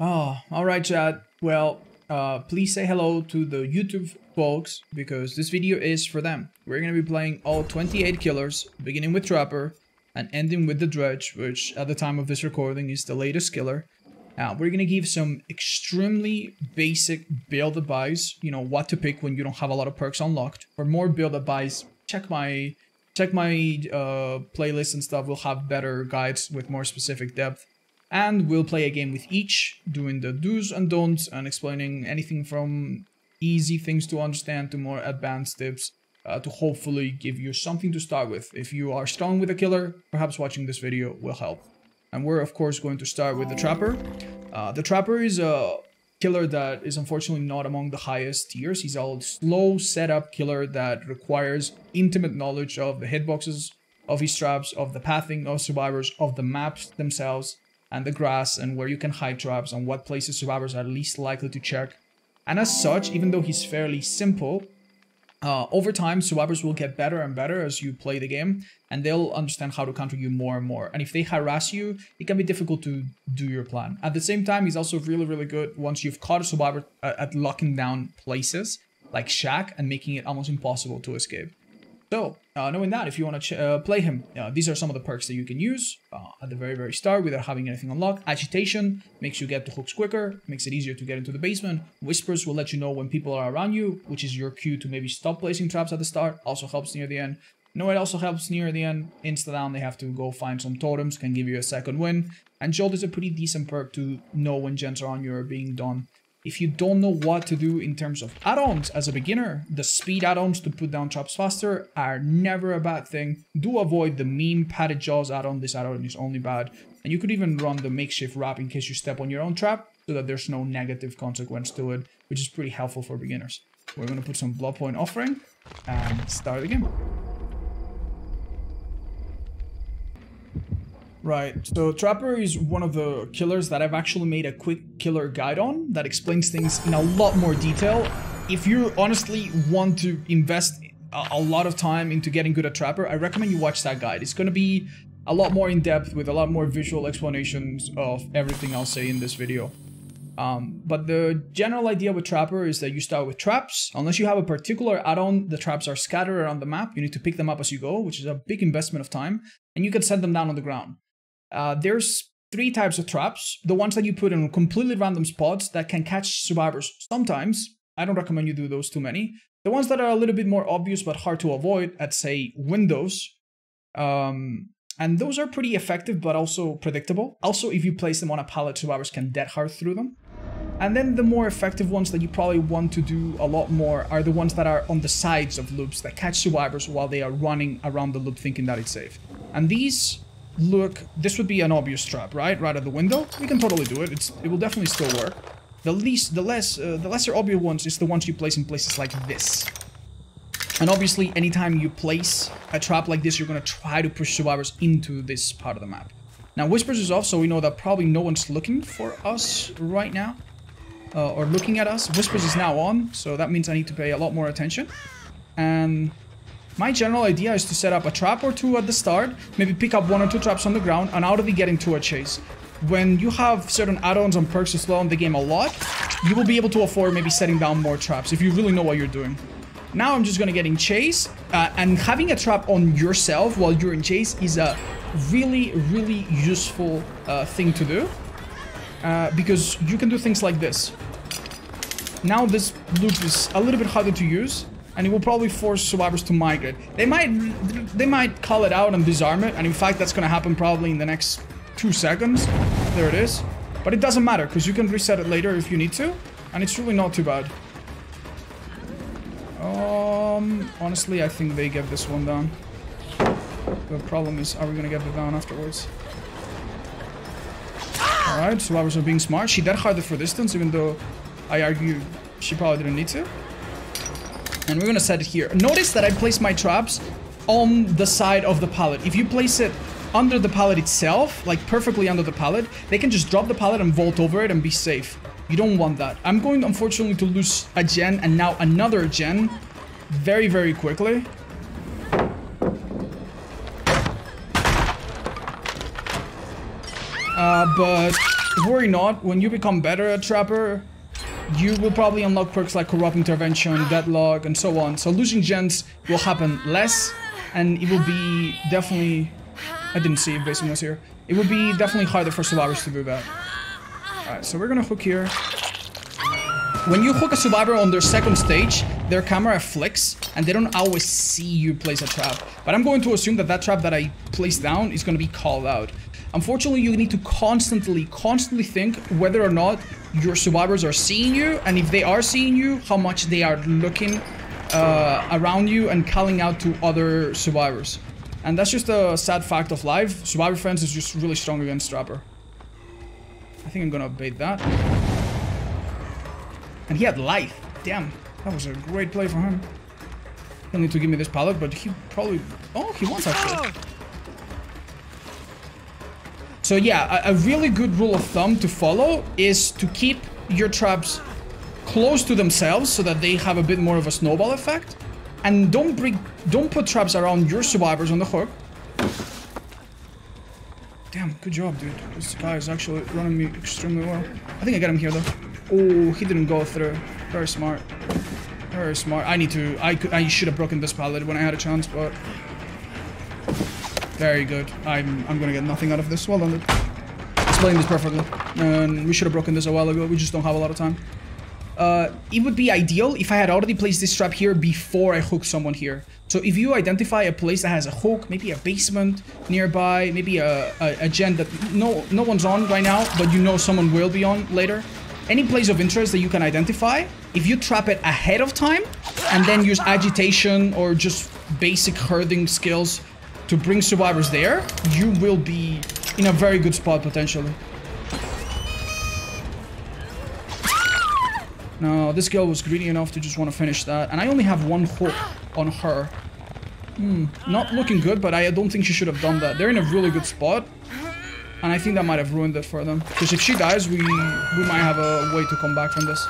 Oh, alright chat. Well, uh, please say hello to the YouTube folks because this video is for them. We're gonna be playing all 28 killers, beginning with Trapper and ending with the Dredge, which at the time of this recording is the latest killer. Now, we're gonna give some extremely basic build advice, you know, what to pick when you don't have a lot of perks unlocked. For more build advice, check my check my uh, playlist and stuff. We'll have better guides with more specific depth. And we'll play a game with each, doing the do's and don'ts and explaining anything from easy things to understand to more advanced tips uh, to hopefully give you something to start with. If you are strong with a killer, perhaps watching this video will help. And we're of course going to start with the Trapper. Uh, the Trapper is a killer that is unfortunately not among the highest tiers. He's a slow setup killer that requires intimate knowledge of the hitboxes, of his traps, of the pathing of survivors, of the maps themselves, and the grass and where you can hide traps and what places survivors are least likely to check. And as such, even though he's fairly simple, uh, over time, survivors will get better and better as you play the game, and they'll understand how to counter you more and more. And if they harass you, it can be difficult to do your plan. At the same time, he's also really, really good once you've caught a survivor uh, at locking down places like Shack and making it almost impossible to escape. So, uh, knowing that, if you want to uh, play him, uh, these are some of the perks that you can use uh, at the very, very start without having anything unlocked. Agitation makes you get the hooks quicker, makes it easier to get into the basement. Whispers will let you know when people are around you, which is your cue to maybe stop placing traps at the start. Also helps near the end. No, it also helps near the end. Insta down, they have to go find some totems, can give you a second win. And Jolt is a pretty decent perk to know when gens are on you or being done. If you don't know what to do in terms of add-ons as a beginner, the speed add-ons to put down traps faster are never a bad thing. Do avoid the meme padded jaws add-on, this add-on is only bad. And you could even run the makeshift wrap in case you step on your own trap, so that there's no negative consequence to it, which is pretty helpful for beginners. We're gonna put some blood point offering and start the game. Right, so Trapper is one of the killers that I've actually made a quick killer guide on that explains things in a lot more detail. If you honestly want to invest a, lot of time into getting good at Trapper, I recommend you watch that guide. It's going to be a lot more in-depth with a lot more visual explanations of everything I'll say in this video. Um, but the general idea with Trapper is that you start with traps. Unless you have a particular add-on, the traps are scattered around the map. You need to pick them up as you go, which is a big investment of time. And you can set them down on the ground. Uh, there's three types of traps. The ones that you put in completely random spots that can catch survivors sometimes. I don't recommend you do those too many. The ones that are a little bit more obvious but hard to avoid at, say, windows. Um, and those are pretty effective but also predictable. Also, if you place them on a pallet, survivors can dead hard through them. And then the more effective ones that you probably want to do a lot more are the ones that are on the sides of loops that catch survivors while they are running around the loop thinking that it's safe. And these look, this would be an obvious trap, right? Right at the window. We can totally do it. It's, it will definitely still work. The least, the less, uh, the lesser obvious ones is the ones you place in places like this. And obviously, anytime you place a trap like this, you're going to try to push survivors into this part of the map. Now, Whispers is off, so we know that probably no one's looking for us right now. Uh, or looking at us. Whispers is now on, so that means I need to pay a lot more attention. And my general idea is to set up a trap or two at the start, maybe pick up one or two traps on the ground, and out of it get into a chase. When you have certain add-ons and perks to slow down the game a lot, you will be able to afford maybe setting down more traps if you really know what you're doing. Now I'm just gonna get in chase, uh, and having a trap on yourself while you're in chase is a really, really useful uh, thing to do. Uh, because you can do things like this. Now this loop is a little bit harder to use, and it will probably force survivors to migrate. They might they might call it out and disarm it, and in fact that's gonna happen probably in the next two seconds. There it is. But it doesn't matter, because you can reset it later if you need to, and it's really not too bad. Um, honestly, I think they get this one down. The problem is, are we gonna get it down afterwards? Alright, survivors are being smart. She dead harder for distance, even though I argue she probably didn't need to. And we're gonna set it here. Notice that I place my traps on the side of the pallet. If you place it under the pallet itself, like perfectly under the pallet, they can just drop the pallet and vault over it and be safe. You don't want that. I'm going, unfortunately, to lose a gen and now another gen very, very quickly. Uh, but worry not, when you become better at Trapper, you will probably unlock perks like Corrupt Intervention, Deadlock, and so on. So losing gens will happen less, and it will be definitely... I didn't see if Basin was here. It would be definitely harder for survivors to do that. Alright, so we're gonna hook here. When you hook a survivor on their second stage, their camera flicks, and they don't always see you place a trap. But I'm going to assume that that trap that I place down is to be called out. Unfortunately, you need to constantly, constantly think whether or not your survivors are seeing you, and if they are seeing you, how much they are looking uh, around you and calling out to other survivors. And that's just a sad fact of life. Survivor Friends is just really strong against Trapper. I think I'm gonna bait that. And he had life. Damn, that was a great play for him. He'll need to give me this pallet, but he probably... Oh, he wants actually. So yeah, a, a, really good rule of thumb to follow is to keep your traps close to themselves so that they have a bit more of a snowball effect. And don't bring, don't put traps around your survivors on the hook. Damn, good job, dude. This guy is actually running me extremely well. I think I got him here, though. Oh, he didn't go through. Very smart. Very smart. I need to... I, could, I should have broken this pallet when I had a chance, but... Very good. I'm I'm gonna get nothing out of this. Well done, dude. Explain this perfectly. And we should have broken this a while ago. We just don't have a lot of time. Uh, it would be ideal if I had already placed this trap here before I hook someone here. So if you identify a place that has a hook, maybe a basement nearby, maybe a, a, a gen that no, no one's on right now, but you know someone will be on later, any place of interest that you can identify, if you trap it ahead of time and then use agitation or just basic herding skills to bring survivors there, you will be in a very good spot potentially. No, this girl was greedy enough to just want to finish that. And I only have one hook on her. Hmm, not looking good, but I don't think she should have done that. They're in a really good spot. And I think that might have ruined it for them. Because if she dies, we, we might have a way to come back from this.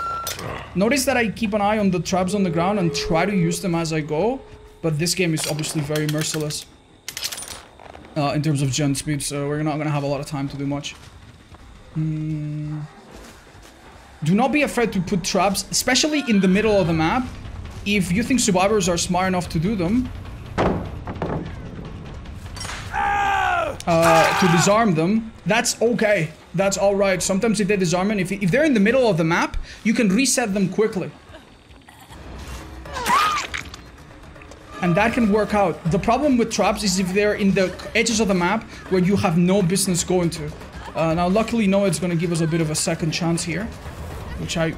Notice that I keep an eye on the traps on the ground and try to use them as I go. But this game is obviously very merciless. Uh, in terms of gen speed, so we're not going to have a lot of time to do much. Hmm... Do not be afraid to put traps, especially in the middle of the map. If you think survivors are smart enough to do them. Uh, to disarm them, that's okay. That's alright. Sometimes if they disarm them, if, if they're in the middle of the map, you can reset them quickly. And that can work out. The problem with traps is if they're in the edges of the map where you have no business going to. Uh, now, luckily, Noed's going to give us a bit of a second chance here. Which I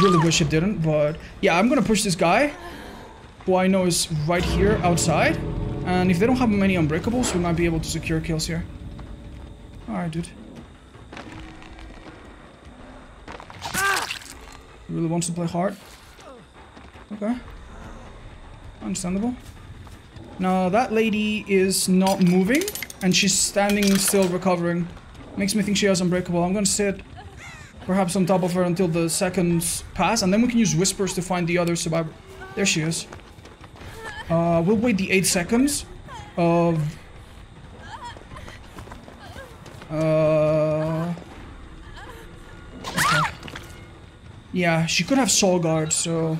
really wish it didn't, but yeah, I'm gonna push this guy, who I know is right here outside. And if they don't have many unbreakables, we might be able to secure kills here. Alright, dude. Really wants to play hard. Okay. Understandable. Now, that lady is not moving, and she's standing still recovering. Makes me think she has unbreakable. I'm gonna sit perhaps on top of her until the seconds pass, and then we can use whispers to find the other survivor. There she is. Uh, we'll wait the 8 seconds of... Uh... Okay. Yeah, she could have soul guard, so...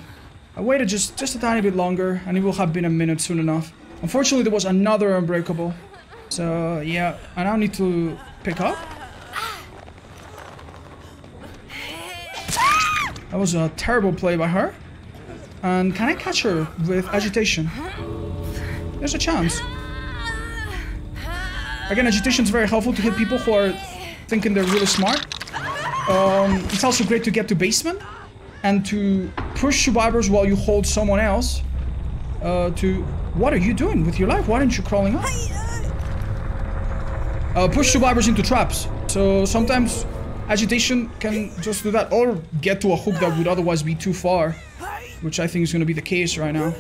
I waited just, just a tiny bit longer, and it will have been a minute soon enough. Unfortunately, there was another Unbreakable. So, yeah, I now need to pick up. That was a terrible play by her. And can I catch her with agitation? There's a chance. Again, agitation is very helpful to hit people who are thinking they're really smart. Um, it's also great to get to basement and to push survivors while you hold someone else uh, to... What are you doing with your life? Why aren't you crawling up? Uh, push survivors into traps. So sometimes Agitation can just do that or get to a hook that would otherwise be too far. Which I think is going to be the case right now.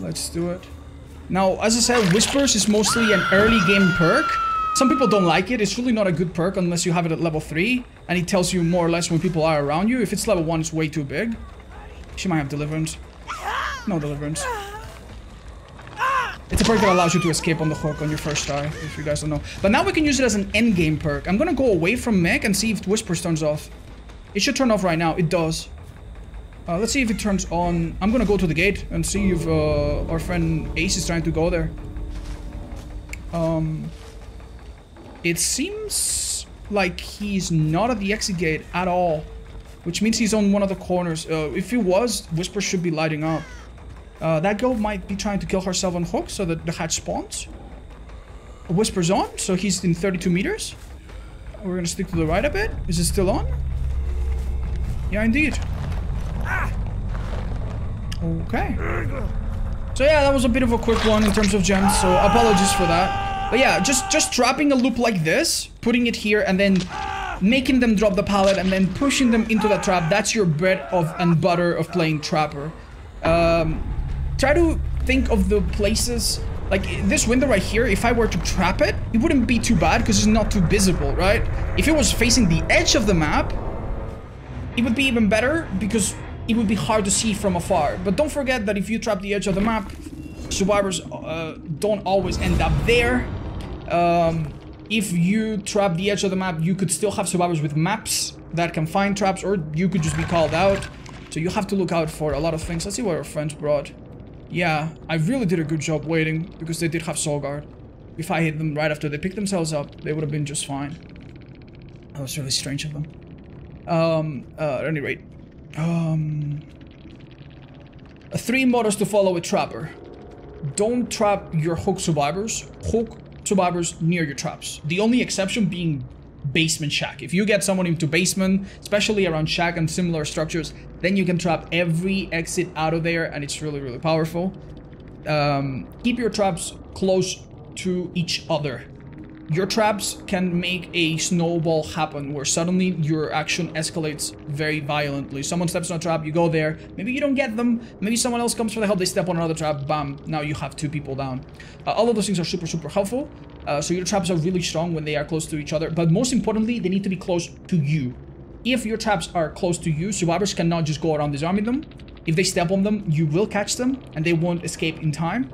Let's do it. Now, as I said, Whispers is mostly an early game perk. Some people don't like it. It's really not a good perk unless you have it at level 3. And it tells you more or less when people are around you. If it's level 1, it's way too big. She might have Deliverance. No Deliverance. It's a perk that allows you to escape on the hook on your first try, if you guys don't know. But now we can use it as an endgame perk. I'm gonna go away from Meg and see if Whispers turns off. It should turn off right now. It does. Uh, let's see if it turns on. I'm gonna go to the gate and see if uh, our friend Ace is trying to go there. Um, it seems like he's not at the exit gate at all, which means he's on one of the corners. Uh, if he was, Whisper should be lighting up. Uh, that girl might be trying to kill herself on hook so that the hatch spawns. Whisper's on, so he's in 32 meters. We're gonna stick to the right a bit. Is it still on? Yeah, indeed. Okay. So yeah, that was a bit of a quick one in terms of gens, so apologies for that. But yeah, just just trapping a loop like this, putting it here, and then making them drop the pallet, and then pushing them into the trap, that's your bread of and butter of playing Trapper. Um, try to think of the places like this window right here if i were to trap it it wouldn't be too bad because it's not too visible right if it was facing the edge of the map it would be even better because it would be hard to see from afar but don't forget that if you trap the edge of the map survivors uh, don't always end up there um, if you trap the edge of the map you could still have survivors with maps that can find traps or you could just be called out so you have to look out for a lot of things let's see what our friends brought yeah, I really did a good job waiting, because they did have Soul Guard. If I hit them right after they picked themselves up, they would have been just fine. That was really strange of them. Um, uh, at any rate. Um... Three mottos to follow a Trapper. Don't trap your hook survivors. Hook survivors near your traps. The only exception being basement shack. If you get someone into basement, especially around shack and similar structures, then you can trap every exit out of there and it's really, really powerful. Um, keep your traps close to each other. Your traps can make a snowball happen where suddenly your action escalates very violently. Someone steps on a trap, you go there, maybe you don't get them, maybe someone else comes for the help, they step on another trap, bam, now you have two people down. Uh, all of those things are super, super helpful. Uh, so your traps are really strong when they are close to each other, but most importantly, they need to be close to you. If your traps are close to you, survivors cannot just go around disarming them. If they step on them, you will catch them, and they won't escape in time.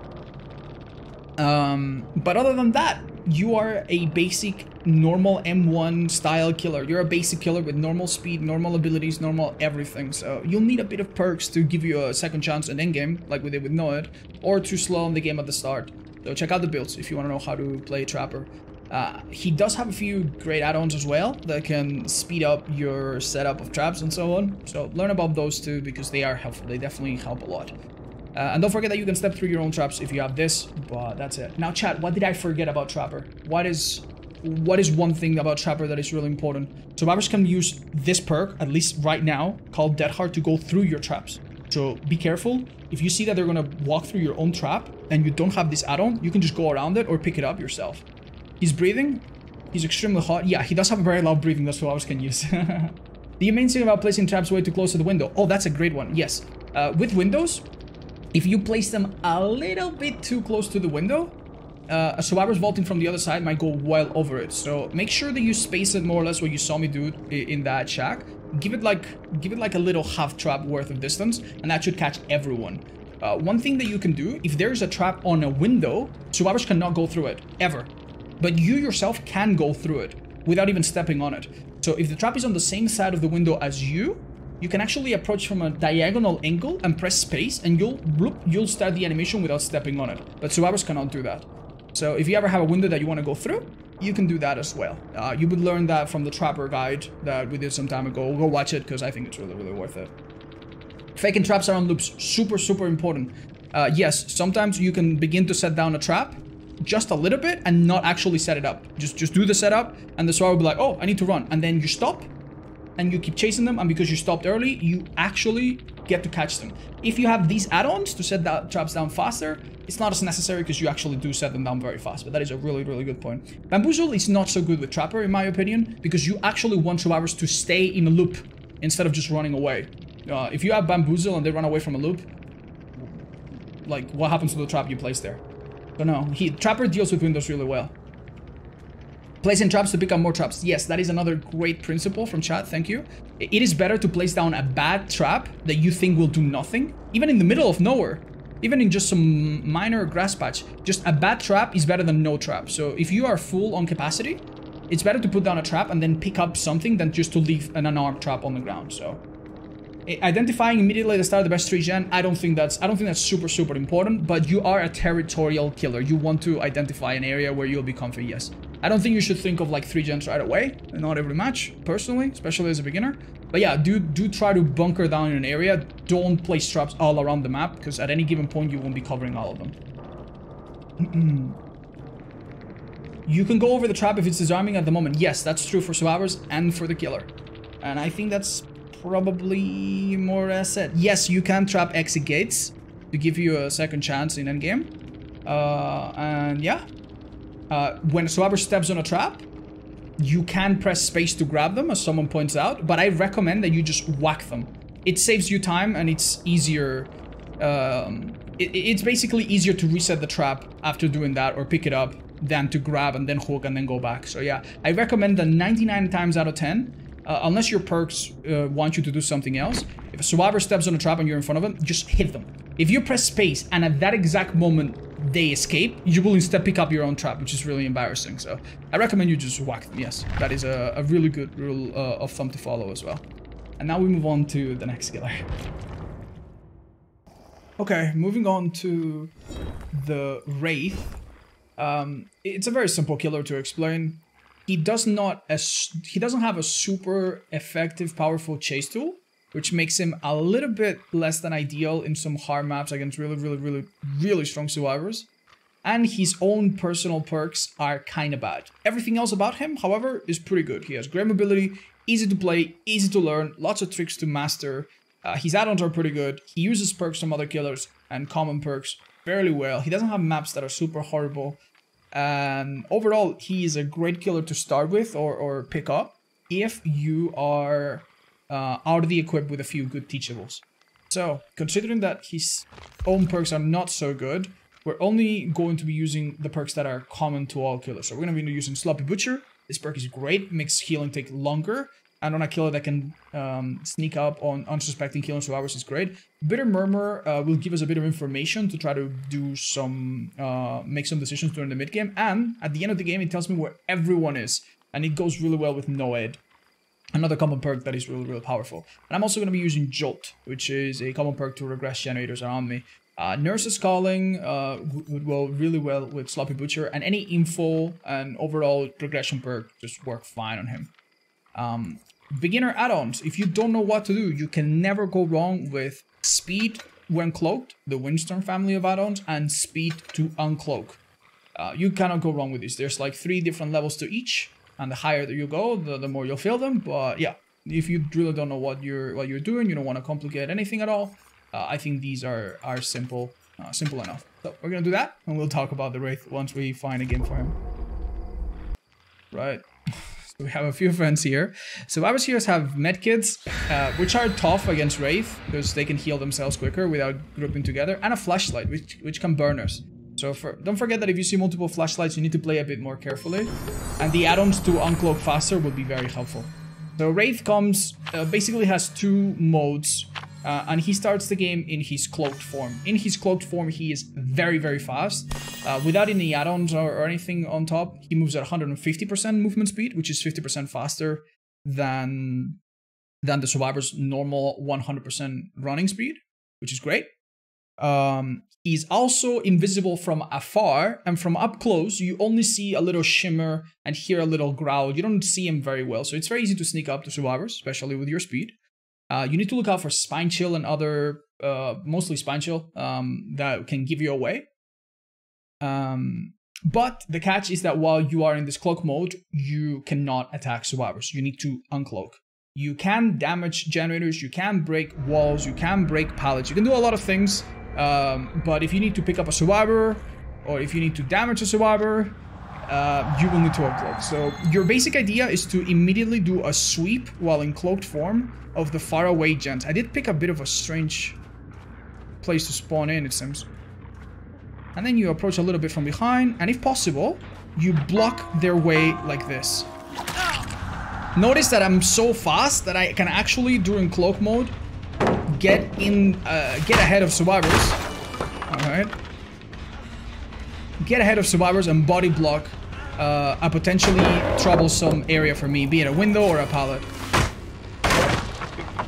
Um, but other than that, you are a basic normal M1 style killer. You're a basic killer with normal speed, normal abilities, normal everything. So you'll need a bit of perks to give you a second chance in endgame, like we did with Noed, or to slow on the game at the start. So check out the builds if you want to know how to play Trapper. Uh, he does have a few great add-ons as well that can speed up your setup of traps and so on. So learn about those too because they are helpful. They definitely help a lot. Uh, and don't forget that you can step through your own traps if you have this, but that's it. Now chat, what did I forget about Trapper? What is what is one thing about Trapper that is really important? Survivors can use this perk, at least right now, called Dead Hard to go through your traps. So be careful. If you see that they're gonna walk through your own trap and you don't have this add-on, you can just go around it or pick it up yourself. He's breathing. He's extremely hot. Yeah, he does have a very loud breathing that survivors can use. the main thing about placing traps way too close to the window. Oh, that's a great one. Yes. Uh, with windows, if you place them a little bit too close to the window, uh, a survivor's vaulting from the other side might go well over it. So make sure that you space it more or less what you saw me do in that shack. Give it like give it like a little half trap worth of distance, and that should catch everyone. Uh, one thing that you can do, if there's a trap on a window, survivors cannot go through it, ever. But you yourself can go through it without even stepping on it. So if the trap is on the same side of the window as you, you can actually approach from a diagonal angle and press space and you'll bloop, you'll start the animation without stepping on it. But survivors cannot do that. So if you ever have a window that you want to go through, you can do that as well. Uh, you would learn that from the Trapper guide that we did some time ago. Go watch it because I think it's really, really worth it. Faking traps around loops, super, super important. Uh, yes, sometimes you can begin to set down a trap just a little bit and not actually set it up. Just just do the setup and the survivor will be like, oh, I need to run. And then you stop and you keep chasing them and because you stopped early you actually get to catch them. If you have these add-ons to set that traps down faster it's not as necessary because you actually do set them down very fast but that is a really really good point. Bamboozle is not so good with trapper in my opinion because you actually want survivors to stay in a loop instead of just running away. Uh, if you have bamboozle and they run away from a loop like what happens to the trap you place there? Don't know. He trapper deals with windows really well Placing traps to pick up more traps. Yes, that is another great principle from chat. Thank you. It is better to place down a bad trap that you think will do nothing, even in the middle of nowhere. even in just some minor grass patch, just a bad trap is better than no trap. So if you are full on capacity, it's better to put down a trap and then pick up something than just to leave an unarmed trap on the ground. So identifying immediately at the start of the best 3 gen, I don't think that's I don't think that's super super important, but you are a territorial killer. You want to identify an area where you'll be comfy, yes. I don't think you should think of like 3 gens right away, not every match, personally, especially as a beginner. But yeah, do do try to bunker down in an area. Don't place traps all around the map, because at any given point you won't be covering all of them. you can go over the trap if it's disarming at the moment. Yes, that's true for survivors and for the killer. And I think that's probably more asset. Yes, you can trap exit gates to give you a second chance in endgame. Uh, and yeah, uh, when survivor steps on a trap, you can press space to grab them, as someone points out, but I recommend that you just whack them. It saves you time and it's easier. Um, it, it's basically easier to reset the trap after doing that or pick it up than to grab and then hook and then go back. So yeah, I recommend that 99 times out of 10, uh, unless your perks uh, want you to do something else, if a survivor steps on a trap and you're in front of them, just hit them. If you press space and at that exact moment they escape, you will instead pick up your own trap, which is really embarrassing. So I recommend you just whack them. Yes, that is a, a really good rule uh, of thumb to follow as well. And now we move on to the next killer. Okay, moving on to the Wraith. Um, it's a very simple killer to explain he does not he doesn't have a super effective powerful chase tool which makes him a little bit less than ideal in some hard maps against really really really really strong survivors. And his own personal perks are kind of bad. Everything else about him however is pretty good. He has great mobility easy to play easy to learn lots of tricks to master. Uh, his add-ons are pretty good. He uses perks from other killers and common perks fairly well. He doesn't have maps that are super horrible um, overall, he is a great killer to start with or, or pick up if you are uh, already equipped with a few good teachables. So, considering that his own perks are not so good, we're only going to be using the perks that are common to all killers. So we're going to be using Sloppy Butcher. This perk is great, makes healing take longer, and on a killer that can um, sneak up on unsuspecting killers, killing survivors is great. Bitter Murmur uh, will give us a bit of information to try to do some, uh, make some decisions during the mid game. And at the end of the game, it tells me where everyone is. And it goes really well with Noed. Another common perk that is really, really powerful. And I'm also going to be using Jolt, which is a common perk to regress generators around me. Uh, Nurse's Calling uh, would go really well with Sloppy Butcher, and any info and overall regression perk just work fine on him. Um, Beginner add-ons. If you don't know what to do, you can never go wrong with Speed when cloaked, the Windstorm family of add-ons, and Speed to uncloak. Uh, you cannot go wrong with this. There's like three different levels to each, and the higher that you go, the, the more you'll feel them. But yeah, if you really don't know what you're what you're doing, you don't want to complicate anything at all. Uh, I think these are are simple, uh, simple enough. So we're gonna do that, and we'll talk about the wraith once we find a game for him. Right. We have a few friends here. Survivors here have medkits, uh, which are tough against Wraith, because they can heal themselves quicker without grouping together, and a flashlight, which, which can burn us. So for, don't forget that if you see multiple flashlights, you need to play a bit more carefully. And the add-ons to uncloak faster would be very helpful. So Wraith comes, uh, basically has two modes uh, and he starts the game in his cloaked form. In his cloaked form, he is very, very fast. Uh, without any add-ons or, or, anything on top, he moves at 150% movement speed, which is 50% faster than, than the Survivor's normal 100% running speed, which is great. Um, he's also invisible from afar, and from up close, you only see a little shimmer and hear a little growl. You don't see him very well, so it's very easy to sneak up to Survivors, especially with your speed. Uh, you need to look out for spine chill and other, uh, mostly spine chill, um, that can give you away. Um, but the catch is that while you are in this cloak mode, you cannot attack survivors. You need to uncloak. You can damage generators, you can break walls, you can break pallets, you can do a lot of things. Um, but if you need to pick up a survivor, or if you need to damage a survivor, uh, you will need to uncloak. So your basic idea is to immediately do a sweep while in cloaked form of the faraway gent. I did pick a bit of a strange place to spawn in, it seems. And then you approach a little bit from behind, and if possible, you block their way like this. Notice that I'm so fast that I can actually, during cloak mode, get in, uh, get ahead of survivors Alright. Get ahead of survivors and body block uh, a potentially troublesome area for me, be it a window or a pallet.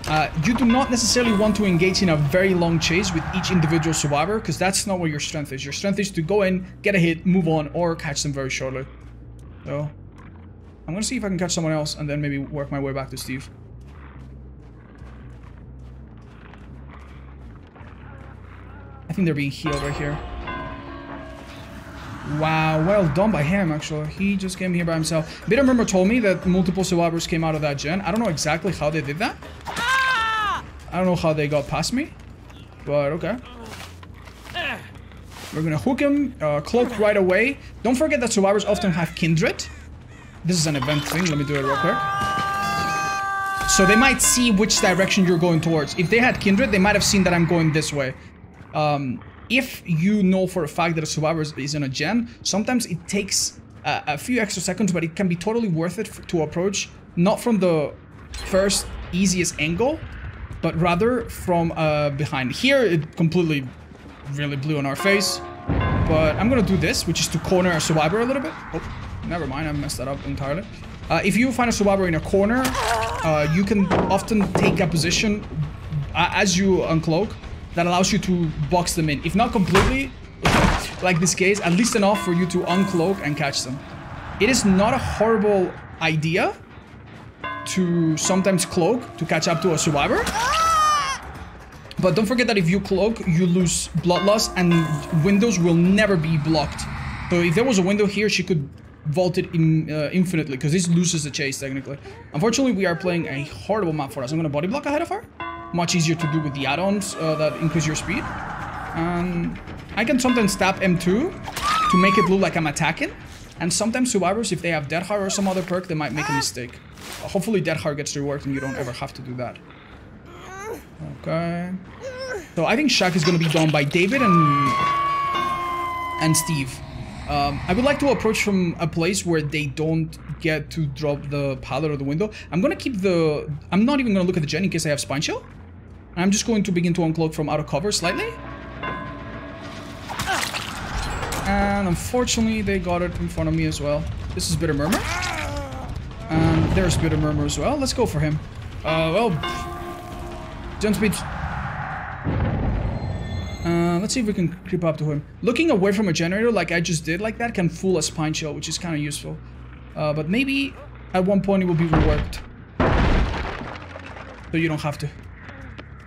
Uh, you do not necessarily want to engage in a very long chase with each individual survivor, because that's not what your strength is. Your strength is to go in, get a hit, move on, or catch them very shortly. So, I'm gonna see if I can catch someone else, and then maybe work my way back to Steve. I think they're being healed right here. Wow, well done by him, actually. He just came here by himself. Bitter Murmur told me that multiple survivors came out of that gen. I don't know exactly how they did that. I don't know how they got past me, but okay. We're gonna hook him, uh, cloak right away. Don't forget that survivors often have kindred. This is an event thing, let me do it real quick. So they might see which direction you're going towards. If they had kindred, they might have seen that I'm going this way. Um, if you know for a fact that a survivor is in a gen, sometimes it takes a, a few extra seconds, but it can be totally worth it to approach, not from the first easiest angle, but rather from uh, behind. Here, it completely really blew on our face, but I'm gonna do this, which is to corner a survivor a little bit. Oh, never mind, I messed that up entirely. Uh, if you find a survivor in a corner, uh, you can often take a position uh, as you uncloak that allows you to box them in. If not completely, like this case, at least enough for you to uncloak and catch them. It is not a horrible idea to sometimes cloak to catch up to a survivor. But don't forget that if you cloak, you lose bloodlust and windows will never be blocked. So if there was a window here, she could vault it in, uh, infinitely because this loses the chase technically. Unfortunately, we are playing a horrible map for us. I'm going to body block ahead of her. Much easier to do with the add-ons uh, that increase your speed. And I can sometimes tap M2 to make it look like I'm attacking. And sometimes survivors, if they have Dead Hard or some other perk, they might make a mistake. Uh, hopefully Dead Hard gets reworked and you don't ever have to do that. Okay. So I think Shack is going to be done by David and and Steve. Um, I would like to approach from a place where they don't get to drop the pallet or the window. I'm going to keep the... I'm not even going to look at the gen in case I have Spine Chill. I'm just going to begin to uncloak from out of cover slightly. And unfortunately, they got it in front of me as well. This is Bitter Murmur. And there's Bitter Murmur as well. Let's go for him. Uh, well... Gen speed. Uh, let's see if we can creep up to him. Looking away from a generator like I just did like that can fool a Spine Chill, which is kind of useful. Uh, but maybe at one point it will be reworked. So you don't have to.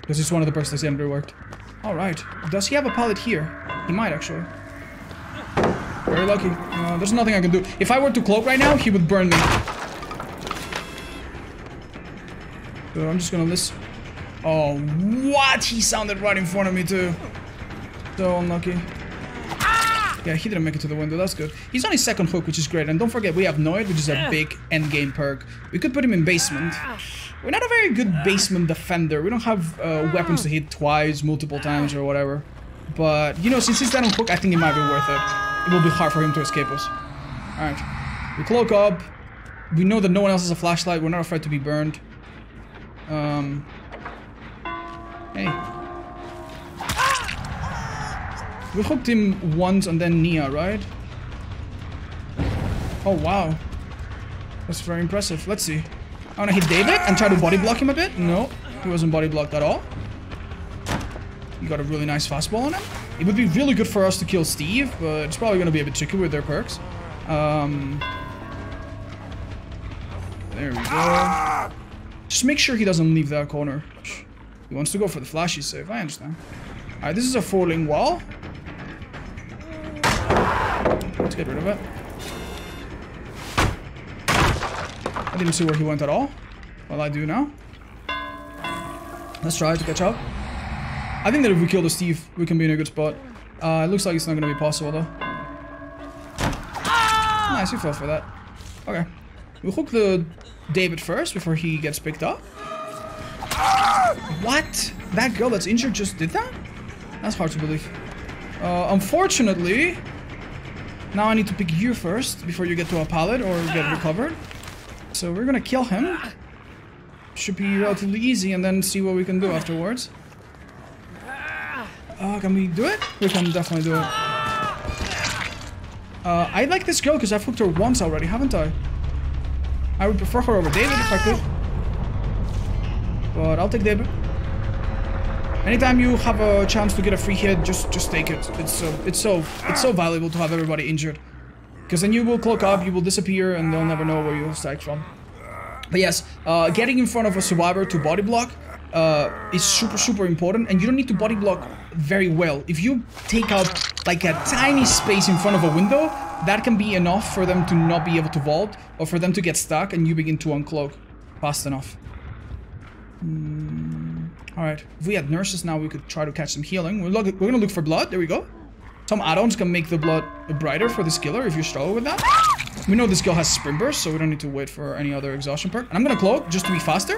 Because it's one of the perks that's getting reworked. Alright. Does he have a pallet here? He might actually. Very lucky. Uh, there's nothing I can do. If I were to cloak right now, he would burn me. So I'm just gonna listen. Oh, what? He sounded right in front of me too. So unlucky. Yeah, he didn't make it to the window. That's good. He's on his second hook, which is great. And don't forget, we have Noed, which is a big endgame perk. We could put him in basement. We're not a very good basement defender. We don't have uh, weapons to hit twice, multiple times, or whatever. But, you know, since he's down on hook, I think it might be worth it. It will be hard for him to escape us. Alright. We cloak up. We know that no one else has a flashlight. We're not afraid to be burned. Um... Hey. We hooked him once and then Nea, right? Oh, wow. That's very impressive. Let's see. I wanna hit David and try to body block him a bit. No, he wasn't body blocked at all. You got a really nice fastball on him. It would be really good for us to kill Steve, but it's probably gonna be a bit tricky with their perks. Um, there we go. Just make sure he doesn't leave that corner. He wants to go for the flashy save, I understand. Alright, this is a falling wall. Let's get rid of it. Didn't see where he went at all. Well, I do now. Let's try to catch up. I think that if we kill the Steve, we can be in a good spot. Uh, it looks like it's not going to be possible, though. Nice, you fell for that. Okay. We'll hook the David first before he gets picked up. What? That girl that's injured just did that? That's hard to believe. Uh, unfortunately, now I need to pick you first before you get to a pallet or get recovered. So we're gonna kill him. Should be relatively easy and then see what we can do afterwards. Uh, can we do it? We can definitely do it. Uh, I like this girl because I've hooked her once already, haven't I? I would prefer her over David if I could. But I'll take David. Anytime you have a chance to get a free hit, just just take it. It's so it's so it's so valuable to have everybody injured. Because then you will cloak up, you will disappear, and they'll never know where you strike from. But yes, uh, getting in front of a survivor to body block uh, is super, super important. And you don't need to body block very well. If you take out like a tiny space in front of a window, that can be enough for them to not be able to vault or for them to get stuck and you begin to uncloak fast enough. Mm, Alright, if we had nurses now, we could try to catch some healing. We're, we're gonna look for blood. There we go. Some add-ons can make the blood brighter for this killer if you struggle with that. We know this skill has sprint burst, so we don't need to wait for any other exhaustion perk. And I'm gonna cloak just to be faster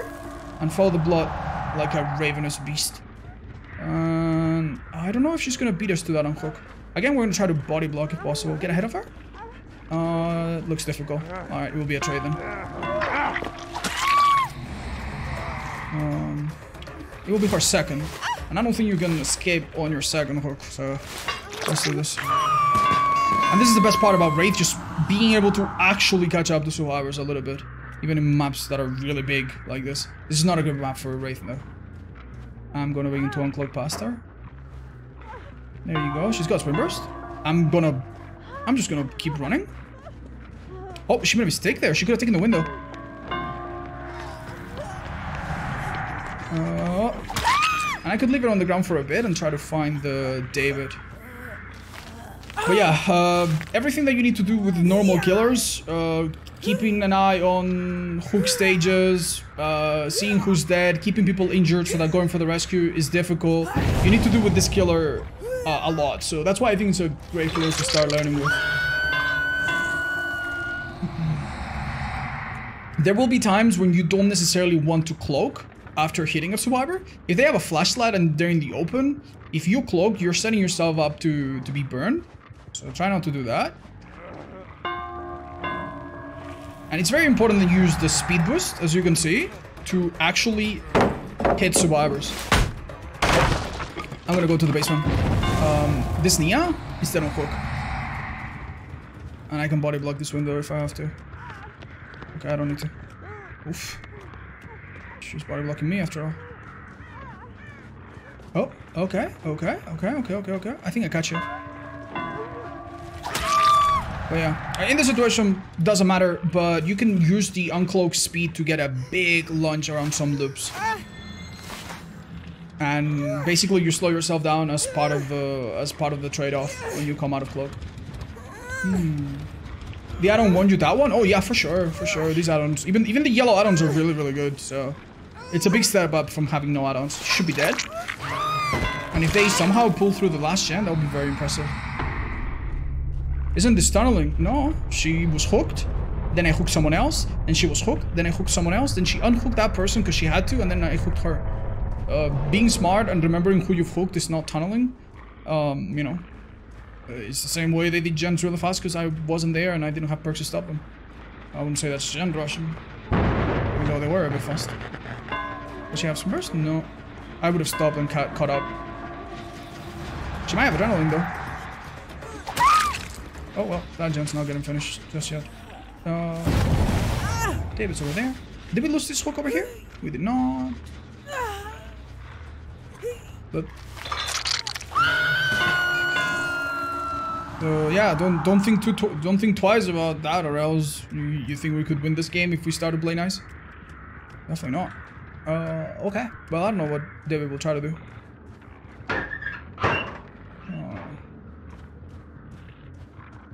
and follow the blood like a ravenous beast. And I don't know if she's gonna beat us to that unhook. Again, we're gonna try to body block if possible. Get ahead of her. Uh, looks difficult. Alright, it will be a trade then. Um, it will be her second. And I don't think you can escape on your second hook, so let's do this. And this is the best part about Wraith, just being able to actually catch up to survivors a little bit. Even in maps that are really big like this. This is not a good map for a Wraith though. I'm gonna begin to uncloak past her. There you go, she's got Sprint Burst. I'm gonna... I'm just gonna keep running. Oh, she made a mistake there. She could have taken the window. Uh, I could leave it on the ground for a bit and try to find the David. But yeah, uh, everything that you need to do with normal killers, uh, keeping an eye on hook stages, uh, seeing who's dead, keeping people injured so that going for the rescue is difficult. You need to do with this killer uh, a lot, so that's why I think it's a great killer to start learning with. There will be times when you don't necessarily want to cloak after hitting a survivor. If they have a flashlight and they're in the open, if you cloak, you're setting yourself up to, to be burned. So try not to do that. And it's very important to use the speed boost, as you can see, to actually hit survivors. I'm gonna go to the basement. Um, this Nea is dead on hook. And I can body block this window if I have to. Okay, I don't need to. Oof. She's body blocking me after all. Oh, okay, okay, okay, okay, okay, okay. I think I catch you. But yeah, in this situation, doesn't matter, but you can use the uncloak speed to get a big lunge around some loops. And basically you slow yourself down as part of the as part of the trade-off when you come out of cloak. Hmm. The add-on warned you that one? Oh yeah, for sure, for sure. These add-ons, even even the yellow add-ons are really, really good, so... It's a big step up from having no add-ons. Should be dead. And if they somehow pull through the last gen, that would be very impressive. Isn't this tunneling? No, she was hooked. Then I hooked someone else, and she was hooked. Then I hooked someone else. Then she unhooked that person because she had to, and then I hooked her. Uh, being smart and remembering who you've hooked is not tunneling. Um, you know, uh, it's the same way they did gens really fast because I wasn't there and I didn't have perks to stop them. I wouldn't say that's gen rushing, even though they were a bit fast. Does she have some burst? No. I would have stopped and ca caught up. She might have adrenaline though. Oh well, that jump's not getting finished just yet. Uh, David's over there. Did we lose this hook over here? We did not. But so yeah, don't don't think too don't think twice about that, or else you, you think we could win this game if we start to play nice. Definitely not. Uh, okay. Well, I don't know what David will try to do.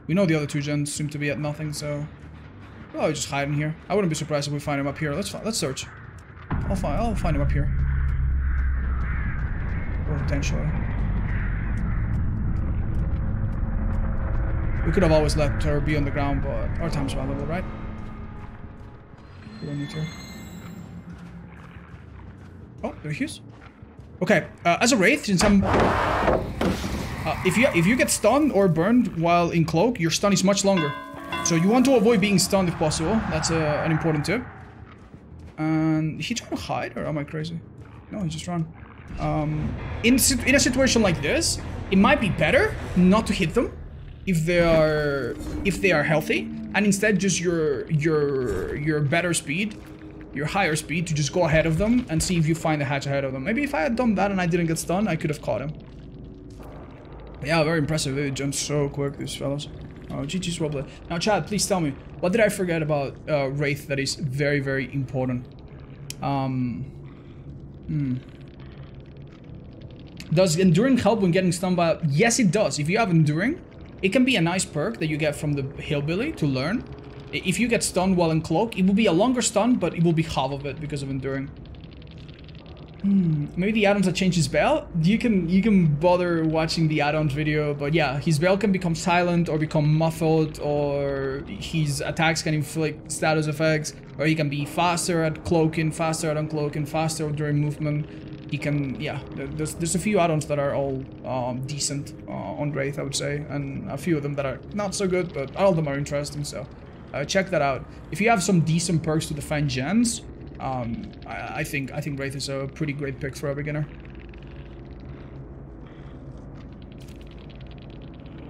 We know the other two gens seem to be at nothing, so... Oh, just hide in here. I wouldn't be surprised if we find him up here. Let's let's search. I'll find I'll find him up here. Or potentially. We could have always let her be on the ground, but our time's valuable, right? We don't need to. Oh, there he is. Okay, uh, as a wraith, since I'm uh, if you if you get stunned or burned while in cloak, your stun is much longer. So you want to avoid being stunned if possible. That's uh, an important tip. And he trying to hide or am I crazy? No, he just ran. Um, in, in a situation like this, it might be better not to hit them if they are if they are healthy, and instead just your your your better speed, your higher speed to just go ahead of them and see if you find the hatch ahead of them. Maybe if I had done that and I didn't get stunned, I could have caught him. Yeah, very impressive. They jump so quick, these fellows. Oh, GG's roleplay. Now, Chad, please tell me, what did I forget about uh, Wraith that is very, very important? Um, hmm. Does Enduring help when getting stunned by... Yes, it does. If you have Enduring, it can be a nice perk that you get from the Hillbilly to learn. If you get stunned while in Cloak, it will be a longer stun, but it will be half of it because of Enduring. Hmm, maybe the add-ons that change his bell? You can you can bother watching the add-ons video, but yeah, his bell can become silent or become muffled, or his attacks can inflict status effects, or he can be faster at cloaking, faster at uncloaking, faster during movement. He can, yeah, there's, there's a few add-ons that are all um, decent uh, on Wraith, I would say, and a few of them that are not so good, but all of them are interesting, so uh, check that out. If you have some decent perks to defend gens, um, I, I, think I think Wraith is a pretty great pick for a beginner.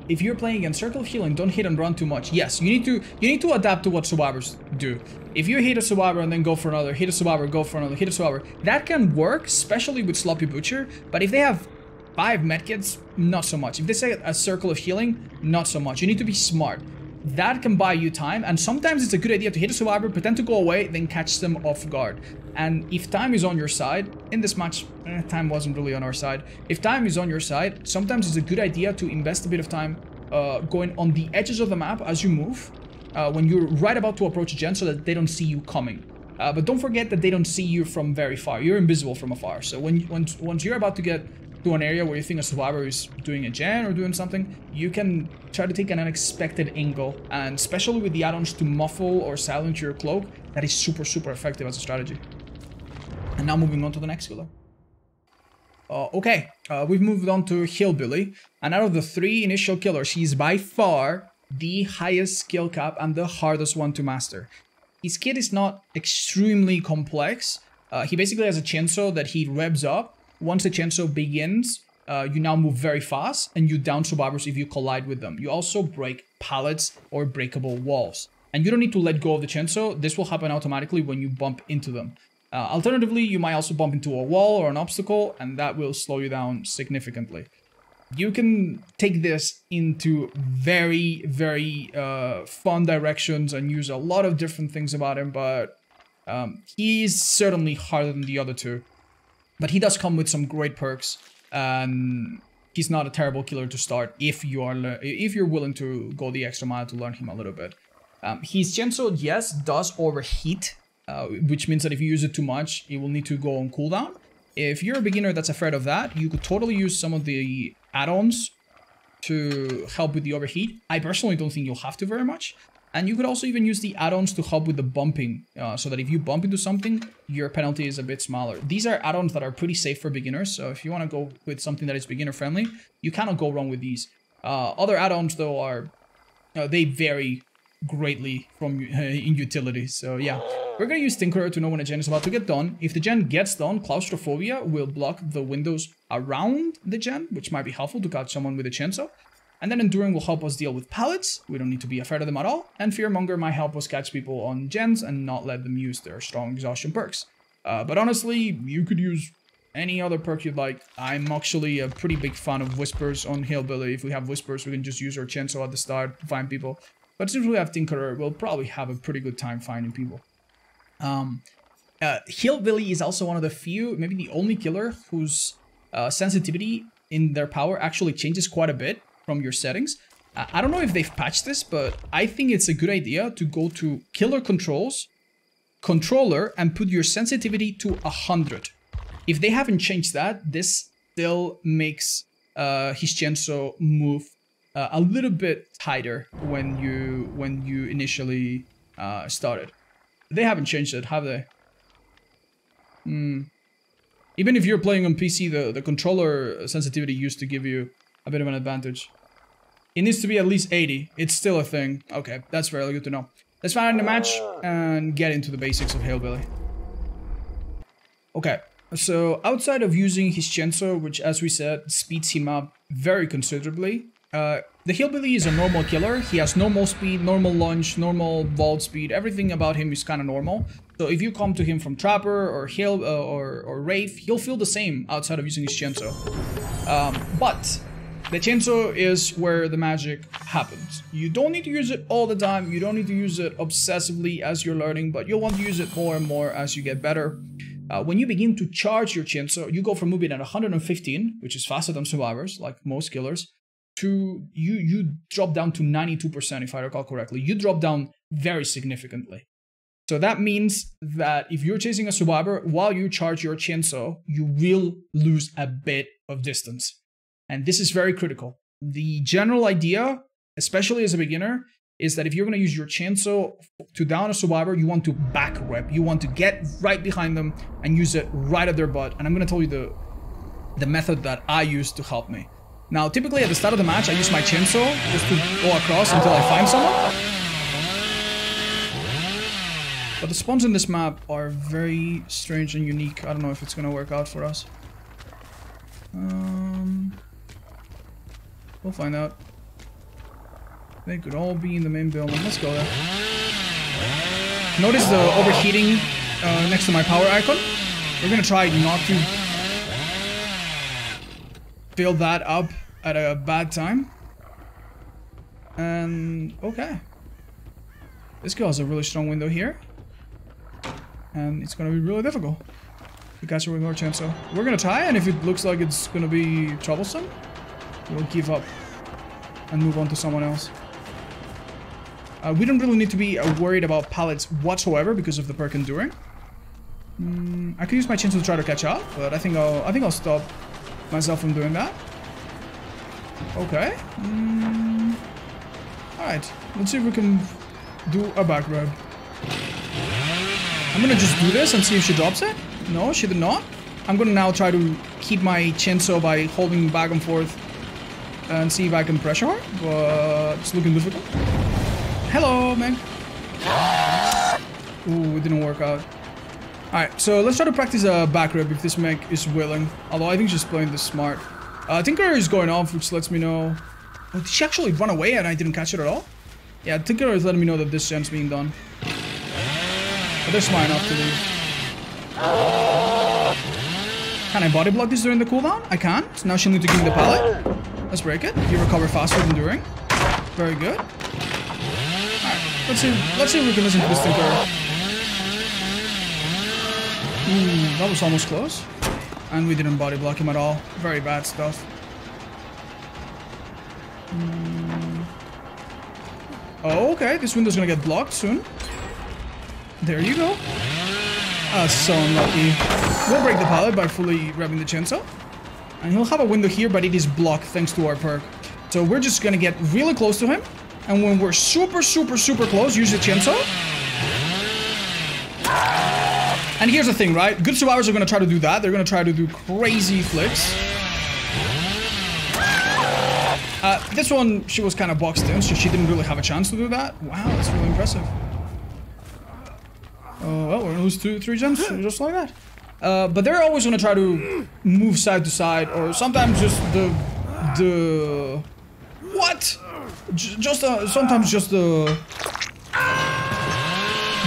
If you're playing against Circle Healing, don't hit and run too much. Yes, you need to you need to adapt to what survivors do. If you hit a survivor and then go for another, hit a survivor, go for another, hit a survivor, that can work, especially with Sloppy Butcher. But if they have five medkits, not so much. If they say a Circle of Healing, not so much. You need to be smart that can buy you time and sometimes it's a good idea to hit a survivor pretend to go away then catch them off guard. And if time is on your side in this match eh, time wasn't really on our side. If time is on your side sometimes it's a good idea to invest a bit of time uh, going on the edges of the map as you move uh, when you're right about to approach a gen so that they don't see you coming. Uh, but don't forget that they don't see you from very far. You're invisible from afar. So when once, once you're about to get to an area where you think a survivor is doing a gen or doing something, you can try to take an unexpected angle. And especially with the add-ons to muffle or silence your cloak, that is super, super effective as a strategy. And now moving on to the next killer. Uh, okay, uh, we've moved on to Hillbilly. And out of the three initial killers, he's by far the highest skill cap and the hardest one to master. His kit is not extremely complex. Uh, he basically has a chainsaw that he revs up once the chainsaw begins, uh, you now move very fast and you down survivors if you collide with them. You also break pallets or breakable walls. And you don't need to let go of the chainsaw. This will happen automatically when you bump into them. Uh, alternatively, you might also bump into a wall or an obstacle and that will slow you down significantly. You can take this into very, very uh, fun directions and use a lot of different things about him, but um, he's certainly harder than the other two. But he does come with some great perks. and he's not a terrible killer to start if you are if you're willing to go the extra mile to learn him a little bit. Um, his Chainsaw, yes, does overheat, uh, which means that if you use it too much, it will need to go on cooldown. If you're a beginner that's afraid of that, you could totally use some of the add-ons to help with the overheat. I personally don't think you'll have to very much. And you could also even use the add-ons to help with the bumping, uh, so that if you bump into something, your penalty is a bit smaller. These are add-ons that are pretty safe for beginners, so if you want to go with something that is beginner-friendly, you cannot go wrong with these. Uh, other add-ons, though, are... Uh, they vary greatly from uh, in utility, so yeah. We're gonna use Tinkerer to know when a gen is about to get done. If the gen gets done, Claustrophobia will block the windows around the gen, which might be helpful to catch someone with a chainsaw. And then Enduring will help us deal with pallets, we don't need to be afraid of them at all, and Fearmonger might help us catch people on gens and not let them use their strong exhaustion perks. Uh, but honestly, you could use any other perk you'd like. I'm actually a pretty big fan of Whispers on Hillbilly. If we have Whispers, we can just use our Chainsaw at the start to find people. But since we have Tinkerer, we'll probably have a pretty good time finding people. Um, uh, Hillbilly is also one of the few, maybe the only killer whose uh, sensitivity in their power actually changes quite a bit from your settings. I don't know if they've patched this, but I think it's a good idea to go to killer controls, controller, and put your sensitivity to 100. If they haven't changed that, this still makes uh, his Chainsaw move uh, a little bit tighter when you when you initially uh, started. They haven't changed it, have they? Hmm. Even if you're playing on PC, the, the controller sensitivity used to give you a bit of an advantage. It needs to be at least 80. It's still a thing. Okay, that's very good to know. Let's find the match and get into the basics of Hillbilly. Okay, So outside of using his Chainsaw, which as we said, speeds him up very considerably, uh, the Hillbilly is a normal killer. He has normal speed, normal lunge, normal vault speed. Everything about him is kind of normal. So if you come to him from Trapper or Hill uh, or, or Wraith, he'll feel the same outside of using his Chainsaw. Um, but the Chainsaw is where the magic happens. You don't need to use it all the time. You don't need to use it obsessively as you're learning, but you'll want to use it more and more as you get better. Uh, when you begin to charge your Chainsaw, you go from moving at 115, which is faster than survivors, like most killers, to you you drop down to 92% if I recall correctly. You drop down very significantly. So that means that if you're chasing a survivor while you charge your Chainsaw, you will lose a bit of distance. And this is very critical. The general idea, especially as a beginner, is that if you're going to use your chainsaw to down a survivor, you want to back rev. You want to get right behind them and use it right at their butt. And I'm going to tell you the, the method that I use to help me. Now, typically at the start of the match, I use my chainsaw just to go across until I find someone. But the spawns in this map are very strange and unique. I don't know if it's going to work out for us. Um, we'll find out. They could all be in the main building. Let's go there. Notice the overheating uh, next to my power icon. We're gonna try not to fill that up at a bad time. And okay. This girl has a really strong window here. And it's gonna be really difficult to catch her with more chance. So we're gonna try, and if it looks like it's gonna be troublesome, we'll give up and move on to someone else. Uh, we don't really need to be uh, worried about pallets whatsoever because of the perk enduring. Mm, I could use my chance to try to catch up, but I think I'll I think I'll stop myself from doing that. Okay. Mm, all right. Let's see if we can do a back rev. I'm gonna just do this and see if she drops it. No, she did not. I'm gonna now try to keep my Chainsaw by holding back and forth and see if I can pressure her, but it's looking difficult. Hello, man. Ooh, it didn't work out. Alright, so let's try to practice a back rev if this Meg is willing. Although I think she's playing this smart. Uh, Tinker is going off, which lets me know... Oh, did she actually run away and I didn't catch it at all? Yeah, Tinker is letting me know that this gen's being done. But they're smart enough to leave. Can I body block this during the cooldown? I can. So now she'll need to give me the pallet. Let's break it. You recover faster than during. Very good. Let's see. Let's see if we can listen to this thinker. Hmm, that was almost close. And we didn't body block him at all. Very bad stuff. Mm. Oh, okay. This window's gonna get blocked soon. There you go. Ah, so unlucky. We'll break the pallet by fully revving the Chainsaw. And he'll have a window here, but it is blocked thanks to our perk. So we're just gonna get really close to him. And when we're super, super, super close, use the Chainsaw. And here's the thing, right? Good survivors are to try to do that. They're to try to do crazy flips. Uh, this one, she was kind of boxed in, so she didn't really have a chance to do that. Wow, that's really impressive. Oh, well, we're gonna lose two, three gens just like that. Uh, but they're always gonna try to move side to side, or sometimes just the... the... What? just uh, sometimes just the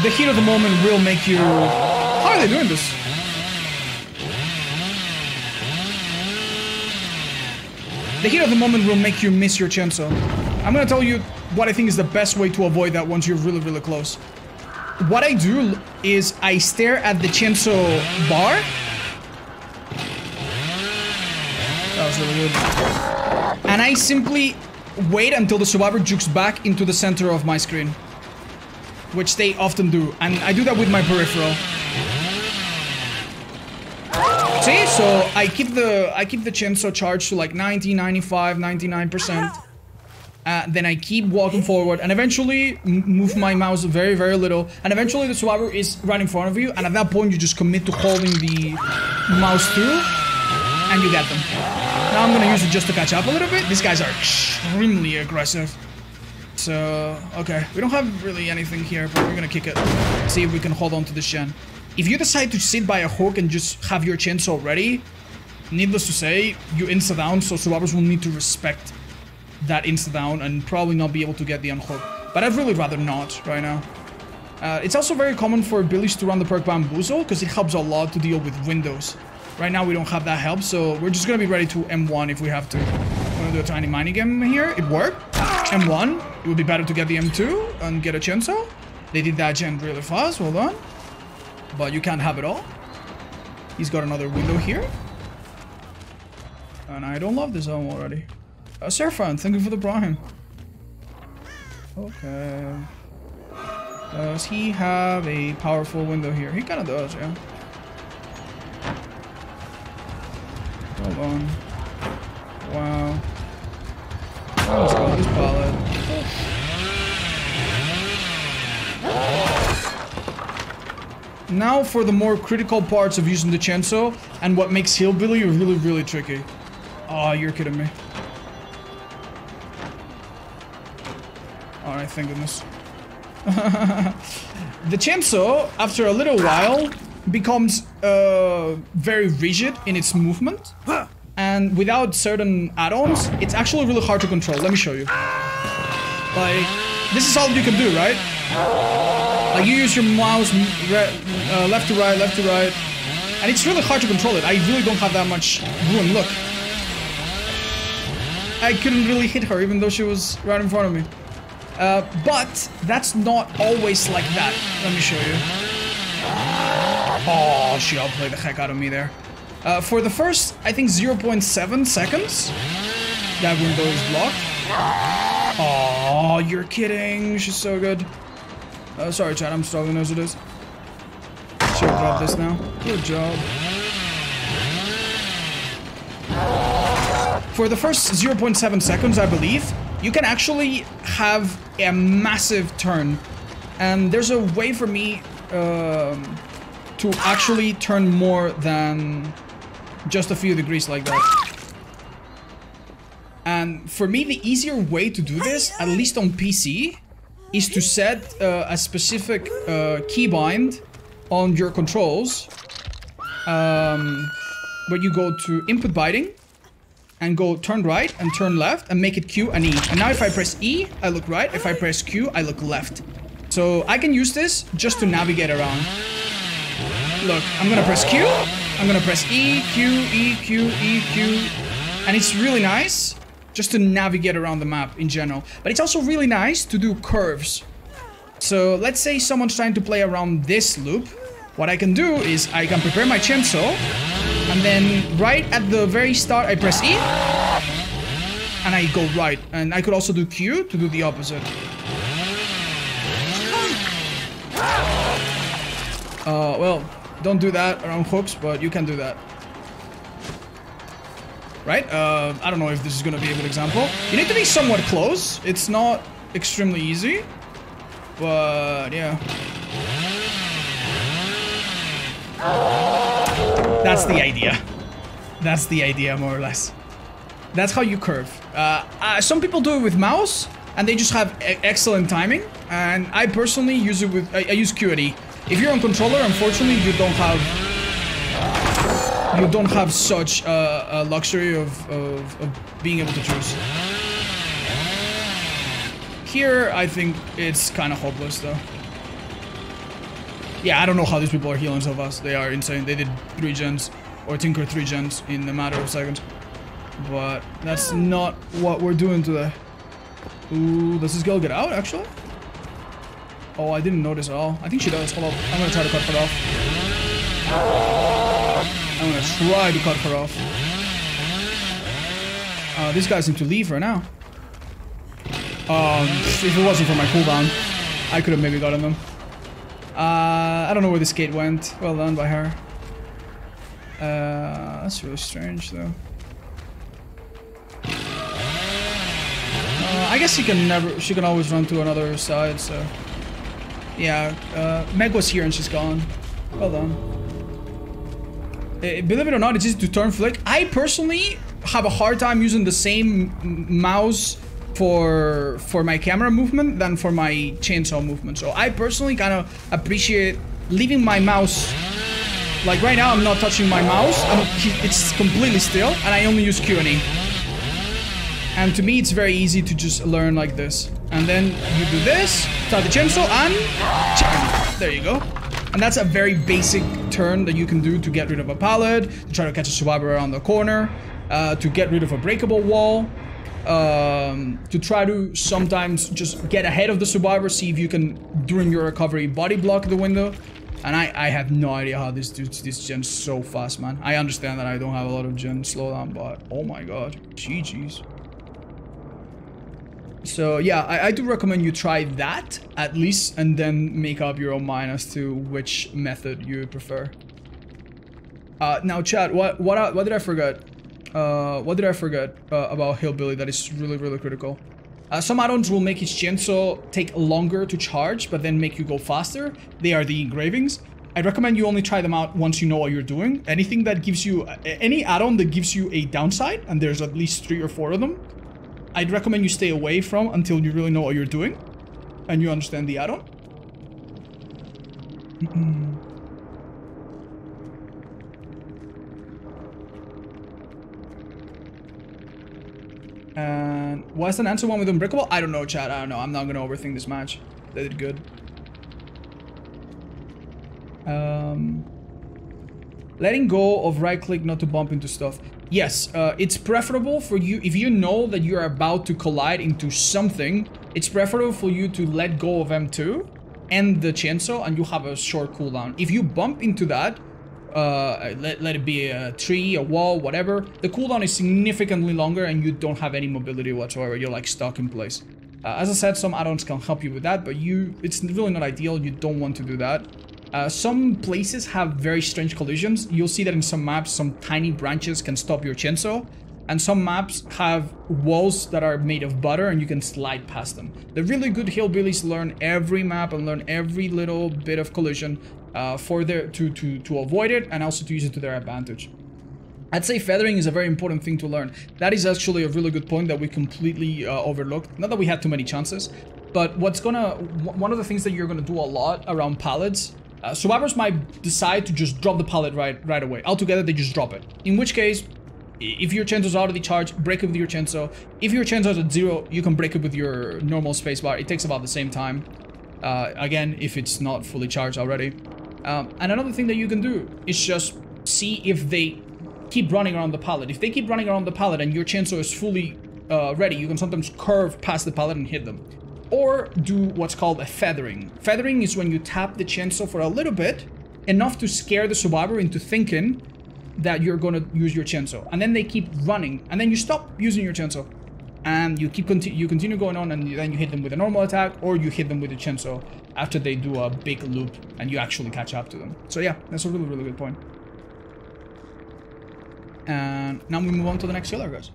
the heat of the moment will make you. How are they doing this? The heat of the moment will make you miss your Chainsaw. I'm gonna tell you what I think is the best way to avoid that once you're really, really close. What I do is I stare at the Chainsaw bar. That was really good. And I simply wait until the survivor jukes back into the center of my screen. Which they often do. And I do that with my peripheral. See? So I keep the I keep the Chainsaw charged to like 90, 95, 99%. Uh, then I keep walking forward and eventually move my mouse very, very little. And eventually the survivor is right in front of you. And at that point, you just commit to holding the mouse through and you get them. Now I'm gonna use it just to catch up a little bit. These guys are extremely aggressive. So, okay. We don't have really anything here, but we're gonna kick it. See if we can hold on to the gen. if you decide to sit by a hook and just have your chainsaw ready, needless to say, you insta down, so survivors will need to respect that insta down and probably not be able to get the unhook. But I'd really rather not right now. Uh, it's also very common for Billies to run the perk Bamboozle because it helps a lot to deal with windows. Right now we don't have that help, so we're just gonna be ready to M1 if we have to. I'm gonna do a tiny mining game here. It worked. M1. It would be better to get the M2 and get a chainsaw. They did that gen really fast, well done. But you can't have it all. He's got another window here. And I don't love this zone already. Uh, Seraphan, thank you for the prime. Okay. Does he have a powerful window here? He kind of does, yeah. Hold on. Wow. Let's go, this. Now for the more critical parts of using the chainsaw and what makes Hillbilly really, really tricky. Oh, you're kidding me. Alright, thank goodness. the chainsaw, after a little while, becomes uh, very rigid in its movement. And without certain add-ons, it's actually really hard to control. Let me show you. Like, this is all you can do, right? Like, you use your mouse uh, left to right, left to right. And it's really hard to control it. I really don't have that much room. Look. I couldn't really hit her, even though she was right in front of me. Uh, but that's not always like that. Let me show you. Oh, she outplayed the heck out of me there. Uh, for the first, I think 0.7 seconds, that window is blocked. Oh, you're kidding. She's so good. Uh, sorry, chat. I'm struggling as it is. She'll drop this now. Good job. For the first 0.7 seconds, I believe, you can actually have a massive turn. And there's a way for me um, to actually turn more than just a few degrees like that. And for me, the easier way to do this, at least on PC, is to set uh, a specific uh, keybind on your controls. Um, you go to input binding and go turn right and turn left and make it Q and E. And now if I press E, I look right. If I press Q, I look left. So I can use this just to navigate around. Look, I'm gonna press Q. I'm gonna press E, Q, E, Q, E, Q. And it's really nice just to navigate around the map in general. But it's also really nice to do curves. So let's say someone's trying to play around this loop. What I can do is I can prepare my chainsaw and then right at the very start I press E and I go right. And I could also do Q to do the opposite. Uh, well, don't do that around hooks, but you can do that. Right? Uh, I don't know if this is going to be a good example. You need to be somewhat close. It's not extremely easy. But, yeah. That's the idea. That's the idea, more or less. That's how you curve. Uh, uh, some people do it with mouse, and they just have e excellent timing. And I personally use it with... I, I use QD. If you're on controller, unfortunately, you don't have you don't have such a, a luxury of, of, of, being able to choose. Here, I think it's kind of hopeless, though. Yeah, I don't know how these people are healing so fast. They are insane. They did three gens, or Tinker three gens in a matter of seconds. But that's not what we're doing today. Ooh, does this girl get out, actually? Oh, I didn't notice at all. I think she does. Hold up. I'm gonna try to cut her off. I'm gonna try to cut her off. Uh, these guys need to leave right now. Um, if it wasn't for my cooldown, I could have maybe gotten them. Uh, I don't know where this gate went. Well done by her. Uh, that's really strange though. Uh, I guess she can never, she can always run to another side, so. Yeah, uh, Meg was here and she's gone. Well done. Uh, believe it or not, it's easy to turn flick. I personally have a hard time using the same mouse for for my camera movement than for my chainsaw movement. So I personally kind of appreciate leaving my mouse like right now I'm not touching my mouse and it's completely still and I only use Q and E. And to me it's very easy to just learn like this. And then you do this, start the chainsaw and there you go. And that's a very basic turn that you can do to get rid of a pallet, to try to catch a survivor around the corner, uh, to get rid of a breakable wall, um, to try to sometimes just get ahead of the survivor, see if you can, during your recovery, body block the window. And I, I have no idea how this dude's this gen's so fast, man. I understand that I don't have a lot of gen slowdown, but oh my god. GG's. So yeah, I, I do recommend you try that at least and then make up your own mind as to which method you prefer. Uh, now Chad, what what what did I forget? Uh, what did I forget uh, about Hillbilly that is really really critical? Uh, some add-ons will make his chainsaw take longer to charge, but then make you go faster. They are the engravings. I recommend you only try them out once you know what you're doing. Anything that gives you, any add-on that gives you a downside, and there's at least three or four of them, I'd recommend you stay away from until you really know what you're doing and you understand the add-on. And what's an answer one with Unbreakable? I don't know, chat. I don't know. I'm not to overthink this match. They did good. Um, letting go of right click not to bump into stuff. Yes, uh, it's preferable for you, if you know that you're about to collide into something, it's preferable for you to let go of M2 and the chainsaw and you have a short cooldown. If you bump into that, uh, let, let it be a tree, a wall, whatever, the cooldown is significantly longer and you don't have any mobility whatsoever. You're like stuck in place. Uh, as I said, some add-ons can help you with that, but you, it's really not ideal. You don't want to do that. Uh, some places have very strange collisions. You'll see that in some maps, some tiny branches can stop your chainsaw. And some maps have walls that are made of butter and you can slide past them. The really good hillbillies learn every map and learn every little bit of collision uh, for their to, to, to avoid it and also to use it to their advantage. I'd say feathering is a very important thing to learn. That is actually a really good point that we completely uh, overlooked. Not that we had too many chances, but what's gonna... One of the things that you're gonna do a lot around pallets uh, survivors might decide to just drop the pallet right right away. Altogether, they just drop it. In which case, if your chainsaw is already charged, break it with your chainsaw. If your chainsaw is at zero, you can break it with your normal spacebar. It takes about the same time. Uh, again, if it's not fully charged already. Um, and another thing that you can do is just see if they keep running around the pallet. If they keep running around the pallet and your chainsaw is fully uh, ready, you can sometimes curve past the pallet and hit them or do what's called a feathering. Feathering is when you tap the chainsaw for a little bit, enough to scare the survivor into thinking that you're going to use your chainsaw. And then they keep running, and then you stop using your chainsaw. And you keep conti you continue going on, and then you hit them with a normal attack, or you hit them with a chainsaw after they do a big loop, and you actually catch up to them. So yeah, that's a really, really good point. And now we move on to the next killer, guys.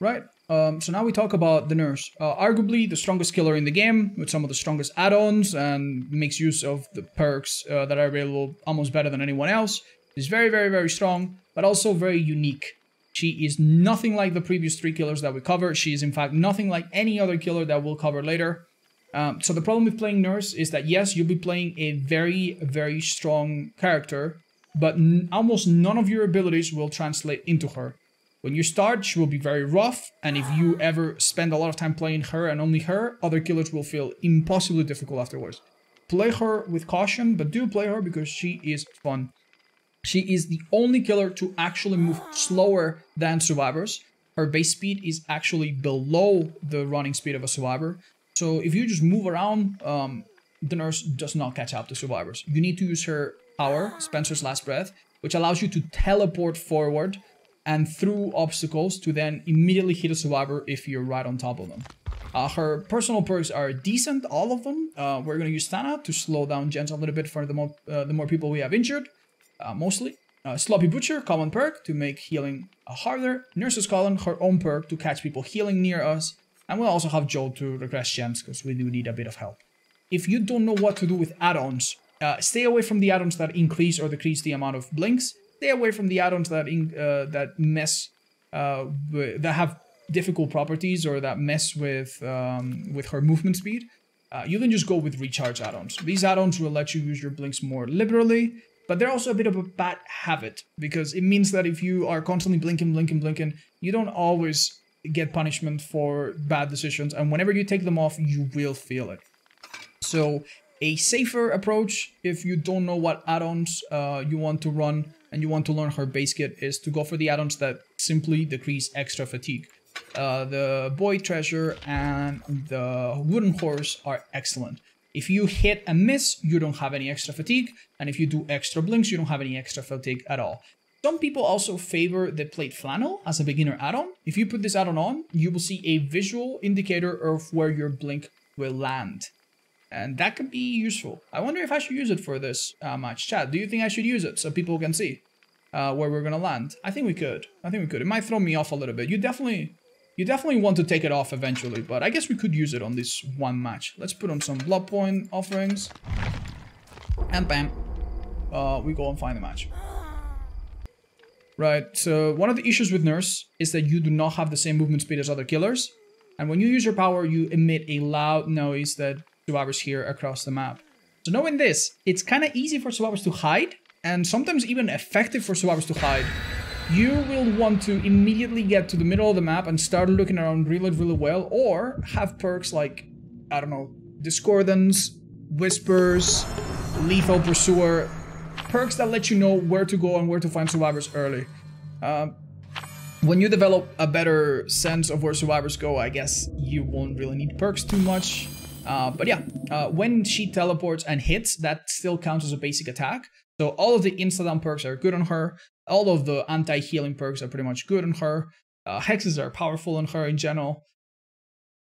Right, um, so now we talk about the nurse. Uh, arguably the strongest killer in the game, with some of the strongest add-ons, and makes use of the perks uh, that are available almost better than anyone else. She's very, very, very strong, but also very unique. She is nothing like the previous three killers that we covered. She is in fact nothing like any other killer that we'll cover later. Um, so the problem with playing nurse is that yes, you'll be playing a very, very strong character, but almost none of your abilities will translate into her. When you start, she will be very rough, and if you ever spend a lot of time playing her and only her, other killers will feel impossibly difficult afterwards. Play her with caution, but do play her because she is fun. She is the only killer to actually move slower than survivors. Her base speed is actually below the running speed of a survivor. So if you just move around, um, the nurse does not catch up to survivors. You need to use her power, Spencer's Last Breath, which allows you to teleport forward and through obstacles to then immediately hit a survivor if you're right on top of them. Uh, her personal perks are decent, all of them. Uh, we're going to use Thana to slow down gens a little bit for the more, uh, the more people we have injured, uh, mostly. Uh, Sloppy Butcher, common perk to make healing uh, harder. Nurse's Calling, her own perk to catch people healing near us. And we'll also have Jolt to request gens because we do need a bit of help. If you don't know what to do with add-ons, stay away from the add-ons that increase or decrease the amount of blinks stay away from the add-ons that uh, that mess uh, that have difficult properties or that mess with um, with her movement speed. uh, you can just go with recharge add-ons. These add-ons will let you use your blinks more liberally, but they're also a bit of a bad habit because it means that if you are constantly blinking, blinking, blinking, you don't always get punishment for bad decisions. And whenever you take them off, you will feel it. So a safer approach, if you don't know what add-ons uh, you want to run and you want to learn her base kit, is to go for the add-ons that simply decrease extra fatigue. Uh, the Boy Treasure and the Wooden Horse are excellent. If you hit and miss, you don't have any extra fatigue, and if you do extra blinks, you don't have any extra fatigue at all. Some people also favor the plaid flannel as a beginner add-on. If you put this add-on on, you will see a visual indicator of where your blink will land. And that could be useful. I wonder if I should use it for this uh, match. Chat, do you think I should use it so people can see uh, where we're gonna land? I think we could. I think we could. It might throw me off a little bit. You definitely, you definitely want to take it off eventually, but I guess we could use it on this one match. Let's put on some blood point offerings. And bam, uh, we go and find the match. Right, so one of the issues with Nurse is that you do not have the same movement speed as other killers. And when you use your power, you emit a loud noise that survivors hear across the map. So knowing this, it's kind of easy for survivors to hide, and sometimes even effective for survivors to hide. You will want to immediately get to the middle of the map and start looking around really, really well, or have perks like, I don't know, Discordance, Whispers, Lethal Pursuer, perks that let you know where to go and where to find survivors early. Uh, when you develop a better sense of where survivors go, I guess you won't really need perks too much. Uh, but yeah, uh, when she teleports and hits, that still counts as a basic attack. So all of the insta-down perks are good on her. All of the anti-healing perks are pretty much good on her. Uh, hexes are powerful on her in general.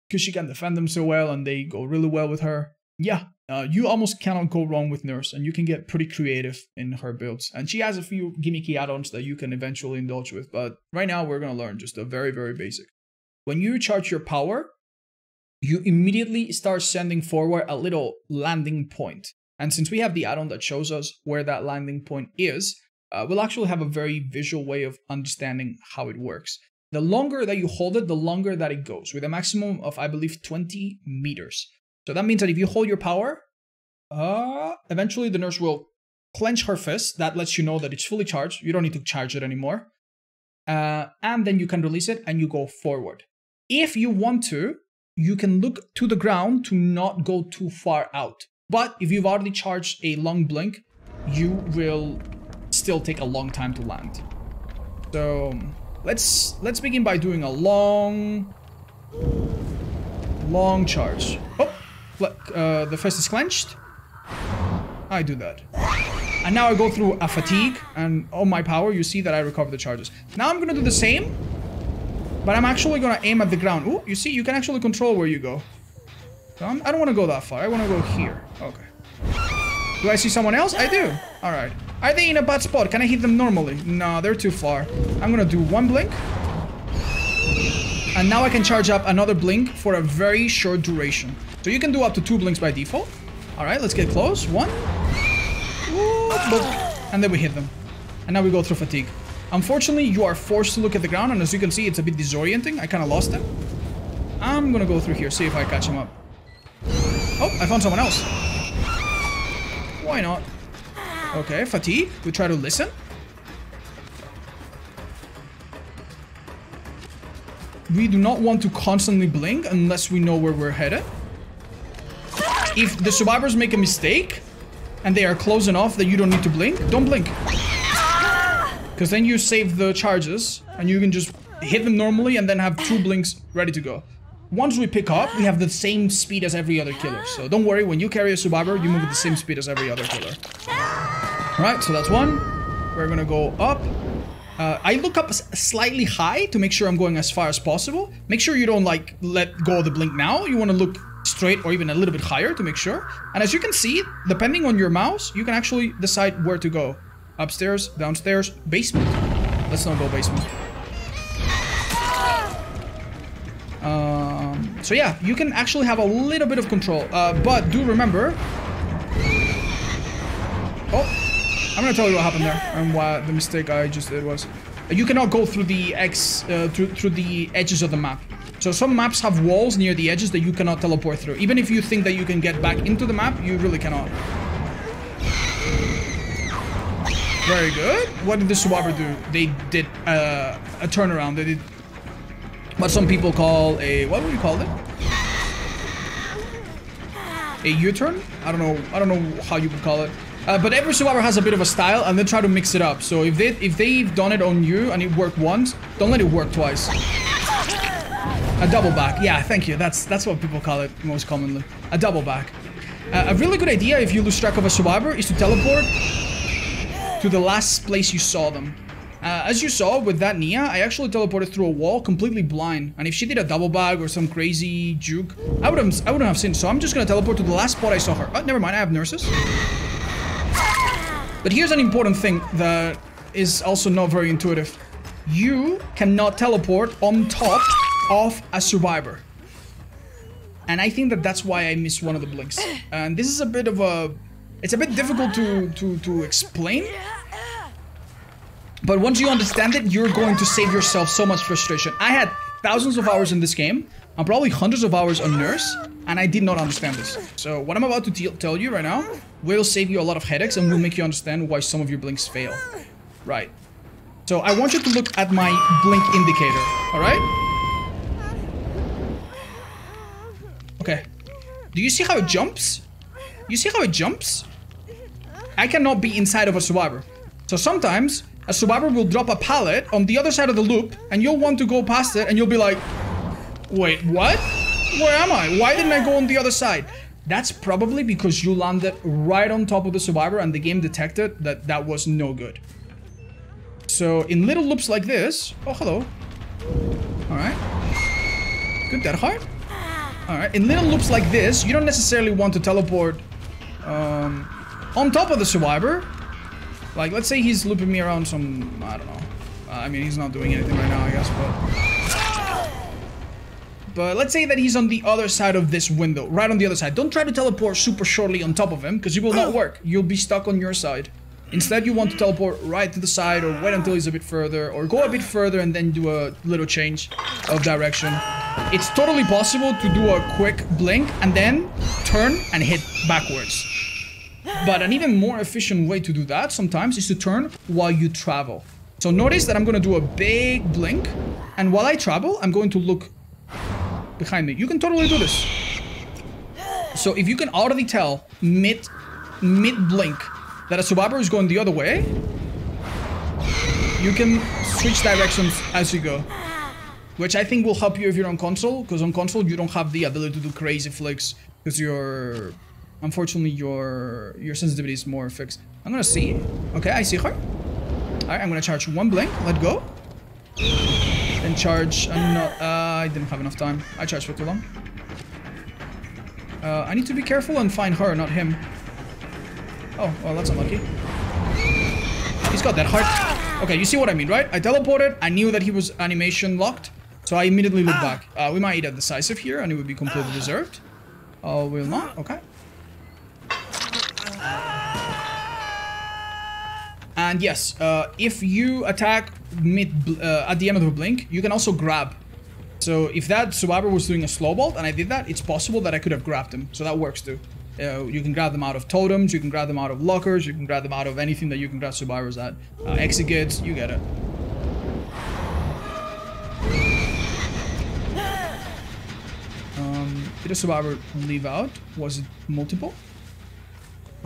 Because she can defend them so well and they go really well with her. Yeah, uh, you almost cannot go wrong with Nurse and you can get pretty creative in her builds. And she has a few gimmicky add-ons that you can eventually indulge with. But right now we're going to learn just a very, very basic. When you charge your power, you immediately start sending forward a little landing point. And since we have the add-on that shows us where that landing point is, uh, we'll actually have a very visual way of understanding how it works. The longer that you hold it, the longer that it goes, with a maximum of, I believe, 20 meters. So that means that if you hold your power, uh, eventually the nurse will clench her fist. That lets you know that it's fully charged. You don't need to charge it anymore. Uh, and then you can release it and you go forward. If you want to, you can look to the ground to not go too far out. But if you've already charged a long blink, you will still take a long time to land. So let's let's begin by doing a long, long charge. Oh, uh, the fist is clenched. I do that. And now I go through a fatigue, and on my power, you see that I recover the charges. Now I'm gonna do the same, but I'm actually gonna aim at the ground. Ooh, you see, you can actually control where you go. So I do not want to go that far. I want to go here. Okay. Do I see someone else? I do. All right. Are they in a bad spot? Can I hit them normally? No, they're too far. I'm gonna do one blink. And now I can charge up another blink for a very short duration. So you can do up to two blinks by default. All right, let's get close. One. Ooh, and then we hit them. And now we go through fatigue. Unfortunately, you are forced to look at the ground, and as you can see, it's a bit disorienting. I kind of lost them. I'm gonna go through here, see if I catch him up. Oh, I found someone else. Why not? Okay, fatigue. We try to listen. We do not want to constantly blink unless we know where we're headed. If the survivors make a mistake, and they are close enough that you don't need to blink, don't blink. Because then you save the charges and you can just hit them normally and then have two blinks ready to go. Once we pick up, we have the same speed as every other killer. So don't worry, when you carry a survivor, you move at the same speed as every other killer. Alright, so that's one. We're gonna go up. Uh, I look up slightly high to make sure I'm going as far as possible. Make sure you don't like let go of the blink now. You want to look straight or even a little bit higher to make sure. And as you can see, depending on your mouse, you can actually decide where to go. Upstairs, downstairs, basement. Let's not go basement. Um, so yeah, you can actually have a little bit of control. Uh, but do remember... Oh, I'm gonna tell you what happened there and what the mistake I just did was. You cannot go through the X, uh, through, through the edges of the map. So some maps have walls near the edges that you cannot teleport through. Even if you think that you can get back into the map, you really cannot. Very good. What did the Swabber do? They did uh, a turnaround. They did what some people call a what would you call it? A U-turn? I don't know. I don't know how you would call it. Uh, but every survivor has a bit of a style, and they try to mix it up. So if they if they've done it on you and it worked once, don't let it work twice. A double back. Yeah, thank you. That's that's what people call it most commonly. A double back. Uh, a really good idea if you lose track of a survivor is to teleport to the last place you saw them. Uh, as you saw with that Nea, I actually teleported through a wall completely blind. And if she did a double back or some crazy juke, I wouldn't I wouldn't have seen. So I'm just gonna teleport to the last spot I saw her. Oh, never mind. I have nurses. But here's an important thing that is also not very intuitive. You cannot teleport on top of a survivor. And I think that that's why I missed one of the blinks. And this is a bit of a... It's a bit difficult to, to, to explain. But once you understand it, you're going to save yourself so much frustration. I had thousands of hours in this game. and probably hundreds of hours on Nurse. And I did not understand this. So what I'm about to tell you right now will save you a lot of headaches and will make you understand why some of your blinks fail. Right. So I want you to look at my blink indicator. Alright? Okay. Do you see how it jumps? You see how it jumps? I cannot be inside of a survivor. So sometimes a survivor will drop a pallet on the other side of the loop and you'll want to go past it and you'll be like, wait, what? Where am I? Why didn't I go on the other side? That's probably because you landed right on top of the survivor and the game detected that that was no good. So in little loops like this, oh, hello. All right. Good Dead Hard. Alright, in little loops like this, you don't necessarily want to teleport um, on top of the survivor. Like, let's say he's looping me around some, I don't know. I mean, he's not doing anything right now, I guess, but... But let's say that he's on the other side of this window, right on the other side. Don't try to teleport super shortly on top of him, because it will not work. You'll be stuck on your side. Instead, you want to teleport right to the side or wait until he's a bit further or go a bit further and then do a little change of direction. It's totally possible to do a quick blink and then turn and hit backwards. But an even more efficient way to do that sometimes is to turn while you travel. So notice that I'm going to do a big blink and while I travel, I'm going to look behind me. You can totally do this. So if you can already tell mid mid blink that a survivor is going the other way, you can switch directions as you go. Which I think will help you if you're on console, because on console you don't have the ability to do crazy flicks, because your... Unfortunately, your your sensitivity is more fixed. I'm gonna see. Okay, I see her. Alright, I'm gonna charge one blink. Let go. Then charge... No, uh, I didn't have enough time. I charged for too long. Uh, I need to be careful and find her, not him. Oh, well, that's unlucky. He's got that heart. Okay, you see what I mean, right? I teleported. I knew that he was animation locked. So I immediately looked back. Uh, we might eat a decisive here, and it would be completely deserved. Oh, uh, will not? Okay. And yes, uh, if you attack mid uh, at the end of the blink, you can also grab. So if that survivor was doing a slow vault and I did that, it's possible that I could have grabbed him. So that works too. Uh, you can grab them out of totems, you can grab them out of lockers, you can grab them out of anything that you can grab survivors at. Uh, executs, you get it. Um, did a survivor leave out? Was it multiple?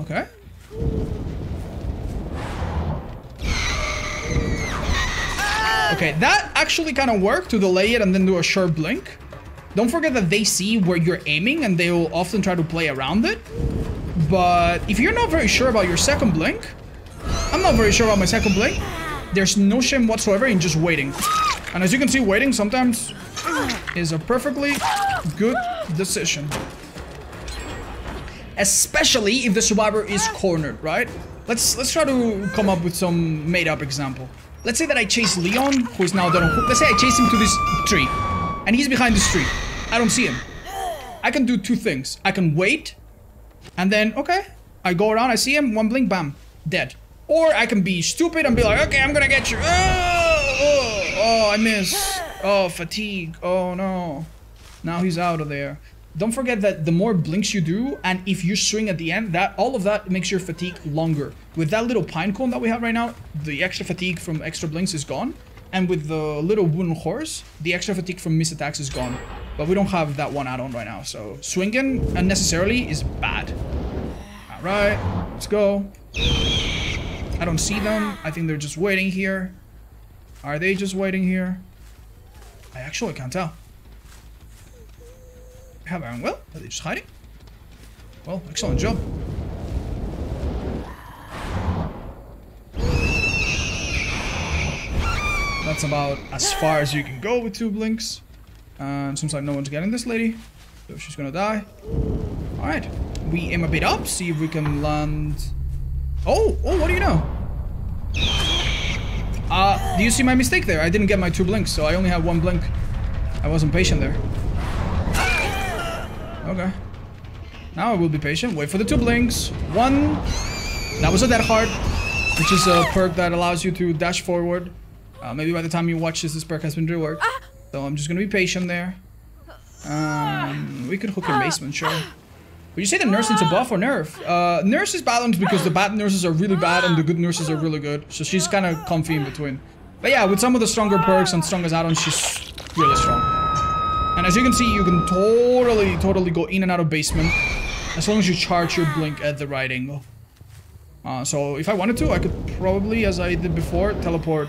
Okay. Okay, that actually kind of worked to delay it and then do a short blink. Don't forget that they see where you're aiming and they will often try to play around it. But if you're not very sure about your second blink, I'm not very sure about my second blink, there's no shame whatsoever in just waiting. And as you can see, waiting sometimes is a perfectly good decision. Especially if the survivor is cornered, right? Let's let's try to come up with some made-up example. Let's say that I chase Leon, who is now done. Let's say I chase him to this tree, and he's behind this tree. I don't see him. I can do two things. I can wait, and then, okay, I go around, I see him, one blink, bam, dead. Or I can be stupid and be like, okay, I'm gonna get you. Oh, oh, oh I miss. Oh, fatigue. Oh, no. Now he's out of there. Don't forget that the more blinks you do, and if you swing at the end, that all of that makes your fatigue longer. With that little pine cone that we have right now, the extra fatigue from extra blinks is gone. And with the little wooden horse, the extra fatigue from missed attacks is gone. But we don't have that one add-on right now, so swinging unnecessarily is bad. Alright, let's go. I don't see them. I think they're just waiting here. Are they just waiting here? I actually can't tell. Have Iron Will? Are they just hiding? Well, excellent job. That's about as far as you can go with two blinks. And seems like no one's getting this lady. So she's gonna die. Alright. We aim a bit up, see if we can land... Oh! Oh, what do you know? Uh, do you see my mistake there? I didn't get my two blinks, so I only have one blink. I wasn't patient there. Okay. Now I will be patient. Wait for the two blinks. One. That was a Dead Hard, which is a perk that allows you to dash forward. Uh, maybe by the time you watch this, this perk has been reworked. So I'm just gonna be patient there. Um, we could hook your basement, sure. Would you say the nurse needs a buff or nerf? Uh, nurse is balanced because the bad nurses are really bad and the good nurses are really good. So she's kind of comfy in between. But yeah, with some of the stronger perks and strongest add-ons, she's really strong. And as you can see, you can totally, totally go in and out of basement as long as you charge your blink at the right angle. Uh, so if I wanted to, I could probably, as I did before, teleport.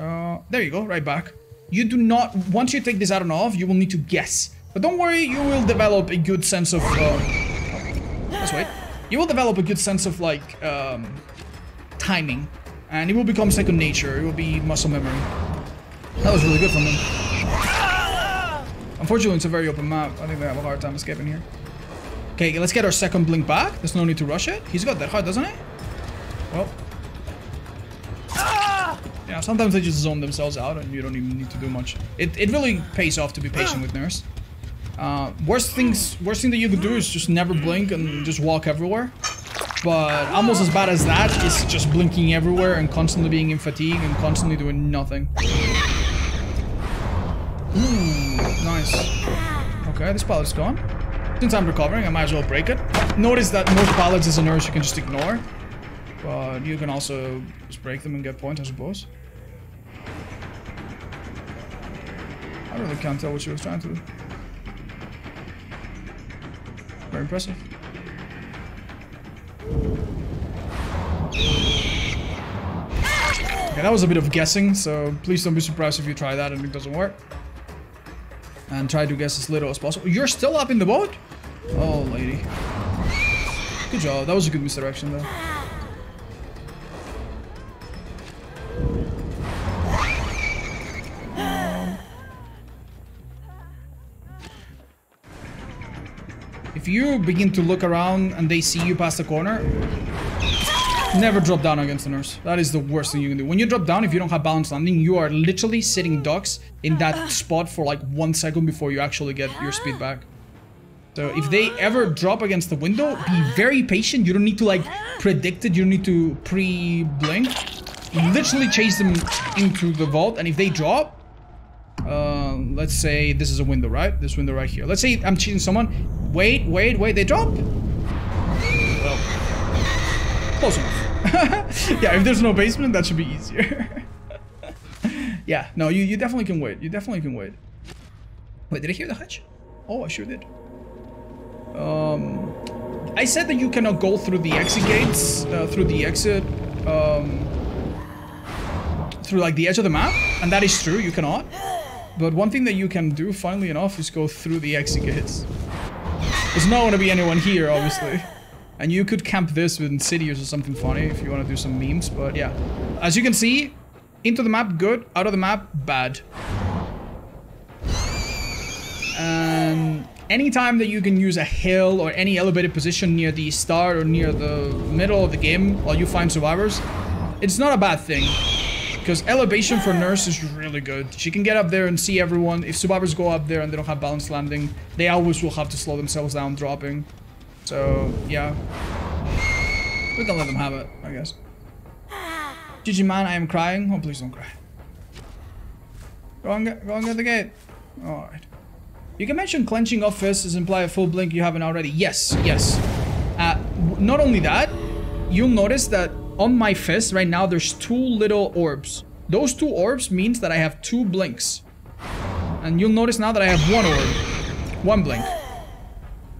Uh, there you go, right back. You do not, once you take this out and off, you will need to guess but don't worry, you will develop a good sense of... Uh, let's wait. You will develop a good sense of, like, um, timing. And it will become second nature. It will be muscle memory. That was really good from him. Unfortunately, it's a very open map. I think they have a hard time escaping here. Okay, let's get our second blink back. There's no need to rush it. He's got that hard, doesn't he? Well. Yeah, sometimes they just zone themselves out and you don't even need to do much. It, it really pays off to be patient with Nurse. Uh, worst things, worst thing that you could do is just never blink and just walk everywhere. But almost as bad as that is just blinking everywhere and constantly being in fatigue and constantly doing nothing. Ooh, nice. Okay, this pallet's gone. Since I'm recovering, I might as well break it. Notice that most pallets as a nurse you can just ignore. But you can also just break them and get points, I suppose. I really can't tell what she was trying to do. Very impressive. Okay, that was a bit of guessing, so please don't be surprised if you try that and it doesn't work. And try to guess as little as possible. You're still up in the boat? Oh, lady. Good job. That was a good misdirection, though. You begin to look around and they see you past the corner, never drop down against the nurse. That is the worst thing you can do. When you drop down, if you don't have balance landing, you are literally sitting ducks in that spot for like one second before you actually get your speed back. So if they ever drop against the window, be very patient. You don't need to like predict it. You don't need to pre-blink. Literally chase them into the vault. And if they drop, let's say this is a window, right? This window right here. Let's say I'm cheating someone. Wait, wait, wait, they drop? Well, close enough. yeah, if there's no basement, that should be easier. yeah, no, you, you definitely can wait. You definitely can wait. Wait, did I hear the hatch? Oh, I sure did. Um, I said that you cannot go through the exit gates, uh, through the exit, um, through like the edge of the map, and that is true, you cannot. But one thing that you can do, funnily enough, is go through the exit. There's not going to be anyone here, obviously. And you could camp this with Insidious or something funny if you want to do some memes, but yeah. As you can see, into the map, good. Out of the map, bad. And anytime that you can use a hill or any elevated position near the start or near the middle of the game while you find survivors, it's not a bad thing. Because elevation for Nurse is really good. She can get up there and see everyone. If survivors go up there and they don't have balanced landing, they always will have to slow themselves down dropping. So, yeah. We can let them have it, I guess. GG man, I am crying. Oh, please don't cry. Go on, get, go on, get the gate. Alright. You can mention clenching off fists imply a full blink you haven't already. Yes, yes. Uh, not only that, you'll notice that on my fist right now there's two little orbs. Those two orbs means that I have two blinks. And you'll notice now that I have one orb. One blink.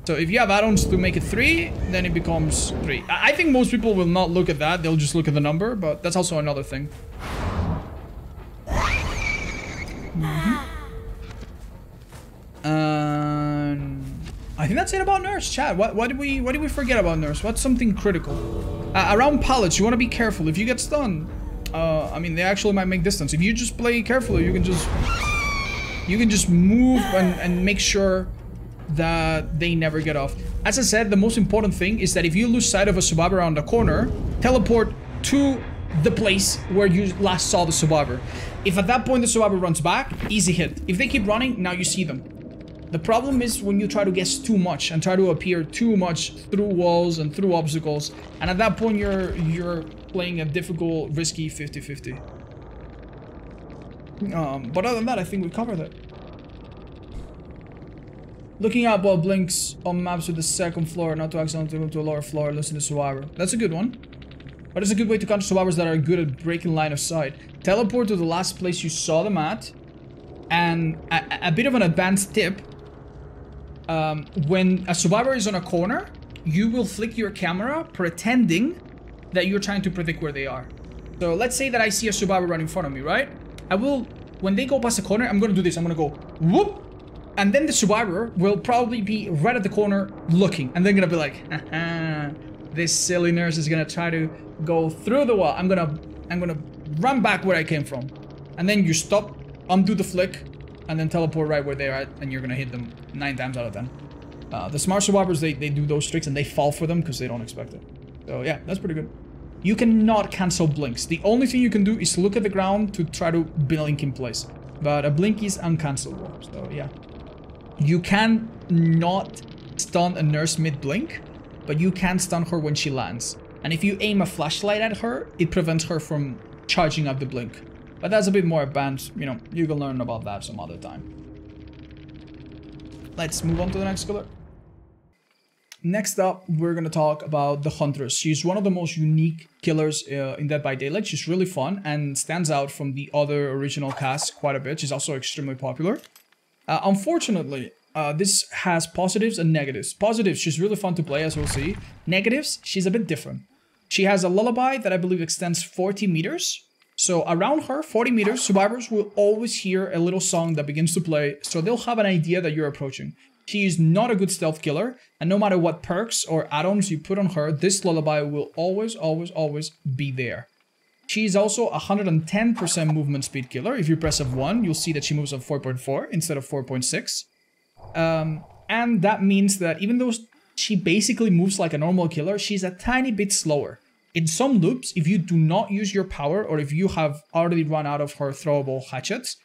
So if you have add-ons to make it three, then it becomes three. I think most people will not look at that. They'll just look at the number, but that's also another thing. Mm -hmm. Um, I think that's it about Nurse, chat. What, what did we what did we forget about Nurse? What's something critical? Uh, around pallets, you want to be careful. If you get stunned, uh, I mean, they actually might make distance. If you just play carefully, you can just you can just move and, and make sure that they never get off. As I said, the most important thing is that if you lose sight of a survivor around the corner, teleport to the place where you last saw the survivor. If at that point the survivor runs back, easy hit. If they keep running, now you see them. The problem is when you try to guess too much and try to appear too much through walls and through obstacles, and at that point you're you're playing a difficult, risky 50-50. Um, but other than that, I think we covered it. Looking out while blinks on maps with the second floor, not to accidentally go to a lower floor, listen to survivor. That's a good one. But it's a good way to counter survivors that are good at breaking line of sight. Teleport to the last place you saw them at. And a, a bit of an advanced tip. Um, when a survivor is on a corner, you will flick your camera pretending that you're trying to predict where they are. So let's say that I see a survivor right in front of me, right? I will, when they go past the corner, I'm gonna do this. I'm gonna go whoop and then the survivor will probably be right at the corner looking. And they're gonna be like, this silly nurse is gonna try to go through the wall. I'm gonna, I'm gonna run back where I came from. And then you stop, undo the flick, and then teleport right where they're at, and you're gonna hit them nine times out of ten. Uh, the smart survivors, they, they do those tricks and they fall for them because they don't expect it. So yeah, that's pretty good. You cannot cancel blinks. The only thing you can do is look at the ground to try to blink in place. But a blink is uncancelable, so yeah. You can not stun a nurse mid-blink, but you can stun her when she lands. And if you aim a flashlight at her, it prevents her from charging up the blink. But that's a bit more advanced, you know, you can learn about that some other time. Let's move on to the next color. Next up, we're going to talk about the Huntress. She's one of the most unique killers uh, in Dead by Daylight. She's really fun and stands out from the other original cast quite a bit. She's also extremely popular. Uh, unfortunately, uh, this has positives and negatives. Positives, she's really fun to play, as we'll see. Negatives, she's a bit different. She has a lullaby that I believe extends 40 meters. So around her, 40 meters, survivors will always hear a little song that begins to play, so they'll have an idea that you're approaching. She is not a good stealth killer, and no matter what perks or add-ons you put on her, this lullaby will always, always, always be there. She is also 110% movement speed killer. If you press F1, you'll see that she moves at 4.4 instead of 4.6. Um, and that means that even though she basically moves like a normal killer, she's a tiny bit slower. In some loops, if you do not use your power or if you have already run out of her throwable hatchets,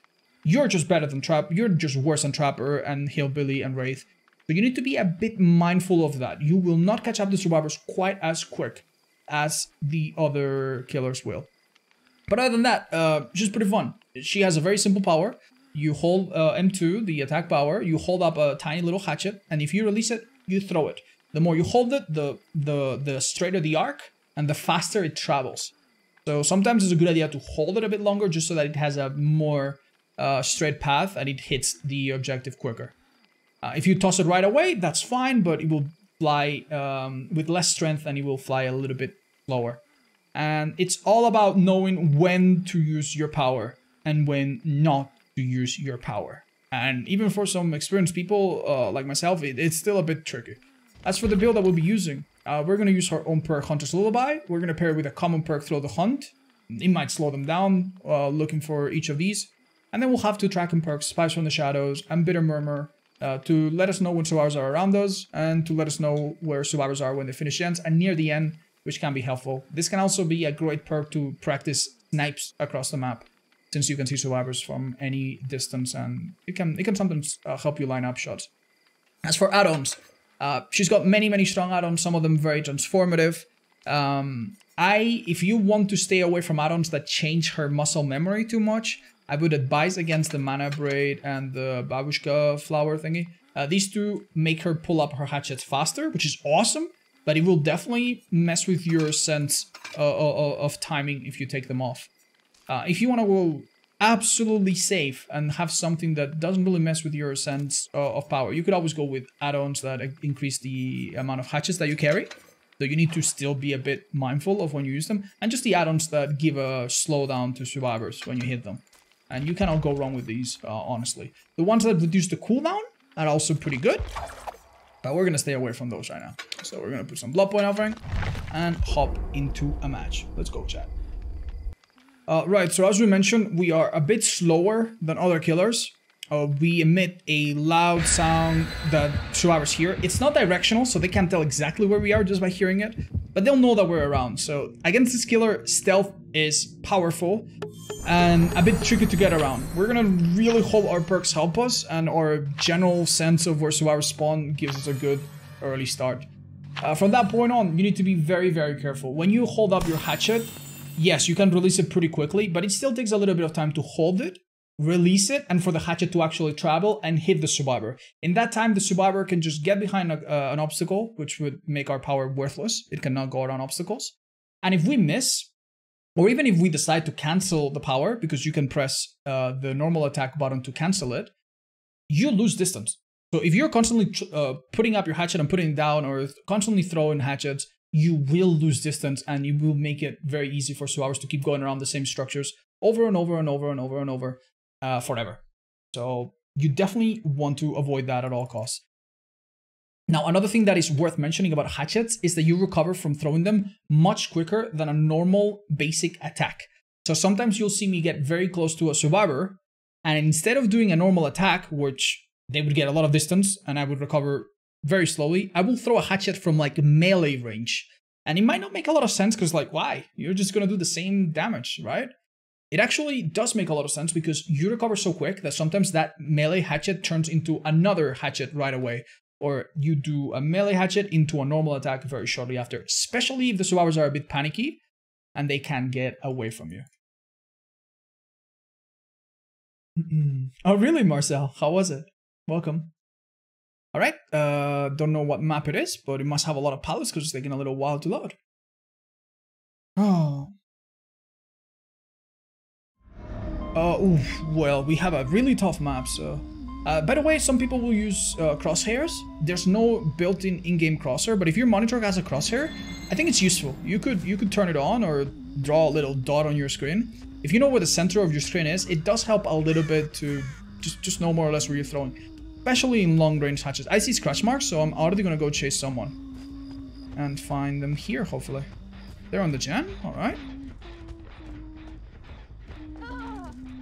you're just better than Trap, you're just worse than Trapper and Hillbilly and Wraith. So you need to be a bit mindful of that. You will not catch up the survivors quite as quick as the other killers will. But other than that, uh, she's pretty fun. She has a very simple power. You hold uh, M2, the attack power, you hold up a tiny little hatchet, and if you release it, you throw it. The more you hold it, the, the, the straighter the arc, and the faster it travels. So sometimes it's a good idea to hold it a bit longer just so that it has a more uh, straight path and it hits the objective quicker. Uh, if you toss it right away, that's fine, but it will fly um, with less strength and it will fly a little bit slower. And it's all about knowing when to use your power and when not to use your power. And even for some experienced people uh, like myself, it, it's still a bit tricky. As for the build that we'll be using, uh, we're going to use our own perk Huntress Lullaby. We're going to pair it with a common perk Thrill of the Hunt. It might slow them down uh, looking for each of these. And then we'll have two tracking perks, Spies from the Shadows and Bitter Murmur, uh, to let us know when survivors are around us and to let us know where survivors are when they finish gens and near the end, which can be helpful. This can also be a great perk to practice snipes across the map since you can see survivors from any distance and it can it can sometimes uh, help you line up shots. As for add-ons, uh, she's got many, many strong add-ons, some of them very transformative. Um, I, if you want to stay away from add-ons that change her muscle memory too much, I would advise against the Manna Braid and the Babushka flower thingy. Uh, these two make her pull up her hatchets faster, which is awesome, but it will definitely mess with your sense uh, uh, uh of timing if you take them off. Uh, if you want to go absolutely safe and have something that doesn't really mess with your sense uh, of power, you could always go with add-ons that increase the amount of hatches that you carry. So you need to still be a bit mindful of when you use them. And just the add-ons that give a slowdown to survivors when you hit them. And you cannot go wrong with these, uh, honestly. The ones that reduce the cooldown are also pretty good. But we're gonna stay away from those right now. So we're gonna put some blood point offering and hop into a match. Let's go, chat. Uh, right, so as we mentioned, we are a bit slower than other killers. Uh, we emit a loud sound that survivors hear. It's not directional, so they can't tell exactly where we are just by hearing it, but they'll know that we're around. So against this killer, stealth is powerful and a bit tricky to get around. We're gonna really hope our perks help us and our general sense of where survivors spawn gives us a good early start. Uh, from that point on, you need to be very, very careful. When you hold up your hatchet, yes, you can release it pretty quickly, but it still takes a little bit of time to hold it, release it, and for the hatchet to actually travel and hit the survivor. In that time, the survivor can just get behind a, uh, an obstacle, which would make our power worthless. It cannot go around obstacles. And if we miss, or even if we decide to cancel the power, because you can press uh, the normal attack button to cancel it, you lose distance. So if you're constantly uh, putting up your hatchet and putting it down, or constantly throwing hatchets, you will lose distance and you will make it very easy for survivors to keep going around the same structures over and over and over and over and over uh, forever. So you definitely want to avoid that at all costs. Now, another thing that is worth mentioning about hatchets is that you recover from throwing them much quicker than a normal basic attack. So sometimes you'll see me get very close to a survivor, and instead of doing a normal attack, which they would get a lot of distance and I would recover very slowly, I will throw a hatchet from like melee range. And it might not make a lot of sense because like, why? You're just gonna do the same damage, right? It actually does make a lot of sense because you recover so quick that sometimes that melee hatchet turns into another hatchet right away. Or you do a melee hatchet into a normal attack very shortly after, especially if the survivors are a bit panicky and they can get away from you. oh, really, Marcel? How was it? Welcome. All right, uh, don't know what map it is, but it must have a lot of pallets because it's taking a little while to load. Oh. Uh, well, we have a really tough map, so... Uh, by the way, some people will use uh, crosshairs. There's no built-in in-game crosshair, but if your monitor has a crosshair, I think it's useful. You could you could turn it on or draw a little dot on your screen. If you know where the center of your screen is, it does help a little bit to just, just know more or less where you're throwing. Especially in long-range hatches. I see scratch marks, so I'm already gonna go chase someone. And find them here, hopefully. They're on the gen? Alright.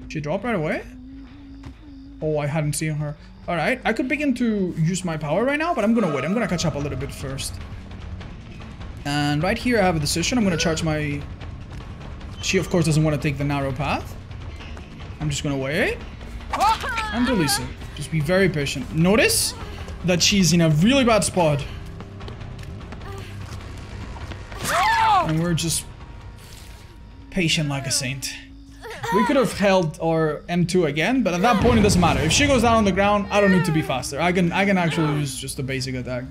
She dropped right away? Oh, I hadn't seen her. Alright, I could begin to use my power right now, but I'm gonna wait. I'm gonna catch up a little bit first. And right here I have a decision. I'm gonna charge my... She, of course, doesn't want to take the narrow path. I'm just gonna wait. And release it. Just be very patient. Notice that she's in a really bad spot. Ah! And we're just patient like a saint. We could have held our M2 again, but at that point it doesn't matter. If she goes down on the ground, I don't need to be faster. I can I can actually use just a basic attack.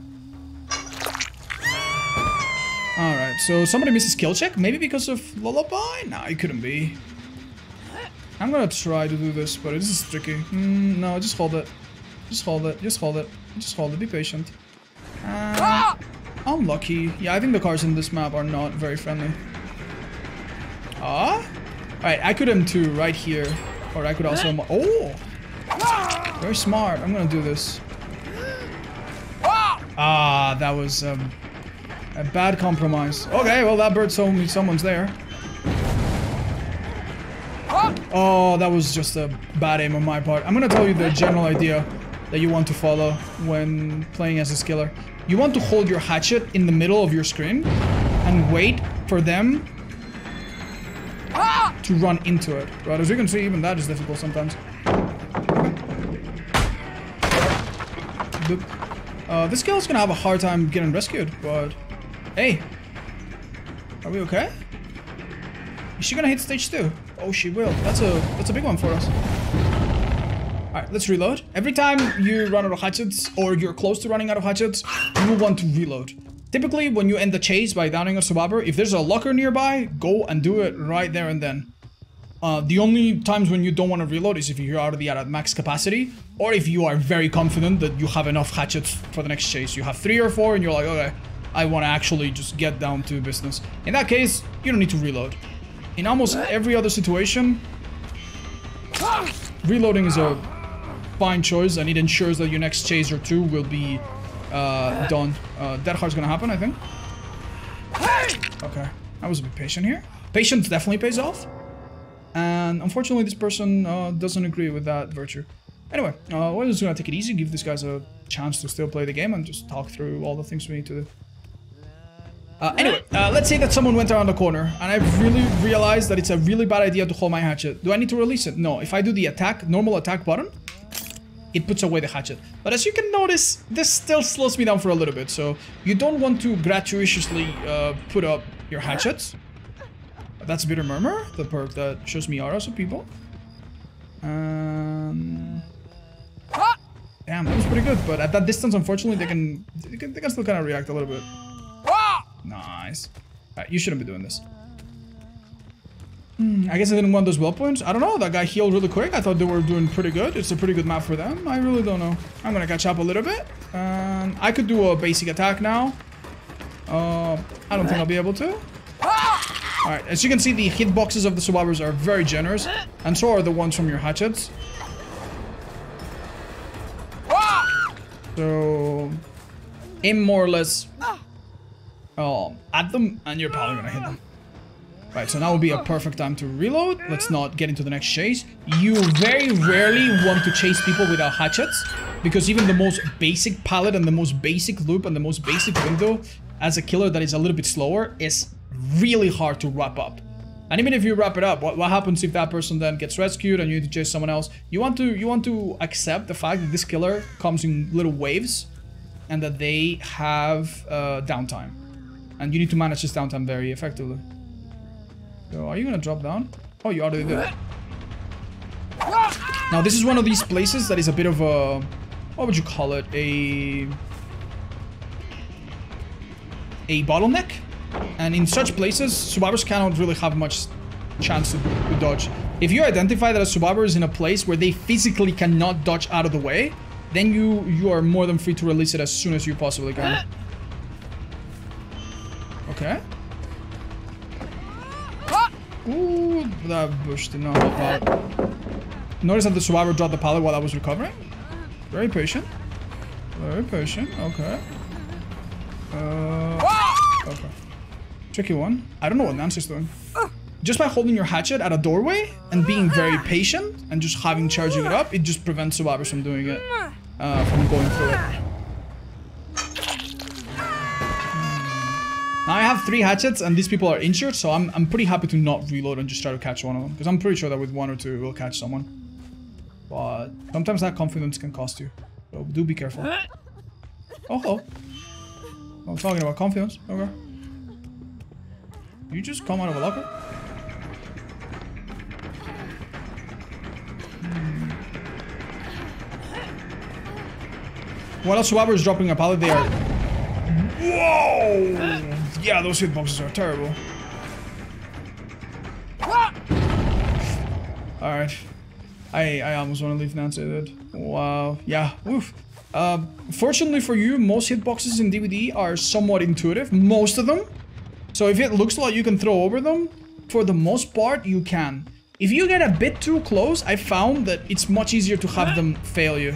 Alright, so somebody misses kill check? Maybe because of Lullaby? Nah, it couldn't be. I'm gonna try to do this, but this is tricky. Mm, no, just hold it. Just hold it. Just hold it. Just hold it. Be patient. Uh, unlucky. Yeah, I think the cars in this map are not very friendly. Ah? Alright, I could M2 right here. Or I could also... Oh! Very smart. I'm gonna do this. Ah, that was um, a bad compromise. Okay, well that bird told me someone's there. Oh, that was just a bad aim on my part. I'm gonna tell you the general idea that you want to follow when playing as a skiller. You want to hold your hatchet in the middle of your screen and wait for them to run into it. Right, as you can see, even that is difficult sometimes. Uh, this girl's gonna have a hard time getting rescued, but hey, Are we okay? Is she gonna hit stage two? Oh, she will. That's a that's a big one for us. Alright, let's reload. Every time you run out of hatchets, or you're close to running out of hatchets, you want to reload. Typically, when you end the chase by downing a survivor, if there's a locker nearby, go and do it right there and then. Uh, the only times when you don't want to reload is if you're already at max capacity, or if you are very confident that you have enough hatchets for the next chase. You have three or four, and you're like, okay, I want to actually just get down to business. In that case, you don't need to reload. In almost every other situation, reloading is a fine choice and it ensures that your next chase or two will be uh, done. Uh, Dead Hard's gonna happen, I think. Okay, I was a bit patient here. Patience definitely pays off. And unfortunately, this person uh, doesn't agree with that virtue. Anyway, uh, we're just gonna take it easy, give these guys a chance to still play the game and just talk through all the things we need to do. Uh, anyway, uh, let's say that someone went around the corner and I've really realized that it's a really bad idea to hold my hatchet. Do I need to release it? No. If I do the attack, normal attack button, it puts away the hatchet. But as you can notice, this still slows me down for a little bit. So you don't want to gratuitously uh, put up your hatchets. That's a Bitter Murmur, the perk that shows me auras of people. Um, damn, that was pretty good. But at that distance, unfortunately, they can they can, they can still kind of react a little bit. Nice. Right, you shouldn't be doing this. Hmm, I guess I didn't want those well points. I don't know. That guy healed really quick. I thought they were doing pretty good. It's a pretty good map for them. I really don't know. I'm gonna catch up a little bit. Um, I could do a basic attack now. Uh, I don't think I'll be able to. Alright, as you can see, the hitboxes of the survivors are very generous. And so are the ones from your hatchets. So... Aim more or less um, at them, and you're probably gonna hit them. Right, so now would be a perfect time to reload. Let's not get into the next chase. You very rarely want to chase people without hatchets, because even the most basic pallet and the most basic loop and the most basic window as a killer that is a little bit slower is really hard to wrap up. And even if you wrap it up, what, what happens if that person then gets rescued and you need to chase someone else? You want to you want to accept the fact that this killer comes in little waves and that they have uh, downtime. And you need to manage this downtime very effectively. So are you gonna drop down? Oh, you already did. Now this is one of these places that is a bit of a... What would you call it? A... A bottleneck? And in such places, survivors cannot really have much chance to, to dodge. If you identify that a survivor is in a place where they physically cannot dodge out of the way, then you you are more than free to release it as soon as you possibly can. Okay. Ooh, that bush did not help out. Notice that the survivor dropped the pallet while I was recovering. Very patient. Very patient. Okay. Uh, okay. Tricky one. I don't know what Nancy's doing. Just by holding your hatchet at a doorway and being very patient and just having charging it up, it just prevents survivors from doing it. Uh, from going through it. Now I have three hatchets and these people are injured, so I'm, I'm pretty happy to not reload and just try to catch one of them. Because I'm pretty sure that with one or two we'll catch someone. But sometimes that confidence can cost you. So do be careful. Oh, hello. I'm talking about confidence. Okay. You just come out of a locker? Hmm. While a survivor is dropping a pallet, they are... Whoa! Yeah, those hitboxes are terrible. Alright. I, I almost want to leave Nancy dead. Wow. Yeah. Oof. Uh, fortunately for you, most hitboxes in DBD are somewhat intuitive. Most of them. So if it looks like you can throw over them, for the most part, you can. If you get a bit too close, I found that it's much easier to have them fail you.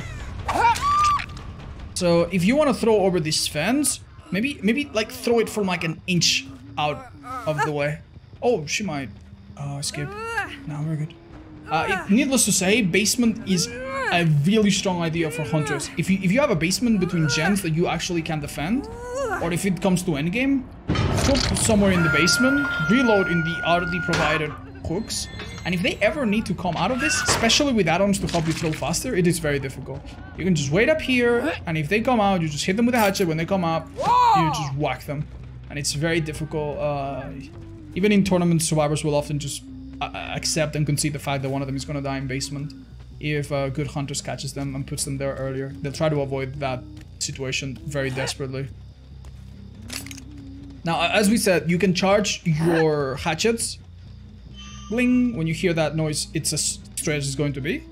So if you want to throw over this fence, Maybe, maybe like throw it from like an inch out of the way. Oh, she might uh, escape. No, we're good. Uh, it, needless to say, basement is a really strong idea for Huntress. If you if you have a basement between gens that you actually can defend, or if it comes to endgame, put somewhere in the basement, reload in the already provided hooks, and if they ever need to come out of this, especially with add-ons to help you throw faster, it is very difficult. You can just wait up here, and if they come out, you just hit them with a hatchet. When they come up, you just whack them. And it's very difficult. Uh, even in tournaments, survivors will often just uh, accept and concede the fact that one of them is going to die in basement if uh, good Huntress catches them and puts them there earlier. They'll try to avoid that situation very desperately. Now, as we said, you can charge your hatchets. Bling, when you hear that noise, it's as straight as it's going to be.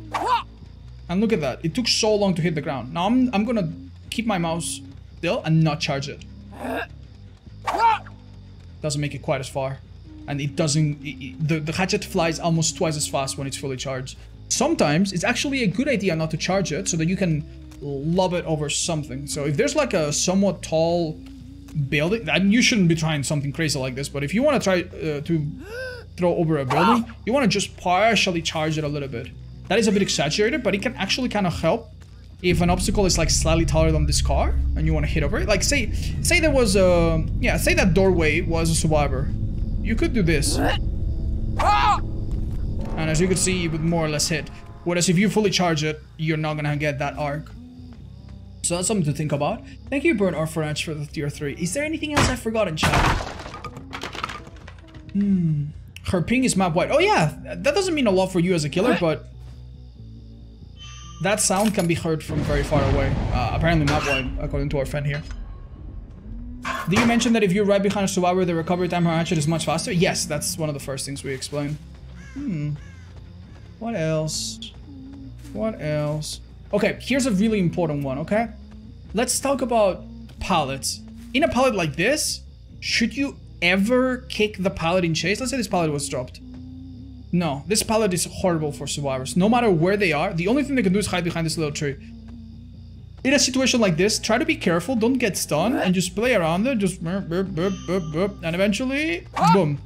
And look at that, it took so long to hit the ground. Now I'm, I'm gonna keep my mouse still and not charge it. Doesn't make it quite as far. And it doesn't, it, it, the, the hatchet flies almost twice as fast when it's fully charged. Sometimes it's actually a good idea not to charge it so that you can lob it over something. So if there's like a somewhat tall building, and you shouldn't be trying something crazy like this, but if you want to try uh, to throw over a building, you want to just partially charge it a little bit. That is a bit exaggerated, but it can actually kind of help if an obstacle is like slightly taller than this car and you want to hit over it. Like say, say there was a, yeah, say that doorway was a survivor. You could do this. And as you can see, you would more or less hit. Whereas if you fully charge it, you're not gonna get that arc. So that's something to think about. Thank you, Burn Orphanage, for the tier 3. Is there anything else I forgot in chat? Hmm. Her ping is map wide. Oh yeah, that doesn't mean a lot for you as a killer, but that sound can be heard from very far away. Uh, apparently map wide, according to our friend here. Did you mention that if you're right behind a survivor, the recovery time her hatchet is much faster? Yes, that's one of the first things we explain. Hmm. What else? What else? Okay, here's a really important one, okay? Let's talk about pallets. In a pallet like this, should you ever kick the pallet in chase? Let's say this pallet was dropped. No, this pallet is horrible for survivors. No matter where they are, the only thing they can do is hide behind this little tree. In a situation like this, try to be careful, don't get stunned, and just play around it, just burp, burp, burp, burp, burp, and eventually, boom.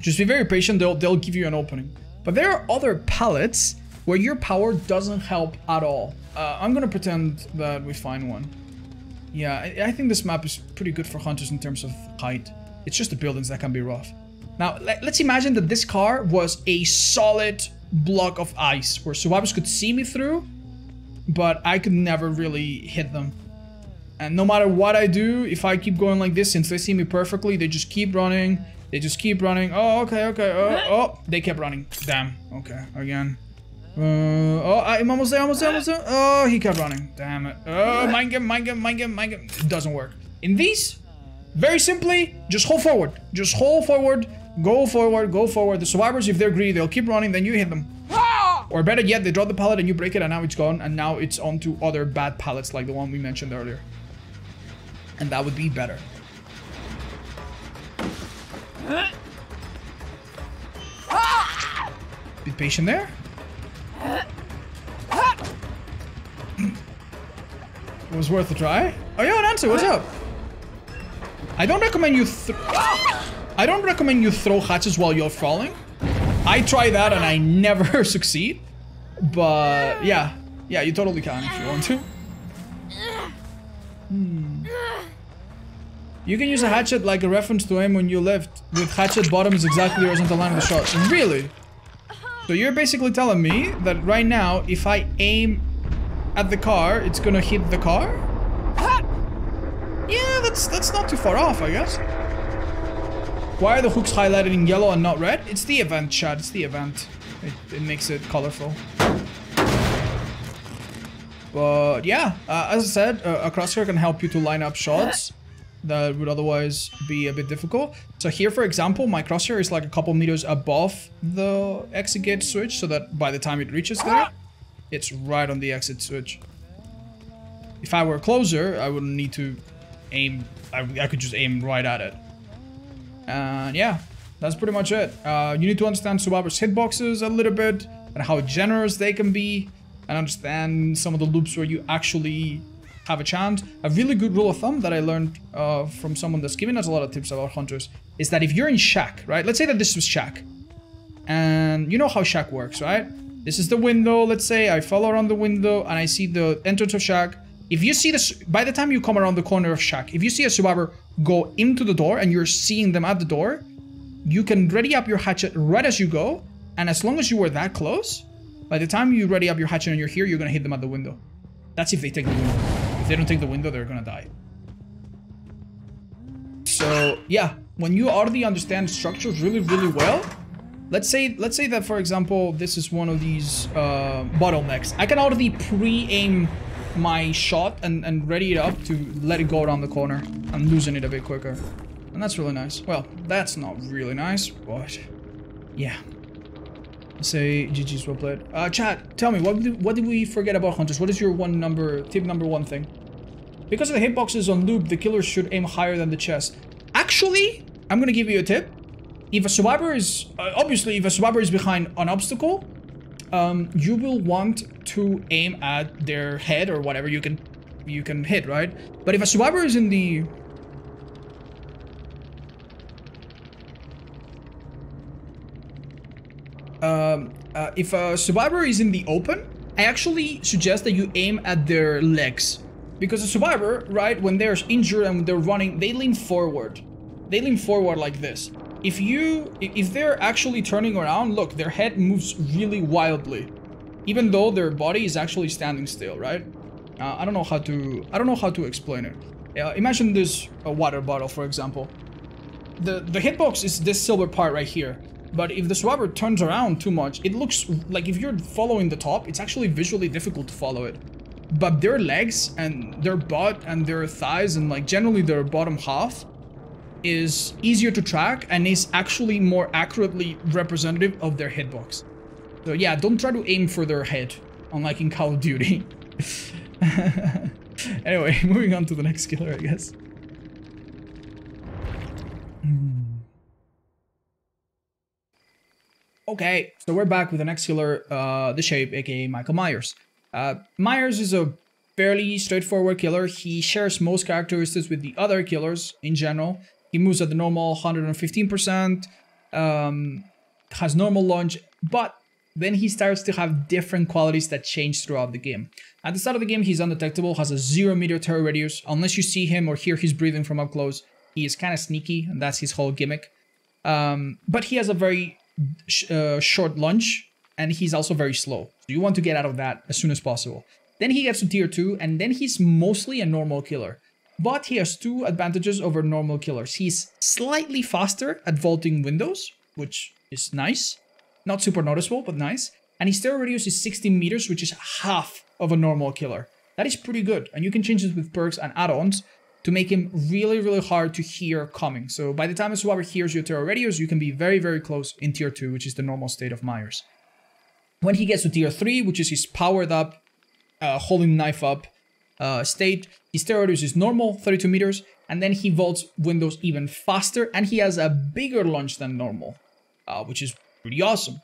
Just be very patient, they'll, they'll give you an opening. But there are other pallets where your power doesn't help at all. Uh, I'm gonna pretend that we find one. Yeah, I, I think this map is pretty good for Huntress in terms of height. It's just the buildings that can be rough. Now, let, us imagine that this car was a solid block of ice where survivors could see me through, but I could never really hit them. And no matter what I do, if I keep going like this, since they see me perfectly, they just keep running. They just keep running. Oh, okay, okay. Oh, oh, they kept running. Damn. Okay, again. Uh, oh, I'm almost there, almost there, almost there. Oh, he kept running. Damn it. Oh, mind game, mind game, mind game, mind game. It doesn't work. In these, very simply, just hold forward. Just hold forward. Go forward, go forward. The survivors, if they're greedy, they'll keep running, then you hit them. Or better yet, they drop the pallet and you break it and now it's gone. And now it's on to other bad pallets like the one we mentioned earlier. And that would be better. Be patient there. It was worth a try. Oh, yeah, an answer. What's up? I don't recommend you. I don't recommend you throw hatches while you're falling. I try that and I never succeed. But yeah, yeah, you totally can if you want to. Hmm. You can use a hatchet like a reference to aim when you lift. With hatchet bottom is exactly the horizontal line of the shot. Really? So you're basically telling me that right now, if I aim at the car, it's gonna hit the car? Yeah, that's that's not too far off, I guess. Why are the hooks highlighted in yellow and not red? It's the event, Chad. It's the event. It, it makes it colorful. But yeah, uh, as I said, uh, a crosshair can help you to line up shots that would otherwise be a bit difficult. So here, for example, my crosshair is like a couple meters above the exit gate switch so that by the time it reaches there, it's right on the exit switch. If I were closer, I wouldn't need to aim. I, I could just aim right at it. And yeah, that's pretty much it. Uh, you need to understand survivors' hitboxes a little bit and how generous they can be and understand some of the loops where you actually have a chance. A really good rule of thumb that I learned uh, from someone that's given us a lot of tips about Huntress is that if you're in shack, right? Let's say that this was shack. And you know how shack works, right? This is the window, let's say I follow around the window and I see the entrance of shack. If you see this, by the time you come around the corner of shack, if you see a survivor go into the door and you're seeing them at the door, you can ready up your hatchet right as you go. And as long as you were that close, by the time you ready up your hatchet and you're here, you're gonna hit them at the window. That's if they take the window. If they don't take the window, they're gonna die. So yeah, when you already understand structures really, really well, let's say let's say that for example, this is one of these uh, bottlenecks. I can already pre-aim my shot and, and ready it up to let it go around the corner and loosen it a bit quicker. And that's really nice. Well, that's not really nice, but yeah. Say GG's well played. Uh, chat, tell me, what did, what did we forget about Huntress? What is your one number, tip number one thing? Because of the hitboxes on loop, the killer should aim higher than the chest. Actually, I'm gonna give you a tip. If a survivor is, uh, obviously, if a survivor is behind an obstacle, um, you will want to aim at their head or whatever you can, you can hit, right? But if a survivor is in the um, uh, if a survivor is in the open, I actually suggest that you aim at their legs. Because a survivor, right, when they're injured and they're running, they lean forward. They lean forward like this. If you, if they're actually turning around, look, their head moves really wildly. Even though their body is actually standing still, right? Uh, I don't know how to, I don't know how to explain it. Uh, imagine this a water bottle, for example. The, the hitbox is this silver part right here. But if the survivor turns around too much, it looks like if you're following the top, it's actually visually difficult to follow it. But their legs and their butt and their thighs and like generally their bottom half is easier to track and is actually more accurately representative of their hitbox. So yeah, don't try to aim for their head, unlike in Call of Duty. anyway, moving on to the next killer, I guess. Okay, so we're back with the next killer, uh, The Shape, aka Michael Myers. Uh, Myers is a fairly straightforward killer. He shares most characteristics with the other killers in general. He moves at the normal 115%, um, has normal lunge, but then he starts to have different qualities that change throughout the game. At the start of the game, he's undetectable, has a zero meter terror radius. Unless you see him or hear his breathing from up close, he is kind of sneaky, and that's his whole gimmick. Um, but he has a very sh uh, short lunge, and he's also very slow. So you want to get out of that as soon as possible. Then he gets to tier 2, and then he's mostly a normal killer. But he has two advantages over normal killers. He's slightly faster at vaulting windows, which is nice. Not super noticeable, but nice. And his terror radius is 60 meters, which is half of a normal killer. That is pretty good, and you can change this with perks and add-ons to make him really, really hard to hear coming. So by the time a survivor hears your terror radius, you can be very, very close in tier 2, which is the normal state of Myers. When he gets to tier 3, which is his powered up, uh, holding knife up uh, state, his terror radius is normal, 32 meters, and then he vaults windows even faster, and he has a bigger lunge than normal, uh, which is pretty awesome.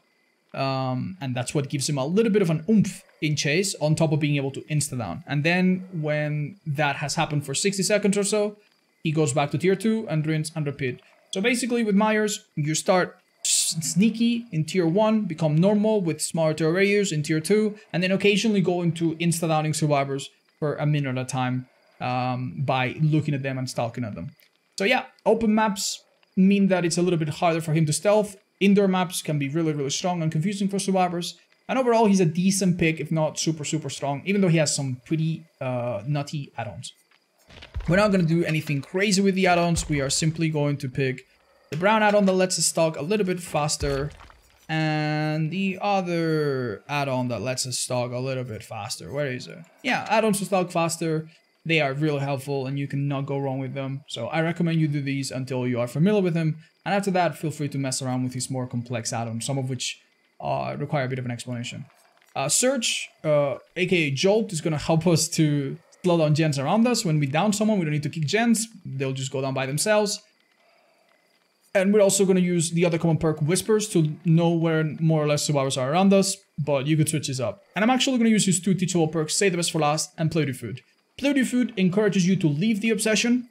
Um, and that's what gives him a little bit of an oomph in chase on top of being able to insta down. And then when that has happened for 60 seconds or so, he goes back to tier 2 and rinse and repeat. So basically with Myers, you start sneaky in tier 1, become normal with smaller terror radius in tier 2, and then occasionally go into insta downing survivors for a minute at a time um, by looking at them and stalking at them. So yeah, open maps mean that it's a little bit harder for him to stealth. Indoor maps can be really, really strong and confusing for survivors. And overall, he's a decent pick, if not super, super strong, even though he has some pretty uh, nutty add-ons. We're not going to do anything crazy with the add-ons. We are simply going to pick the brown add-on that lets us stalk a little bit faster and the other add-on that lets us stalk a little bit faster. Where is it? Yeah, add-ons to stalk faster. They are really helpful and you cannot go wrong with them. So I recommend you do these until you are familiar with them. And after that, feel free to mess around with these more complex add-ons, some of which uh, require a bit of an explanation. Uh, Surge, uh, aka Jolt, is going to help us to slow down gens around us. When we down someone, we don't need to kick gens. They'll just go down by themselves. And we're also going to use the other common perk Whispers to know where more or less survivors are around us, but you could switch this up. And I'm actually going to use these two teachable perks, Save the Best for Last and Play Food. Play Food encourages you to leave the obsession,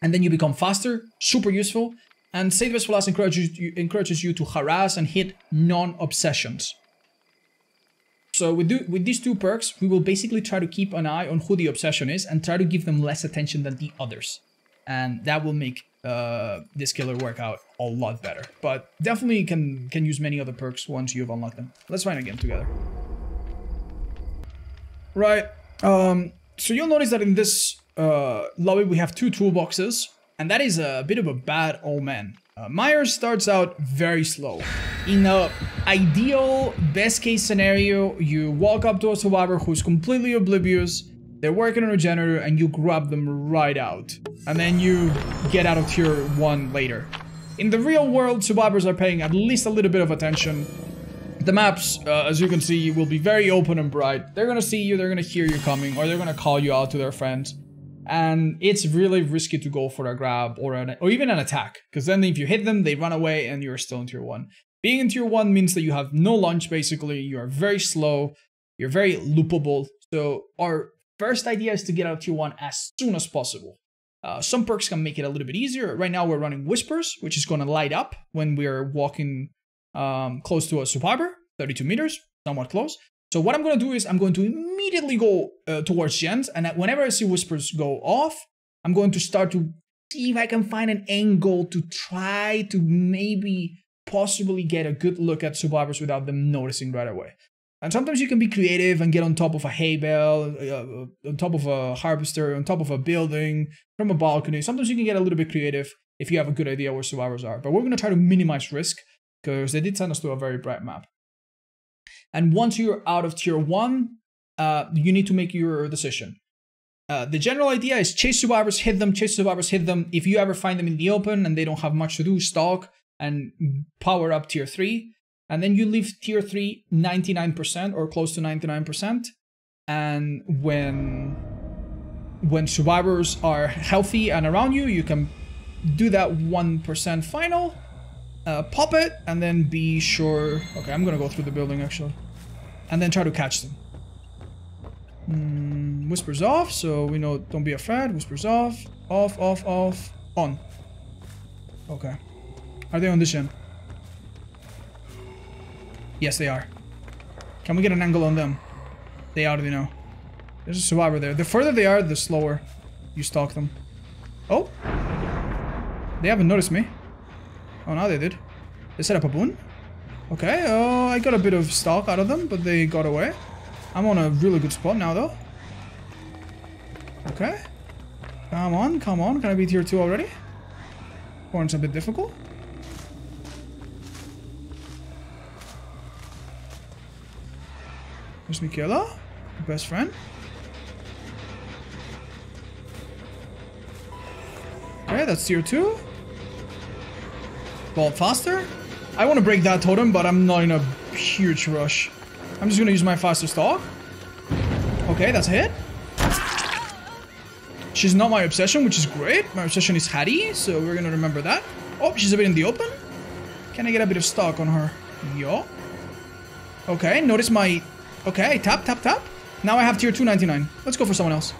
and then you become faster, super useful, and Save Best for Last encourages you, encourages you to harass and hit non-obsessions. So with, do, with these two perks, we will basically try to keep an eye on who the obsession is and try to give them less attention than the others. And that will make uh, this killer work out a lot better. But definitely can, can use many other perks once you've unlocked them. Let's find a game together. Right. Um, so you'll notice that in this uh, lobby we have two toolboxes and that is a bit of a bad omen. Uh, Myers starts out very slow. In a ideal, best case scenario, you walk up to a survivor who's completely oblivious, they're working on a generator, and you grab them right out. And then you get out of tier 1 later. In the real world, survivors are paying at least a little bit of attention. The maps, uh, as you can see, will be very open and bright. They're gonna see you, they're gonna hear you coming, or they're gonna call you out to their friends. And it's really risky to go for a grab or an or even an attack because then if you hit them they run away and you're still in tier 1 being in tier 1 means that you have no lunge basically. You are very slow. You're very loopable. So our first idea is to get out tier 1 as soon as possible. Uh, some perks can make it a little bit easier. Right now we're running whispers which is going to light up when we're walking um, close to a survivor 32 meters somewhat close so what I'm going to do is I'm going to immediately go uh, towards gens and whenever I see whispers go off, I'm going to start to see if I can find an angle to try to maybe possibly get a good look at survivors without them noticing right away. And sometimes you can be creative and get on top of a hay bale, uh, uh, on top of a harvester, on top of a building, from a balcony. Sometimes you can get a little bit creative if you have a good idea where survivors are. But we're going to try to minimize risk because they did send us to a very bright map. And once you're out of tier one, uh, you need to make your decision. Uh, the general idea is chase survivors, hit them, chase survivors, hit them. If you ever find them in the open and they don't have much to do, stalk and power up tier 3. And then you leave tier 3 99% or close to 99%. And when when survivors are healthy and around you, you can do that 1% final uh, pop it, and then be sure... Okay, I'm gonna go through the building, actually. And then try to catch them. Mm, whispers off, so we know don't be afraid. Whispers off. Off, off, off. On. Okay. Are they on this end? Yes, they are. Can we get an angle on them? They already know. There's a survivor there. The further they are, the slower you stalk them. Oh! They haven't noticed me. Oh, now they did. They set up a boon? Okay, oh, I got a bit of stock out of them, but they got away. I'm on a really good spot now, though. Okay. Come on, come on. Can I be tier 2 already? Horn's a bit difficult. There's Mikaela, best friend. Okay, that's tier 2. Vault faster. I want to break that totem, but I'm not in a huge rush. I'm just going to use my faster stalk. Okay, that's a hit. She's not my obsession, which is great. My obsession is Hattie, so we're going to remember that. Oh, she's a bit in the open. Can I get a bit of stock on her? Yo. Okay, notice my... Okay, tap, tap, tap. Now I have tier 299. Let's go for someone else.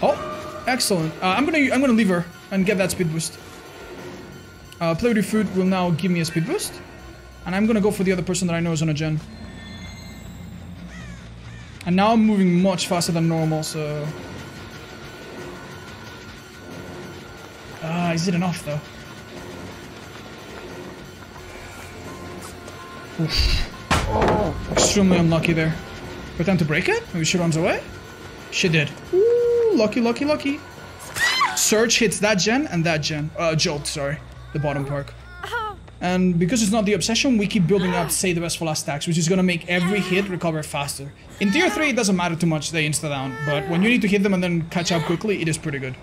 Oh, excellent. Uh, I'm gonna I'm gonna leave her and get that speed boost. Uh, Play with food will now give me a speed boost. And I'm gonna go for the other person that I know is on a gen. And now I'm moving much faster than normal, so... Ah, uh, is it enough though? Oof. Oh, extremely unlucky there. Time to break it? Maybe she runs away? She did. Ooh, lucky, lucky, lucky. Surge hits that gen and that gen. Uh, Jolt, sorry the bottom park. Oh. And because it's not the obsession, we keep building up say, the Best for Last stacks, which is gonna make every hit recover faster. In tier 3, it doesn't matter too much, they insta-down, but when you need to hit them and then catch up quickly, it is pretty good.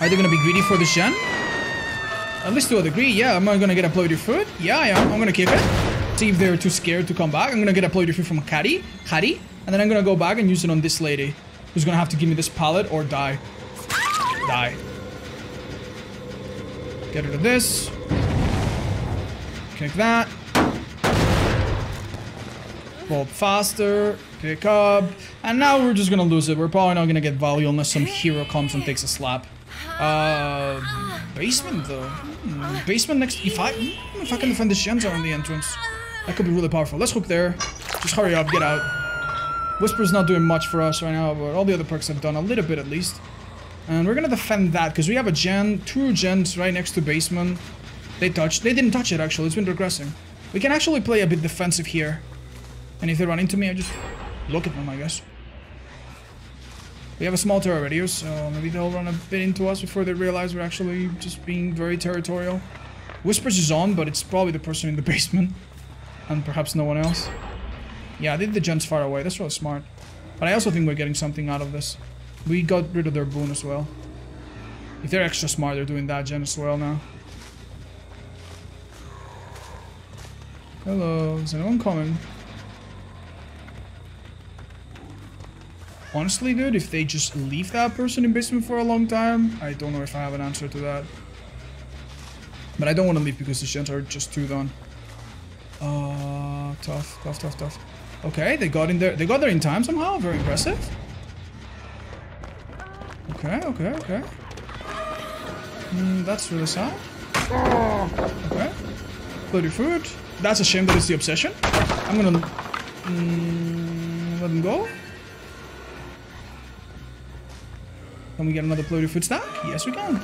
Are they gonna be greedy for this gen? At least to a degree, yeah. Am I gonna get a Ploidy foot? Yeah, I am. I'm gonna keep it. See if they're too scared to come back. I'm gonna get a Ploidy foot from Caddy, Caddy, and then I'm gonna go back and use it on this lady, who's gonna have to give me this pallet or die. Die. Get rid of this. Kick that. Bolt faster. Pick up. And now we're just gonna lose it. We're probably not gonna get value unless some hero comes and takes a slap. Uh, basement though. Hmm, basement next. If I, hmm, if I can defend the Shenza on the entrance, that could be really powerful. Let's hook there. Just hurry up, get out. Whisper's not doing much for us right now, but all the other perks have done a little bit at least. And we're gonna defend that, because we have a gen, two gens right next to basement. They touched. They didn't touch it, actually. It's been regressing. We can actually play a bit defensive here. And if they run into me, I just look at them, I guess. We have a small terror radius, so maybe they'll run a bit into us before they realize we're actually just being very territorial. Whispers is on, but it's probably the person in the basement. And perhaps no one else. Yeah, I did the gens far away. That's really smart. But I also think we're getting something out of this. We got rid of their boon as well. If they're extra smart, they're doing that gen as well now. Hello, is anyone coming? Honestly, dude, if they just leave that person in basement for a long time, I don't know if I have an answer to that. But I don't want to leave because the gens are just too done. Uh, tough, tough, tough, tough. Okay, they got in there. They got there in time somehow. Very impressive. Okay, okay, okay. Mm, that's really sad. Okay. Bloody food. That's a shame that it's the obsession. I'm gonna mm, let him go. Can we get another bloody food stack? Yes, we can.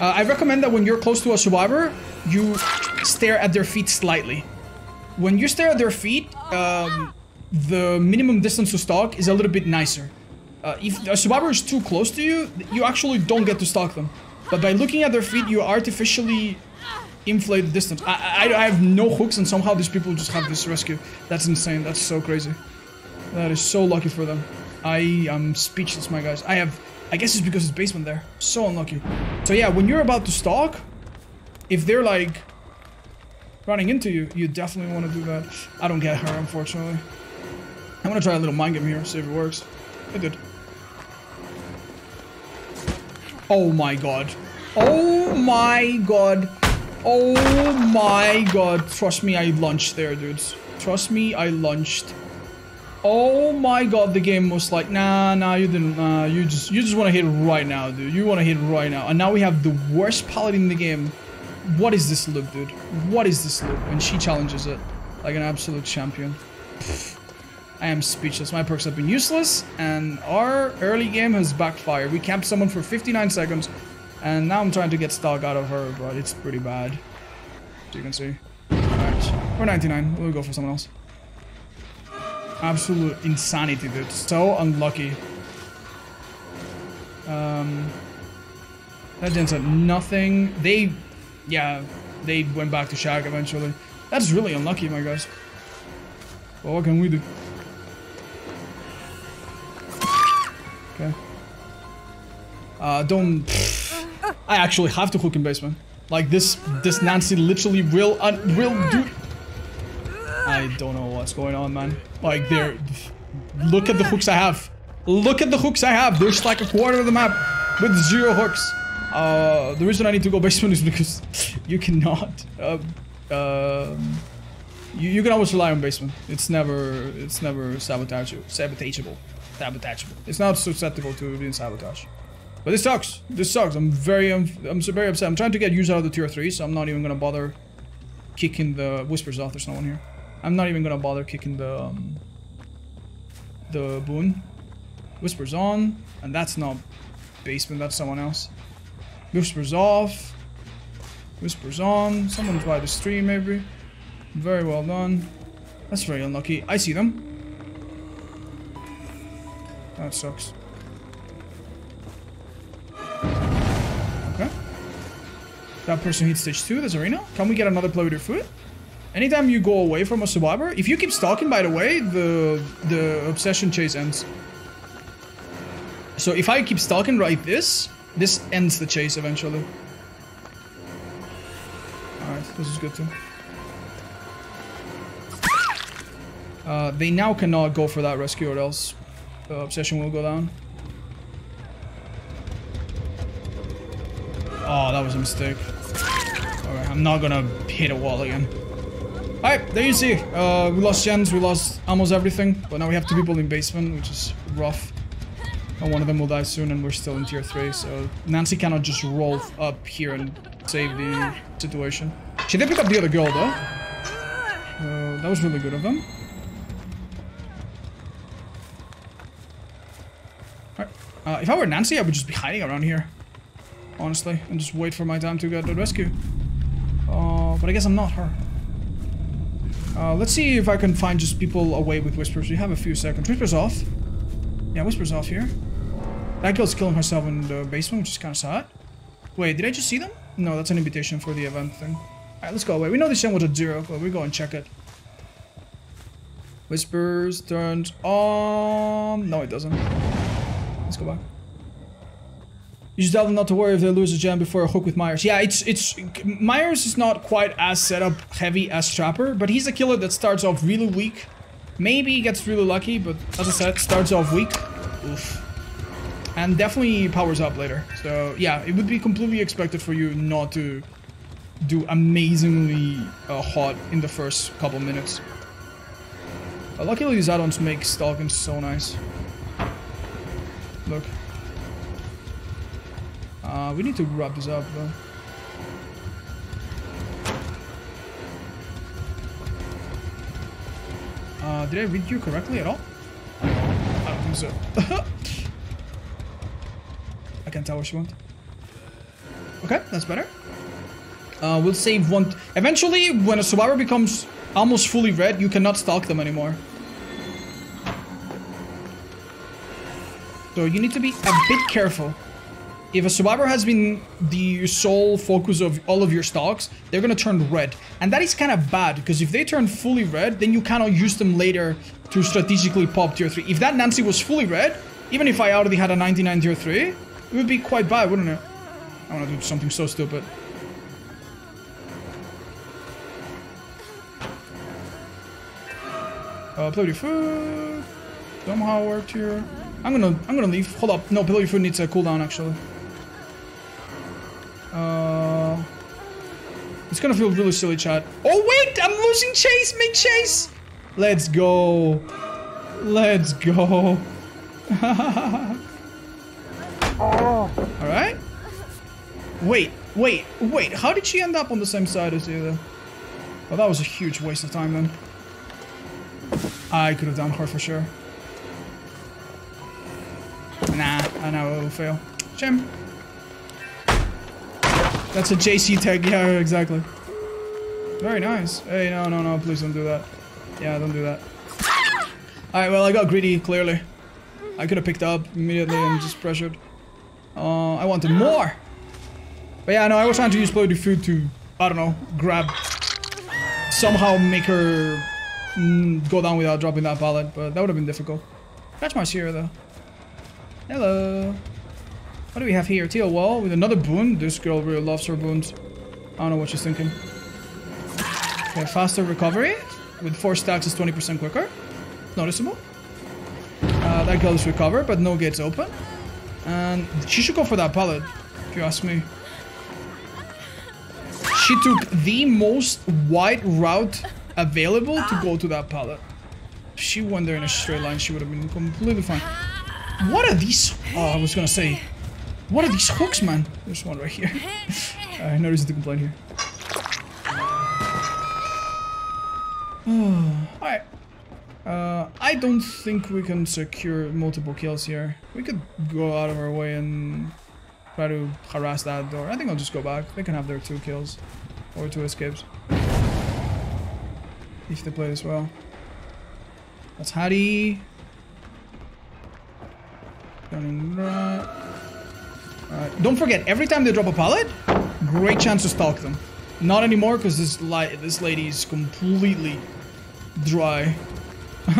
Uh, I recommend that when you're close to a survivor, you stare at their feet slightly. When you stare at their feet, um, the minimum distance to stalk is a little bit nicer. Uh, if a survivor is too close to you, you actually don't get to stalk them. But by looking at their feet, you artificially inflate the distance. I, I, I have no hooks and somehow these people just have this rescue. That's insane. That's so crazy. That is so lucky for them. I am speechless, my guys. I have... I guess it's because it's basement there. So unlucky. So yeah, when you're about to stalk, if they're like running into you, you definitely want to do that. I don't get her, unfortunately. I'm gonna try a little mind game here, see if it works. It did. Oh my god. Oh my god. Oh my god. Trust me, I lunged there, dudes. Trust me, I lunged. Oh my god, the game was like, nah, nah, you didn't, nah, you just, you just want to hit right now, dude. You want to hit right now. And now we have the worst paladin in the game. What is this loop, dude? What is this loop? And she challenges it like an absolute champion. I am speechless. My perks have been useless, and our early game has backfired. We camped someone for 59 seconds, and now I'm trying to get stock out of her, but it's pretty bad. As you can see. Alright, we're 99. We'll go for someone else. Absolute insanity, dude. So unlucky. Um, that didn't said nothing. They, yeah, they went back to Shag eventually. That's really unlucky, my guys. Well, what can we do? Okay. Uh, don't... I actually have to hook in basement. Like this, this Nancy literally will, uh, will do... I don't know what's going on, man. Like, there... Look at the hooks I have. Look at the hooks I have. There's like a quarter of the map with zero hooks. Uh, the reason I need to go basement is because you cannot... Uh, uh, you, you can always rely on basement. It's never... It's never sabotage sabotageable. Sabotageable. It's not susceptible to being sabotaged. But this sucks. This sucks. I'm very, I'm, I'm very upset. I'm trying to get use out of the tier 3, so I'm not even gonna bother kicking the whispers off. There's no one here. I'm not even gonna bother kicking the um, the boon. Whispers on, and that's not basement. That's someone else. Whispers off. Whispers on. Someone's by the stream, maybe. Very well done. That's very unlucky. I see them. That sucks. Okay. That person hit stage 2, that's arena. Can we get another Play with Your Food? Anytime you go away from a survivor, if you keep stalking, by the way, the the obsession chase ends. So if I keep stalking right this, this ends the chase eventually. Alright, this is good too. Uh, they now cannot go for that rescue or else uh, obsession will go down. Oh, that was a mistake. Alright, I'm not gonna hit a wall again. Alright, there you see. Uh, we lost gens, we lost almost everything, but now we have two people in basement, which is rough. And one of them will die soon, and we're still in tier 3, so Nancy cannot just roll up here and save the situation. She did pick up the other girl, though. Uh, that was really good of them. Uh, if I were Nancy, I would just be hiding around here. Honestly, and just wait for my time to get the rescue. Uh, but I guess I'm not her. Uh, let's see if I can find just people away with whispers. We have a few seconds. Whispers off. Yeah, Whisper's off here. That girl's killing herself in the basement, which is kind of sad. Wait, did I just see them? No, that's an invitation for the event thing. Alright, let's go away. We know this one was a zero, but we go and check it. Whispers turns on. No, it doesn't. Let's go back. You just tell them not to worry if they lose a gen before a hook with Myers. Yeah, it's it's Myers is not quite as setup heavy as Trapper, but he's a killer that starts off really weak. Maybe he gets really lucky, but as I said, starts off weak. Oof. And definitely powers up later. So yeah, it would be completely expected for you not to do amazingly uh, hot in the first couple minutes. Uh, luckily these add-ons make stalking so nice. Look. Uh, we need to wrap this up though. Uh, did I read you correctly at all? I don't think so. I can't tell what she wants. Okay, that's better. Uh, we'll save one. Eventually, when a survivor becomes almost fully red, you cannot stalk them anymore. So you need to be a bit careful. If a survivor has been the sole focus of all of your stalks, they're gonna turn red. And that is kind of bad, because if they turn fully red, then you cannot use them later to strategically pop tier 3. If that Nancy was fully red, even if I already had a 99 tier 3, it would be quite bad, wouldn't it? I wanna do something so stupid. Uh, play food. Somehow worked here. I'm gonna I'm gonna leave. Hold up. No, pillowy food needs a cooldown actually. Uh, it's gonna feel really silly, chat. Oh wait, I'm losing chase. Make chase. Let's go. Let's go. All right. Wait, wait, wait. How did she end up on the same side as you? Though? Well, that was a huge waste of time then. I could have done her for sure. Nah, I know it will fail. Shame. That's a JC tag. Yeah, exactly. Very nice. Hey, no, no, no. Please don't do that. Yeah, don't do that. Alright, well, I got greedy, clearly. I could have picked up immediately and just pressured. Uh, I wanted more. But yeah, no, I was trying to use bloody food to, I don't know, grab, somehow make her mm, go down without dropping that pallet, but that would have been difficult. Catch my Sierra, though. Hello. What do we have here? Teal wall with another boon. This girl really loves her boons. I don't know what she's thinking. Okay, faster recovery. With 4 stacks is 20% quicker. Noticeable. Uh, that girl is recovered, but no gates open. And she should go for that pallet, if you ask me. She took the most wide route available to go to that pallet. If she went there in a straight line, she would have been completely fine. What are these? Oh, I was gonna say. What are these hooks, man? There's one right here. uh, no reason to complain here. Alright. Uh, I don't think we can secure multiple kills here. We could go out of our way and try to harass that door. I think I'll just go back. They can have their two kills. Or two escapes. If they play this well. That's Hattie. Alright. Don't forget, every time they drop a pallet, great chance to stalk them. Not anymore, because this this lady is completely dry.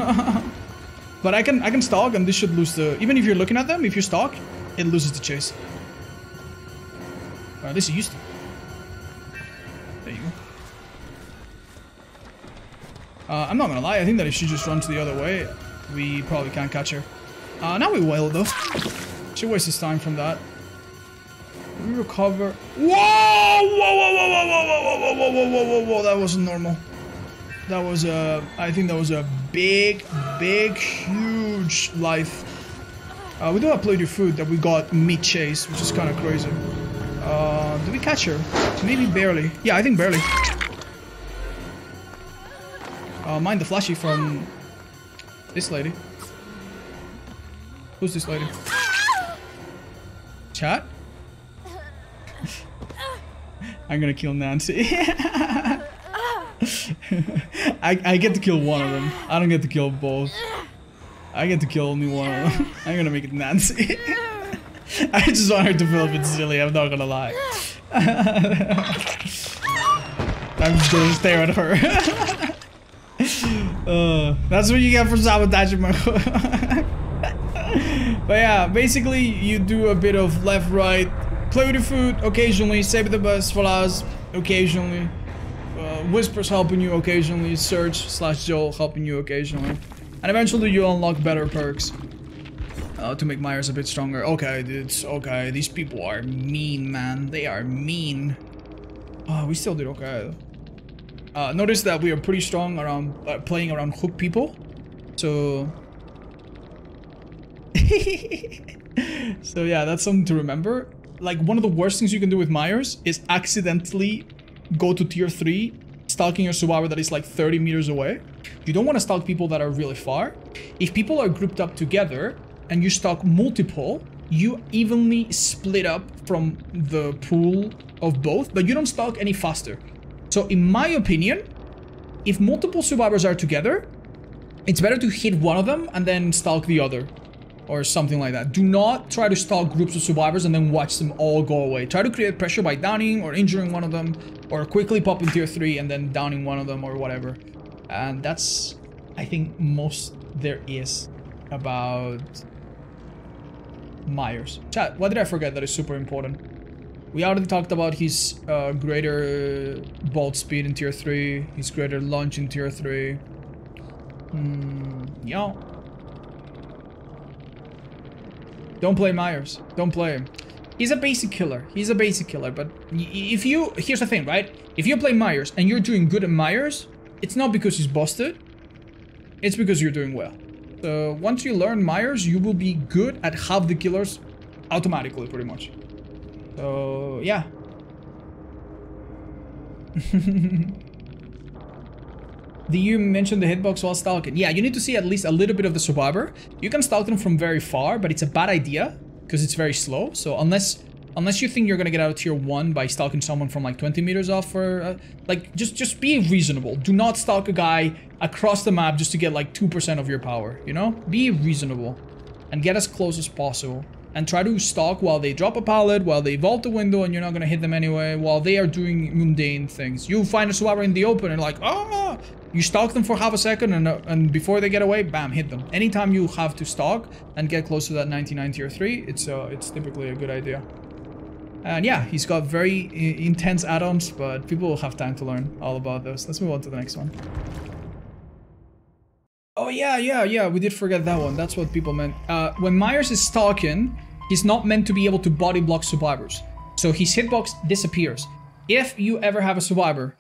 but I can I can stalk and this should lose the even if you're looking at them, if you stalk, it loses the chase. Uh, this used to. There you go. Uh, I'm not gonna lie, I think that if she just runs the other way, we probably can't catch her. Uh, now we will though. She wastes time from that. We recover. Whoa! Whoa! Whoa! Whoa! Whoa! Whoa! Whoa! Whoa! Whoa! Whoa! Whoa! Whoa! Whoa! That wasn't normal. That was a. I think that was a big, big, huge life. Uh, we do have plenty of food that we got mid chase, which is kind of crazy. Uh, did we catch her? Maybe barely. Yeah, I think barely. Uh, mind the flashy from this lady. Who's this lady? Chat? I'm gonna kill Nancy. I, I get to kill one of them. I don't get to kill both. I get to kill only one of them. I'm gonna make it Nancy. I just want her to feel a bit silly, I'm not gonna lie. I'm just gonna stare at her. uh, that's what you get for sabotaging my But yeah, basically you do a bit of left, right, play with the food occasionally, save the best for us occasionally. Uh, whispers helping you occasionally, Surge slash Jolt helping you occasionally. And eventually you unlock better perks. Uh, to make Myers a bit stronger. Okay, it's okay. These people are mean, man. They are mean. Oh, we still did okay. Uh, notice that we are pretty strong around uh, playing around hook people. So... so yeah, that's something to remember. Like, one of the worst things you can do with Myers is accidentally go to tier 3 stalking a survivor that is like 30 meters away. You don't want to stalk people that are really far. If people are grouped up together and you stalk multiple, you evenly split up from the pool of both, but you don't stalk any faster. So in my opinion, if multiple survivors are together, it's better to hit one of them and then stalk the other or something like that. Do not try to stalk groups of survivors and then watch them all go away. Try to create pressure by downing or injuring one of them or quickly pop in tier 3 and then downing one of them or whatever. And that's, I think, most there is about Myers. Chat, what did I forget that is super important? We already talked about his uh, greater bolt speed in tier 3, his greater lunge in tier 3. Hmm, yeah. Don't play Myers. Don't play him. He's a basic killer. He's a basic killer, but if you... Here's the thing, right? If you play Myers and you're doing good at Myers, it's not because he's busted. It's because you're doing well. So once you learn Myers, you will be good at half the killers automatically, pretty much. So, yeah. Do you mention the hitbox while stalking? Yeah, you need to see at least a little bit of the survivor. You can stalk them from very far, but it's a bad idea because it's very slow. So unless unless you think you're gonna get out of tier one by stalking someone from like 20 meters off, or uh, like just just be reasonable. Do not stalk a guy across the map just to get like two percent of your power. You know, be reasonable and get as close as possible and try to stalk while they drop a pallet, while they vault the window and you're not gonna hit them anyway, while they are doing mundane things. You find a survivor in the open and like, ah! You stalk them for half a second and, uh, and before they get away, bam, hit them. Anytime you have to stalk and get close to that 99 or 3, it's, uh, it's typically a good idea. And yeah, he's got very intense add-ons, but people will have time to learn all about those. Let's move on to the next one. Oh yeah, yeah, yeah, we did forget that one. That's what people meant. Uh, when Myers is stalking, he's not meant to be able to body block survivors. So his hitbox disappears. If you ever have a survivor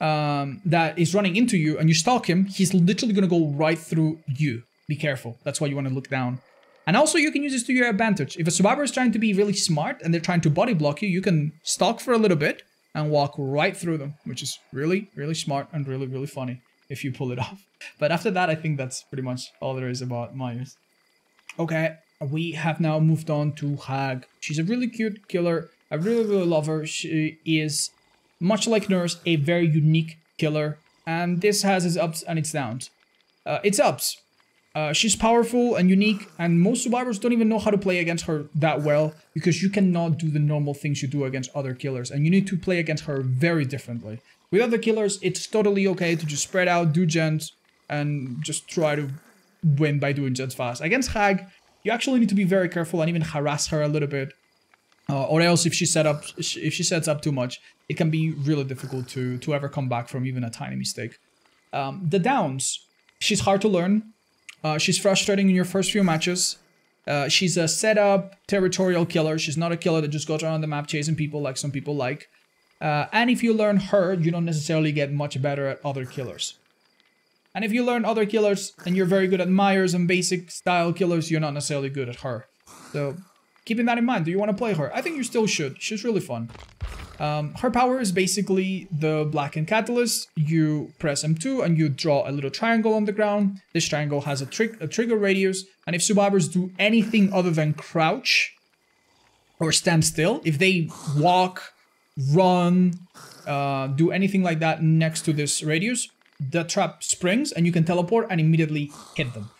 um, that is running into you and you stalk him, he's literally gonna go right through you. Be careful. That's why you want to look down. And also you can use this to your advantage. If a survivor is trying to be really smart and they're trying to body block you, you can stalk for a little bit and walk right through them, which is really, really smart and really, really funny if you pull it off. But after that, I think that's pretty much all there is about Myers. Okay, we have now moved on to Hag. She's a really cute killer. I really, really love her. She is, much like Nurse, a very unique killer. And this has its ups and its downs. Uh, its ups. Uh, she's powerful and unique, and most survivors don't even know how to play against her that well because you cannot do the normal things you do against other killers, and you need to play against her very differently. With other killers, it's totally okay to just spread out, do gens, and just try to win by doing gens fast. Against Hag, you actually need to be very careful and even harass her a little bit. Uh, or else if she set up if she sets up too much, it can be really difficult to to ever come back from even a tiny mistake. Um, the downs, she's hard to learn. Uh, she's frustrating in your first few matches. Uh, she's a setup territorial killer. She's not a killer that just goes around the map chasing people like some people like. Uh, and if you learn her, you don't necessarily get much better at other killers. And if you learn other killers and you're very good at Myers and basic style killers, you're not necessarily good at her. So keeping that in mind, do you want to play her? I think you still should. She's really fun. Um, her power is basically the Blackened Catalyst. You press M2 and you draw a little triangle on the ground. This triangle has a, tri a trigger radius. And if survivors do anything other than crouch or stand still, if they walk, run, uh, do anything like that next to this radius, the trap springs and you can teleport and immediately hit them.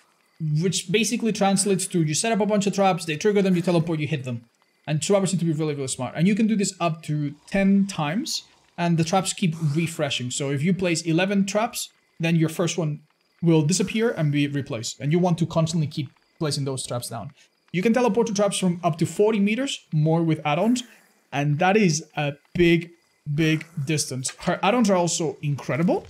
which basically translates to you set up a bunch of traps, they trigger them, you teleport, you hit them. And traps need to be really, really smart. And you can do this up to 10 times, and the traps keep refreshing. So if you place 11 traps, then your first one will disappear and be replaced. And you want to constantly keep placing those traps down. You can teleport to traps from up to 40 meters, more with add-ons, and that is a big, big distance. Her add-ons are also incredible.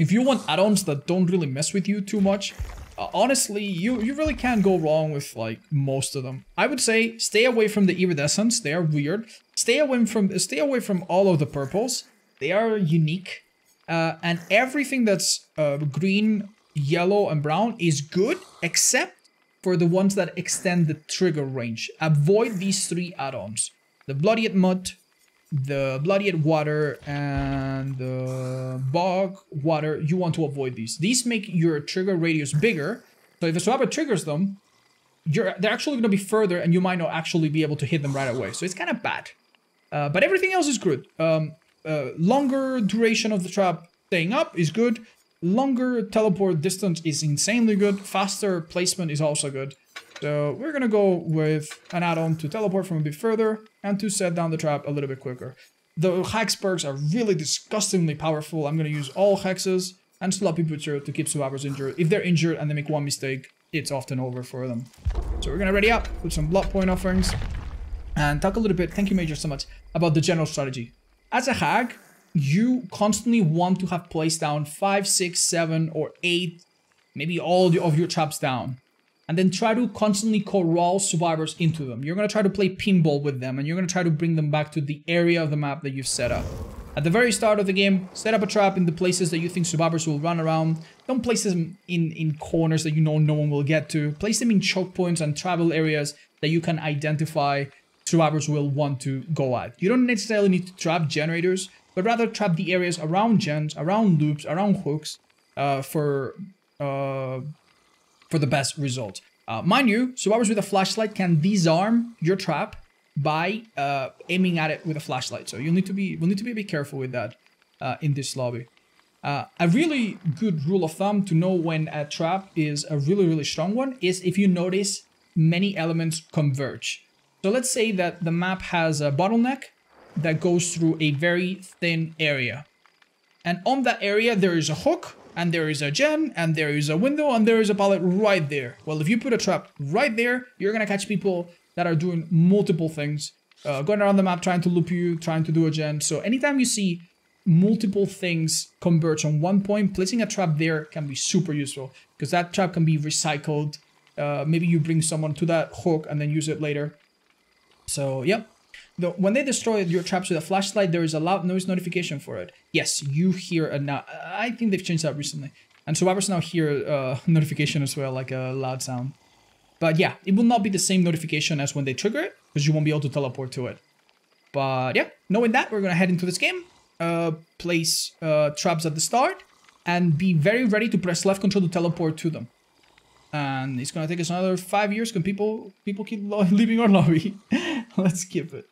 If you want add-ons that don't really mess with you too much, uh, honestly, you, you really can't go wrong with like most of them. I would say stay away from the iridescents, they are weird. Stay away from stay away from all of the purples. They are unique. Uh, and everything that's uh, green, yellow, and brown is good, except for the ones that extend the trigger range. Avoid these three add-ons. The Bloodied Mud, the Bloodied Water, and the Bog Water. You want to avoid these. These make your trigger radius bigger. So if a swabber triggers them, you're they're actually going to be further and you might not actually be able to hit them right away. So it's kind of bad. Uh, but everything else is good. Um, uh, longer duration of the trap staying up is good. Longer teleport distance is insanely good. Faster placement is also good. So we're gonna go with an add-on to teleport from a bit further and to set down the trap a little bit quicker. The hex perks are really disgustingly powerful. I'm gonna use all hexes and sloppy butcher to keep survivors injured. If they're injured and they make one mistake, it's often over for them. So we're gonna ready up with some blood point offerings and talk a little bit, thank you Major so much, about the general strategy. As a hag, you constantly want to have placed down five, six, seven, or eight, maybe all of your traps down. And then try to constantly corral survivors into them. You're going to try to play pinball with them and you're going to try to bring them back to the area of the map that you've set up. At the very start of the game, set up a trap in the places that you think survivors will run around. Don't place them in, in corners that you know no one will get to. Place them in choke points and travel areas that you can identify survivors will want to go at. You don't necessarily need to trap generators but rather trap the areas around gens, around loops, around hooks uh, for uh, for the best result. Uh, mind you, survivors with a flashlight can disarm your trap by uh, aiming at it with a flashlight. So you'll need to be we'll need to be a bit careful with that uh, in this lobby. Uh, a really good rule of thumb to know when a trap is a really really strong one is if you notice many elements converge. So let's say that the map has a bottleneck that goes through a very thin area. And on that area, there is a hook, and there is a gen, and there is a window, and there is a pallet right there. Well, if you put a trap right there, you're gonna catch people that are doing multiple things, uh, going around the map, trying to loop you, trying to do a gen. So anytime you see multiple things converge on one point, placing a trap there can be super useful because that trap can be recycled. Uh, maybe you bring someone to that hook and then use it later. So, yep, the, when they destroy your traps with a flashlight, there is a loud noise notification for it. Yes, you hear a now. I think they've changed that recently. And survivors now hear a uh, notification as well, like a loud sound. But yeah, it will not be the same notification as when they trigger it, because you won't be able to teleport to it. But yeah, knowing that, we're gonna head into this game, uh, place uh, traps at the start, and be very ready to press left control to teleport to them. And it's gonna take us another five years because people people keep leaving our lobby. Let's skip it.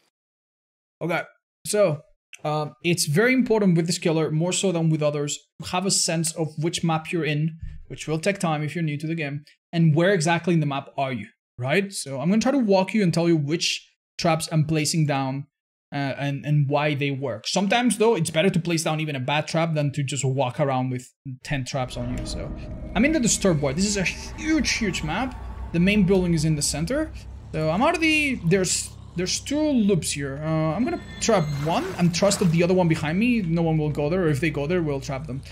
Okay, so um, it's very important with this killer, more so than with others, have a sense of which map you're in, which will take time if you're new to the game, and where exactly in the map are you, right? So I'm going to try to walk you and tell you which traps I'm placing down uh, and, and why they work. Sometimes, though, it's better to place down even a bad trap than to just walk around with 10 traps on you. So I'm in the Disturbed Ward. This is a huge, huge map. The main building is in the center. So I'm out of the... There's there's two loops here. Uh, I'm gonna trap one and trust that the other one behind me, no one will go there, or if they go there, we'll trap them.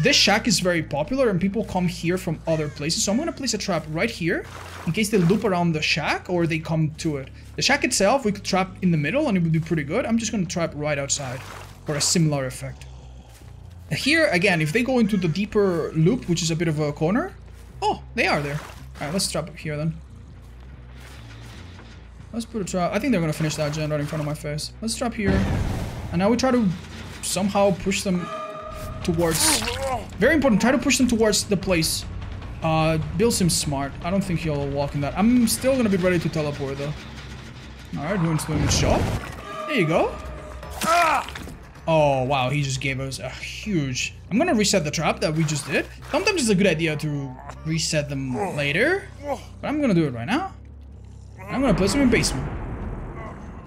This shack is very popular and people come here from other places, so I'm gonna place a trap right here in case they loop around the shack or they come to it. The shack itself, we could trap in the middle and it would be pretty good. I'm just gonna trap right outside for a similar effect. Here, again, if they go into the deeper loop, which is a bit of a corner... Oh, they are there. Alright, let's trap up here then. Let's put a trap. I think they're gonna finish that gen right in front of my face. Let's trap here. And now we try to somehow push them towards... Very important, try to push them towards the place. Uh, Bill seems smart. I don't think he'll walk in that. I'm still gonna be ready to teleport though. Alright, doing his shot. There you go. Oh, wow, he just gave us a huge... I'm gonna reset the trap that we just did. Sometimes it's a good idea to reset them later, but I'm gonna do it right now. I'm gonna place him in the basement.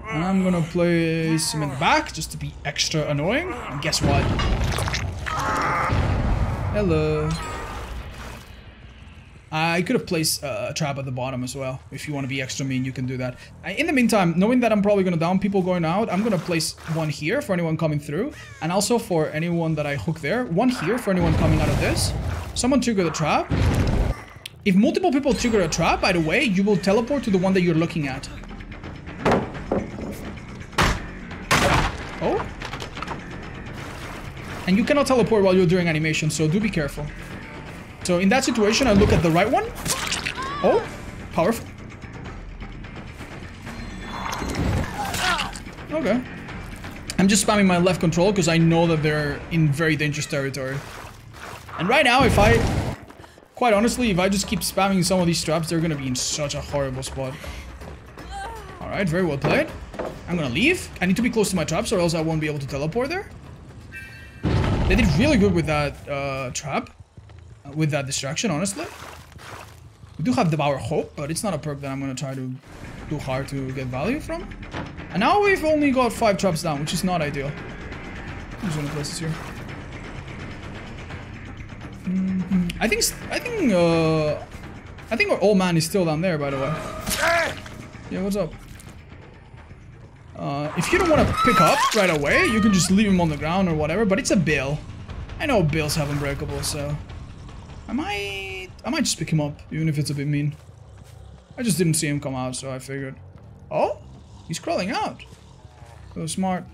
And I'm gonna place him in the back just to be extra annoying. And guess what? Hello. I could have placed a trap at the bottom as well. If you want to be extra mean, you can do that. In the meantime, knowing that I'm probably going to down people going out, I'm going to place one here for anyone coming through. And also for anyone that I hook there. One here for anyone coming out of this. Someone trigger the trap. If multiple people trigger a trap, by the way, you will teleport to the one that you're looking at. Oh. And you cannot teleport while you're doing animation, so do be careful. So in that situation, I look at the right one. Oh, powerful. Okay. I'm just spamming my left control because I know that they're in very dangerous territory. And right now, if I... Quite honestly, if I just keep spamming some of these traps, they're gonna be in such a horrible spot. Alright, very well played. I'm gonna leave. I need to be close to my traps or else I won't be able to teleport there. They did really good with that uh, trap with that distraction, honestly. We do have the Devour Hope, but it's not a perk that I'm going to try to do hard to get value from. And now we've only got five traps down, which is not ideal. I'm just going to place this here. Mm -hmm. I think, I think, uh, I think our old man is still down there, by the way. Yeah, what's up? Uh, if you don't want to pick up right away, you can just leave him on the ground or whatever, but it's a bill. I know bills have unbreakable, so... I might... I might just pick him up, even if it's a bit mean. I just didn't see him come out, so I figured... Oh? He's crawling out. So smart.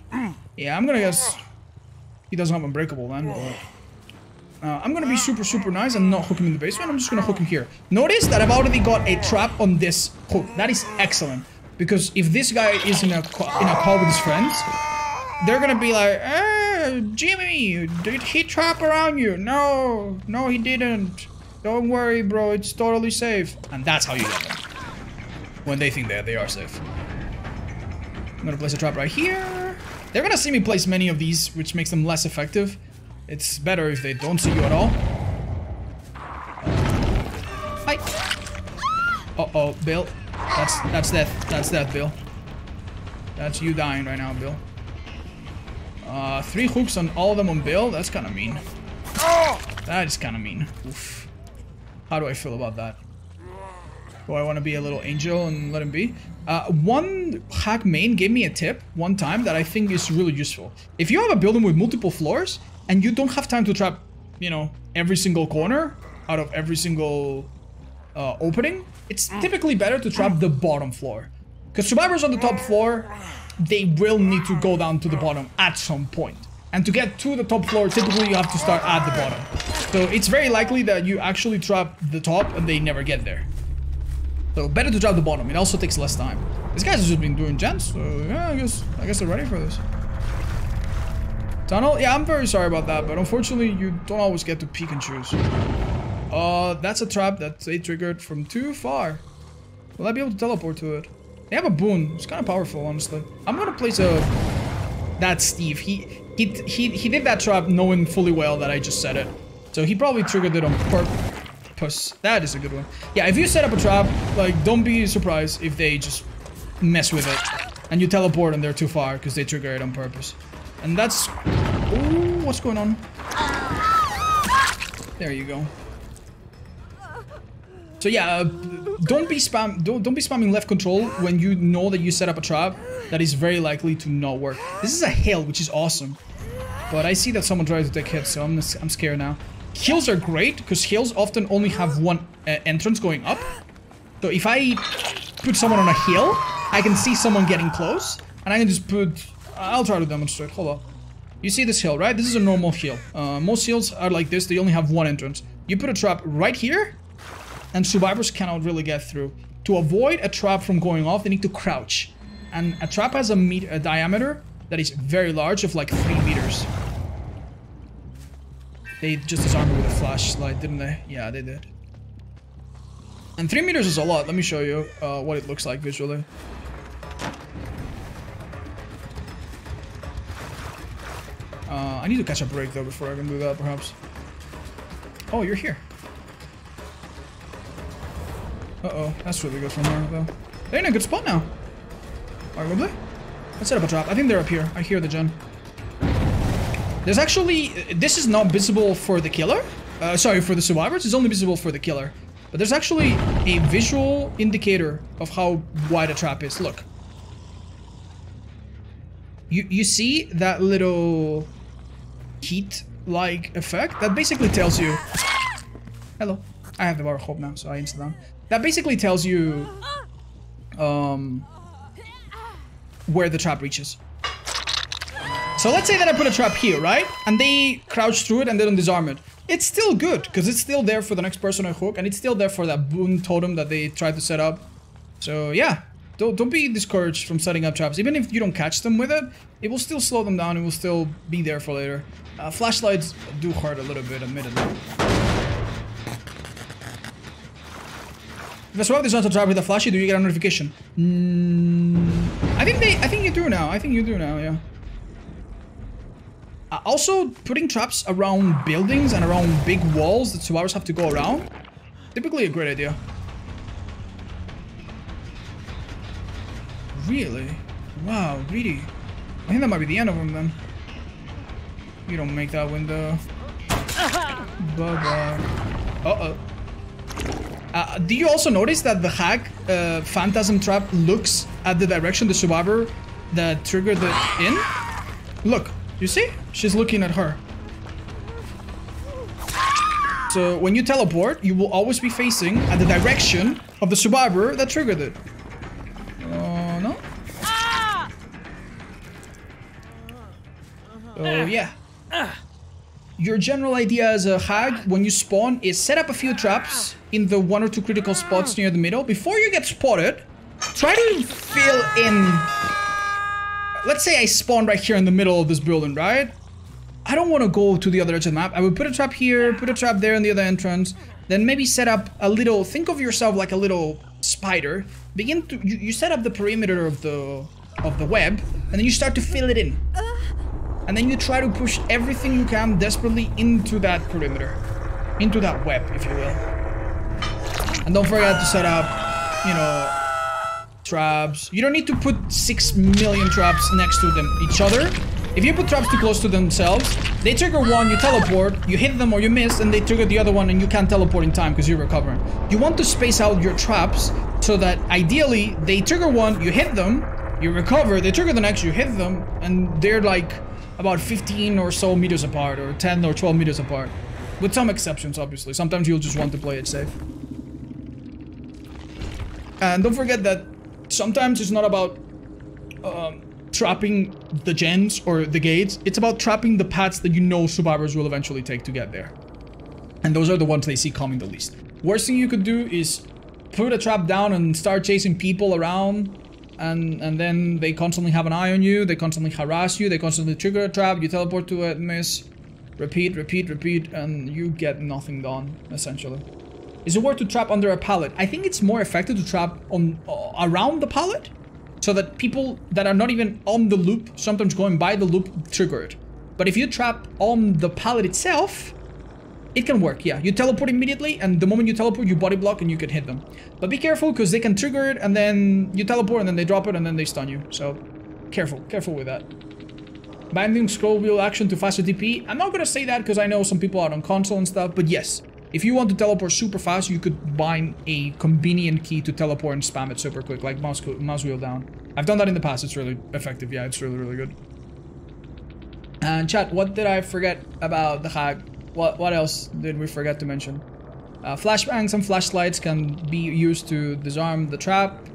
Yeah, I'm gonna guess... He doesn't have Unbreakable then, but... Uh, I'm gonna be super, super nice and not hook him in the basement. I'm just gonna hook him here. Notice that I've already got a trap on this hook. That is excellent. Because if this guy is in a, in a call with his friends, they're gonna be like, eh, Jimmy, did he trap around you? No, no he didn't. Don't worry, bro, it's totally safe. And that's how you get them. When they think that they are safe. I'm gonna place a trap right here. They're gonna see me place many of these, which makes them less effective. It's better if they don't see you at all. Hi. Uh-oh, Bill. That's that's death. That's death, Bill. That's you dying right now, Bill. Uh, three hooks on all of them on Bill? That's kind of mean. That is kind of mean. Oof. How do I feel about that? Do I want to be a little angel and let him be? Uh, one Hag main gave me a tip one time that I think is really useful. If you have a building with multiple floors and you don't have time to trap, you know, every single corner out of every single uh, opening, it's typically better to trap the bottom floor. Because survivors on the top floor they will need to go down to the bottom at some point. And to get to the top floor, typically you have to start at the bottom. So it's very likely that you actually trap the top and they never get there. So better to trap the bottom. It also takes less time. These guys have just been doing gens, so yeah, I guess I guess they're ready for this. Tunnel? Yeah, I'm very sorry about that, but unfortunately you don't always get to peek and choose. Uh, that's a trap that they triggered from too far. Will I be able to teleport to it? They have a boon. It's kind of powerful, honestly. I'm gonna place a... That's Steve. He, he, he, he did that trap knowing fully well that I just said it. So he probably triggered it on purpose. That is a good one. Yeah, if you set up a trap, like, don't be surprised if they just mess with it. And you teleport and they're too far because they trigger it on purpose. And that's... Ooh, what's going on? There you go. So yeah, uh, don't be spam don't, don't be spamming left control when you know that you set up a trap that is very likely to not work. This is a hill, which is awesome. But I see that someone tried to take hits, so I'm, I'm scared now. Hills are great, because hills often only have one uh, entrance going up. So if I put someone on a hill, I can see someone getting close, and I can just put... I'll try to demonstrate, hold on. You see this hill, right? This is a normal hill. Uh, most hills are like this, they only have one entrance. You put a trap right here, and survivors cannot really get through. To avoid a trap from going off, they need to crouch. And a trap has a, a diameter that is very large, of like 3 meters. They just disarmed me with a flashlight, didn't they? Yeah, they did. And 3 meters is a lot. Let me show you uh, what it looks like visually. Uh, I need to catch a break though before I can do that, perhaps. Oh, you're here. Uh-oh, that's really good from there, though. They're in a good spot now. Arguably. Let's set up a trap. I think they're up here. I hear the gen. There's actually... This is not visible for the killer. Uh, sorry, for the survivors. It's only visible for the killer. But there's actually a visual indicator of how wide a trap is. Look. You, you see that little heat-like effect? That basically tells you... Hello. I have the Devour Hope now, so I insta down. That basically tells you... Um... Where the trap reaches. So let's say that I put a trap here, right? And they crouch through it and they don't disarm it. It's still good, because it's still there for the next person I hook, and it's still there for that boon totem that they tried to set up. So yeah, don't, don't be discouraged from setting up traps. Even if you don't catch them with it, it will still slow them down, it will still be there for later. Uh, flashlights do hurt a little bit, admittedly. If I swap this onto a trap with a flashy, do you get a notification? Mm, I think they, I think you do now. I think you do now, yeah. Uh, also, putting traps around buildings and around big walls that survivors have to go around, typically a great idea. Really? Wow, really? I think that might be the end of them then. You don't make that window. Bye-bye. Uh-oh. Uh, do you also notice that the hag uh, phantasm trap looks at the direction the survivor that triggered the in? Look, you see? She's looking at her. So when you teleport, you will always be facing at the direction of the survivor that triggered it. Oh, ah. yeah. Ah. Your general idea as a hag when you spawn is set up a few traps ah. in the one or two critical spots near the middle. Before you get spotted, try to fill in... Let's say I spawn right here in the middle of this building, right? I don't want to go to the other edge of the map. I would put a trap here, put a trap there in the other entrance, then maybe set up a little, think of yourself like a little spider. Begin to, you, you set up the perimeter of the, of the web, and then you start to fill it in. Uh, And then you try to push everything you can desperately into that perimeter. Into that web, if you will. And don't forget to set up, you know, traps. You don't need to put 6 million traps next to them, each other. If you put traps too close to themselves, they trigger one, you teleport, you hit them or you miss, and they trigger the other one and you can't teleport in time because you're recovering. You want to space out your traps so that ideally they trigger one, you hit them, you recover, they trigger the next, you hit them, and they're like about 15 or so meters apart, or 10 or 12 meters apart. With some exceptions, obviously. Sometimes you'll just want to play it safe. And don't forget that sometimes it's not about um, trapping the gens or the gates. It's about trapping the paths that you know survivors will eventually take to get there. And those are the ones they see coming the least. Worst thing you could do is put a trap down and start chasing people around and and then they constantly have an eye on you, they constantly harass you, they constantly trigger a trap, you teleport to it, miss, repeat, repeat, repeat, and you get nothing done, essentially. Is it worth to trap under a pallet? I think it's more effective to trap on uh, around the pallet so that people that are not even on the loop, sometimes going by the loop, trigger it. But if you trap on the pallet itself, it can work, yeah. You teleport immediately, and the moment you teleport, you body block and you can hit them. But be careful, because they can trigger it, and then you teleport, and then they drop it, and then they stun you. So, careful. Careful with that. Binding scroll wheel action to faster DP. I'm not gonna say that, because I know some people are on console and stuff, but yes. If you want to teleport super fast, you could bind a convenient key to teleport and spam it super quick, like mouse, mouse wheel down. I've done that in the past, it's really effective, yeah, it's really, really good. And chat, what did I forget about the Hag? What, what else did we forget to mention? Uh, flashbangs and flashlights can be used to disarm the trap.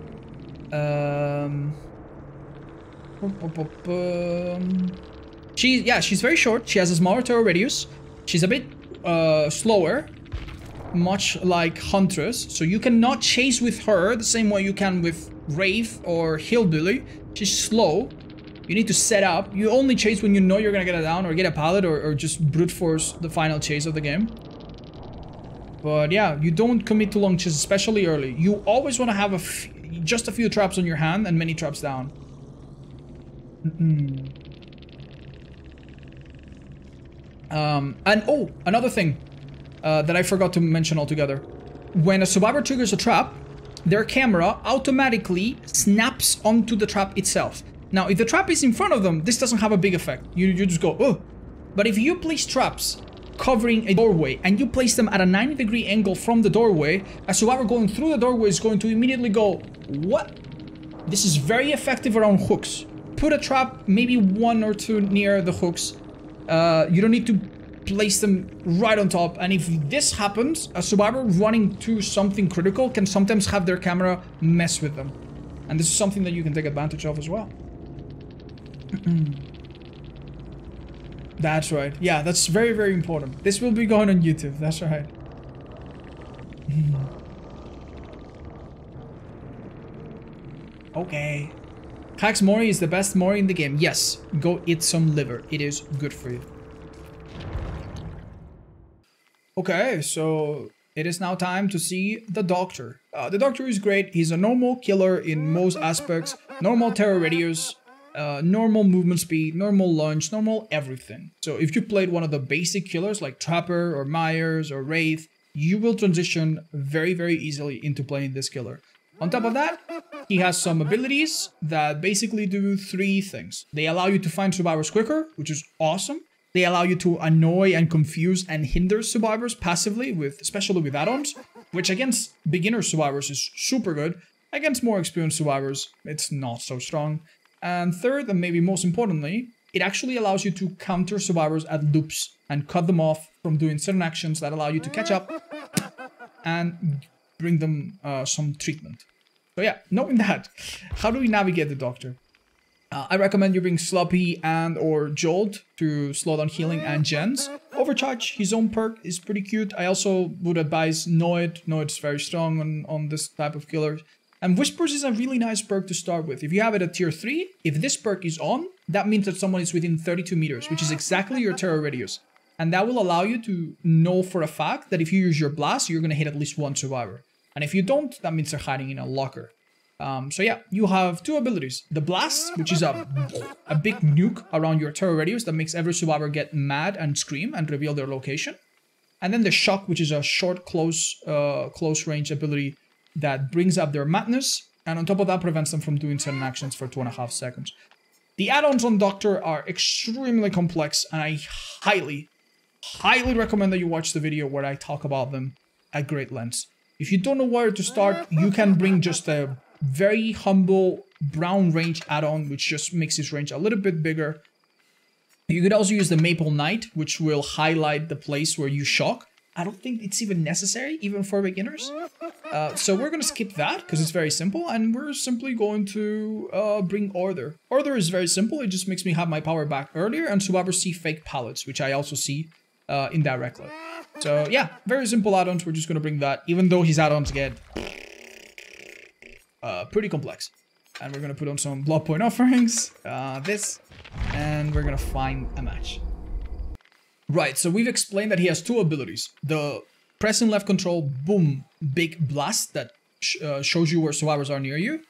Um, she, yeah, she's very short. She has a smaller terror radius. She's a bit uh, slower, much like Huntress. So you cannot chase with her the same way you can with Wraith or Hillbilly. She's slow. You need to set up. You only chase when you know you're gonna get it down or get a pallet or, or just brute force the final chase of the game. But yeah, you don't commit to long chases, especially early. You always want to have a just a few traps on your hand and many traps down. Mm -mm. Um, and oh, another thing uh, that I forgot to mention altogether. When a survivor triggers a trap, their camera automatically snaps onto the trap itself. Now, if the trap is in front of them, this doesn't have a big effect. You, you just go, oh. But if you place traps covering a doorway and you place them at a 90 degree angle from the doorway, a survivor going through the doorway is going to immediately go, what? This is very effective around hooks. Put a trap, maybe one or two near the hooks. Uh, you don't need to place them right on top. And if this happens, a survivor running to something critical can sometimes have their camera mess with them. And this is something that you can take advantage of as well. that's right. Yeah, that's very, very important. This will be going on YouTube. That's right. okay. Hag's Mori is the best Mori in the game. Yes, go eat some liver. It is good for you. Okay, so it is now time to see the Doctor. Uh, the Doctor is great. He's a normal killer in most aspects. Normal terror radius, uh, normal movement speed, normal lunge, normal everything. So if you played one of the basic killers like Trapper or Myers or Wraith, you will transition very, very easily into playing this killer. On top of that, he has some abilities that basically do three things. They allow you to find survivors quicker, which is awesome. They allow you to annoy and confuse and hinder survivors passively, with especially with add-ons, which against beginner survivors is super good. Against more experienced survivors, it's not so strong. And third, and maybe most importantly, it actually allows you to counter survivors at loops and cut them off from doing certain actions that allow you to catch up and bring them uh, some treatment. So yeah, knowing that, how do we navigate the doctor? Uh, I recommend you bring Sloppy and or Jolt to slow down healing and gens. Overcharge, his own perk, is pretty cute. I also would advise Noed. Noed's very strong on, on this type of killer. And Whispers is a really nice perk to start with. If you have it at tier 3, if this perk is on, that means that someone is within 32 meters, which is exactly your terror radius. And that will allow you to know for a fact that if you use your blast, you're going to hit at least one survivor. And if you don't, that means they're hiding in a locker. Um, so yeah, you have two abilities. The Blast, which is a, a big nuke around your terror radius that makes every survivor get mad and scream and reveal their location. And then the Shock, which is a short, close, uh, close range ability that brings up their madness, and on top of that prevents them from doing certain actions for two and a half seconds. The add-ons on Doctor are extremely complex, and I highly, highly recommend that you watch the video where I talk about them at great lengths. If you don't know where to start, you can bring just a very humble brown range add-on, which just makes his range a little bit bigger. You could also use the Maple Knight, which will highlight the place where you shock. I don't think it's even necessary, even for beginners. Uh, so we're going to skip that, because it's very simple, and we're simply going to uh, bring Order. Order is very simple, it just makes me have my power back earlier, and survivors see fake pallets, which I also see uh, in that reckless. So yeah, very simple add-ons, we're just going to bring that, even though his add-ons get uh, pretty complex. And we're gonna put on some blood point offerings, uh, this, and we're gonna find a match. Right, so we've explained that he has two abilities. The pressing left control, boom, big blast that sh uh, shows you where survivors are near you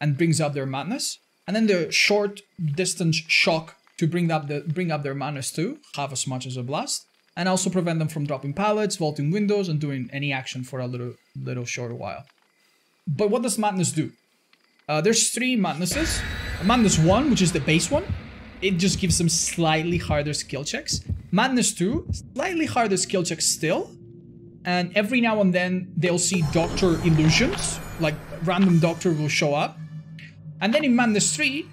and brings up their madness. And then the short distance shock to bring up the bring up their madness too, half as much as a blast, and also prevent them from dropping pallets, vaulting windows, and doing any action for a little little short while. But what does Madness do? Uh, there's three Madnesses. Madness 1, which is the base one. It just gives them slightly harder skill checks. Madness 2, slightly harder skill check still. And every now and then, they'll see Doctor illusions. Like, random Doctor will show up. And then in Madness 3,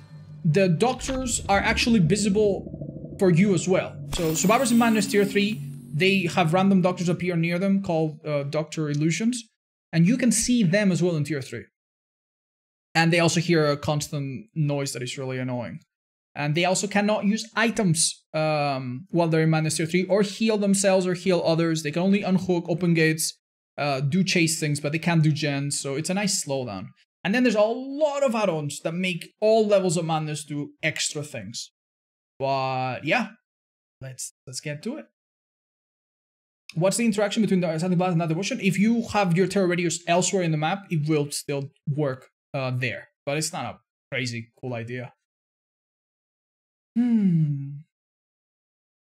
the Doctors are actually visible for you as well. So, Survivors in Madness Tier 3, they have random Doctors appear near them called uh, Doctor Illusions and you can see them as well in tier 3. And they also hear a constant noise that is really annoying. And they also cannot use items um, while they're in Madness tier 3 or heal themselves or heal others. They can only unhook, open gates, uh, do chase things, but they can't do gens, so it's a nice slowdown. And then there's a lot of add-ons that make all levels of Madness do extra things. But yeah, let's let's get to it. What's the interaction between the Ascending Blast and that devotion? If you have your terror radius elsewhere in the map, it will still work uh, there. But it's not a crazy cool idea. Hmm.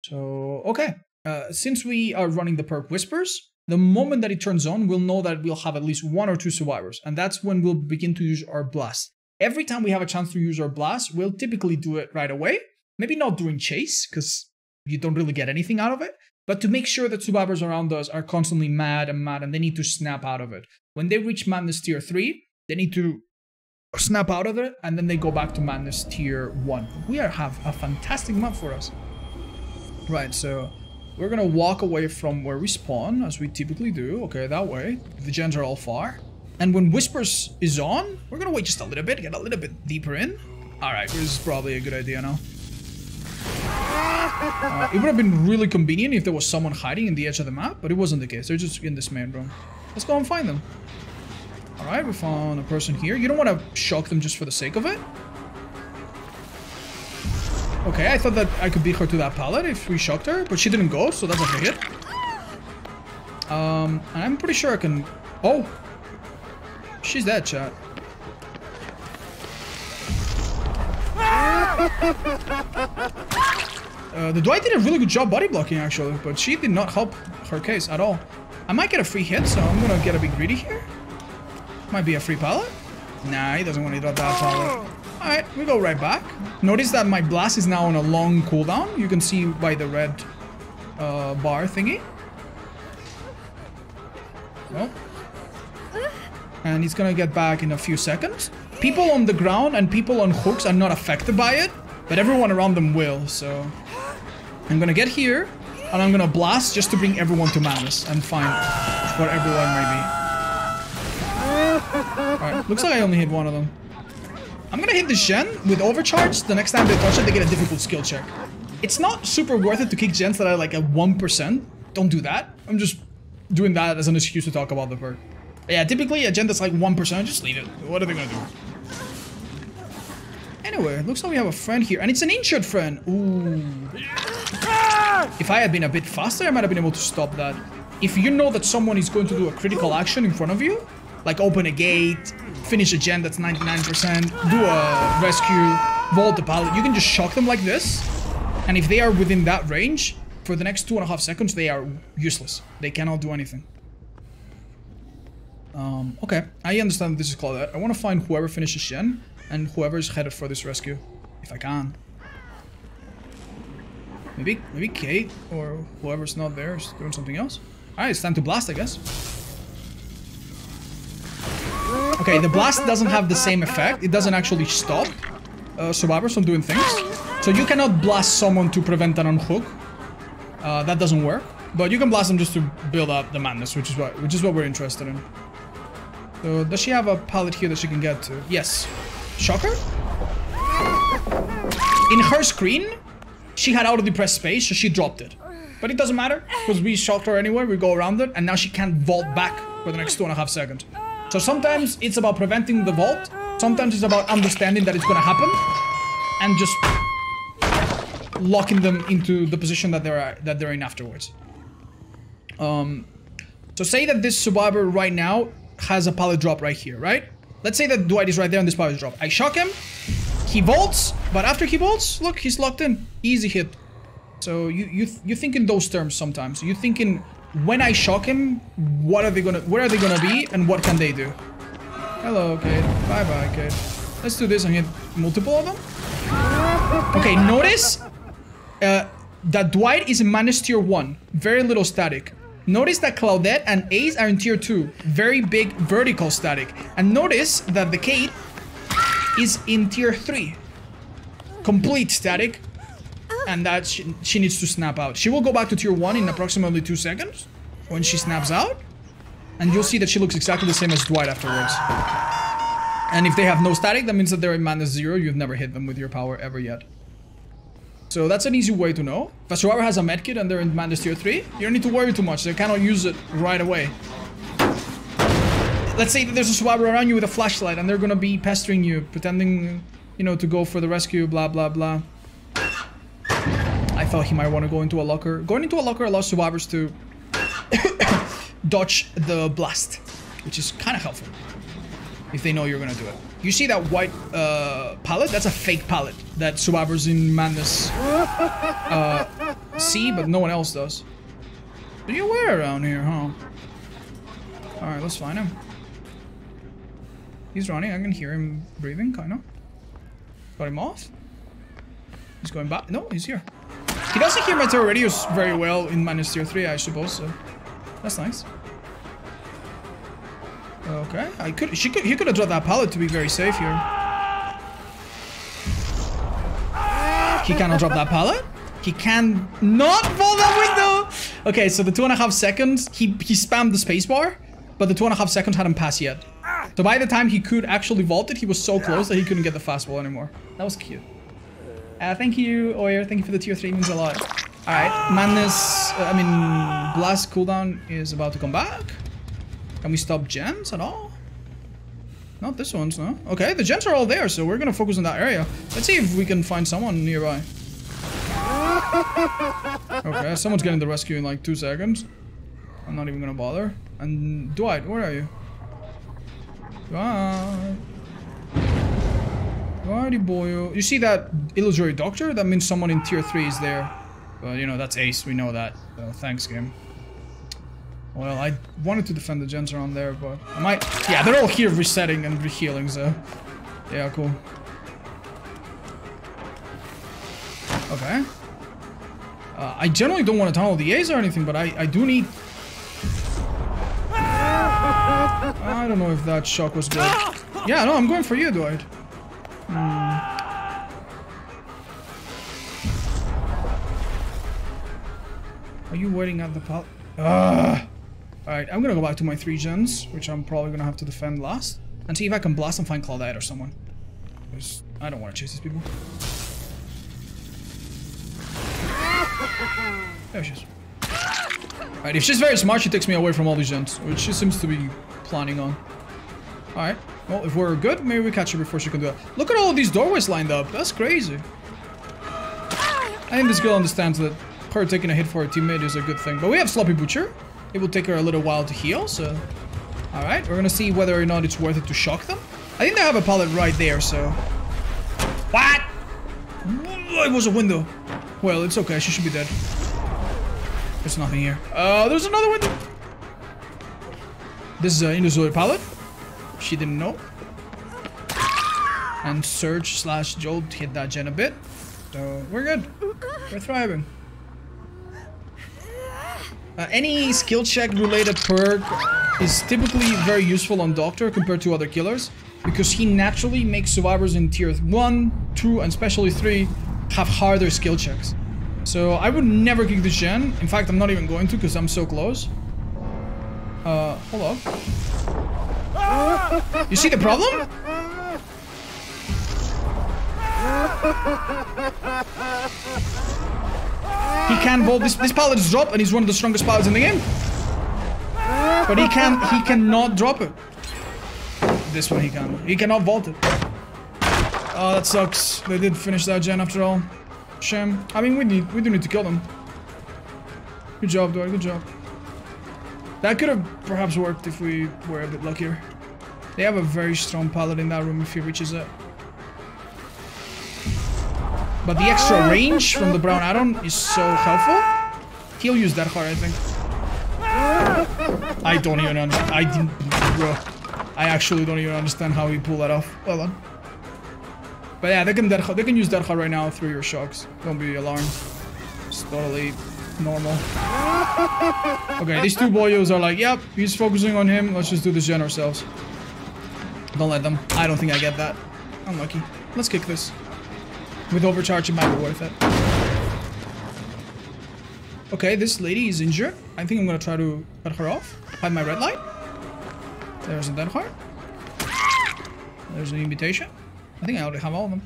So, okay. Uh, since we are running the perk Whispers, the moment that it turns on, we'll know that we'll have at least one or two survivors. And that's when we'll begin to use our blast. Every time we have a chance to use our blast, we'll typically do it right away. Maybe not during chase, because you don't really get anything out of it. But to make sure that survivors around us are constantly mad and mad and they need to snap out of it. When they reach madness tier 3, they need to snap out of it and then they go back to madness tier 1. We are, have a fantastic map for us. Right, so we're gonna walk away from where we spawn, as we typically do. Okay, that way. The gens are all far. And when Whispers is on, we're gonna wait just a little bit, get a little bit deeper in. Alright, this is probably a good idea now. Uh, it would have been really convenient if there was someone hiding in the edge of the map, but it wasn't the case. They're just in this main room. Let's go and find them. Alright, we found a person here. You don't want to shock them just for the sake of it. Okay, I thought that I could beat her to that pallet if we shocked her, but she didn't go, so that's a hit. Um, I'm pretty sure I can... Oh! She's dead, chat. Uh, the Dwight did a really good job body blocking, actually, but she did not help her case at all. I might get a free hit, so I'm gonna get a bit greedy here. Might be a free pallet. Nah, he doesn't want to drop that pallet. Alright, we go right back. Notice that my blast is now on a long cooldown. You can see by the red uh, bar thingy. Well. And he's gonna get back in a few seconds. People on the ground and people on hooks are not affected by it, but everyone around them will, so... I'm gonna get here, and I'm gonna blast just to bring everyone to madness and find where everyone may be. Alright, looks like I only hit one of them. I'm gonna hit the gen with overcharge. The next time they touch it, they get a difficult skill check. It's not super worth it to kick gens that are like at 1%. Don't do that. I'm just doing that as an excuse to talk about the perk. Yeah, typically a gen that's like 1%, just leave it. What are they gonna do? Anyway, looks like we have a friend here, and it's an injured friend. Ooh. If I had been a bit faster, I might have been able to stop that. If you know that someone is going to do a critical action in front of you, like open a gate, finish a gen that's 99%, do a rescue, vault the pallet, you can just shock them like this. And if they are within that range, for the next two and a half seconds, they are useless. They cannot do anything. Um, okay, I understand this is Claudette. I want to find whoever finishes gen and whoever is headed for this rescue, if I can. Maybe, maybe Kate or whoever's not there is doing something else. Alright, it's time to blast, I guess. Okay, the blast doesn't have the same effect. It doesn't actually stop uh, survivors from doing things. So you cannot blast someone to prevent an unhook. Uh, that doesn't work. But you can blast them just to build up the madness, which is what which is what we're interested in. So does she have a pallet here that she can get to? Yes. Shocker? In her screen, she had auto depressed space, so she dropped it. But it doesn't matter, because we shocked her anyway, we go around it, and now she can't vault back for the next two and a half seconds. So sometimes it's about preventing the vault, sometimes it's about understanding that it's gonna happen, and just locking them into the position that they're that they're in afterwards. Um, so say that this survivor right now has a pallet drop right here, right? Let's say that Dwight is right there on this pallet drop. I shock him, he vaults, but after he vaults, look, he's locked in. Easy hit. So you you you think in those terms sometimes. You think in when I shock him, what are they gonna where are they gonna be and what can they do? Hello, Kate. Bye bye, Kate. Let's do this and hit multiple of them. Okay, notice uh, that Dwight is in Madness tier 1. Very little static. Notice that Claudette and Ace are in tier 2. Very big vertical static. And notice that the Kate is in tier 3. Complete static. And that she, she needs to snap out. She will go back to tier 1 in approximately 2 seconds. When she snaps out. And you'll see that she looks exactly the same as Dwight afterwards. And if they have no static, that means that they're in 0. You've never hit them with your power ever yet. So that's an easy way to know. If a survivor has a medkit and they're in Madness tier 3, you don't need to worry too much. They cannot use it right away. Let's say that there's a survivor around you with a flashlight and they're gonna be pestering you, pretending, you know, to go for the rescue, blah, blah, blah. I thought he might want to go into a locker. Going into a locker allows survivors to dodge the blast, which is kind of helpful if they know you're gonna do it. You see that white uh, pallet? That's a fake pallet that survivors in Madness uh, see, but no one else does. Are you aware around here, huh? Alright, let's find him. He's running. I can hear him breathing, kind of. Got him off. He's going back. No, he's here. He doesn't hear my terror radius very well in Madness tier 3, I suppose, so that's nice. Okay, I could, she could, he could have dropped that pallet to be very safe here. He cannot drop that pallet. He can not fall that window. Okay, so the two and a half seconds, he, he spammed the spacebar, but the two and a half seconds hadn't passed yet. So by the time he could actually vault it, he was so close that he couldn't get the fast vault anymore. That was cute. Uh, thank you, Oyer. Thank you for the tier 3. It means a lot. Alright, Madness, uh, I mean, Blast cooldown is about to come back. Can we stop gens at all? Not this one's, no. Okay, the gens are all there, so we're gonna focus on that area. Let's see if we can find someone nearby. Okay, someone's getting the rescue in like two seconds. I'm not even gonna bother. And Dwight, where are you? Dwight. Dwighty boyo. You see that illusory doctor? That means someone in tier 3 is there. Well, you know, that's Ace, we know that. So thanks, game. Well, I wanted to defend the gens around there, but I might... Yeah, they're all here resetting and healing, so... Yeah, cool. Okay. Uh, I generally don't want to tunnel the Ace or anything, but I, I do need... I don't know if that shock was good. Yeah, no, I'm going for you, Dwight. Hmm. Are you waiting at the pal-. Alright, I'm gonna go back to my three gens, which I'm probably gonna have to defend last. And see if I can blast and find Claudette or someone. Because I don't want to chase these people. There she is. Alright, if she's very smart, she takes me away from all these gens, which she seems to be planning on. Alright, well, if we're good, maybe we catch her before she can do it. Look at all these doorways lined up. That's crazy. I think this girl understands that her taking a hit for her teammate is a good thing. But we have Sloppy Butcher. It will take her a little while to heal, so... Alright, we're gonna see whether or not it's worth it to shock them. I think they have a pallet right there, so... What? It was a window. Well, it's okay. She should be dead. There's nothing here. Uh, there's another window. This is an illusory pallet. She didn't know. And Surge slash Jolt hit that gen a bit. So, we're good. We're thriving. Uh, any skill check related perk is typically very useful on Doctor compared to other killers because he naturally makes survivors in tier 1, 2, and especially 3 have harder skill checks. So I would never kick this gen. In fact, I'm not even going to because I'm so close. Uh, hold up. You see the problem? He can vault. This this pallet is dropped, and he's one of the strongest pallets in the game. But he can he cannot drop it. This one he can. He cannot vault it. Oh, that sucks. They did finish that gen after all. Shame. I mean, we need we do need to kill them. Good job, Dwight. Good job. That could have perhaps worked if we were a bit luckier. They have a very strong pallet in that room if he reaches it. But the extra range from the brown add-on is so helpful. He'll use that hard, I think. I don't even understand. I didn't, bro. I actually don't even understand how he pulled that off. Well done. But yeah, they can they can use that hard right now through your shocks. Don't be alarmed. It's totally normal. Okay, these two boyos are like, yep, he's focusing on him. Let's just do this gen ourselves. Don't let them. I don't think I get that. Unlucky. Let's kick this. With overcharge, it might be worth it. Okay, this lady is injured. I think I'm gonna try to cut her off. Hide my red light. There's a Dead Hard. There's an invitation. I think I already have all of them.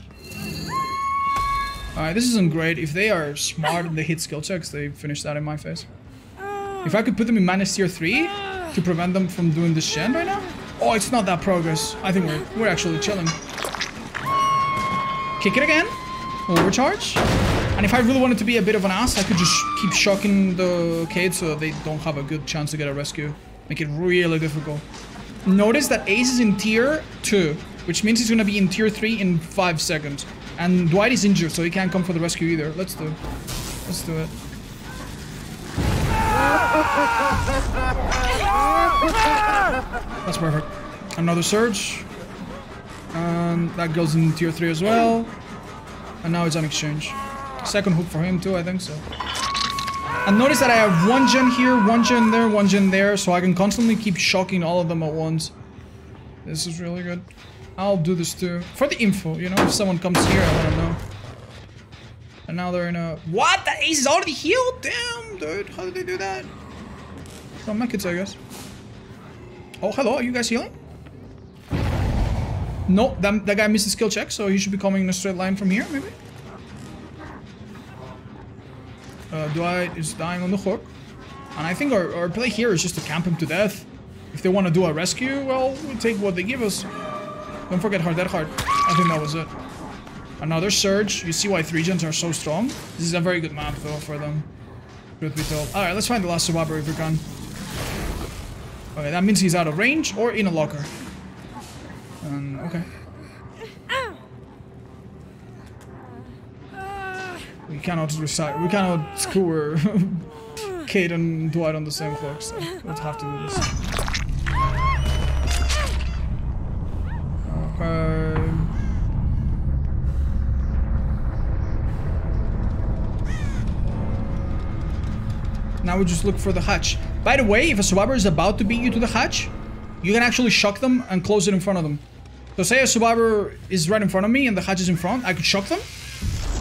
Alright, this isn't great. If they are smart and they hit skill checks, they finish that in my face. If I could put them in Madness tier 3 to prevent them from doing this gen right now. Oh, it's not that progress. I think we're, we're actually chilling. Kick it again. Overcharge. And if I really wanted to be a bit of an ass, I could just keep shocking the Kate so they don't have a good chance to get a rescue. Make it really difficult. Notice that Ace is in tier 2, which means he's gonna be in tier 3 in 5 seconds. And Dwight is injured, so he can't come for the rescue either. Let's do it. Let's do it. That's perfect. Another surge. And that goes in tier 3 as well. And now it's on exchange. Second hook for him too, I think so. And notice that I have one gen here, one gen there, one gen there, so I can constantly keep shocking all of them at once. This is really good. I'll do this too. For the info, you know, if someone comes here, I wanna know. And now they're in a... What? That ace is already healed? Damn, dude. How did they do that? From my kids, I guess. Oh, hello. Are you guys healing? No, that, that guy missed a skill check, so he should be coming in a straight line from here, maybe? Uh, Dwight is dying on the hook. And I think our, our play here is just to camp him to death. If they want to do a rescue, well, we'll take what they give us. Don't forget hard, that hard. I think that was it. Another surge. You see why 3 gens are so strong? This is a very good map, though, for them. Truth be told. Alright, let's find the last survivor if we can. Okay, that means he's out of range or in a locker. Um, okay. We cannot recite. We cannot skewer Kate and Dwight on the same clock, so we'll have to do this. Now we just look for the hatch. By the way, if a survivor is about to beat you to the hatch, you can actually shock them and close it in front of them. So say a survivor is right in front of me and the hatch is in front, I could shock them.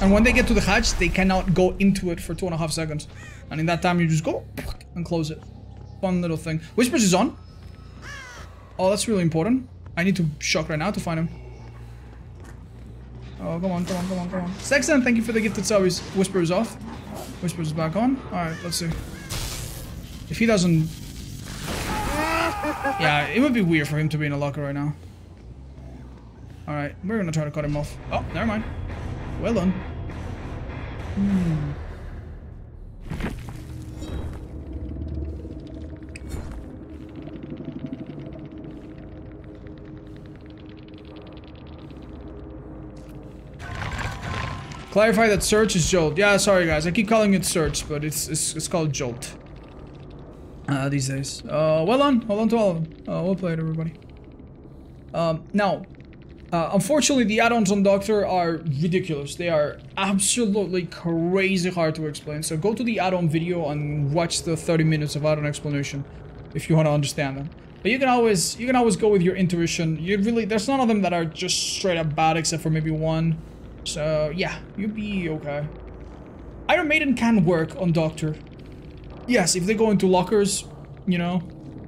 And when they get to the hatch, they cannot go into it for two and a half seconds. And in that time, you just go and close it. Fun little thing. Whispers is on. Oh, that's really important. I need to shock right now to find him. Oh, come on, come on, come on, come on. Sexton, thank you for the gifted service. Whisper is off. Whisper is back on. Alright, let's see. If he doesn't... Yeah, it would be weird for him to be in a locker right now. Alright, we're gonna try to cut him off. Oh, never mind. Well done. Hmm. Clarify that Surge is Jolt. Yeah, sorry guys, I keep calling it Surge, but it's it's, it's called Jolt. Uh, these days. Uh, well done. Well done to all of them. Uh, well played, everybody. Um, now, uh, unfortunately, the add-ons on Doctor are ridiculous. They are absolutely crazy hard to explain. So go to the add-on video and watch the 30 minutes of add-on explanation if you want to understand them. But you can always you can always go with your intuition. You really there's none of them that are just straight up bad except for maybe one. So, yeah, you'll be okay. Iron Maiden can work on Doctor. Yes, if they go into lockers, you know,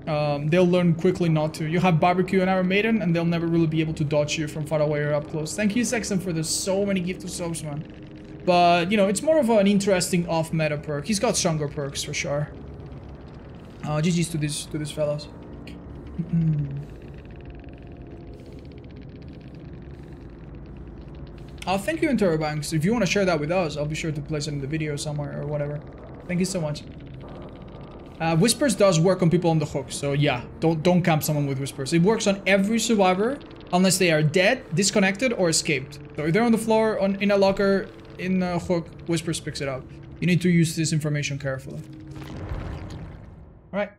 um, they'll learn quickly not to. You have Barbecue and Iron Maiden, and they'll never really be able to dodge you from far away or up close. Thank you, Sexton, for the so many gifted subs, man. But, you know, it's more of an interesting off-meta perk. He's got stronger perks, for sure. Uh, GG's to these, to these fellows. Uh, thank you, Interrobanks. If you want to share that with us, I'll be sure to place it in the video somewhere or whatever. Thank you so much. Uh, Whispers does work on people on the hook, so yeah, don't don't camp someone with Whispers. It works on every survivor unless they are dead, disconnected, or escaped. So if they're on the floor, on in a locker, in a hook, Whispers picks it up. You need to use this information carefully. Alright.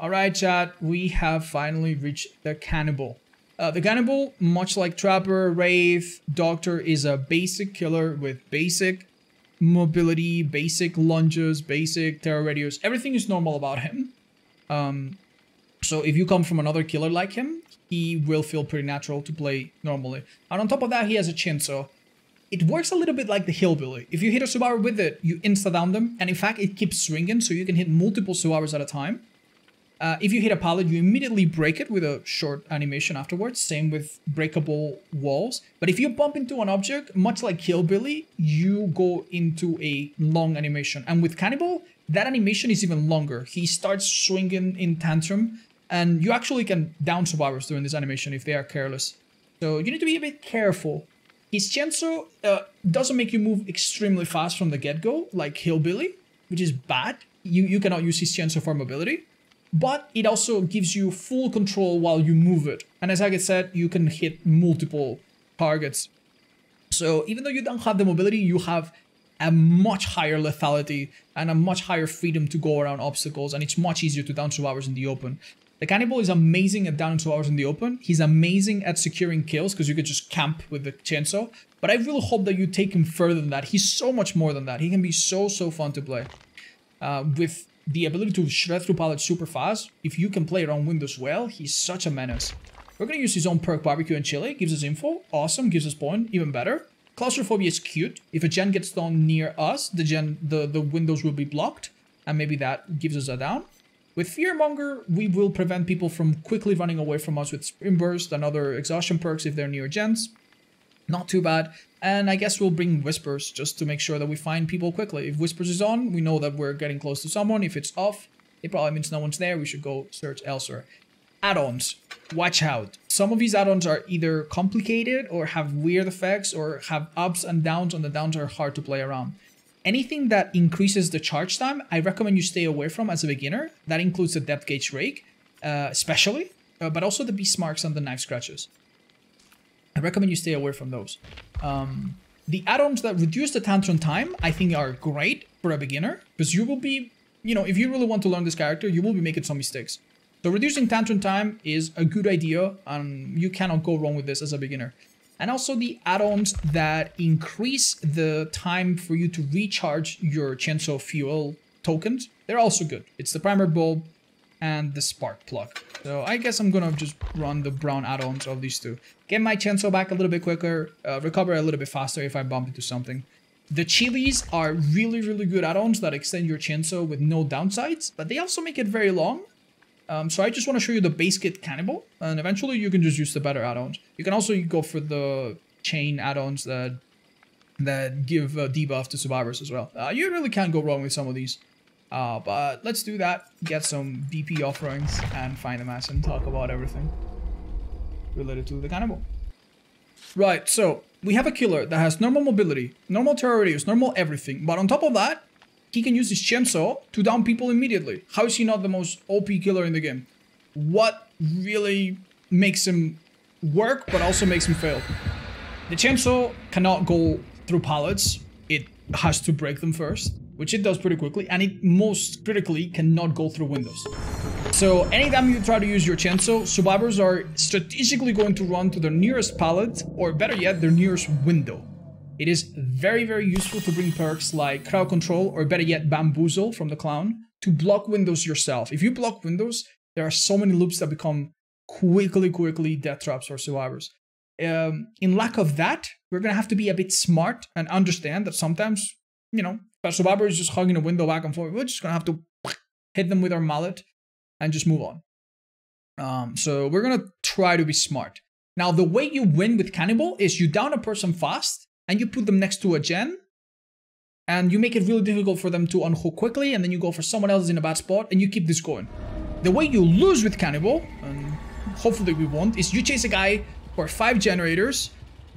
Alright, chat, we have finally reached the cannibal. Uh, the Cannibal, much like Trapper, Wraith, Doctor, is a basic killer with basic mobility, basic lunges, basic terror radius. Everything is normal about him. Um, so if you come from another killer like him, he will feel pretty natural to play normally. And on top of that, he has a chin, so it works a little bit like the Hillbilly. If you hit a survivor with it, you insta-down them, and in fact, it keeps swinging, so you can hit multiple survivors at a time. Uh, if you hit a pallet, you immediately break it with a short animation afterwards. Same with breakable walls. But if you bump into an object, much like Hillbilly, you go into a long animation. And with Cannibal, that animation is even longer. He starts swinging in tantrum, and you actually can down survivors during this animation if they are careless. So you need to be a bit careful. His Chainsaw uh, doesn't make you move extremely fast from the get-go, like Hillbilly, which is bad. You, you cannot use his Chainsaw for mobility but it also gives you full control while you move it. And as I said, you can hit multiple targets. So even though you don't have the mobility, you have a much higher lethality and a much higher freedom to go around obstacles, and it's much easier to down survivors in the open. The Cannibal is amazing at down survivors in the open. He's amazing at securing kills because you could just camp with the chainsaw. But I really hope that you take him further than that. He's so much more than that. He can be so, so fun to play. Uh, with the ability to shred through pallets super fast, if you can play around windows well, he's such a menace. We're to use his own perk barbecue and chili. Gives us info. Awesome. Gives us point. Even better. Claustrophobia is cute. If a gen gets down near us, the gen the, the windows will be blocked. And maybe that gives us a down. With Fearmonger, we will prevent people from quickly running away from us with Sprint Burst and other exhaustion perks if they're near gens. Not too bad. And I guess we'll bring Whispers just to make sure that we find people quickly. If Whispers is on, we know that we're getting close to someone. If it's off, it probably means no one's there. We should go search elsewhere. Add-ons. Watch out. Some of these add-ons are either complicated or have weird effects or have ups and downs and the downs are hard to play around. Anything that increases the charge time, I recommend you stay away from as a beginner. That includes the depth gauge rake, uh, especially, uh, but also the beast marks and the knife scratches. I recommend you stay away from those. Um, the add-ons that reduce the tantrum time, I think are great for a beginner because you will be, you know, if you really want to learn this character, you will be making some mistakes. So reducing tantrum time is a good idea and you cannot go wrong with this as a beginner. And also the add-ons that increase the time for you to recharge your Chainsaw Fuel tokens, they're also good. It's the Primer Bulb and the Spark Plug. So I guess I'm gonna just run the brown add-ons of these two. Get my Chainsaw back a little bit quicker, uh, recover a little bit faster if I bump into something. The chilies are really, really good add-ons that extend your chainsaw with no downsides, but they also make it very long um, so I just want to show you the base kit cannibal, and eventually you can just use the better add-ons. You can also go for the chain add-ons that that give a debuff to survivors as well. Uh, you really can't go wrong with some of these. Uh, but let's do that, get some BP offerings, and find the mass and talk about everything related to the cannibal. Right, so we have a killer that has normal mobility, normal terror radius, normal everything, but on top of that, he can use his chainsaw to down people immediately. How is he not the most OP killer in the game? What really makes him work, but also makes him fail? The chainsaw cannot go through pallets. It has to break them first, which it does pretty quickly, and it most critically cannot go through windows. So anytime you try to use your chainsaw, survivors are strategically going to run to their nearest pallet, or better yet, their nearest window. It is very, very useful to bring perks like crowd control or better yet bamboozle from the clown to block windows yourself. If you block windows, there are so many loops that become quickly, quickly death traps for survivors. Um, in lack of that, we're gonna have to be a bit smart and understand that sometimes, you know, a survivor is just hugging a window back and forth. We're just gonna have to hit them with our mallet and just move on. Um, so we're gonna try to be smart. Now, the way you win with Cannibal is you down a person fast and you put them next to a gen and you make it really difficult for them to unhook quickly and then you go for someone else in a bad spot and you keep this going. The way you lose with Cannibal, and hopefully we won't, is you chase a guy for five generators,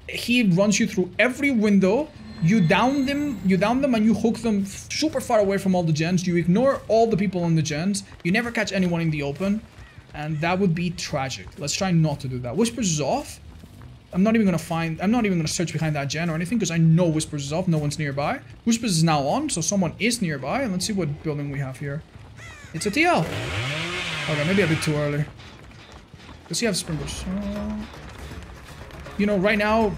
he runs you through every window, you down them, you down them and you hook them super far away from all the gens, you ignore all the people on the gens, you never catch anyone in the open, and that would be tragic. Let's try not to do that. Whispers is off, I'm not even gonna find, I'm not even gonna search behind that gen or anything because I know Whispers is off, no one's nearby. Whispers is now on, so someone is nearby. And let's see what building we have here. It's a TL. Okay, maybe a bit too early. Does he have sprinklers? Uh, you know, right now,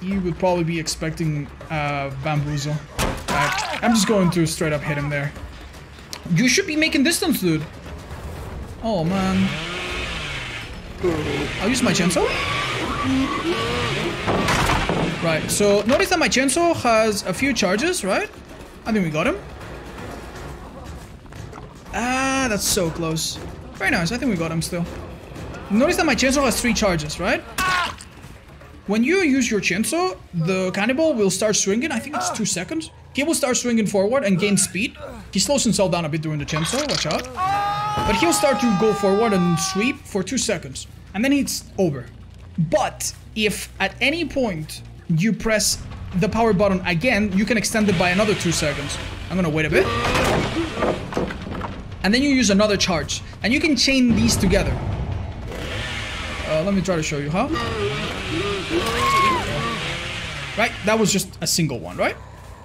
you would probably be expecting uh, Bamboozle. Right. I'm just going to straight up hit him there. You should be making distance, dude. Oh, man. I'll use my chainsaw. Right, so notice that my chainsaw has a few charges, right? I think we got him. Ah, that's so close. Very nice, I think we got him still. Notice that my chainsaw has three charges, right? When you use your chainsaw, the cannibal will start swinging, I think it's two seconds. He will start swinging forward and gain speed. He slows himself down a bit during the chainsaw, watch out. But he'll start to go forward and sweep for two seconds. And then it's over. But if at any point you press the power button again, you can extend it by another two seconds. I'm gonna wait a bit. And then you use another charge. And you can chain these together. Uh, let me try to show you how. Right, that was just a single one, right?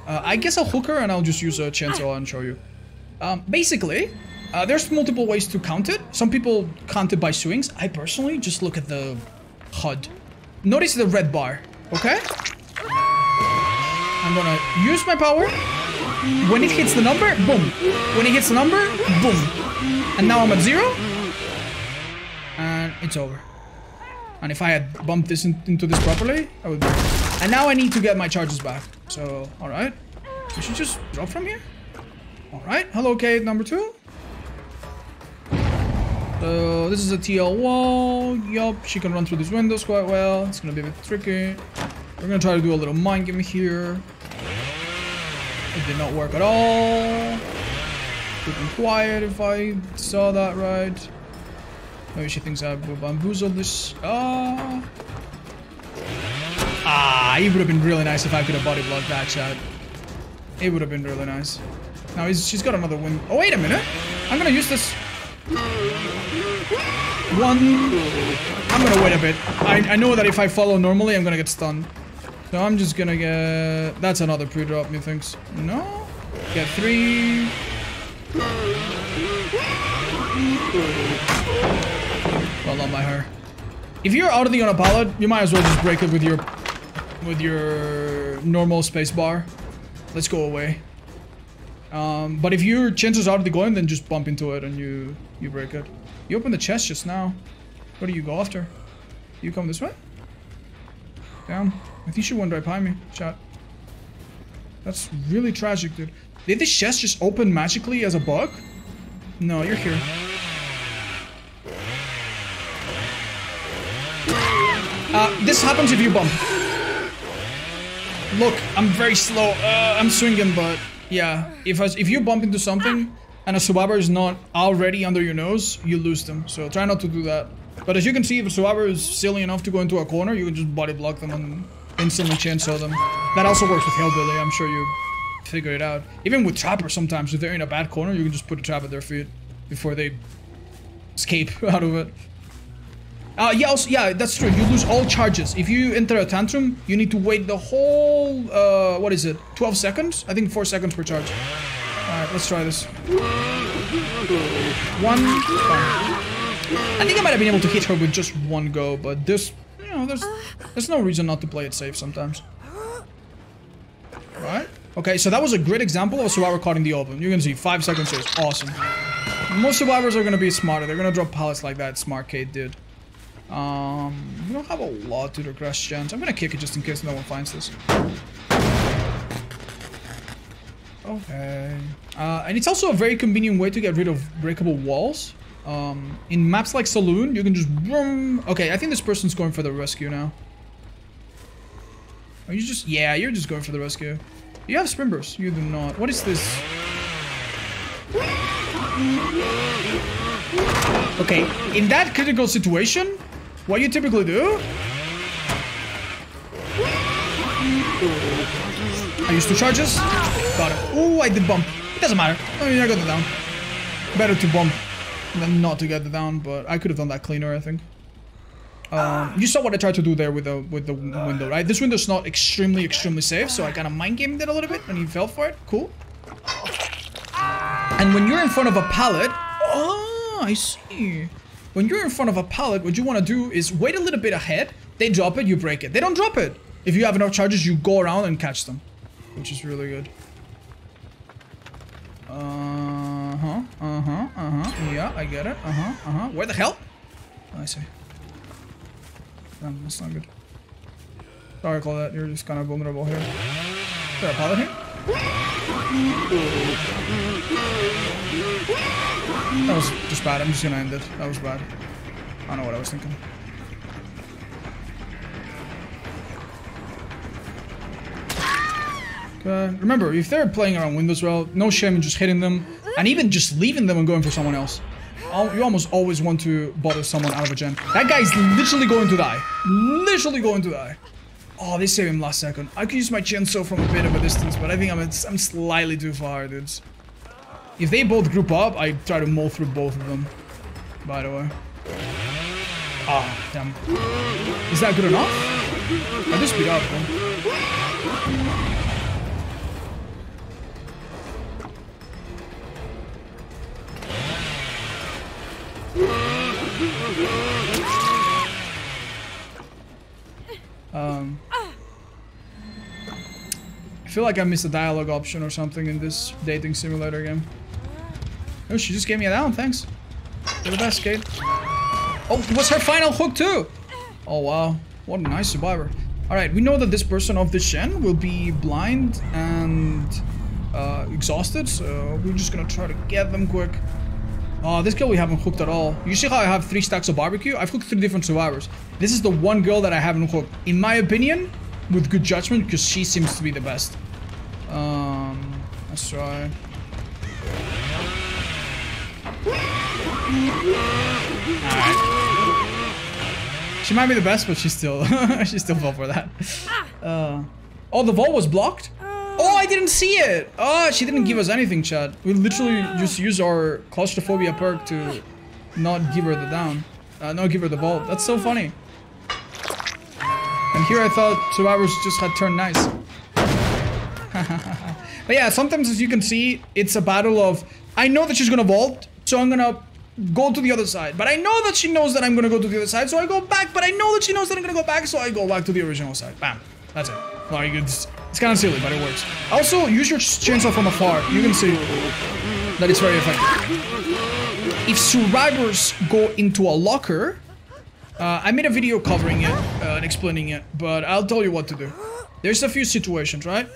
Uh, I guess I'll hook her and I'll just use a chainsaw and show you. Um, basically, uh, there's multiple ways to count it. Some people count it by swings. I personally just look at the HUD. Notice the red bar, okay? I'm gonna use my power. When it hits the number, boom. When it hits the number, boom. And now I'm at zero. And it's over. And if I had bumped this in, into this properly, I would be. And now I need to get my charges back. So, alright. We should just drop from here. Alright. Hello, Kate number two. So, this is a TL wall. Yup, she can run through these windows quite well. It's gonna be a bit tricky. We're gonna try to do a little mind game here. It did not work at all. Be quiet if I saw that right. Maybe she thinks I will bamboozle this. Ah. Ah, it would have been really nice if I could have body blocked that shot. It would have been really nice. Now he's, she's got another win. Oh, wait a minute. I'm gonna use this. One. I'm gonna wait a bit. I, I know that if I follow normally, I'm gonna get stunned. So I'm just gonna get... That's another pre-drop, methinks. No? Get three. Well done by her. If you're out of the pallet, you might as well just break it with your with your normal spacebar. Let's go away. Um, but if your chances out of the going, then just bump into it and you you break it. You open the chest just now. What do you go after? You come this way? Down. I think she went right behind me. Chat. That's really tragic, dude. Did this chest just open magically as a bug? No, you're here. Uh, this happens if you bump. Look, I'm very slow. Uh, I'm swinging, but yeah. If, I, if you bump into something and a survivor is not already under your nose, you lose them. So try not to do that. But as you can see, if a survivor is silly enough to go into a corner, you can just body block them and instantly chainsaw them. That also works with Hillbilly, I'm sure you figure it out. Even with Trapper sometimes, if they're in a bad corner, you can just put a trap at their feet before they escape out of it. Uh, yeah, also, yeah, that's true. You lose all charges. If you enter a tantrum, you need to wait the whole, uh, what is it? 12 seconds? I think 4 seconds per charge. Alright, let's try this. One, I think I might have been able to hit her with just one go, but this, you know, there's, there's no reason not to play it safe sometimes. Right? Okay, so that was a great example of survivor caught in the open. You can see, 5 seconds is awesome. Most survivors are gonna be smarter. They're gonna drop pallets like that Smart Kate did. Um, we don't have a lot to the crash. I'm gonna kick it just in case no one finds this. Okay. Uh, and it's also a very convenient way to get rid of breakable walls. Um, in maps like Saloon, you can just... Vroom. Okay, I think this person's going for the rescue now. Are you just... Yeah, you're just going for the rescue. You have sprint You do not. What is this? Okay, in that critical situation, what you typically do? I used two charges. Got it. Oh, I did bump. It doesn't matter. I mean, I got the down. Better to bump than not to get the down, but I could have done that cleaner, I think. Um, you saw what I tried to do there with the with the window, right? This window's not extremely, extremely safe, so I kind of mind gamed it a little bit, and he fell for it. Cool. And when you're in front of a pallet, oh, I see. When you're in front of a pallet, what you want to do is wait a little bit ahead. They drop it, you break it. They don't drop it. If you have enough charges, you go around and catch them, which is really good. Uh-huh, uh-huh, uh-huh. Yeah, I get it. Uh-huh, uh-huh. Where the hell? Oh, I see. Damn, that's not good. Sorry, Claudette. You're just kind of vulnerable here. Is there a pallet here? That was just bad. I'm just gonna end it. That was bad. I don't know what I was thinking. Okay. Remember, if they're playing around windows well, no shame in just hitting them, and even just leaving them and going for someone else you almost always want to bother someone out of a gen. That guy is literally going to die. Literally going to die. Oh, they saved him last second. I could use my chainsaw from a bit of a distance, but I think I'm, I'm slightly too far, dudes. If they both group up, I try to mull through both of them. By the way. Ah, damn. Is that good enough? I just beat up, Um, I feel like I missed a dialogue option or something in this dating simulator game. Oh, she just gave me a down, thanks. You're the best, Kate. Oh, it was her final hook too! Oh wow, what a nice survivor. Alright, we know that this person of the Shen will be blind and uh, exhausted, so we're just gonna try to get them quick. Oh, this girl we haven't hooked at all. You see how I have three stacks of barbecue? I've hooked three different survivors. This is the one girl that I haven't hooked. In my opinion, with good judgment, because she seems to be the best. Um, let's try. Alright. She might be the best, but she still she still fell for that. Uh, oh, the vault was blocked? Oh, I didn't see it! Oh, she didn't give us anything, Chad. We literally just used our claustrophobia perk to not give her the down. Uh, not give her the vault. That's so funny. And here I thought survivors just had turned nice. but yeah, sometimes as you can see, it's a battle of, I know that she's gonna vault, so I'm gonna go to the other side. But I know that she knows that I'm gonna go to the other side, so I go back. But I know that she knows that I'm gonna go back, so I go back to the original side. Bam. That's it. Like, it's, it's kind of silly, but it works. Also, use your chainsaw from afar. You can see that it's very effective. If survivors go into a locker, uh, I made a video covering it uh, and explaining it, but I'll tell you what to do. There's a few situations, right?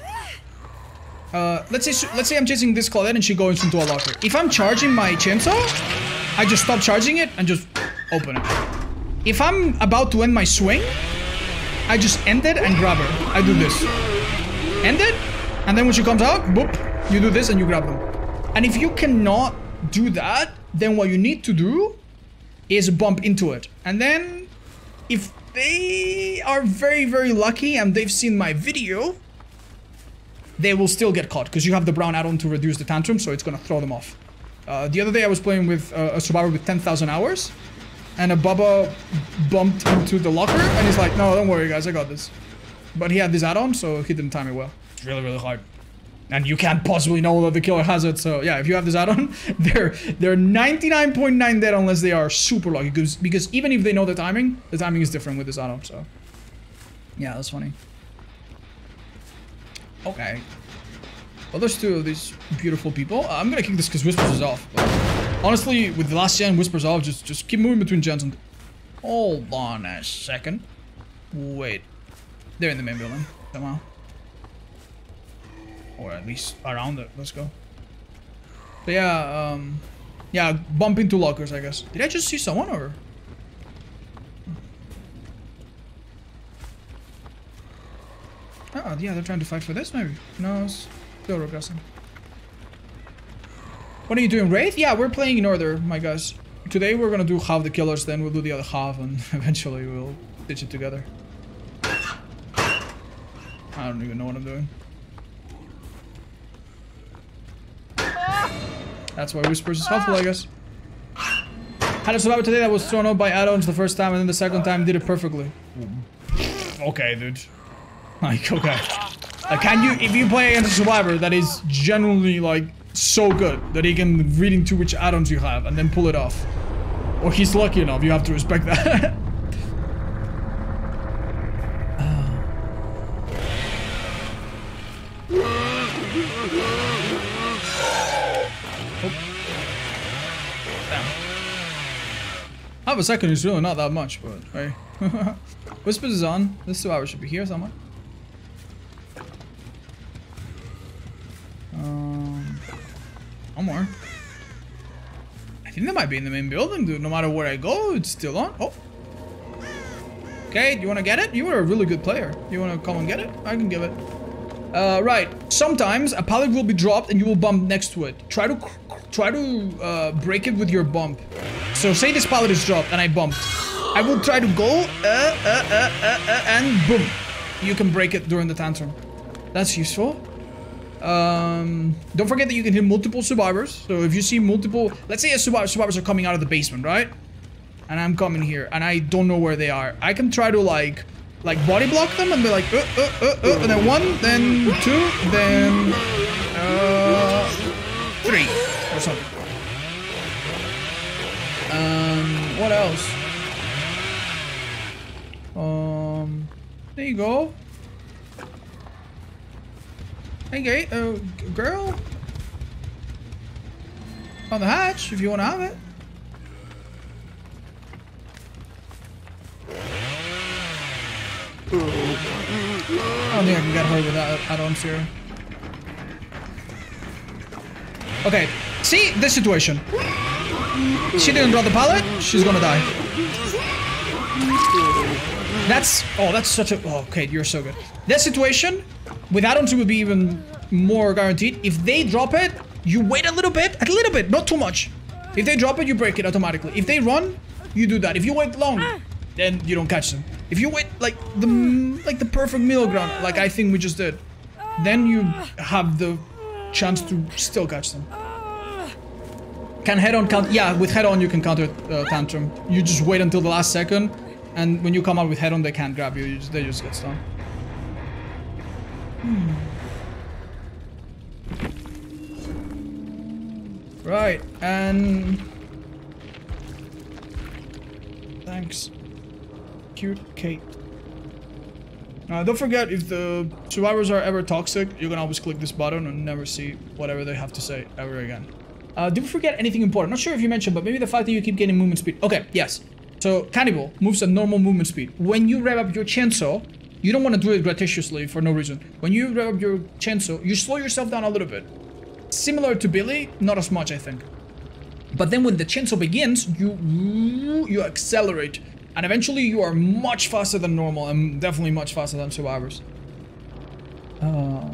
Uh, let's say let's say I'm chasing this Claudette and she goes into a locker. If I'm charging my chainsaw, I just stop charging it and just open it. If I'm about to end my swing, I just end it and grab her. I do this. End it, and then when she comes out, boop, you do this and you grab them. And if you cannot do that, then what you need to do is bump into it. And then if they are very, very lucky and they've seen my video, they will still get caught because you have the brown add-on to reduce the tantrum, so it's gonna throw them off. Uh, the other day I was playing with uh, a survivor with 10,000 hours, and a Bubba bumped into the locker, and he's like, no, don't worry guys, I got this. But he had this add-on, so he didn't time it well. It's really, really hard. And you can't possibly know that the killer has it, so yeah, if you have this add-on, they're they're 99.9 .9 dead unless they are super lucky, because, because even if they know the timing, the timing is different with this add-on, so... Yeah, that's funny. Okay. Well, there's two of these beautiful people. I'm gonna kick this because Whispers is off. But honestly, with the last gen, Whispers off, just, just keep moving between gens and... Hold on a second. Wait. They're in the main building, somehow. Or at least around it. Let's go. But yeah, um... Yeah, bump into lockers, I guess. Did I just see someone, or...? Oh, yeah, they're trying to fight for this, maybe. No, it's still regressing. What are you doing, Wraith? Yeah, we're playing in order, my guys. Today we're gonna do half the killers, then we'll do the other half, and eventually we'll stitch it together. I don't even know what I'm doing. That's why Whispers is helpful, I guess. Had a survivor today that was thrown out by add-ons the first time, and then the second time did it perfectly. Okay, dude. Like, okay. Like, can you, if you play against a survivor that is genuinely, like, so good that he can read into which add-ons you have and then pull it off. Or he's lucky enough, you have to respect that. Oh. Half a second is really not that much, but hey. Whispers is on. This survivor should be here somewhere. Um, one more. I think they might be in the main building, dude. No matter where I go, it's still on. Oh. Okay, do you want to get it? You were a really good player. You want to come and get it? I can give it. Uh, right. Sometimes a pallet will be dropped and you will bump next to it. Try to try to uh, break it with your bump. So say this pallet is dropped and I bumped. I will try to go uh, uh, uh, uh, and boom. You can break it during the tantrum. That's useful. Um, don't forget that you can hit multiple survivors. So if you see multiple, let's say a survivor, survivors are coming out of the basement, right? And I'm coming here and I don't know where they are. I can try to like, like body block them and be like, uh, uh, uh, uh, and then one, then two, then, uh, three or something. Um, what else? Um, There you go. Hey, uh, girl. On the hatch, if you want to have it. I don't think I can get her without add-ons here. Okay, see this situation. She didn't draw the pallet, she's gonna die. That's, oh, that's such a, oh, okay, you're so good. This situation, with add-ons it would be even more guaranteed. If they drop it, you wait a little bit, a little bit, not too much. If they drop it, you break it automatically. If they run, you do that. If you wait long, then you don't catch them. If you wait like the like the perfect middle ground, like I think we just did, then you have the chance to still catch them. Can head on count? Yeah, with head on you can counter uh, tantrum. You just wait until the last second, and when you come out with head on, they can't grab you. you just, they just get stunned. Hmm. Right, and thanks cute Kate. Uh, don't forget, if the survivors are ever toxic, you can always click this button and never see whatever they have to say ever again. Uh, did we forget anything important? Not sure if you mentioned, but maybe the fact that you keep getting movement speed. Okay, yes. So, Cannibal moves at normal movement speed. When you rev up your chainsaw, you don't want to do it gratuitously for no reason. When you grab your chainsaw, you slow yourself down a little bit. Similar to Billy, not as much, I think. But then when the chainsaw begins, you you accelerate and eventually you are much faster than normal and definitely much faster than survivors. Uh,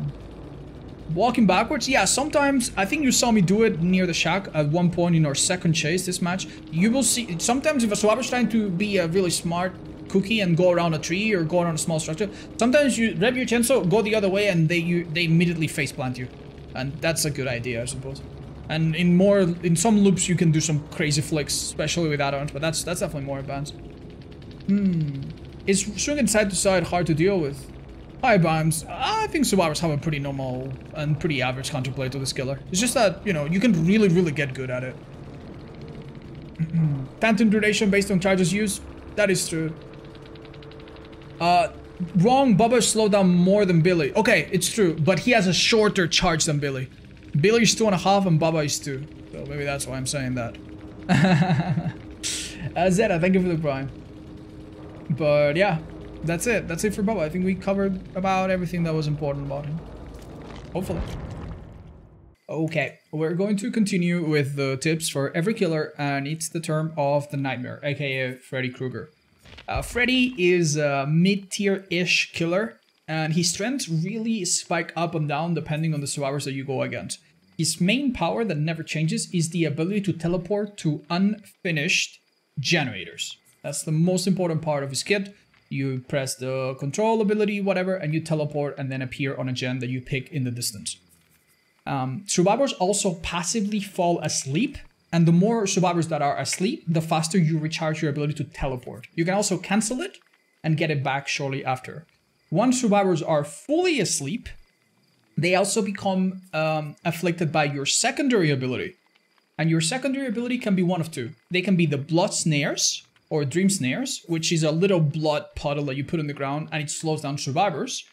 walking backwards, yeah, sometimes, I think you saw me do it near the shack at one point in our second chase this match. You will see, sometimes if a survivor's trying to be a really smart cookie and go around a tree or go around a small structure, sometimes you grab your chainsaw, go the other way and they you, they immediately face plant you. And that's a good idea, I suppose. And in more, in some loops you can do some crazy flicks, especially with add-ons, but that's, that's definitely more advanced. Hmm. Is swinging side to side hard to deal with? Hi, Bimes. I think survivors have a pretty normal and pretty average counterplay to this killer. It's just that, you know, you can really, really get good at it. Tantrum duration based on charges used? That is true. Uh, wrong, Bubba slowed down more than Billy. Okay, it's true, but he has a shorter charge than Billy. Billy is two and a half and Bubba is two. So maybe that's why I'm saying that. uh, Zeta, thank you for the prime. But yeah, that's it. That's it for Bubba. I think we covered about everything that was important about him. Hopefully. Okay, we're going to continue with the tips for every killer, and it's the term of the Nightmare, aka Freddy Krueger. Uh, Freddy is a mid-tier-ish killer, and his strengths really spike up and down depending on the survivors that you go against. His main power that never changes is the ability to teleport to unfinished generators. That's the most important part of his kit. You press the control ability, whatever, and you teleport and then appear on a gen that you pick in the distance. Um, survivors also passively fall asleep, and the more survivors that are asleep, the faster you recharge your ability to teleport. You can also cancel it and get it back shortly after. Once survivors are fully asleep, they also become um, afflicted by your secondary ability. And your secondary ability can be one of two. They can be the blood snares, or Dream Snares, which is a little blood puddle that you put in the ground and it slows down survivors.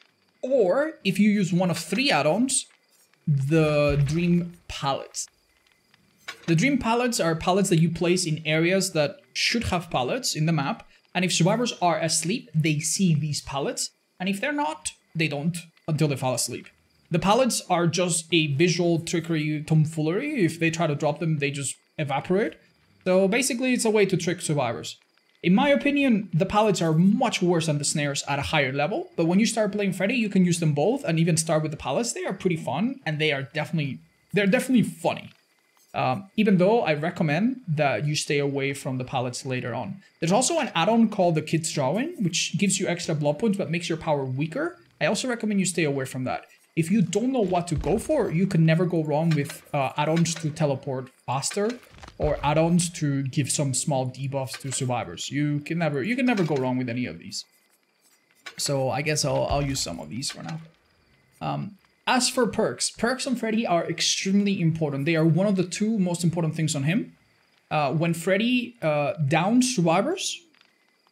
Or if you use one of three add-ons, the Dream Pallets. The Dream Pallets are pallets that you place in areas that should have pallets in the map, and if survivors are asleep, they see these pallets, and if they're not, they don't until they fall asleep. The pallets are just a visual trickery tomfoolery. If they try to drop them, they just evaporate. So basically, it's a way to trick survivors. In my opinion, the pallets are much worse than the snares at a higher level, but when you start playing Freddy, you can use them both and even start with the pallets. They are pretty fun and they are definitely they're definitely funny. Um, even though I recommend that you stay away from the pallets later on. There's also an add-on called the Kid's Drawing, which gives you extra blood points but makes your power weaker. I also recommend you stay away from that. If you don't know what to go for, you can never go wrong with uh, add-ons to teleport faster or add-ons to give some small debuffs to survivors. You can never you can never go wrong with any of these. So I guess I'll, I'll use some of these for now. Um, as for perks, perks on Freddy are extremely important. They are one of the two most important things on him. Uh, when Freddy uh, downs survivors,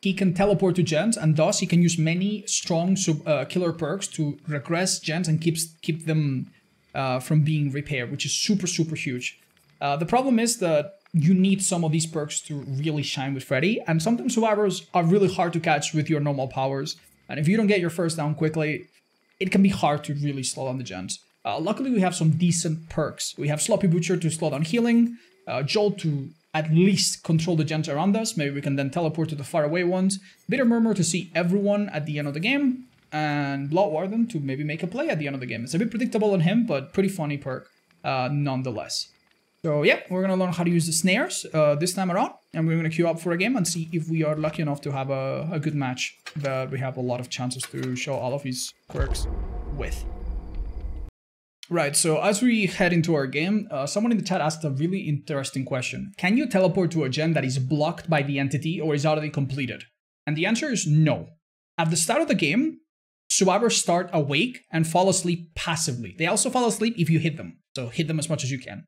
he can teleport to gens, and thus he can use many strong uh, killer perks to regress gens and keeps keep them uh, from being repaired, which is super super huge. Uh, the problem is that you need some of these perks to really shine with Freddy, and sometimes survivors are really hard to catch with your normal powers. And if you don't get your first down quickly, it can be hard to really slow down the gens. Uh, luckily, we have some decent perks. We have Sloppy Butcher to slow down healing, uh, Jolt to at least control the gens around us. Maybe we can then teleport to the faraway ones. Bitter Murmur to see everyone at the end of the game. And Blood Warden to maybe make a play at the end of the game. It's a bit predictable on him, but pretty funny perk uh, nonetheless. So yeah, we're gonna learn how to use the snares uh, this time around, and we're gonna queue up for a game and see if we are lucky enough to have a, a good match that we have a lot of chances to show all of his quirks with. Right, so as we head into our game, uh, someone in the chat asked a really interesting question. Can you teleport to a gen that is blocked by the entity or is already completed? And the answer is no. At the start of the game, survivors start awake and fall asleep passively. They also fall asleep if you hit them, so hit them as much as you can.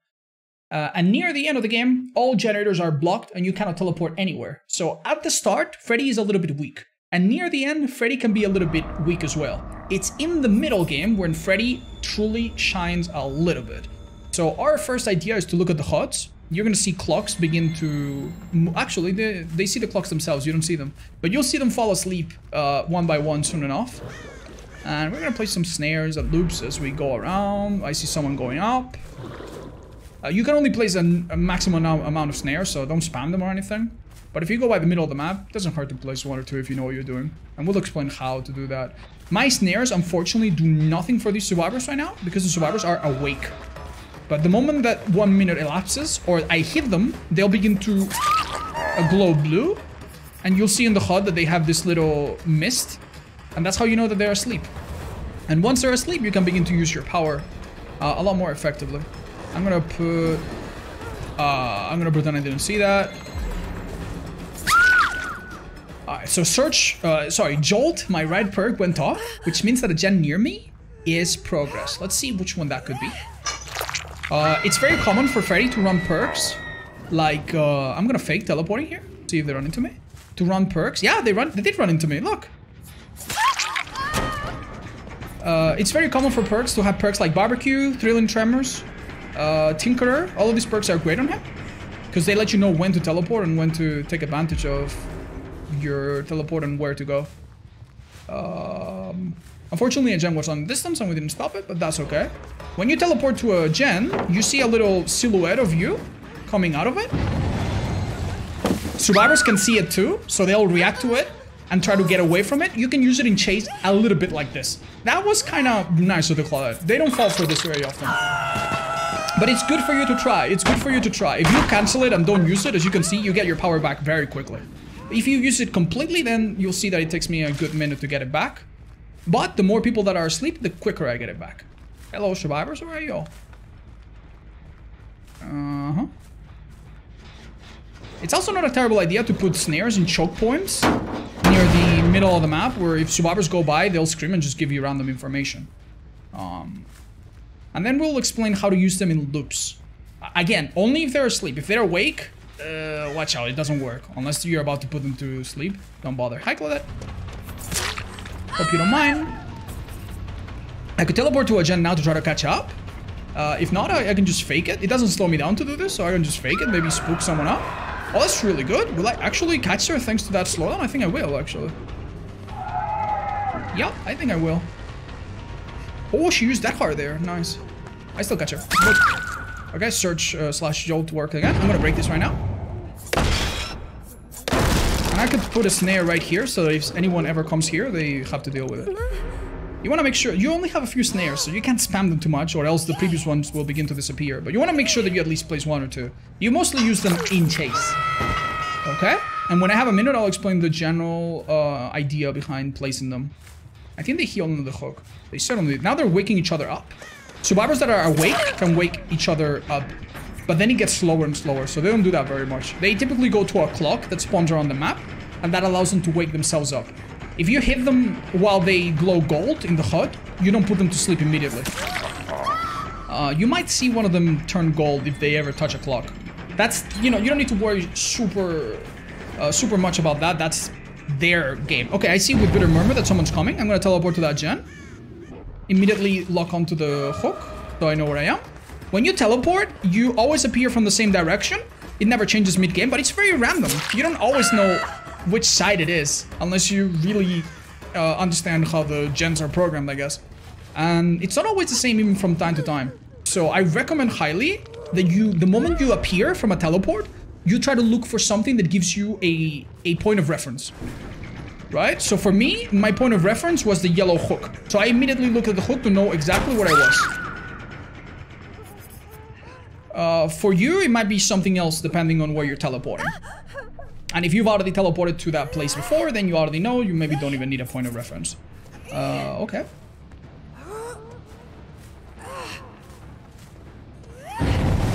Uh, and near the end of the game, all generators are blocked and you cannot teleport anywhere. So at the start, Freddy is a little bit weak. And near the end, Freddy can be a little bit weak as well. It's in the middle game when Freddy truly shines a little bit. So our first idea is to look at the HUDs. You're gonna see clocks begin to... Actually, they, they see the clocks themselves, you don't see them. But you'll see them fall asleep uh, one by one soon enough. And we're gonna play some snares and loops as we go around. I see someone going up. Uh, you can only place a, a maximum amount of snares, so don't spam them or anything. But if you go by the middle of the map, it doesn't hurt to place one or two if you know what you're doing. And we'll explain how to do that. My snares, unfortunately, do nothing for these survivors right now, because the survivors are awake. But the moment that one minute elapses, or I hit them, they'll begin to glow blue. And you'll see in the HUD that they have this little mist. And that's how you know that they're asleep. And once they're asleep, you can begin to use your power uh, a lot more effectively. I'm gonna put... Uh, I'm gonna pretend I didn't see that. Alright, so Surge... Uh, sorry, Jolt, my red perk went off, which means that a gen near me is progress. Let's see which one that could be. Uh, it's very common for Freddy to run perks. Like, uh, I'm gonna fake teleporting here. See if they run into me. To run perks. Yeah, they run. They did run into me. Look. Uh, it's very common for perks to have perks like Barbecue, Thrilling Tremors, uh, Tinkerer, all of these perks are great on him. Because they let you know when to teleport and when to take advantage of your teleport and where to go. Um, unfortunately, a gen was on distance and we didn't stop it, but that's okay. When you teleport to a gen, you see a little silhouette of you coming out of it. Survivors can see it too, so they'll react to it and try to get away from it. You can use it in chase a little bit like this. That was kind of nice of the Claudette. They don't fall for this very often. But it's good for you to try. It's good for you to try. If you cancel it and don't use it, as you can see, you get your power back very quickly. If you use it completely, then you'll see that it takes me a good minute to get it back. But the more people that are asleep, the quicker I get it back. Hello, survivors. Where are you all? Uh-huh. It's also not a terrible idea to put snares and choke points near the middle of the map, where if survivors go by, they'll scream and just give you random information. Um, and then we'll explain how to use them in loops. Again, only if they're asleep. If they're awake, uh, watch out, it doesn't work. Unless you're about to put them to sleep. Don't bother. Hi, Claudette. Hope you don't mind. I could teleport to a gen now to try to catch up. Uh, if not, I, I, can just fake it. It doesn't slow me down to do this, so I can just fake it. Maybe spook someone up. Oh, that's really good. Will I actually catch her thanks to that slowdown? I think I will, actually. Yep, I think I will. Oh, she used that card there. Nice. I still got her. Okay, Surge uh, slash jolt work again. I'm gonna break this right now. And I could put a snare right here so if anyone ever comes here, they have to deal with it. You want to make sure you only have a few snares, so you can't spam them too much, or else the previous ones will begin to disappear. But you want to make sure that you at least place one or two. You mostly use them in chase. Okay? And when I have a minute, I'll explain the general uh, idea behind placing them. I think they heal under the hook. They certainly... Now they're waking each other up. Survivors that are awake can wake each other up. But then it gets slower and slower, so they don't do that very much. They typically go to a clock that spawns around the map, and that allows them to wake themselves up. If you hit them while they glow gold in the HUD, you don't put them to sleep immediately. Uh, you might see one of them turn gold if they ever touch a clock. That's, you know, you don't need to worry super, uh, super much about that. That's their game. Okay, I see with Bitter Murmur that someone's coming. I'm gonna teleport to that gen. Immediately lock onto the hook, so I know where I am. When you teleport, you always appear from the same direction. It never changes mid-game, but it's very random. You don't always know which side it is, unless you really uh, understand how the gens are programmed, I guess. And it's not always the same even from time to time. So I recommend highly that you, the moment you appear from a teleport, you try to look for something that gives you a, a point of reference. Right? So for me, my point of reference was the yellow hook. So I immediately looked at the hook to know exactly where I was. Uh, for you, it might be something else depending on where you're teleporting. And if you've already teleported to that place before, then you already know. You maybe don't even need a point of reference. Uh, okay.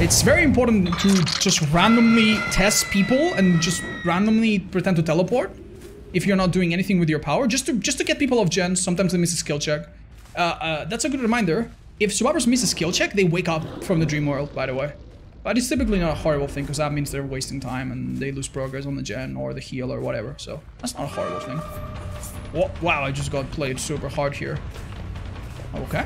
It's very important to just randomly test people and just randomly pretend to teleport if you're not doing anything with your power, just to just to get people off gen. Sometimes they miss a skill check. Uh, uh, that's a good reminder. If survivors miss a skill check, they wake up from the dream world, by the way. But it's typically not a horrible thing, because that means they're wasting time and they lose progress on the gen or the heal or whatever. So that's not a horrible thing. Whoa, wow, I just got played super hard here. Okay.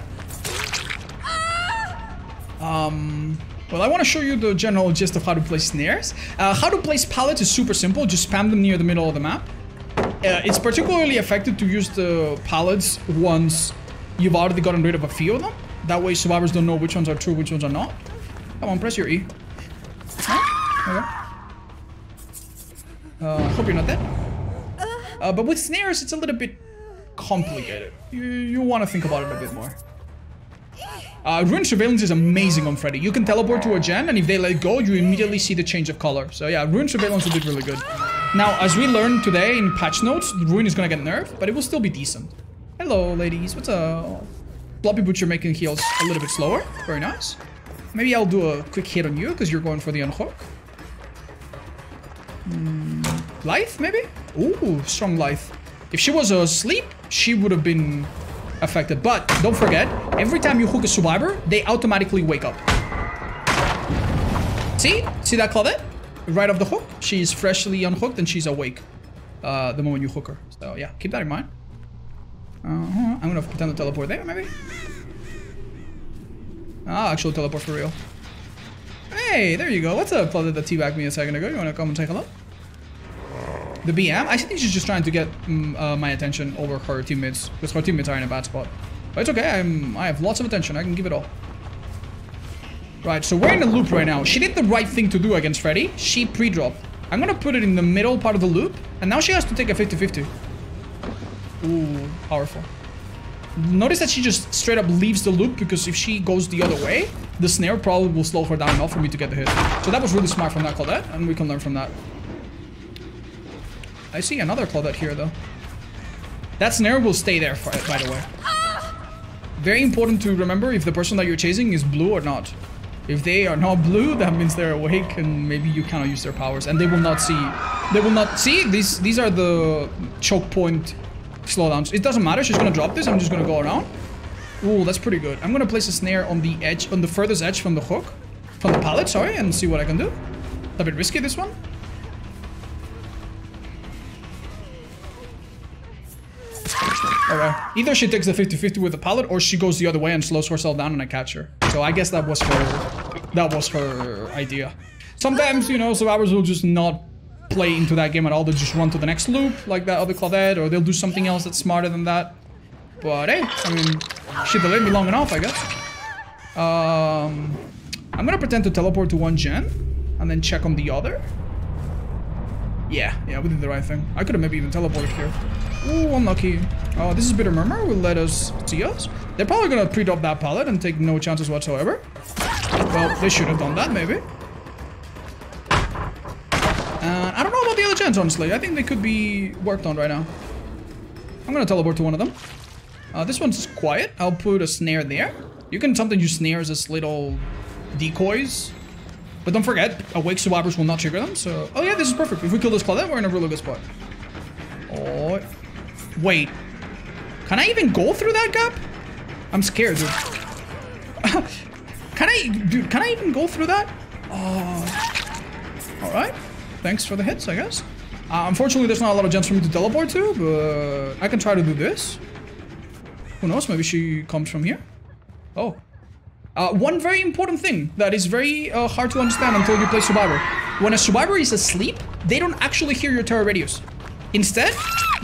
Um, well, I want to show you the general gist of how to place snares. Uh, how to place pallets is super simple. Just spam them near the middle of the map. Uh, it's particularly effective to use the pallets once you've already gotten rid of a few of them. That way survivors don't know which ones are true, which ones are not. Come on, press your E. Huh? Okay. Uh, hope you're not dead. Uh, but with snares, it's a little bit complicated. You, you want to think about it a bit more. Uh, Ruin Surveillance is amazing on Freddy. You can teleport to a gen, and if they let go, you immediately see the change of color. So yeah, Ruin Surveillance will be really good. Now, as we learned today in patch notes, Ruin is gonna get nerfed, but it will still be decent. Hello, ladies. What's up? Sloppy Butcher making heals a little bit slower. Very nice. Maybe I'll do a quick hit on you because you're going for the unhook. Mm, Lithe, maybe? Ooh, strong life. If she was asleep, she would have been affected. But don't forget, every time you hook a survivor, they automatically wake up. See? See that Claudette? Right off the hook. She's freshly unhooked and she's awake uh, the moment you hook her. So yeah, keep that in mind. Uh. I'm gonna pretend to teleport there, maybe. Ah, actual teleport for real. Hey, there you go. What's up, Claudette that teabagged me a second ago? You wanna come and take a look? The BM? I think she's just trying to get mm, uh, my attention over her teammates. Because her teammates are in a bad spot. But it's okay, I'm, I have lots of attention. I can give it all. Right, so we're in a loop right now. She did the right thing to do against Freddy. She pre-dropped. I'm gonna put it in the middle part of the loop. And now she has to take a 50-50. Ooh, powerful. Notice that she just straight up leaves the loop because if she goes the other way, the snare probably will slow her down enough for me to get the hit. So that was really smart from that Claudette, and we can learn from that. I see another Claudette here, though. That snare will stay there, for, by the way. Very important to remember if the person that you're chasing is blue or not. If they are not blue, that means they're awake and maybe you cannot use their powers. And they will not see... They will not... See? These, these are the choke point slowdowns. It doesn't matter. She's going to drop this. I'm just going to go around. Ooh, that's pretty good. I'm going to place a snare on the edge, on the furthest edge from the hook. From the pallet, sorry, and see what I can do. A bit risky, this one. Alright. Either she takes the 50-50 with the pallet or she goes the other way and slows herself down and I catch her. So I guess that was her that was her idea. Sometimes, you know, survivors will just not play into that game at all. They'll just run to the next loop like that other Claudette or they'll do something else that's smarter than that. But hey, I mean, she delayed me long enough, I guess. Um, I'm gonna pretend to teleport to one gen and then check on the other. Yeah, yeah, we did the right thing. I could have maybe even teleported here. Ooh, unlucky. Oh, this is Bitter Murmur. Will let us see us. They're probably gonna pre-drop that pallet and take no chances whatsoever. Well, they should have done that, maybe. Uh, I don't know about the other gens, honestly. I think they could be worked on right now. I'm gonna teleport to one of them. Uh, this one's quiet. I'll put a snare there. You can sometimes use snares as little decoys. But don't forget, awake survivors will not trigger them, so... Oh yeah, this is perfect. If we kill this Claudette, we're in a really good spot. Oh... Wait. Can I even go through that gap? I'm scared, dude. can I... Dude, can I even go through that? Oh... Alright. Thanks for the hits, I guess. Uh, unfortunately, there's not a lot of gens for me to teleport to, but I can try to do this. Who knows? Maybe she comes from here. Oh. Uh, one very important thing that is very uh, hard to understand until you play Survivor. When a Survivor is asleep, they don't actually hear your terror radius. Instead,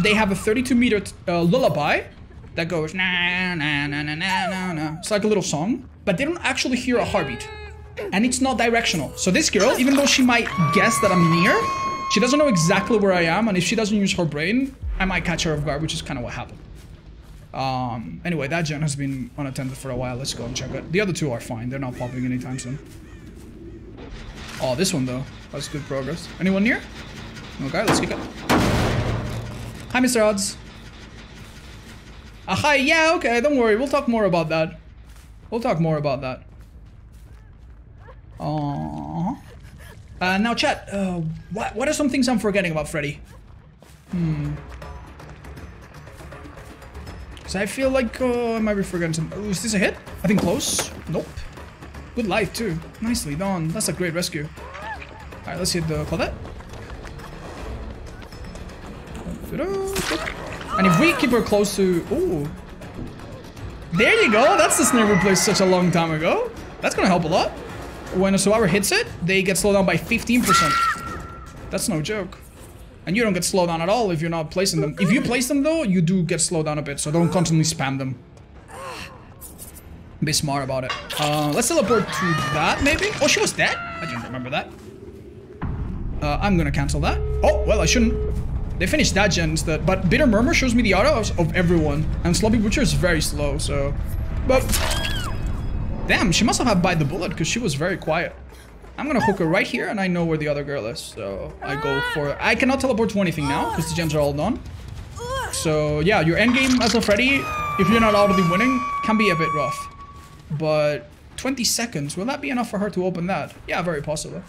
they have a 32 meter uh, lullaby that goes na na na na na na na. It's like a little song, but they don't actually hear a heartbeat, and it's not directional. So this girl, even though she might guess that I'm near, she doesn't know exactly where I am, and if she doesn't use her brain, I might catch her off guard, which is kind of what happened. Um, anyway, that gen has been unattended for a while. Let's go and check it. The other two are fine. They're not popping anytime soon. Oh, this one though. That's good progress. Anyone near? Okay, let's kick it. Hi, Mr. Odds. Ah, hi. Yeah, okay. Don't worry. We'll talk more about that. We'll talk more about that. Aww. Uh, now, chat. Uh, what what are some things I'm forgetting about Freddy? Hmm. So I feel like uh, I might be forgetting some. Oh, is this a hit? I think close. Nope. Good life too. Nicely done. That's a great rescue. All right, let's hit the Claudette. And if we keep her close to... Ooh. There you go. That's the snare we placed such a long time ago. That's going to help a lot. When a survivor hits it, they get slowed down by 15%. That's no joke. And you don't get slowed down at all if you're not placing them. If you place them though, you do get slowed down a bit, so don't constantly spam them. Be smart about it. Uh, let's teleport to that, maybe? Oh, she was dead? I didn't remember that. Uh, I'm gonna cancel that. Oh, well, I shouldn't. They finished that gen instead. But Bitter Murmur shows me the auto of, everyone. And Sloppy Butcher is very slow, so... But... Damn, she must have had bite the bullet, because she was very quiet. I'm gonna hook her right here, and I know where the other girl is. So I go for... I cannot teleport to anything now, because the gens are all done. So yeah, your endgame as a Freddy, if you're not already winning, can be a bit rough. But 20 seconds, will that be enough for her to open that? Yeah, very possibly.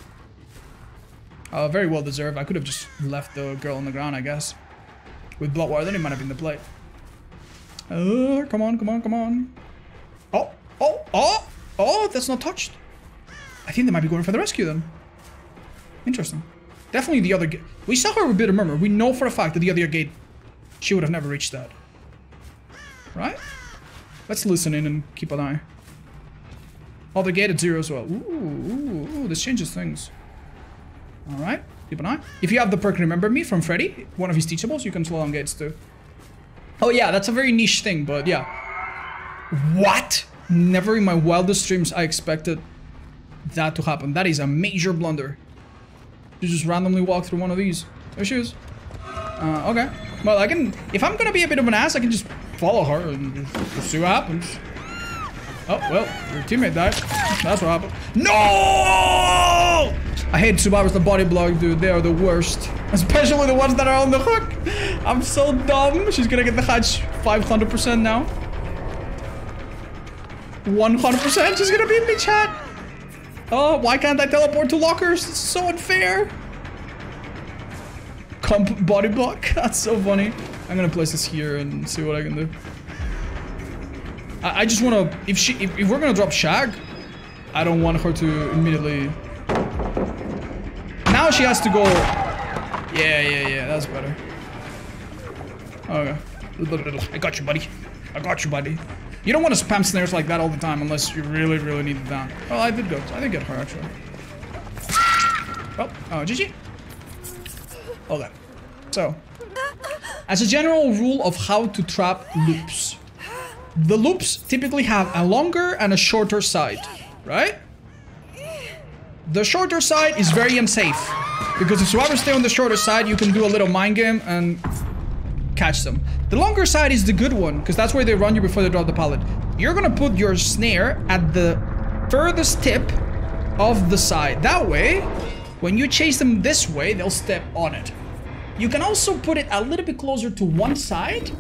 Uh, very well deserved. I could have just left the girl on the ground, I guess. With Blood Warden, then it might have been the play. Uh, come on, come on, come on. Oh, oh, oh, oh, that's not touched. I think they might be going for the rescue then. Interesting. Definitely the other gate. We saw her with Bitter Murmur. We know for a fact that the other gate, she would have never reached that. Right? Let's listen in and keep an eye. Oh, the gate at zero as well. Ooh, ooh, ooh, this changes things. Alright, keep an eye. If you have the perk Remember Me from Freddy, one of his teachables, you can slow down gates too. Oh yeah, that's a very niche thing, but yeah. What? Never in my wildest dreams I expected that to happen. That is a major blunder. You just randomly walk through one of these. There she is. Uh, okay. Well, I can... If I'm gonna be a bit of an ass, I can just follow her and see what happens. Oh, well, your teammate died. That's what happened. No! I hate survivors the body block, dude. They are the worst. Especially the ones that are on the hook. I'm so dumb. She's gonna get the hatch 500% now. 100% she's gonna beat me, chat. Oh, why can't I teleport to lockers? It's so unfair. Comp body block. That's so funny. I'm gonna place this here and see what I can do. I, I just want to, if she, if, if we're gonna drop Shag, I don't want her to immediately. Now she has to go. Yeah, yeah, yeah. That's better. Okay. I got you, buddy. I got you, buddy. You don't want to spam snares like that all the time unless you really, really need it down. Oh, I did go. I did get her, actually. Oh, oh, GG. Okay. So, as a general rule of how to trap loops, the loops typically have a longer and a shorter side, right? The shorter side is very unsafe because if you survivors stay on the shorter side, you can do a little mind game and catch them. The longer side is the good one because that's where they run you before they drop the pallet. You're gonna put your snare at the furthest tip of the side. That way, when you chase them this way, they'll step on it. You can also put it a little bit closer to one side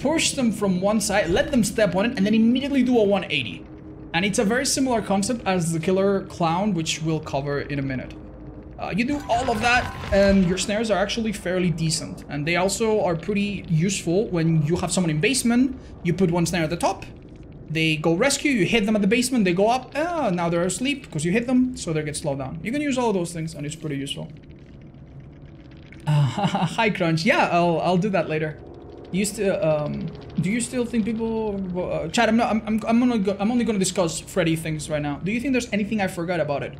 push them from one side, let them step on it, and then immediately do a 180. And it's a very similar concept as the Killer Clown, which we'll cover in a minute. Uh, you do all of that, and your snares are actually fairly decent. And they also are pretty useful when you have someone in basement, you put one snare at the top, they go rescue, you hit them at the basement, they go up, ah, now they're asleep because you hit them, so they get slowed down. You can use all those things, and it's pretty useful. Hi, Crunch. Yeah, I'll I'll do that later. You still um do you still think people uh, Chad? I'm not. I'm I'm go, I'm only gonna discuss Freddy things right now. Do you think there's anything I forgot about it?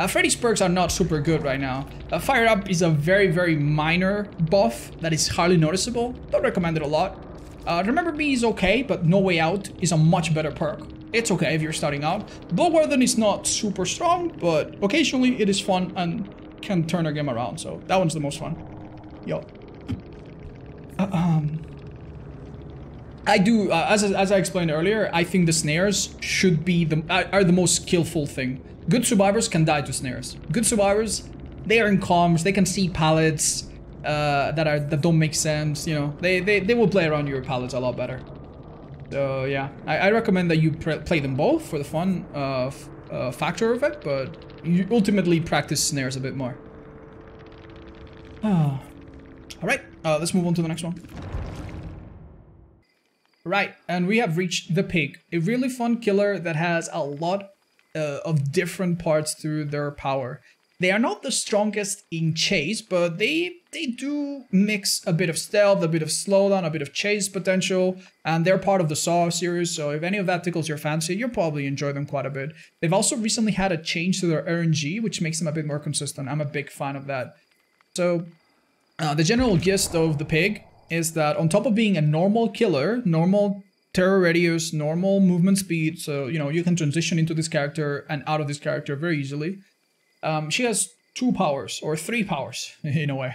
Uh, Freddy's perks are not super good right now. Uh, Fire Up is a very very minor buff that is hardly noticeable. Don't recommend it a lot. Uh, Remember Me is okay, but No Way Out is a much better perk. It's okay if you're starting out. Bloodwarden is not super strong, but occasionally it is fun and can turn a game around. So that one's the most fun. Yo. Uh, um. I do, uh, as, as I explained earlier, I think the snares should be the are the most skillful thing. Good survivors can die to snares. Good survivors, they are in comms, they can see pallets uh, that are that don't make sense. You know, they they they will play around your pallets a lot better. So yeah, I, I recommend that you play them both for the fun uh, uh, factor of it, but you ultimately practice snares a bit more. All right, uh, let's move on to the next one. Right, and we have reached the pig, a really fun killer that has a lot uh, of different parts through their power. They are not the strongest in chase, but they they do mix a bit of stealth, a bit of slowdown, a bit of chase potential, and they're part of the Saw series, so if any of that tickles your fancy, you'll probably enjoy them quite a bit. They've also recently had a change to their RNG, which makes them a bit more consistent. I'm a big fan of that. So, uh, the general gist of the pig is that on top of being a normal killer, normal terror radius, normal movement speed, so, you know, you can transition into this character and out of this character very easily, um, she has two powers, or three powers, in a way.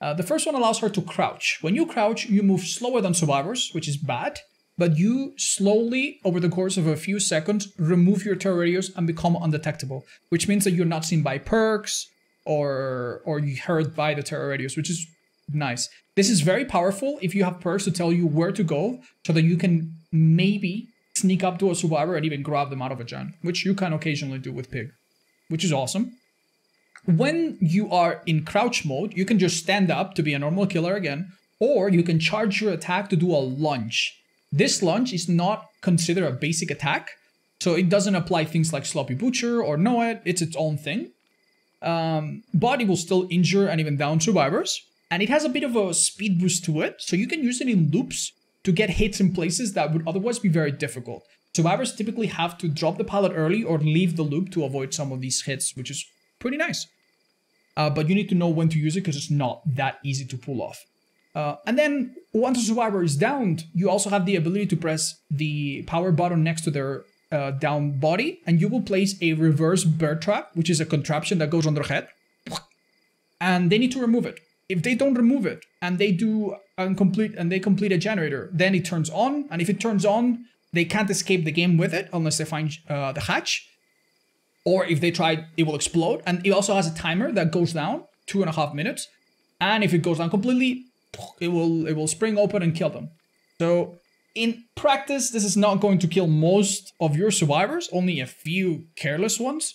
Uh, the first one allows her to crouch. When you crouch, you move slower than survivors, which is bad, but you slowly, over the course of a few seconds, remove your terror radius and become undetectable, which means that you're not seen by perks or or heard by the terror radius, which is nice. This is very powerful if you have perks to tell you where to go, so that you can maybe sneak up to a survivor and even grab them out of a gen, which you can occasionally do with Pig which is awesome. When you are in crouch mode, you can just stand up to be a normal killer again, or you can charge your attack to do a lunge. This lunge is not considered a basic attack, so it doesn't apply things like Sloppy Butcher or It. it's its own thing. Um, but it will still injure and even down survivors, and it has a bit of a speed boost to it, so you can use it in loops to get hits in places that would otherwise be very difficult. Survivors typically have to drop the pallet early or leave the loop to avoid some of these hits, which is pretty nice. Uh, but you need to know when to use it because it's not that easy to pull off. Uh, and then once a survivor is downed, you also have the ability to press the power button next to their uh, down body, and you will place a reverse bear trap, which is a contraption that goes on their head. And they need to remove it. If they don't remove it and they do and complete and they complete a generator, then it turns on. And if it turns on, they can't escape the game with it unless they find uh, the hatch. Or if they try, it will explode. And it also has a timer that goes down two and a half minutes. And if it goes down completely, it will it will spring open and kill them. So in practice, this is not going to kill most of your survivors, only a few careless ones.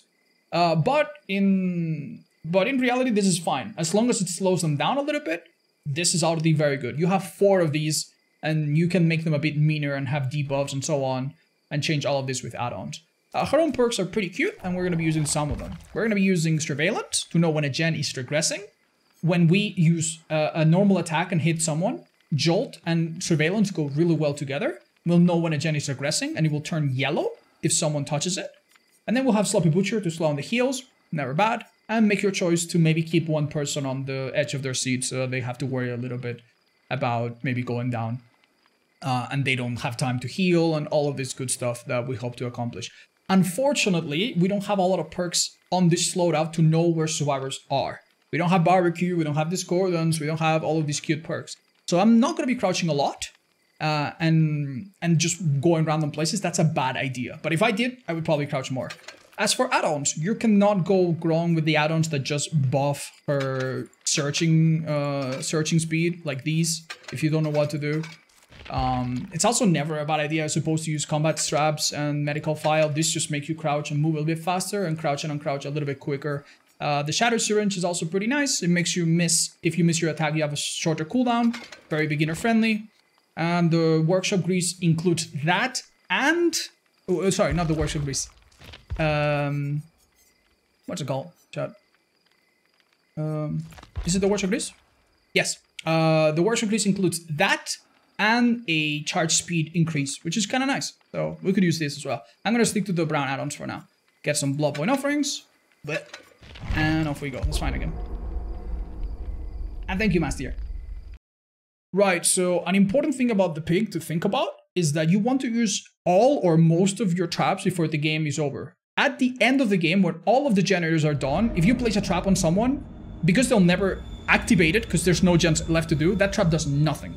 Uh, but in but in reality, this is fine. As long as it slows them down a little bit, this is already very good. You have four of these and you can make them a bit meaner and have debuffs and so on, and change all of this with add-ons. Uh, her own perks are pretty cute, and we're going to be using some of them. We're going to be using Surveillance to know when a gen is regressing. When we use uh, a normal attack and hit someone, Jolt and Surveillance go really well together. We'll know when a gen is regressing, and it will turn yellow if someone touches it. And then we'll have Sloppy Butcher to slow on the heals, never bad. And make your choice to maybe keep one person on the edge of their seat so they have to worry a little bit about maybe going down uh, and they don't have time to heal and all of this good stuff that we hope to accomplish. Unfortunately, we don't have a lot of perks on this loadout to know where survivors are. We don't have barbecue, we don't have discordance, we don't have all of these cute perks. So I'm not going to be crouching a lot uh, and and just going random places. That's a bad idea. But if I did, I would probably crouch more. As for add-ons, you cannot go wrong with the add-ons that just buff her searching uh, searching speed, like these, if you don't know what to do. Um, it's also never a bad idea, I suppose, to use combat straps and medical file. This just makes you crouch and move a little bit faster and crouch and uncrouch a little bit quicker. Uh, the Shatter Syringe is also pretty nice. It makes you miss, if you miss your attack, you have a shorter cooldown. Very beginner friendly. And the Workshop Grease includes that and... Oh, sorry, not the Workshop Grease. Um, what's it called? Chat. Um, is it the Workshop Grease? Yes. Uh, the Workshop Grease includes that and a charge speed increase, which is kind of nice. So we could use this as well. I'm going to stick to the brown add-ons for now. Get some blood point offerings. And off we go. Let's find again. And thank you, Master. Right, so an important thing about the pig to think about is that you want to use all or most of your traps before the game is over. At the end of the game, when all of the generators are done, if you place a trap on someone, because they'll never activate it, because there's no gens left to do, that trap does nothing.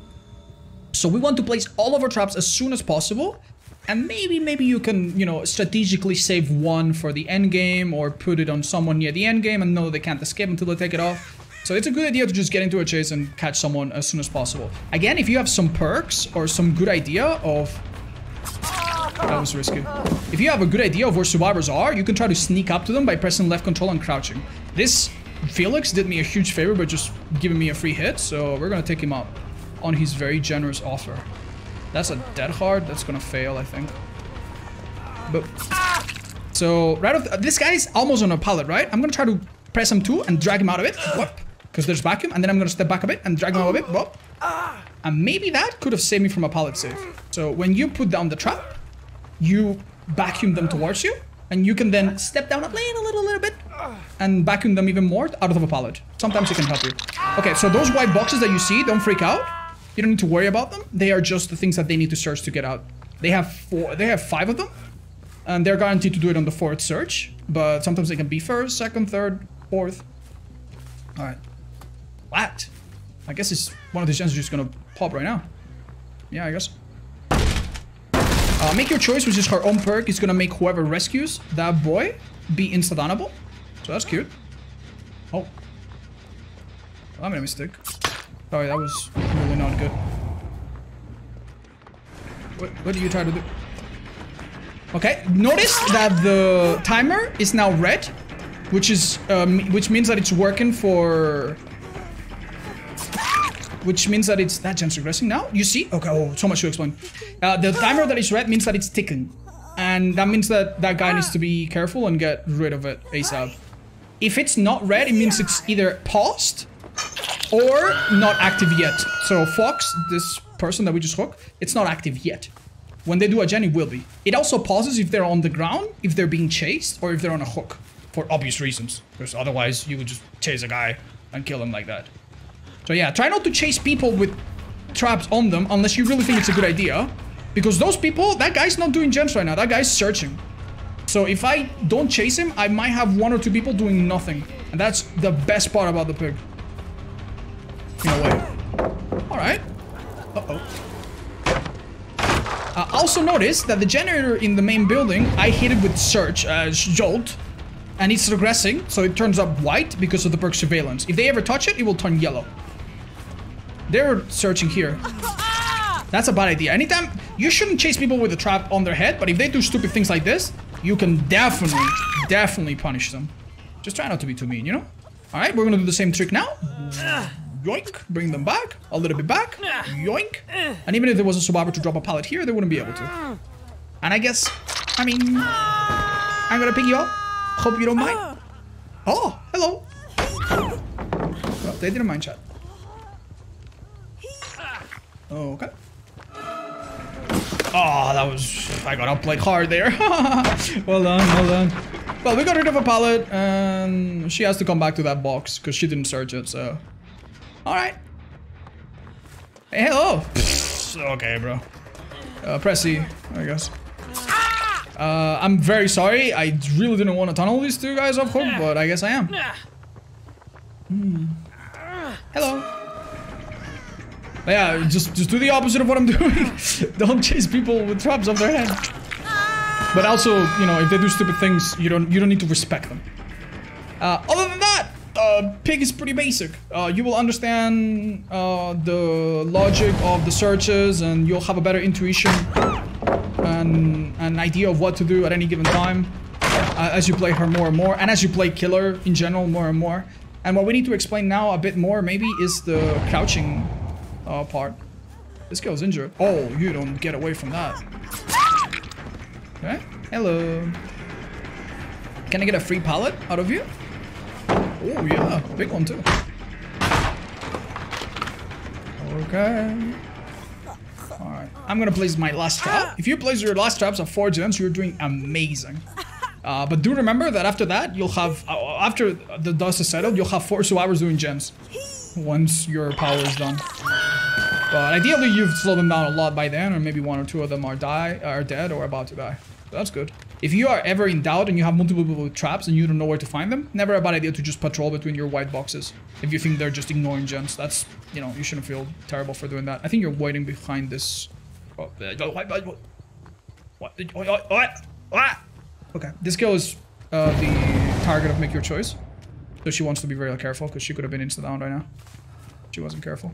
So we want to place all of our traps as soon as possible, and maybe, maybe you can, you know, strategically save one for the end game, or put it on someone near the end game and know they can't escape until they take it off. So it's a good idea to just get into a chase and catch someone as soon as possible. Again, if you have some perks or some good idea of that was risky. If you have a good idea of where survivors are, you can try to sneak up to them by pressing left control and crouching. This Felix did me a huge favor by just giving me a free hit, so we're gonna take him up on his very generous offer. That's a dead hard. That's gonna fail, I think. But so right off, this guy's almost on a pallet, right? I'm gonna try to press him too and drag him out of it. Because there's vacuum, and then I'm gonna step back a bit and drag him out of it. And maybe that could have saved me from a pallet save. So when you put down the trap, you vacuum them towards you, and you can then step down a little, little, little bit, and vacuum them even more out of a pallet. Sometimes it can help you. Okay, so those white boxes that you see, don't freak out. You don't need to worry about them. They are just the things that they need to search to get out. They have four, they have five of them, and they're guaranteed to do it on the fourth search. But sometimes they can be first, second, third, fourth. All right. What? I guess it's one of these gens just gonna pop right now. Yeah, I guess. Uh, make your choice, which is her own perk. It's gonna make whoever rescues that boy be insta-downable. So that's cute. Oh. I made a mistake. Sorry, that was really not good. What, what do you try to do? Okay, notice that the timer is now red, which is um, which means that it's working for which means that it's that gen's regressing now. You see? Okay, oh, so much to explain. Uh, the timer that is red means that it's ticking. And that means that that guy needs to be careful and get rid of it ASAP. If it's not red, it means it's either paused or not active yet. So Fox, this person that we just hooked, it's not active yet. When they do a gen, it will be. It also pauses if they're on the ground, if they're being chased, or if they're on a hook. For obvious reasons. Because otherwise, you would just chase a guy and kill him like that. So yeah, try not to chase people with traps on them unless you really think it's a good idea. Because those people, that guy's not doing gens right now. That guy's searching. So if I don't chase him, I might have one or two people doing nothing. And that's the best part about the pig. In a way. Alright. Uh-oh. Uh, also notice that the generator in the main building, I hit it with search, uh, jolt. And it's regressing, so it turns up white because of the perk surveillance. If they ever touch it, it will turn yellow. They're searching here. That's a bad idea. Anytime, you shouldn't chase people with a trap on their head, but if they do stupid things like this, you can definitely, definitely punish them. Just try not to be too mean, you know? All right, we're gonna do the same trick now. Yoink, bring them back, a little bit back, yoink. And even if there was a survivor to drop a pallet here, they wouldn't be able to. And I guess, I mean, I'm gonna pick you up. Hope you don't mind. Oh, hello. Well, they didn't mind chat. Okay. Oh, that was... I got outplayed hard there. well done, well done. Well, we got rid of a pallet, and she has to come back to that box, because she didn't search it, so... Alright. Hey, hello! okay, bro. Uh, Pressy, I guess. Uh, I'm very sorry. I really didn't want to tunnel these two guys off hook, but I guess I am. Hmm. Hello. Yeah, just just do the opposite of what I'm doing. don't chase people with traps off their head. But also, you know, if they do stupid things, you don't you don't need to respect them. Uh, other than that, uh, pig is pretty basic. Uh, you will understand uh, the logic of the searches, and you'll have a better intuition and an idea of what to do at any given time uh, as you play her more and more, and as you play killer in general more and more. And what we need to explain now a bit more, maybe, is the crouching uh, part. This girl's injured. Oh, you don't get away from that. Okay. Hello. Can I get a free pallet out of you? Oh, yeah. Big one, too. Okay. Alright. I'm gonna place my last trap. If you place your last traps at 4 gens, you're doing amazing. Uh, but do remember that after that, you'll have... Uh, after the dust is settled, you'll have 4 survivors doing gens. Once your power is done. But ideally, you've slowed them down a lot by then, or maybe one or two of them are die, are dead or about to die. So that's good. If you are ever in doubt and you have multiple traps and you don't know where to find them, never a bad idea to just patrol between your white boxes. If you think they're just ignoring gens, that's, you know, you shouldn't feel terrible for doing that. I think you're waiting behind this... Oh, what? Okay, this girl is uh, the target of Make Your Choice. So she wants to be very careful, because she could have been insta-down right now. She wasn't careful.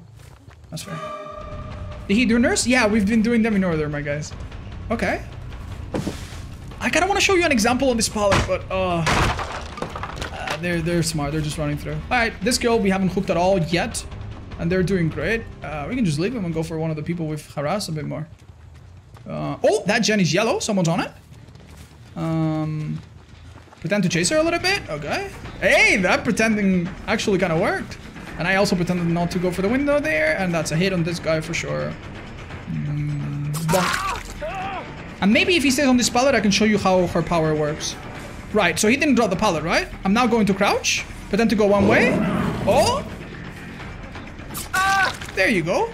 That's fair. Did he do nurse? Yeah, we've been doing them in order, my guys. Okay. I kind of want to show you an example on this pallet, but uh, uh, they're they're smart. They're just running through. All right, this girl we haven't hooked at all yet, and they're doing great. Uh, we can just leave them and go for one of the people we've harassed a bit more. Uh, oh, that gen is yellow. Someone's on it. Um, pretend to chase her a little bit. Okay. Hey, that pretending actually kind of worked. And I also pretended not to go for the window there, and that's a hit on this guy for sure. Mm, and maybe if he stays on this pallet, I can show you how her power works. Right, so he didn't drop the pallet, right? I'm now going to crouch, pretend to go one way. Oh! There you go.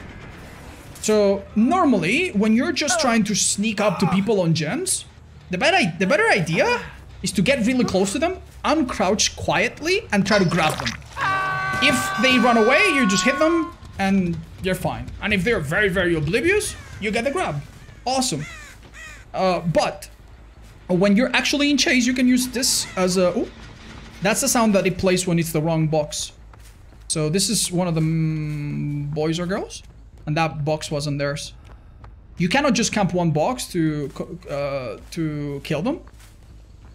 So, normally, when you're just trying to sneak up to people on gens, the better, the better idea is to get really close to them, uncrouch quietly, and try to grab them. If they run away, you just hit them, and you're fine. And if they're very, very oblivious, you get the grab. Awesome. Uh, but when you're actually in chase, you can use this as a... Ooh, that's the sound that it plays when it's the wrong box. So this is one of the mm, boys or girls. And that box wasn't theirs. You cannot just camp one box to uh, to kill them.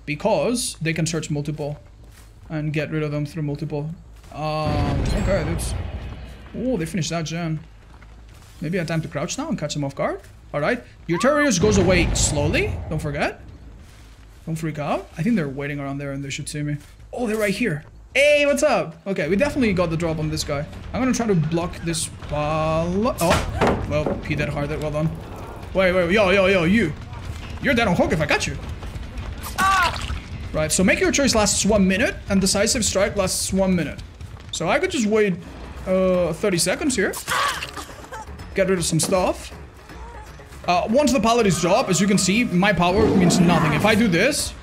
Because they can search multiple. And get rid of them through multiple. Um, okay, that's... Oh, they finished that gen. Maybe I have time to crouch now and catch them off guard? Alright. Your terror radius goes away slowly. Don't forget. Don't freak out. I think they're waiting around there and they should see me. Oh, they're right here. Hey, what's up? Okay, we definitely got the drop on this guy. I'm gonna try to block this ball. Oh, well, he did hard. That well done. Wait, wait, yo, yo, yo, you. You're dead on hook if I got you. Ah! Right, so make your choice lasts one minute and decisive strike lasts one minute. So I could just wait uh, 30 seconds here. Get rid of some stuff. Uh, once the pallet is dropped, as you can see, my power means nothing. If I do this,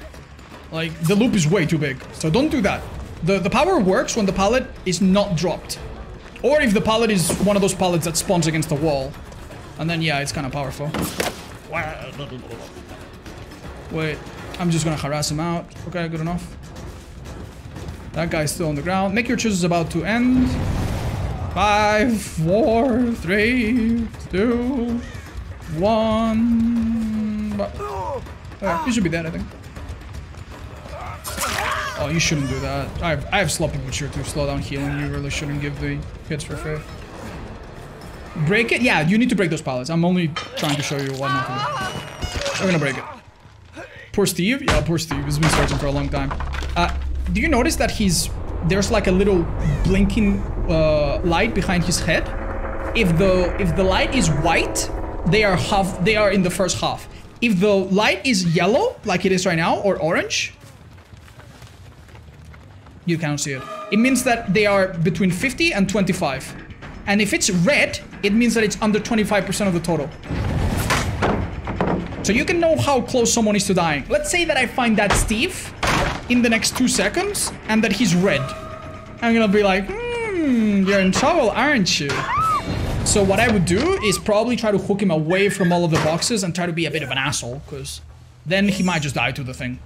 like, the loop is way too big. So don't do that. The, the power works when the pallet is not dropped. Or if the pallet is one of those pallets that spawns against the wall. And then, yeah, it's kind of powerful. Wait, I'm just gonna harass him out. Okay, good enough. That guy's still on the ground. Make your choices about to end. Five, four, three, two, one. Uh, you should be dead, I think. Oh, you shouldn't do that. I have, I have sloppy butcher to slow down healing. You really shouldn't give the hits for free. Break it? Yeah, you need to break those pallets. I'm only trying to show you what not to do. We're gonna break it. Poor Steve? Yeah, poor Steve. He's been searching for a long time. Uh, do you notice that he's... There's like a little blinking uh, light behind his head? If the if the light is white, they are half they are in the first half. If the light is yellow, like it is right now, or orange, you cannot see it. It means that they are between 50 and 25. And if it's red, it means that it's under 25% of the total. So you can know how close someone is to dying. Let's say that I find that Steve in the next two seconds and that he's red. I'm gonna be like, hmm, you're in trouble, aren't you? So what I would do is probably try to hook him away from all of the boxes and try to be a bit of an asshole, because then he might just die to the thing.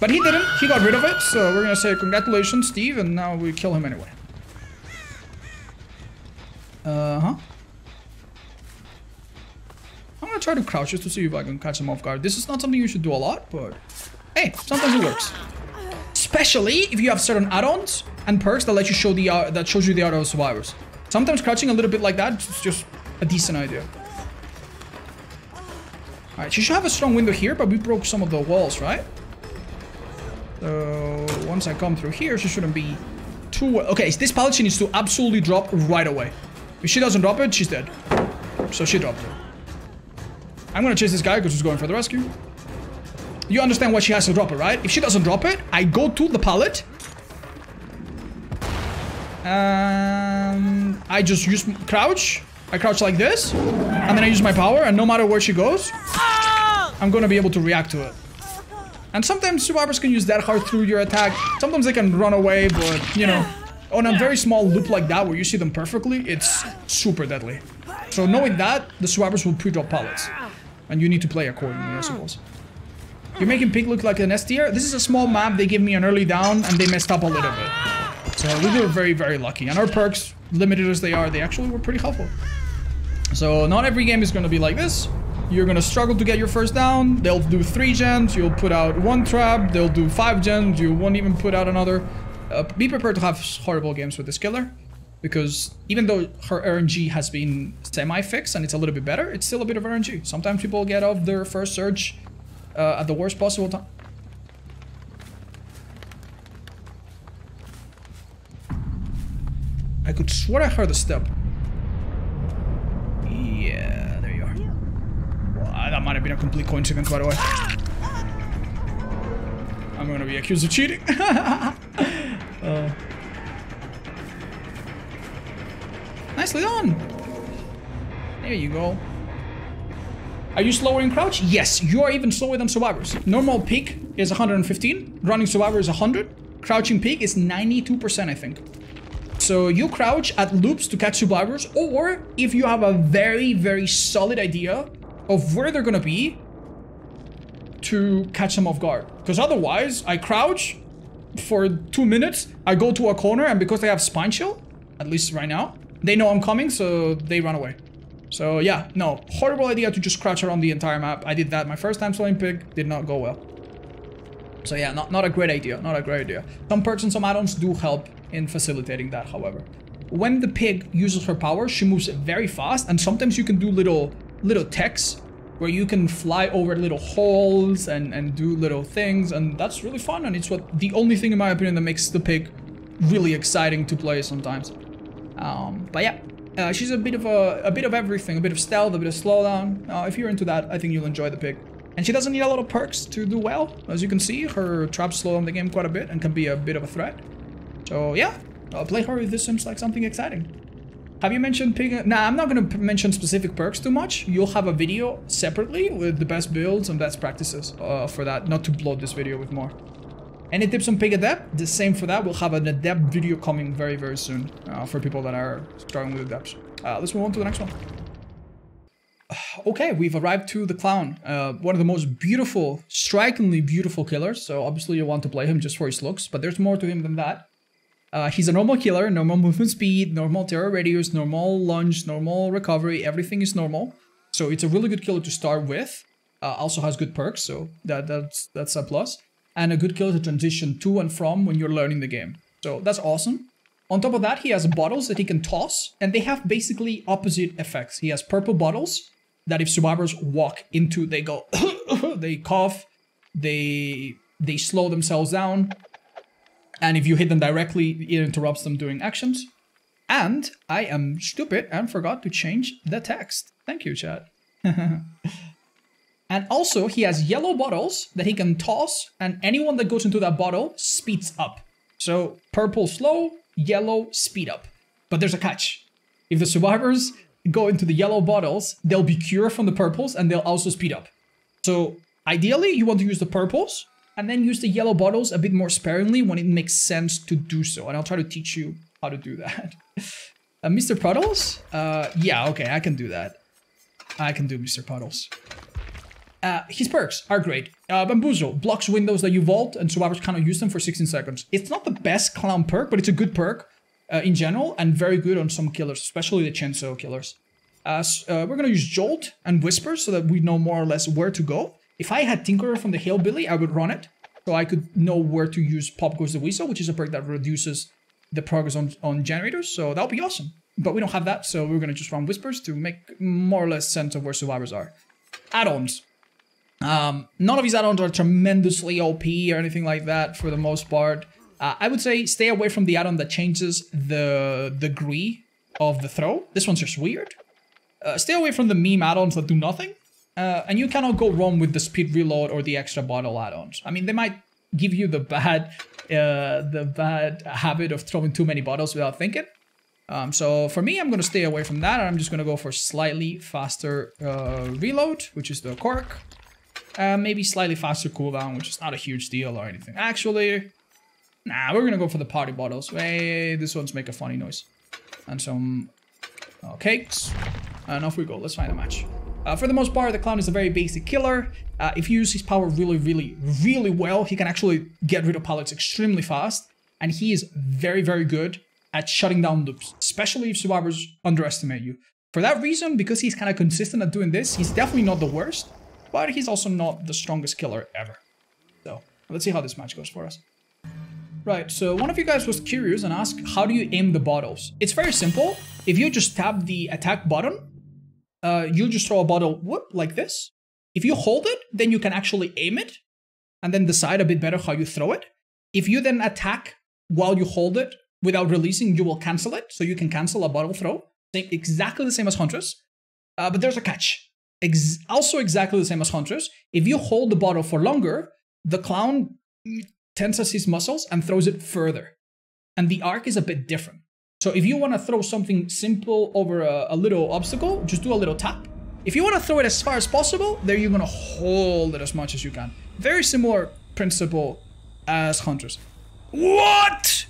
But he didn't. He got rid of it, so we're gonna say congratulations, Steve, and now we kill him anyway. Uh-huh. I'm gonna try to crouch just to see if I can catch him off guard. This is not something you should do a lot, but hey, sometimes it works. Especially if you have certain add-ons and perks that let you show the uh, that shows you the auto survivors. Sometimes crouching a little bit like that is just a decent idea. Alright, she should have a strong window here, but we broke some of the walls, right? So, once I come through here, she shouldn't be too... Okay, this pallet she needs to absolutely drop right away. If she doesn't drop it, she's dead. So she dropped it. I'm gonna chase this guy because he's going for the rescue. You understand why she has to drop it, right? If she doesn't drop it, I go to the pallet. Um, I just use crouch. I crouch like this. And then I use my power. And no matter where she goes, I'm gonna be able to react to it. And sometimes survivors can use Dead Hard through your attack. Sometimes they can run away, but, you know, on a very small loop like that where you see them perfectly, it's super deadly. So knowing that, the survivors will pre-drop pallets. And you need to play accordingly, I suppose. You're making Pig look like an S tier? This is a small map, they give me an early down, and they messed up a little bit. So we were very, very lucky. And our perks, limited as they are, they actually were pretty helpful. So not every game is going to be like this. You're going to struggle to get your first down. They'll do three gens. You'll put out one trap. They'll do five gens. You won't even put out another. Uh, be prepared to have horrible games with this killer. Because even though her RNG has been semi-fixed and it's a little bit better, it's still a bit of RNG. Sometimes people get off their first surge uh, at the worst possible time. I could swear I heard a step. Yeah, there you are. Well, that might have been a complete coincidence, by the way. I'm gonna be accused of cheating. uh. Nicely done. There you go. Are you slower in crouch? Yes, you are even slower than survivors. Normal peak is 115, running survivor is 100, crouching peak is 92%, I think. So you crouch at loops to catch survivors, or if you have a very, very solid idea of where they're gonna be, to catch them off guard. Because otherwise, I crouch for two minutes, I go to a corner, and because they have spine chill, at least right now, they know I'm coming, so they run away. So yeah, no, horrible idea to just crouch around the entire map. I did that my first time playing Pig, did not go well. So yeah, not, not a great idea, not a great idea. Some perks and some add-ons do help in facilitating that, however. When the pig uses her power, she moves very fast, and sometimes you can do little little techs where you can fly over little holes and, and do little things, and that's really fun, and it's what the only thing in my opinion that makes the pig really exciting to play sometimes. Um, but yeah, uh, she's a bit of a, a bit of everything, a bit of stealth, a bit of slowdown. Uh, if you're into that, I think you'll enjoy the pig. And she doesn't need a lot of perks to do well. As you can see, her traps slow down the game quite a bit and can be a bit of a threat. So yeah, uh, play her if this seems like something exciting. Have you mentioned pig? Nah, I'm not going to mention specific perks too much. You'll have a video separately with the best builds and best practices uh, for that, not to bloat this video with more. Any tips on Pig Adept? The same for that. We'll have an Adept video coming very, very soon uh, for people that are struggling with Adepts. Uh, let's move on to the next one. Okay, we've arrived to the Clown. Uh, one of the most beautiful, strikingly beautiful killers. So obviously you want to play him just for his looks, but there's more to him than that. Uh, he's a normal killer, normal movement speed, normal terror radius, normal lunge, normal recovery, everything is normal. So it's a really good killer to start with. Uh, also has good perks, so that that's that's a plus. And a good killer to transition to and from when you're learning the game. So that's awesome. On top of that, he has bottles that he can toss, and they have basically opposite effects. He has purple bottles that if survivors walk into, they go, they cough, they they slow themselves down, and if you hit them directly, it interrupts them doing actions. And I am stupid and forgot to change the text. Thank you, chat. and also, he has yellow bottles that he can toss, and anyone that goes into that bottle speeds up. So, purple slow, yellow speed up. But there's a catch. If the survivors go into the yellow bottles, they'll be cured from the purples and they'll also speed up. So, ideally, you want to use the purples and then use the yellow bottles a bit more sparingly when it makes sense to do so. And I'll try to teach you how to do that. uh, Mr. Puddles? Uh, yeah, okay, I can do that. I can do Mr. Puddles. Uh, his perks are great. Uh, Bamboozle blocks windows that you vault and survivors cannot use them for 16 seconds. It's not the best clown perk, but it's a good perk uh, in general and very good on some killers, especially the Chainsaw killers. Uh, we're gonna use Jolt and Whisper so that we know more or less where to go. If I had Tinkerer from the Hillbilly, I would run it. So I could know where to use Pop Goes the Weasel, which is a perk that reduces the progress on, on generators. So that would be awesome. But we don't have that, so we're going to just run Whispers to make more or less sense of where survivors are. Add-ons. Um, none of these add-ons are tremendously OP or anything like that for the most part. Uh, I would say stay away from the add-on that changes the degree of the throw. This one's just weird. Uh, stay away from the meme add-ons that do nothing. Uh, and you cannot go wrong with the speed reload or the extra bottle add-ons. I mean, they might give you the bad, uh, the bad habit of throwing too many bottles without thinking. Um, so for me, I'm going to stay away from that. And I'm just going to go for slightly faster uh, reload, which is the cork. Uh, maybe slightly faster cooldown, which is not a huge deal or anything. Actually, nah, we're to go for the party bottles. Hey, this one's make a funny noise. And some uh, cakes. And off we go. Let's find a match. Uh, for the most part, the clown is a very basic killer. Uh, if you use his power really, really, really well, he can actually get rid of pallets extremely fast. And he is very, very good at shutting down loops, especially if survivors underestimate you. For that reason, because he's kind of consistent at doing this, he's definitely not the worst, but he's also not the strongest killer ever. So, let's see how this match goes for us. Right, so one of you guys was curious and asked, how do you aim the bottles? It's very simple. If you just tap the attack button, uh, you'll just throw a bottle whoop like this. If you hold it, then you can actually aim it and then decide a bit better how you throw it. If you then attack while you hold it without releasing, you will cancel it. So you can cancel a bottle throw. Same, exactly the same as Huntress. Uh, but there's a catch. Ex also exactly the same as Huntress. If you hold the bottle for longer, the clown tenses his muscles and throws it further. And the arc is a bit different. So if you want to throw something simple over a, a, little obstacle, just do a little tap. If you want to throw it as far as possible, there you're going to hold it as much as you can. Very similar principle as Huntress. What?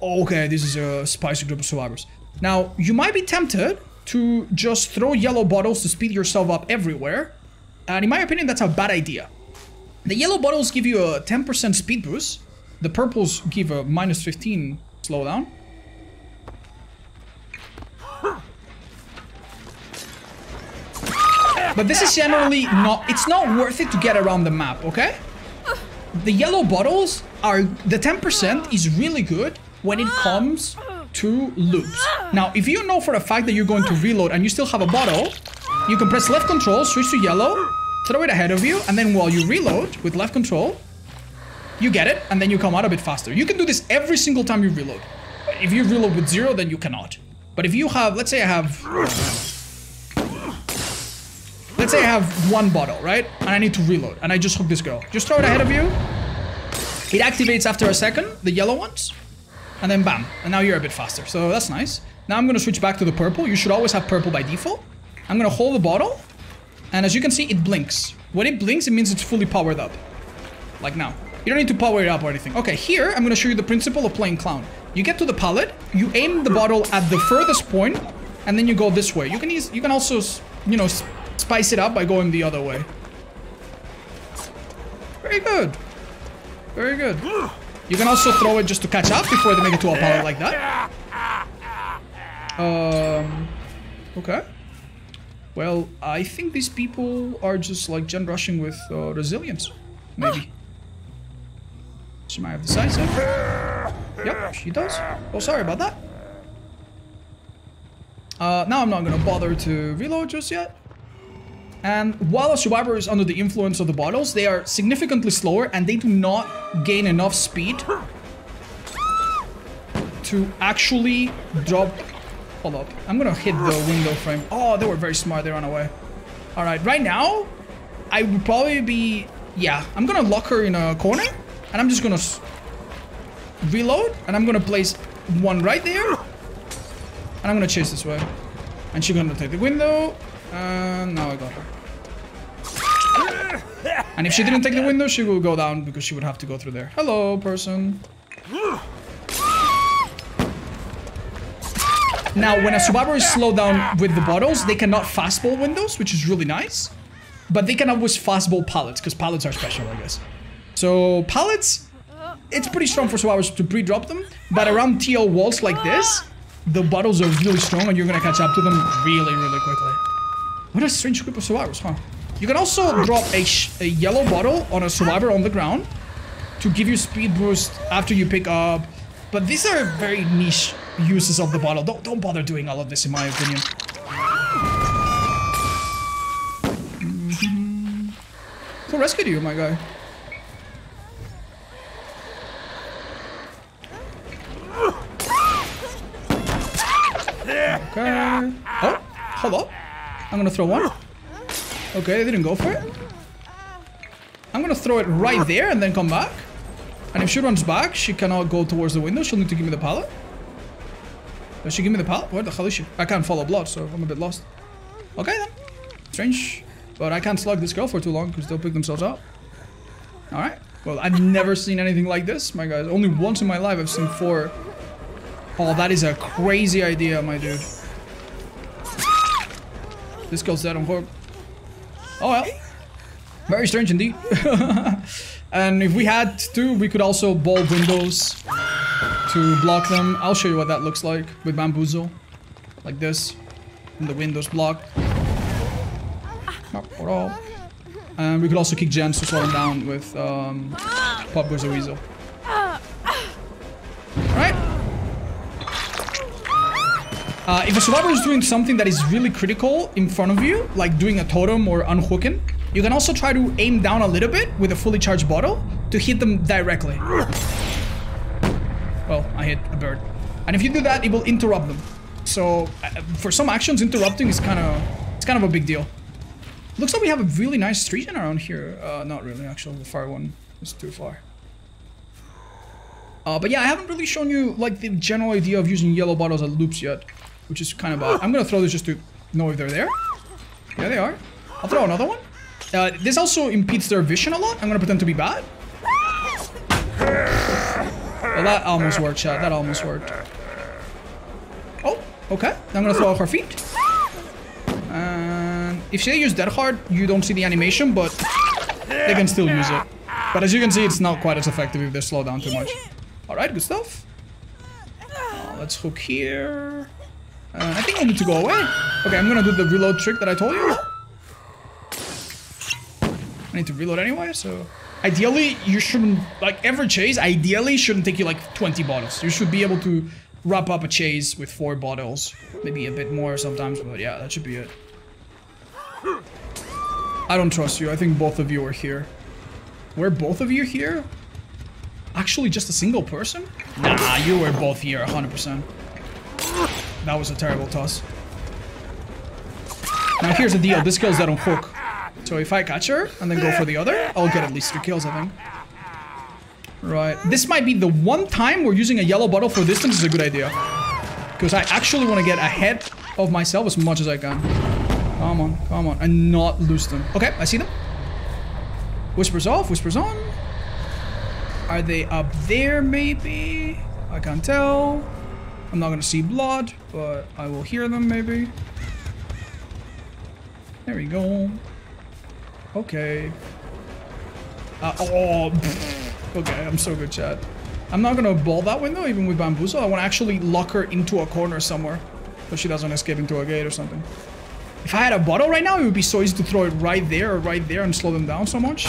Okay, this is a spicy group of survivors. Now, you might be tempted to just throw yellow bottles to speed yourself up everywhere. And in my opinion, that's a bad idea. The yellow bottles give you a 10% speed boost. The purples give a minus 15 slowdown. But this is generally not, it's not worth it to get around the map, okay? The yellow bottles are, the 10% is really good when it comes to loops. Now, if you know for a fact that you're going to reload and you still have a bottle, you can press left control, switch to yellow, throw it ahead of you, and then while you reload with left control, you get it, and then you come out a bit faster. You can do this every single time you reload. If you reload with zero, then you cannot. But if you have, let's say I have... Let's say I have one bottle, right? And I need to reload, and I just hook this girl. Just throw it ahead of you. It activates after a second, the yellow ones. And then bam, and now you're a bit faster. So that's nice. Now I'm gonna switch back to the purple. You should always have purple by default. I'm gonna hold the bottle, and as you can see, it blinks. When it blinks, it means it's fully powered up. Like now. You don't need to power it up or anything. Okay, here, I'm gonna show you the principle of playing clown. You get to the pallet, you aim the bottle at the furthest point, and then you go this way. You can use, you can also, you know, spice it up by going the other way. Very good. Very good. You can also throw it just to catch up before they make it to a pallet like that. Um, okay. Well, I think these people are just like gen rushing with uh, resilience. Maybe. She might have the size Yep, she does. Oh, sorry about that. Uh, now I'm not gonna bother to reload just yet. And while a survivor is under the influence of the bottles, they are significantly slower and they do not gain enough speed to actually drop... Hold up. I'm gonna hit the window frame. Oh, they were very smart. They ran away. Alright, right now, I would probably be... Yeah, I'm gonna lock her in a corner and I'm just gonna reload and I'm gonna place one right there and I'm gonna chase this way. And she's gonna take the window and now I got her. And if she didn't take the window, she will go down because she would have to go through there. Hello, person. Now, when a survivor is slowed down with the bottles, they cannot fast vault windows, which is really nice. But they can always fast vault pallets, because pallets are special, I guess. So, pallets, it's pretty strong for survivors to pre-drop them. But around TL walls like this, the bottles are really strong and you're going to catch up to them really, really quickly. What a strange group of survivors, huh? You can also drop a, a yellow bottle on a survivor on the ground to give you speed boost after you pick up. But these are very niche uses of the bottle. Don't, don't bother doing all of this, in my opinion. Mm -hmm. Who rescued you, my guy? Okay. Oh, hold up. I'm gonna throw one. Okay, they didn't go for it. I'm gonna throw it right there and then come back. And if she runs back, she cannot go towards the window. She'll need to give me the pallet. Does she give me the pallet? Where the hell is she? I can't follow blood, so I'm a bit lost. Okay then. Strange. But I can't slug this girl for too long because they'll pick themselves up. Alright. Well, I've never seen anything like this, my guys. Only once in my life I've seen four. Oh, that is a crazy idea, my dude. This girl's dead on hook. Oh well. Very strange indeed. and if we had to, we could also bulb windows to block them. I'll show you what that looks like with bamboozle. Like this. And the windows block. And we could also kick gens to slow them down with um, Pop Goes Weasel. Alright. Uh, if a survivor is doing something that is really critical in front of you, like doing a totem or unhooking, you can also try to aim down a little bit with a fully charged bottle to hit them directly. Well, I hit a bird. And if you do that, it will interrupt them. So, uh, for some actions, interrupting is kind of it's kind of a big deal. Looks like we have a really nice street in around here. Uh, not really, actually. The far one is too far. Uh, but yeah, I haven't really shown you like the general idea of using yellow bottles at loops yet, which is kind of. I'm gonna throw this just to know if they're there. Yeah, they are. I'll throw another one. Uh, this also impedes their vision a lot. I'm gonna pretend to be bad. Well, that almost worked, chat. That almost worked. Oh, okay. I'm gonna throw out her feet. And if they use Dead Hard, you don't see the animation, but they can still use it. But as you can see, it's not quite as effective if they slow down too much. Alright, good stuff. Uh, let's hook here. Uh, I think I need to go away. Okay, I'm gonna do the reload trick that I told you. I need to reload anyway, so... Ideally, you shouldn't... Like, every chase, ideally, shouldn't take you, like, 20 bottles. You should be able to wrap up a chase with 4 bottles. Maybe a bit more sometimes, but yeah, that should be it. I don't trust you. I think both of you are here. Were both of you here? Actually, just a single person? Nah, you were both here, 100%. That was a terrible toss. Now here's the deal. This girl's dead on hook. So if I catch her and then go for the other, I'll get at least three kills, I think. Right. This might be the one time where using a yellow bottle for distance is a good idea. Because I actually want to get ahead of myself as much as I can. Come on, come on. And not lose them. Okay, I see them. Whispers off, whispers on. Are they up there, maybe? I can't tell. I'm not going to see blood, but I will hear them, maybe. There we go. Okay. Uh, oh, okay, I'm so good, Chad. I'm not gonna ball that window, even with bamboozle. I want to actually lock her into a corner somewhere, so she doesn't escape into a gate or something. If I had a bottle right now, it would be so easy to throw it right there or right there and slow them down so much.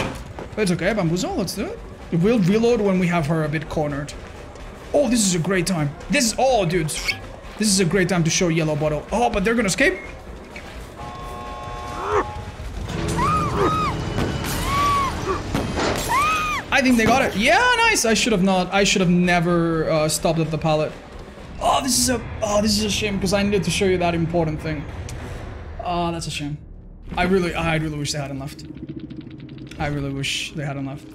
But it's okay, bamboozle, let's do it. We'll reload when we have her a bit cornered. Oh, this is a great time. This is, oh, dudes. This is a great time to show yellow bottle. Oh, but they're gonna escape. I think they got it. Yeah, nice. I should have not. I should have never uh, stopped at the pallet. Oh, this is a. Oh, this is a shame because I needed to show you that important thing. Oh, that's a shame. I really, I really wish they hadn't left. I really wish they hadn't left.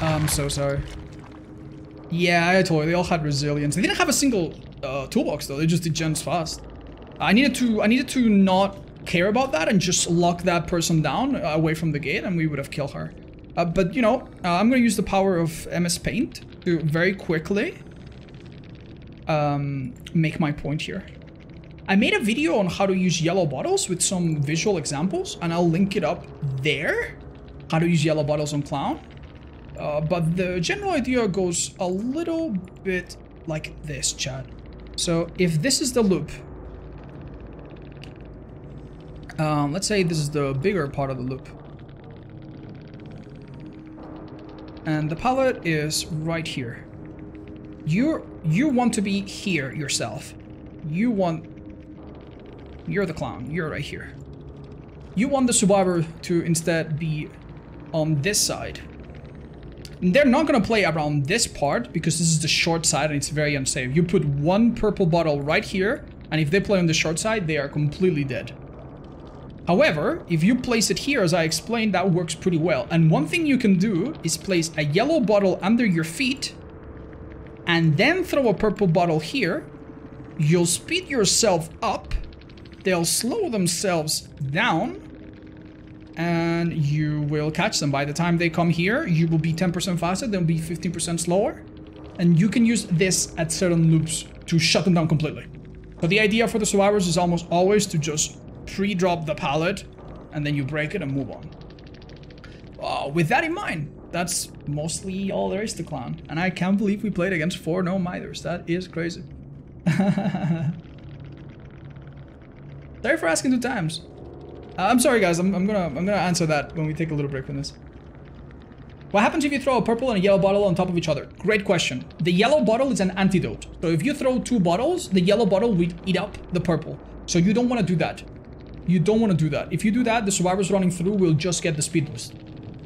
I'm so sorry. Yeah, I you, they all had resilience. They didn't have a single uh, toolbox though. They just did gens fast. I needed to, I needed to not care about that and just lock that person down uh, away from the gate, and we would have killed her. Uh, but you know, uh, I'm gonna use the power of MS Paint to very quickly um, make my point here. I made a video on how to use yellow bottles with some visual examples, and I'll link it up there. How to use yellow bottles on Clown. Uh, but the general idea goes a little bit like this, Chad. So if this is the loop, um, let's say this is the bigger part of the loop. And the pallet is right here. You you want to be here yourself. You want you're the clown. You're right here. You want the survivor to instead be on this side. They're not gonna play around this part because this is the short side and it's very unsafe. You put one purple bottle right here, and if they play on the short side, they are completely dead. However, if you place it here, as I explained, that works pretty well. And one thing you can do is place a yellow bottle under your feet and then throw a purple bottle here. You'll speed yourself up. They'll slow themselves down and you will catch them. By the time they come here, you will be 10% faster, they'll be 15% slower. And you can use this at certain loops to shut them down completely. But the idea for the survivors is almost always to just pre-drop the pallet, and then you break it and move on. Uh, with that in mind, that's mostly all there is to clan. And I can't believe we played against four No Mithers. That is crazy. sorry for asking two times. Uh, I'm sorry guys, I'm, I'm, gonna I'm gonna answer that when we take a little break from this. What happens if you throw a purple and a yellow bottle on top of each other? Great question. The yellow bottle is an antidote. So if you throw two bottles, the yellow bottle will eat up the purple. So you don't want to do that. You don't want to do that. If you do that, the survivors running through will just get the speed boost.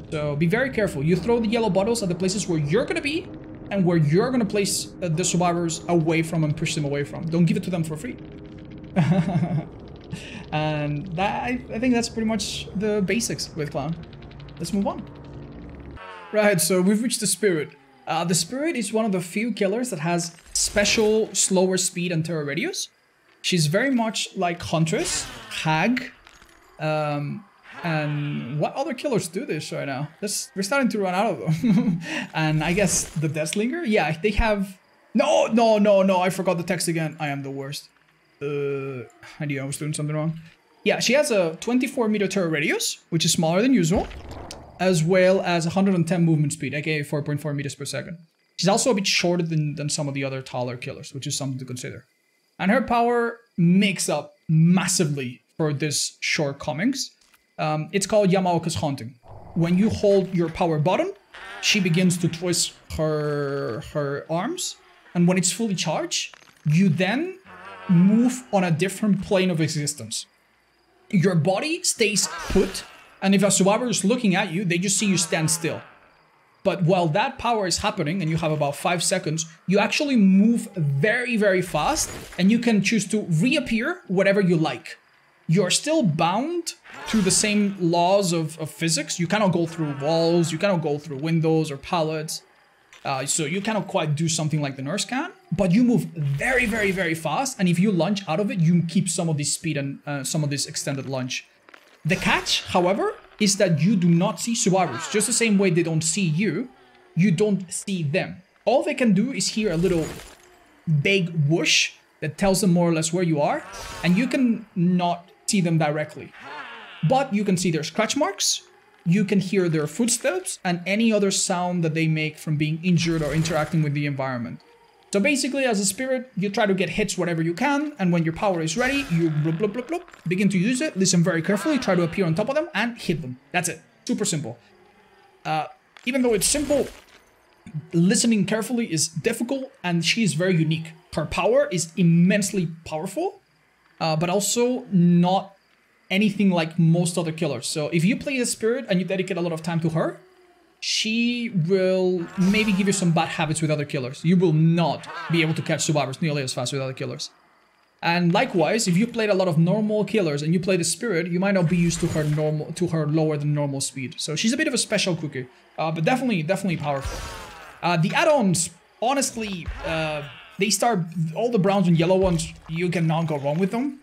So be very careful. You throw the yellow bottles at the places where you're going to be and where you're going to place uh, the survivors away from and push them away from. Don't give it to them for free. and that, I, I think that's pretty much the basics with Clown. Let's move on. Right, so we've reached the Spirit. Uh, the Spirit is one of the few killers that has special slower speed and terror radius. She's very much like Huntress, Hag, um, and what other killers do this right now? This, we're starting to run out of them. and I guess the Deathslinger? Yeah, they have... No, no, no, no, I forgot the text again. I am the worst. Uh, I knew I was doing something wrong. Yeah, she has a 24 meter terror radius, which is smaller than usual, as well as 110 movement speed, aka 4.4 meters per second. She's also a bit shorter than, than some of the other taller killers, which is something to consider and her power makes up massively for this shortcomings. Um, it's called Yamaoka's Haunting. When you hold your power button, she begins to twist her her arms, and when it's fully charged, you then move on a different plane of existence. Your body stays put, and if a survivor is looking at you, they just see you stand still. But while that power is happening and you have about five seconds, you actually move very, very fast and you can choose to reappear whatever you like. You're still bound to the same laws of, of physics. You cannot go through walls, you cannot go through windows or pallets. Uh, so you cannot quite do something like the nurse can, but you move very, very, very fast. And if you lunge out of it, you keep some of this speed and uh, some of this extended lunge. The catch, however, is that you do not see survivors. Just the same way they don't see you, you don't see them. All they can do is hear a little big whoosh that tells them more or less where you are, and you can not see them directly. But you can see their scratch marks, you can hear their footsteps, and any other sound that they make from being injured or interacting with the environment. So basically, as a spirit, you try to get hits whatever you can, and when your power is ready, you blup, blup, blup, blup, begin to use it, listen very carefully, try to appear on top of them, and hit them. That's it. Super simple. Uh, even though it's simple, listening carefully is difficult, and she is very unique. Her power is immensely powerful, uh, but also not anything like most other killers. So if you play a spirit and you dedicate a lot of time to her, she will maybe give you some bad habits with other killers. You will not be able to catch survivors nearly as fast with other killers. And likewise, if you played a lot of normal killers and you play the spirit, you might not be used to her normal to her lower than normal speed. So she's a bit of a special cookie, uh, but definitely definitely powerful. Uh, the add-ons, honestly, uh, they start all the browns and yellow ones. You cannot go wrong with them.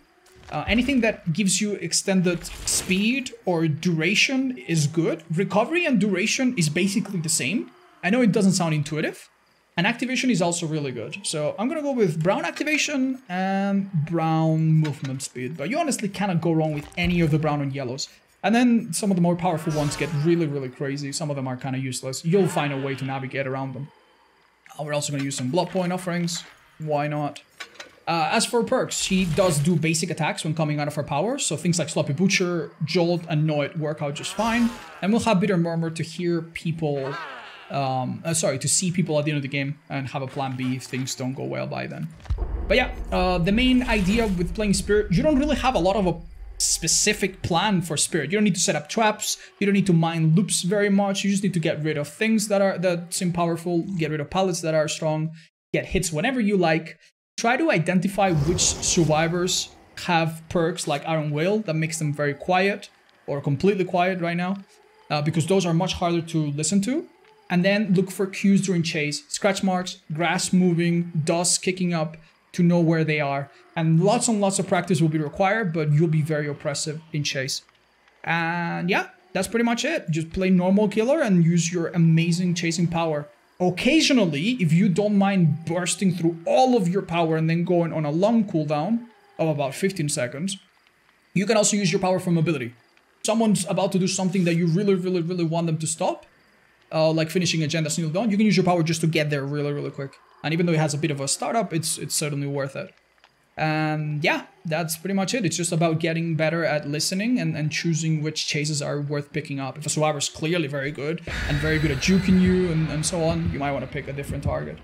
Uh, anything that gives you extended speed or duration is good. Recovery and duration is basically the same. I know it doesn't sound intuitive. And activation is also really good. So I'm gonna go with brown activation and brown movement speed. But you honestly cannot go wrong with any of the brown and yellows. And then some of the more powerful ones get really, really crazy. Some of them are kind of useless. You'll find a way to navigate around them. Uh, we're also gonna use some blood point offerings. Why not? Uh, as for perks, she does do basic attacks when coming out of her power, so things like Sloppy Butcher, Jolt, and Noed work out just fine. And we'll have Bitter Murmur to hear people, um, uh, sorry, to see people at the end of the game and have a plan B if things don't go well by then. But yeah, uh, the main idea with playing Spirit, you don't really have a lot of a specific plan for spirit. You don't need to set up traps. You don't need to mine loops very much. You just need to get rid of things that are that seem powerful. Get rid of pallets that are strong. Get hits whenever you like. Try to identify which survivors have perks like Iron Will that makes them very quiet or completely quiet right now, uh, because those are much harder to listen to. And then look for cues during chase, scratch marks, grass moving, dust kicking up to know where they are. And lots and lots of practice will be required, but you'll be very oppressive in chase. And yeah, that's pretty much it. Just play normal killer and use your amazing chasing power. Occasionally, if you don't mind bursting through all of your power and then going on a long cooldown of about 15 seconds, you can also use your power from mobility. Someone's about to do something that you really, really, really want them to stop, uh, like finishing Agenda Single Dawn, you can use your power just to get there really, really quick. And even though it has a bit of a startup, it's it's certainly worth it. And yeah, that's pretty much it. It's just about getting better at listening and, and choosing which chases are worth picking up. If a survivor is clearly very good and very good at juking you and, and so on, you might want to pick a different target.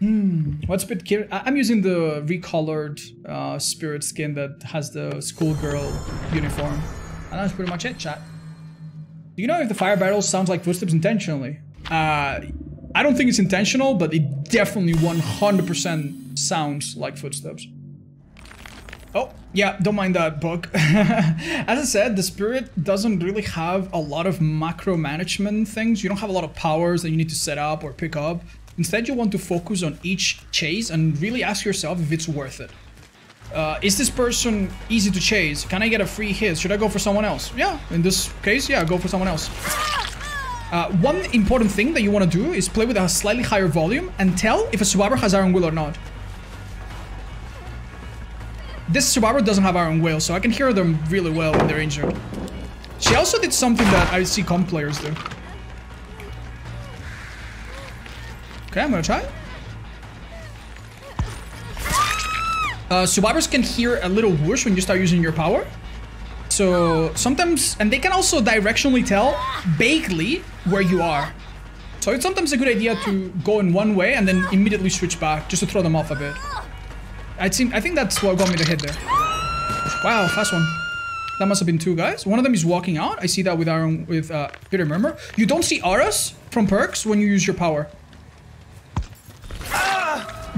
Hmm, what's a bit I'm using the recolored uh, spirit skin that has the schoolgirl uniform. And that's pretty much it, chat. Do you know if the fire barrel sounds like footsteps intentionally? Uh, I don't think it's intentional, but it definitely 100% sounds like footsteps. Oh, yeah, don't mind that book. As I said, the spirit doesn't really have a lot of macro management things. You don't have a lot of powers that you need to set up or pick up. Instead, you want to focus on each chase and really ask yourself if it's worth it. Uh, is this person easy to chase? Can I get a free hit? Should I go for someone else? Yeah, in this case, yeah, go for someone else. Uh, one important thing that you want to do is play with a slightly higher volume and tell if a survivor has Iron Will or not. This survivor doesn't have Iron Will, so I can hear them really well when they're injured. She also did something that I see comp players do. Okay, I'm gonna try. Uh, survivors can hear a little whoosh when you start using your power. So sometimes, and they can also directionally tell vaguely where you are. So it's sometimes a good idea to go in one way and then immediately switch back just to throw them off a bit. I think I think that's what got me to hit there. Wow, fast one. That must have been two guys. One of them is walking out. I see that with our with uh, Bitter Murmur. You don't see auras from perks when you use your power.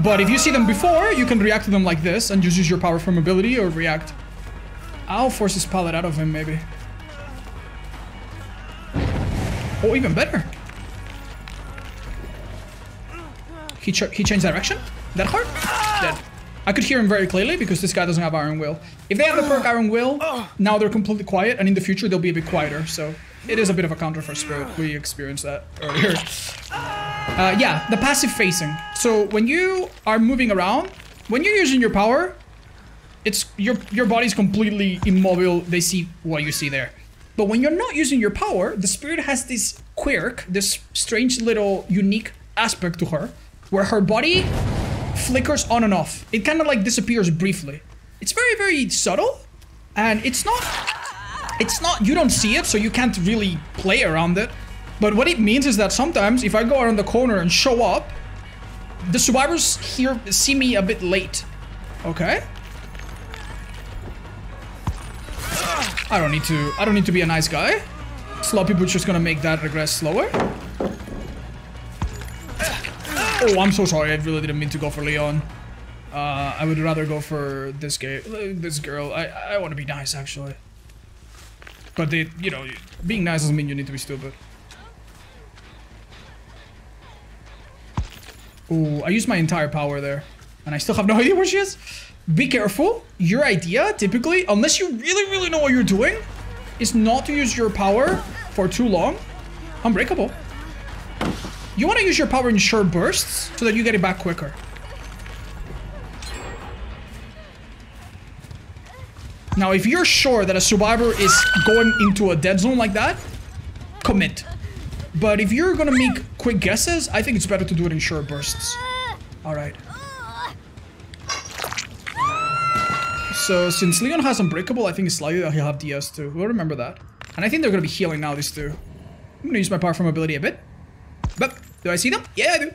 But if you see them before, you can react to them like this and just use your power from ability or react. I'll force this pallet out of him, maybe. Oh, even better. He, ch he changed direction? That hard? Dead. I could hear him very clearly because this guy doesn't have Iron Will. If they have the perk Iron Will, now they're completely quiet, and in the future they'll be a bit quieter, so it is a bit of a counter for Spirit. We experienced that earlier. Uh, yeah, the passive phasing. So when you are moving around, when you're using your power, it's your your body's completely immobile. They see what you see there. But when you're not using your power, the spirit has this quirk, this strange little unique aspect to her, where her body flickers on and off. It kind of like disappears briefly. It's very, very subtle, and it's not, it's not, you don't see it, so you can't really play around it. But what it means is that sometimes if I go around the corner and show up, the survivors here see me a bit late. Okay? I don't need to, I don't need to be a nice guy. Sloppy Butcher's gonna make that regress slower. Oh, I'm so sorry. I really didn't mean to go for Leon. Uh, I would rather go for this guy, this girl. I, I want to be nice, actually. But they, you know, being nice doesn't mean you need to be stupid. Oh, I used my entire power there. And I still have no idea where she is be careful. Your idea, typically, unless you really, really know what you're doing, is not to use your power for too long. Unbreakable. You want to use your power in short bursts so that you get it back quicker. Now, if you're sure that a survivor is going into a dead zone like that, commit. But if you're gonna make quick guesses, I think it's better to do it in short bursts. Alright. So since Leon has Unbreakable, I think it's likely that he'll have DS too. We'll remember that. And I think they're going to be healing now, these two. I'm going to use my power from ability a bit. But, do I see them? Yeah, I do.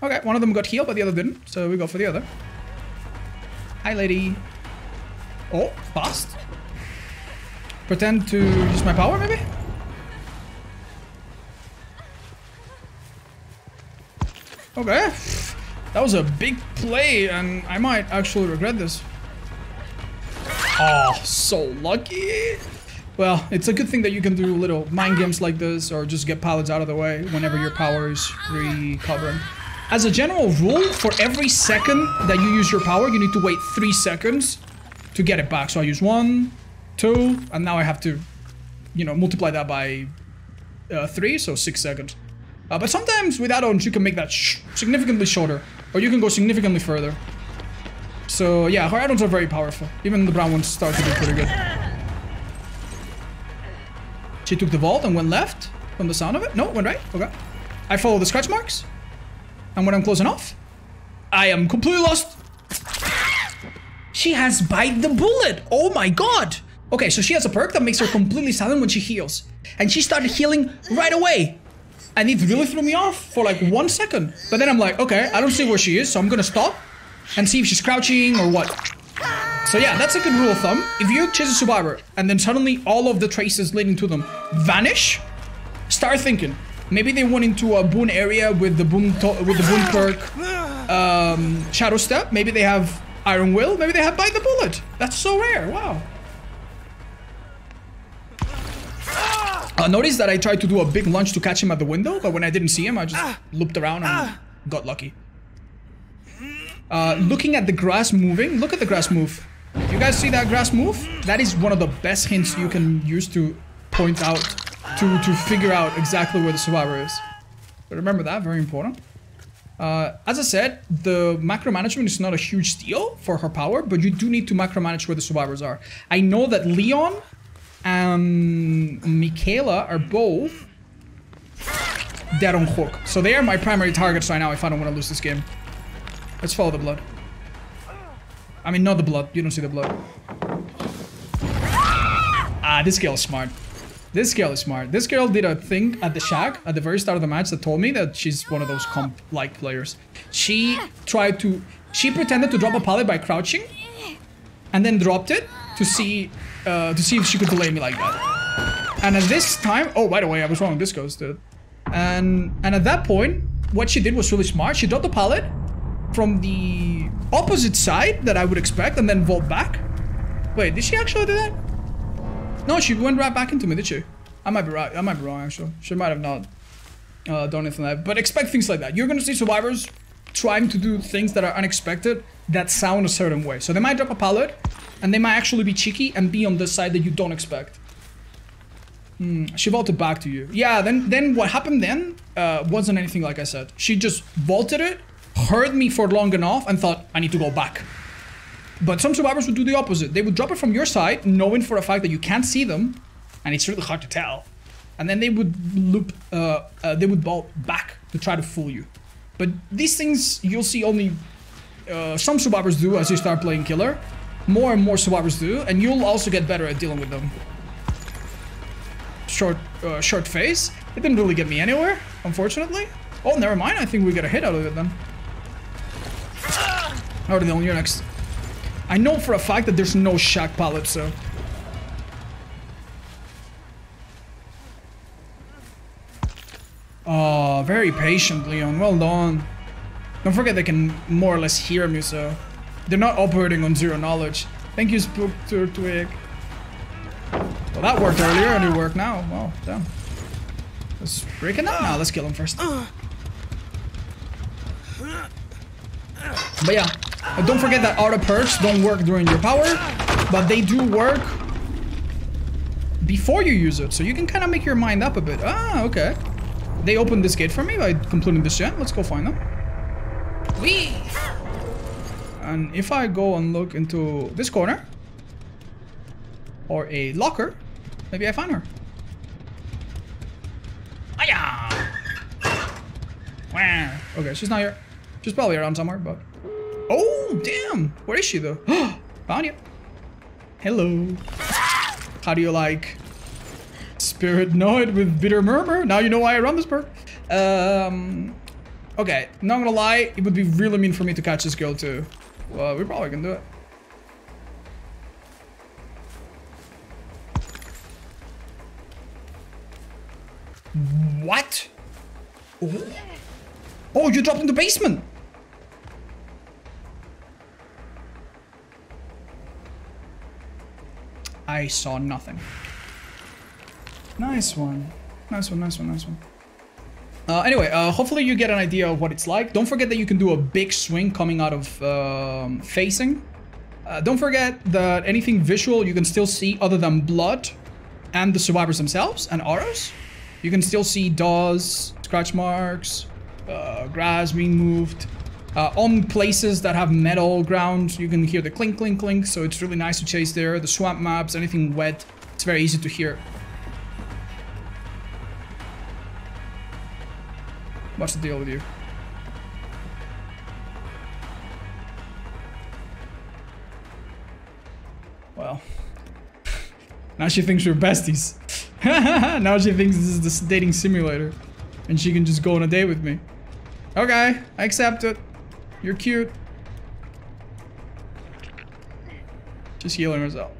Okay, one of them got healed, but the other didn't. So we go for the other. Hi, lady. Oh, fast. Pretend to use my power, maybe? Okay. That was a big play, and I might actually regret this. Oh, so lucky. Well, it's a good thing that you can do little mind games like this, or just get pallets out of the way whenever your power is recovering. As a general rule, for every second that you use your power, you need to wait three seconds to get it back. So I use one, two, and now I have to, you know, multiply that by uh, three, so six seconds. Uh, but sometimes with add-ons, you can make that sh significantly shorter, or you can go significantly further. So yeah, her add-ons are very powerful. Even the brown ones start to be pretty good. She took the vault and went left from the sound of it. No, went right. Okay. I follow the scratch marks. And when I'm close enough, I am completely lost. She has bite the bullet. Oh my god. Okay, so she has a perk that makes her completely silent when she heals. And she started healing right away. And it really threw me off for like one second. But then I'm like, okay, I don't see where she is, so I'm gonna stop and see if she's crouching or what. So yeah, that's a good rule of thumb. If you chase a survivor and then suddenly all of the traces leading to them vanish, start thinking. Maybe they went into a boon area with the boon with the boon perk um, Shadow Step. Maybe they have Iron Will. Maybe they have Bite the Bullet. That's so rare. Wow. Uh, notice that I tried to do a big lunge to catch him at the window, but when I didn't see him, I just looped around and got lucky. Uh, looking at the grass moving, look at the grass move. You guys see that grass move? That is one of the best hints you can use to point out, to, to figure out exactly where the survivor is. But remember that, very important. Uh, as I said, the macro management is not a huge deal for her power, but you do need to macro manage where the survivors are. I know that Leon and Mikaela are both dead on hook. So they are my primary targets right now if I don't want to lose this game. Let's follow the blood. I mean, not the blood. You don't see the blood. Ah, this girl is smart. This girl is smart. This girl did a thing at the shack at the very start of the match that told me that she's one of those comp-like players. She tried to... She pretended to drop a pallet by crouching and then dropped it to see uh, to see if she could delay me like that. And at this time... Oh, by the way, I was wrong. This goes, dude. And, and at that point, what she did was really smart. She dropped the pallet from the opposite side that I would expect and then vault back. Wait, did she actually do that? No, she went right back into me, did she? I might be right. I might be wrong, actually. She might have not uh, done anything like that. But expect things like that. You're going to see survivors trying to do things that are unexpected that sound a certain way. So they might drop a pallet, and they might actually be cheeky and be on the side that you don't expect. Hmm, she vaulted back to you. Yeah, then then what happened then uh, wasn't anything like I said. She just vaulted it, heard me for long enough, and thought, I need to go back. But some survivors would do the opposite. They would drop it from your side, knowing for a fact that you can't see them, and it's really hard to tell. And then they would loop, uh, uh, they would bolt back to try to fool you. But these things you'll see only uh, some survivors do as you start playing killer. More and more survivors do, and you'll also get better at dealing with them. Short, uh, short face. It didn't really get me anywhere, unfortunately. Oh, never mind. I think we got a hit out of it then. Alright, Dylan, you're next. I know for a fact that there's no shack pallet, so... Oh, very patient, Leon. Well done. Don't forget they can more or less hear me, so... They're not operating on zero knowledge. Thank you, Spook Twig. Well, that worked earlier, and it worked now. Well, damn. Let's break it down. Now, let's kill him first. Uh. But yeah, don't forget that aura perks don't work during your power, but they do work before you use it. So you can kind of make your mind up a bit. Ah, okay. They opened this gate for me by completing this gen. Let's go find them. Whee! And if I go and look into this corner, or a locker, maybe I find her. Aya! Okay, she's not here. She's probably around somewhere, but... Oh, damn! Where is she, though? Found you. Hello. How do you like... Spirit Noed with Bitter Murmur? Now you know why I run this perk. Um, okay, not gonna lie, it would be really mean for me to catch this girl, too. Well, we probably can do it. What? Oh, oh you dropped in the basement! I saw nothing. Nice one. Nice one, nice one, nice one. Uh, anyway, uh, hopefully you get an idea of what it's like. Don't forget that you can do a big swing coming out of um, phasing. Uh, don't forget that anything visual you can still see other than blood and the survivors themselves and auras. You can still see DAWs, scratch marks, uh, grass being moved. Uh, on places that have metal ground, you can hear the clink, clink, clink, so it's really nice to chase there. The swamp maps, anything wet, it's very easy to hear. What's the deal with you? Well, now she thinks we're besties. now she thinks this is the dating simulator. And she can just go on a date with me. Okay, I accept it. You're cute. Just healing herself.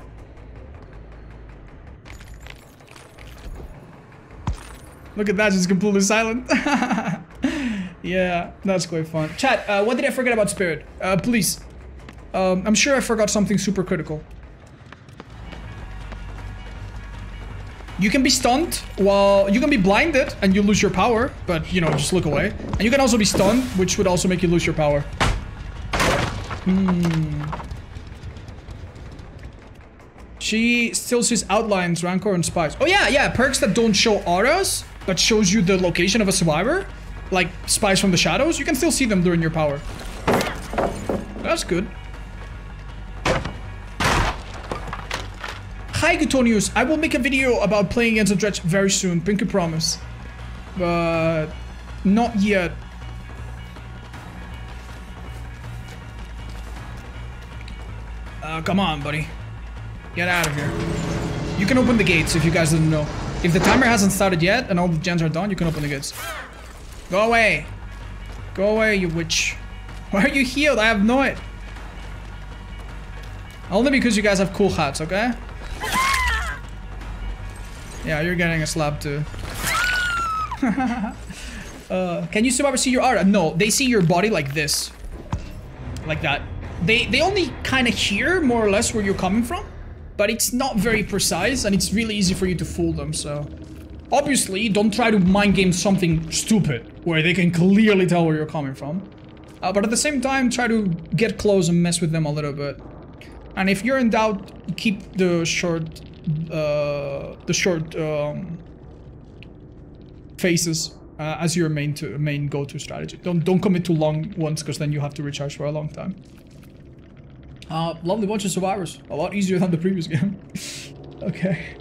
Look at that, just completely silent. yeah, that's quite fun. Chat, uh, what did I forget about Spirit? Uh, please. Um, I'm sure I forgot something super critical. You can be stunned while you can be blinded and you lose your power, but you know, just look away. And you can also be stunned, which would also make you lose your power. Hmm. She still sees outlines, rancor, and spies. Oh yeah, yeah, perks that don't show auras but shows you the location of a survivor, like spies from the shadows, you can still see them during your power. That's good. Hi Gutonius, I will make a video about playing against a dredge very soon, pinky promise. But not yet. Uh, come on, buddy. Get out of here. You can open the gates if you guys didn't know. If the timer hasn't started yet and all the gens are done, you can open the gates. Go away. Go away, you witch. Why are you healed? I have no it. Only because you guys have cool hats, okay? Yeah, you're getting a slap too. uh, can you survivor see your aura? No, they see your body like this. Like that. They, they only kind of hear more or less where you're coming from but it's not very precise and it's really easy for you to fool them, so... Obviously, don't try to mind game something stupid, where they can clearly tell where you're coming from. Uh, but at the same time, try to get close and mess with them a little bit. And if you're in doubt, keep the short, uh, the short um, faces uh, as your main to main go-to strategy. Don't don't commit too long ones, because then you have to recharge for a long time. Uh, lovely bunch of survivors. A lot easier than the previous game. okay.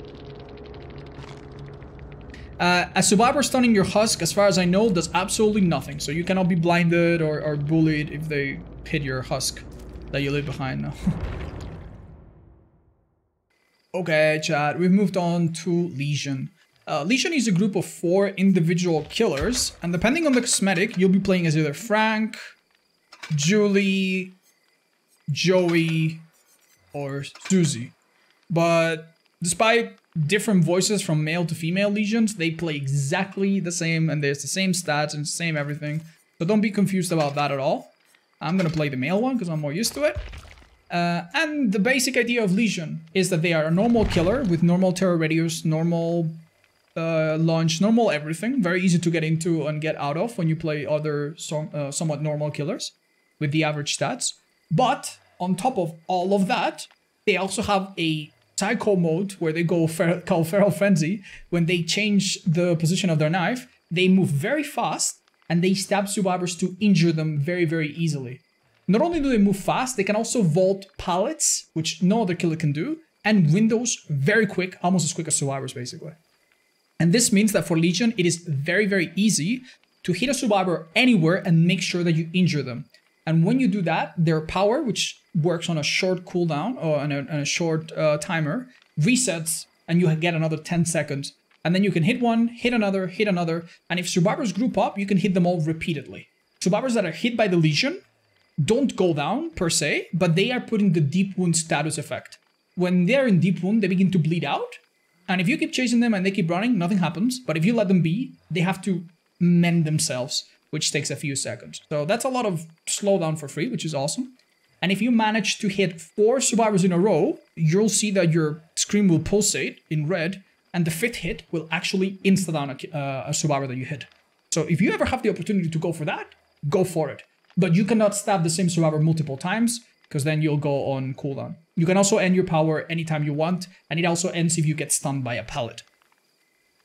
Uh, a survivor stunning your husk, as far as I know, does absolutely nothing. So you cannot be blinded or, or bullied if they hit your husk that you leave behind. okay, chat. We've moved on to Legion. Uh, Legion is a group of four individual killers, and depending on the cosmetic, you'll be playing as either Frank, Julie, Joey, or Susie. But despite different voices from male to female legions, they play exactly the same and there's the same stats and same everything. So don't be confused about that at all. I'm gonna play the male one because I'm more used to it. Uh, and the basic idea of Legion is that they are a normal killer with normal terror radius, normal uh, launch, normal everything. Very easy to get into and get out of when you play other uh, somewhat normal killers with the average stats. But on top of all of that, they also have a psycho mode where they go fer called feral frenzy. When they change the position of their knife, they move very fast and they stab survivors to injure them very, very easily. Not only do they move fast, they can also vault pallets, which no other killer can do, and windows very quick, almost as quick as survivors basically. And this means that for Legion, it is very, very easy to hit a survivor anywhere and make sure that you injure them. And when you do that, their power, which works on a short cooldown or on a, on a short uh, timer, resets and you get another 10 seconds. And then you can hit one, hit another, hit another. And if survivors group up, you can hit them all repeatedly. Survivors that are hit by the Legion don't go down per se, but they are putting the deep wound status effect. When they're in deep wound, they begin to bleed out. And if you keep chasing them and they keep running, nothing happens. But if you let them be, they have to mend themselves, which takes a few seconds. So that's a lot of slowdown for free, which is awesome. And if you manage to hit four survivors in a row, you'll see that your screen will pulsate in red, and the fifth hit will actually insta down a, uh, a survivor that you hit. So if you ever have the opportunity to go for that, go for it. But you cannot stab the same survivor multiple times, because then you'll go on cooldown. You can also end your power anytime you want, and it also ends if you get stunned by a pallet.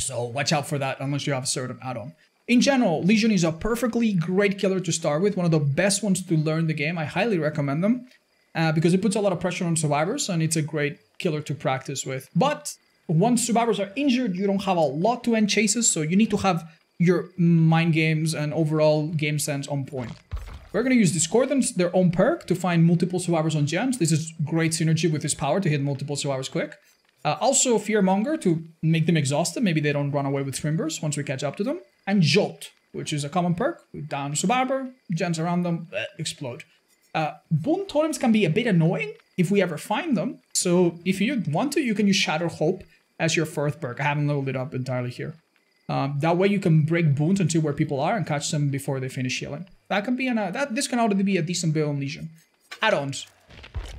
So watch out for that unless you have a certain add-on. In general, Legion is a perfectly great killer to start with, one of the best ones to learn the game. I highly recommend them uh, because it puts a lot of pressure on survivors and it's a great killer to practice with. But once survivors are injured, you don't have a lot to end chases, so you need to have your mind games and overall game sense on point. We're going to use Discordance, their own perk, to find multiple survivors on gens. This is great synergy with his power to hit multiple survivors quick. Uh, also Fearmonger to make them exhausted. Maybe they don't run away with Swim once we catch up to them and Jolt, which is a common perk. Down survivor, gens around them, bleh, explode. Uh, Boon totems can be a bit annoying if we ever find them. So if you want to, you can use Shattered Hope as your fourth perk. I haven't leveled it up entirely here. Um, that way you can break boons see where people are and catch them before they finish healing. That can be an, uh, that this can already be a decent build on Legion. Add-ons.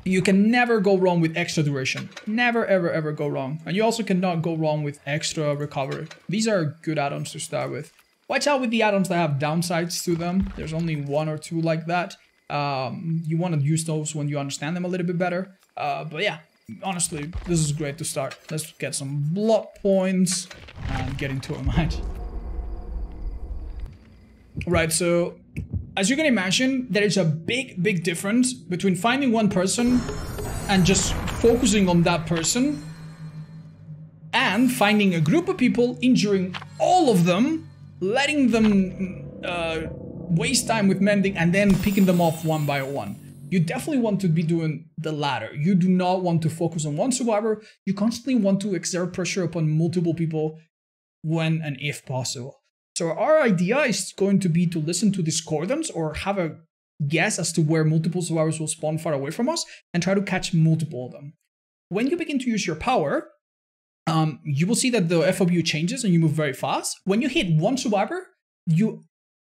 You can never go wrong with extra duration. Never, ever, ever go wrong. And you also cannot go wrong with extra recovery. These are good add-ons to start with. Watch out with the add-ons that have downsides to them. There's only one or two like that. Um, you want to use those when you understand them a little bit better. Uh, but yeah, honestly, this is great to start. Let's get some blood points and get into a match. Right, so as you can imagine, there is a big, big difference between finding one person and just focusing on that person and finding a group of people, injuring all of them, letting them uh, waste time with mending and then picking them off one by one. You definitely want to be doing the latter. You do not want to focus on one survivor. You constantly want to exert pressure upon multiple people when and if possible. So our idea is going to be to listen to discordance or have a guess as to where multiple survivors will spawn far away from us and try to catch multiple of them. When you begin to use your power, um, you will see that the FOV changes and you move very fast. When you hit one survivor, you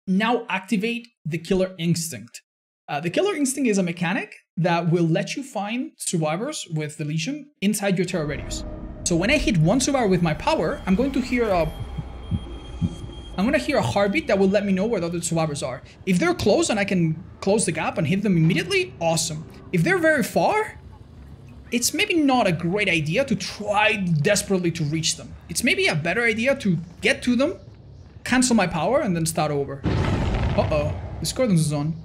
now activate the killer instinct. Uh, the killer instinct is a mechanic that will let you find survivors with the Legion inside your terror radius. So when I hit one survivor with my power, I'm going to hear a I'm gonna hear a heartbeat that will let me know where the other survivors are. If they're close and I can close the gap and hit them immediately, awesome. If they're very far, it's maybe not a great idea to try desperately to reach them. It's maybe a better idea to get to them, cancel my power, and then start over. Uh-oh, the discordance is on.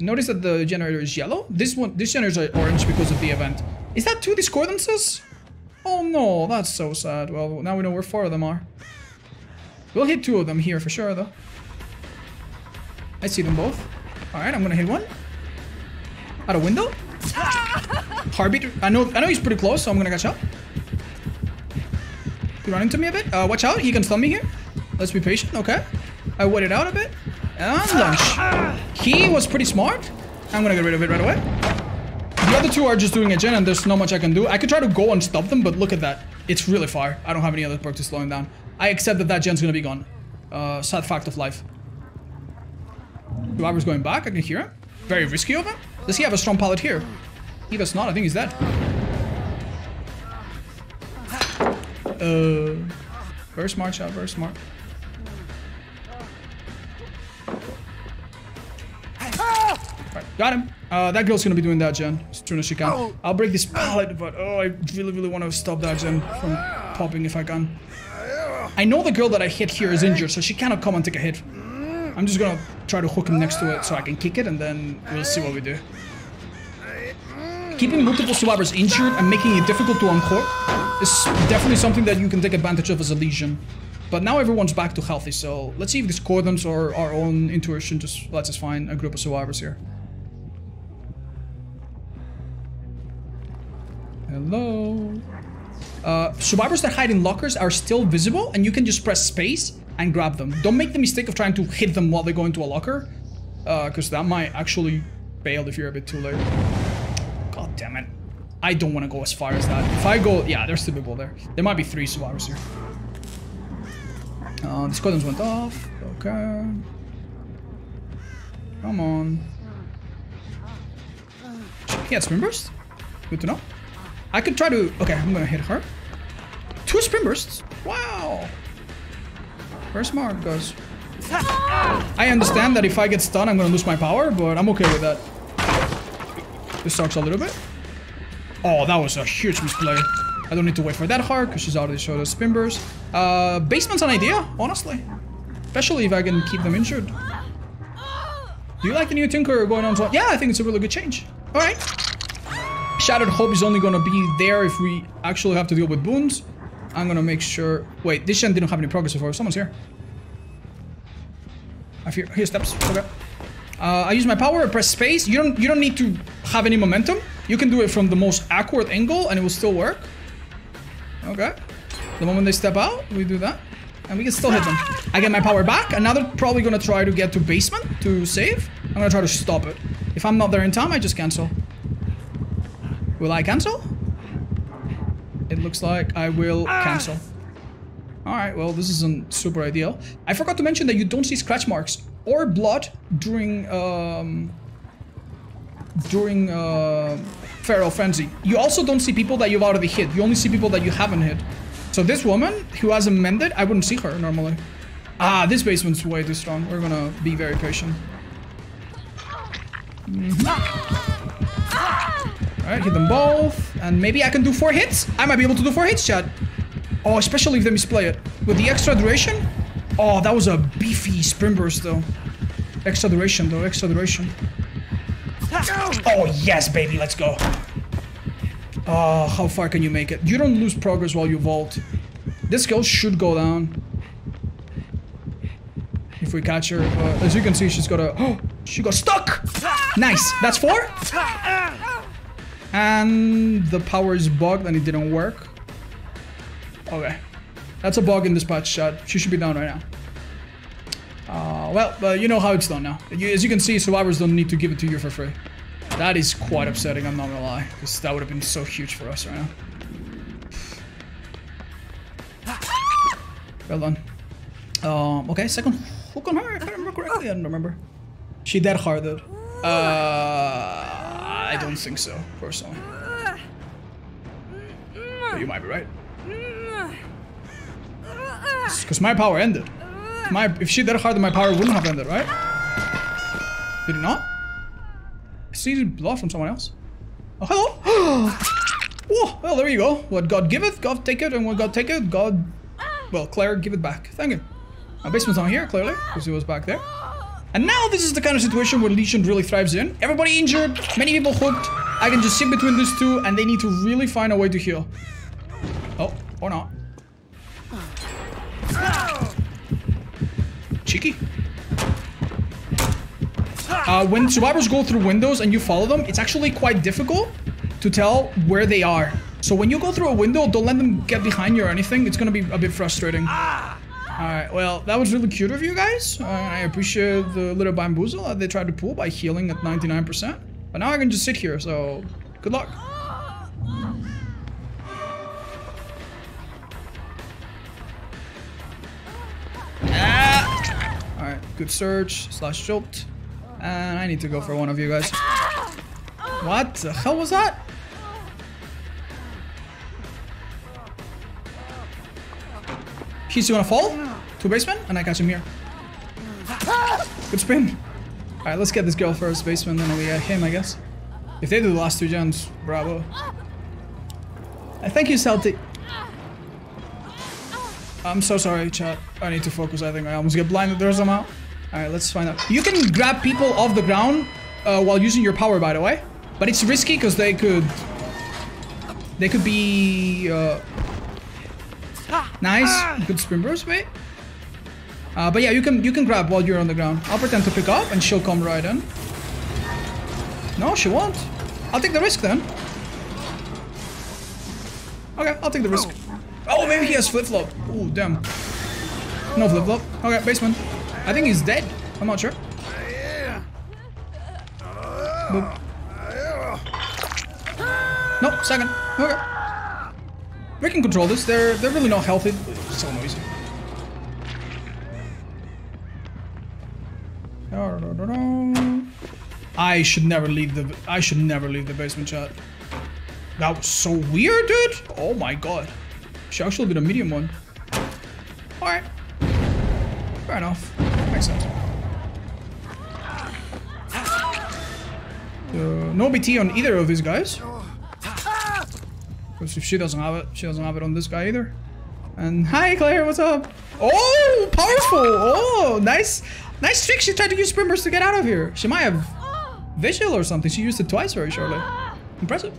Notice that the generator is yellow. This one, this generator is orange because of the event. Is that two discordances? Oh no, that's so sad. Well, now we know where four of them are. We'll hit two of them here for sure, though. I see them both. Alright, I'm gonna hit one. Out a window? Heartbeat. I know I know he's pretty close, so I'm gonna catch up. He running to me a bit. Uh, watch out, he can stun me here. Let's be patient, okay. I waited out a bit. And. He was pretty smart. I'm gonna get rid of it right away. The other two are just doing a gen and there's not much I can do. I could try to go and stop them, but look at that. It's really far. I don't have any other perk to slow him down. I accept that that gen's gonna be gone. Uh, sad fact of life. Survivor's going back, I can hear him. Very risky of him. Does he have a strong pallet here? He does not, I think he's dead. Uh, very smart shot, very smart. Got him. Uh, that girl's gonna be doing that gen as soon as she can. I'll break this pallet, but oh, I really, really want to stop that gen from popping if I can. I know the girl that I hit here is injured, so she cannot come and take a hit. I'm just gonna try to hook him next to it so I can kick it, and then we'll see what we do. Keeping multiple survivors injured and making it difficult to uncork is definitely something that you can take advantage of as a Legion. But now everyone's back to healthy, so let's see if discordance or our own intuition just lets us find a group of survivors here. Hello? Uh, survivors that hide in lockers are still visible and you can just press space and grab them. Don't make the mistake of trying to hit them while they go into a locker, because uh, that might actually fail if you're a bit too late. God damn it. I don't want to go as far as that. If I go, yeah, there's two people there. There might be three survivors here. Uh, the squadrons went off. Okay. Come on. He had sprint burst? Good to know. I could try to... Okay, I'm gonna hit her. Two sprint bursts? Wow. Very smart, guys. I understand that if I get stunned, I'm gonna lose my power, but I'm okay with that. This sucks a little bit. Oh, that was a huge misplay. I don't need to wait for that hard, because she's already showed us sprint burst. Uh, basement's an idea, honestly. Especially if I can keep them injured. Do you like the new Tinker going on? Yeah, I think it's a really good change. Alright. Shattered Hope is only gonna be there if we actually have to deal with boons. I'm gonna make sure... Wait, this gen didn't have any progress before. Someone's here. I fear... Here steps. Okay. Uh, I use my power, press space. You don't you don't need to have any momentum. You can do it from the most awkward angle and it will still work. Okay. The moment they step out, we do that. And we can still hit them. I get my power back, they're probably gonna try to get to basement to save. I'm gonna try to stop it. If I'm not there in time, I just cancel. Will I cancel? It looks like I will cancel. Alright, well, this isn't super ideal. I forgot to mention that you don't see scratch marks or blood during um, during uh, Feral Frenzy. You also don't see people that you've already hit. You only see people that you haven't hit. So this woman, who hasn't mended, I wouldn't see her normally. Ah, this basement's way too strong. We're gonna be very patient. Mm -hmm. Alright, hit them both. And maybe I can do four hits? I might be able to do four hits, chat. Oh, especially if they misplay it. With the extra duration? Oh, that was a beefy sprint burst, though. Extra duration, though. Extra duration. Oh, yes, baby. Let's go. Oh, how far can you make it? You don't lose progress while you vault. This girl should go down. If we catch her. But as you can see, she's got a... Oh, she got stuck! Nice. That's four? And the power is bugged and it didn't work. Okay. That's a bug in this patch shot. She should be down right now. Uh, well, uh, you know how it's done now. You, as you can see, survivors don't need to give it to you for free. That is quite upsetting, I'm not gonna lie. Because that would have been so huge for us right now. Well done. Um, okay, second hook on her, if I remember correctly. I don't remember. She dead harded. Uh, I don't think so, personally. But you might be right. Because my power ended. My, if she dead harded, my power wouldn't have ended, right? Did it not? I see blood from someone else. Oh, hello! oh, well, there you go. What God giveth, God taketh, and what God taketh, God... Well, Claire, give it back. Thank you. My basement's not here, clearly, because it was back there. And now this is the kind of situation where Legion really thrives in. Everybody injured, many people hooked. I can just sit between these two, and they need to really find a way to heal. Oh, or not. Cheeky. Uh, when survivors go through windows and you follow them, it's actually quite difficult to tell where they are. So when you go through a window, don't let them get behind you or anything. It's gonna be a bit frustrating. Alright, well, that was really cute of you guys. Uh, I appreciate the little bamboozle that they tried to pull by healing at 99%. But now I can just sit here, so good luck. Ah! Alright, good Surge slash jolt. And I need to go for one of you guys. What the hell was that? He's gonna fall to basement, and I catch him here. Good spin. Alright, let's get this girl first, basement, then we get him, I guess. If they do the last two gens, bravo. Uh, thank you, Celtic. I'm so sorry, chat. I need to focus, I think. I almost get blinded there somehow. Alright, let's find out. You can grab people off the ground uh, while using your power, by the way. But it's risky because they could... They could be... Uh, nice. Good sprint burst, wait. Uh, but yeah, you can you can grab while you're on the ground. I'll pretend to pick up and she'll come right in. No, she won't. I'll take the risk then. Okay, I'll take the risk. Oh, maybe he has flip-flop. Oh, damn. No flip-flop. Okay, basement. I think he's dead. I'm not sure. Boop. No, second. Okay. We can control this. They're they're really not healthy. So noisy. I should never leave the I should never leave the basement chat. That was so weird, dude. Oh my god. She actually did a medium one. Alright. Fair enough. Makes sense. Uh, no BT on either of these guys. Because if she doesn't have it, she doesn't have it on this guy either. And hi Claire, what's up? Oh, powerful! Oh, nice, nice trick. She tried to use Burst to get out of here. She might have Vigil or something. She used it twice very shortly. Impressive.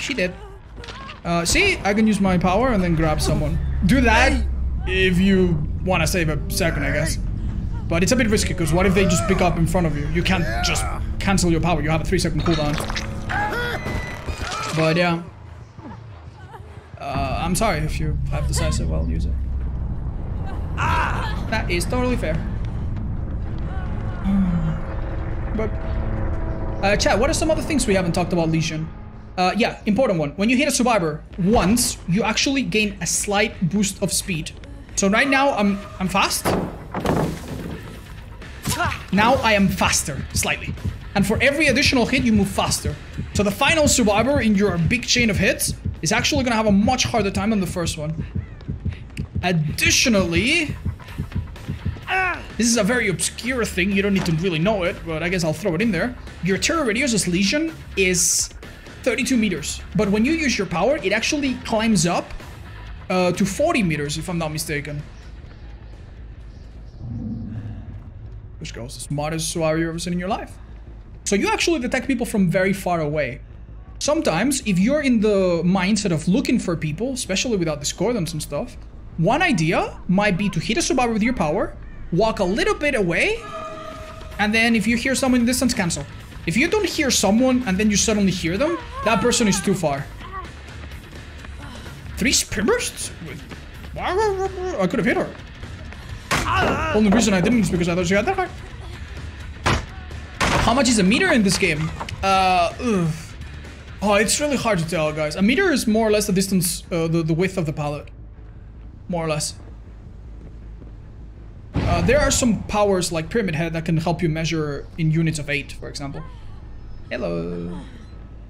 She did. Uh, see, I can use my power and then grab someone. Do that if you want to save a second, I guess. But it's a bit risky, because what if they just pick up in front of you? You can't just cancel your power. You have a 3 second cooldown. But yeah. Uh, I'm sorry if you have decisive, well, use it. Ah! That is totally fair. But, uh, chat, what are some other things we haven't talked about Legion? Uh, yeah, important one. When you hit a survivor once, you actually gain a slight boost of speed. So right now, I'm I'm fast. Now I am faster, slightly. And for every additional hit, you move faster. So the final survivor in your big chain of hits is actually gonna have a much harder time than the first one. Additionally, this is a very obscure thing, you don't need to really know it, but I guess I'll throw it in there. Your terror radius Legion is 32 meters, but when you use your power, it actually climbs up uh, to 40 meters, if I'm not mistaken. Which goes the smartest survivor you've ever seen in your life. So you actually detect people from very far away. Sometimes, if you're in the mindset of looking for people, especially without discordance and stuff, one idea might be to hit a survivor with your power, walk a little bit away, and then if you hear someone in distance, cancel. If you don't hear someone and then you suddenly hear them, that person is too far. Three sprint bursts? I could have hit her. Only reason I didn't is because I thought she had Dead Hard. How much is a meter in this game? Uh, ugh. Oh, it's really hard to tell, guys. A meter is more or less the distance, uh, the, the width of the pallet. More or less. Uh, there are some powers like Pyramid Head that can help you measure in units of 8, for example. Hello.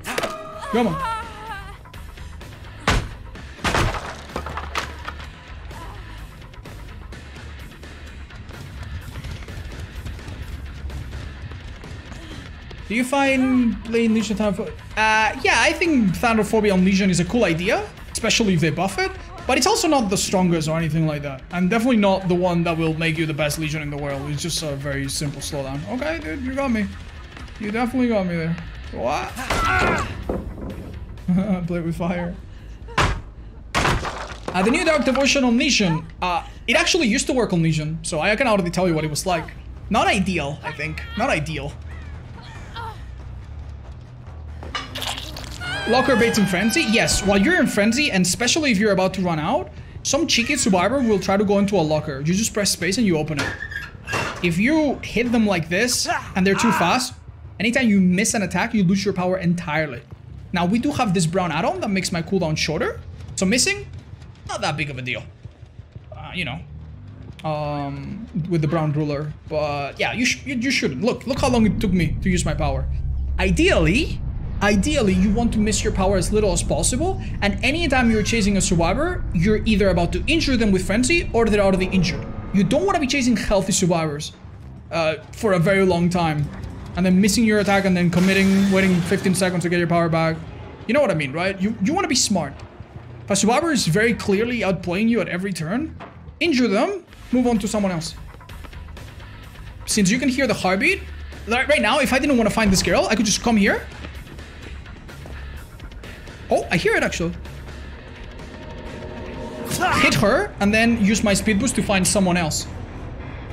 Come on. Do you find playing Legion Thanaphobia? Uh, yeah, I think Thanaphobia on Legion is a cool idea, especially if they buff it. But it's also not the strongest or anything like that. And definitely not the one that will make you the best Legion in the world. It's just a very simple slowdown. Okay, dude, you got me. You definitely got me there. What? Play with fire. Uh, the new Dark Devotion on Legion, uh, it actually used to work on Legion, so I can already tell you what it was like. Not ideal, I think. Not ideal. Locker baits in Frenzy? Yes, while you're in Frenzy, and especially if you're about to run out, some cheeky survivor will try to go into a locker. You just press space and you open it. If you hit them like this, and they're too fast, anytime you miss an attack, you lose your power entirely. Now, we do have this brown add-on that makes my cooldown shorter, so missing, not that big of a deal. Uh, you know, um, with the brown ruler. But yeah, you, sh you, you shouldn't. Look, look how long it took me to use my power. Ideally, Ideally, you want to miss your power as little as possible, and anytime you're chasing a survivor, you're either about to injure them with frenzy or they're already injured. You don't want to be chasing healthy survivors uh, for a very long time, and then missing your attack and then committing, waiting 15 seconds to get your power back. You know what I mean, right? You, you want to be smart. If a survivor is very clearly outplaying you at every turn, injure them, move on to someone else. Since you can hear the heartbeat, right now, if I didn't want to find this girl, I could just come here, Oh, I hear it actually. Hit her and then use my speed boost to find someone else.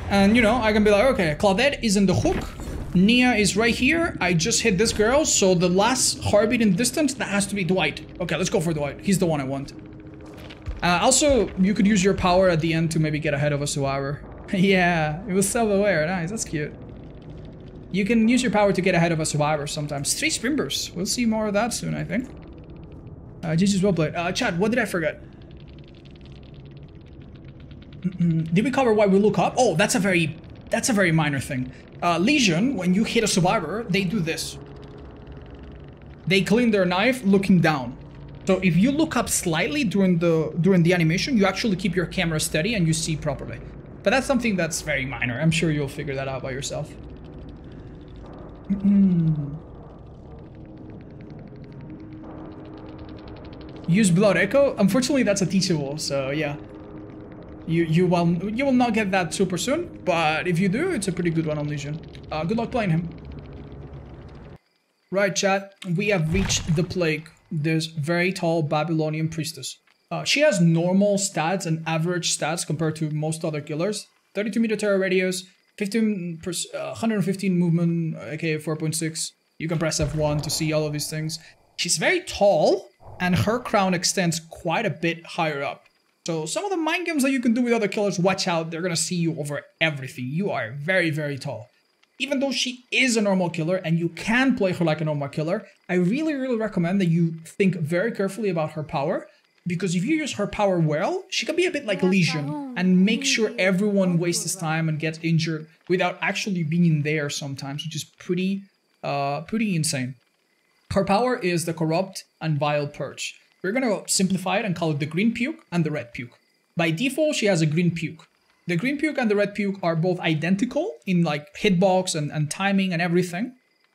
And you know, I can be like, okay, Claudette is in the hook. Nea is right here. I just hit this girl, so the last heartbeat in distance, that has to be Dwight. Okay, let's go for Dwight. He's the one I want. Uh, also, you could use your power at the end to maybe get ahead of a survivor. yeah, it was self-aware. Nice, that's cute. You can use your power to get ahead of a survivor sometimes. Three Sprimbers. We'll see more of that soon, I think. Uh, GG's well played. Uh, Chad, what did I forget? Did we cover why we look up? Oh, that's a very, that's a very minor thing. Uh, Legion, when you hit a survivor, they do this. They clean their knife looking down. So if you look up slightly during the during the animation, you actually keep your camera steady and you see properly. But that's something that's very minor. I'm sure you'll figure that out by yourself. Use Blood Echo? Unfortunately, that's a teachable, so yeah. You you will you will not get that super soon, but if you do, it's a pretty good one on Legion. Uh, good luck playing him. Right, chat. We have reached the plague. This very tall Babylonian priestess. Uh, she has normal stats and average stats compared to most other killers. 32 meter terror radius, 15 per, uh, 115 movement, aka 4.6. You can press F1 to see all of these things. She's very tall, and her crown extends quite a bit higher up. So some of the mind games that you can do with other killers, watch out, they're gonna see you over everything. You are very, very tall. Even though she is a normal killer and you can play her like a normal killer, I really, really recommend that you think very carefully about her power because if you use her power well, she can be a bit like Legion and make sure everyone wastes time and gets injured without actually being there sometimes, which is pretty, uh, pretty insane. Her power is the Corrupt and Vile Purge. We're gonna simplify it and call it the Green Puke and the Red Puke. By default, she has a Green Puke. The Green Puke and the Red Puke are both identical in like hitbox and, and timing and everything,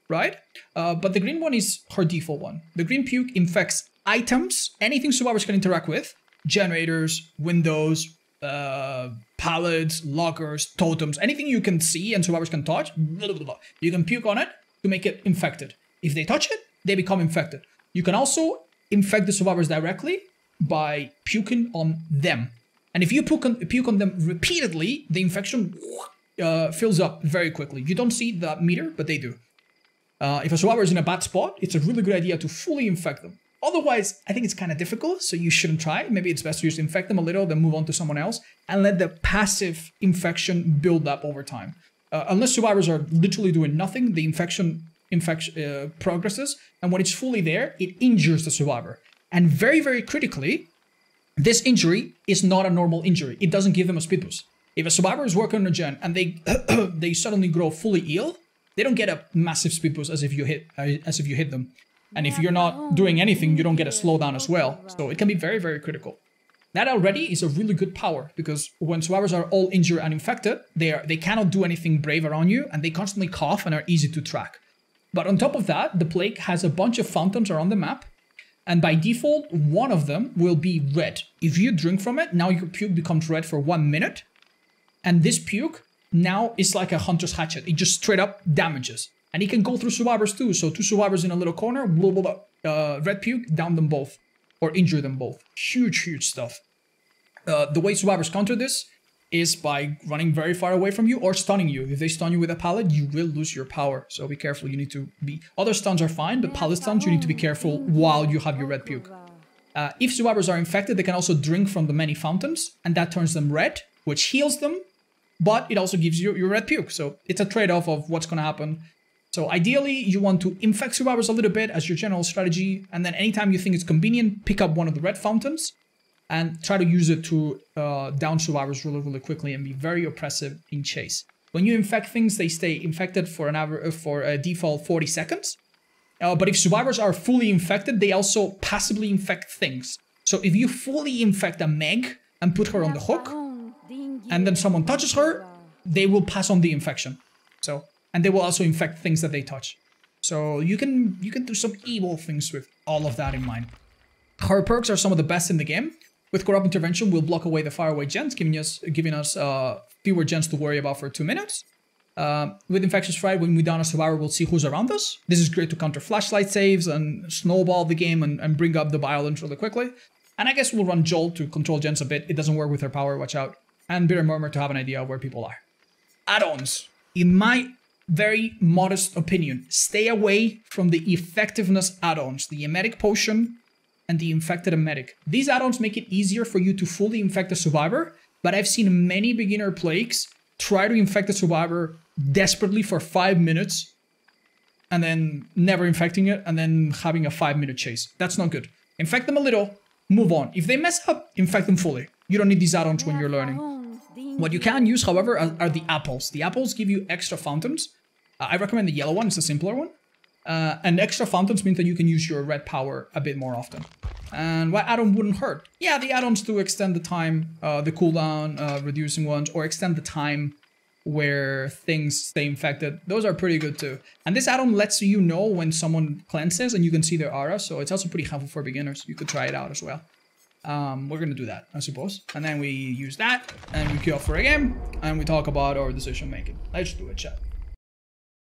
right? Uh, but the green one is her default one. The Green Puke infects items, anything survivors can interact with, generators, windows, uh, pallets, lockers, totems, anything you can see and survivors can touch, blah, blah, blah. you can puke on it to make it infected. If they touch it, they become infected. You can also infect the survivors directly by puking on them. And if you puke on, puke on them repeatedly, the infection uh, fills up very quickly. You don't see that meter, but they do. Uh, if a survivor is in a bad spot, it's a really good idea to fully infect them. Otherwise, I think it's kind of difficult, so you shouldn't try. Maybe it's best to just infect them a little, then move on to someone else, and let the passive infection build up over time. Uh, unless survivors are literally doing nothing, the infection infection uh, progresses, and when it's fully there, it injures the survivor. And very, very critically, this injury is not a normal injury. It doesn't give them a speed boost. If a survivor is working on a gen and they they suddenly grow fully ill, they don't get a massive speed boost as if you hit uh, as if you hit them. And if you're not doing anything, you don't get a slowdown as well. So it can be very, very critical. That already is a really good power because when survivors are all injured and infected, they are they cannot do anything brave around you and they constantly cough and are easy to track. But on top of that, the plague has a bunch of fountains around the map. And by default, one of them will be red. If you drink from it, now your puke becomes red for one minute. And this puke now is like a hunter's hatchet. It just straight up damages. And it can go through survivors too. So two survivors in a little corner, blah, blah, blah. Uh, red puke, down them both. Or injure them both. Huge, huge stuff. Uh, the way survivors counter this is by running very far away from you or stunning you. If they stun you with a pallet, you will lose your power. So be careful. You need to be... Other stuns are fine, but pallet stuns, you need to be careful while you have your red puke. Uh, if survivors are infected, they can also drink from the many fountains, and that turns them red, which heals them, but it also gives you your red puke. So it's a trade-off of what's going to happen so ideally, you want to infect survivors a little bit as your general strategy, and then anytime you think it's convenient, pick up one of the red fountains and try to use it to uh, down survivors really, really quickly and be very oppressive in chase. When you infect things, they stay infected for an uh, for a default 40 seconds. Uh, but if survivors are fully infected, they also passively infect things. So if you fully infect a Meg and put her on the hook, and then someone touches her, they will pass on the infection. So and they will also infect things that they touch. So you can you can do some evil things with all of that in mind. Her perks are some of the best in the game. With Corrupt Intervention, we'll block away the faraway gens, giving us giving us uh, fewer gens to worry about for two minutes. Uh, with Infectious Fright, when we down a survivor, we'll see who's around us. This is great to counter flashlight saves and snowball the game and, and bring up the violence really quickly. And I guess we'll run Jolt to control gens a bit. It doesn't work with her power, watch out. And Bitter Murmur to have an idea of where people are. Add-ons. In my very modest opinion. Stay away from the effectiveness add-ons, the emetic potion and the infected emetic. These add-ons make it easier for you to fully infect a survivor, but I've seen many beginner plagues try to infect a survivor desperately for five minutes and then never infecting it and then having a five minute chase. That's not good. Infect them a little, move on. If they mess up, infect them fully. You don't need these add-ons when you're learning. What you can use, however, are, are the apples. The apples give you extra fountains. Uh, I recommend the yellow one, it's a simpler one. Uh, and extra fountains mean that you can use your red power a bit more often. And what add-on wouldn't hurt? Yeah, the add-ons to extend the time, uh, the cooldown, uh, reducing ones, or extend the time where things stay infected. Those are pretty good too. And this add-on lets you know when someone cleanses and you can see their aura, so it's also pretty helpful for beginners. You could try it out as well. Um, we're gonna do that, I suppose. And then we use that, and we queue up for a game, and we talk about our decision making. Let's do it, chat.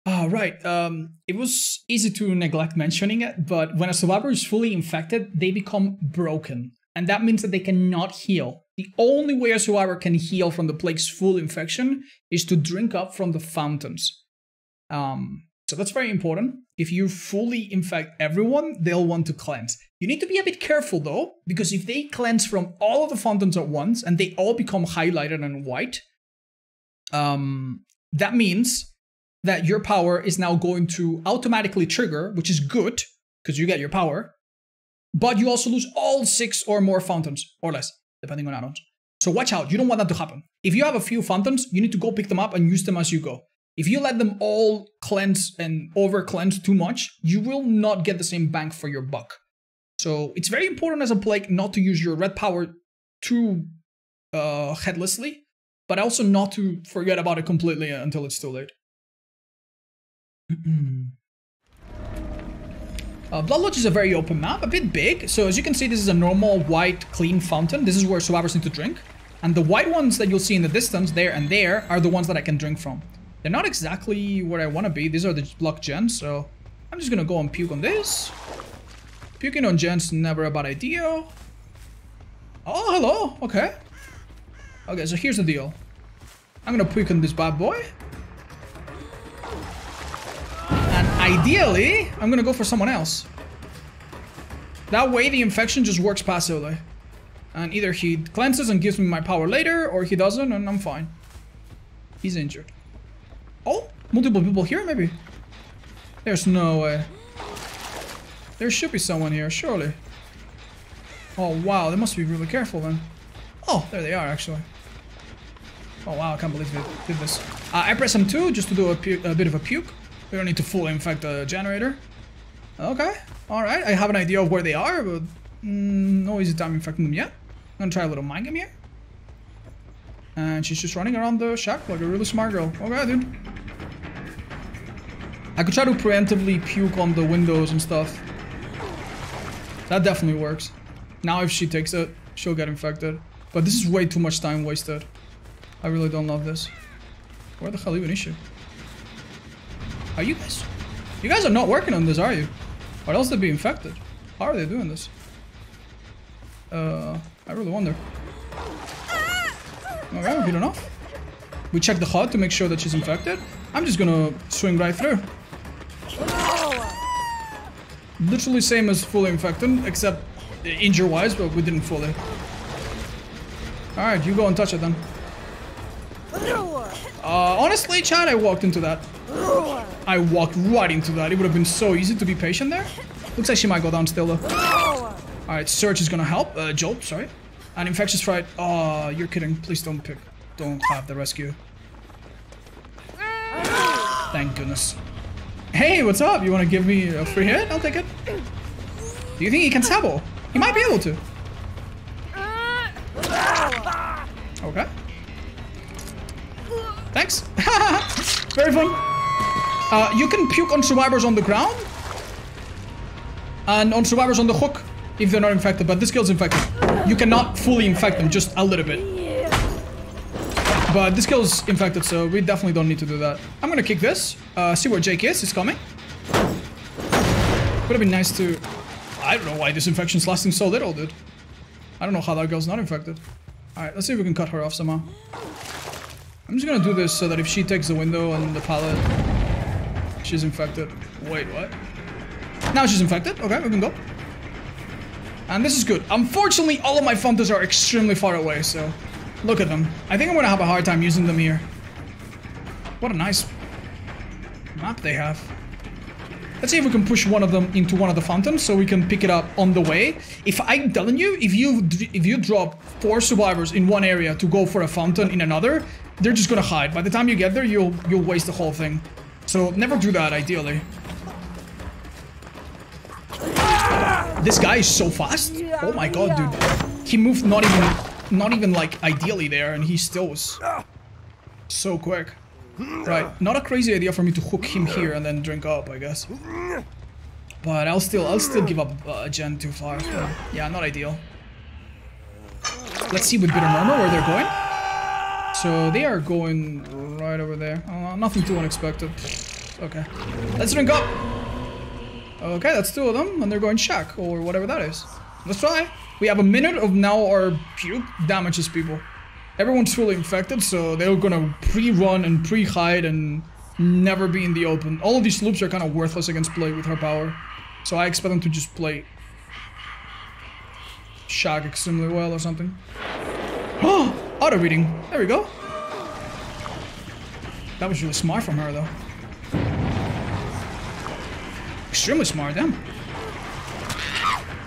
Ah, right. Um, it was easy to neglect mentioning it, but when a survivor is fully infected, they become broken. And that means that they cannot heal. The only way a survivor can heal from the plague's full infection is to drink up from the fountains. Um, so that's very important. If you fully infect everyone, they'll want to cleanse. You need to be a bit careful though, because if they cleanse from all of the fountains at once and they all become highlighted and white, um, that means that your power is now going to automatically trigger, which is good because you get your power, but you also lose all six or more fountains or less depending on add-ons. So watch out, you don't want that to happen. If you have a few fountains, you need to go pick them up and use them as you go. If you let them all cleanse and over cleanse too much, you will not get the same bang for your buck. So it's very important as a plague not to use your red power too uh, headlessly, but also not to forget about it completely until it's too late. Uh, Blood Lodge is a very open map, a bit big. So as you can see, this is a normal white clean fountain. This is where survivors need to drink. And the white ones that you'll see in the distance, there and there, are the ones that I can drink from. They're not exactly where I want to be. These are the block gens, so I'm just going to go and puke on this. Puking on gens, never a bad idea. Oh, hello. Okay. Okay, so here's the deal. I'm going to puke on this bad boy. Ideally, I'm gonna go for someone else. That way the infection just works passively. And either he cleanses and gives me my power later, or he doesn't and I'm fine. He's injured. Oh, multiple people here maybe? There's no way. There should be someone here, surely. Oh wow, they must be really careful then. Oh, there they are actually. Oh wow, I can't believe they did this. Uh, I press M2 just to do a, a bit of a puke. We don't need to fully infect the generator. Okay, alright. I have an idea of where they are, but mm, no easy time infecting them yet. I'm gonna try a little mind game here. And she's just running around the shack like a really smart girl. Okay, dude. I could try to preemptively puke on the windows and stuff. That definitely works. Now if she takes it, she'll get infected. But this is way too much time wasted. I really don't love this. Where the hell even is she? Are you guys... You guys are not working on this, are you? Or else they'd be infected. How are they doing this? Uh, I really wonder. Okay, good enough. We check the HUD to make sure that she's infected. I'm just gonna swing right through. Literally same as fully infected, except injure-wise, but we didn't fully. Alright, you go and touch it then. Uh, honestly, Chad, I walked into that. I walked right into that. It would have been so easy to be patient there. Looks like she might go down still though. Alright, Surge is gonna help. Uh, Jolt, sorry. And Infectious Fright. Oh, you're kidding. Please don't pick. Don't have the rescue. Thank goodness. Hey, what's up? You want to give me a free hit? I'll take it. Do you think he can sabo? He might be able to. Okay. Thanks. Very fun. Uh, you can puke on survivors on the ground. And on survivors on the hook if they're not infected. But this kill's infected. You cannot fully infect them, just a little bit. But this kill's infected, so we definitely don't need to do that. I'm gonna kick this. Uh, see where Jake is. He's coming. Would have been nice to... I don't know why this infection's lasting so little, dude. I don't know how that girl's not infected. Alright, let's see if we can cut her off somehow. I'm just gonna do this so that if she takes the window and the pallet, she's infected. Wait, what? Now she's infected. Okay, we can go. And this is good. Unfortunately, all of my fountains are extremely far away, so look at them. I think I'm gonna have a hard time using them here. What a nice map they have. Let's see if we can push one of them into one of the fountains so we can pick it up on the way. If I'm telling you, if you if you drop four survivors in one area to go for a fountain in another, they're just gonna hide. By the time you get there, you'll you'll waste the whole thing. So never do that, ideally. This guy is so fast. Oh my god, dude. He moved not even not even like ideally there, and he still was so quick. Right, not a crazy idea for me to hook him here and then drink up, I guess. But I'll still, I'll still give up uh, Gen too far. Yeah, not ideal. Let's see with Bitter Murmur where they're going. So they are going right over there. Uh, nothing too unexpected. Okay, let's drink up. Okay, that's two of them, and they're going shack or whatever that is. Let's try. We have a minute of now our puke damages people. Everyone's fully infected, so they're gonna pre-run and pre-hide and never be in the open. All of these loops are kind of worthless against play with her power. So I expect them to just play shack extremely well or something. Oh! Auto reading. There we go. That was really smart from her though. Extremely smart, damn.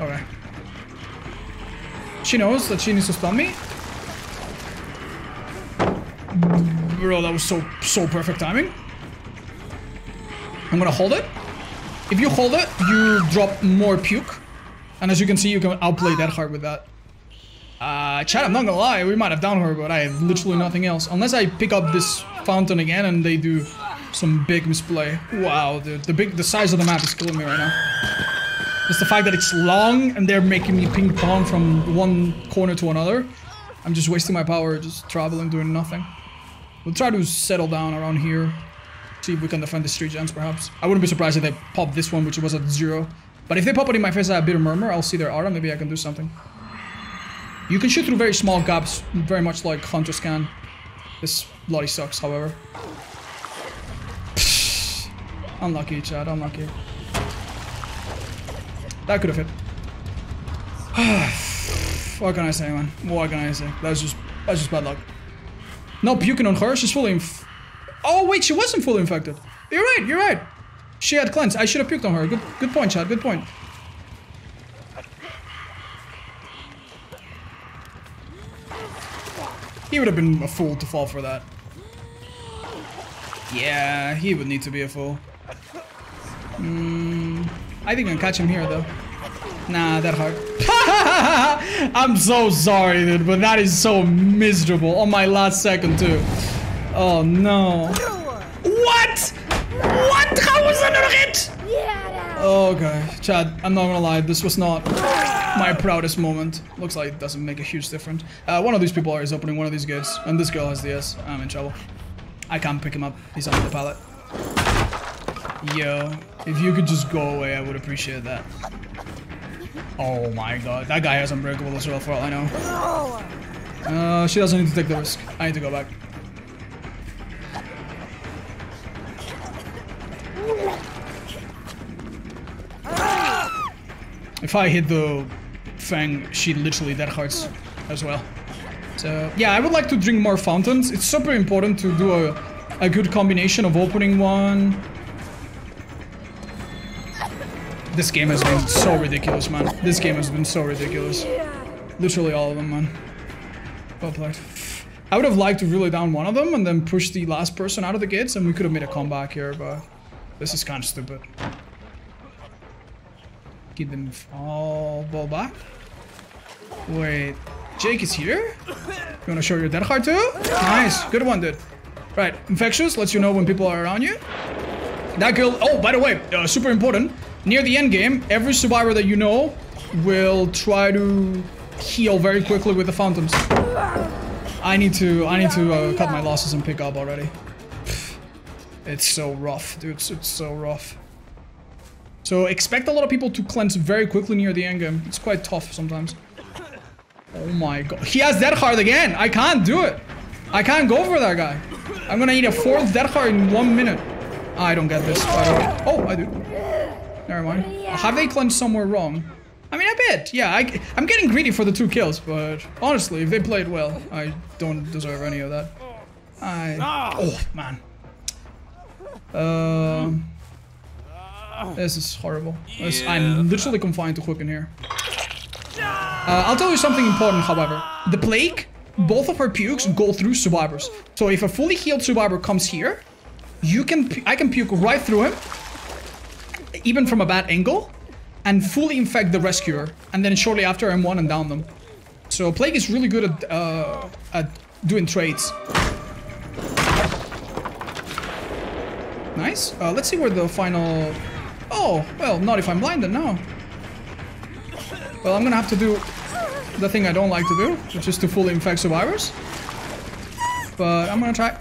Okay. She knows that she needs to stun me. Bro, that was so, so perfect timing. I'm gonna hold it. If you hold it, you drop more puke. And as you can see, you can outplay that hard with that. Uh, chat, I'm not gonna lie, we might have down her, but I have literally nothing else. Unless I pick up this fountain again and they do some big misplay. Wow, dude, the big, the size of the map is killing me right now. Just the fact that it's long and they're making me ping pong from one corner to another. I'm just wasting my power, just traveling, doing nothing. We'll try to settle down around here. See if we can defend the street gens, perhaps. I wouldn't be surprised if they pop this one, which was at zero. But if they pop it in my face, I have Bitter Murmur. I'll see their aura. Maybe I can do something. You can shoot through very small gaps, very much like Huntress can. This bloody sucks, however. unlucky, Chad. Unlucky. That could have hit. what can I say, man? What can I say? That's just that's just bad luck. No puking on her. She's fully inf Oh, wait, she wasn't fully infected. You're right, you're right. She had cleanse. I should have puked on her. Good good point, Chad. Good point. He would have been a fool to fall for that. Yeah, he would need to be a fool. Mm, I think I can catch him here, though. Nah, Dead Hard. I'm so sorry, dude, but that is so miserable. On my last second, too. Oh, no. What? What? How was that not a hit? Okay, Chad, I'm not gonna lie, this was not my proudest moment. Looks like it doesn't make a huge difference. Uh, one of these people is opening one of these gates, and this girl has the S. I'm in trouble. I can't pick him up. He's under the pallet. Yo, if you could just go away, I would appreciate that. Oh my god, that guy has Unbreakable as well, for all I know. Uh, she doesn't need to take the risk. I need to go back. If I hit the Fang, she literally that hurts as well. So yeah, I would like to drink more fountains. It's super important to do a, a good combination of opening one. This game has been so ridiculous, man. This game has been so ridiculous. Literally all of them, man. Well played. I would have liked to really down one of them and then push the last person out of the gates and we could have made a comeback here, but this is kind of stupid. Get them all back. Wait, Jake is here? You wanna show your Dead Hard too? Nice, good one, dude. Right, infectious lets you know when people are around you. That girl, oh, by the way, uh, super important. Near the end game, every survivor that you know will try to heal very quickly with the fountains. I need to, I need to uh, cut my losses and pick up already. It's so rough, dude. It's so rough. So expect a lot of people to cleanse very quickly near the end game. It's quite tough sometimes. Oh my god. He has Dead Hard again. I can't do it. I can't go for that guy. I'm gonna need a fourth Dead Hard in one minute. I don't get this. I oh, I do. Never mind. Have they cleansed somewhere wrong? I mean, a bit. Yeah, I, I'm getting greedy for the two kills, but honestly, if they played well, I don't deserve any of that. I... Oh, man. Uh, this is horrible. This- I'm literally confined to hook in here. Uh, I'll tell you something important, however. The plague, both of her pukes go through survivors. So if a fully healed survivor comes here, you can I can puke right through him, even from a bad angle, and fully infect the rescuer. And then shortly after, I'm one and down them. So plague is really good at uh, at doing trades. Nice. Uh, let's see where the final. Oh well, not if I'm blinded now. Well, I'm gonna have to do the thing I don't like to do, which is to fully infect survivors. But I'm gonna try.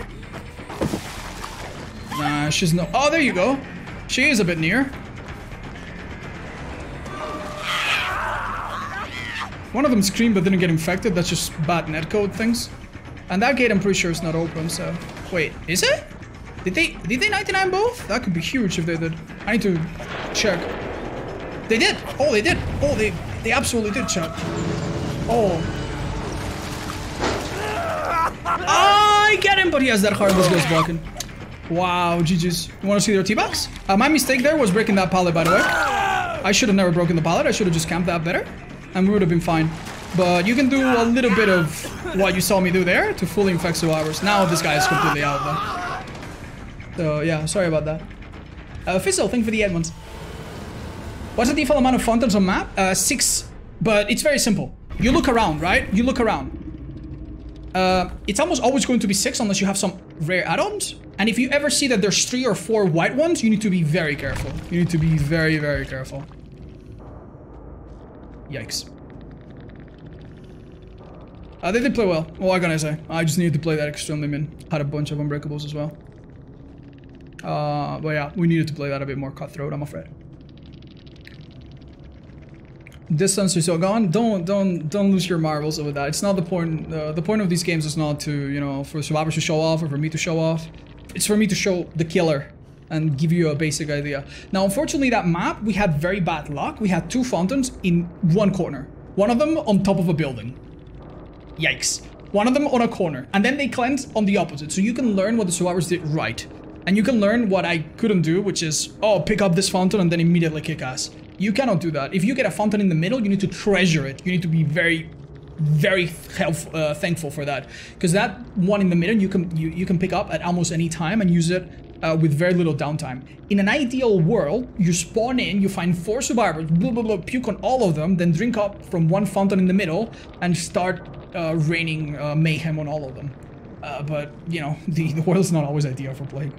Nah, she's no. Oh, there you go. She is a bit near. One of them screamed but didn't get infected. That's just bad netcode things. And that gate I'm pretty sure is not open, so... Wait, is it? Did they did they 99 both? That could be huge if they did. I need to check. They did! Oh, they did! Oh, they they absolutely did, chat. Oh. I get him, but he has that heartless ghost blocking. Wow, GG's. You want to see their T-Box? Uh, my mistake there was breaking that pallet, by the way. I should have never broken the pallet. I should have just camped that better. And we would have been fine. But you can do a little bit of what you saw me do there to fully infect survivors. Now this guy is completely out though. So yeah, sorry about that. Uh, Fizzle, thank you for the ad ones. What's the default amount of fountains on map? Uh, six. But it's very simple. You look around, right? You look around. Uh, it's almost always going to be six unless you have some rare add-ons. And if you ever see that there's three or four white ones, you need to be very careful. You need to be very, very careful. Yikes. Uh, they did play well. What can I say? I just needed to play that extremely min. Had a bunch of unbreakables as well. Uh, but yeah, we needed to play that a bit more cutthroat, I'm afraid. Distance is so gone. Don't don't don't lose your marbles over that. It's not the point. Uh, the point of these games is not to you know for survivors to show off or for me to show off. It's for me to show the killer and give you a basic idea. Now, unfortunately, that map we had very bad luck. We had two fountains in one corner. One of them on top of a building. Yikes. One of them on a corner. And then they cleanse on the opposite. So you can learn what the survivors did right. And you can learn what I couldn't do, which is, oh, pick up this fountain and then immediately kick ass. You cannot do that. If you get a fountain in the middle, you need to treasure it. You need to be very, very help, uh, thankful for that. Because that one in the middle, you can you, you can pick up at almost any time and use it uh, with very little downtime. In an ideal world, you spawn in, you find four survivors, blah, blah, blah, puke on all of them, then drink up from one fountain in the middle and start uh, raining uh, mayhem on all of them. Uh, but, you know, the, the world is not always ideal for Plague.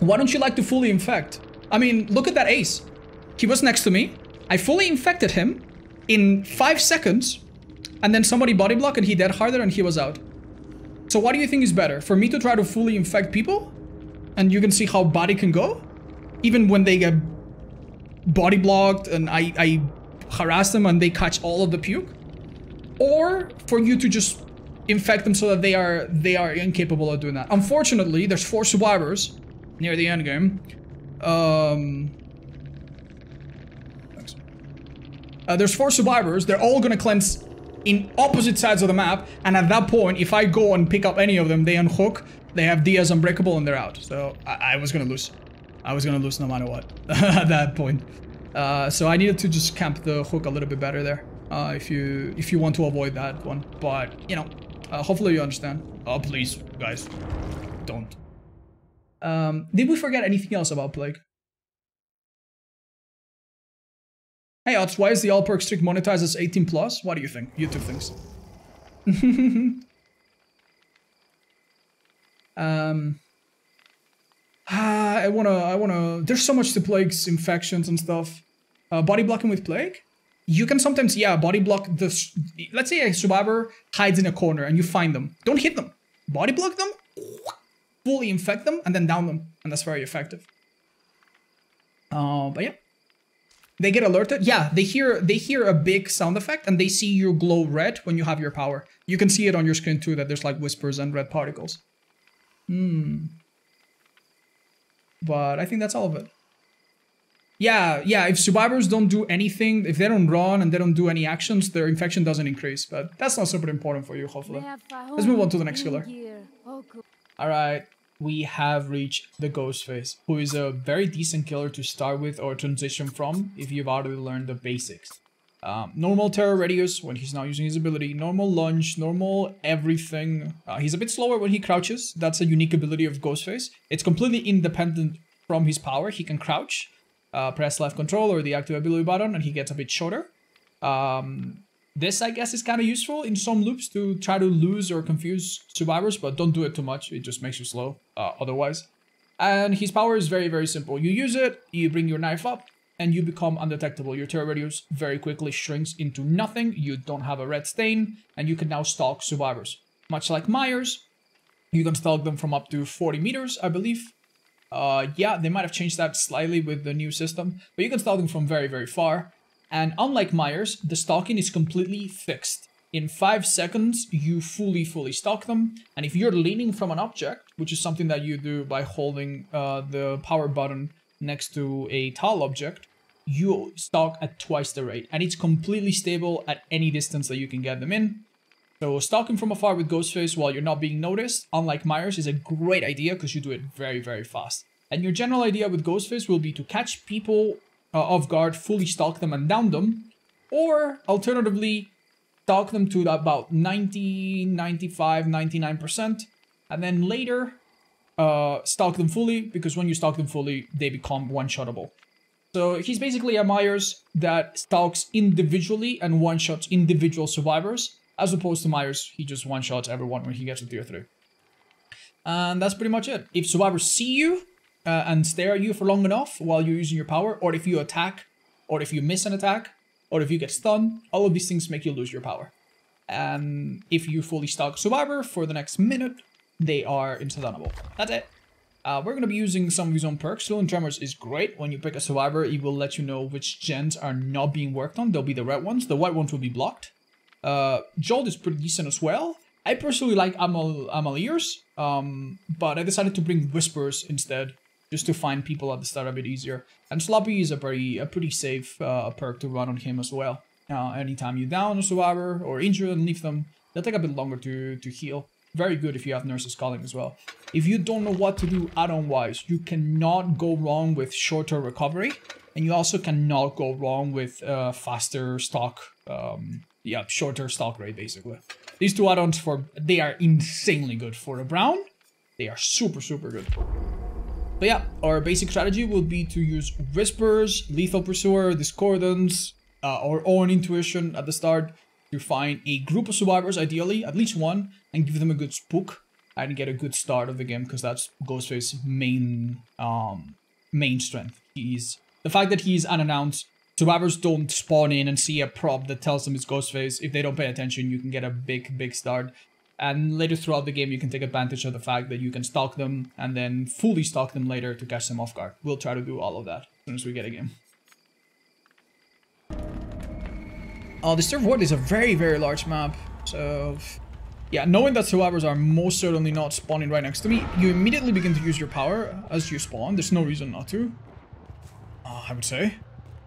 Why don't you like to fully infect? I mean, look at that ace. He was next to me. I fully infected him in five seconds. And then somebody body blocked and he dead harder and he was out. So what do you think is better? For me to try to fully infect people? And you can see how body can go? Even when they get body blocked and I, I harass them and they catch all of the puke? Or for you to just infect them so that they are they are incapable of doing that. Unfortunately, there's four survivors near the end game. Um. Uh, there's four survivors. They're all gonna cleanse in opposite sides of the map. And at that point, if I go and pick up any of them, they unhook. They have Diaz unbreakable and they're out. So I, I was gonna lose. I was gonna lose no matter what at that point. Uh, so I needed to just camp the hook a little bit better there. Uh, if you if you want to avoid that one, but you know, uh, hopefully you understand. Oh please, guys, don't. Um, did we forget anything else about Plague? Hey Otz, why is the all perk strict monetized as 18 plus? What do you think? YouTube thinks. um, ah, I wanna, I wanna. There's so much to Plague's infections and stuff. Uh, body blocking with Plague. You can sometimes, yeah, body block the. Let's say a survivor hides in a corner and you find them. Don't hit them. Body block them fully infect them and then down them and that's very effective. Uh, but yeah. They get alerted. Yeah they hear they hear a big sound effect and they see you glow red when you have your power. You can see it on your screen too that there's like whispers and red particles. Hmm. But i think that's all of it. Yeah yeah if survivors don't do anything if they don't run and they don't do any actions their infection doesn't increase. But that's not super important for you hopefully. Let's move on to the next killer. all right we have reached the Ghostface, who is a very decent killer to start with or transition from if you've already learned the basics. Um, normal terror radius when he's not using his ability, normal lunge, normal everything. Uh, he's a bit slower when he crouches. That's a unique ability of Ghostface. It's completely independent from his power. He can crouch, uh, press left control or the active ability button, and he gets a bit shorter. Um, this, I guess, is kind of useful in some loops to try to lose or confuse survivors, but don't do it too much. It just makes you slow uh, otherwise. And his power is very, very simple. You use it, you bring your knife up, and you become undetectable. Your terror radius very quickly shrinks into nothing. You don't have a red stain, and you can now stalk survivors. Much like Myers, you can stalk them from up to 40 meters, I believe. Uh, yeah, they might have changed that slightly with the new system, but you can stalk them from very, very far. And unlike Myers, the stalking is completely fixed. In 5 seconds, you fully, fully stalk them. And if you're leaning from an object, which is something that you do by holding uh, the power button next to a tall object, you stalk at twice the rate. And it's completely stable at any distance that you can get them in. So stalking from afar with Ghostface while you're not being noticed, unlike Myers, is a great idea because you do it very, very fast. And your general idea with Ghostface will be to catch people uh, off guard, fully stalk them and down them, or alternatively, stalk them to about 90, 95, 99%, and then later uh, stalk them fully, because when you stalk them fully, they become one-shottable. So he's basically a Myers that stalks individually and one-shots individual survivors, as opposed to Myers, he just one-shots everyone when he gets to tier 3. And that's pretty much it. If survivors see you, uh, and stare at you for long enough while you're using your power, or if you attack, or if you miss an attack, or if you get stunned, all of these things make you lose your power. And if you fully stalk Survivor for the next minute, they are insta That's it. Uh, we're going to be using some of his own perks. Thrilling Tremors is great. When you pick a Survivor, it will let you know which gens are not being worked on. They'll be the red ones. The white ones will be blocked. Uh, Jolt is pretty decent as well. I personally like Amal Amaliers, um, but I decided to bring Whispers instead just to find people at the start a bit easier. And Sloppy is a pretty a pretty safe uh, perk to run on him as well. Uh, anytime you down a survivor or injure and leave them, they'll take a bit longer to, to heal. Very good if you have Nurse's Calling as well. If you don't know what to do add-on wise, you cannot go wrong with shorter recovery. And you also cannot go wrong with uh, faster stock, um, yeah, shorter stock rate basically. These two add-ons for, they are insanely good for a Brown. They are super, super good. But yeah, our basic strategy will be to use Whispers, Lethal Pursuer, Discordance, uh, our own intuition at the start to find a group of survivors, ideally, at least one, and give them a good spook and get a good start of the game because that's Ghostface's main um, main strength. He's the fact that he's unannounced. Survivors don't spawn in and see a prop that tells them it's Ghostface. If they don't pay attention, you can get a big, big start. And later throughout the game, you can take advantage of the fact that you can stalk them and then fully stalk them later to catch them off guard. We'll try to do all of that as soon as we get a game. Uh, Disturbed Ward is a very, very large map. So, yeah, knowing that survivors are most certainly not spawning right next to me, you immediately begin to use your power as you spawn. There's no reason not to, uh, I would say.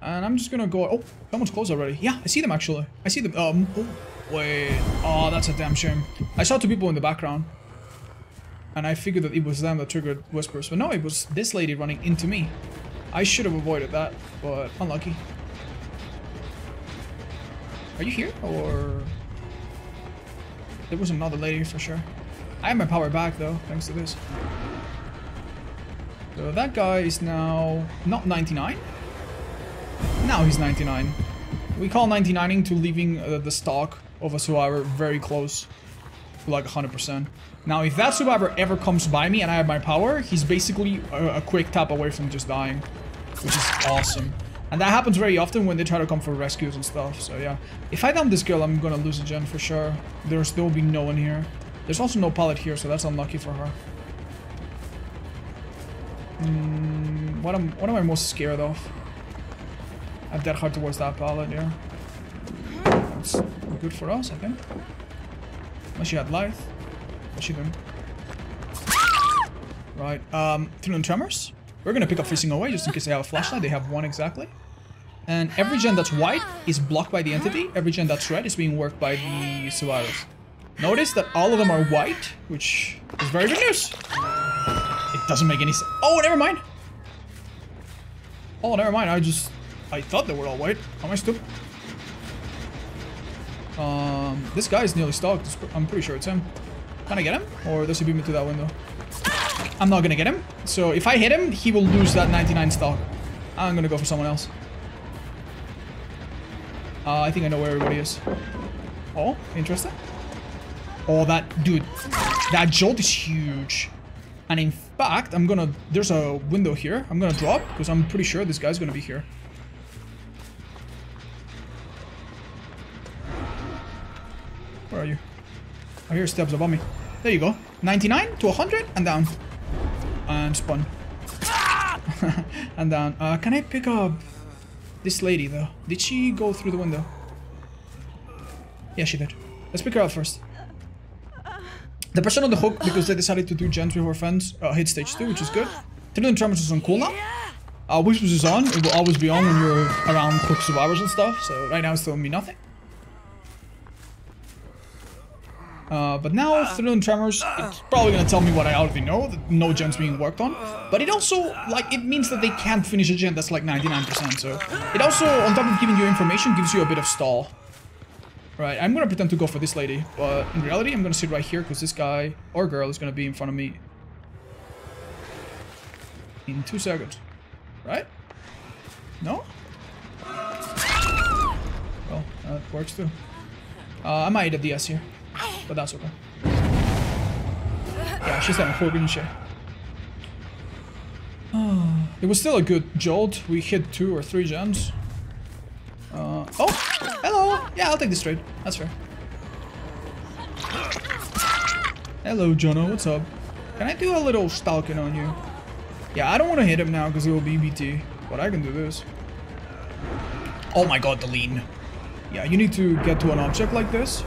And I'm just gonna go... Oh, someone's close already. Yeah, I see them actually. I see them. Um, oh. Wait. Oh, that's a damn shame. I saw two people in the background. And I figured that it was them that triggered whispers. But no, it was this lady running into me. I should have avoided that, but unlucky. Are you here? Or... There was another lady for sure. I have my power back though, thanks to this. So that guy is now not 99. Now he's 99. We call 99ing to leaving uh, the stock of a survivor very close to like 100%. Now, if that survivor ever comes by me and I have my power, he's basically a, a quick tap away from just dying, which is awesome. And that happens very often when they try to come for rescues and stuff, so yeah. If I down this girl, I'm gonna lose a gen for sure. There's, there will be no one here. There's also no pallet here, so that's unlucky for her. Mm, what, am, what am I most scared of? I have dead hard towards that pallet, yeah. That's good for us, I think. Unless you had life. What's she doing? Right, um, Thrilling Tremors. We're gonna pick up Facing Away just in case they have a flashlight. They have one exactly. And every gen that's white is blocked by the entity. Every gen that's red is being worked by the survivors. Notice that all of them are white, which is very good news. It doesn't make any sense. Oh, never mind. Oh, never mind. I just... I thought they were all white. Am I stupid? Um, this guy is nearly stalked. I'm pretty sure it's him. Can I get him? Or does he beat me to that window? I'm not gonna get him. So if I hit him, he will lose that 99 stock. I'm gonna go for someone else. Uh, I think I know where everybody is. Oh, interesting. Oh, that... Dude, that jolt is huge. And in fact, I'm gonna... There's a window here. I'm gonna drop, because I'm pretty sure this guy's gonna be here. Where are you? I hear steps above me. There you go. 99 to 100 and down. And spawn. and down. Uh, can I pick up this lady though? Did she go through the window? Yeah, she did. Let's pick her up first. The person on the hook, because they decided to do gens with her friends, uh, hit stage 2, which is good. Thrilling Tremors is on cooldown. Uh, Whispers is on. It will always be on when you're around hook survivors and stuff. So right now it's telling me nothing. Uh, but now, Thrill Tremors, it's probably gonna tell me what I already know, that no gen's being worked on. But it also, like, it means that they can't finish a gen that's like 99%, so... It also, on top of giving you information, gives you a bit of stall. Right, I'm gonna pretend to go for this lady, but in reality, I'm gonna sit right here, because this guy, or girl, is gonna be in front of me. In two seconds. Right? No? Well, that works too. Uh, I might hit a DS here but that's okay. Yeah, she's having a didn't she? it was still a good jolt. We hit two or three gens. Uh, oh, hello. Yeah, I'll take this trade. That's fair. Hello, Jono. What's up? Can I do a little stalking on you? Yeah, I don't want to hit him now because it will be BT, but I can do this. Oh my god, the lean. Yeah, you need to get to an object like this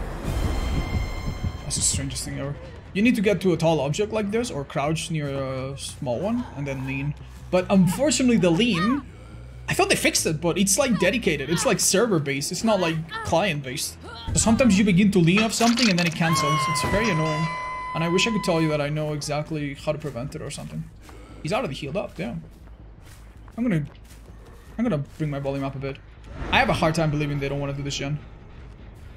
that's the strangest thing ever. You need to get to a tall object like this or crouch near a small one and then lean. But unfortunately the lean, I thought they fixed it, but it's like dedicated. It's like server based. It's not like client based. So sometimes you begin to lean off something and then it cancels. It's very annoying. And I wish I could tell you that I know exactly how to prevent it or something. He's already healed up, damn. I'm gonna... I'm gonna bring my volume up a bit. I have a hard time believing they don't want to do this gen.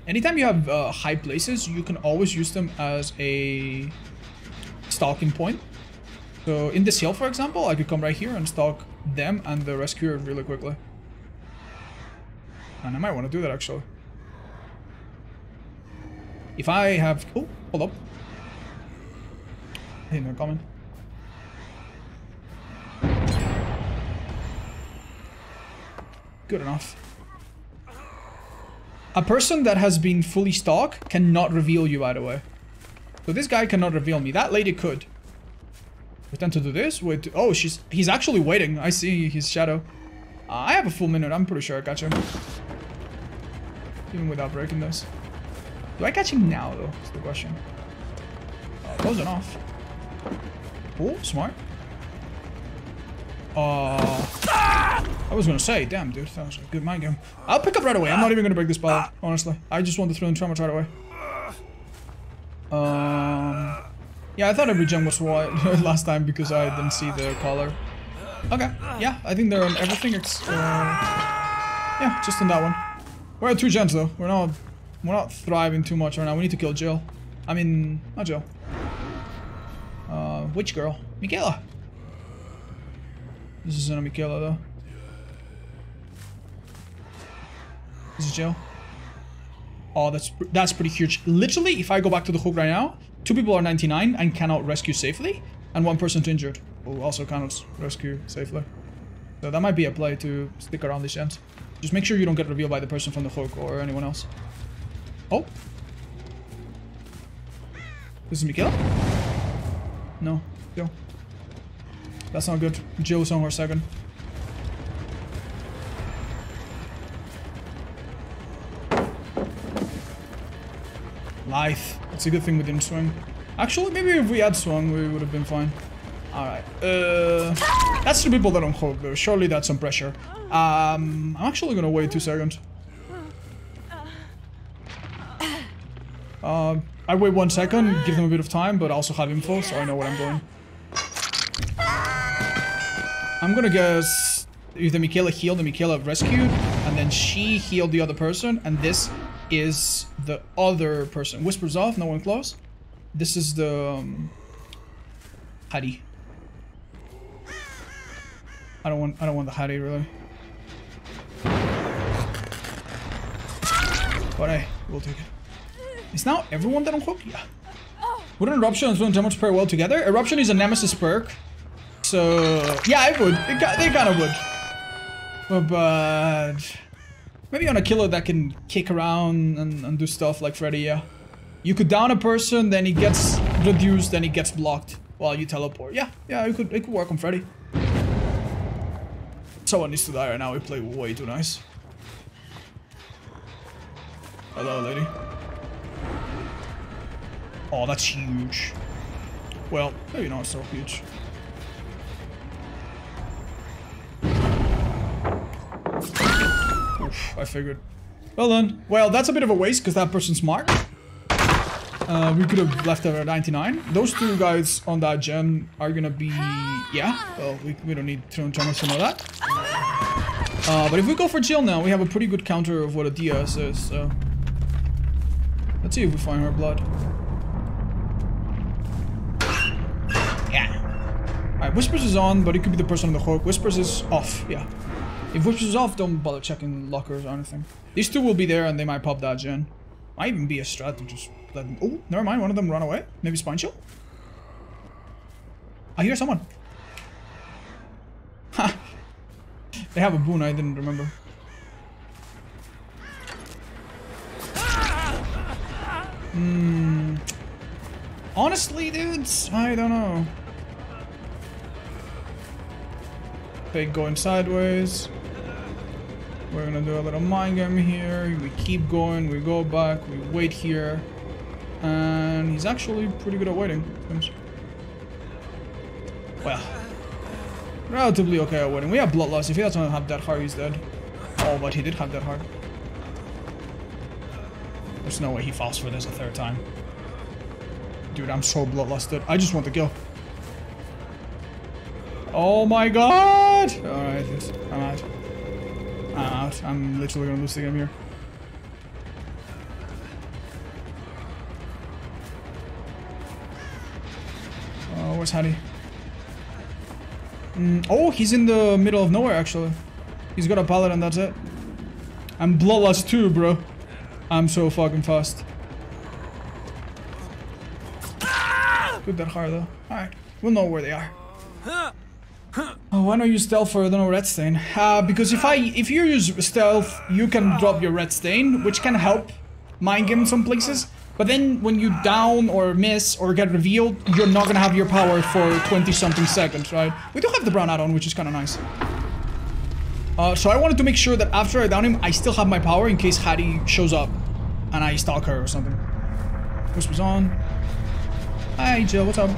Anytime you have uh, high places, you can always use them as a stalking point. So in this hill, for example, I could come right here and stalk them and the rescuer really quickly. And I might want to do that actually. If I have... Oh, hold up. Hey, they're coming. Good enough. A person that has been fully stalked cannot reveal you, by the way. So this guy cannot reveal me. That lady could. Pretend to do this? Wait. Oh, she's he's actually waiting. I see his shadow. Uh, I have a full minute. I'm pretty sure I catch him. Even without breaking this. Do I catch him now, though? Is the question. Uh, close enough. Oh, smart. Uh, I was gonna say, damn, dude, that was a good mind game. I'll pick up right away. I'm not even gonna break this pallet, honestly. I just want to throw in trauma right away. Um, yeah, I thought every gen was white last time because I didn't see the color. Okay, yeah, I think they're on everything. It's, uh, yeah, just on that one. We're at two gens though. We're not, we're not thriving too much right now. We need to kill Jill. I mean, not Jill. Uh, which girl? Mikaela. This isn't a Mikaela though. This is Jill. Oh, that's that's pretty huge. Literally, if I go back to the hook right now, two people are 99 and cannot rescue safely, and one person's injured who also cannot rescue safely. So that might be a play to stick around this end. Just make sure you don't get revealed by the person from the hook or anyone else. Oh. This is Mikael? No. Jill. That's not good. On her second. Life. It's a good thing we didn't swing. Actually, maybe if we had swung, we would have been fine. Alright. Uh, that's the people that don't hook, though. Surely that's some pressure. Um, I'm actually gonna wait two seconds. Uh, I wait one second, give them a bit of time, but also have info, so I know where I'm going. I'm gonna guess either Mikaela healed and Mikaela rescued, and then she healed the other person, and this is the other person. Whispers off, no one close. This is the um, Haddie. I don't want I don't want the Haddie really. But hey, we'll take it. Is now everyone dead on hook? Yeah. Wouldn't Eruption and Damage pair well together? Eruption is a Nemesis perk. So, yeah, it would. It, they kind of would. But, but, maybe on a killer that can kick around and, and do stuff like Freddy, yeah. You could down a person, then he gets reduced, then he gets blocked while you teleport. Yeah, yeah, it could, it could work on Freddy. Someone needs to die right now. We play way too nice. Hello, lady. Oh, that's huge. Well, maybe not so huge. Oof, I figured. Well done. Well, that's a bit of a waste because that person's marked. Uh, we could have left at 99. Those two guys on that gen are gonna be... Yeah, well, we, we don't need to Thomas to know that. Uh, but if we go for Jill now, we have a pretty good counter of what a DS is, so... Let's see if we find her blood. Yeah. Alright, Whispers is on, but it could be the person on the hook. Whispers is off, yeah. If Whispers is off, don't bother checking lockers or anything. These two will be there and they might pop that gen. Might even be a strat to just let them... Oh, never mind, one of them run away. Maybe Spine Chill? I hear someone. Ha! they have a boon, I didn't remember. Hmm... Honestly, dudes, I don't know. fake going sideways. We're gonna do a little mind game here. We keep going, we go back, we wait here. And he's actually pretty good at waiting. Well, relatively okay at waiting. We have bloodlust. If he doesn't have Dead Hard, he's dead. Oh, but he did have Dead Hard. There's no way he falls for this a third time. Dude, I'm so bloodlusted. I just want to kill. Oh my god! Alright, I'm out. Out. I'm literally gonna lose the game here. Oh, where's Haddie? Mm, oh, he's in the middle of nowhere, actually. He's got a pallet and that's it. I'm bloodlust too, bro. I'm so fucking fast. Good Dead Hard, though. Alright, we'll know where they are. Oh, why not use stealth for the no red stain? Uh, because if I if you use stealth, you can drop your red stain, which can help mind game in some places. But then when you down or miss or get revealed, you're not gonna have your power for 20 something seconds, right? We do have the brown add-on, which is kind of nice. Uh, so I wanted to make sure that after I down him, I still have my power in case Haddie shows up and I stalk her or something. Whispers on. Hi, Jill, what's up?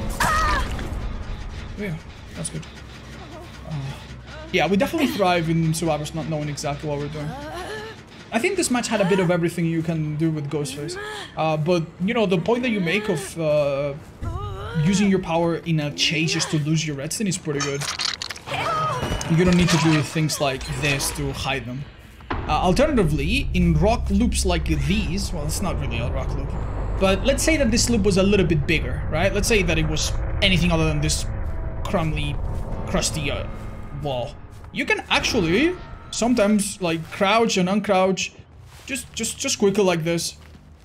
Yeah, that's good. Yeah, we definitely thrive in Survivors not knowing exactly what we're doing. I think this match had a bit of everything you can do with Ghostface. Uh, but, you know, the point that you make of uh, using your power in a chase just to lose your red stain is pretty good. You don't need to do things like this to hide them. Uh, alternatively, in rock loops like these, well, it's not really a rock loop, but let's say that this loop was a little bit bigger, right? Let's say that it was anything other than this crumbly, crusty uh, wall. You can actually sometimes like crouch and uncrouch. Just just just quickly like this.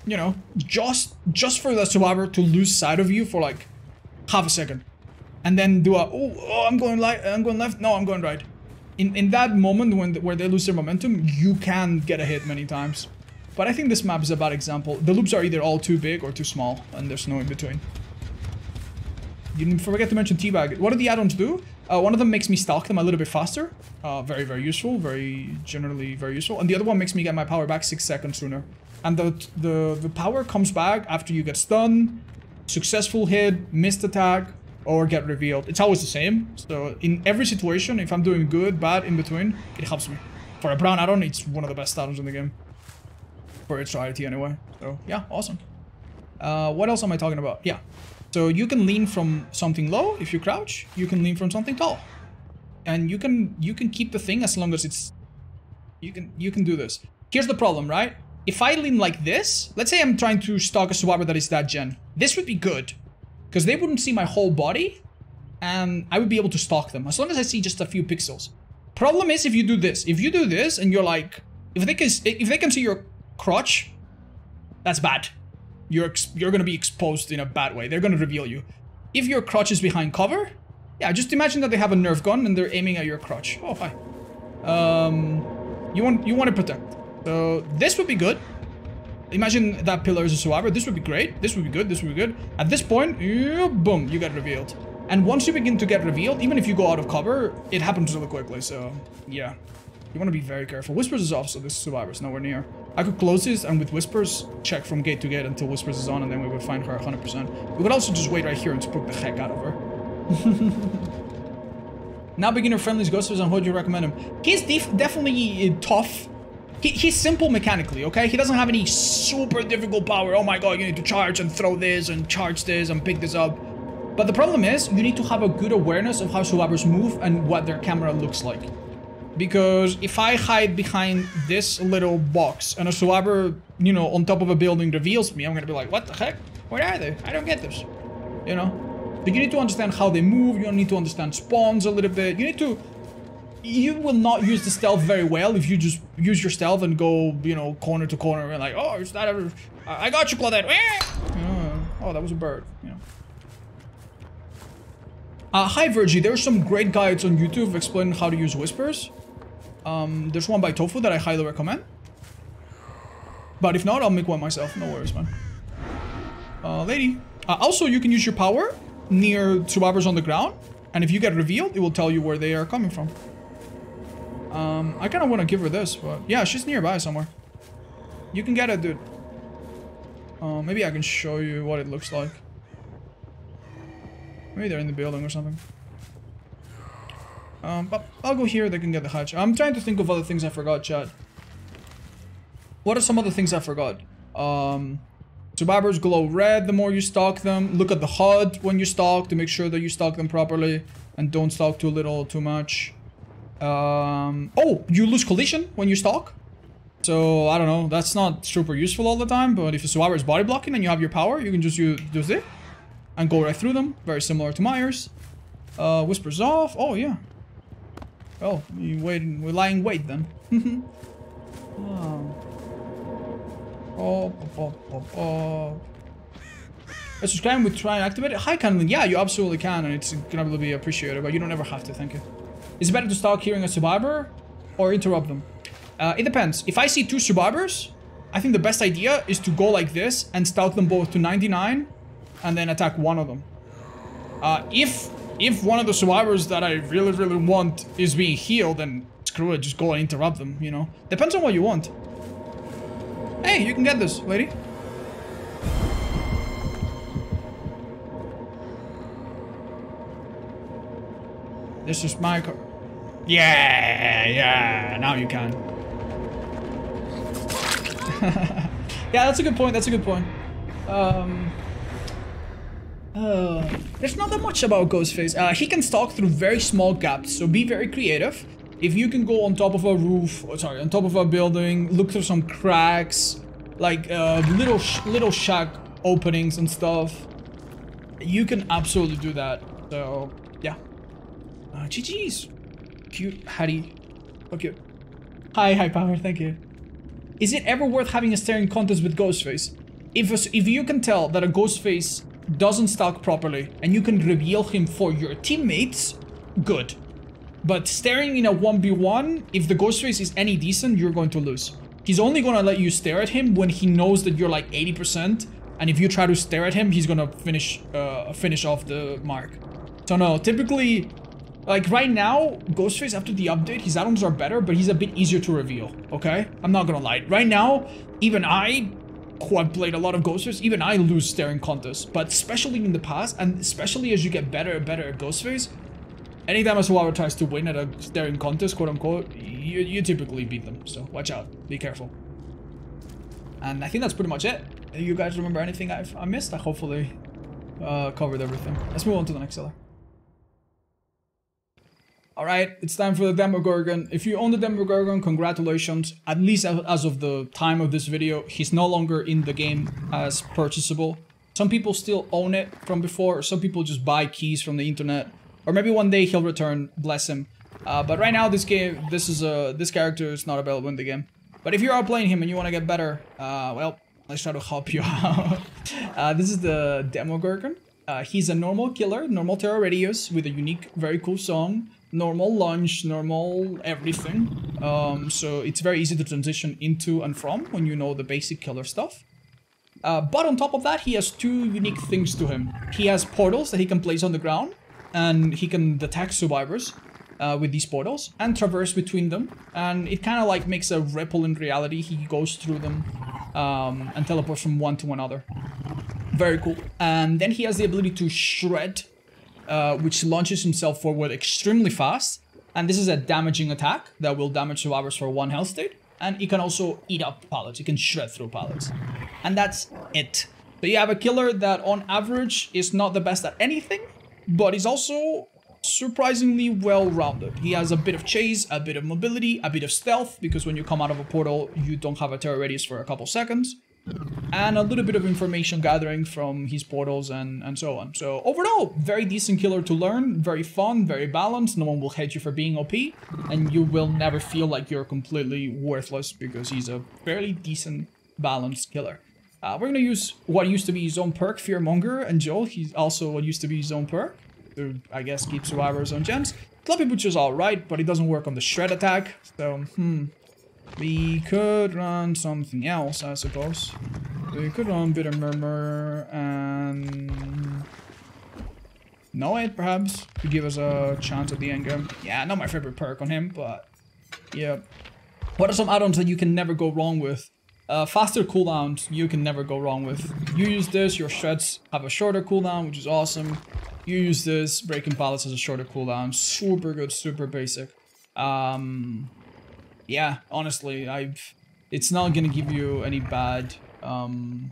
You know just just for the survivor to lose sight of you for like half a second. And then do a oh, oh i'm going right i'm going left. No i'm going right. In in that moment when where they lose their momentum you can get a hit many times. But i think this map is a bad example. The loops are either all too big or too small and there's no in between. You didn't forget to mention teabag what do the add-ons do uh, one of them makes me stalk them a little bit faster. Uh, very, very useful. Very, generally very useful. And the other one makes me get my power back six seconds sooner. And the, the, the power comes back after you get stunned, successful hit, missed attack, or get revealed. It's always the same. So in every situation, if I'm doing good, bad, in between, it helps me. For a brown add-on, it's one of the best add-ons in the game. For its rarity anyway. So yeah, awesome. Uh, what else am I talking about? Yeah. So you can lean from something low if you crouch. You can lean from something tall. and you can you can keep the thing as long as it's you can you can do this. Here's the problem, right? If I lean like this, let's say I'm trying to stalk a survivor that is that gen. This would be good. Because they wouldn't see my whole body, and I would be able to stalk them, as long as I see just a few pixels. Problem is if you do this. If you do this and you're like, if they can, if they can see your crotch, that's bad. You're you're gonna be exposed in a bad way. They're gonna reveal you. If your crotch is behind cover, yeah, just imagine that they have a Nerf gun and they're aiming at your crotch. Oh, hi. Um, you want you want to protect. So this would be good. Imagine that pillar is a survivor. This would be great. This would be good. This would be good. At this point, yeah, boom, you get revealed. And once you begin to get revealed, even if you go out of cover, it happens really quickly. So yeah, you want to be very careful. Whispers is off, so this survivor is nowhere near. I could close this and with Whispers, check from gate to gate until Whispers is on and then we would find her 100%. We could also just wait right here and spook the heck out of her. now beginner friendly Ghostface and how do you recommend him? He's definitely uh, tough. He, he's simple mechanically, okay? He doesn't have any super difficult power. Oh my god, you need to charge and throw this and charge this and pick this up. But the problem is, you need to have a good awareness of how survivors move and what their camera looks like. Because if I hide behind this little box and a survivor, you know, on top of a building reveals me, I'm gonna be like, what the heck? Where are they? I don't get this. You know? But you need to understand how they move, you need to understand spawns a little bit. You need to... You will not use the stealth very well if you just use your stealth and go, you know, corner to corner and like, oh, is that ever... I got you, Claudette. Oh, that was a bird. You. Uh, hi Virgie, there's some great guides on YouTube explaining how to use whispers. Um, there's one by Tofu that I highly recommend. But if not, I'll make one myself. No worries, man. Uh, lady. Uh, also, you can use your power near survivors on the ground. And if you get revealed, it will tell you where they are coming from. Um, I kind of want to give her this, but yeah, she's nearby somewhere. You can get it, dude. Uh, maybe I can show you what it looks like. Maybe they're in the building or something. Um, but I'll go here, they can get the hatch. I'm trying to think of other things I forgot, chat. What are some other things I forgot? Um, survivors glow red the more you stalk them. Look at the HUD when you stalk to make sure that you stalk them properly. And don't stalk too little too much. Um, oh, you lose collision when you stalk. So, I don't know, that's not super useful all the time, but if a survivor is body blocking and you have your power, you can just use, use it and go right through them. Very similar to Myers. Uh, whispers off. Oh, yeah. Oh, you waiting? We're lying wait then. oh. Oh, oh, oh, oh. A subscribe with try and activate it. Hi, Canlin. Yeah, you absolutely can, and it's gonna be appreciated, but you don't ever have to. Thank you. Is it better to start hearing a survivor or interrupt them? Uh, it depends. If I see two survivors, I think the best idea is to go like this and stalk them both to 99 and then attack one of them. Uh, if if one of the survivors that I really, really want is being healed, then screw it, just go and interrupt them, you know? Depends on what you want. Hey, you can get this, lady. This is my car. Yeah, yeah, now you can. yeah, that's a good point, that's a good point. Um... Uh, there's not that much about Ghostface. Uh, he can stalk through very small gaps, so be very creative. If you can go on top of a roof, oh, sorry, on top of a building, look through some cracks, like uh, little sh little shack openings and stuff, you can absolutely do that. So, yeah. Uh, GG's. Cute, Haddie. Okay. Hi, high power, thank you. Is it ever worth having a staring contest with Ghostface? If, a, if you can tell that a Ghostface doesn't stalk properly and you can reveal him for your teammates, good. But staring in a 1v1, if the Ghostface is any decent, you're going to lose. He's only going to let you stare at him when he knows that you're like 80%. And if you try to stare at him, he's going to finish uh, finish off the mark. So no, typically, like right now, Ghostface after the update, his items are better, but he's a bit easier to reveal, okay? I'm not gonna lie. Right now, even I who have played a lot of Ghostface, even I lose staring contests. But especially in the past, and especially as you get better and better at Ghostface, anytime a survivor tries to win at a staring contest, quote unquote, you, you typically beat them. So watch out. Be careful. And I think that's pretty much it. You guys remember anything I've I missed? I hopefully uh, covered everything. Let's move on to the next seller. All right, it's time for the Demogorgon. If you own the Demogorgon, congratulations. At least as of the time of this video, he's no longer in the game as purchasable. Some people still own it from before. Some people just buy keys from the internet. Or maybe one day he'll return, bless him. Uh, but right now, this game, this is a, this character is not available in the game. But if you are playing him and you want to get better, uh, well, let's try to help you out. uh, this is the Demogorgon. Uh, he's a normal killer, normal terror Radius with a unique, very cool song normal lunge, normal everything. Um, so it's very easy to transition into and from when you know the basic killer stuff. Uh, but on top of that, he has two unique things to him. He has portals that he can place on the ground, and he can detect survivors uh, with these portals and traverse between them. And it kind of like makes a ripple in reality. He goes through them um, and teleports from one to another. Very cool. And then he has the ability to shred uh, which launches himself forward extremely fast. And this is a damaging attack that will damage survivors for one health state. And it can also eat up pallets. It can shred through pallets. And that's it. So you have a killer that on average is not the best at anything, but is also surprisingly well-rounded. He has a bit of chase, a bit of mobility, a bit of stealth, because when you come out of a portal, you don't have a terror radius for a couple seconds and a little bit of information gathering from his portals and, and so on. So overall, very decent killer to learn, very fun, very balanced, no one will hate you for being OP, and you will never feel like you're completely worthless because he's a fairly decent balanced killer. Uh, we're gonna use what used to be his own perk, Fearmonger, and Jolt, he's also what used to be his own perk, to, I guess, keep survivors on gens. Sloppy Butcher's alright, but it doesn't work on the shred attack, so, hmm, we could run something else, I suppose. We could run Bitter Murmur and... Noed perhaps, to give us a chance at the end game. Yeah, not my favorite perk on him, but... Yeah. What are some add-ons that you can never go wrong with? Uh, faster cooldowns, you can never go wrong with. You use this, your shreds have a shorter cooldown, which is awesome. You use this, breaking pallets has a shorter cooldown. Super good, super basic. Um, yeah, honestly, I've it's not gonna give you any bad um,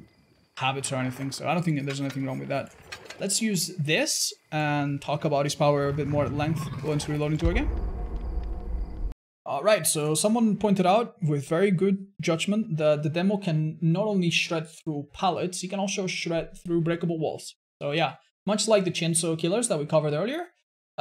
habits or anything, so I don't think there's anything wrong with that. Let's use this and talk about his power a bit more at length once we load into a game. Alright, so someone pointed out with very good judgment that the demo can not only shred through pallets, he can also shred through breakable walls. So yeah, much like the chainsaw killers that we covered earlier,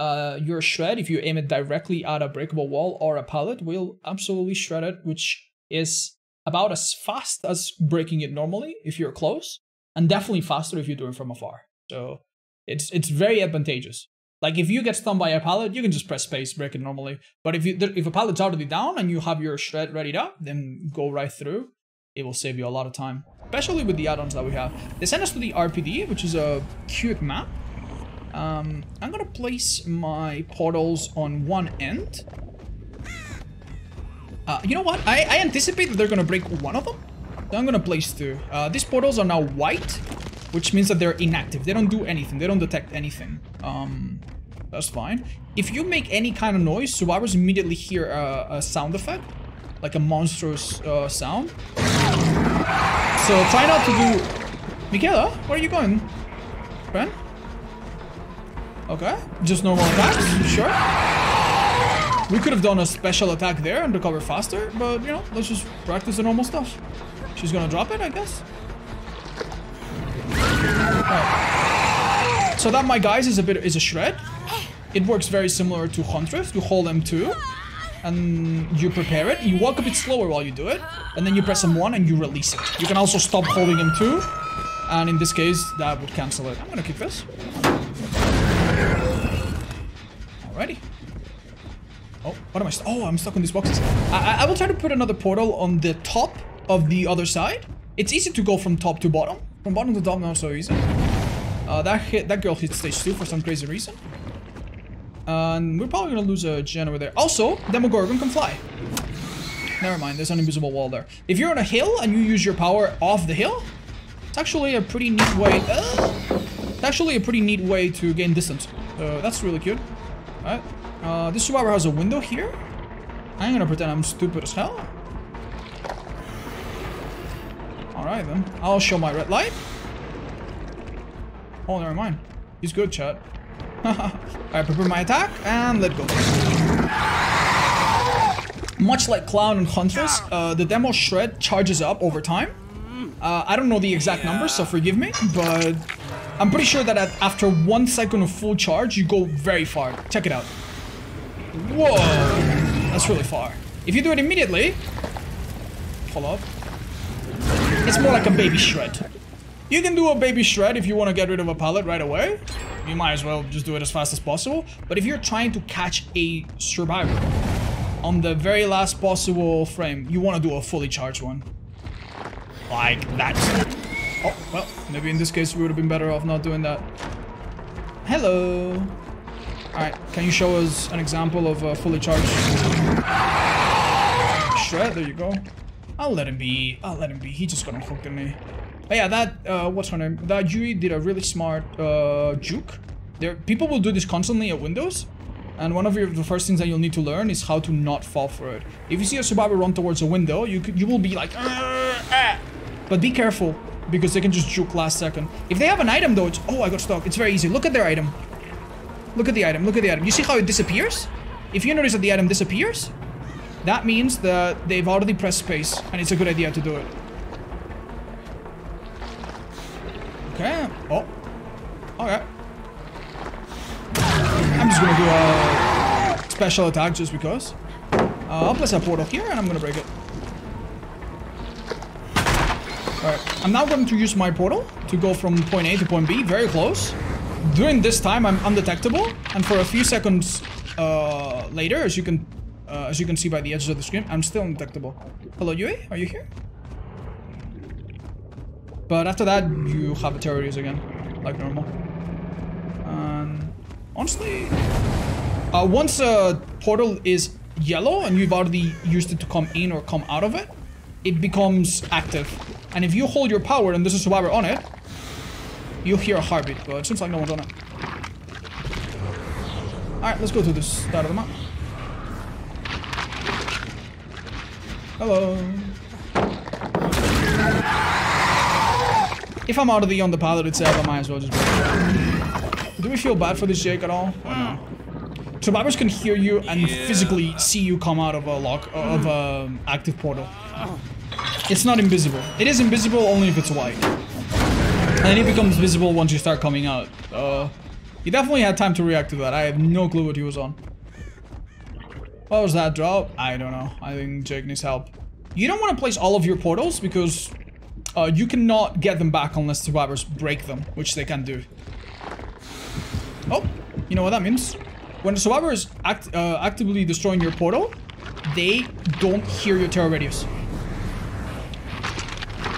uh, your shred, if you aim it directly at a breakable wall or a pallet, will absolutely shred it, which is about as fast as breaking it normally if you're close, and definitely faster if you're doing from afar. So it's it's very advantageous. Like if you get stunned by a pallet, you can just press space, break it normally. But if you if a pallet's already down and you have your shred ready up, then go right through. It will save you a lot of time, especially with the add-ons that we have. They sent us to the RPD, which is a cute map. Um, I'm gonna place my portals on one end. Uh, you know what? I, I anticipate that they're gonna break one of them. So I'm gonna place two. Uh, these portals are now white, which means that they're inactive. They don't do anything. They don't detect anything. Um, that's fine. If you make any kind of noise, survivors immediately hear a, a sound effect, like a monstrous uh, sound. So try not to do... Mikaela, where are you going? Friend? Okay, just normal attacks, sure. We could have done a special attack there and recover faster, but you know, let's just practice the normal stuff. She's gonna drop it, I guess. Right. So that, my guys, is a bit is a shred. It works very similar to Huntress. You hold M2, and you prepare it. You walk a bit slower while you do it, and then you press M1 and you release it. You can also stop holding M2, and in this case, that would cancel it. I'm gonna kick this. Alrighty. Oh, what am I? Oh, I'm stuck on these boxes. I, I, will try to put another portal on the top of the other side. It's easy to go from top to bottom. From bottom to top, not so easy. Uh, that hit, that girl hit stage 2 for some crazy reason. And we're probably gonna lose a gen over there. Also, Demogorgon can fly. Never mind, there's an invisible wall there. If you're on a hill and you use your power off the hill, it's actually a pretty neat way... Uh, it's actually a pretty neat way to gain distance. So that's really cute. Alright. Uh, this survivor has a window here. I'm gonna pretend I'm stupid as hell. Alright then. I'll show my red light. Oh, never mind. He's good, chat. Alright, prepare my attack, and let go. Much like Clown and Huntress, uh, the demo Shred charges up over time. Uh, I don't know the exact numbers, so forgive me, but I'm pretty sure that at, after one second of full charge, you go very far. Check it out. Whoa! That's really far. If you do it immediately... Hold up. It's more like a baby shred. You can do a baby shred if you want to get rid of a pallet right away. You might as well just do it as fast as possible. But if you're trying to catch a survivor on the very last possible frame, you want to do a fully charged one. Like that. Oh, well, maybe in this case we would have been better off not doing that. Hello. Alright, can you show us an example of a fully charged shred? There you go. I'll let him be. I'll let him be. He just got unhooked at me. But yeah, that, uh, what's her name? That Yui did a really smart, uh, juke. There, people will do this constantly at Windows. And one of your, the first things that you'll need to learn is how to not fall for it. If you see a survivor run towards a window, you could, you will be like, ah. But be careful, because they can just juke last second. If they have an item though, it's... Oh, I got stuck. It's very easy. Look at their item. Look at the item. Look at the item. You see how it disappears? If you notice that the item disappears, that means that they've already pressed space, and it's a good idea to do it. Okay. Oh. Okay. I'm just gonna do a special attack just because. Uh, I'll place a portal here, and I'm gonna break it. Alright, I'm now going to use my portal to go from point A to point B, very close. During this time, I'm undetectable, and for a few seconds uh, later, as you can uh, as you can see by the edges of the screen, I'm still undetectable. Hello, Yui? Are you here? But after that, you have a terror radius again, like normal. And honestly, uh, once a portal is yellow and you've already used it to come in or come out of it, it becomes active. And if you hold your power and there's a survivor on it, you'll hear a heartbeat, but it seems like no one's on it. Alright, let's go to this side of the map. Hello. If I'm already on the pallet itself, I might as well just Do we feel bad for this Jake at all? Or no? Survivors can hear you and physically see you come out of a lock of a active portal. It's not invisible. It is invisible only if it's white. And it becomes visible once you start coming out. Uh, he definitely had time to react to that. I have no clue what he was on. What was that drop? I don't know. I think Jake needs help. You don't want to place all of your portals because uh, you cannot get them back unless survivors break them, which they can do. Oh, you know what that means? When the survivor is act uh, actively destroying your portal, they don't hear your terror radius.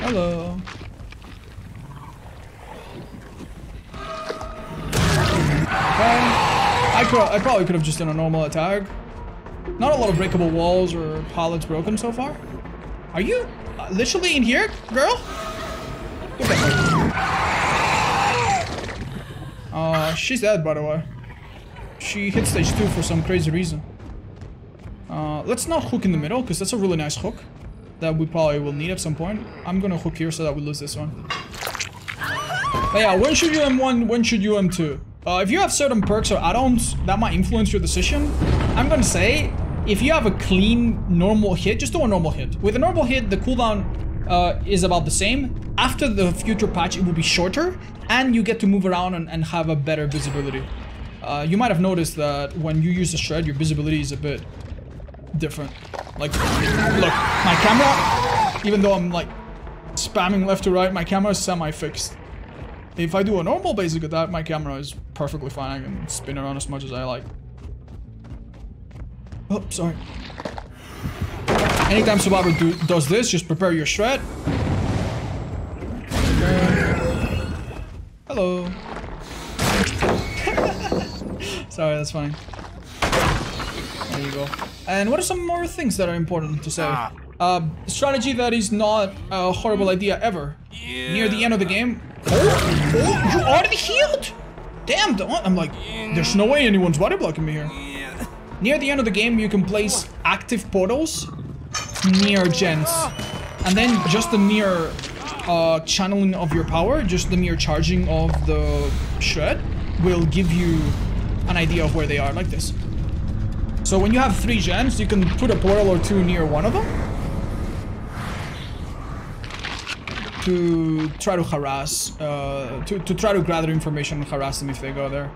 Hello. Okay. I could I probably could have just done a normal attack. Not a lot of breakable walls or pallets broken so far. Are you uh, literally in here, girl? Uh, she's dead, by the way. She hit stage 2 for some crazy reason. Uh, let's not hook in the middle, because that's a really nice hook that we probably will need at some point. I'm gonna hook here so that we lose this one. But yeah, when should you M1, when should you M2? Uh, if you have certain perks or add-ons that might influence your decision, I'm gonna say, if you have a clean, normal hit, just do a normal hit. With a normal hit, the cooldown uh, is about the same. After the future patch, it will be shorter, and you get to move around and, and have a better visibility. Uh, you might have noticed that when you use the shred, your visibility is a bit different. Like, look, my camera, even though I'm like spamming left to right, my camera is semi-fixed. If I do a normal basic attack, my camera is perfectly fine. I can spin around as much as I like. Oh, sorry. Anytime Survivor do, does this, just prepare your shred. Hello. sorry, that's fine. There you go. And what are some more things that are important to say? Ah. Uh, strategy that is not a horrible idea ever. Yeah. Near the end of the game. Oh, oh, you already healed? Damn, I'm like, there's no way anyone's body blocking me here. Near the end of the game, you can place active portals near gens. And then just the mere uh, channeling of your power, just the mere charging of the shred, will give you an idea of where they are, like this. So when you have three gens, you can put a portal or two near one of them. To try to harass, uh, to, to try to gather information and harass them if they go there.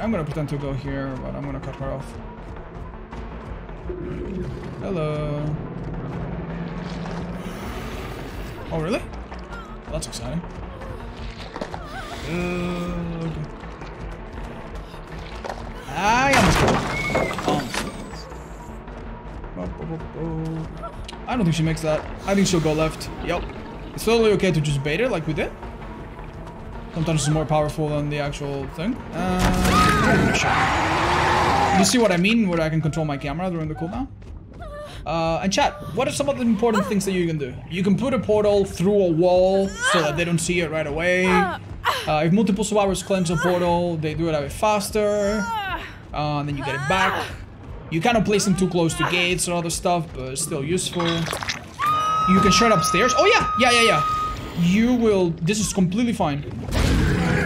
I'm gonna pretend to go here, but I'm gonna cut her off. Hello. Oh, really? That's exciting. Uh. I almost killed Almost. I don't think she makes that. I think she'll go left. Yep. It's totally okay to just bait her like we did. Sometimes it's more powerful than the actual thing. Uh, you see what I mean? Where I can control my camera during the cooldown? Uh, and chat, what are some of the important things that you can do? You can put a portal through a wall so that they don't see it right away. Uh, if multiple survivors cleanse a portal, they do it a bit faster. Uh, and then you get it back. You cannot place them too close to gates or other stuff, but still useful. You can shut upstairs. Oh yeah, yeah, yeah, yeah. You will, this is completely fine.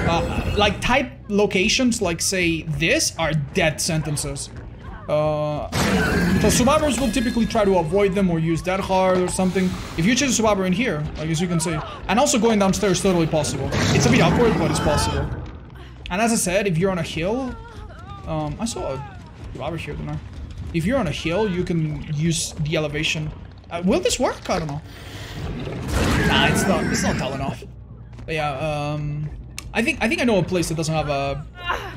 Uh, like type locations, like say this, are dead sentences. Uh, so survivors will typically try to avoid them or use dead hard or something. If you choose a survivor in here, I guess you can say, and also going downstairs is totally possible. It's a bit awkward, but it's possible. And as I said, if you're on a hill, um, I saw a survivor here, didn't I? If you're on a hill, you can use the elevation. Uh, will this work? I don't know. Nah, it's not. It's not tall enough. But yeah, um, I think I think I know a place that doesn't have a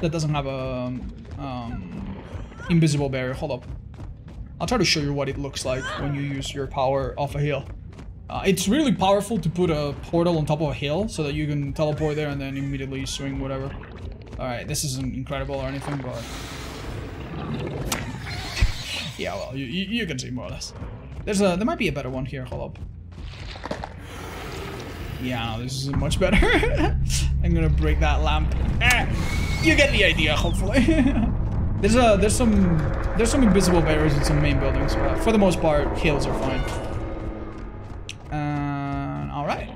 that doesn't have a um, invisible barrier. Hold up. I'll try to show you what it looks like when you use your power off a hill. Uh, it's really powerful to put a portal on top of a hill so that you can teleport there and then immediately swing whatever. Alright, this isn't incredible or anything, but... yeah, well, you, you, can see more or less. There's a, there might be a better one here, hold up. Yeah, no, this is much better. I'm gonna break that lamp. Ah, you get the idea, hopefully. There's a there's some there's some invisible barriers in some main buildings, but for the most part, hills are fine. Uh, all right.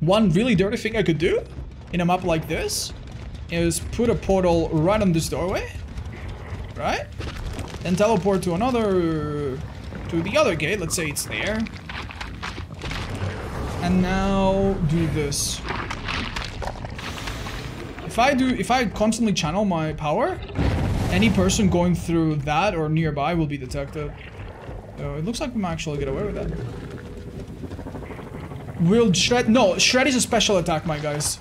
One really dirty thing I could do in a map like this is put a portal right on this doorway, right? Then teleport to another to the other gate. Let's say it's there. And now do this. If I do, if I constantly channel my power, any person going through that or nearby will be detected. So it looks like we might actually get away with that. Will shred? No, shred is a special attack, my guys.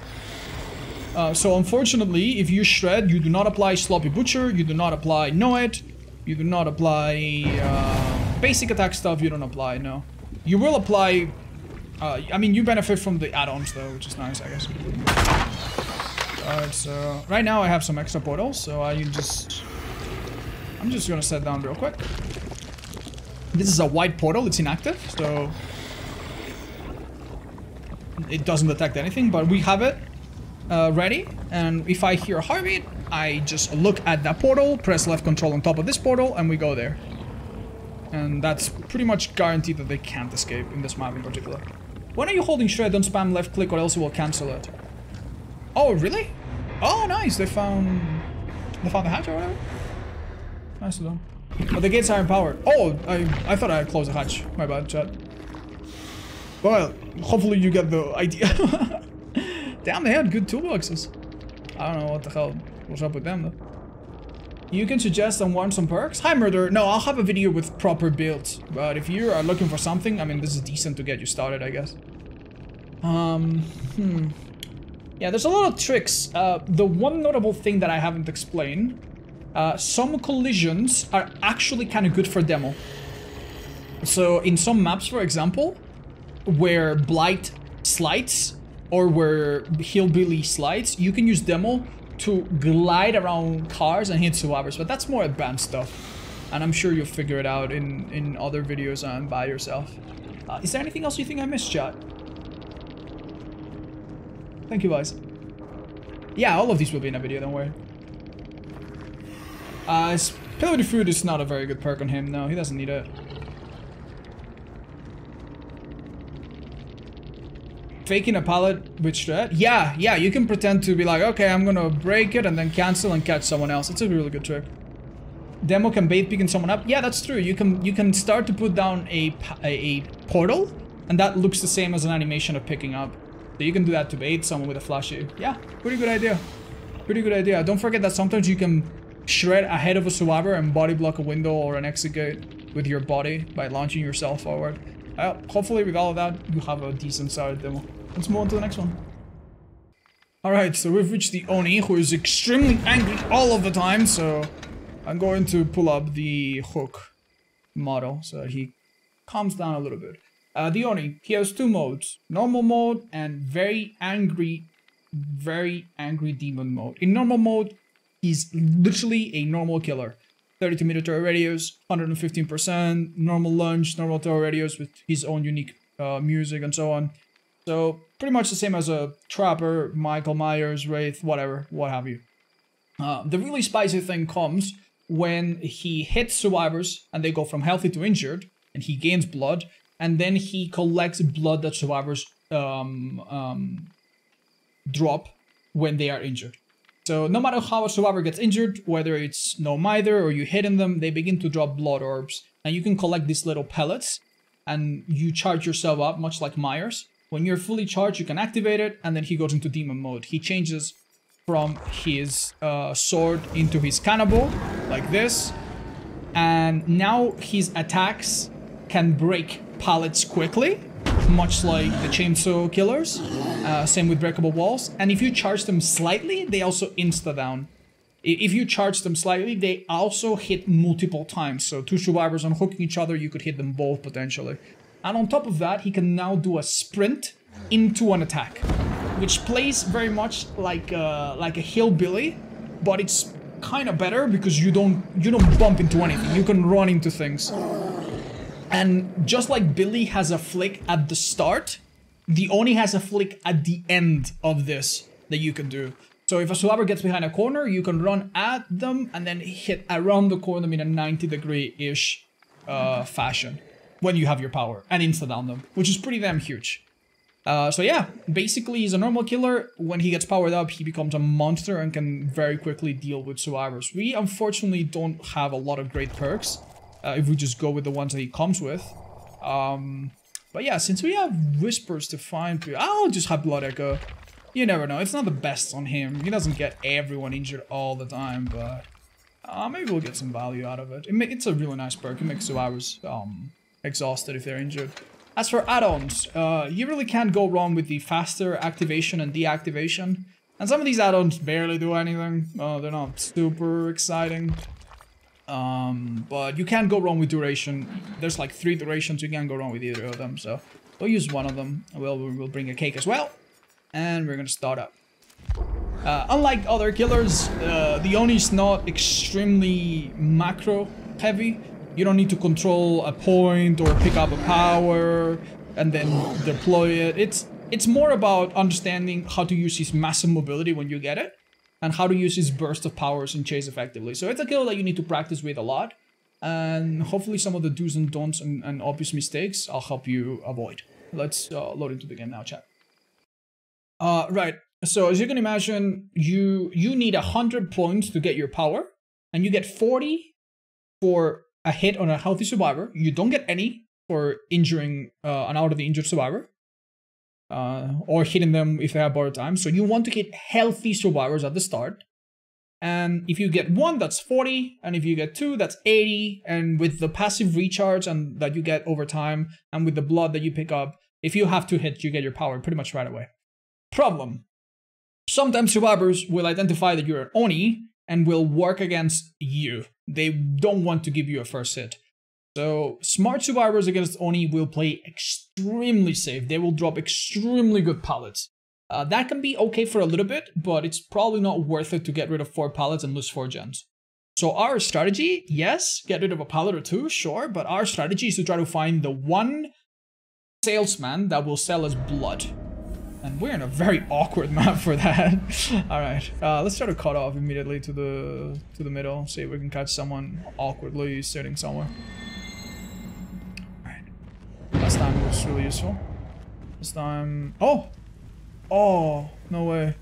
Uh, so unfortunately, if you shred, you do not apply sloppy butcher, you do not apply Noed, you do not apply uh, basic attack stuff. You don't apply no. You will apply. Uh, I mean, you benefit from the add-ons though, which is nice, I guess. Alright, so right now I have some extra portals, so I just... I'm just gonna set down real quick. This is a white portal, it's inactive, so... It doesn't detect anything, but we have it uh, ready. And if I hear a heartbeat, I just look at that portal, press left control on top of this portal, and we go there. And that's pretty much guaranteed that they can't escape in this map in particular. When are you holding shred, don't spam left click or else it will cancel it. Oh, really? Oh, nice. They found... They found the hatch or whatever? Nice of them. But the gates are empowered. Oh, I, I thought I had closed the hatch. My bad, chat. Well, hopefully you get the idea. Damn, they had good toolboxes. I don't know what the hell was up with them, though. You can suggest and want some perks? Hi, Murder. No, I'll have a video with proper builds. But if you are looking for something, I mean, this is decent to get you started, I guess. Um, hmm. Yeah, there's a lot of tricks. Uh, the one notable thing that I haven't explained, uh, some collisions are actually kind of good for demo. So in some maps, for example, where Blight slides or where Hillbilly slides, you can use demo to glide around cars and hit survivors, but that's more advanced stuff. And I'm sure you'll figure it out in, in other videos and by yourself. Uh, is there anything else you think I missed, chat? Thank you, guys. Yeah, all of these will be in a video, don't worry. Uh, Pillar Food is not a very good perk on him. No, he doesn't need it. Faking a pallet with shred? Yeah, yeah, you can pretend to be like, okay, I'm gonna break it and then cancel and catch someone else. It's a really good trick. Demo can bait picking someone up. Yeah, that's true. You can you can start to put down a, a, a portal and that looks the same as an animation of picking up. So you can do that to bait someone with a flashy. Yeah, pretty good idea. Pretty good idea. Don't forget that sometimes you can shred ahead of a survivor and body block a window or an exit gate with your body by launching yourself forward. Uh, hopefully with all of that, you have a decent sized demo. Let's move on to the next one. Alright, so we've reached the Oni, who is extremely angry all of the time, so I'm going to pull up the hook model so he calms down a little bit. Uh, the Oni, he has two modes, normal mode and very angry, very angry demon mode. In normal mode, he's literally a normal killer. 32 meter radius, 115%, normal lunge, normal terror radius with his own unique uh, music and so on. So pretty much the same as a Trapper, Michael Myers, Wraith, whatever, what have you. Uh, the really spicy thing comes when he hits survivors and they go from healthy to injured and he gains blood and then he collects blood that survivors um, um, drop when they are injured. So no matter how a survivor gets injured, whether it's no mither or you hit in them, they begin to drop blood orbs. And you can collect these little pellets and you charge yourself up, much like Myers. When you're fully charged, you can activate it and then he goes into demon mode. He changes from his uh, sword into his kanabo, like this. And now his attacks can break pallets quickly much like the chainsaw killers. Uh, same with breakable walls. And if you charge them slightly, they also insta-down. If you charge them slightly, they also hit multiple times. So two survivors unhooking each other, you could hit them both potentially. And on top of that, he can now do a sprint into an attack, which plays very much like a, like a hillbilly, but it's kind of better because you don't you don't bump into anything. You can run into things. And just like Billy has a flick at the start, the Oni has a flick at the end of this that you can do. So if a survivor gets behind a corner, you can run at them and then hit around the corner in a 90 degree-ish uh, fashion when you have your power and insta down them, which is pretty damn huge. Uh, so yeah, basically he's a normal killer. When he gets powered up, he becomes a monster and can very quickly deal with survivors. We unfortunately don't have a lot of great perks uh, if we just go with the ones that he comes with. Um, but yeah, since we have Whispers to find, I'll just have Blood Echo. You never know, it's not the best on him. He doesn't get everyone injured all the time, but uh, maybe we'll get some value out of it. it it's a really nice perk, it makes survivors um, exhausted if they're injured. As for add-ons, uh, you really can't go wrong with the faster activation and deactivation. And some of these add-ons barely do anything. Uh, they're not super exciting. Um, but you can't go wrong with duration. There's like three durations, you can't go wrong with either of them. So we'll use one of them. Well, we'll bring a cake as well. And we're gonna start up. Uh, unlike other killers, uh, the Oni is not extremely macro heavy. You don't need to control a point or pick up a power and then deploy it. It's it's more about understanding how to use his massive mobility when you get it and how to use his burst of powers in chase effectively. So it's a kill that you need to practice with a lot. And hopefully some of the do's and don'ts and, and obvious mistakes I'll help you avoid. Let's uh, load into the game now, chat. Uh, right, so as you can imagine, you you need 100 points to get your power, and you get 40 for a hit on a healthy survivor. You don't get any for injuring uh, an out of the injured survivor uh, or hitting them if they have borrowed time. So you want to hit healthy survivors at the start. And if you get one, that's 40. And if you get two, that's 80. And with the passive recharge and that you get over time, and with the blood that you pick up, if you have two hits, you get your power pretty much right away. Problem. Sometimes survivors will identify that you're an Oni and will work against you. They don't want to give you a first hit. So smart survivors against Oni will play extremely safe. They will drop extremely good pallets. Uh, that can be okay for a little bit, but it's probably not worth it to get rid of four pallets and lose four gens. So our strategy, yes, get rid of a pallet or two, sure, but our strategy is to try to find the one salesman that will sell us blood. And we're in a very awkward map for that. All right, uh, let's try to cut off immediately to the to the middle. See if we can catch someone awkwardly sitting somewhere. Last time it was really useful. This time... Oh! Oh, no way.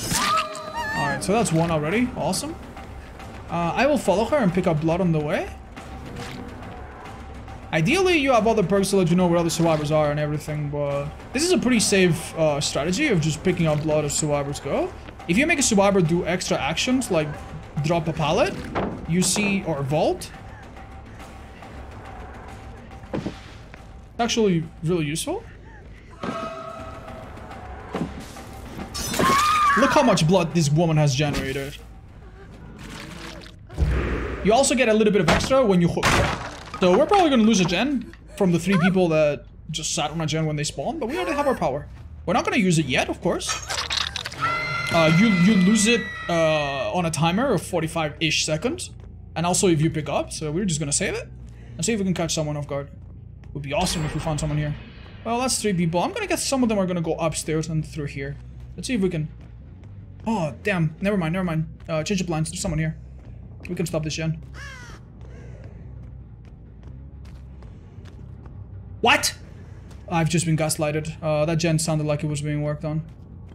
Alright, so that's one already. Awesome. Uh, I will follow her and pick up blood on the way. Ideally, you have other perks to let you know where other survivors are and everything, but this is a pretty safe uh, strategy of just picking up blood as survivors go. If you make a survivor do extra actions, like drop a pallet, you see, or vault, actually really useful. Look how much blood this woman has generated. You also get a little bit of extra when you hook. So we're probably gonna lose a gen from the three people that just sat on a gen when they spawn, but we already have our power. We're not gonna use it yet, of course. Uh, you, you lose it uh, on a timer of 45-ish seconds. And also if you pick up, so we're just gonna save it. And see if we can catch someone off guard. Would be awesome if we found someone here. Well, that's three people. I'm gonna guess some of them are gonna go upstairs and through here. Let's see if we can Oh, damn. Never mind, never mind. Uh, change the plans. There's someone here. We can stop this gen. What? I've just been gaslighted. Uh, that gen sounded like it was being worked on.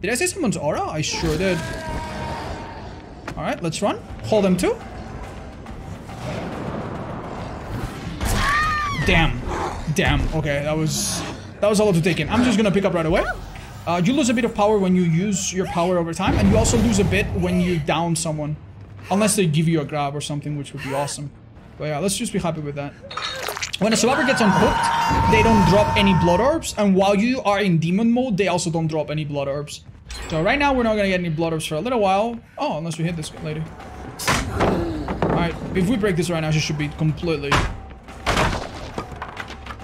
Did I say someone's aura? I sure did. Alright, let's run. Hold M2. Damn. Damn. Okay, that was... That was a lot to take in. I'm just gonna pick up right away. Uh, you lose a bit of power when you use your power over time, and you also lose a bit when you down someone. Unless they give you a grab or something, which would be awesome. But yeah, let's just be happy with that. When a survivor gets unhooked, they don't drop any blood orbs, and while you are in demon mode, they also don't drop any blood orbs. So right now, we're not gonna get any blood orbs for a little while. Oh, unless we hit this lady. Alright, if we break this right now, she should be completely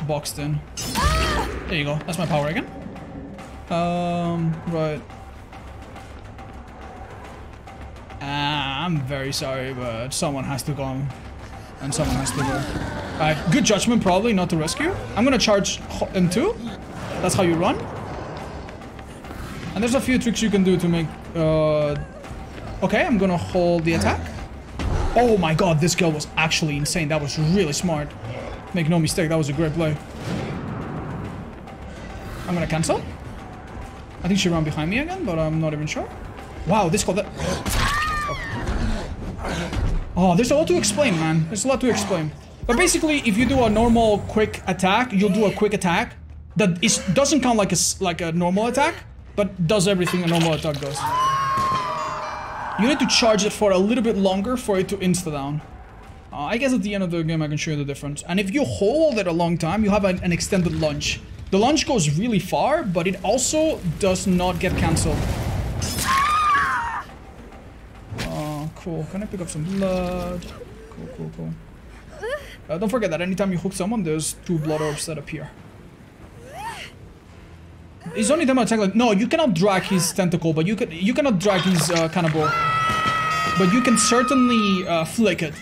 boxed in. There you go. That's my power again. Um, right. Ah, I'm very sorry, but someone has to go. And someone has to go. Alright, good judgment probably, not to rescue. I'm gonna charge them too. That's how you run. And there's a few tricks you can do to make... Uh, okay, I'm gonna hold the attack. Oh my god, this girl was actually insane. That was really smart. Make no mistake, that was a great play. I'm gonna cancel. I think she ran behind me again, but I'm not even sure. Wow, this called that. Oh, oh, there's a lot to explain, man. There's a lot to explain. But basically, if you do a normal quick attack, you'll do a quick attack that is doesn't count like a like a normal attack, but does everything a normal attack does. You need to charge it for a little bit longer for it to insta down. Uh, I guess at the end of the game I can show you the difference. And if you hold it a long time, you have an, an extended lunge. The launch goes really far, but it also does not get cancelled. Oh, cool. Can I pick up some blood? Cool, cool, cool. Uh, don't forget that anytime you hook someone, there's two blood orbs that appear. It's only time attack like no, you cannot drag his tentacle, but you can you cannot drag his uh, kanabo. But you can certainly uh, flick it.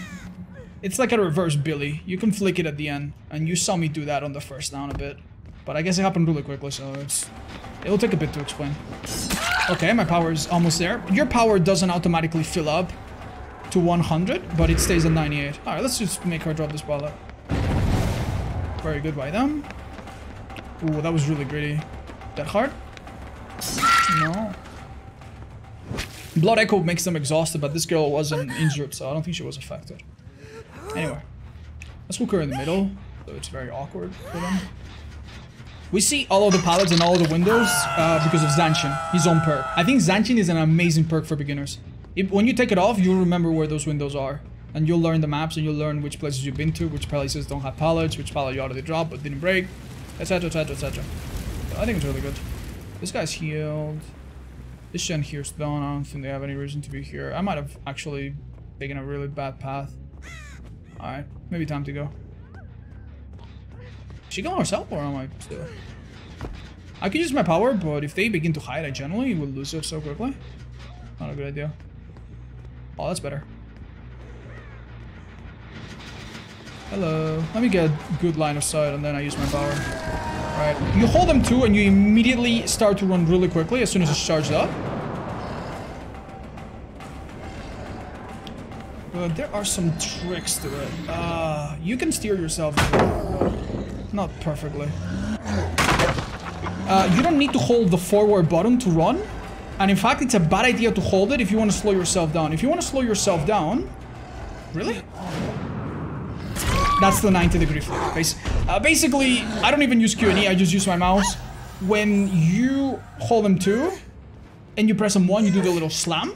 It's like a reverse Billy. You can flick it at the end, and you saw me do that on the first down a bit. But I guess it happened really quickly, so it's... It'll take a bit to explain. Okay, my power is almost there. Your power doesn't automatically fill up to 100, but it stays at 98. Alright, let's just make her drop this pallet. Very good by them. Ooh, that was really greedy. Dead Hard? No. Blood Echo makes them exhausted, but this girl wasn't injured, so I don't think she was affected. Anyway. Let's hook her in the middle, so it's very awkward for them. We see all of the pallets and all of the windows uh, because of Zanshin, his own perk. I think Zanshin is an amazing perk for beginners. If, when you take it off, you'll remember where those windows are. And you'll learn the maps and you'll learn which places you've been to, which places don't have pallets, which pallet you already dropped but didn't break, etc, etc, etc. I think it's really good. This guy's healed. This gen here's done. I don't think they have any reason to be here. I might have actually taken a really bad path. Alright, maybe time to go she going herself or am I still? I could use my power, but if they begin to hide, I generally will lose it so quickly. Not a good idea. Oh, that's better. Hello. Let me get a good line of sight and then I use my power. Alright. You hold M2 and you immediately start to run really quickly as soon as it's charged up. But there are some tricks to it. Uh, you can steer yourself not perfectly. uh, you don't need to hold the forward button to run. And in fact, it's a bad idea to hold it if you want to slow yourself down. If you want to slow yourself down... Really? That's the 90 degree flip. Uh, basically, I don't even use Q and E, I just use my mouse. When you hold M2, and you press M1, you do the little slam.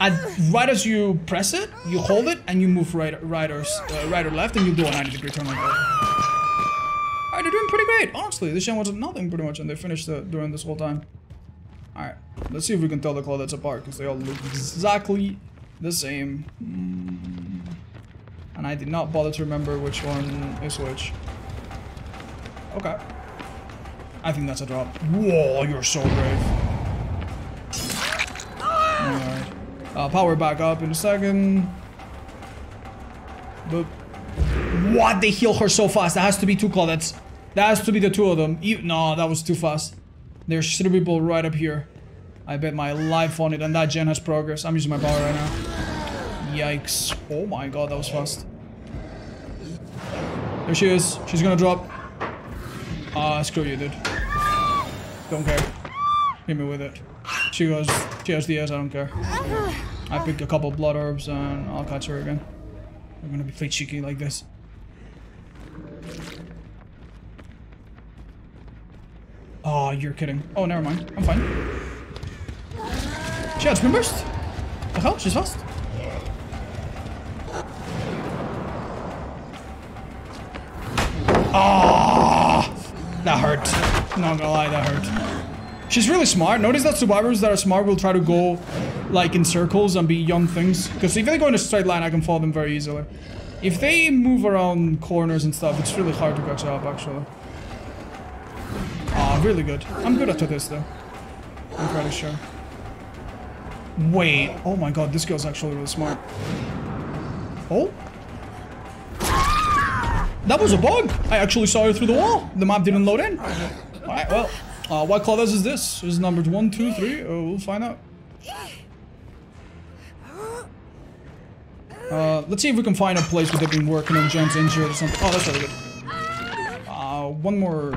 Right as you press it, you hold it, and you move right, right, or, uh, right or left, and you do a 90 degree turn like that. Alright, they're doing pretty great. Honestly, this gen wasn't nothing pretty much, and they finished during this whole time. Alright, let's see if we can tell the Claudettes apart, because they all look exactly the same. Mm. And I did not bother to remember which one is which. Okay. I think that's a drop. Whoa, you're so brave. Alright. Uh, power back up in a second. But what? They heal her so fast. That has to be two Claudettes. That has to be the two of them. E no, that was too fast. There's three people right up here. I bet my life on it, and that gen has progress. I'm using my power right now. Yikes. Oh my god, that was fast. There she is. She's gonna drop. Ah, uh, screw you, dude. Don't care. Hit me with it. She goes, she has the I don't care. I picked a couple blood orbs and I'll catch her again. We're gonna be play cheeky like this. Oh, you're kidding. Oh, never mind. I'm fine. She had sprint burst? The hell? She's fast. Ah, oh, that hurt. Not gonna lie, that hurt. She's really smart. Notice that survivors that are smart will try to go like in circles and be young things. Because if they go in a straight line, I can follow them very easily. If they move around corners and stuff, it's really hard to catch up, actually. Ah, really good. I'm good at this, though. I'm pretty sure. Wait. Oh my god, this girl's actually really smart. Oh? That was a bug! I actually saw her through the wall. The map didn't load in. Alright, well. Uh, what colors is this? Is numbered one, two, three? Oh, we'll find out. Uh, let's see if we can find a place where they've been working on Jen's injury or something. Oh, that's really good. Uh, one more...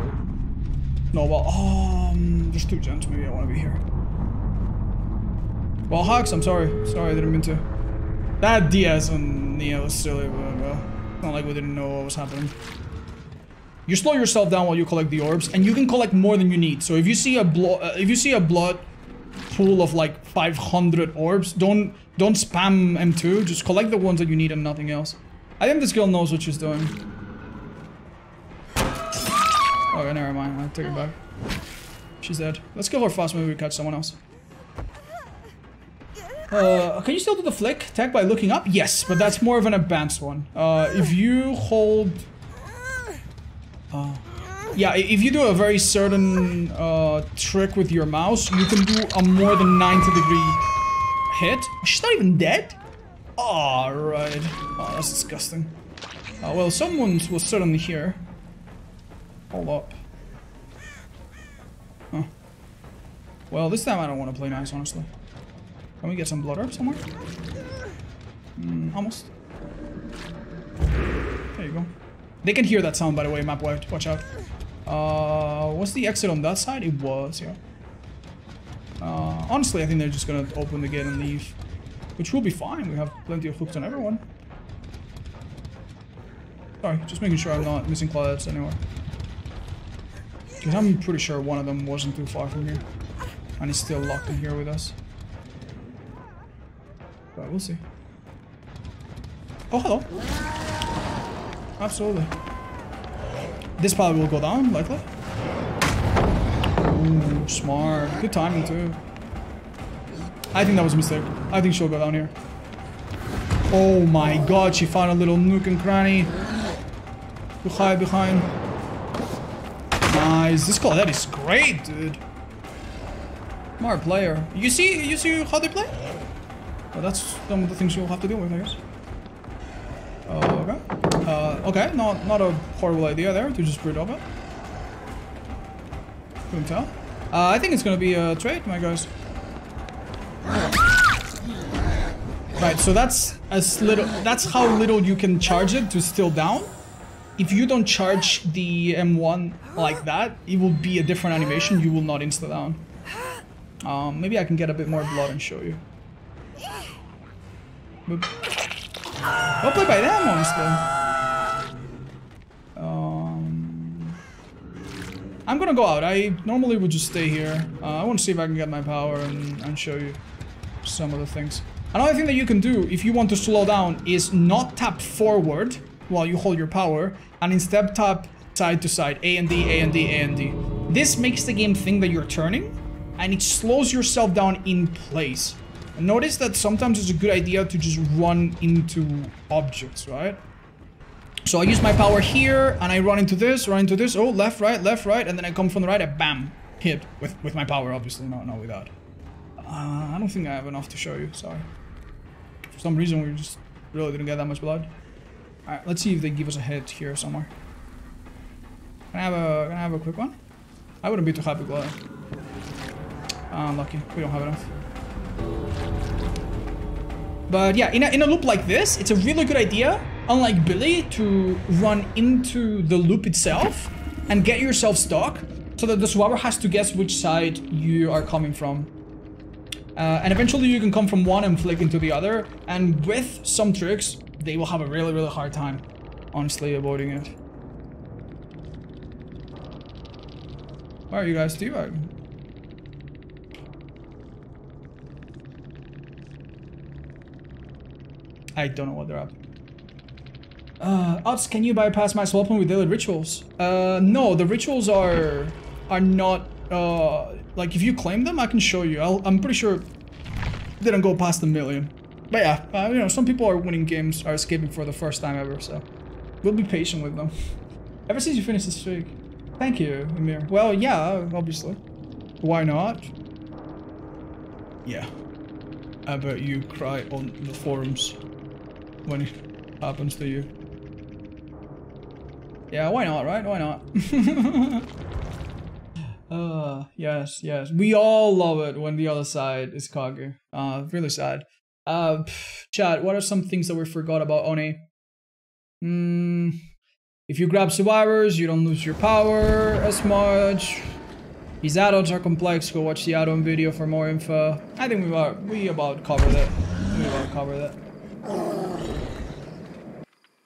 No, well, um, there's two gens. Maybe I want to be here. Well, Hawks, I'm sorry. Sorry, I didn't mean to. That Diaz and Neo was silly, but, well, not like we didn't know what was happening. You slow yourself down while you collect the orbs, and you can collect more than you need. So if you see a uh, if you see a blood pool of like 500 orbs, don't don't spam M2. Just collect the ones that you need and nothing else. I think this girl knows what she's doing. Okay, never mind. I take it back. She's dead. Let's kill her fast. Maybe we catch someone else. Uh, can you still do the flick tag by looking up? Yes, but that's more of an advanced one. Uh, if you hold uh, yeah, if you do a very certain uh, trick with your mouse, you can do a more than 90 degree hit. She's not even dead? Alright. Oh, that's disgusting. Uh, well, someone was certainly here. Hold up. Huh. Well, this time I don't want to play nice, honestly. Can we get some blood up somewhere? Mm, almost. There you go. They can hear that sound, by the way, map. Watch out. Uh, what's the exit on that side? It was, yeah. Uh, honestly, I think they're just gonna open the gate and leave. Which will be fine. We have plenty of hooks on everyone. Sorry, just making sure I'm not missing Claudettes anywhere. Because I'm pretty sure one of them wasn't too far from here. And he's still locked in here with us. But we'll see. Oh, hello. Absolutely. This probably will go down, likely. Ooh, smart. Good timing, too. I think that was a mistake. I think she'll go down here. Oh my god, she found a little nook and cranny. Hide behind. Nice. This Claudette that is great, dude. Smart player. You see, you see how they play? Well, that's some of the things you'll have to deal with, I guess. okay. Okay, not not a horrible idea there to just breed over. Couldn't tell. Uh, I think it's gonna be a trade, my guys. Right, so that's as little. That's how little you can charge it to still down. if you don't charge the M1 like that, it will be a different animation. You will not insta down. Um, maybe I can get a bit more blood and show you. But, well played by them, honestly. I'm gonna go out. I normally would just stay here. Uh, I want to see if I can get my power and, and show you some of the things. Another thing that you can do if you want to slow down is not tap forward while you hold your power and instead tap side to side, A and D, A and D, A and D. This makes the game think that you're turning and it slows yourself down in place. And notice that sometimes it's a good idea to just run into objects, right? So I use my power here and I run into this, run into this, oh, left, right, left, right, and then I come from the right I bam, hit with, with my power, obviously, not, not without. Uh, I don't think I have enough to show you, sorry. For some reason we just really didn't get that much blood. Alright, let's see if they give us a hit here somewhere. Can I have a can I have a quick one? I wouldn't be too happy with that. Uh, lucky. We don't have enough. But yeah, in a, in a loop like this, it's a really good idea, unlike Billy, to run into the loop itself and get yourself stuck so that the survivor has to guess which side you are coming from. Uh, and eventually you can come from one and flick into the other. And with some tricks, they will have a really, really hard time, honestly, avoiding it. Where are you guys do? I don't know what they're up. Uh, Otz, can you bypass my swap with daily rituals? Uh, no, the rituals are are not, uh, like if you claim them, I can show you. i am pretty sure they don't go past a million. But yeah, uh, you know, some people are winning games, are escaping for the first time ever, so we'll be patient with them. Ever since you finished the streak. Thank you, Emir. Well, yeah, obviously. Why not? Yeah. I bet you cry on the forums when it happens to you. Yeah, why not, right? Why not? uh, yes, yes. We all love it when the other side is Kage. Uh, really sad. Uh, chat, what are some things that we forgot about Oni? Hmm, if you grab survivors, you don't lose your power as much. These add-ons are complex, go watch the add-on video for more info. I think we about, we about covered it. We about covered it.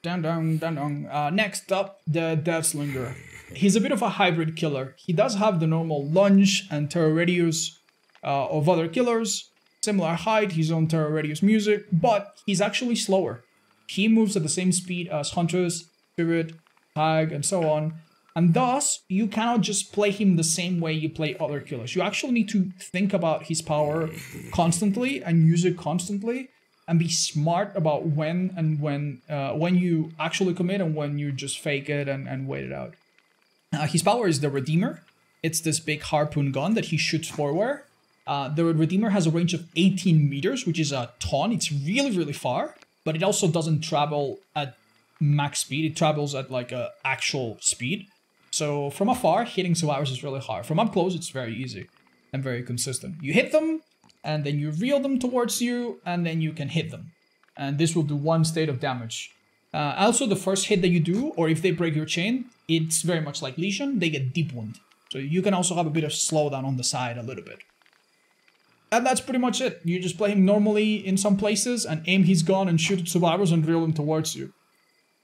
Dun dun dun dun. Uh, next up, the Deathslinger. He's a bit of a hybrid killer. He does have the normal lunge and terror radius uh, of other killers, similar height, his own terror radius music, but he's actually slower. He moves at the same speed as Huntress, Spirit, Hag, and so on, and thus you cannot just play him the same way you play other killers. You actually need to think about his power constantly and use it constantly and be smart about when and when uh, when you actually commit and when you just fake it and, and wait it out. Uh, his power is the Redeemer. It's this big harpoon gun that he shoots forward. Uh, the Redeemer has a range of 18 meters, which is a ton. It's really, really far, but it also doesn't travel at max speed. It travels at like a actual speed. So from afar, hitting survivors is really hard. From up close, it's very easy and very consistent. You hit them, and then you reel them towards you, and then you can hit them. And this will do one state of damage. Uh, also, the first hit that you do, or if they break your chain, it's very much like Legion, they get deep wound. So you can also have a bit of slowdown on the side a little bit. And that's pretty much it. You just play him normally in some places and aim his gun and shoot at survivors and reel them towards you.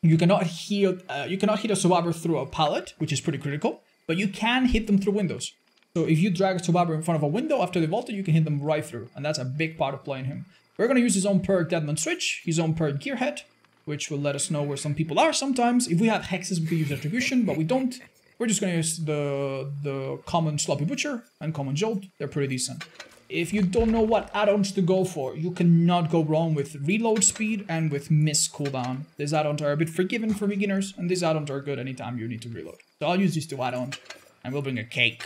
You cannot hit uh, you cannot hit a survivor through a pallet, which is pretty critical, but you can hit them through windows. So if you drag a survivor in front of a window after they vaulted, you can hit them right through, and that's a big part of playing him. We're gonna use his own perk Deadman Switch, his own perk Gearhead, which will let us know where some people are sometimes. If we have hexes, we can use Retribution, but we don't. We're just gonna use the the common Sloppy Butcher and common Jolt. They're pretty decent. If you don't know what add-ons to go for, you cannot go wrong with reload speed and with miss cooldown. These add-ons are a bit forgiven for beginners, and these add-ons are good anytime you need to reload. So I'll use these two add-ons, and we'll bring a cake.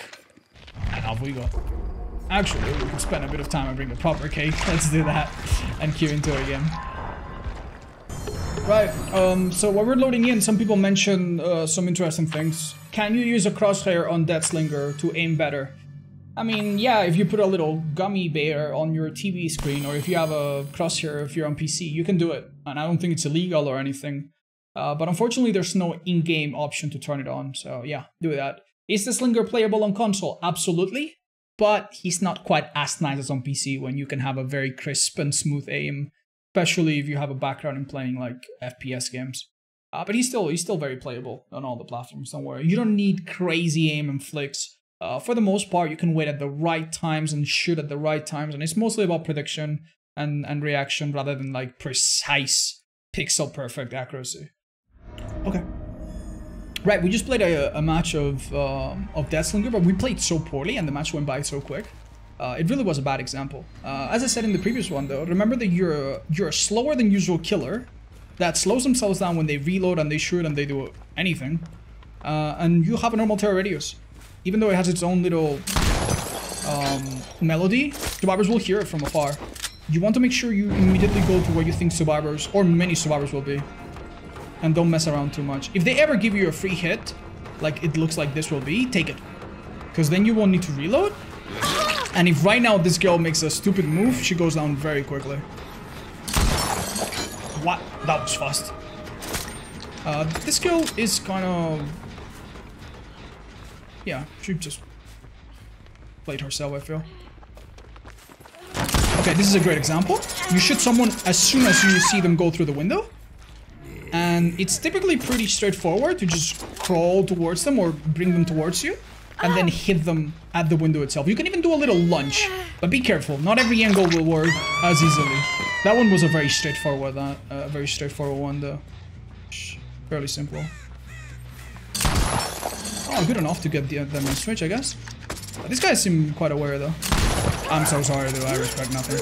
And off we go. Actually, we could spend a bit of time and bring the proper cake. Let's do that, and queue into it again. Right, um, so while we're loading in, some people mention uh, some interesting things. Can you use a crosshair on Deathslinger to aim better? I mean, yeah, if you put a little gummy bear on your TV screen, or if you have a crosshair if you're on PC, you can do it. And I don't think it's illegal or anything. Uh, but unfortunately, there's no in-game option to turn it on. So yeah, do that. Is the Slinger playable on console? Absolutely. But he's not quite as nice as on PC when you can have a very crisp and smooth aim, especially if you have a background in playing like FPS games. Uh, but he's still he's still very playable on all the platforms. Don't worry. You don't need crazy aim and flicks. Uh, for the most part, you can wait at the right times and shoot at the right times, and it's mostly about prediction and and reaction rather than like precise pixel perfect accuracy. Okay. Right, we just played a, a match of um, of Deathslinger, but we played so poorly and the match went by so quick. Uh, it really was a bad example. Uh, as I said in the previous one, though, remember that you're you're a slower than usual killer that slows themselves down when they reload and they shoot and they do anything, uh, and you have a normal terror radius, even though it has its own little um, melody. Survivors will hear it from afar. You want to make sure you immediately go to where you think survivors or many survivors will be and don't mess around too much. If they ever give you a free hit, like it looks like this will be, take it. Because then you won't need to reload. And if right now this girl makes a stupid move, she goes down very quickly. What? That was fast. Uh, this girl is kind of... Yeah, she just played herself, I feel. Okay, this is a great example. You shoot someone as soon as you see them go through the window. And it's typically pretty straightforward to just crawl towards them or bring them towards you and then hit them at the window itself. You can even do a little lunge, but be careful. Not every angle will work as easily. That one was a very straightforward, uh, uh, very straightforward one though. Fairly simple. Oh, good enough to get the, them on switch, I guess. These guys seem quite aware though. I'm so sorry, dude. I respect nothing.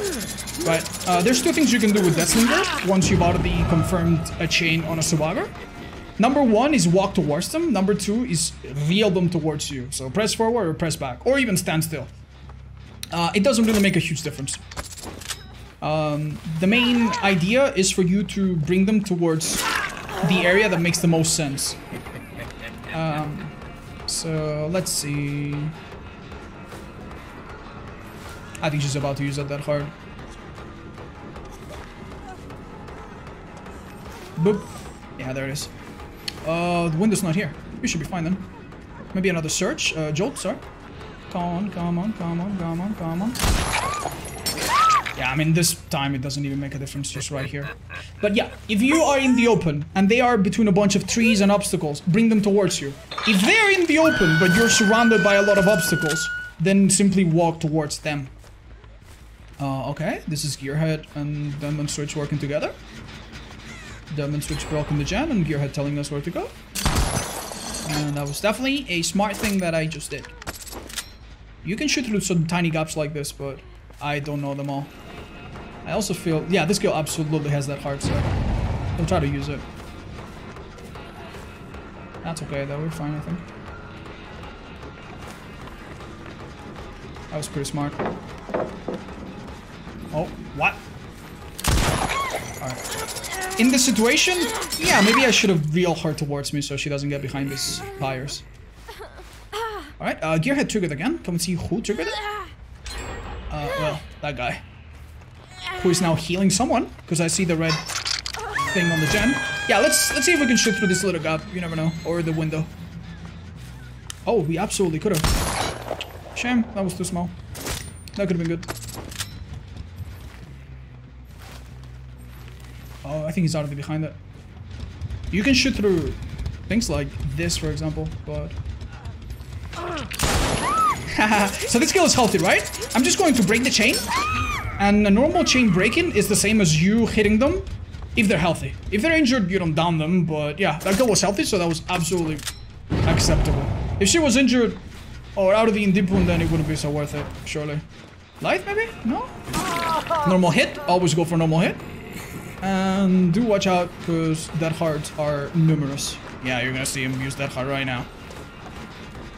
But uh, there's two things you can do with Deathslinger once you've already confirmed a chain on a survivor. Number one is walk towards them. Number two is reel them towards you. So press forward or press back, or even stand still. Uh, it doesn't really make a huge difference. Um, the main idea is for you to bring them towards the area that makes the most sense. Um, so let's see. I think she's about to use that Dead Hard. Boop. Yeah, there it is. Uh, the window's not here. We should be fine then. Maybe another search. Uh, Jolt, sorry. Come on, come on, come on, come on, come on. Yeah, I mean, this time it doesn't even make a difference, just right here. But yeah, if you are in the open, and they are between a bunch of trees and obstacles, bring them towards you. If they're in the open, but you're surrounded by a lot of obstacles, then simply walk towards them. Uh, okay, this is Gearhead and Deadman Switch working together. Deadman Switch broken the jam and Gearhead telling us where to go. And that was definitely a smart thing that I just did. You can shoot through some tiny gaps like this, but I don't know them all. I also feel... Yeah, this girl absolutely has Dead Hard, so... Don't try to use it. That's okay, though. We're fine, I think. That was pretty smart. Oh, what? In this situation, yeah, maybe I should have reeled her towards me so she doesn't get behind these tires. Alright, uh, Gearhead triggered again. Come and see who triggered it. Uh, well, that guy. Who is now healing someone, because I see the red thing on the gen. Yeah, let's let's see if we can shoot through this little gap. You never know. Or the window. Oh, we absolutely could have. Shame, that was too small. That could have been good. Oh, I think he's already behind it. You can shoot through things like this, for example, but... so this skill is healthy, right? I'm just going to break the chain. And a normal chain breaking is the same as you hitting them if they're healthy. If they're injured, you don't down them, but yeah, that girl was healthy, so that was absolutely acceptable. If she was injured or out of the Indipun, then it wouldn't be so worth it, surely. Light, maybe? No? Normal hit. Always go for normal hit. And do watch out, because Dead Hards are numerous. Yeah, you're gonna see him use Dead Hard right now.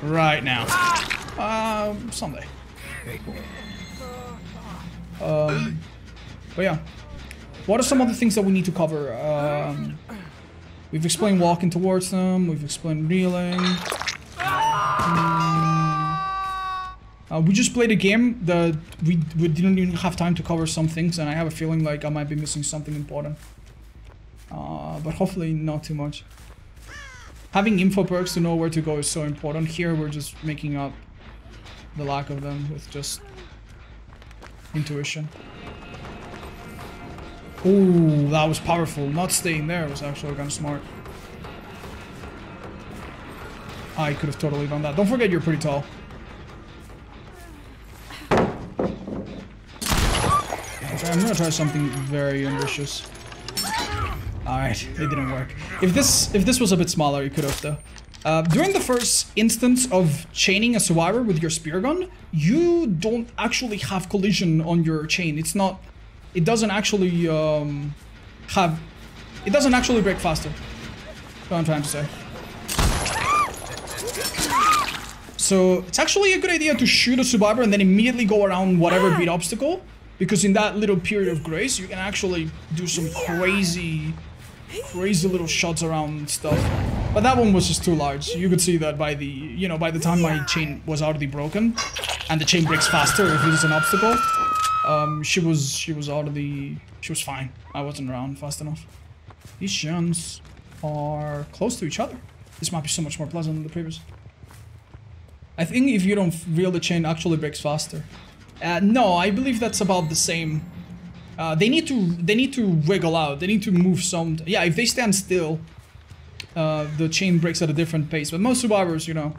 Right now. Um, someday. Um, but yeah. What are some other things that we need to cover? Um, we've explained walking towards them. We've explained reeling. Uh, we just played a game that we, we didn't even have time to cover some things, and I have a feeling like I might be missing something important. Uh, but hopefully not too much. Having info perks to know where to go is so important. Here we're just making up the lack of them with just intuition. Ooh, that was powerful. Not staying there was actually kind of smart. I could have totally done that. Don't forget you're pretty tall. Okay, I'm gonna try something very ambitious. Alright, it didn't work. If this if this was a bit smaller, you could have though. Uh, during the first instance of chaining a survivor with your spear gun, you don't actually have collision on your chain. It's not... It doesn't actually um, have... It doesn't actually break faster. That's what I'm trying to say. So it's actually a good idea to shoot a survivor and then immediately go around whatever beat obstacle. Because in that little period of grace, you can actually do some crazy, crazy little shots around stuff. But that one was just too large. You could see that by the, you know, by the time my chain was already broken, and the chain breaks faster if it is an obstacle. Um, she was, she was already, she was fine. I wasn't around fast enough. These gens are close to each other. This might be so much more pleasant than the previous. I think if you don't reel the chain, actually breaks faster. Uh, no, I believe that's about the same. Uh, they need to they need to wiggle out. They need to move some. Yeah, if they stand still, uh, the chain breaks at a different pace. But most survivors, you know.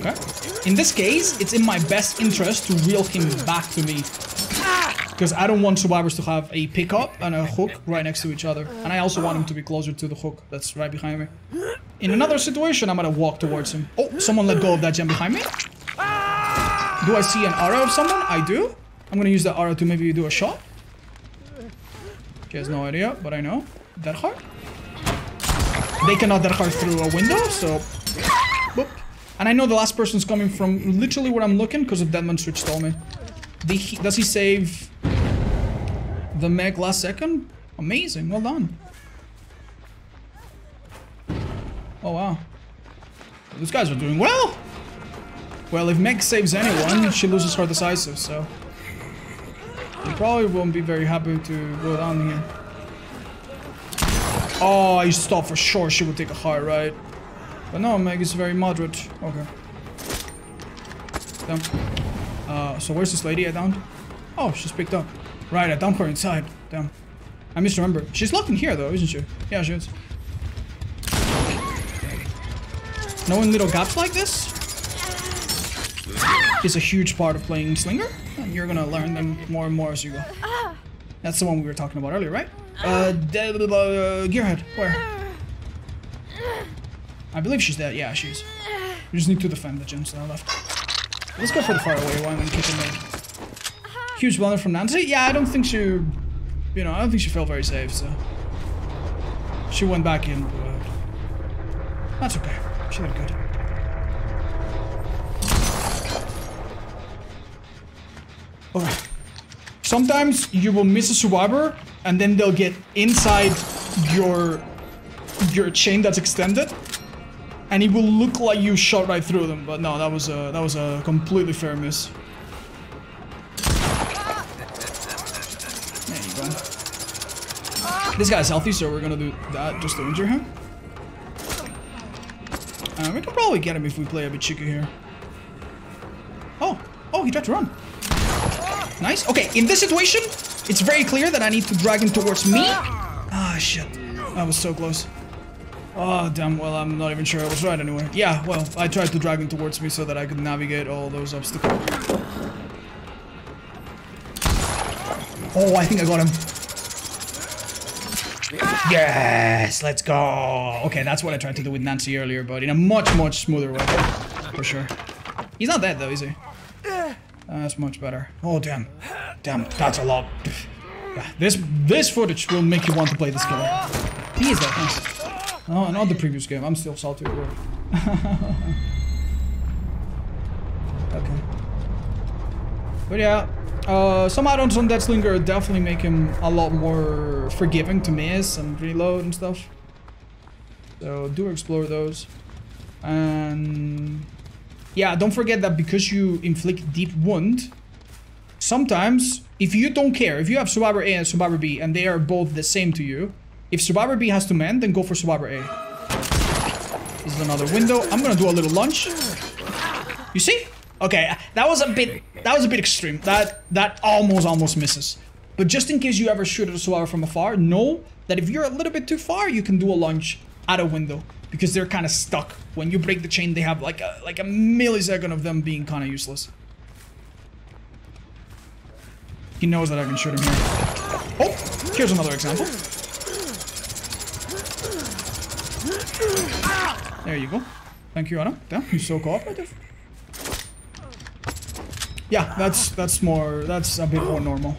Okay. In this case, it's in my best interest to reel him back to me. Because I don't want survivors to have a pickup and a hook right next to each other. And I also want him to be closer to the hook that's right behind me. In another situation, I'm gonna walk towards him. Oh, someone let go of that gen behind me. Do I see an aura of someone? I do. I'm gonna use the aura to maybe do a shot. She has no idea, but I know. Dead Hard. They cannot Dead Hard through a window, so... Boop. And I know the last person's coming from literally where I'm looking because of Deadman Switch told me. He, does he save the Meg last second? Amazing, well done. Oh wow. Those guys are doing well! Well, if Meg saves anyone, she loses her decisive, so... You probably won't be very happy to go down here. Oh, I thought for sure she would take a hard right. But no, Meg is very moderate. Okay. Damn. Uh, so where's this lady I downed? Oh, she's picked up. Right, I dumped her inside. Damn. I misremembered. She's locked in here though, isn't she? Yeah, she is. Knowing little gaps like this is a huge part of playing Slinger, and you're gonna learn them more and more as you go. That's the one we were talking about earlier, right? Uh, uh Gearhead, where? I believe she's dead. Yeah, she's. We just need to defend the gens that are left. Let's go for the far away one and him in. Huge blunder from Nancy. Yeah, I don't think she, you know, I don't think she felt very safe. So she went back in, but that's okay. She did good. Sometimes you will miss a survivor and then they'll get inside your your chain that's extended and it will look like you shot right through them but no that was a that was a completely fair miss. There you go. This guy's healthy so we're gonna do that just to injure him. Uh, we can probably get him if we play a bit cheeky here. Oh oh he tried to run Nice. Okay, in this situation, it's very clear that I need to drag him towards me. Ah, shit. That was so close. Oh, damn. Well, I'm not even sure I was right anyway. Yeah, well, I tried to drag him towards me so that I could navigate all those obstacles. Oh, I think I got him. Yes, let's go. Okay, that's what I tried to do with Nancy earlier, but in a much, much smoother way. For sure. He's not dead though, is he? That's much better. Oh, damn. Damn, that's a lot. This this footage will make you want to play this killer. He is that nice. Oh, not the previous game. I'm still salty at work. okay. But yeah, uh, some add-ons on Deathslinger definitely make him a lot more forgiving to miss and reload and stuff. So do explore those. And yeah, don't forget that because you inflict deep wound, sometimes if you don't care, if you have Survivor A and Survivor B and they are both the same to you, if Survivor B has to mend, then go for Survivor A. This is another window. I'm gonna do a little lunge. You see? Okay, that was a bit that was a bit extreme. That that almost almost misses. But just in case you ever shoot at a Survivor from afar, know that if you're a little bit too far, you can do a lunge at a window because they're kind of stuck. When you break the chain, they have like a like a millisecond of them being kind of useless. He knows that I can shoot him here. Oh, here's another example. There you go. Thank you, Anna. Damn, you're so cooperative. Yeah, that's that's more that's a bit more normal.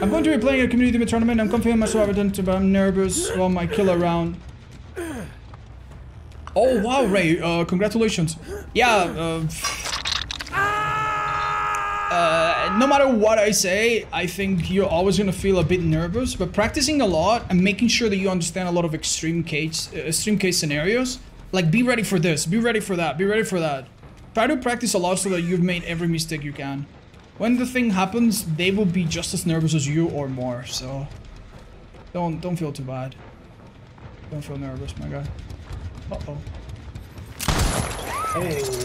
I'm going to be playing a community tournament. I'm confident myself but I'm nervous about my killer round. Oh wow, Ray! Uh, congratulations. Yeah. Uh, uh, no matter what I say, I think you're always gonna feel a bit nervous. But practicing a lot and making sure that you understand a lot of extreme case, uh, extreme case scenarios, like be ready for this, be ready for that, be ready for that. Try to practice a lot so that you've made every mistake you can. When the thing happens, they will be just as nervous as you or more. So don't don't feel too bad. Don't feel nervous, my guy. Uh oh.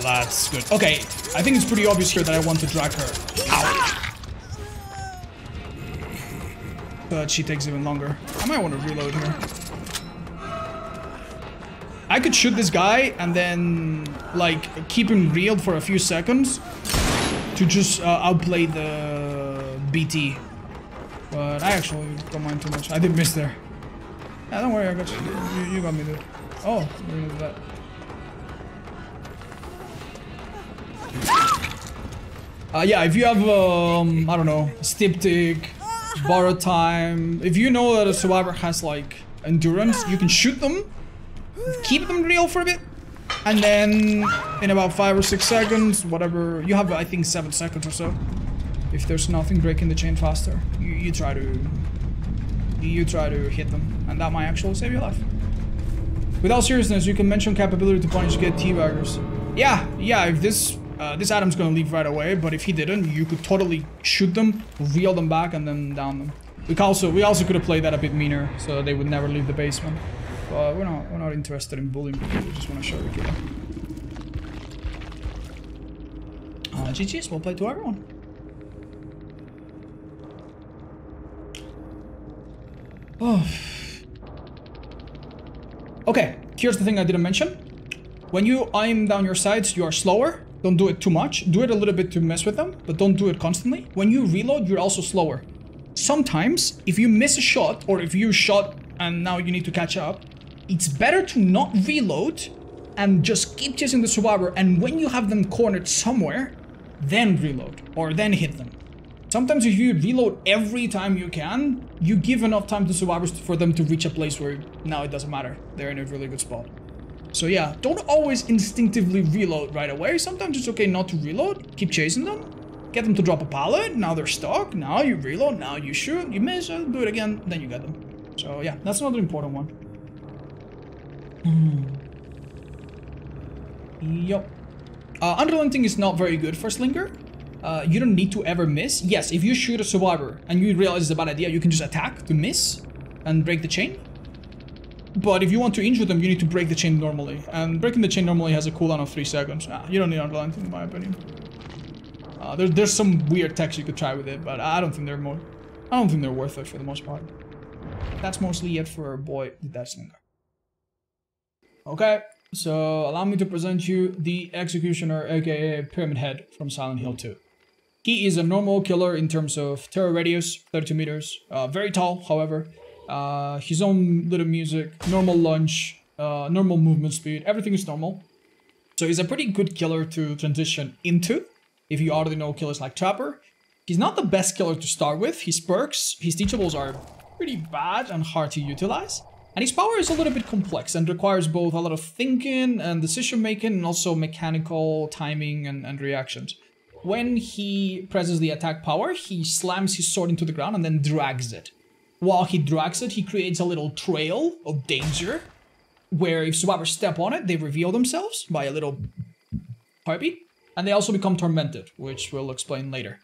That's good. Okay, I think it's pretty obvious here that I want to drag her. Ow. But she takes even longer. I might want to reload here. I could shoot this guy and then, like, keep him reeled for a few seconds to just uh, outplay the BT. But I actually don't mind too much. I did miss there. Yeah, don't worry, I got you. You, you got me, dude. Oh, remove that. Uh, yeah, if you have, um, I don't know, Styptic, borrow time, if you know that a survivor has, like, endurance, you can shoot them, keep them real for a bit, and then in about five or six seconds, whatever, you have, I think, seven seconds or so. If there's nothing breaking the chain faster, you, you try to, you try to hit them, and that might actually save your life. With all seriousness, you can mention capability to punish get T-baggers. Yeah, yeah, if this uh, this Adam's gonna leave right away, but if he didn't, you could totally shoot them, reel them back, and then down them. We also we also could have played that a bit meaner, so they would never leave the basement. But we're not we're not interested in bullying people. We just want to show the killer. Uh, GG's, well played to everyone. Oh. Okay, here's the thing I didn't mention. When you aim down your sights, you are slower. Don't do it too much. Do it a little bit to mess with them, but don't do it constantly. When you reload, you're also slower. Sometimes, if you miss a shot, or if you shot and now you need to catch up, it's better to not reload and just keep chasing the survivor, and when you have them cornered somewhere, then reload, or then hit them. Sometimes if you reload every time you can, you give enough time to survivors for them to reach a place where now it doesn't matter. They're in a really good spot. So yeah, don't always instinctively reload right away. Sometimes it's okay not to reload. Keep chasing them. Get them to drop a pallet. Now they're stuck. Now you reload. Now you shoot. You miss. Do it again. Then you get them. So yeah, that's another important one. Hmm. Yup. Uh, Unrelenting is not very good for Slinger. Uh, you don't need to ever miss. Yes, if you shoot a survivor and you realize it's a bad idea, you can just attack to miss and break the chain. But if you want to injure them, you need to break the chain normally. And breaking the chain normally has a cooldown of 3 seconds. Nah, you don't need Unrelenting in my opinion. Uh, there, there's some weird text you could try with it, but I don't think they're more... I don't think they're worth it for the most part. That's mostly it for boy the Death Slinger. Okay, so allow me to present you the Executioner, aka Pyramid Head from Silent Hill 2. He is a normal killer in terms of terror radius, 32 meters, uh, very tall, however, uh, his own little music, normal lunge, uh, normal movement speed, everything is normal. So he's a pretty good killer to transition into, if you already know killers like Trapper. He's not the best killer to start with, his perks, his teachables are pretty bad and hard to utilize. And his power is a little bit complex and requires both a lot of thinking and decision making and also mechanical timing and, and reactions. When he presses the attack power, he slams his sword into the ground and then drags it. While he drags it, he creates a little trail of danger where if survivors step on it, they reveal themselves by a little heartbeat. And they also become tormented, which we'll explain later.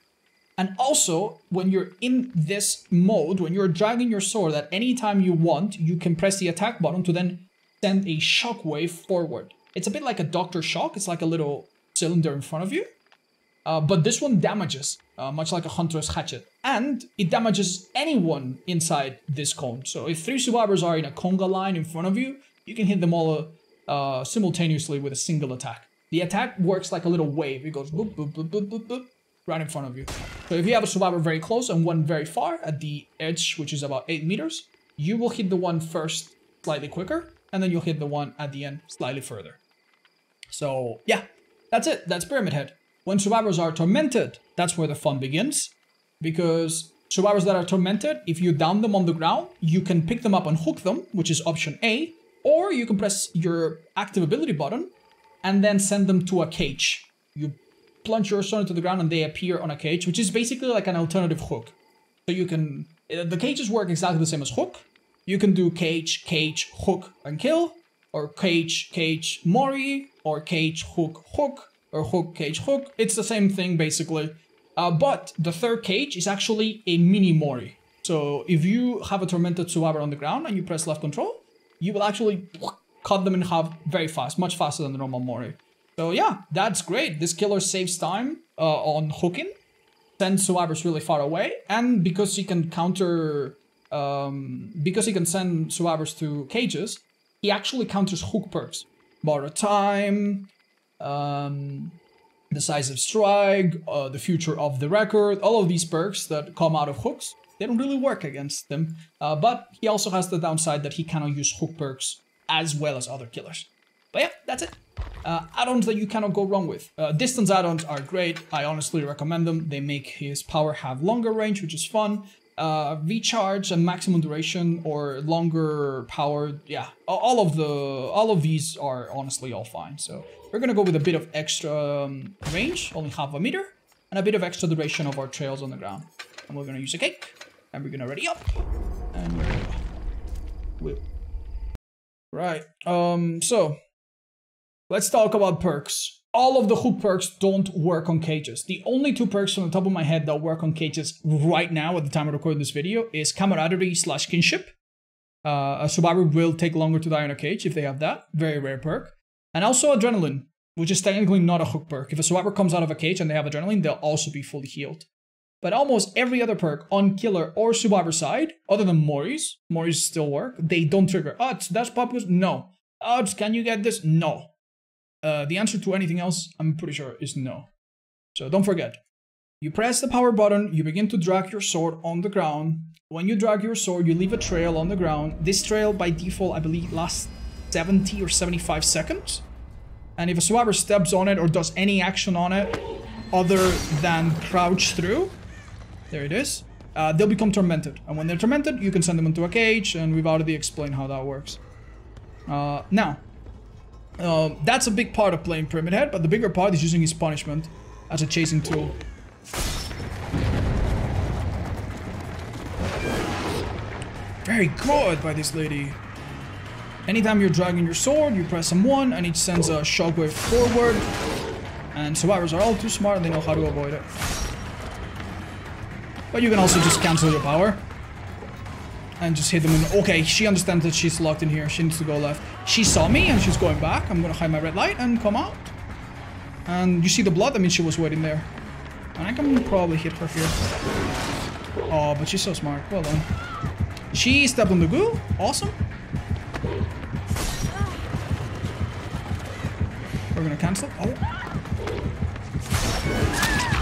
And also, when you're in this mode, when you're dragging your sword, at any time you want, you can press the attack button to then send a shockwave forward. It's a bit like a Doctor Shock. It's like a little cylinder in front of you. Uh, but this one damages, uh, much like a Hunter's Hatchet. And it damages anyone inside this cone. So if three survivors are in a conga line in front of you, you can hit them all uh, simultaneously with a single attack. The attack works like a little wave. It goes boop, boop, boop, boop, boop, boop, right in front of you. So if you have a survivor very close and one very far at the edge, which is about 8 meters, you will hit the one first slightly quicker, and then you'll hit the one at the end slightly further. So yeah, that's it. That's Pyramid Head. When survivors are tormented, that's where the fun begins. Because survivors that are tormented, if you down them on the ground, you can pick them up and hook them, which is option A, or you can press your active ability button and then send them to a cage. You plunge your sword into the ground and they appear on a cage, which is basically like an alternative hook. So you can, uh, the cages work exactly the same as hook. You can do cage, cage, hook, and kill, or cage, cage, mori, or cage, hook, hook, or hook, cage, hook. It's the same thing basically. Uh, but the third cage is actually a mini mori. So if you have a tormented survivor on the ground and you press left control, you will actually cut them in half very fast, much faster than the normal mori. So yeah, that's great. This killer saves time uh, on hooking, sends survivors really far away, and because he can counter, um, because he can send survivors to cages, he actually counters hook perks. Borrow time, um, decisive strike, uh, the future of the record, all of these perks that come out of hooks, they don't really work against them. Uh, but he also has the downside that he cannot use hook perks as well as other killers. But yeah, that's it. Uh, add-ons that you cannot go wrong with. Uh, distance add-ons are great. I honestly recommend them. They make his power have longer range, which is fun. Uh, recharge and maximum duration or longer power. Yeah, all of the all of these are honestly all fine. So we're gonna go with a bit of extra um, range, only half a meter, and a bit of extra duration of our trails on the ground. And we're gonna use a cake, and we're gonna ready up, and we're Right. Um. So Let's talk about perks. All of the hook perks don't work on cages. The only two perks on the top of my head that work on cages right now at the time of recording this video is camaraderie slash kinship. Uh, a survivor will take longer to die on a cage if they have that. Very rare perk. And also adrenaline, which is technically not a hook perk. If a survivor comes out of a cage and they have adrenaline, they'll also be fully healed. But almost every other perk on killer or survivor side, other than Mori's, Mori's still work, they don't trigger. Oh, that's popular. No. Oh, can you get this? No. Uh, the answer to anything else, I'm pretty sure, is no. So don't forget. You press the power button, you begin to drag your sword on the ground. When you drag your sword, you leave a trail on the ground. This trail, by default, I believe, lasts 70 or 75 seconds. And if a survivor steps on it or does any action on it other than crouch through, there it is, uh, they'll become tormented. And when they're tormented, you can send them into a cage, and we've already explained how that works. Uh, now, um, that's a big part of playing Pyramid Head, but the bigger part is using his punishment as a chasing tool. Very good by this lady. Anytime you're dragging your sword, you press M1 and it sends a shockwave forward. And survivors are all too smart they know how to avoid it. But you can also just cancel your power and just hit them in. Okay, she understands that she's locked in here. She needs to go left. She saw me and she's going back. I'm gonna hide my red light and come out. And you see the blood? I mean, she was waiting there. And I can probably hit her here. Oh, but she's so smart. Well done. She stepped on the goo. Awesome. We're gonna cancel. Oh.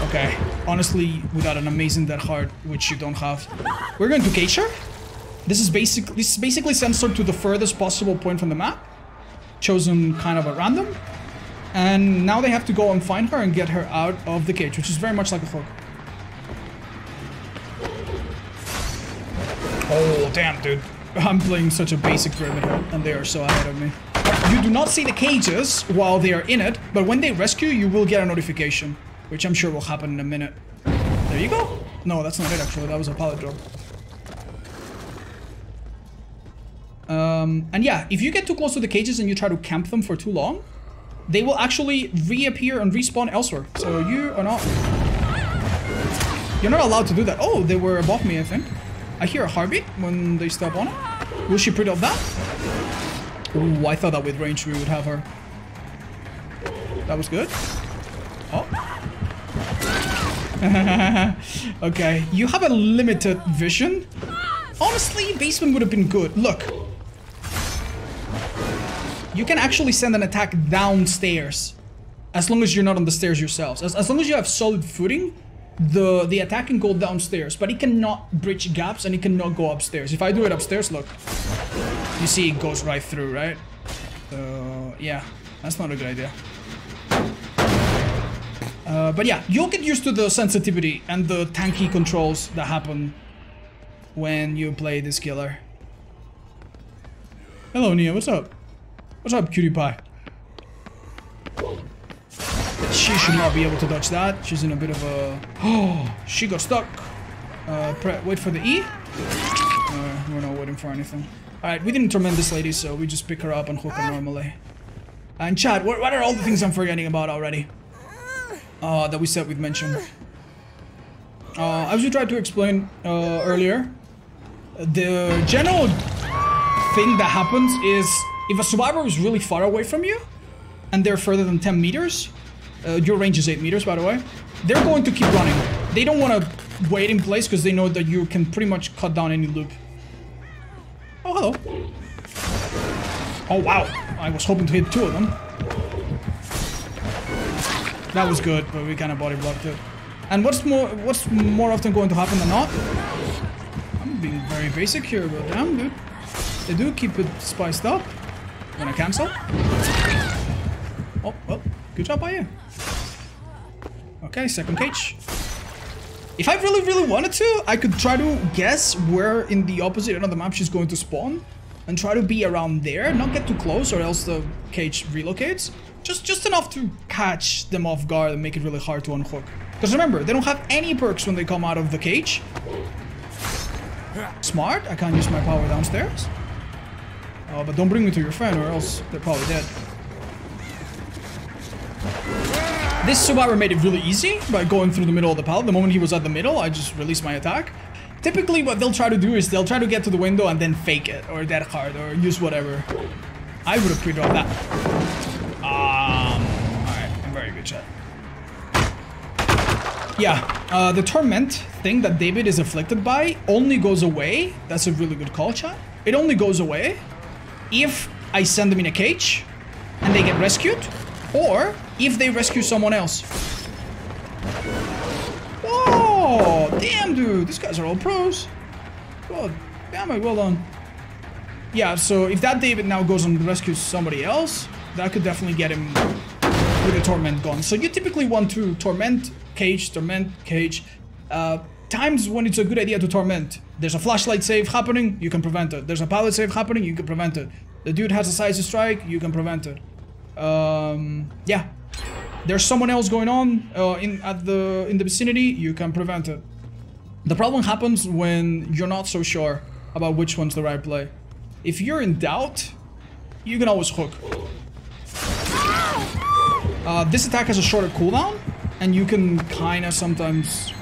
Okay. Honestly, without an amazing Dead Hard, which you don't have. We're going to cage her. This is basic. This is basically censored to the furthest possible point from the map, chosen kind of at random. And now they have to go and find her and get her out of the cage, which is very much like a hook. Oh, damn, dude. I'm playing such a basic pyramid and they are so ahead of me. You do not see the cages while they are in it, but when they rescue, you will get a notification, which I'm sure will happen in a minute. There you go. No, that's not it, actually. That was a pallet drop. Um, and yeah, if you get too close to the cages and you try to camp them for too long, they will actually reappear and respawn elsewhere. So you are not... You're not allowed to do that. Oh, they were above me, I think. I hear a heartbeat when they step on it. Will she pre-up that? Oh, I thought that with range we would have her. That was good. Oh. okay, you have a limited vision. Honestly, basement would have been good. Look. You can actually send an attack downstairs. As long as you're not on the stairs yourselves. As, as long as you have solid footing, the, the attack can go downstairs. But it cannot breach gaps and it cannot go upstairs. If I do it upstairs, look. You see it goes right through, right? So, yeah. That's not a good idea. Uh, but yeah, you'll get used to the sensitivity and the tanky controls that happen when you play this killer. Hello, Nea. What's up? What's up, cutie pie? She should not be able to dodge that. She's in a bit of a... Oh, she got stuck. Uh, wait for the E. Uh, we're not waiting for anything. Alright, we didn't torment this lady, so we just pick her up and hook her normally. And Chad, what, what are all the things I'm forgetting about already? uh, that we said we'd mention. Uh, as we tried to explain uh, earlier, the general thing that happens is if a survivor is really far away from you, and they're further than 10 meters, uh, your range is 8 meters by the way, they're going to keep running. They don't want to wait in place because they know that you can pretty much cut down any loop. Oh, hello. Oh, wow. I was hoping to hit two of them. That was good, but we kind of body blocked it. And what's more what's more often going to happen than not? I'm being very basic here, but damn, dude. They do keep it spiced up. Gonna cancel. Oh, well, good job by you. Okay, second cage. If I really, really wanted to, I could try to guess where in the opposite end of the map she's going to spawn and try to be around there, not get too close or else the cage relocates. Just, just enough to catch them off guard and make it really hard to unhook. Because remember, they don't have any perks when they come out of the cage. Smart, I can't use my power downstairs. Uh, but don't bring me to your friend or else they're probably dead. This Subaru made it really easy by going through the middle of the pallet. The moment he was at the middle, I just released my attack. Typically what they'll try to do is they'll try to get to the window and then fake it, or Dead Hard or use whatever. I would have pre-drawn that. Um, alright, very good shot. Yeah, uh, the Torment thing that David is afflicted by only goes away. That's a really good call, chat. It only goes away if I send them in a cage and they get rescued, or if they rescue someone else. Oh, damn, dude. These guys are all pros. God damn it, well done. Yeah, so if that David now goes and rescues somebody else, that could definitely get him with a Torment gun. So you typically want to Torment, Cage, Torment, Cage. Uh, times when it's a good idea to Torment. There's a flashlight save happening, you can prevent it. There's a pallet save happening, you can prevent it. The dude has a size to strike, you can prevent it. Um, yeah. There's someone else going on uh, in at the in the vicinity, you can prevent it. The problem happens when you're not so sure about which one's the right play. If you're in doubt, you can always hook. Uh, this attack has a shorter cooldown, and you can kind of sometimes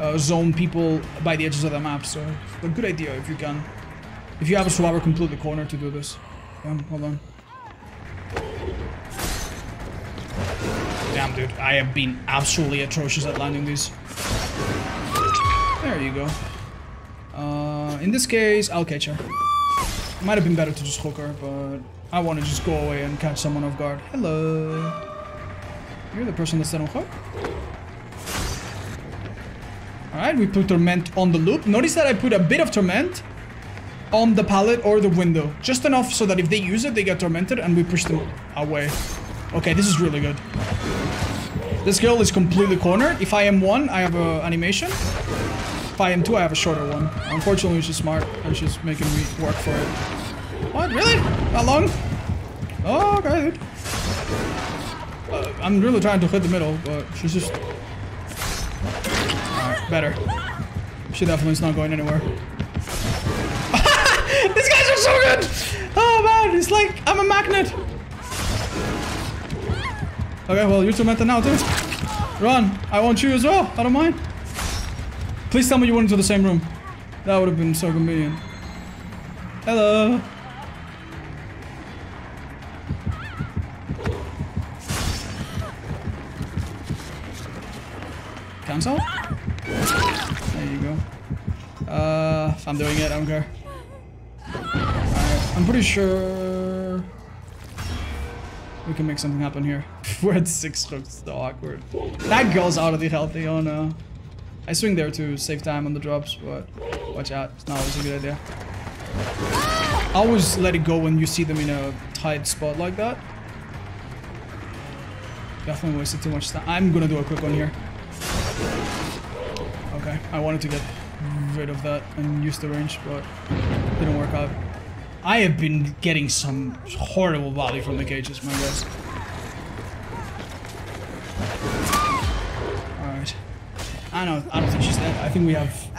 uh, zone people by the edges of the map, so a good idea if you can. If you have a swabber, complete the corner to do this. Hold on. Damn, dude. I have been absolutely atrocious at landing these. There you go. Uh, in this case, I'll catch her. Might have been better to just hook her, but I want to just go away and catch someone off guard. Hello. You're the person that's on hook. Alright, we put Torment on the loop. Notice that I put a bit of Torment on the pallet or the window. Just enough so that if they use it, they get tormented and we push them away. Okay, this is really good. This girl is completely cornered. If I M1, I have a animation. If I M2, I have a shorter one. Unfortunately, she's smart and she's making me work for it. What? Really? That long? Oh, okay, dude. Uh, I'm really trying to hit the middle, but she's just... Better. She definitely is not going anywhere. These guys are so good! Oh man, it's like I'm a magnet! Okay, well, you're tormented now, too. Run. I want you as well. I don't mind. Please tell me you went into the same room. That would have been so convenient. Hello. There you go. Uh, I'm doing it, I don't care. I'm pretty sure we can make something happen here. We're at six hooks, so awkward. That girl's the healthy, oh no. I swing there to save time on the drops, but watch out, it's not always a good idea. Always let it go when you see them in a tight spot like that. Definitely wasted too much time. I'm gonna do a quick one here. I wanted to get rid of that and use the range, but didn't work out. I have been getting some horrible value from the cages, my guys. Alright. I don't, I don't think she's dead. I think we have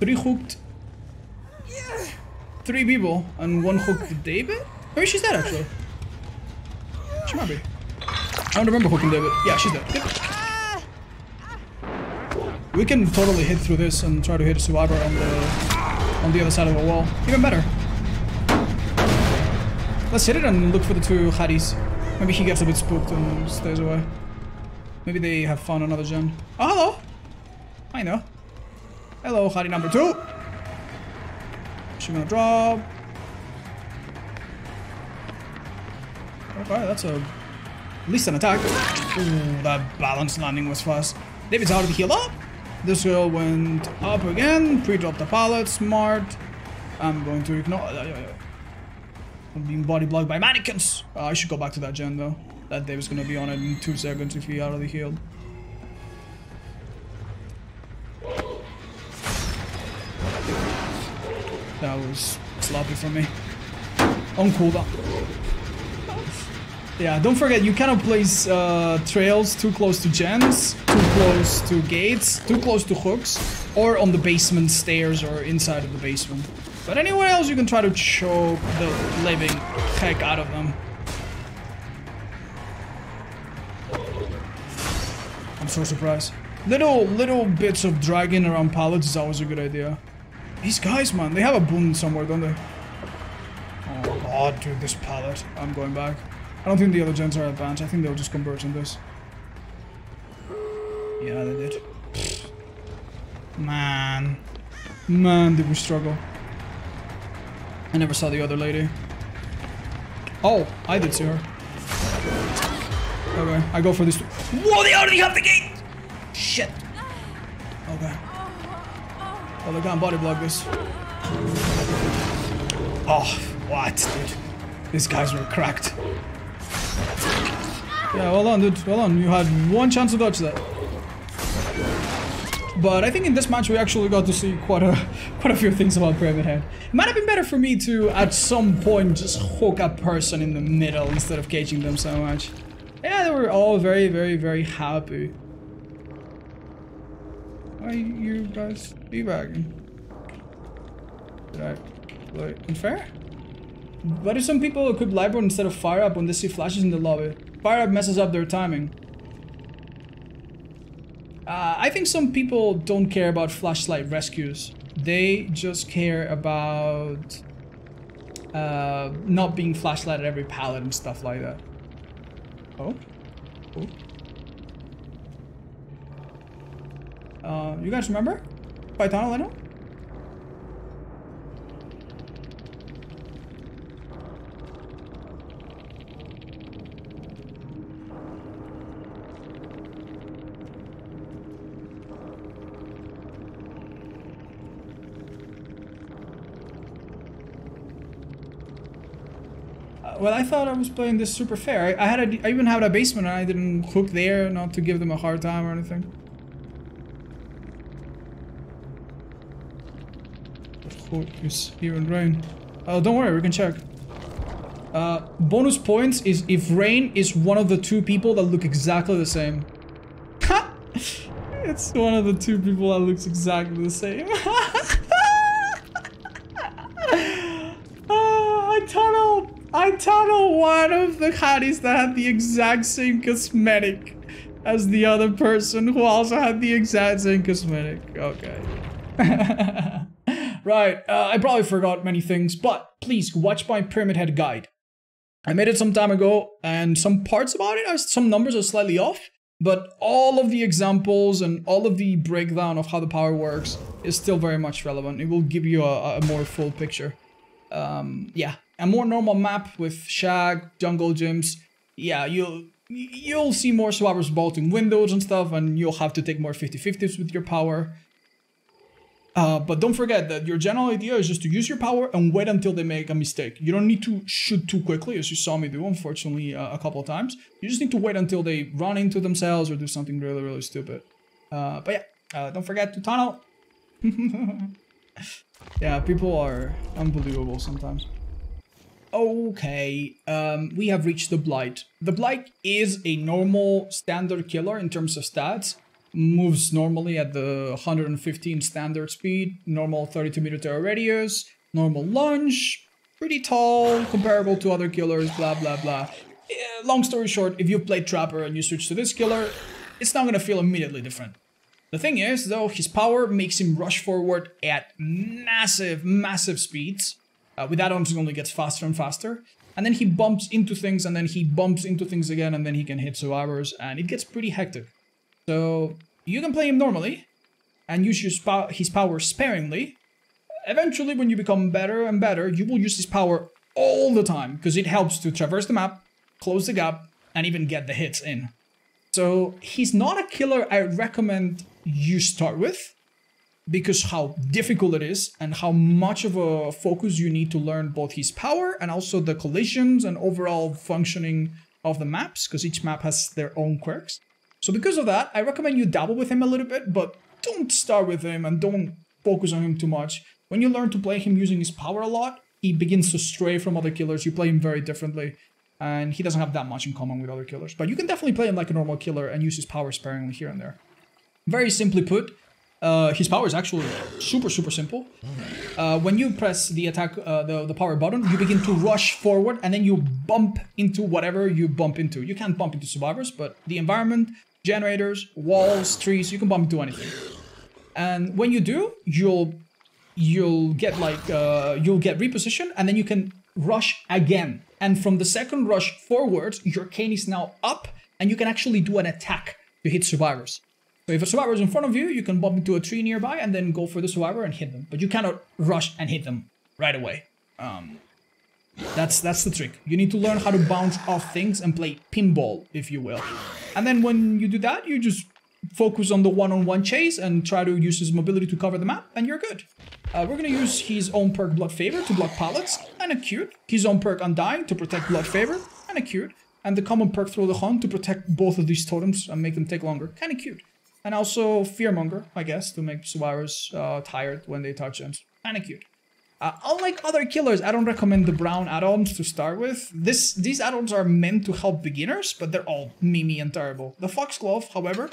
three hooked... Three people and one hooked David? Maybe she's dead, actually. She might be. I don't remember hooking David. Yeah, she's dead. Yep. We can totally hit through this and try to hit a survivor on the on the other side of the wall. Even better. Let's hit it and look for the two Haddies. Maybe he gets a bit spooked and stays away. Maybe they have fun another gen. Oh, ah, hello! I know. Hello, Haddie number two! She gonna drop. Okay, that's a... At least an attack. Ooh, that balance landing was fast. David's out of the heal up. This girl went up again. Pre-drop the pallet. Smart. I'm going to ignore... Uh, I'm being body blocked by mannequins. Uh, I should go back to that gen though. That David's gonna be on it in two seconds if he already healed. That was sloppy from me. On cooldown. Yeah, don't forget, you cannot place uh, trails too close to gens, too close to gates, too close to hooks, or on the basement stairs or inside of the basement. But anywhere else you can try to choke the living heck out of them. I'm so surprised. Little, little bits of dragging around pallets is always a good idea. These guys, man, they have a boon somewhere, don't they? Oh god, dude, this pallet. I'm going back. I don't think the other gens are advanced. I think they'll just converge on this. Yeah, they did. Man. Man, did we struggle. I never saw the other lady. Oh, I did see her. Okay, I go for this. Whoa, they already have the gate! Shit. Okay. Oh, they can't body block this. Oh, what, dude? These guys were cracked. Yeah, well on, dude. Well on. You had one chance to dodge that. But I think in this match we actually got to see quite a quite a few things about Pyramid Head. It might have been better for me to, at some point, just hook a person in the middle instead of caging them so much. Yeah, they were all very, very, very happy. Why you guys debagging? Did I play unfair? Why do some people equip Lightborn instead of Fire Up when they see flashes in the lobby? Fire Up messes up their timing. Uh, I think some people don't care about flashlight rescues. They just care about uh, not being flashlight at every pallet and stuff like that. Oh? oh. Uh, you guys remember? Python Leno? Well, I thought I was playing this super fair. I, I had a, I even had a basement and I didn't hook there, not to give them a hard time or anything. Is here in rain. Oh, don't worry, we can check. Uh, bonus points is if Rain is one of the two people that look exactly the same. it's one of the two people that looks exactly the same. uh, I tunneled! I tunnel one of the hotties that had the exact same cosmetic as the other person who also had the exact same cosmetic. Okay. right, uh, I probably forgot many things, but please watch my Pyramid Head guide. I made it some time ago, and some parts about it, are, some numbers are slightly off, but all of the examples and all of the breakdown of how the power works is still very much relevant. It will give you a, a more full picture. Um, yeah, a more normal map with shack, jungle gyms. Yeah, you'll you'll see more swappers bolting windows and stuff, and you'll have to take more 50-50s with your power. Uh, but don't forget that your general idea is just to use your power and wait until they make a mistake. You don't need to shoot too quickly, as you saw me do, unfortunately, uh, a couple of times. You just need to wait until they run into themselves or do something really, really stupid. Uh, but yeah, uh, don't forget to tunnel. yeah, people are unbelievable sometimes. Okay, um, we have reached the Blight. The Blight is a normal standard killer in terms of stats moves normally at the 115 standard speed, normal 32 meter terror radius, normal lunge, pretty tall, comparable to other killers, blah blah blah. Yeah, long story short, if you play Trapper and you switch to this killer, it's not gonna feel immediately different. The thing is, though, his power makes him rush forward at massive, massive speeds. Uh, with add-ons, he only gets faster and faster. And then he bumps into things, and then he bumps into things again, and then he can hit survivors, and it gets pretty hectic. So you can play him normally and use his power sparingly. Eventually, when you become better and better, you will use his power all the time because it helps to traverse the map, close the gap, and even get the hits in. So he's not a killer I recommend you start with because how difficult it is and how much of a focus you need to learn both his power and also the collisions and overall functioning of the maps because each map has their own quirks. So because of that, I recommend you dabble with him a little bit, but don't start with him and don't focus on him too much. When you learn to play him using his power a lot, he begins to stray from other killers. You play him very differently, and he doesn't have that much in common with other killers. But you can definitely play him like a normal killer and use his power sparingly here and there. Very simply put, uh, his power is actually super, super simple. Uh, when you press the attack, uh, the, the power button, you begin to rush forward and then you bump into whatever you bump into. You can't bump into survivors, but the environment, generators, walls, trees, you can bump into anything. And when you do, you'll you'll get like uh, you'll get repositioned and then you can rush again. And from the second rush forward, your cane is now up and you can actually do an attack to hit survivors. So if a survivor is in front of you, you can bump into a tree nearby and then go for the survivor and hit them. But you cannot rush and hit them right away. Um, that's that's the trick. You need to learn how to bounce off things and play pinball, if you will. And then when you do that, you just focus on the one-on-one -on -one chase and try to use his mobility to cover the map, and you're good. Uh, we're gonna use his own perk Blood Favor to block pallets, and a acute. His own perk Undying to protect Blood Favor, and a acute. And the common perk Thrill of the Hunt to protect both of these totems and make them take longer, kinda cute. And also Fearmonger, I guess, to make survivors uh, tired when they touch them, kinda cute. Uh, unlike other killers, I don't recommend the brown add-ons to start with. This These add-ons are meant to help beginners, but they're all mimi and terrible. The Foxglove, however,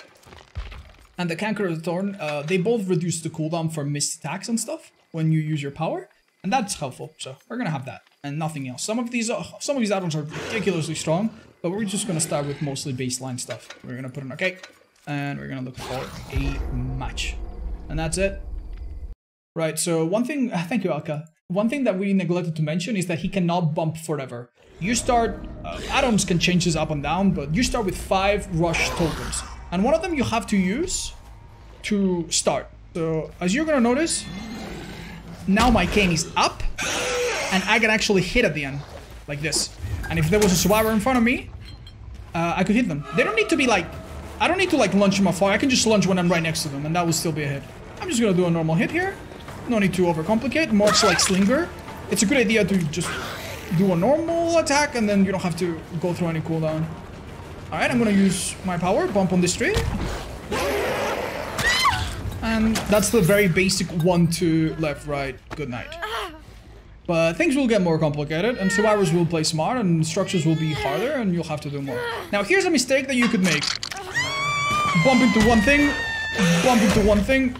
and the Canker of the Thorn, uh, they both reduce the cooldown for missed attacks and stuff when you use your power, and that's helpful, so we're gonna have that, and nothing else. Some of these uh, some of these add-ons are ridiculously strong, but we're just gonna start with mostly baseline stuff. We're gonna put in cake, and we're gonna look for a match. And that's it. Right, so one thing, thank you Alka. One thing that we neglected to mention is that he cannot bump forever. You start, uh, add-ons can change this up and down, but you start with five rush tokens. And one of them you have to use to start. So as you're gonna notice, now my cane is up and I can actually hit at the end, like this. And if there was a survivor in front of me, uh, I could hit them. They don't need to be like, I don't need to like launch them afar. I can just lunge when I'm right next to them and that will still be a hit. I'm just gonna do a normal hit here. No need to overcomplicate. Much like Slinger, it's a good idea to just do a normal attack and then you don't have to go through any cooldown. Alright, I'm gonna use my power, bump on this tree. And that's the very basic one, two, left, right, good night. But things will get more complicated and survivors will play smart and structures will be harder and you'll have to do more. Now here's a mistake that you could make. Bump into one thing, bump into one thing,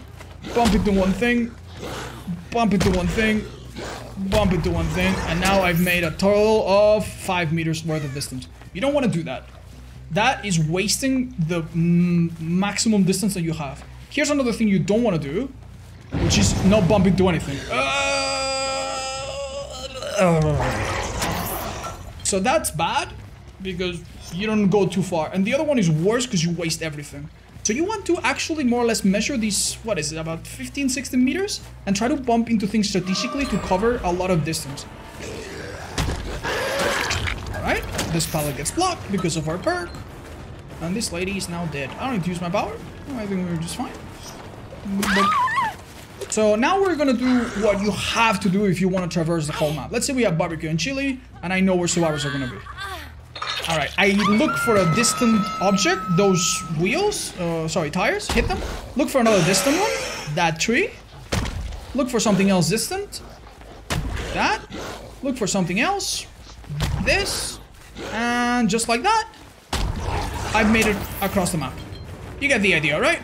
bump into one thing, bump into one thing, bump into one thing, and now I've made a total of 5 meters worth of distance. You don't want to do that. That is wasting the maximum distance that you have. Here's another thing you don't want to do, which is not bump into anything. Uh, so that's bad, because you don't go too far. And the other one is worse because you waste everything. So you want to actually more or less measure these, what is it, about 15, 16 meters? And try to bump into things strategically to cover a lot of distance. Alright, this pallet gets blocked because of our perk. And this lady is now dead. I don't need to use my power. I think we're just fine. But, so now we're gonna do what you have to do if you want to traverse the whole map. Let's say we have barbecue and chili, and I know where survivors are gonna be. Alright, I look for a distant object, those wheels, uh, sorry, tires, hit them. Look for another distant one, that tree. Look for something else distant, that. Look for something else, this. And just like that, I've made it across the map. You get the idea, right?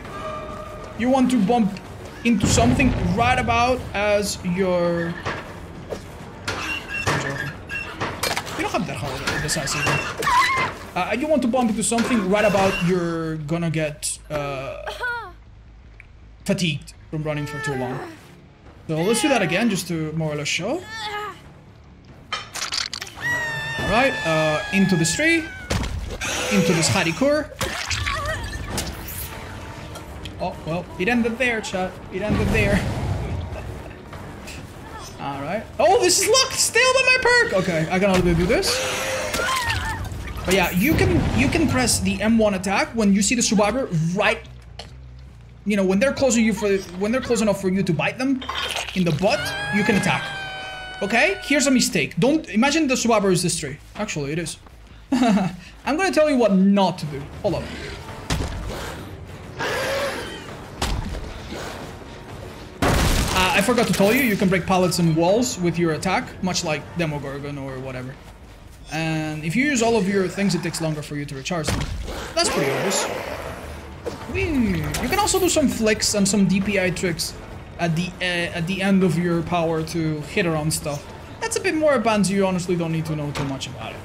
You want to bump into something right about as your You don't have that hard decisive. Uh, you want to bump into something right about you're gonna get uh, fatigued from running for too long. So let's do that again just to more or less show. Alright, uh, into this tree. Into this Harikur. Oh, well, it ended there, chat. It ended there. Alright. Oh, this is locked! Still on my perk! Okay, I can only do this. But yeah, you can you can press the M1 attack when you see the survivor right you know, when they're close you for when they're close enough for you to bite them in the butt, you can attack. Okay? Here's a mistake. Don't imagine the survivor is this tree. Actually, it is. I'm gonna tell you what not to do. Hold up. I forgot to tell you, you can break pallets and walls with your attack, much like Demogorgon or whatever. And if you use all of your things, it takes longer for you to recharge them. That's pretty obvious. You can also do some flicks and some DPI tricks at the uh, at the end of your power to hit around stuff. That's a bit more advanced, you honestly don't need to know too much about it.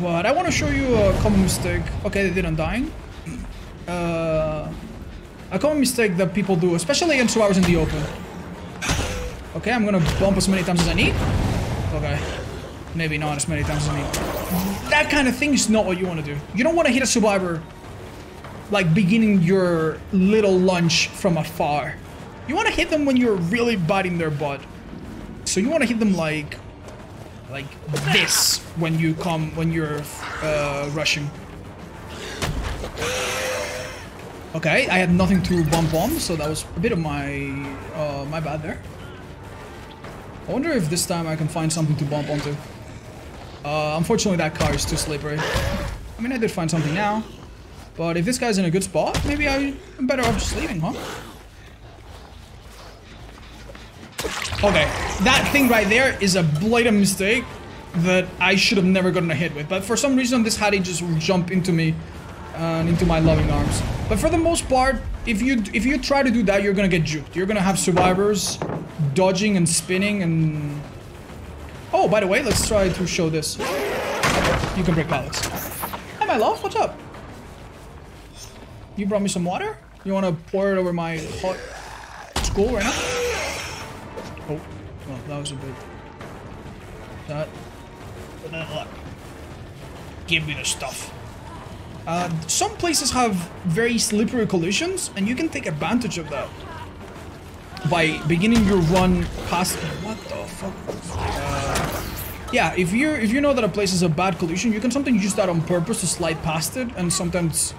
But I want to show you a common mistake. Okay, they didn't dying. Uh, a common mistake that people do, especially in two hours in the open. Okay, I'm gonna bump as many times as I need. Okay. Maybe not as many times as I need. That kind of thing is not what you want to do. You don't want to hit a survivor like beginning your little lunge from afar. You want to hit them when you're really biting their butt. So you want to hit them like like this when you come when you're uh, rushing. Okay, I had nothing to bump on, so that was a bit of my uh, my bad there. I wonder if this time I can find something to bump onto. Uh, unfortunately, that car is too slippery. I mean, I did find something now. But if this guy's in a good spot, maybe I'm better off just leaving, huh? Okay, that thing right there is a blatant mistake that I should have never gotten a hit with. But for some reason, this Haddie just jumped into me and into my loving arms. But for the most part, if you if you try to do that, you're gonna get juked. You're gonna have survivors dodging and spinning and... Oh, by the way, let's try to show this. You can break pallets. Hi, my love. What's up? You brought me some water? You want to pour it over my hot school right now? Oh, well, that was a bit... That... Give me the stuff. Uh, some places have very slippery collisions, and you can take advantage of that. By beginning your run past... What the fuck? Uh, yeah, if you if you know that a place is a bad collision, you can sometimes use that on purpose to slide past it, and sometimes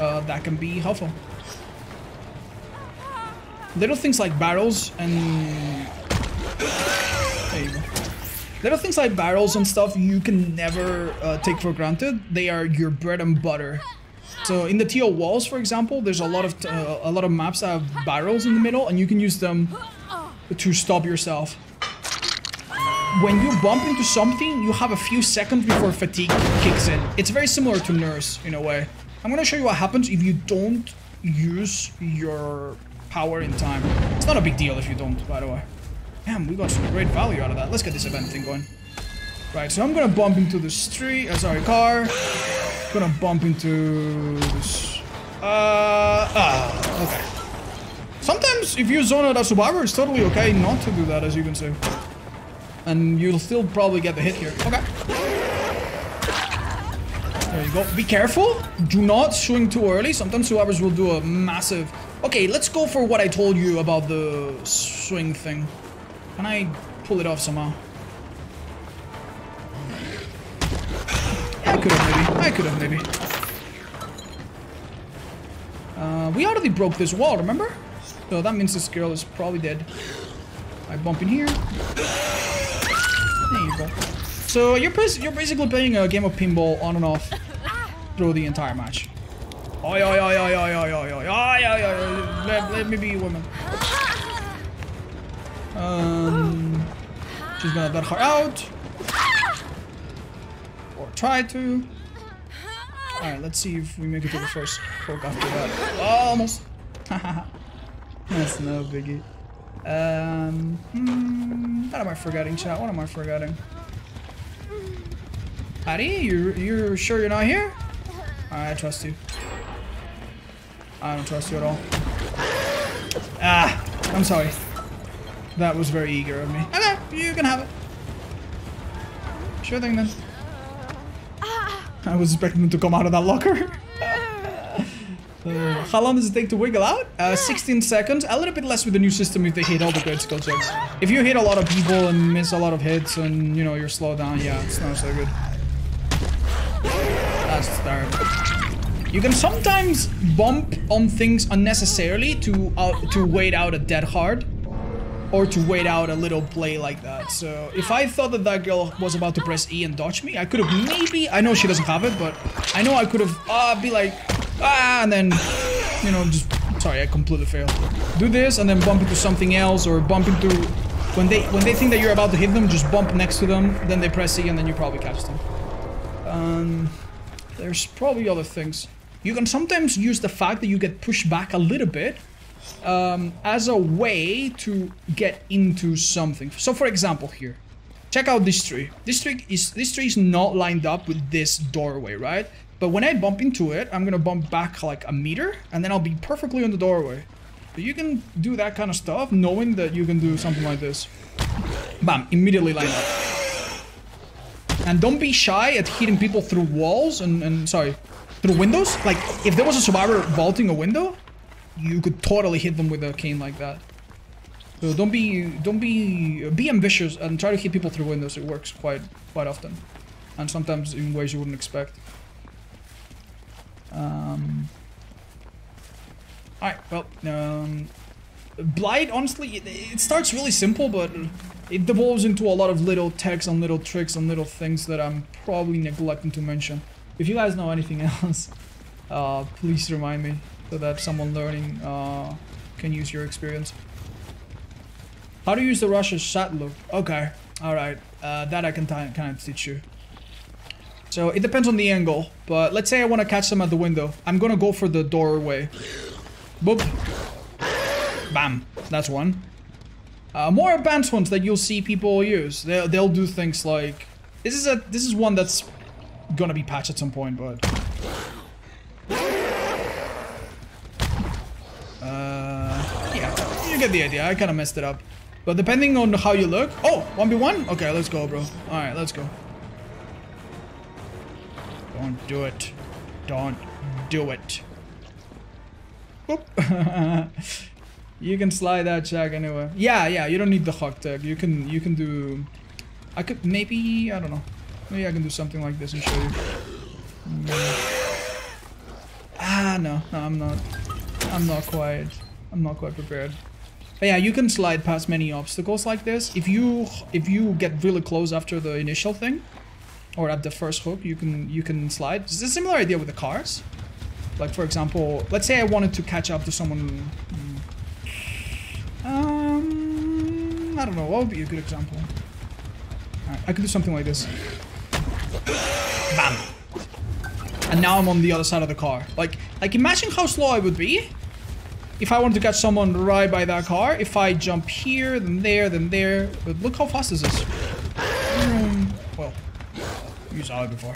uh, that can be helpful. Little things like barrels and... There you go. Little things like barrels and stuff you can never uh, take for granted. They are your bread and butter. So in the TO walls, for example, there's a lot of uh, a lot of maps that have barrels in the middle, and you can use them to stop yourself. When you bump into something, you have a few seconds before fatigue kicks in. It's very similar to Nurse in a way. I'm gonna show you what happens if you don't use your power in time. It's not a big deal if you don't, by the way. Damn, we got some great value out of that. Let's get this event thing going. Right, so I'm gonna bump into the street, uh, sorry, car. Gonna bump into this, uh, ah, okay. Sometimes if you zone out a survivor, it's totally okay not to do that, as you can see. And you'll still probably get the hit here. Okay. There you go. Be careful. Do not swing too early. Sometimes survivors will do a massive... Okay, let's go for what I told you about the swing thing. Can I pull it off somehow? I could have maybe. I could have maybe. Uh, we already broke this wall, remember? So that means this girl is probably dead. I bump in here. There you go. So you're, you're basically playing a game of pinball on and off through the entire match. Oi, oi, oi, oi, oi, oi, oi, oi, oi, oi, oi, let, let me be a woman. Um, she's gonna let her out. Or try to. Alright, let's see if we make it to the first poke after that. Almost. That's no biggie. Um, hmm, what am I forgetting, chat? What am I forgetting? Addy, you you're sure you're not here? I trust you. I don't trust you at all. Ah, I'm sorry. That was very eager of me. Okay, you can have it. Sure thing then. I was expecting them to come out of that locker. Uh, how long does it take to wiggle out? Uh, 16 seconds. A little bit less with the new system if they hit all the great skill checks. If you hit a lot of people and miss a lot of hits and, you know, you're slowed down, yeah, it's not so good. That's terrible. You can sometimes bump on things unnecessarily to uh, to wait out a dead hard. Or to wait out a little play like that. So if I thought that that girl was about to press E and dodge me, I could have maybe... I know she doesn't have it, but I know I could have uh, be like... Ah, and then, you know, just... Sorry, I completely failed. Do this and then bump into something else or bump into... When they when they think that you're about to hit them, just bump next to them. Then they press E and then you probably catch them. Um, there's probably other things. You can sometimes use the fact that you get pushed back a little bit um, as a way to get into something. So for example here, check out this tree. This tree is this tree is not lined up with this doorway, right? But when I bump into it, I'm gonna bump back like a meter and then I'll be perfectly on the doorway. But you can do that kind of stuff knowing that you can do something like this. Bam, immediately line up. And don't be shy at hitting people through walls and, and sorry, through windows. Like if there was a survivor vaulting a window, you could totally hit them with a cane like that. So don't be don't be be ambitious and try to hit people through windows. It works quite quite often, and sometimes in ways you wouldn't expect. Um. All right. Well, um, Blight. Honestly, it, it starts really simple, but it devolves into a lot of little techs and little tricks and little things that I'm probably neglecting to mention. If you guys know anything else, uh, please remind me so that someone learning uh, can use your experience. How to use the Russia shot look? Okay, alright. Uh, that I can kind of teach you. So it depends on the angle, but let's say I want to catch them at the window. I'm gonna go for the doorway. Boop. Bam. That's one. Uh, more advanced ones that you'll see people use. They'll, they'll do things like... This is a this is one that's gonna be patched at some point, but... Uh, yeah, you get the idea. I kind of messed it up. But depending on how you look... Oh, 1v1? Okay, let's go, bro. Alright, let's go. Don't do it. Don't do it. You can slide that check anyway. Yeah, yeah, you don't need the hug tech. You can you can do I could maybe I don't know. Maybe I can do something like this and show you. Mm. Ah no, no I'm not I'm not quite I'm not quite prepared. But yeah, you can slide past many obstacles like this. If you if you get really close after the initial thing, or at the first hook, you can you can slide. It's a similar idea with the cars. Like for example, let's say I wanted to catch up to someone. Um, I don't know. What would be a good example? Right, I could do something like this. Bam. And now I'm on the other side of the car. Like, like imagine how slow I would be if I want to catch someone right by that car, if I jump here, then there, then there. But look how fast this is. Um, well, you saw it before.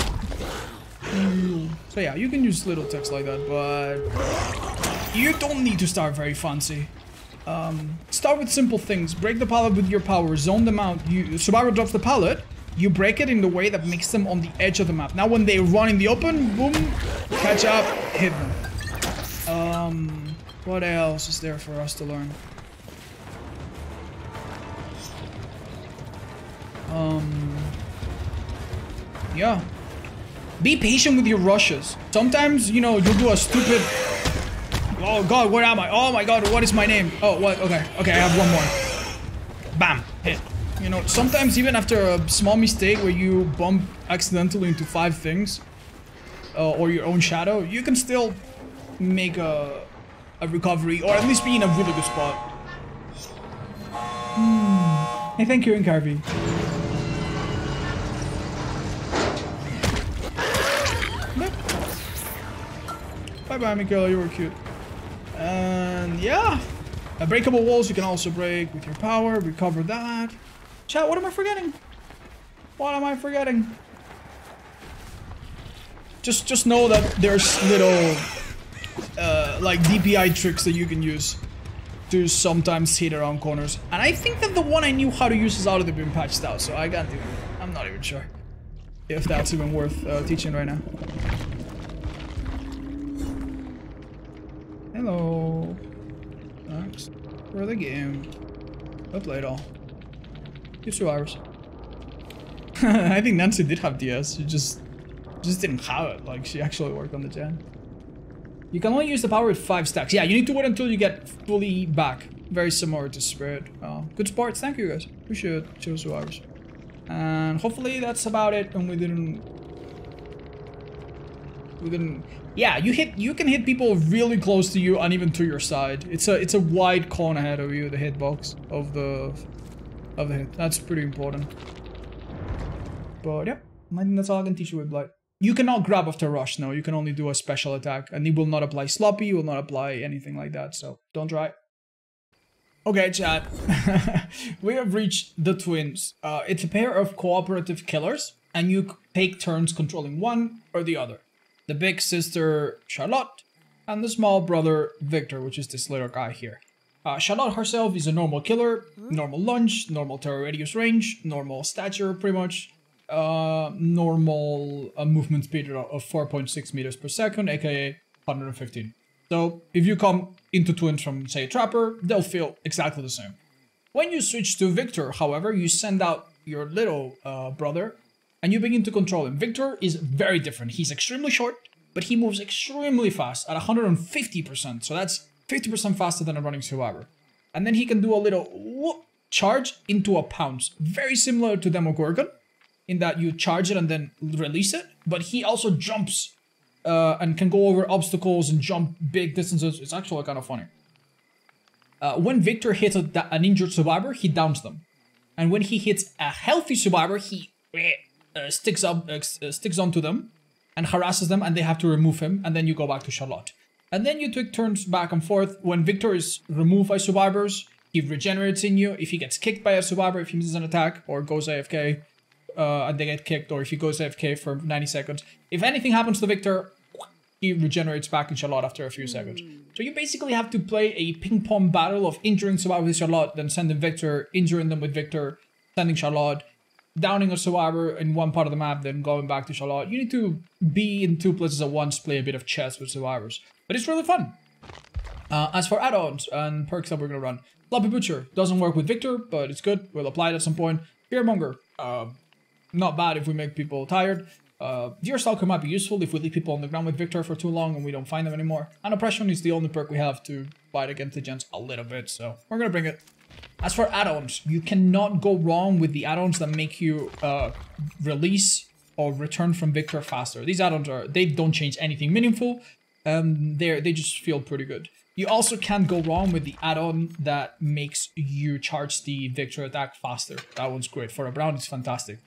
So yeah, you can use little techs like that, but you don't need to start very fancy. Um, start with simple things. Break the pallet with your power. Zone them out. You Subaru drops the pallet. You break it in the way that makes them on the edge of the map. Now when they run in the open, boom, catch up, hit them. Um, what else is there for us to learn? Um, yeah. Be patient with your rushes. Sometimes, you know, you'll do a stupid... Oh god, where am I? Oh my god, what is my name? Oh, what? Okay, okay, I have one more. Bam, hit. You know, sometimes even after a small mistake where you bump accidentally into five things, uh, or your own shadow, you can still make a, a recovery, or at least be in a really good spot. Hmm. Hey, thank you, Incarvi. Bye-bye, Mikaela, you were cute. And yeah, uh, breakable walls you can also break with your power. Recover that. Chat, what am I forgetting? What am I forgetting? Just, just know that there's little, uh, like DPI tricks that you can use to sometimes hit around corners. And I think that the one I knew how to use has already been patched out, so I can't even, I'm not even sure if that's even worth uh, teaching right now. Hello. Thanks for the game. I played all. You two hours. I think Nancy did have DS. She just just didn't have it. Like she actually worked on the gen. You can only use the power with five stacks. Yeah, you need to wait until you get fully back. Very similar to Spirit. Oh, good sports. Thank you guys. Appreciate it. Two hours. And hopefully that's about it. And we didn't we didn't yeah you hit you can hit people really close to you and even to your side it's a it's a wide cone ahead of you the hitbox of the of the hit that's pretty important but yeah i think that's all i can teach you with blight you cannot grab after rush no you can only do a special attack and it will not apply sloppy will not apply anything like that so don't try Okay, chat. we have reached the twins. Uh, it's a pair of cooperative killers, and you take turns controlling one or the other the big sister Charlotte, and the small brother Victor, which is this little guy here. Uh, Charlotte herself is a normal killer, normal lunge, normal terror radius range, normal stature pretty much, uh, normal uh, movement speed of 4.6 meters per second, aka 115. So if you come into twins from say a trapper, they'll feel exactly the same. When you switch to Victor, however, you send out your little uh, brother and you begin to control him. Victor is very different. He's extremely short, but he moves extremely fast at 150%. So that's 50% faster than a running survivor. And then he can do a little whoop, charge into a pounce. Very similar to Demogorgon in that you charge it and then release it. But he also jumps uh, and can go over obstacles and jump big distances. It's actually kind of funny. Uh, when Victor hits a, an injured survivor, he downs them. And when he hits a healthy survivor, he uh, sticks up uh, uh, sticks onto them and harasses them and they have to remove him and then you go back to Charlotte. And then you take turns back and forth. When Victor is removed by survivors, he regenerates in you. If he gets kicked by a survivor, if he misses an attack or goes AFK uh, and they get kicked, or if he goes AFK for 90 seconds, if anything happens to Victor, he regenerates back in Charlotte after a few seconds. So you basically have to play a ping pong battle of injuring survivors with Charlotte, then sending Victor, injuring them with Victor, sending Charlotte, downing a survivor in one part of the map, then going back to Charlotte. You need to be in two places at once, play a bit of chess with survivors. But it's really fun. Uh, as for add-ons and perks that we're gonna run, Sloppy Butcher doesn't work with Victor, but it's good. We'll apply it at some point. Fearmonger, uh, not bad if we make people tired. Uh, Deerstalker might be useful if we leave people on the ground with Victor for too long and we don't find them anymore. And Oppression is the only perk we have to fight against the gens a little bit, so we're gonna bring it. As for add-ons, you cannot go wrong with the add-ons that make you uh, release or return from Victor faster. These add-ons are they don't change anything meaningful. Um, they they just feel pretty good. You also can't go wrong with the add-on that makes you charge the Victor attack faster. That one's great. For a Brown, it's fantastic.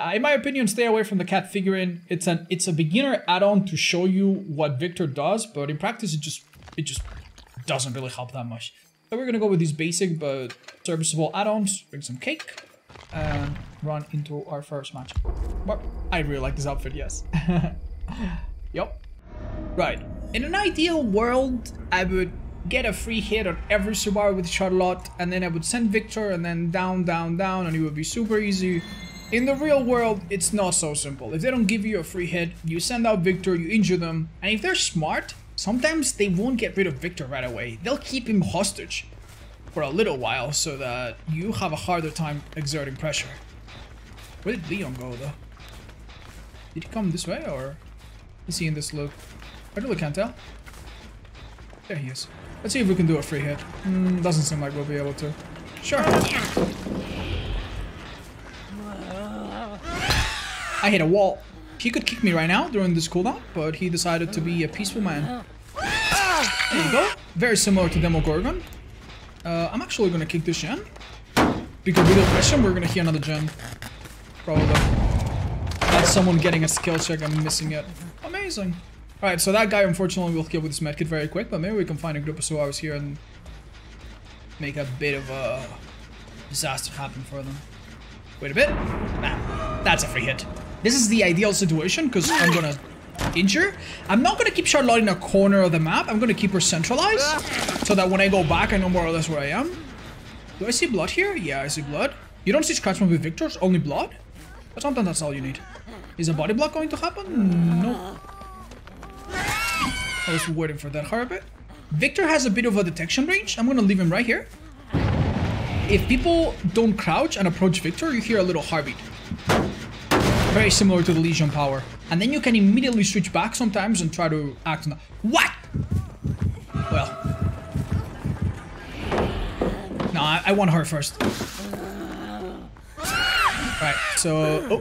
Uh, in my opinion, stay away from the cat figurine. It's an it's a beginner add-on to show you what Victor does, but in practice, it just it just doesn't really help that much. So we're gonna go with these basic but serviceable add-ons, bring some cake, and run into our first match. Well, I really like this outfit, yes. yep. Right. In an ideal world, I would get a free hit on every survivor with Charlotte, and then I would send Victor, and then down, down, down, and it would be super easy. In the real world, it's not so simple. If they don't give you a free hit, you send out Victor, you injure them, and if they're smart, sometimes they won't get rid of Victor right away. They'll keep him hostage for a little while so that you have a harder time exerting pressure. Where did Leon go though? Did he come this way or is he in this loop? I really can't tell. There he is. Let's see if we can do a free hit. Mm, doesn't seem like we'll be able to. Sure. I hit a wall. He could kick me right now during this cooldown, but he decided to be a peaceful man. There you go. Very similar to Demogorgon. Uh, I'm actually gonna kick this gen. Because with question, we're gonna hear another gen. Probably. That's someone getting a skill check, I'm missing it. Amazing. Alright, so that guy unfortunately will kill with his medkit very quick, but maybe we can find a group of survivors here and make a bit of a disaster happen for them. Wait a bit. Nah, that's a free hit. This is the ideal situation because I'm gonna injure. I'm not gonna keep Charlotte in a corner of the map. I'm gonna keep her centralized so that when I go back, I know more or less where I am. Do I see blood here? Yeah, I see blood. You don't see scratch marks with Victor's, only blood? But sometimes that's all you need. Is a body block going to happen? No. I was waiting for that hard bit. Victor has a bit of a detection range. I'm gonna leave him right here. If people don't crouch and approach Victor, you hear a little heartbeat. Very similar to the Legion power. And then you can immediately switch back sometimes and try to act on that. What? Well. No, I, I want her first. Right, so... Oh.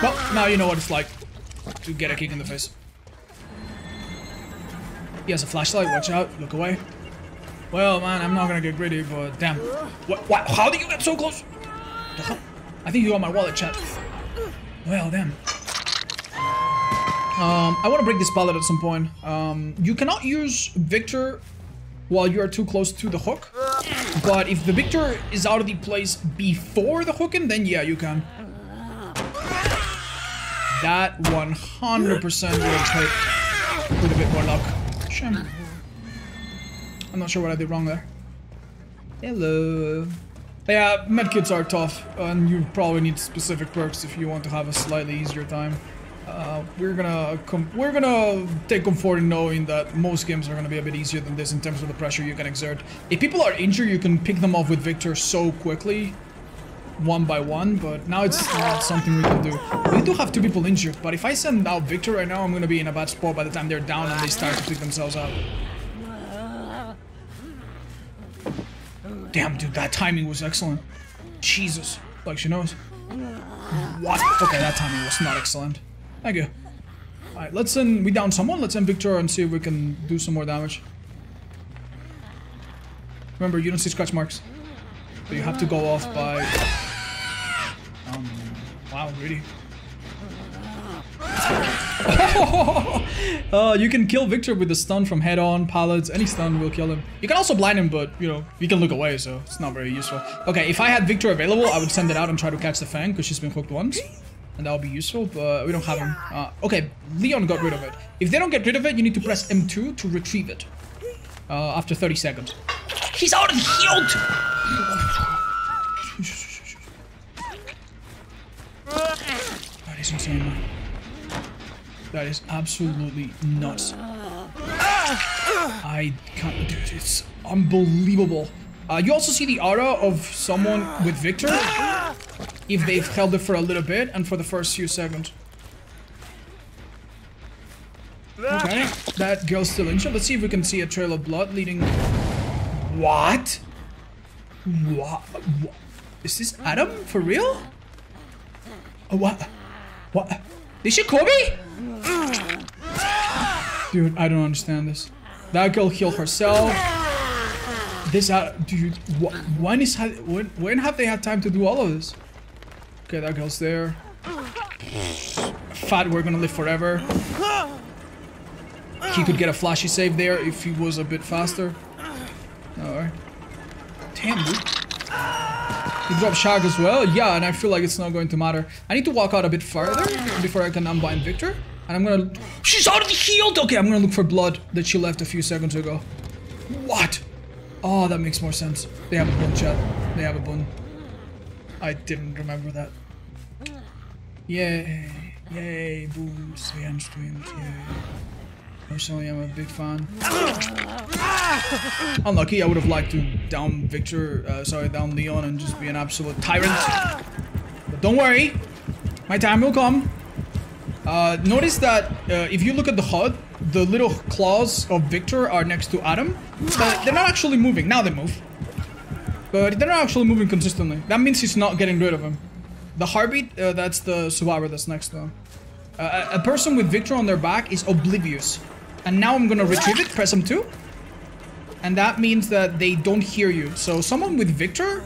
Well, now you know what it's like to get a kick in the face. He has a flashlight, watch out, look away. Well, man, I'm not gonna get greedy, but damn. What, what, how did you get so close? I think you got my wallet, chat. Well, damn. Um, I want to break this pallet at some point. Um, you cannot use Victor while you are too close to the hook. But if the Victor is out of the place before the hooking, then yeah, you can. That 100% would take with a bit more luck. Shame. I'm not sure what I did wrong there. Hello. Yeah, medkits are tough, and you probably need specific perks if you want to have a slightly easier time. Uh, we're gonna we're gonna take comfort in knowing that most games are gonna be a bit easier than this in terms of the pressure you can exert. If people are injured, you can pick them off with Victor so quickly, one by one. But now it's not something we can do. We do have two people injured, but if I send out Victor right now, I'm gonna be in a bad spot by the time they're down and they start to pick themselves up. Damn, dude, that timing was excellent. Jesus, like she knows. What? Okay, that timing was not excellent. Thank you. Alright, let's send... We down someone. Let's send Victor and see if we can do some more damage. Remember, you don't see scratch marks. So you have to go off by... Um, wow, really? uh, you can kill Victor with the stun from head-on, pallets, any stun will kill him. You can also blind him, but, you know, you can look away, so it's not very useful. Okay, if I had Victor available, I would send it out and try to catch the Fang, because she's been hooked once. And that would be useful, but we don't have him. Uh, okay, Leon got rid of it. If they don't get rid of it, you need to press M2 to retrieve it. Uh, after 30 seconds. He's already healed! That is insane, man. That is absolutely nuts. I can't... Dude, it's unbelievable. Uh, you also see the aura of someone with Victor if they've held it for a little bit and for the first few seconds. Okay, that girl's still injured. Let's see if we can see a trail of blood leading... What? What? what? Is this Adam? For real? Oh, what? What? Did she Kobe? Dude, I don't understand this. That girl killed herself. This, uh, dude, when is when when have they had time to do all of this? Okay, that girl's there. Fat, we're gonna live forever. He could get a flashy save there if he was a bit faster. Alright. Damn, dude. He dropped Shark as well. Yeah, and I feel like it's not going to matter. I need to walk out a bit farther before I can unbind Victor. And I'm gonna... She's already healed! Okay, I'm gonna look for blood that she left a few seconds ago. What? Oh, that makes more sense. They have a bun, chat. They have a bun. I didn't remember that. Yay. Yay, booms, the streams, yay. Personally, I'm a big fan. Unlucky, I would have liked to down Victor, uh, sorry, down Leon and just be an absolute tyrant. But don't worry, my time will come. Uh, notice that uh, if you look at the HUD, the little claws of Victor are next to Adam, but they're not actually moving. Now they move. But they're not actually moving consistently. That means he's not getting rid of him. The heartbeat, uh, that's the survivor that's next to him. Uh, a person with Victor on their back is oblivious. And now I'm gonna retrieve it, press M2. And that means that they don't hear you. So someone with Victor,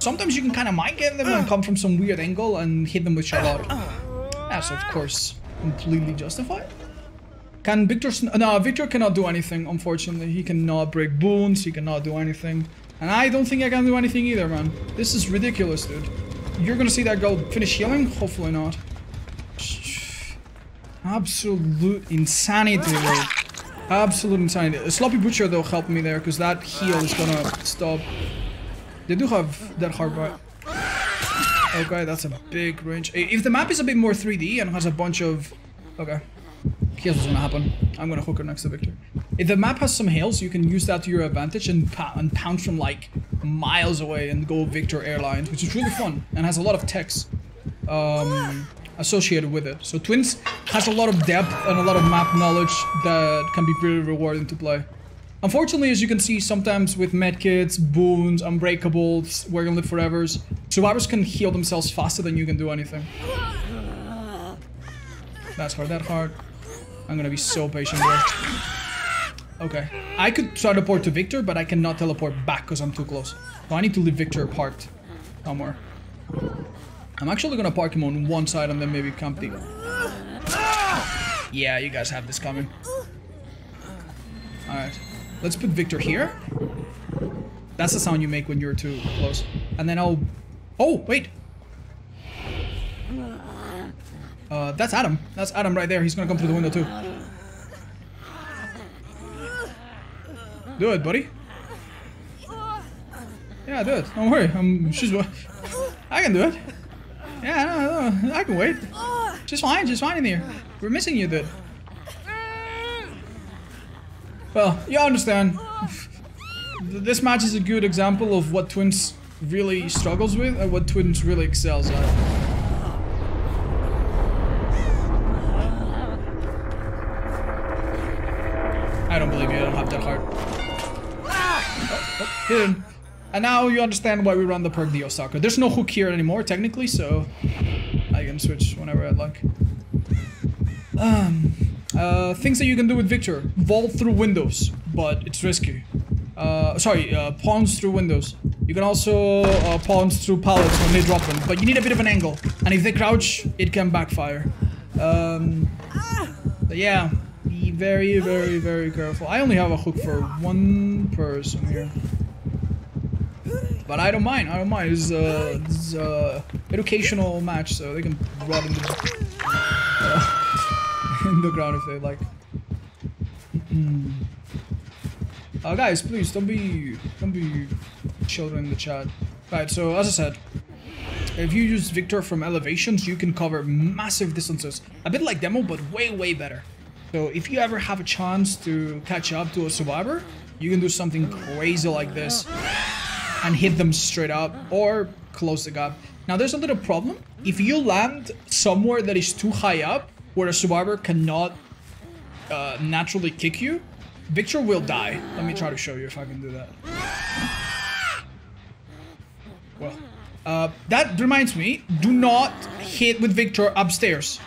sometimes you can kind of mind game them and come from some weird angle and hit them with Charlotte. That's of course completely justified. Can Victor... No, Victor cannot do anything, unfortunately. He cannot break boons, he cannot do anything. And I don't think I can do anything either, man. This is ridiculous, dude. You're gonna see that girl finish healing? Hopefully not. Absolute insanity, dude. Absolute insanity. A sloppy butcher though helped me there because that heal is gonna stop. They do have that hard bite. Okay, that's a big range. If the map is a bit more 3D and has a bunch of... Okay. Here's what's gonna happen. I'm gonna hook her next to Victor. If the map has some hails, you can use that to your advantage and, and pound from like miles away and go Victor Airlines, which is really fun and has a lot of techs. Um, associated with it. So Twins has a lot of depth and a lot of map knowledge that can be really rewarding to play. Unfortunately, as you can see, sometimes with medkits, boons, unbreakables, we're gonna live forevers, survivors can heal themselves faster than you can do anything. That's hard, that hard. I'm gonna be so patient there. Okay. I could teleport to Victor, but I cannot teleport back because I'm too close. So I need to leave Victor parked somewhere. I'm actually gonna park him on one side and then maybe camp the... Yeah, you guys have this coming. Alright. Let's put Victor here. That's the sound you make when you're too close. And then I'll... Oh, wait! Uh, that's Adam. That's Adam right there. He's gonna come through the window too. Do it, buddy. Yeah, do it. Don't worry. I'm... She's... I can do it. Yeah, no, no, I can wait. Just fine, just fine in here. We're missing you, dude. Well, you understand. This match is a good example of what Twins really struggles with and what Twins really excels at. I don't believe you, I don't have that heart. Oh, oh, hit and now you understand why we run the perk the Osaka. There's no hook here anymore, technically, so I can switch whenever I'd like. Um, uh, things that you can do with Victor. Vault through windows, but it's risky. Uh, sorry, uh, pawns through windows. You can also uh, pawns through pallets when they drop them, but you need a bit of an angle. And if they crouch, it can backfire. Um, yeah, be very, very, very careful. I only have a hook for one person here. But I don't mind. I don't mind. It's a, a educational match, so they can rot in the, uh, in the ground if they like. uh, guys, please don't be don't be children in the chat. Right. So as I said, if you use Victor from elevations, you can cover massive distances. A bit like demo, but way way better. So if you ever have a chance to catch up to a survivor, you can do something crazy like this and hit them straight up or close the gap. Now there's a little problem. If you land somewhere that is too high up, where a survivor cannot uh, naturally kick you, Victor will die. Let me try to show you if I can do that. Well, uh, that reminds me, do not hit with Victor upstairs.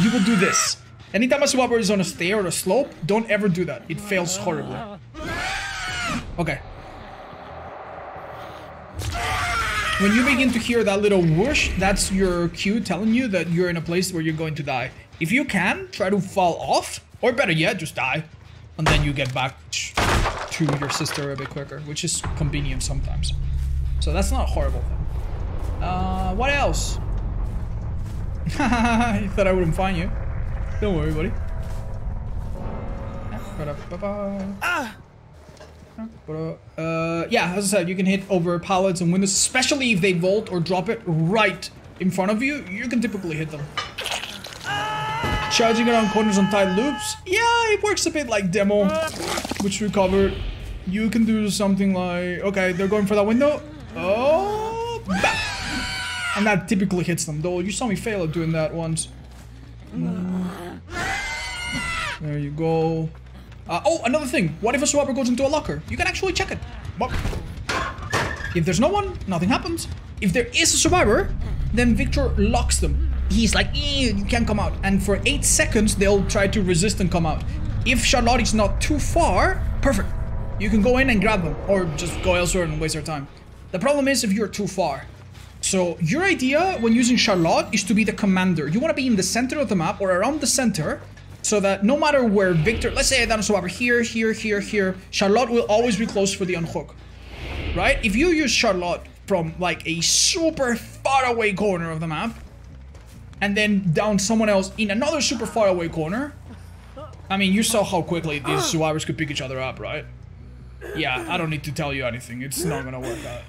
You will do this. Anytime a survivor is on a stair or a slope, don't ever do that. It fails horribly. Okay, When you begin to hear that little whoosh, that's your cue telling you that you're in a place where you're going to die. If you can, try to fall off, or better yet, just die. And then you get back to your sister a bit quicker, which is convenient sometimes. So that's not a horrible thing. Uh, what else? I thought I wouldn't find you. Don't worry, buddy. Ah! Uh, yeah, as I said, you can hit over pallets and windows, especially if they vault or drop it right in front of you. You can typically hit them. Charging around corners on tight loops. Yeah, it works a bit like demo, which we covered. You can do something like, okay, they're going for that window. Oh, bah! and that typically hits them. Though you saw me fail at doing that once. There you go. Uh, oh, another thing. What if a swapper goes into a locker? You can actually check it. If there's no one, nothing happens. If there is a survivor, then Victor locks them. He's like, you can't come out. And for 8 seconds, they'll try to resist and come out. If Charlotte is not too far, perfect. You can go in and grab them, or just go elsewhere and waste your time. The problem is if you're too far. So your idea when using Charlotte is to be the commander. You want to be in the center of the map or around the center so that no matter where Victor, let's say I swapper here, here, here, here, Charlotte will always be close for the unhook. Right? If you use Charlotte from like a super far away corner of the map and then down someone else in another super far away corner, I mean, you saw how quickly these survivors could pick each other up, right? Yeah, I don't need to tell you anything. It's not gonna work out.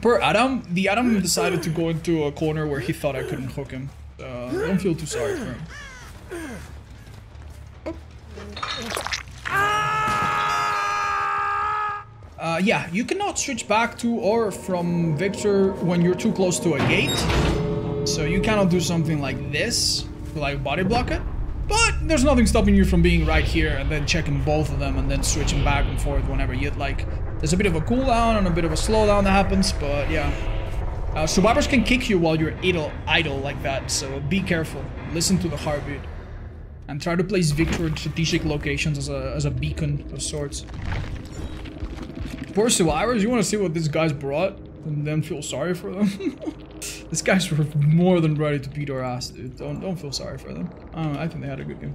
Per Adam, the Adam decided to go into a corner where he thought I couldn't hook him. Uh, don't feel too sorry for him. Uh, yeah, you cannot switch back to or from Victor when you're too close to a gate. So you cannot do something like this like body block it. But there's nothing stopping you from being right here and then checking both of them and then switching back and forth whenever you'd like. There's a bit of a cooldown and a bit of a slowdown that happens, but yeah. Uh, survivors can kick you while you're idle, idle like that, so be careful. Listen to the heartbeat. And try to place Victor in strategic locations as a, as a beacon of sorts. Poor survivors, you want to see what these guys brought? And then feel sorry for them? these guys were more than ready to beat our ass, dude. Don't, don't feel sorry for them. I, know, I think they had a good game.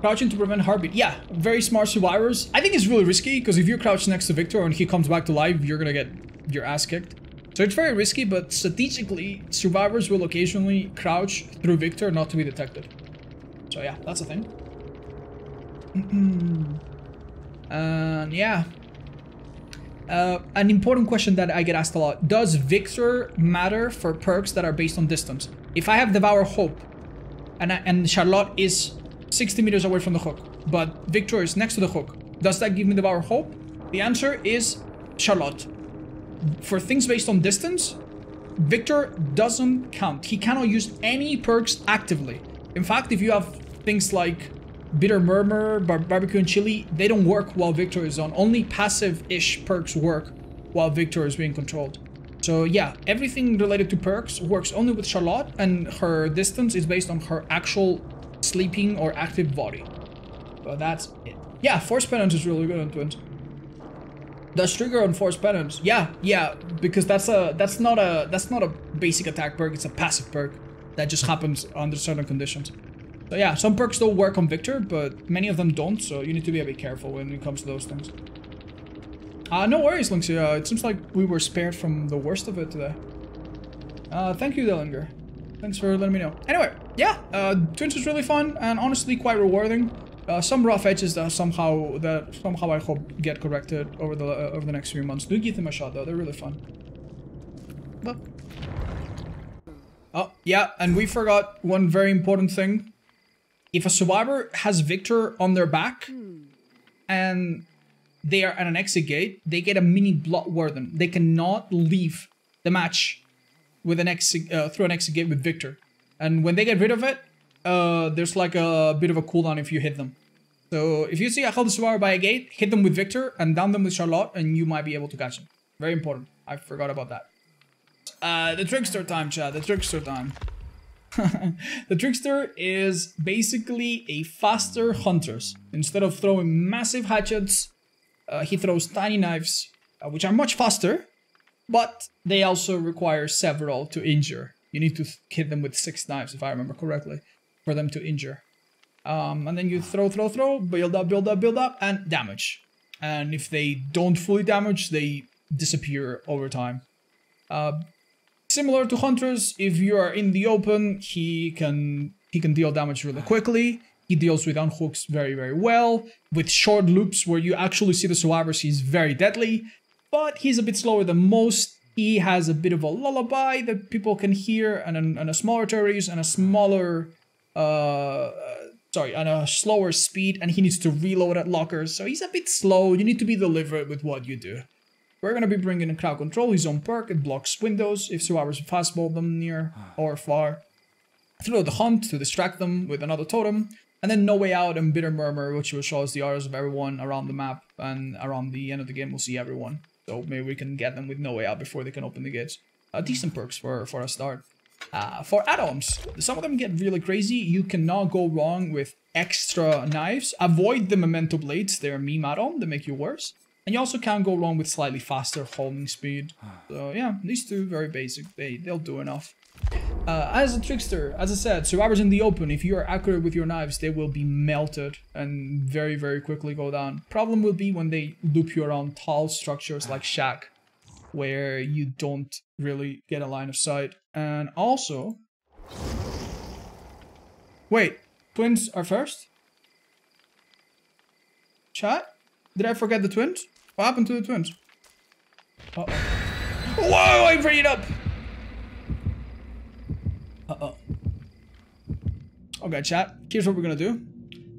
Crouching to prevent heartbeat. Yeah, very smart survivors. I think it's really risky because if you're crouched next to Victor and he comes back to life, you're gonna get your ass kicked. So it's very risky, but strategically, survivors will occasionally crouch through Victor not to be detected. So yeah, that's a thing. and yeah. Uh, an important question that I get asked a lot. Does Victor matter for perks that are based on distance? If I have Devour Hope and, I, and Charlotte is 60 meters away from the hook, but Victor is next to the hook, does that give me Devour Hope? The answer is Charlotte for things based on distance, Victor doesn't count. He cannot use any perks actively. In fact, if you have things like Bitter Murmur, Bar Barbecue and Chili, they don't work while Victor is on. Only passive-ish perks work while Victor is being controlled. So yeah, everything related to perks works only with Charlotte and her distance is based on her actual sleeping or active body. But that's it. Yeah, Force Penance is really good on Twins. Does trigger on force penance? Yeah, yeah, because that's a that's not a that's not a basic attack perk. It's a passive perk that just happens under certain conditions. So yeah, some perks don't work on Victor, but many of them don't. So you need to be a bit careful when it comes to those things. Uh, no worries, Lynxia. It seems like we were spared from the worst of it today. Uh, thank you, Dellinger. Thanks for letting me know. Anyway, yeah, uh, Twins was really fun and honestly quite rewarding. Uh, some rough edges that somehow that somehow I hope get corrected over the uh, over the next few months. Do give them a shot though; they're really fun. But oh yeah, and we forgot one very important thing. If a survivor has Victor on their back, and they are at an exit gate, they get a mini blood warden. They cannot leave the match with an exit uh, through an exit gate with Victor. And when they get rid of it, uh, there's like a bit of a cooldown if you hit them. So if you see a Healthy Survivor by a gate, hit them with Victor and down them with Charlotte and you might be able to catch them. Very important. I forgot about that. Uh, the Trickster time, Chad. The Trickster time. the Trickster is basically a faster hunter. Instead of throwing massive hatchets, uh, he throws tiny knives, uh, which are much faster, but they also require several to injure. You need to hit them with six knives, if I remember correctly for them to injure. Um, and then you throw, throw, throw, build up, build up, build up, and damage. And if they don't fully damage, they disappear over time. Uh, similar to hunters, if you are in the open, he can he can deal damage really quickly. He deals with unhooks very, very well. With short loops where you actually see the survivors, he's very deadly. But he's a bit slower than most. He has a bit of a lullaby that people can hear and, and a smaller terror radius and a smaller uh, sorry, on a slower speed, and he needs to reload at lockers, so he's a bit slow. You need to be deliberate with what you do. We're gonna be bringing in crowd control, his own perk, it blocks windows if survivors fast vault them near or far. Thrill of the Hunt to distract them with another totem, and then No Way Out and Bitter Murmur, which will show us the auras of everyone around the map, and around the end of the game we'll see everyone. So maybe we can get them with No Way Out before they can open the gates. Uh, decent perks for, for a start. Uh, for add-ons, some of them get really crazy. You cannot go wrong with extra knives. Avoid the Memento Blades. They're a meme add-on. They make you worse. And you also can't go wrong with slightly faster homing speed. So yeah, these two very basic. They, they'll do enough. Uh, as a trickster, as I said, survivors in the open, if you are accurate with your knives, they will be melted and very, very quickly go down. Problem will be when they loop you around tall structures like Shack, where you don't really get a line of sight. And also... Wait, twins are first? Chat? Did I forget the twins? What happened to the twins? Uh oh Whoa, I bring it up! Uh-oh. Okay, chat. Here's what we're gonna do.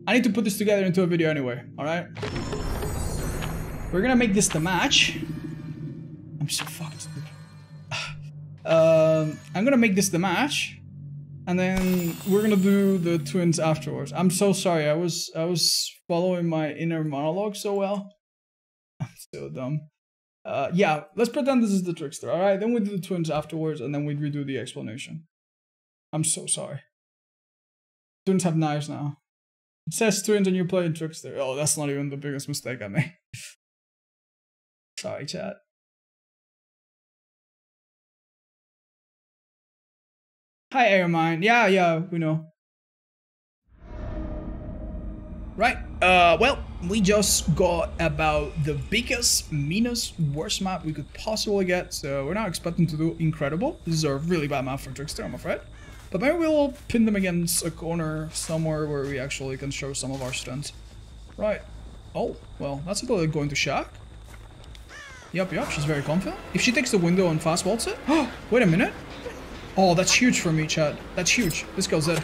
I need to put this together into a video anyway, alright? We're gonna make this the match. I'm so fucked. Um, I'm gonna make this the match, and then we're gonna do the twins afterwards. I'm so sorry. I was I was following my inner monologue so well. So dumb. Uh, yeah, let's pretend this is the trickster. All right, then we do the twins afterwards, and then we redo the explanation. I'm so sorry. Twins have knives now. It says twins and you're playing trickster. Oh, that's not even the biggest mistake I made. sorry, chat. Hi, Airmine. Yeah, yeah, we know. Right, uh, well, we just got about the biggest, meanest, worst map we could possibly get, so we're not expecting to do incredible. This is a really bad map for Trickster, I'm afraid. But maybe we'll pin them against a corner somewhere where we actually can show some of our strengths. Right. Oh, well, that's a little going to Shack. Yup, yup, she's very confident. If she takes the window and fast vaults it... Oh, Wait a minute. Oh, that's huge for me, Chad. That's huge. This girl's dead.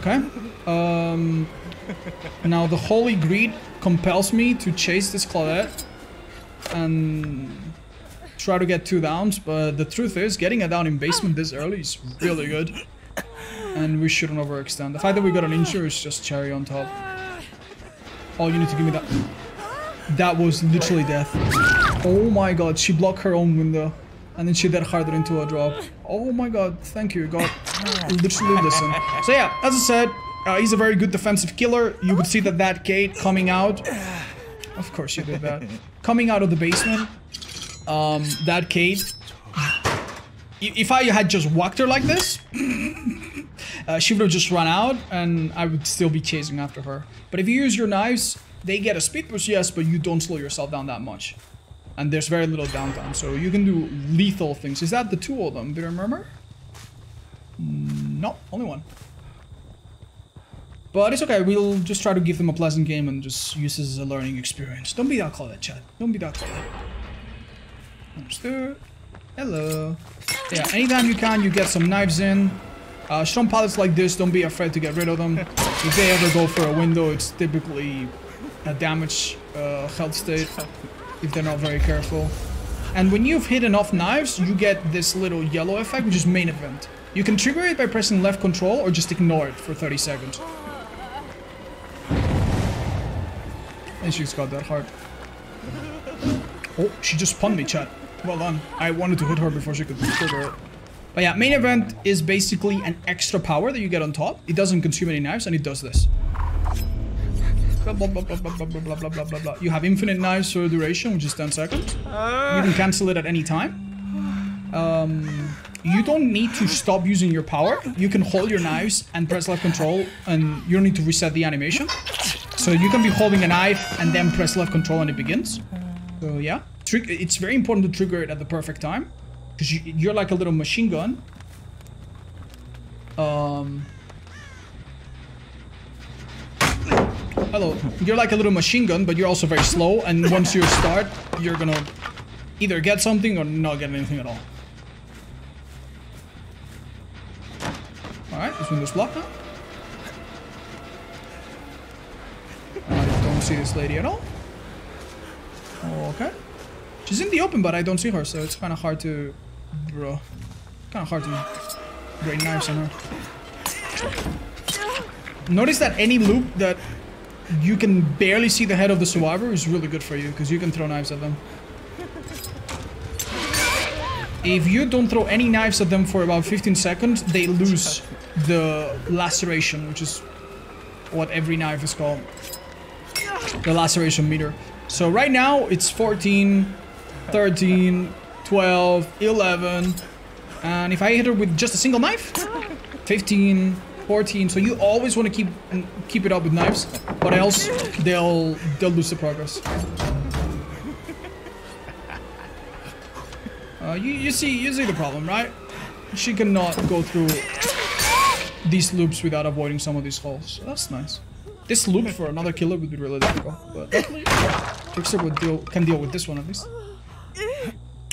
Okay. Um, now the Holy Greed compels me to chase this Claudette and try to get two downs, but the truth is, getting a down in basement this early is really good. And we shouldn't overextend. The fact that we got an injury is just cherry on top. Oh, you need to give me that. That was literally death. Oh my god, she blocked her own window. And then she dead harder into a drop. Oh my god, thank you, god. Literally listen. So yeah, as I said, uh, he's a very good defensive killer. You would see that that gate coming out. Of course you did that. Coming out of the basement. Um, that gate. If I had just walked her like this, uh, she would have just run out and I would still be chasing after her. But if you use your knives, they get a speed boost, yes, but you don't slow yourself down that much. And there's very little downtime, so you can do lethal things. Is that the two of them? Bitter Murmur? No, only one. But it's okay, we'll just try to give them a pleasant game and just use this as a learning experience. Don't be that Claudette, chat. Don't be that Claudette. Understood. Hello. Yeah, anytime you can, you get some knives in. Uh, strong pallets like this, don't be afraid to get rid of them. if they ever go for a window, it's typically a damage uh, health state if they're not very careful. And when you've hit enough knives, you get this little yellow effect, which is main event. You can trigger it by pressing left control or just ignore it for 30 seconds. And she's got that heart. Oh, she just spun me, chat. Well done. I wanted to hit her before she could trigger it. But yeah, main event is basically an extra power that you get on top. It doesn't consume any knives and it does this. Blah, blah, blah, blah, blah, blah, blah, blah, blah, blah, blah. You have infinite knives for duration, which is 10 seconds. You can cancel it at any time. Um, you don't need to stop using your power. You can hold your knives and press left control, and you don't need to reset the animation. So you can be holding a knife and then press left control and it begins. So yeah, Trick it's very important to trigger it at the perfect time. Because you, you're like a little machine gun. Um... Hello. You're like a little machine gun, but you're also very slow. And once you start, you're gonna either get something or not get anything at all. Alright, this window's blocked now. I don't see this lady at all. Okay. She's in the open, but I don't see her, so it's kind of hard to... Bro. Kind of hard to drain knives on her. Notice that any loop that you can barely see the head of the survivor is really good for you, because you can throw knives at them. If you don't throw any knives at them for about 15 seconds, they lose the laceration, which is what every knife is called. The laceration meter. So right now it's 14, 13, 12, 11. And if I hit her with just a single knife, 15, 14. So you always want to keep keep it up with knives, or else they'll they'll lose the progress. Uh, you, you see you see the problem, right? She cannot go through these loops without avoiding some of these holes. That's nice. This loop for another killer would be really difficult, but Trickster would deal, can deal with this one at least.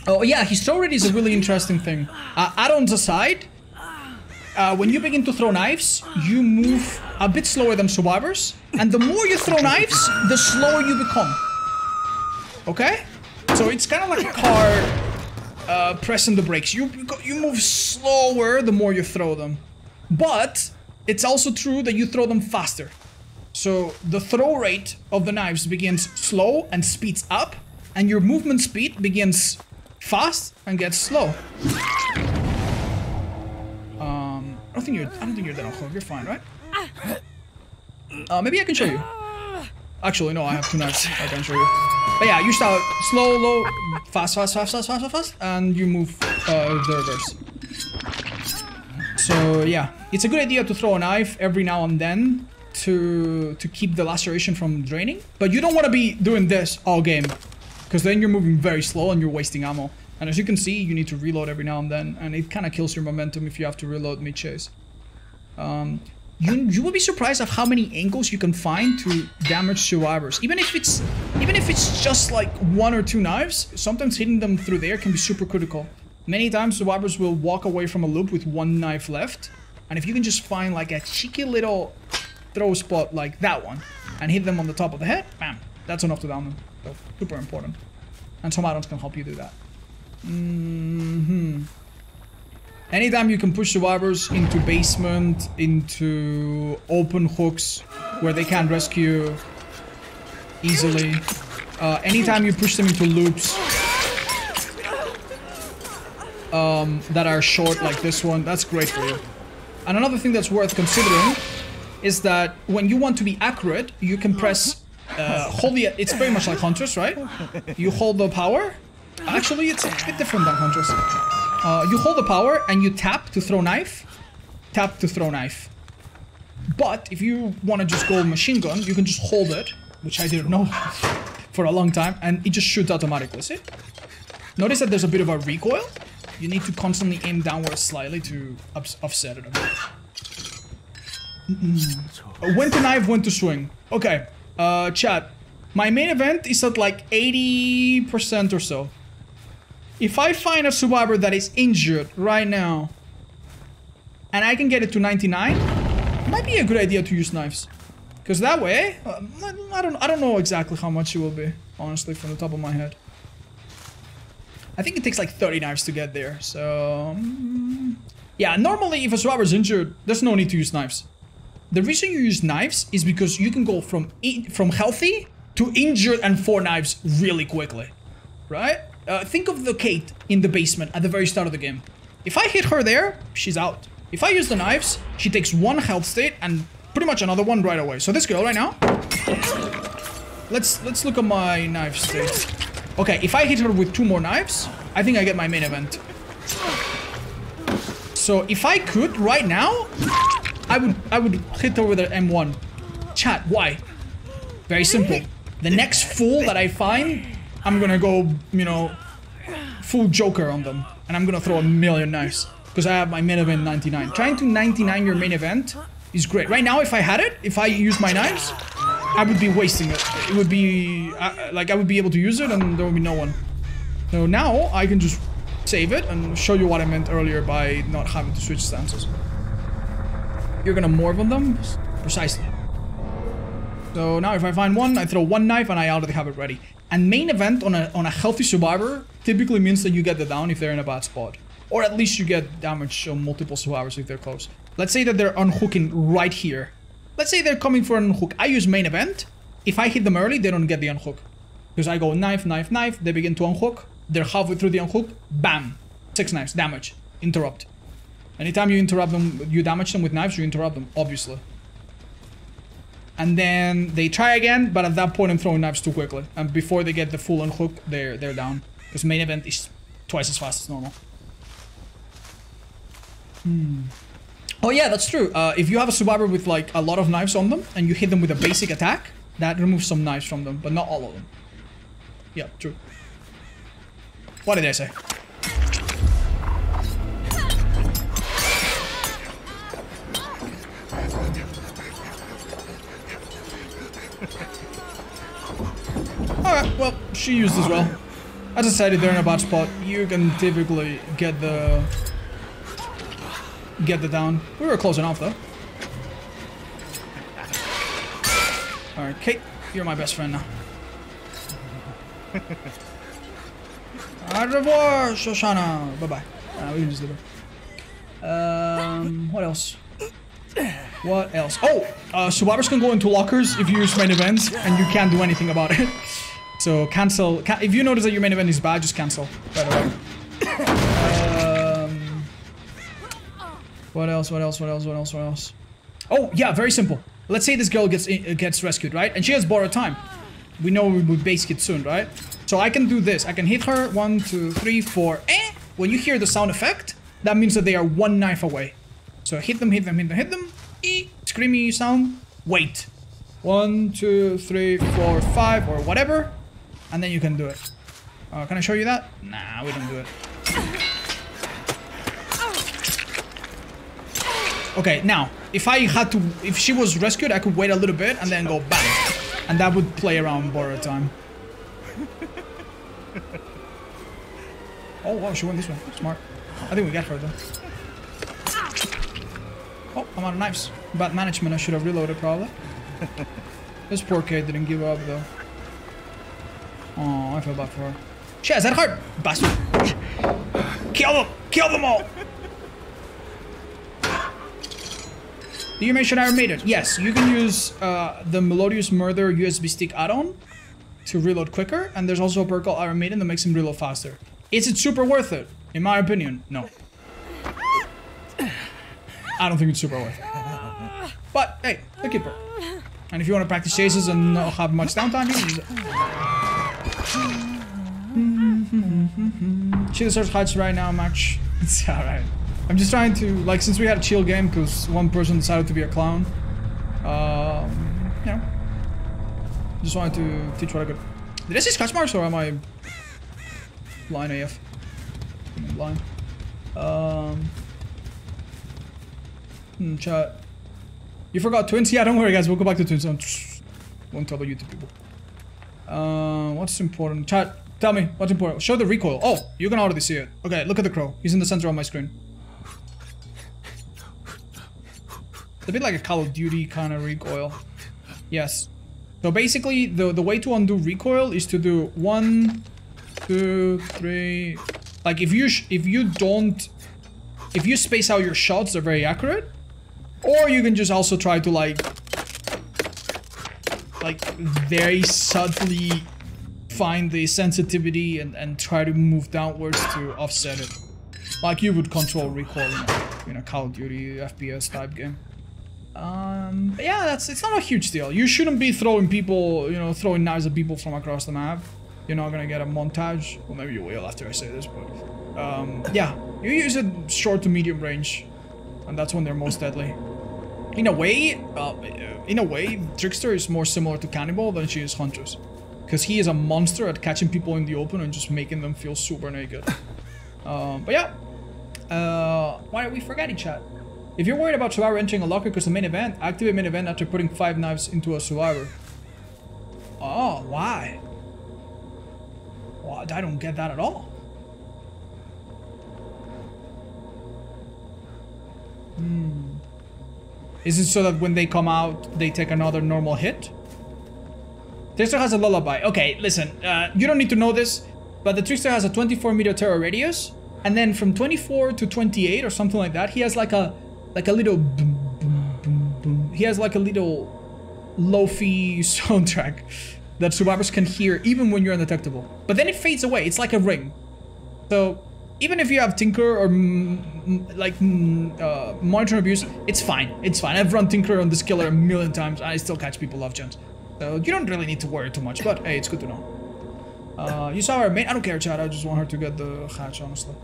Oh yeah, his rate is a really interesting thing. Uh, add-ons aside, uh, when you begin to throw knives, you move a bit slower than survivors, and the more you throw knives, the slower you become. Okay? So it's kind of like a car uh, pressing the brakes. You you move slower the more you throw them, but it's also true that you throw them faster. So the throw rate of the knives begins slow and speeds up, and your movement speed begins fast and gets slow. I don't think you're. I don't think you're that off. You're fine, right? Uh, maybe I can show you. Actually, no, I have two knives. I can show you. But yeah, you start slow, low, fast, fast, fast, fast, fast, fast, and you move uh, the reverse. So yeah, it's a good idea to throw a knife every now and then to to keep the laceration from draining. But you don't want to be doing this all game, because then you're moving very slow and you're wasting ammo. And as you can see, you need to reload every now and then, and it kind of kills your momentum if you have to reload mid-chase. Um, you, you will be surprised of how many angles you can find to damage survivors. Even if it's even if it's just like one or two knives, sometimes hitting them through there can be super critical. Many times survivors will walk away from a loop with one knife left, and if you can just find like a cheeky little throw spot like that one and hit them on the top of the head, bam, that's enough to down them. So super important. And some add-ons can help you do that. Mm hmm Anytime you can push survivors into basement, into open hooks where they can't rescue easily. Uh, anytime you push them into loops um, that are short like this one, that's great for you. And another thing that's worth considering is that when you want to be accurate, you can press uh, hold the. It's very much like Huntress, right? You hold the power. Actually, it's a bit different than Huntress. Uh, you hold the power and you tap to throw knife. Tap to throw knife. But if you want to just go machine gun, you can just hold it, which I didn't know for a long time, and it just shoots automatically. See? Notice that there's a bit of a recoil. You need to constantly aim downwards slightly to offset it a bit. when to knife, when to swing. Okay, uh, chat. My main event is at like 80% or so. If I find a survivor that is injured right now, and I can get it to 99, it might be a good idea to use knives. Because that way, uh, I don't, I don't know exactly how much it will be, honestly, from the top of my head. I think it takes like 30 knives to get there, so... Um, yeah, normally if a survivor is injured, there's no need to use knives. The reason you use knives is because you can go from from healthy to injured and four knives really quickly, right? Uh, think of the Kate in the basement at the very start of the game. If I hit her there, she's out. If I use the knives, she takes one health state and pretty much another one right away. So this girl right now. Let's let's look at my knife state. Okay, if I hit her with two more knives, I think I get my main event. So if I could right now, I would I would hit her with an M1. Chat, why? Very simple. The next fool that I find, I'm gonna go, you know, full Joker on them. And I'm gonna throw a million knives. Because I have my main event 99. Trying to 99 your main event is great. Right now, if I had it, if I use my knives, I would be wasting it. It would be, like, I would be able to use it and there would be no one. So now, I can just save it and show you what I meant earlier by not having to switch stances. You're gonna morph on them? Precisely. So now if I find one, I throw one knife and I already have it ready. And main event on a, on a healthy survivor typically means that you get the down if they're in a bad spot. Or at least you get damage on multiple survivors if they're close. Let's say that they're unhooking right here. Let's say they're coming for an unhook. I use main event. If I hit them early, they don't get the unhook. Because I go knife, knife, knife, they begin to unhook. They're halfway through the unhook, bam. Six knives, damage. Interrupt. Anytime you interrupt them, you damage them with knives, you interrupt them, obviously. And then they try again, but at that point I'm throwing knives too quickly. And before they get the full unhook, they're, they're down. Because main event is twice as fast as normal. Hmm. Oh yeah, that's true. Uh, if you have a survivor with like a lot of knives on them, and you hit them with a basic attack, that removes some knives from them, but not all of them. Yeah, true. What did I say? Alright, well, she used as well. I decided they're in a bad spot, you can typically get the... Get the down. We were close enough, though. Alright, Kate, you're my best friend now. Au revoir, Shoshana. Bye-bye. Uh, we can just leave her. Um, what else? What else? Oh, uh, survivors can go into lockers if you use main events, and you can't do anything about it. So cancel. Ca if you notice that your main event is bad, just cancel. Um, what else? What else? What else? What else? What else? Oh yeah, very simple. Let's say this girl gets in, gets rescued, right? And she has borrowed time. We know we will base it soon, right? So I can do this. I can hit her. One, two, three, four. Eh! When you hear the sound effect, that means that they are one knife away. So hit them, hit them, hit them, hit them. E screamy sound. Wait. One, two, three, four, five, or whatever and then you can do it. Uh, can I show you that? Nah, we don't do it. Okay, now, if I had to, if she was rescued, I could wait a little bit and then go bang. And that would play around borrow time. Oh, wow, she went this way. Smart. I think we got her, though. Oh, I'm out of knives. Bad management, I should have reloaded, probably. this poor kid didn't give up, though. Oh, I feel bad for her. She has Dead Hard, bastard. Kill them! Kill them all! Do you mention Iron Maiden? Yes, you can use uh, the Melodious Murder USB stick add-on to reload quicker, and there's also a perk called Iron Maiden that makes him reload faster. Is it super worth it? In my opinion, no. I don't think it's super worth it. But, hey, the keeper. And if you want to practice chases and not have much downtime, you can use it. She deserves heights right now, Max. It's alright. I'm just trying to, like, since we had a chill game because one person decided to be a clown, um, know, just wanted to teach what I could. Did I see scratch marks or am I blind AF? I'm blind. Um, hmm, chat. You forgot twins? Yeah, don't worry guys, we'll go back to twins. Won't tell the YouTube people. Uh, what's important? Chat, tell me, what's important? Show the recoil. Oh, you can already see it. Okay, look at the crow. He's in the center of my screen. It's a bit like a Call of Duty kind of recoil. Yes. So basically, the, the way to undo recoil is to do one, two, three... Like, if you if you don't... If you space out your shots, they're very accurate. Or you can just also try to, like, like very subtly find the sensitivity and, and try to move downwards to offset it. Like you would control recoil in a, in a Call of Duty FPS type game. Um, yeah, that's it's not a huge deal. You shouldn't be throwing people, you know, throwing knives at people from across the map. You're not gonna get a montage. Well, maybe you will after I say this, but um, yeah, you use it short to medium range, and that's when they're most deadly. In a way, uh, in a way, Trickster is more similar to Cannibal than she is Huntress. Because he is a monster at catching people in the open and just making them feel super naked. um, but yeah, uh, why did we forget each chat? If you're worried about Survivor entering a locker because the main event, activate main event after putting 5 knives into a Survivor. Oh, why? Well, I don't get that at all. Hmm. Is it so that when they come out, they take another normal hit? Trickster has a lullaby. Okay, listen, uh, you don't need to know this, but the Trickster has a 24 meter terror radius, and then from 24 to 28 or something like that, he has like a like a little boom, boom, boom, boom. He has like a little lofi soundtrack that survivors can hear even when you're undetectable. But then it fades away. It's like a ring. So even if you have Tinker or like uh, Monitor Abuse, it's fine. It's fine. I've run Tinker on this killer a million times I still catch people off gens. So you don't really need to worry too much, but hey, it's good to know. Uh, you saw her main. I don't care, Chad. I just want her to get the hatch, honestly.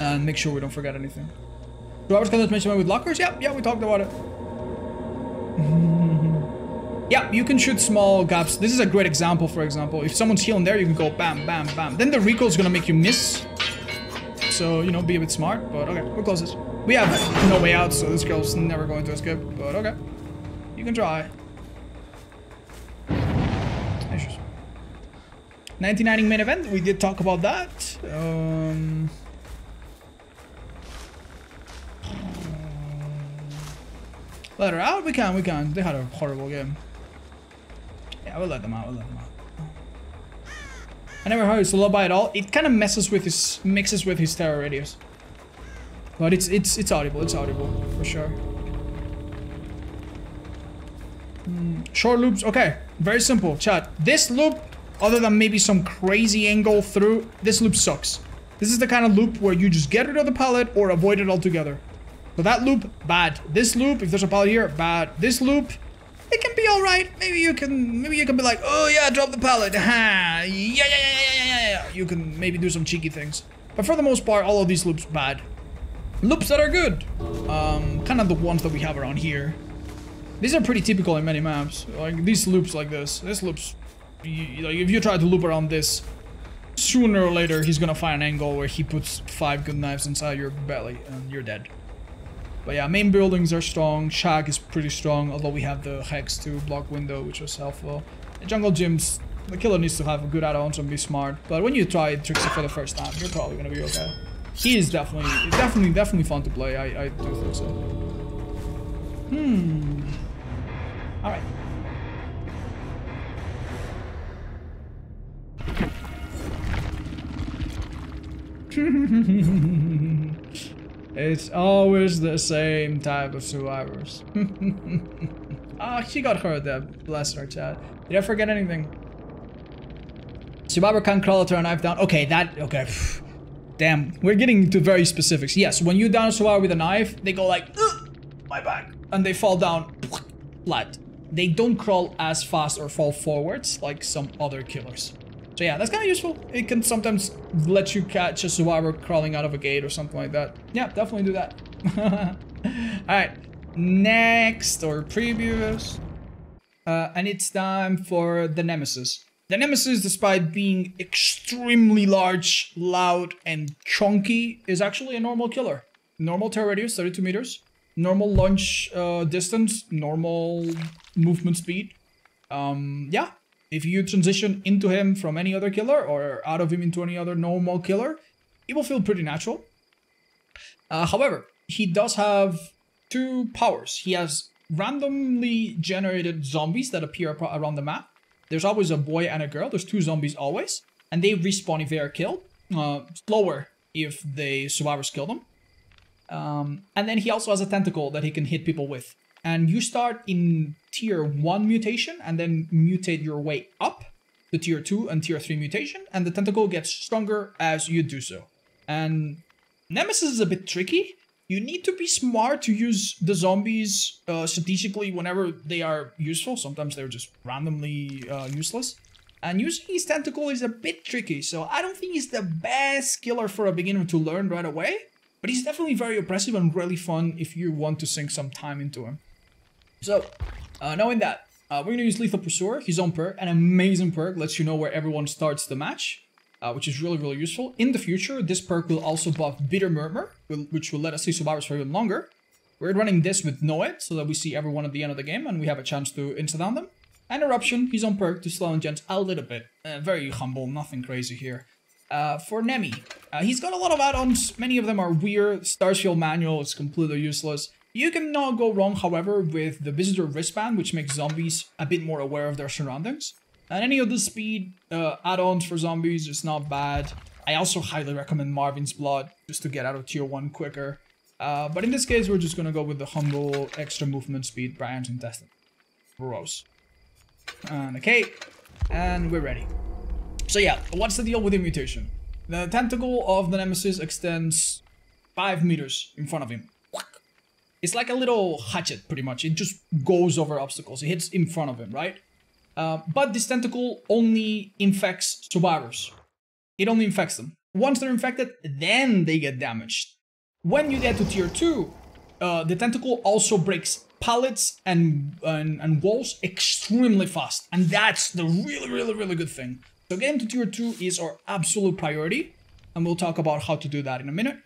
And make sure we don't forget anything. Do I was gonna mention with lockers? Yeah, yeah, we talked about it. yeah, you can shoot small gaps. This is a great example, for example. If someone's healing there, you can go bam, bam, bam. Then the recoil is gonna make you miss. So, you know, be a bit smart, but okay, we're closest. We have no way out, so this girl's never going to escape, but okay. You can try. 1990 main event, we did talk about that. Um... Let her out? We can, we can. They had a horrible game. Yeah, we'll let them out, we'll let them out. I never heard lullaby at all. It kind of messes with his, mixes with his terror radius. But it's, it's, it's audible, it's audible, for sure. Mm, short loops, okay. Very simple, chat. This loop, other than maybe some crazy angle through, this loop sucks. This is the kind of loop where you just get rid of the pallet or avoid it altogether. So that loop, bad. This loop, if there's a pallet here, bad. This loop, it can be alright. Maybe you can maybe you can be like, oh yeah, drop the pallet. Ha yeah, yeah, yeah, yeah, yeah, yeah. You can maybe do some cheeky things. But for the most part, all of these loops bad. Loops that are good. Um, kind of the ones that we have around here. These are pretty typical in many maps. Like these loops like this. This loops you, like if you try to loop around this, sooner or later he's gonna find an angle where he puts five good knives inside your belly and you're dead. But yeah, main buildings are strong. Shack is pretty strong, although we have the Hex to block window, which was helpful. Jungle gyms, the killer needs to have good add-ons and be smart. But when you try Trickster for the first time, you're probably gonna be okay. He is definitely, definitely, definitely fun to play. I, I do think so. Hmm. All right. It's always the same type of survivors. Ah, oh, she got hurt there. Bless her, chat. Did I forget anything? Survivor can't crawl to a knife down. Okay, that... Okay. Damn. We're getting to very specifics. Yes, when you down a survivor with a knife, they go like... My back. And they fall down flat. They don't crawl as fast or fall forwards like some other killers. So yeah, that's kind of useful. It can sometimes let you catch a survivor crawling out of a gate or something like that. Yeah, definitely do that. Alright, next or previous. Uh, and it's time for the Nemesis. The Nemesis, despite being extremely large, loud, and chunky, is actually a normal killer. Normal terror radius, 32 meters. Normal launch uh, distance, normal movement speed. Um, yeah, if you transition into him from any other killer or out of him into any other normal killer, it will feel pretty natural. Uh, however, he does have two powers. He has randomly generated zombies that appear around the map. There's always a boy and a girl. There's two zombies always. And they respawn if they are killed. Uh, slower if the survivors kill them. Um, and then he also has a tentacle that he can hit people with and you start in tier 1 mutation and then mutate your way up to tier 2 and tier 3 mutation and the tentacle gets stronger as you do so. And Nemesis is a bit tricky. You need to be smart to use the zombies uh, strategically whenever they are useful. Sometimes they're just randomly uh, useless. And using his tentacle is a bit tricky, so I don't think he's the best killer for a beginner to learn right away. But he's definitely very oppressive and really fun if you want to sink some time into him. So, uh, knowing that, uh, we're gonna use Lethal Pursuer, his own perk, an amazing perk, lets you know where everyone starts the match, uh, which is really, really useful. In the future, this perk will also buff Bitter Murmur, which will let us see survivors for even longer. We're running this with Noed, so that we see everyone at the end of the game and we have a chance to insta-down them. And Eruption, his own perk to slow and gens a little bit. Uh, very humble, nothing crazy here. Uh, for Nemi, uh, he's got a lot of add-ons. Many of them are weird. Starshield Manual is completely useless. You cannot go wrong, however, with the Visitor Wristband, which makes zombies a bit more aware of their surroundings. And any of the speed uh, add-ons for zombies is not bad. I also highly recommend Marvin's Blood, just to get out of tier 1 quicker. Uh, but in this case, we're just gonna go with the humble extra movement speed Brian's Intestine. Gross. And okay, and we're ready. So yeah, what's the deal with the mutation? The tentacle of the Nemesis extends 5 meters in front of him. It's like a little hatchet, pretty much. It just goes over obstacles. It hits in front of him, right? Uh, but this tentacle only infects survivors. It only infects them. Once they're infected, then they get damaged. When you get to tier 2, uh, the tentacle also breaks pallets and, and, and walls extremely fast. And that's the really, really, really good thing. So getting to tier 2 is our absolute priority, and we'll talk about how to do that in a minute.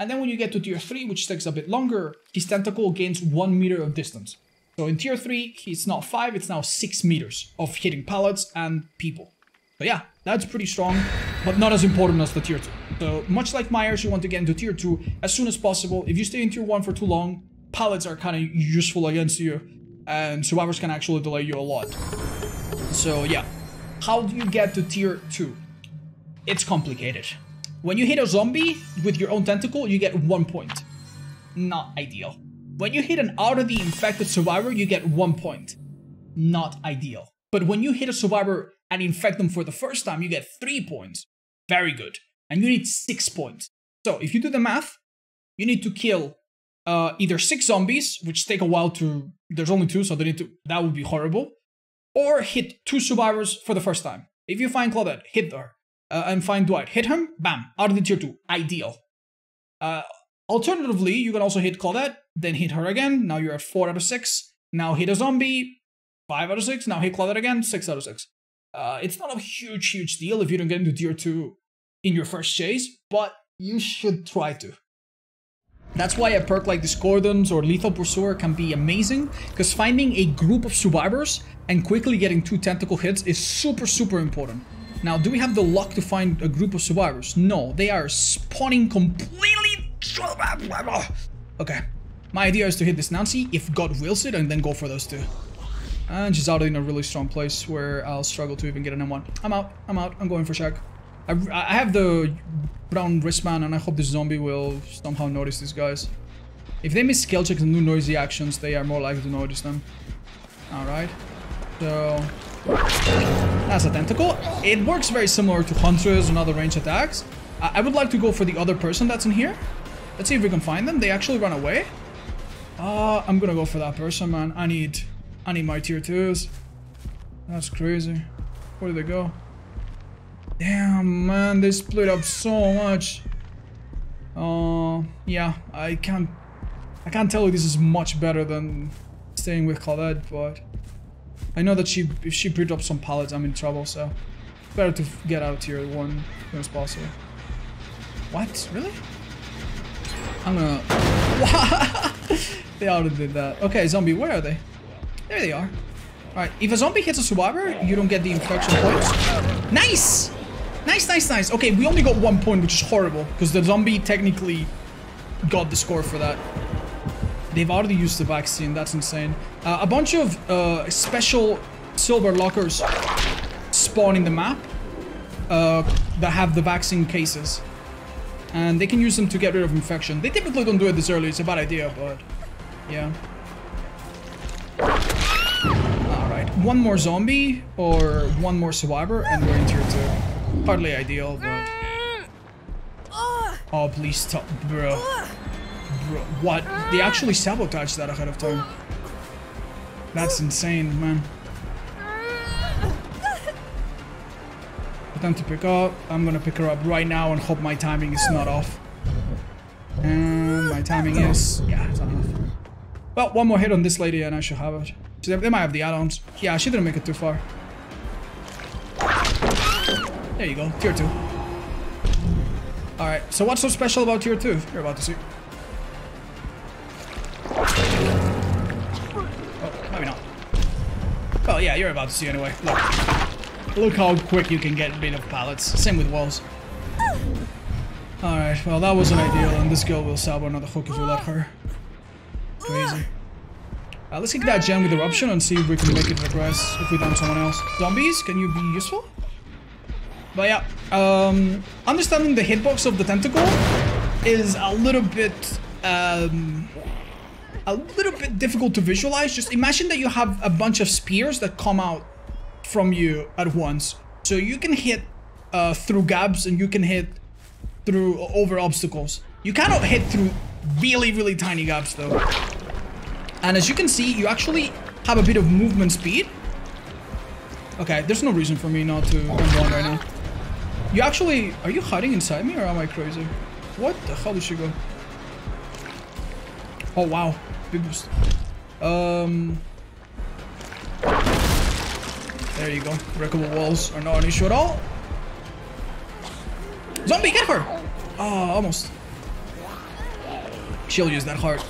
And then when you get to tier 3, which takes a bit longer, his tentacle gains 1 meter of distance. So in tier 3, it's not 5, it's now 6 meters of hitting pallets and people. So yeah, that's pretty strong, but not as important as the tier 2. So much like Myers, you want to get into tier 2 as soon as possible. If you stay in tier 1 for too long, pallets are kind of useful against you, and survivors can actually delay you a lot. So yeah, how do you get to tier 2? It's complicated. When you hit a zombie with your own tentacle, you get one point. Not ideal. When you hit an already infected survivor, you get one point. Not ideal. But when you hit a survivor and infect them for the first time, you get three points. Very good. And you need six points. So if you do the math, you need to kill uh, either six zombies, which take a while to. There's only two, so they need to. That would be horrible or hit two survivors for the first time. If you find Claudette, hit her. Uh, and find Dwight, hit him, bam, out of the tier 2. Ideal. Uh, alternatively, you can also hit Claudette, then hit her again. Now you're at 4 out of 6. Now hit a zombie, 5 out of 6. Now hit Claudette again, 6 out of 6. Uh, it's not a huge, huge deal if you don't get into tier 2 in your first chase, but you should try to. That's why a perk like Discordance or Lethal Pursuer can be amazing, because finding a group of survivors and quickly getting two tentacle hits is super, super important. Now, do we have the luck to find a group of survivors? No, they are spawning completely... Okay, my idea is to hit this Nancy, if God wills it, and then go for those two. And she's out in a really strong place where I'll struggle to even get an M1. I'm out, I'm out, I'm going for shack. I, I have the brown wristband and I hope this zombie will somehow notice these guys. If they miss skill checks and do noisy actions, they are more likely to notice them. Alright. So... That's a tentacle. It works very similar to Huntress and other range attacks. I, would like to go for the other person that's in here. Let's see if we can find them. They actually run away. Uh, I'm gonna go for that person, man. I need... I need my tier 2s. That's crazy. Where did they go? Damn, man, they split up so much. Uh, yeah, I can't, I can't tell you this is much better than staying with Claudette, but I know that she, if she pre up some pallets, I'm in trouble, so better to get out here one soon as possible. What? Really? I'm gonna... they already did that. Okay, zombie, where are they? There they are. Alright, if a zombie hits a survivor, you don't get the infection points. Nice! Nice, nice, nice. Okay, we only got one point, which is horrible, because the zombie technically got the score for that. They've already used the vaccine, that's insane. Uh, a bunch of uh, special silver lockers spawn in the map uh, that have the vaccine cases. And they can use them to get rid of infection. They typically don't do it this early, it's a bad idea, but yeah. Alright, one more zombie or one more survivor and we're in tier 2. Hardly ideal, but... Oh, please stop, bro. What? They actually sabotaged that ahead of time. That's insane, man. Time to pick up. I'm gonna pick her up right now and hope my timing is not off. And my timing is... Yeah, it's off. Well, one more hit on this lady and I should have it. They might have the add-ons. Yeah, she didn't make it too far. There you go, tier 2. Alright, so what's so special about tier 2? You're about to see. Oh, maybe not. Well, yeah, you're about to see anyway. Look. Look how quick you can get rid of pallets. Same with walls. Alright, well that wasn't ideal, and this girl will sabo another hook if we let her. Crazy. Uh, let's kick that gen with eruption and see if we can make it regress if we dump someone else. Zombies, can you be useful? But yeah, um, understanding the hitbox of the tentacle is a little bit, um, a little bit difficult to visualize. Just imagine that you have a bunch of spears that come out from you at once. So you can hit uh, through gaps and you can hit through over obstacles. You cannot hit through really, really tiny gaps though. And as you can see, you actually have a bit of movement speed. Okay, there's no reason for me not to run right now. You actually... Are you hiding inside me or am I crazy? What the hell did she go? Oh, wow. Um... There you go. Breakable walls are not an issue at all. Zombie, get her! Oh, almost. She'll use Dead Hard.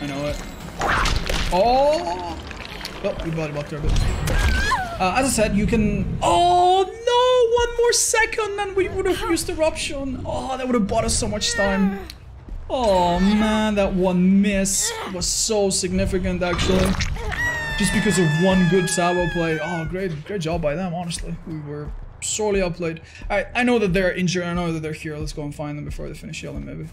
I know it. Oh! Oh, we body blocked her. Uh, as I said, you can... Oh, no! One more second and we would have used Eruption. Oh, that would have bought us so much time. Oh, man, that one miss was so significant, actually. Just because of one good Sabo play. Oh, great, great job by them, honestly. We were sorely outplayed. Alright, I know that they're injured. I know that they're here. Let's go and find them before they finish yelling, maybe.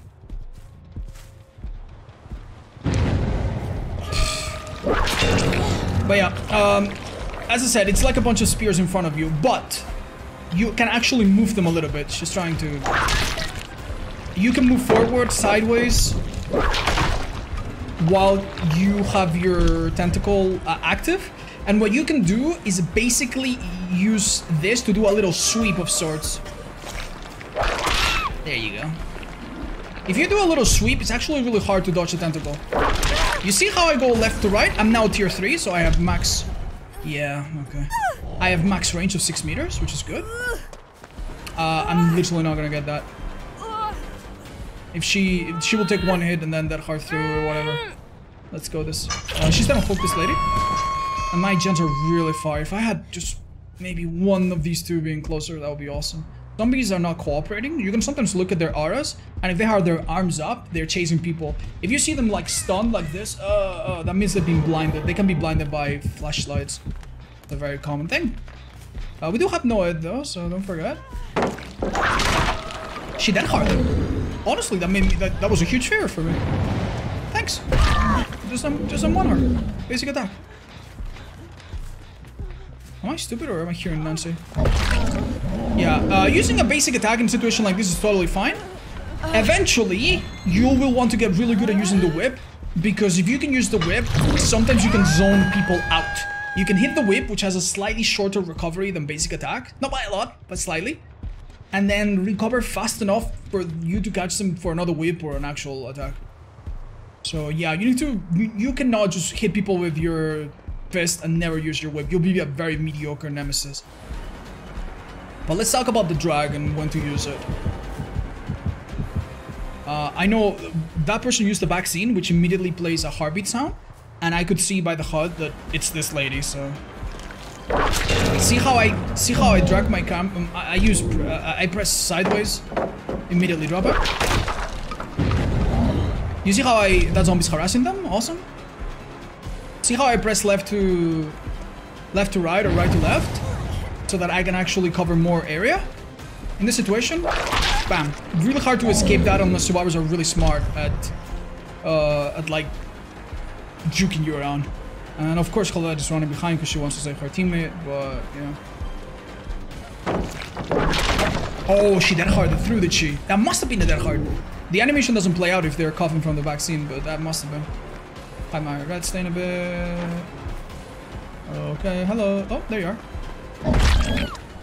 But yeah, um, as I said, it's like a bunch of spears in front of you, but you can actually move them a little bit. She's trying to... You can move forward, sideways, while you have your tentacle uh, active. And what you can do is basically use this to do a little sweep of sorts. There you go. If you do a little sweep, it's actually really hard to dodge a tentacle. You see how I go left to right? I'm now tier 3, so I have max... Yeah, okay. I have max range of 6 meters, which is good. Uh, I'm literally not gonna get that. If she... If she will take one hit and then Dead Hard through or whatever. Let's go this. Uh, she's gonna hook this lady. And my gens are really far. If I had just maybe one of these two being closer, that would be awesome. Zombies are not cooperating. You can sometimes look at their auras, and if they have their arms up, they're chasing people. If you see them like stunned like this, uh, uh that means they're being blinded. They can be blinded by flashlights. It's a very common thing. Uh, we do have no Noed though, so don't forget. She dead hard. Honestly, that made me, that, that was a huge fear for me. Thanks. Just some, just some one heart. Basic attack. Am I stupid or am I hearing Nancy? Yeah, uh, using a basic attack in a situation like this is totally fine. Eventually, you will want to get really good at using the whip. Because if you can use the whip, sometimes you can zone people out. You can hit the whip, which has a slightly shorter recovery than basic attack. Not by a lot, but slightly. And then recover fast enough for you to catch them for another whip or an actual attack. So yeah, you need to... You, cannot just hit people with your fist and never use your whip. You'll be a very mediocre nemesis. But let's talk about the drag and when to use it. Uh, I know that person used the vaccine, which immediately plays a heartbeat sound. And I could see by the HUD that it's this lady, so... See how I see how I drag my cam? Um, I, I, use uh, I press sideways, immediately drop it. You see how I that zombie's harassing them? Awesome. See how I press left to left to right or right to left? So that I can actually cover more area? In this situation, bam. Really hard to escape that unless survivors are really smart at uh, at like juking you around. And of course Claudette is running behind because she wants to save her teammate, but yeah. Oh, she dead hard through, did she? That must have been a dead hard. The animation doesn't play out if they're coughing from the vaccine, but that must have been. Hide my red stain a bit. Okay, hello. Oh, there you are.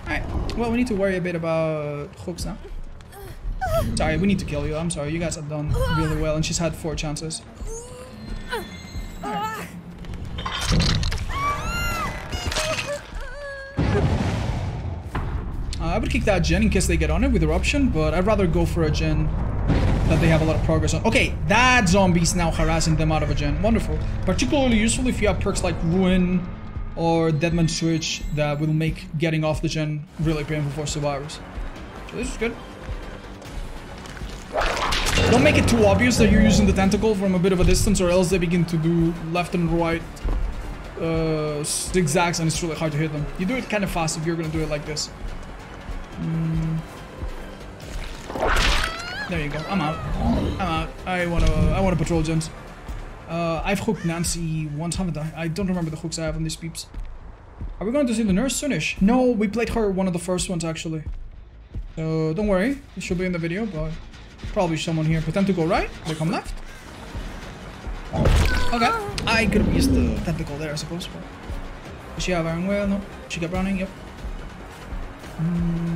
Alright, well, we need to worry a bit about hooks now. Sorry, we need to kill you. I'm sorry, you guys have done really well, and she's had four chances. Uh, I would kick that gen in case they get on it with eruption, but I'd rather go for a gen that they have a lot of progress on. Okay, that zombie's now harassing them out of a gen. Wonderful. Particularly useful if you have perks like Ruin or Deadman Switch that will make getting off the gen really painful for survivors. So this is good. Don't make it too obvious that you're using the tentacle from a bit of a distance or else they begin to do left and right uh, zigzags and it's really hard to hit them. You do it kind of fast if you're to do it like this. Mm. There you go. I'm out. I'm out. I want to I want to patrol gens. Uh, I've hooked Nancy once, haven't I? I don't remember the hooks I have on these peeps. Are we going to see the nurse soonish? No, we played her one of the first ones actually. So don't worry, she'll be in the video, but probably someone here. Pretend to go right, they come left. Okay, I could have used the tentacle there, I suppose. But... Does she have Iron Will? No. She got browning? Yep. Mm.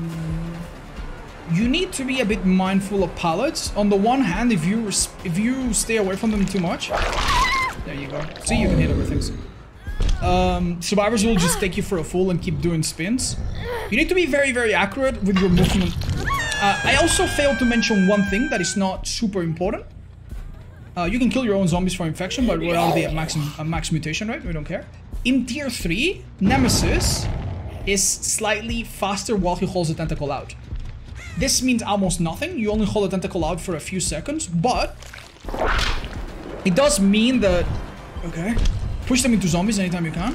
You need to be a bit mindful of pallets. On the one hand, if you if you stay away from them too much, there you go. See, you can hit everything. Um, survivors will just take you for a fool and keep doing spins. You need to be very, very accurate with your movement. Uh, I also failed to mention one thing that is not super important. Uh, you can kill your own zombies for infection, but we're already at max, at max mutation, right? We don't care. In tier 3, Nemesis is slightly faster while he holds the tentacle out. This means almost nothing. You only hold the tentacle out for a few seconds, but it does mean that... Okay. Push them into zombies anytime you can.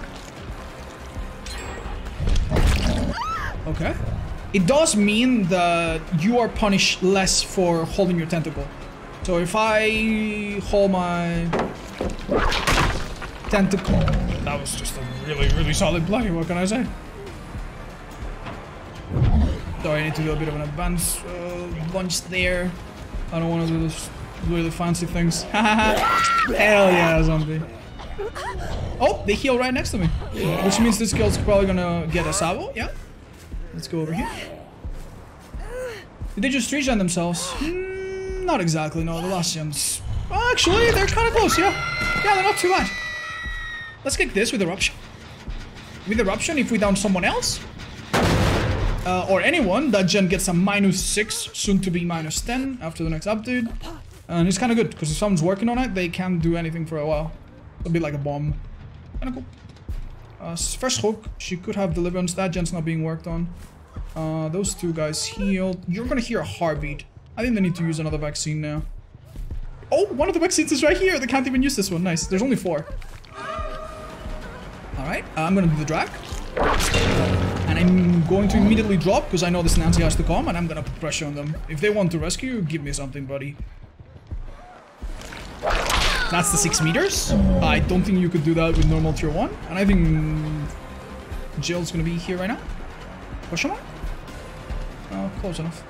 Okay. It does mean that you are punished less for holding your tentacle. So if I hold my tentacle... That was just a really, really solid play, what can I say? Though I need to do a bit of an advance uh, bunch there. I don't want to do those really fancy things. Hell yeah, zombie. Oh, they heal right next to me. Which means this girl's probably gonna get a sabo. Yeah. Let's go over here. Did they just regen themselves? Mm, not exactly, no. The last gens. Actually, they're kind of close, yeah. Yeah, they're not too bad. Let's kick this with Eruption. With Eruption, if we down someone else, uh, or anyone, that gen gets a minus 6, soon to be minus 10 after the next update. And it's kind of good, because if someone's working on it, they can't do anything for a while. It'll be like a bomb. Kind of cool. Uh, first hook, she could have deliverance. That gen's not being worked on. Uh, those two guys healed. You're gonna hear a heartbeat. I think they need to use another vaccine now. Oh, one of the vaccines is right here. They can't even use this one. Nice. There's only four. Alright, uh, I'm gonna do the drag. And I'm going to immediately drop because I know this Nancy has to come and I'm gonna put pressure on them. If they want to rescue, give me something, buddy. That's the six meters. I don't think you could do that with normal tier one. And I think Jill's gonna be here right now. Question mark? Oh, close enough.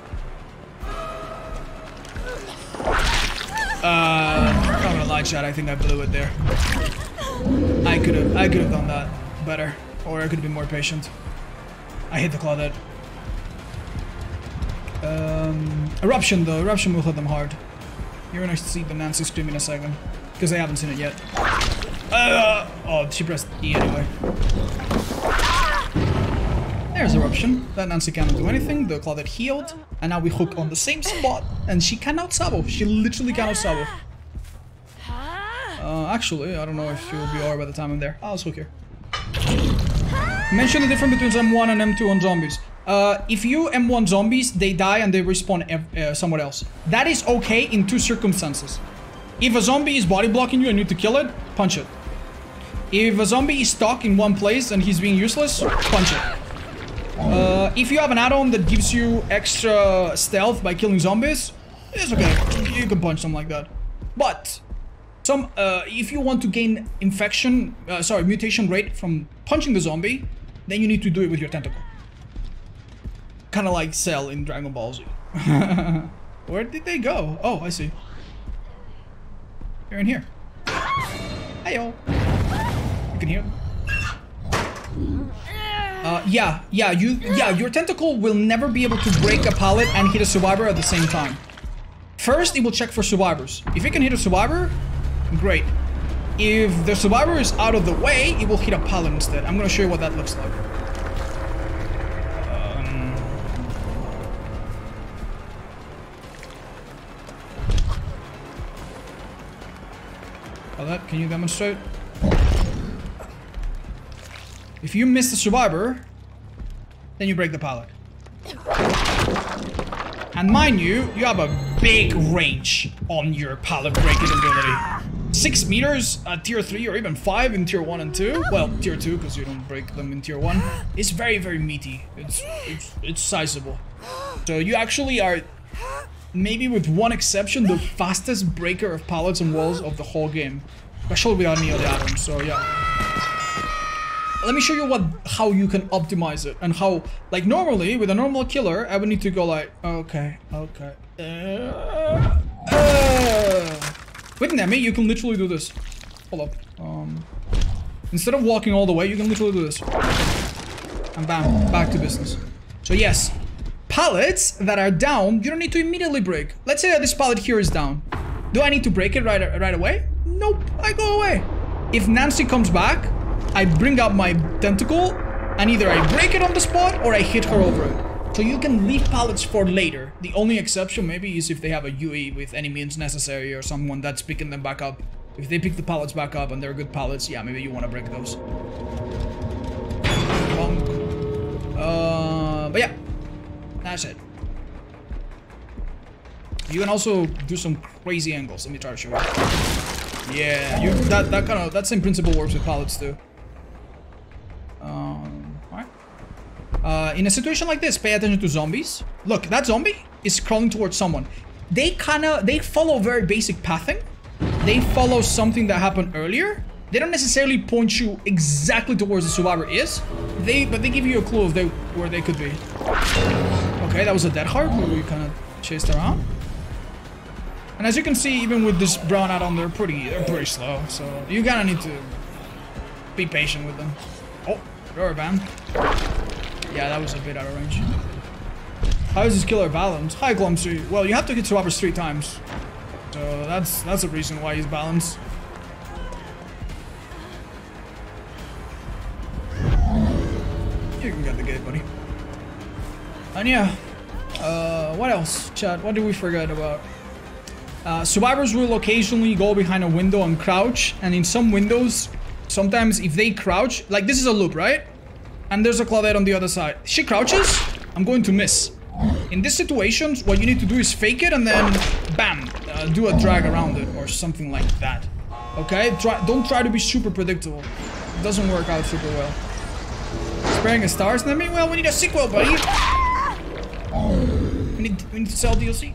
Uh, I'm gonna lie. I think I blew it there. I could have, I could have done that better, or I could be more patient. I hit the Claudette. Um, eruption though, eruption will hit them hard. You're gonna see the Nancy scream in a second, because I haven't seen it yet. Uh, oh, she pressed E anyway. There's eruption. That Nancy cannot do anything. The Claudette healed, and now we hook on the same spot, and she cannot sabo. She literally cannot sabo. Uh, actually, I don't know if she'll be alright by the time I'm there. I'll hook here. Mention the difference between M1 and M2 on zombies. Uh, if you M1 zombies, they die and they respawn uh, somewhere else. That is okay in two circumstances. If a zombie is body blocking you and you need to kill it, punch it. If a zombie is stuck in one place and he's being useless, punch it. Uh, if you have an add-on that gives you extra stealth by killing zombies, it's okay. You can punch them like that. But some, uh, if you want to gain infection, uh, sorry, mutation rate from punching the zombie, then you need to do it with your tentacle. Kind of like Cell in Dragon Ball Z. Where did they go? Oh, I see. They're in here. Hey, yo. You can hear them. Uh, yeah, yeah, you, yeah, your tentacle will never be able to break a pallet and hit a survivor at the same time. First, it will check for survivors. If it can hit a survivor, great. If the survivor is out of the way, it will hit a pallet instead. I'm gonna show you what that looks like. Um, Pallet, can you demonstrate? If you miss the survivor, then you break the pallet. And mind you, you have a big range on your pallet breaking ability. Six meters at tier three or even five in tier one and two. Well, tier two because you don't break them in tier one. It's very, very meaty. It's, it's, it's sizable. So you actually are, maybe with one exception, the fastest breaker of pallets and walls of the whole game. Especially without of the atoms, so yeah let me show you what how you can optimize it and how like normally with a normal killer I would need to go like okay okay uh, uh. With Nemi you can literally do this. Hold up um instead of walking all the way you can literally do this. And bam back to business. So yes pallets that are down you don't need to immediately break. Let's say that this pallet here is down. Do I need to break it right right away? Nope I go away. If Nancy comes back I bring out my tentacle, and either I break it on the spot or I hit her over it. So you can leave pallets for later. The only exception maybe is if they have a UE with any means necessary or someone that's picking them back up. If they pick the pallets back up and they're good pallets, yeah, maybe you want to break those. Uh, but yeah, that's it. You can also do some crazy angles. Let me try to show you. Yeah, you that that kind of that same principle works with pallets too. Um, alright. Uh, in a situation like this, pay attention to zombies. Look, that zombie is crawling towards someone. They kind of, they follow very basic pathing. They follow something that happened earlier. They don't necessarily point you exactly towards the survivor is. They, but they give you a clue of they, where they could be. Okay, that was a Dead Hard we kind of chased around. And as you can see, even with this brown out on, they're pretty, they're pretty slow. So you kind of need to be patient with them. Oh, Door van. Yeah, that was a bit out of range. How is this killer balanced? Hi, Glumsy. Well, you have to hit swappers three times. So that's that's a reason why he's balanced. You can get the gate, buddy. And yeah, uh, what else, Chad? What did we forget about? Uh, survivors will occasionally go behind a window and crouch, and in some windows, sometimes if they crouch, like this is a loop, right? And there's a Claudette on the other side. She crouches, I'm going to miss. In this situation, what you need to do is fake it and then, bam, uh, do a drag around it or something like that. Okay? Try, don't try to be super predictable. It doesn't work out super well. Sparing a stars, Nemi? Well, we need a sequel, buddy. We need, we need to sell DLC.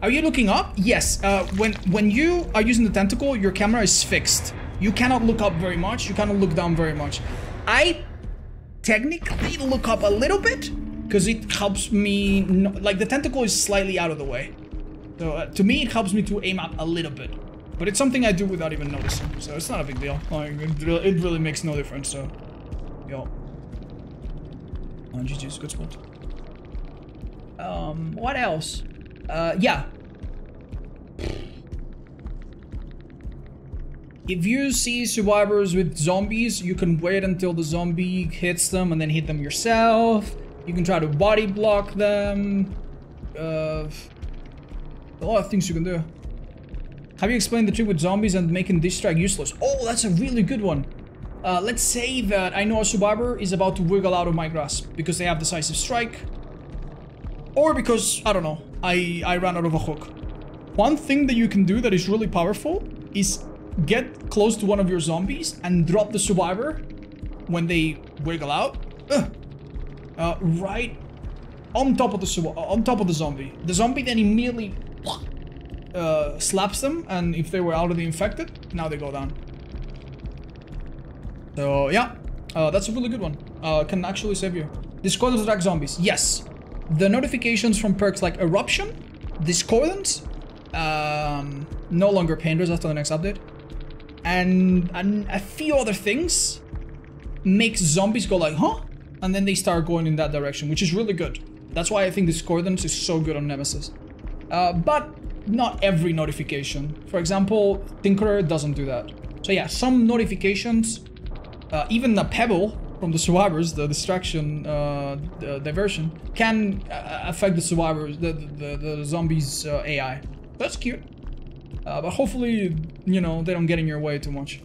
Are you looking up? Yes. Uh, when when you are using the tentacle, your camera is fixed. You cannot look up very much. You cannot look down very much. I technically look up a little bit because it helps me. like the tentacle is slightly out of the way. So uh, to me, it helps me to aim up a little bit. But it's something I do without even noticing. So it's not a big deal. Like, it, really, it really makes no difference. So, yo. Oh, GG's good spot. Um, what else? Uh, yeah. If you see survivors with zombies, you can wait until the zombie hits them and then hit them yourself. You can try to body block them. Uh, a lot of things you can do. Have you explained the trick with zombies and making this strike useless? Oh, that's a really good one. Uh, let's say that I know a survivor is about to wiggle out of my grasp because they have decisive strike. Or because, I don't know, I, I ran out of a hook. One thing that you can do that is really powerful is get close to one of your zombies and drop the survivor when they wiggle out. Uh, right on top of the on top of the zombie. The zombie then immediately uh, slaps them, and if they were already infected, now they go down. So yeah, uh, that's a really good one. Uh, can actually save you. Discord of drag zombies. Yes, the notifications from perks like eruption Discordance, um, no longer pandas after the next update, and, and a few other things makes zombies go like, huh? And then they start going in that direction, which is really good. That's why I think Discordance is so good on Nemesis. Uh, but not every notification. For example, Tinkerer doesn't do that. So yeah, some notifications, uh, even the pebble from the survivors, the distraction, uh, the diversion, can uh, affect the survivors, the the, the zombies uh, AI. That's cute. Uh, but hopefully, you know, they don't get in your way too much.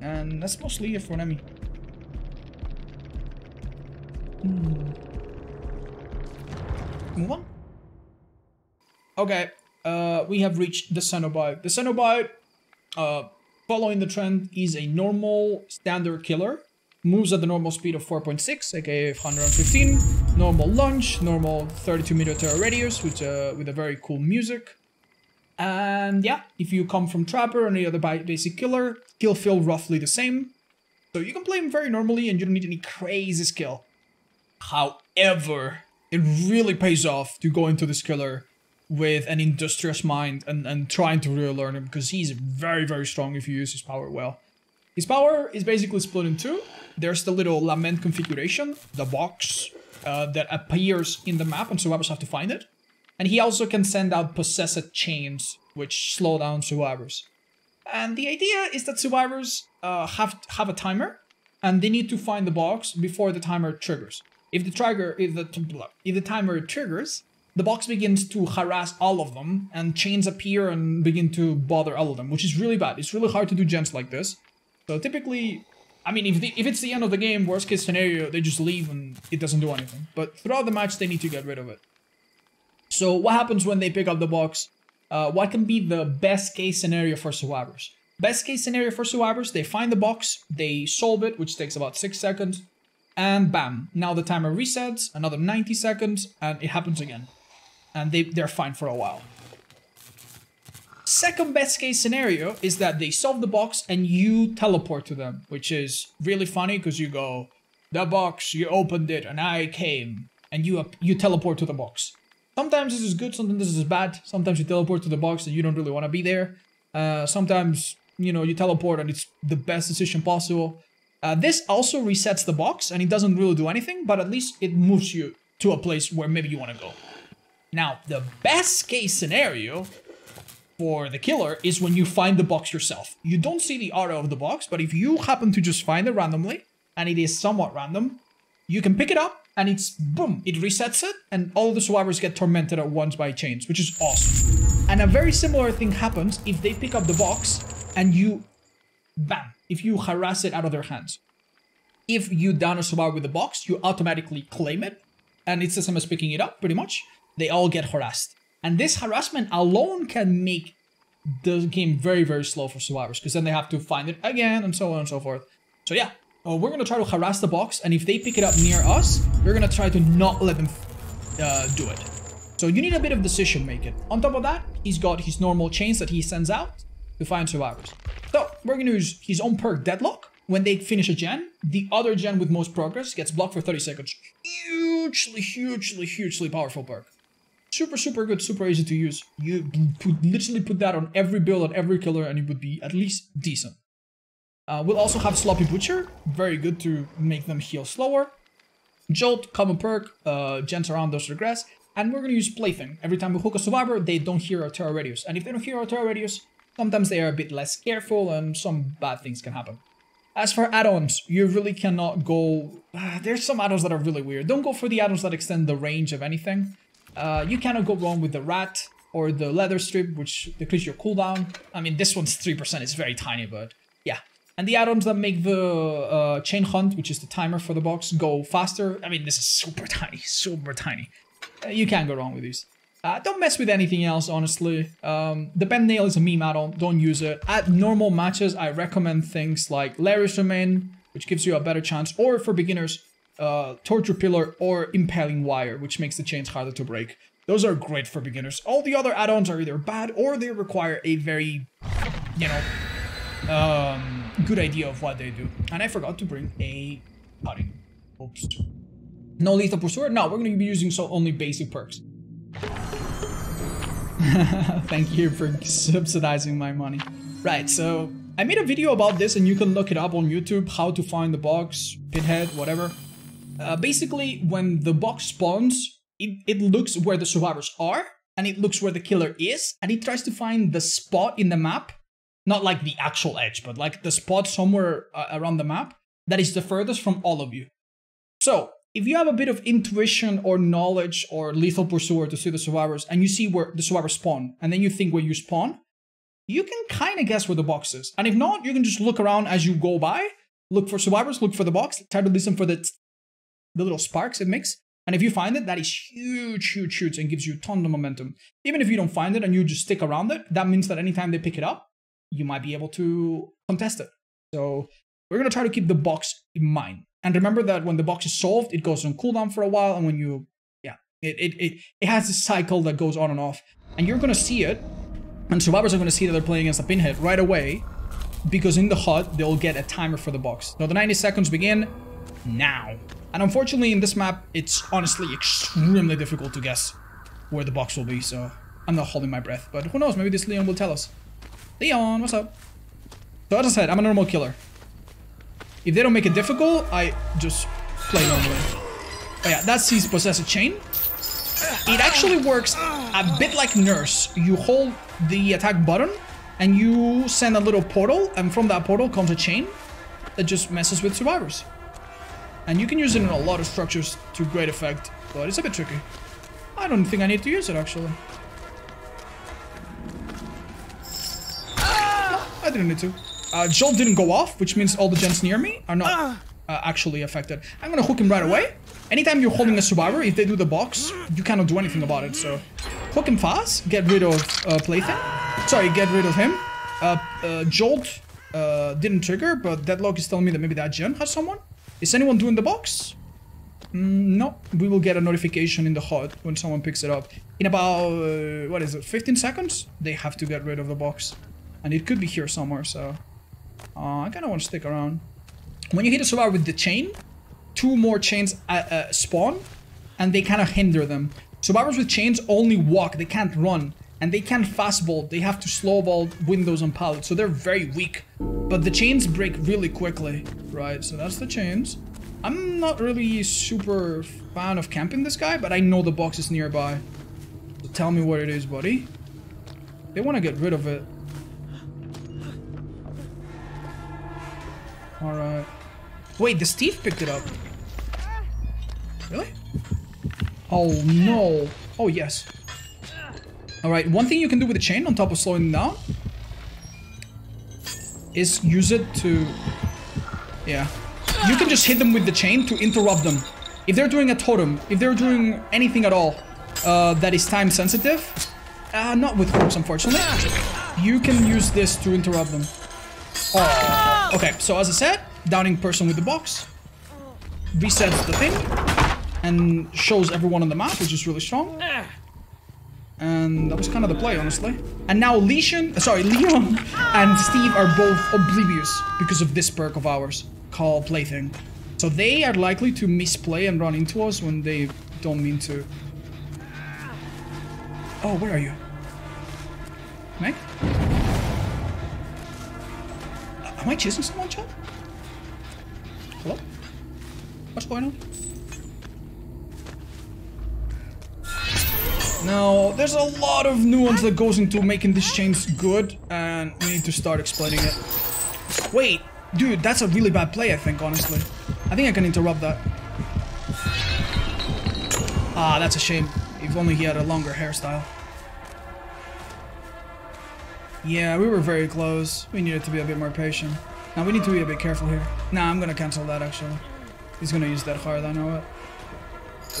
And that's mostly it for Nemi. Move on. Okay, uh, we have reached the Cenobite. The Cenobite, uh, following the trend, is a normal standard killer. Moves at the normal speed of 4.6, aka 115. Normal lunge, normal 32 meter terror radius, with, uh, with a very cool music. And yeah, if you come from Trapper or any other basic killer, he'll feel roughly the same. So you can play him very normally and you don't need any crazy skill. However, it really pays off to go into this killer with an industrious mind and, and trying to really learn him because he's very, very strong if you use his power well. His power is basically split in two. There's the little lament configuration, the box uh, that appears in the map and survivors have to find it. And he also can send out possessed chains, which slow down survivors. And the idea is that survivors uh, have have a timer, and they need to find the box before the timer triggers. If the trigger, if the if the timer triggers, the box begins to harass all of them, and chains appear and begin to bother all of them, which is really bad. It's really hard to do gens like this. So typically, I mean, if the, if it's the end of the game, worst case scenario, they just leave and it doesn't do anything. But throughout the match, they need to get rid of it. So what happens when they pick up the box? Uh, what can be the best case scenario for survivors? Best case scenario for survivors, they find the box, they solve it, which takes about 6 seconds, and bam, now the timer resets, another 90 seconds, and it happens again. And they, they're fine for a while. Second best case scenario is that they solve the box and you teleport to them, which is really funny because you go, the box, you opened it and I came, and you you teleport to the box. Sometimes this is good, sometimes this is bad. Sometimes you teleport to the box and you don't really want to be there. Uh, sometimes, you know, you teleport and it's the best decision possible. Uh, this also resets the box and it doesn't really do anything, but at least it moves you to a place where maybe you want to go. Now, the best case scenario for the killer is when you find the box yourself. You don't see the aura of the box, but if you happen to just find it randomly, and it is somewhat random, you can pick it up and it's boom, it resets it, and all the survivors get tormented at once by chains, which is awesome. And a very similar thing happens if they pick up the box and you, bam, if you harass it out of their hands. If you down a survivor with the box, you automatically claim it, and it's the same as picking it up, pretty much. They all get harassed. And this harassment alone can make the game very, very slow for survivors, because then they have to find it again, and so on and so forth. So yeah, uh, we're gonna try to harass the box, and if they pick it up near us, we're gonna try to not let them uh, do it. So you need a bit of decision making. On top of that, he's got his normal chains that he sends out to find survivors. So we're gonna use his own perk Deadlock. When they finish a gen, the other gen with most progress gets blocked for 30 seconds. Hugely, hugely, hugely powerful perk. Super, super good, super easy to use. You put, literally put that on every build, on every killer, and it would be at least decent. Uh, we'll also have Sloppy Butcher, very good to make them heal slower. Jolt, common perk, uh, gens around those regress. And we're going to use Plaything. Every time we hook a survivor, they don't hear our terror radius. And if they don't hear our terror radius, sometimes they are a bit less careful and some bad things can happen. As for add-ons, you really cannot go... Uh, there's some add-ons that are really weird. Don't go for the add-ons that extend the range of anything. Uh, you cannot go wrong with the Rat or the Leather Strip, which decrease your cooldown. I mean, this one's 3%, it's very tiny, but yeah. And the add-ons that make the uh, chain hunt, which is the timer for the box, go faster. I mean, this is super tiny, super tiny. Uh, you can't go wrong with these. Uh, don't mess with anything else, honestly. Um, the Bent Nail is a meme add-on, don't use it. At normal matches, I recommend things like Larry's Remain, which gives you a better chance, or for beginners, uh, Torture Pillar or Impaling Wire, which makes the chains harder to break. Those are great for beginners. All the other add-ons are either bad or they require a very, you know, um, good idea of what they do. And I forgot to bring a cutting. Oops. No lethal pursuer? No, we're going to be using so only basic perks. Thank you for subsidizing my money. Right, so I made a video about this and you can look it up on YouTube, how to find the box, pinhead, whatever. Uh, basically, when the box spawns, it, it looks where the survivors are, and it looks where the killer is, and it tries to find the spot in the map, not like the actual edge, but like the spot somewhere uh, around the map that is the furthest from all of you. So, if you have a bit of intuition or knowledge or lethal pursuer to see the survivors, and you see where the survivors spawn, and then you think where you spawn, you can kind of guess where the box is. And if not, you can just look around as you go by, look for survivors, look for the box, try to listen for the, the little sparks it makes. And if you find it, that is huge, huge, huge, and gives you a ton of momentum. Even if you don't find it and you just stick around it, that means that anytime they pick it up, you might be able to contest it. So we're gonna try to keep the box in mind. And remember that when the box is solved, it goes on cooldown for a while, and when you, yeah, it it it, it has a cycle that goes on and off, and you're gonna see it, and survivors are gonna see that they're playing against a pinhead right away, because in the HUD they'll get a timer for the box. So the 90 seconds begin now. And unfortunately, in this map, it's honestly extremely difficult to guess where the box will be. So I'm not holding my breath, but who knows? Maybe this Leon will tell us. Leon, what's up? So as I said, I'm a normal killer. If they don't make it difficult, I just play normally. Oh yeah, that's his Possessor chain. It actually works a bit like Nurse. You hold the attack button and you send a little portal and from that portal comes a chain that just messes with survivors. And you can use it in a lot of structures to great effect, but it's a bit tricky. I don't think I need to use it actually. I didn't need to. Uh, Jolt didn't go off, which means all the gens near me are not uh, actually affected. I'm gonna hook him right away. Anytime you're holding a survivor, if they do the box, you cannot do anything about it, so... Hook him fast, get rid of uh, Plaything. Sorry, get rid of him. Uh, uh, Jolt uh, didn't trigger, but Deadlock is telling me that maybe that gen has someone. Is anyone doing the box? Mm, no, we will get a notification in the HUD when someone picks it up. In about, uh, what is it, 15 seconds? They have to get rid of the box. And it could be here somewhere, so... Uh, I kind of want to stick around. When you hit a survivor with the chain, two more chains uh, uh, spawn, and they kind of hinder them. Survivors with chains only walk, they can't run. And they can't fast vault, they have to slow slowball windows and pallets, so they're very weak. But the chains break really quickly, right? So that's the chains. I'm not really super fan of camping this guy, but I know the box is nearby. So tell me what it is, buddy. They want to get rid of it. Alright. Wait, the Steve picked it up. Really? Oh no. Oh yes. Alright, one thing you can do with the chain on top of slowing down is use it to... Yeah. You can just hit them with the chain to interrupt them. If they're doing a totem, if they're doing anything at all uh, that is time sensitive, uh, not with hooks unfortunately, you can use this to interrupt them. Oh. Okay, so as I said, downing person with the box resets the thing and shows everyone on the map, which is really strong. And that was kind of the play, honestly. And now Lesion, uh, sorry, Leon and Steve are both oblivious because of this perk of ours called Plaything. So they are likely to misplay and run into us when they don't mean to. Oh, where are you? Meg? Am I chasing someone, chat? Hello? What's going on? Now, there's a lot of nuance that goes into making these chains good, and we need to start explaining it. Wait, dude, that's a really bad play, I think, honestly. I think I can interrupt that. Ah, that's a shame. If only he had a longer hairstyle. Yeah, we were very close. We needed to be a bit more patient. Now, we need to be a bit careful here. Nah, I'm gonna cancel that, actually. He's gonna use Dead Hard, I know it.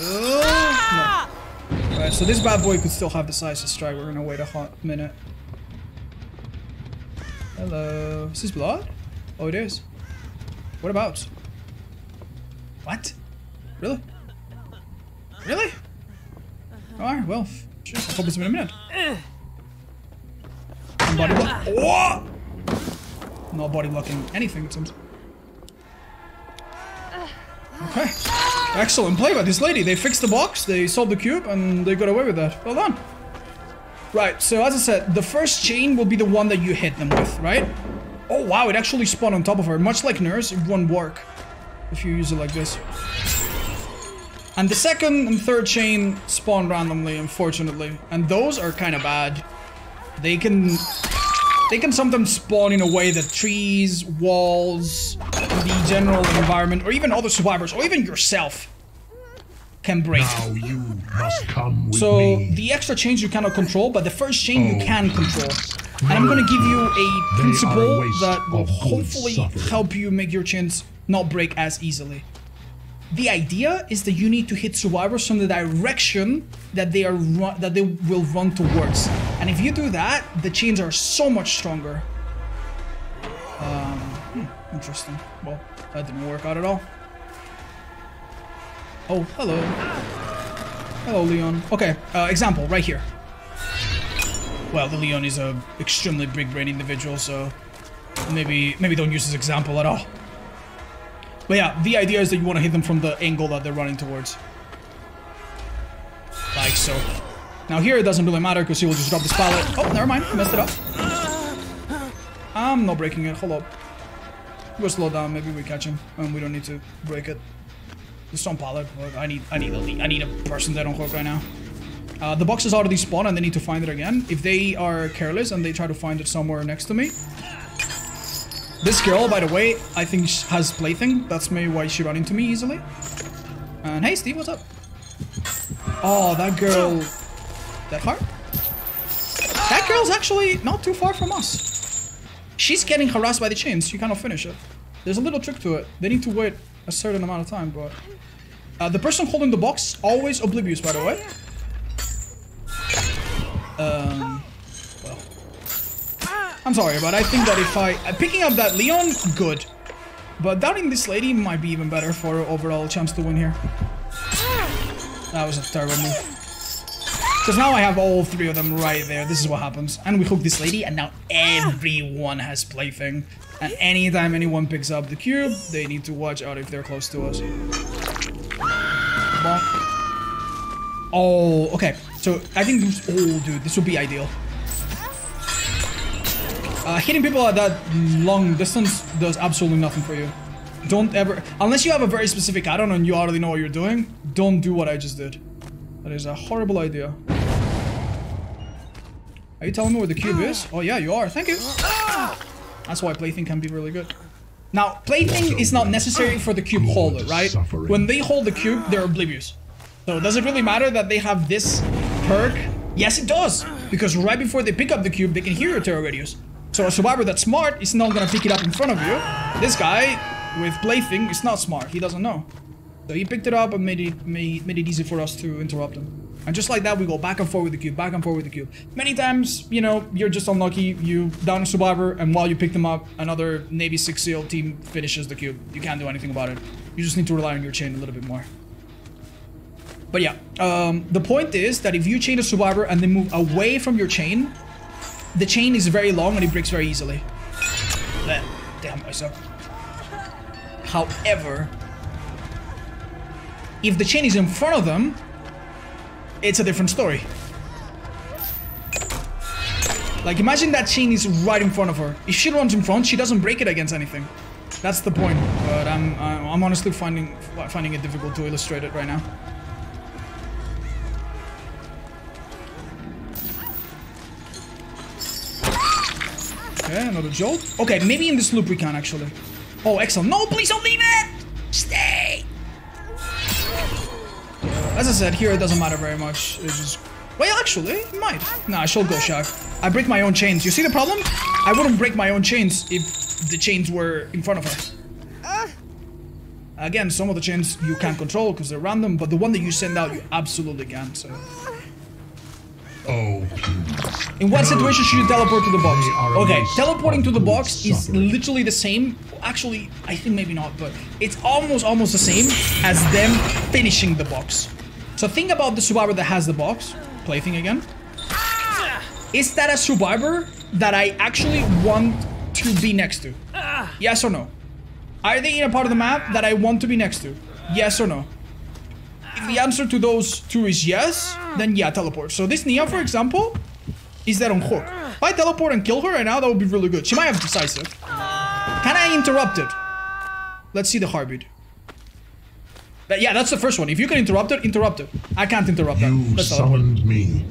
Ah! no. Alright, so this bad boy could still have decisive strike. We're gonna wait a hot minute. Hello. Is this blood? Oh, it is. What about? What? Really? Really? Alright, well, sure. I'll focus him in a minute. Body block. What? Not body blocking anything, it seems. Okay. Excellent play by this lady. They fixed the box, they solved the cube, and they got away with that. Well done. Right, so as I said, the first chain will be the one that you hit them with, right? Oh wow, it actually spawned on top of her. Much like Nurse, it won't work if you use it like this. And the second and third chain spawn randomly, unfortunately. And those are kind of bad. They can... They can sometimes spawn in a way that trees, walls, the general environment, or even other survivors, or even yourself can break. Now you must come with So me. the extra chains you cannot control, but the first chain you oh, can control. And I'm gonna give you a principle waste that will hopefully help you make your chains not break as easily. The idea is that you need to hit survivors from the direction that they are ru- that they will run towards. And if you do that, the chains are so much stronger. Um, hmm, interesting. Well, that didn't work out at all. Oh, hello. Hello, Leon. Okay, uh, example right here. Well, the Leon is a extremely big brain individual, so maybe maybe don't use this example at all. But yeah, the idea is that you want to hit them from the angle that they're running towards. Like so. Now here it doesn't really matter because he will just drop this pallet. Oh, never mind. I Messed it up. I'm not breaking it. Hold up. We'll slow down. Maybe we catch him. And we don't need to break it. The stone pallet. I need I need a I need a person that on hook right now. Uh, the box is already spawned and they need to find it again. If they are careless and they try to find it somewhere next to me. This girl, by the way, I think has plaything. That's maybe why she ran into me easily. And hey, Steve, what's up? Oh, that girl. That heart? That girl's actually not too far from us. She's getting harassed by the chains. She cannot finish it. There's a little trick to it. They need to wait a certain amount of time, but... Uh, the person holding the box, always oblivious, by the way. Um... I'm sorry, but I think that if I... Uh, picking up that Leon, good. But doubting this lady might be even better for overall chance to win here. That was a terrible move. Because now I have all three of them right there. This is what happens. And we hook this lady, and now everyone has plaything. And anytime anyone picks up the cube, they need to watch out if they're close to us. Bonk. Oh, okay. So I think oh, dude, this would be ideal. Uh, hitting people at that long distance does absolutely nothing for you. Don't ever, unless you have a very specific add-on and you already know what you're doing, don't do what I just did. That is a horrible idea. Are you telling me where the cube is? Oh yeah, you are. Thank you. That's why plaything can be really good. Now, plaything is not necessary for the cube holder, right? When they hold the cube, they're oblivious. So does it really matter that they have this perk? Yes, it does. Because right before they pick up the cube, they can hear your terror radius. So a survivor that's smart is not gonna pick it up in front of you. This guy with plaything is not smart. He doesn't know. So he picked it up and made it made, made it easy for us to interrupt him. And just like that, we go back and forth with the cube, back and forth with the cube. Many times, you know, you're just unlucky. You down a survivor, and while you pick them up, another Navy 6 SEAL team finishes the cube. You can't do anything about it. You just need to rely on your chain a little bit more. But yeah, um, the point is that if you chain a survivor and they move away from your chain, the chain is very long and it breaks very easily. Bleh. Damn myself. However, if the chain is in front of them, it's a different story. Like imagine that chain is right in front of her. If she runs in front, she doesn't break it against anything. That's the point. But I'm I'm honestly finding finding it difficult to illustrate it right now. Okay, another jolt. Okay, maybe in this loop we can actually. Oh, excellent. No, please don't leave it! Stay! As I said, here it doesn't matter very much. It's just... Well, actually, it might. Nah, she'll go shock. I break my own chains. You see the problem? I wouldn't break my own chains if the chains were in front of her. Again, some of the chains you can't control because they're random, but the one that you send out, you absolutely can, so... Oh. In what situation should you teleport to the box? They are a Okay, teleporting to the box is literally the same. Actually, I think maybe not, but it's almost almost the same as them finishing the box. So think about the survivor that has the box. Plaything again. Is that a survivor that I actually want to be next to? Yes or no? Are they in a part of the map that I want to be next to? Yes or no? If the answer to those two is yes, then yeah, teleport. So this Nea, for example, is dead on hook. If I teleport and kill her right now, that would be really good. She might have decisive. Can I interrupt it? Let's see the heartbeat. But yeah, that's the first one. If you can interrupt it, interrupt it. I can't interrupt that. You Let's summoned me.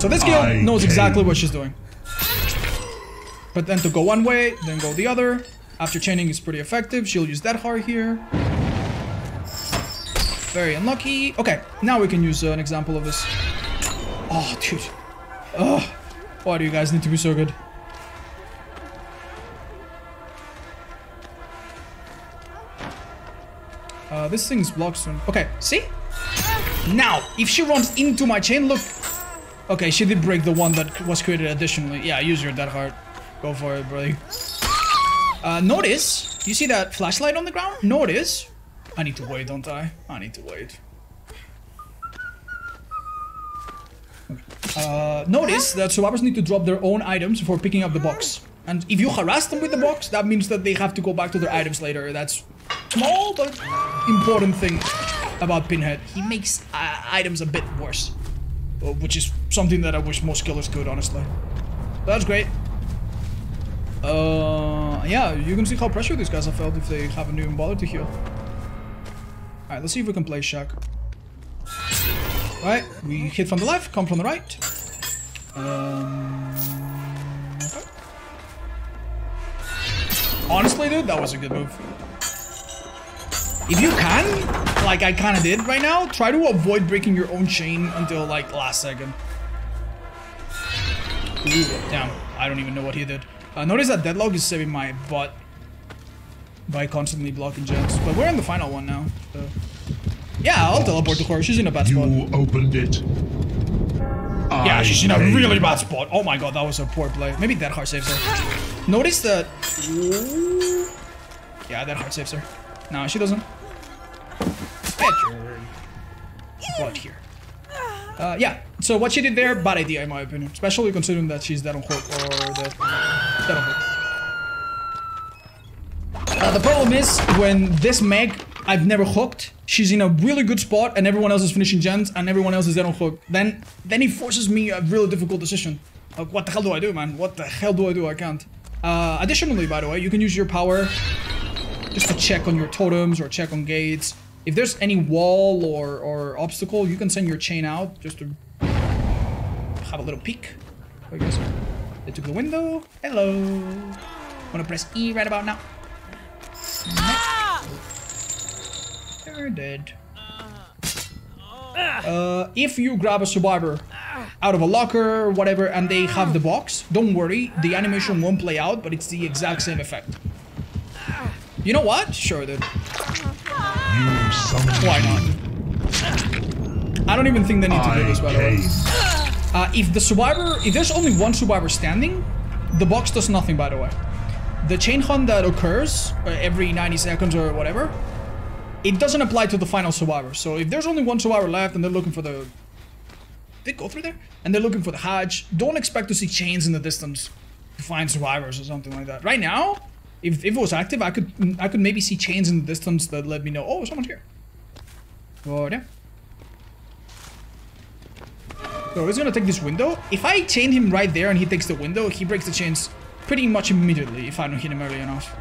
So this girl I knows exactly what she's doing. But then to go one way, then go the other. After chaining is pretty effective. She'll use Dead Hard here. Very unlucky. Okay, now we can use uh, an example of this. Oh, dude. Ugh. Why do you guys need to be so good? Uh, this thing's blocked soon. Okay, see? Now, if she runs into my chain, look. Okay, she did break the one that was created additionally. Yeah, use your Dead Hard. Go for it, buddy. Uh, notice, you see that flashlight on the ground? Notice. I need to wait, don't I? I need to wait. Uh, notice that survivors need to drop their own items before picking up the box. And if you harass them with the box, that means that they have to go back to their items later. That's small but important thing about Pinhead. He makes uh, items a bit worse. Uh, Which is something that I wish most killers could, honestly. That's great. Uh, yeah, you can see how pressured these guys have felt if they haven't even bothered to heal. Alright, let's see if we can play Shack. Right, we hit from the left, come from the right. Um, okay. Honestly, dude, that was a good move. If you can, like I kind of did right now, try to avoid breaking your own chain until like last second. Ooh, damn, I don't even know what he did. Uh, notice that Deadlock is saving my butt by constantly blocking gens. But we're in the final one now. So. Yeah, I'll teleport to her. She's in a bad You spot. opened it. Yeah, she's in a really bad spot. Oh my god, that was a poor play. Maybe Dead Hard saves her. Notice that. Yeah, Dead Hard saves her. No, she doesn't. Your here. Uh, yeah, so what she did there, bad idea in my opinion. Especially considering that she's dead on hook or dead, dead on hook. Uh, the problem is when this Meg I've never hooked, she's in a really good spot and everyone else is finishing gens and everyone else is dead on hook. Then then it forces me a really difficult decision. Like what the hell do I do, man? What the hell do I do? I can't. Uh, additionally, by the way, you can use your power just to check on your totems or check on gates. If there's any wall or, or obstacle, you can send your chain out just to have a little peek. They took the window. Hello. Wanna press E right about now? They're dead. Uh, if you grab a survivor out of a locker or whatever and they have the box, don't worry, the animation won't play out, but it's the exact same effect. You know what? Sure, dude. Why not? I don't even think they need to do this, by the way. Uh, if the survivor, if there's only one survivor standing, the box does nothing, by the way. The chain hunt that occurs uh, every 90 seconds or whatever, it doesn't apply to the final survivor. So if there's only one survivor left and they're looking for the... They go through there? And they're looking for the hatch, don't expect to see chains in the distance to find survivors or something like that. Right now, if, if it was active, I could I could maybe see chains in the distance that let me know, oh, someone's here. But yeah. So he's gonna take this window. If I chain him right there and he takes the window, he breaks the chains pretty much immediately if I don't hit him early enough.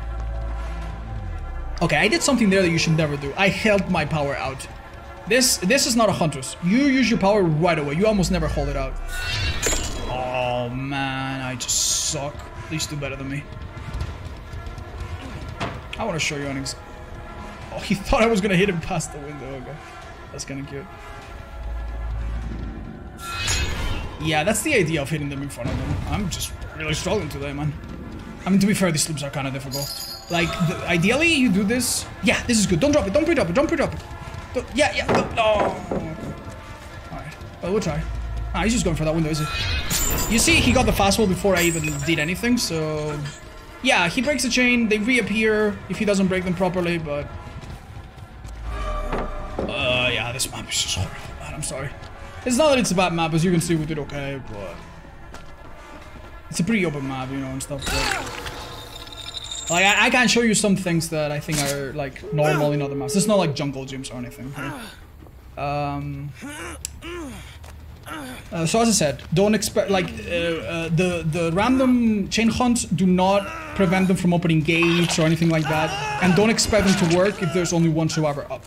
Okay, I did something there that you should never do. I held my power out. This this is not a Huntress. You use your power right away. You almost never hold it out. Oh man, I just suck. Please do better than me. I want to show you an ex- Oh, he thought I was gonna hit him past the window. Okay, that's kind of cute. Yeah, that's the idea of hitting them in front of them. I'm just really struggling today, man. I mean, to be fair, these loops are kind of difficult. Like, the, ideally, you do this. Yeah, this is good. Don't drop it. Don't pre-drop it. Don't pre-drop it. Don't- yeah, yeah. No. no. Alright. but we'll try. Ah, he's just going for that window, is he? You see, he got the fast vault before I even did anything, so... Yeah, he breaks the chain. They reappear if he doesn't break them properly, but... Uh, yeah, this map is just horrible, man. I'm sorry. It's not that it's a bad map, as you can see, we did okay, but... It's a pretty open map, you know, and stuff, but... Like, I, I can show you some things that I think are, like, normal in other maps. It's not like jungle gyms or anything. Um... Uh, so as I said, don't expect like uh, uh, the the random chain hunts do not prevent them from opening gates or anything like that, and don't expect them to work if there's only one survivor up.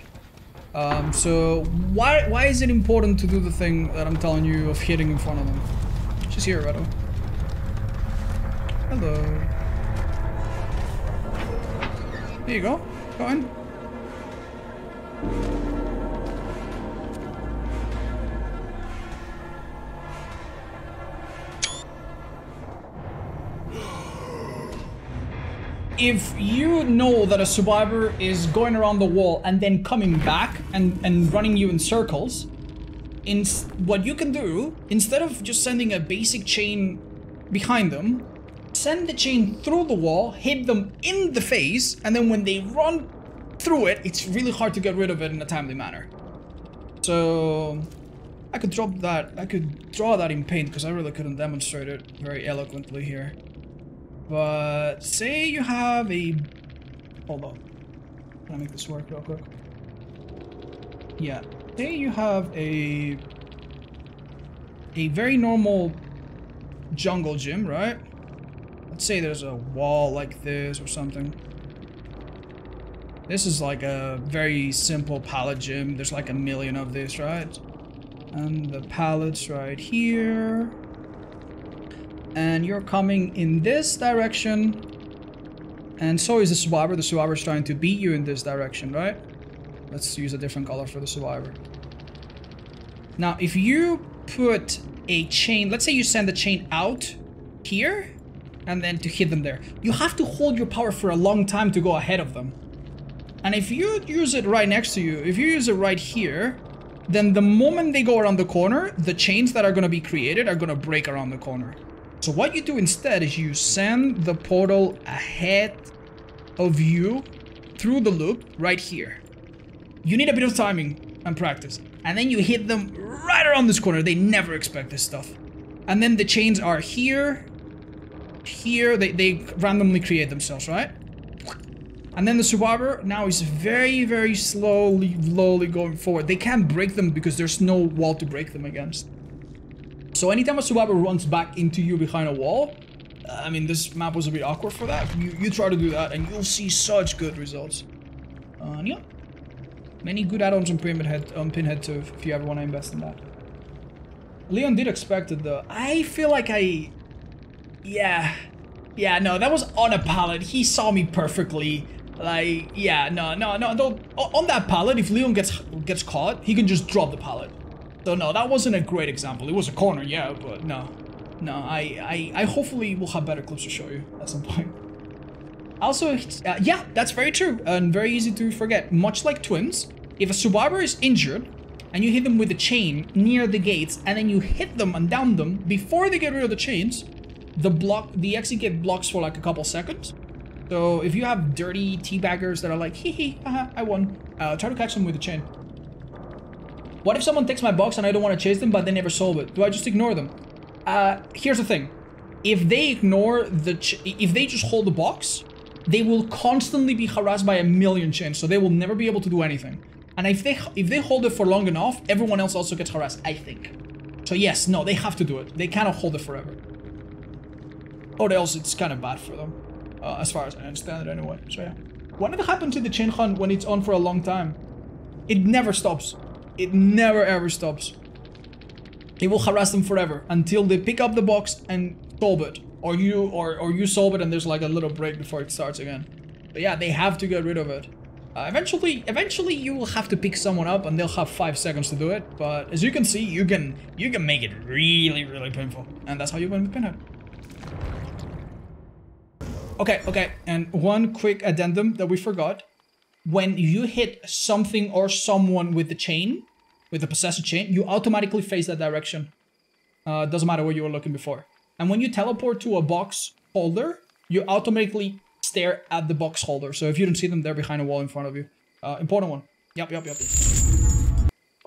Um, so why why is it important to do the thing that I'm telling you of hitting in front of them? She's here, Redo. Hello. There you go. Go in. If you know that a survivor is going around the wall and then coming back and, and running you in circles, in what you can do, instead of just sending a basic chain behind them, send the chain through the wall, hit them in the face, and then when they run through it, it's really hard to get rid of it in a timely manner. So I could drop that, I could draw that in paint because I really couldn't demonstrate it very eloquently here. But say you have a... Hold on. Can I make this work real quick? Yeah. Say you have a... A very normal jungle gym, right? Let's say there's a wall like this or something. This is like a very simple pallet gym. There's like a million of this, right? And the pallets right here and you're coming in this direction. And so is the survivor. The survivor is trying to beat you in this direction right? Let's use a different color for the survivor. Now if you put a chain let's say you send the chain out here and then to hit them there. You have to hold your power for a long time to go ahead of them. And if you use it right next to you if you use it right here then the moment they go around the corner the chains that are going to be created are going to break around the corner so what you do instead is you send the portal ahead of you through the loop right here. You need a bit of timing and practice. And then you hit them right around this corner. They never expect this stuff. And then the chains are here, here. They, they randomly create themselves, right? And then the survivor now is very, very slowly, slowly going forward. They can't break them because there's no wall to break them against. So anytime a survivor runs back into you behind a wall, uh, I mean, this map was a bit awkward for that. You, you try to do that and you'll see such good results. Uh, and yeah, many good add-ons on Pinhead, on Pinhead too, if you ever want to invest in that. Leon did expect it though. I feel like I... Yeah. Yeah, no, that was on a pallet. He saw me perfectly. Like, yeah, no, no, no, don't... On that pallet, if Leon gets gets caught, he can just drop the pallet. So no, that wasn't a great example. It was a corner, yeah, but no. No, I, I, I hopefully will have better clips to show you at some point. Also, uh, yeah, that's very true and very easy to forget. Much like twins, if a survivor is injured and you hit them with a chain near the gates and then you hit them and down them before they get rid of the chains, the block, the exit gate blocks for like a couple seconds. So if you have dirty teabaggers that are like, hee hee, haha, I won, uh, try to catch them with a chain. What if someone takes my box and I don't want to chase them, but they never solve it? Do I just ignore them? Uh, here's the thing. If they ignore the... if they just hold the box, they will constantly be harassed by a million chains, so they will never be able to do anything. And if they if they hold it for long enough, everyone else also gets harassed, I think. So yes, no, they have to do it. They cannot hold it forever. Or else it's kind of bad for them. Uh, as far as I understand it anyway. So yeah. What did happen to the chain hunt when it's on for a long time? It never stops. It never ever stops. It will harass them forever until they pick up the box and solve it. Or you or, or you solve it and there's like a little break before it starts again. But yeah, they have to get rid of it. Uh, eventually, eventually you will have to pick someone up and they'll have five seconds to do it. But as you can see, you can you can make it really, really painful. And that's how you win with Pinhead. Okay, okay, and one quick addendum that we forgot. When you hit something or someone with the chain, with the possessor chain, you automatically face that direction. Uh, doesn't matter where you were looking before. And when you teleport to a box holder, you automatically stare at the box holder. So if you don't see them, they're behind a wall in front of you. Uh, important one. Yep, yep, yep.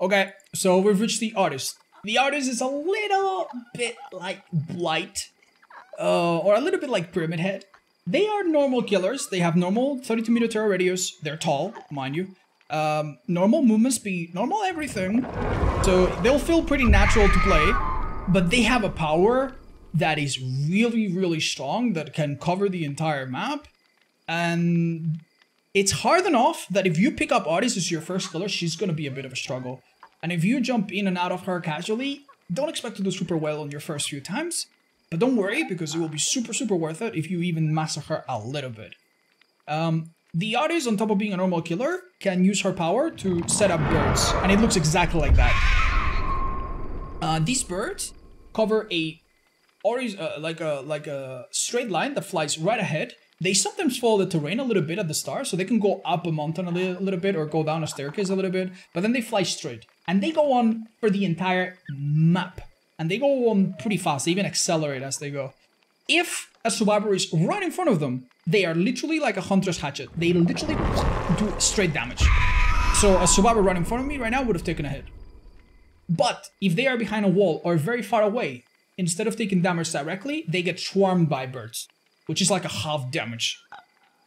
Okay, so we've reached the artist. The artist is a little bit like Blight, uh, or a little bit like Pyramid Head. They are normal killers. They have normal 32 meter terror radius. They're tall, mind you. Um, normal movement speed, normal everything. So they'll feel pretty natural to play, but they have a power that is really, really strong that can cover the entire map. And it's hard enough that if you pick up Artis as your first killer, she's gonna be a bit of a struggle. And if you jump in and out of her casually, don't expect to do super well on your first few times. But don't worry, because it will be super, super worth it if you even master her a little bit. Um, the Artis, on top of being a normal killer, can use her power to set up birds. And it looks exactly like that. Uh, these birds cover a Artis, uh, like a like a straight line that flies right ahead. They sometimes follow the terrain a little bit at the start, so they can go up a mountain a little, little bit or go down a staircase a little bit, but then they fly straight. And they go on for the entire map. And they go on pretty fast, they even accelerate as they go. If a survivor is right in front of them, they are literally like a hunter's hatchet. They literally do straight damage. So a survivor right in front of me right now would have taken a hit. But if they are behind a wall or very far away, instead of taking damage directly, they get swarmed by birds, which is like a half damage.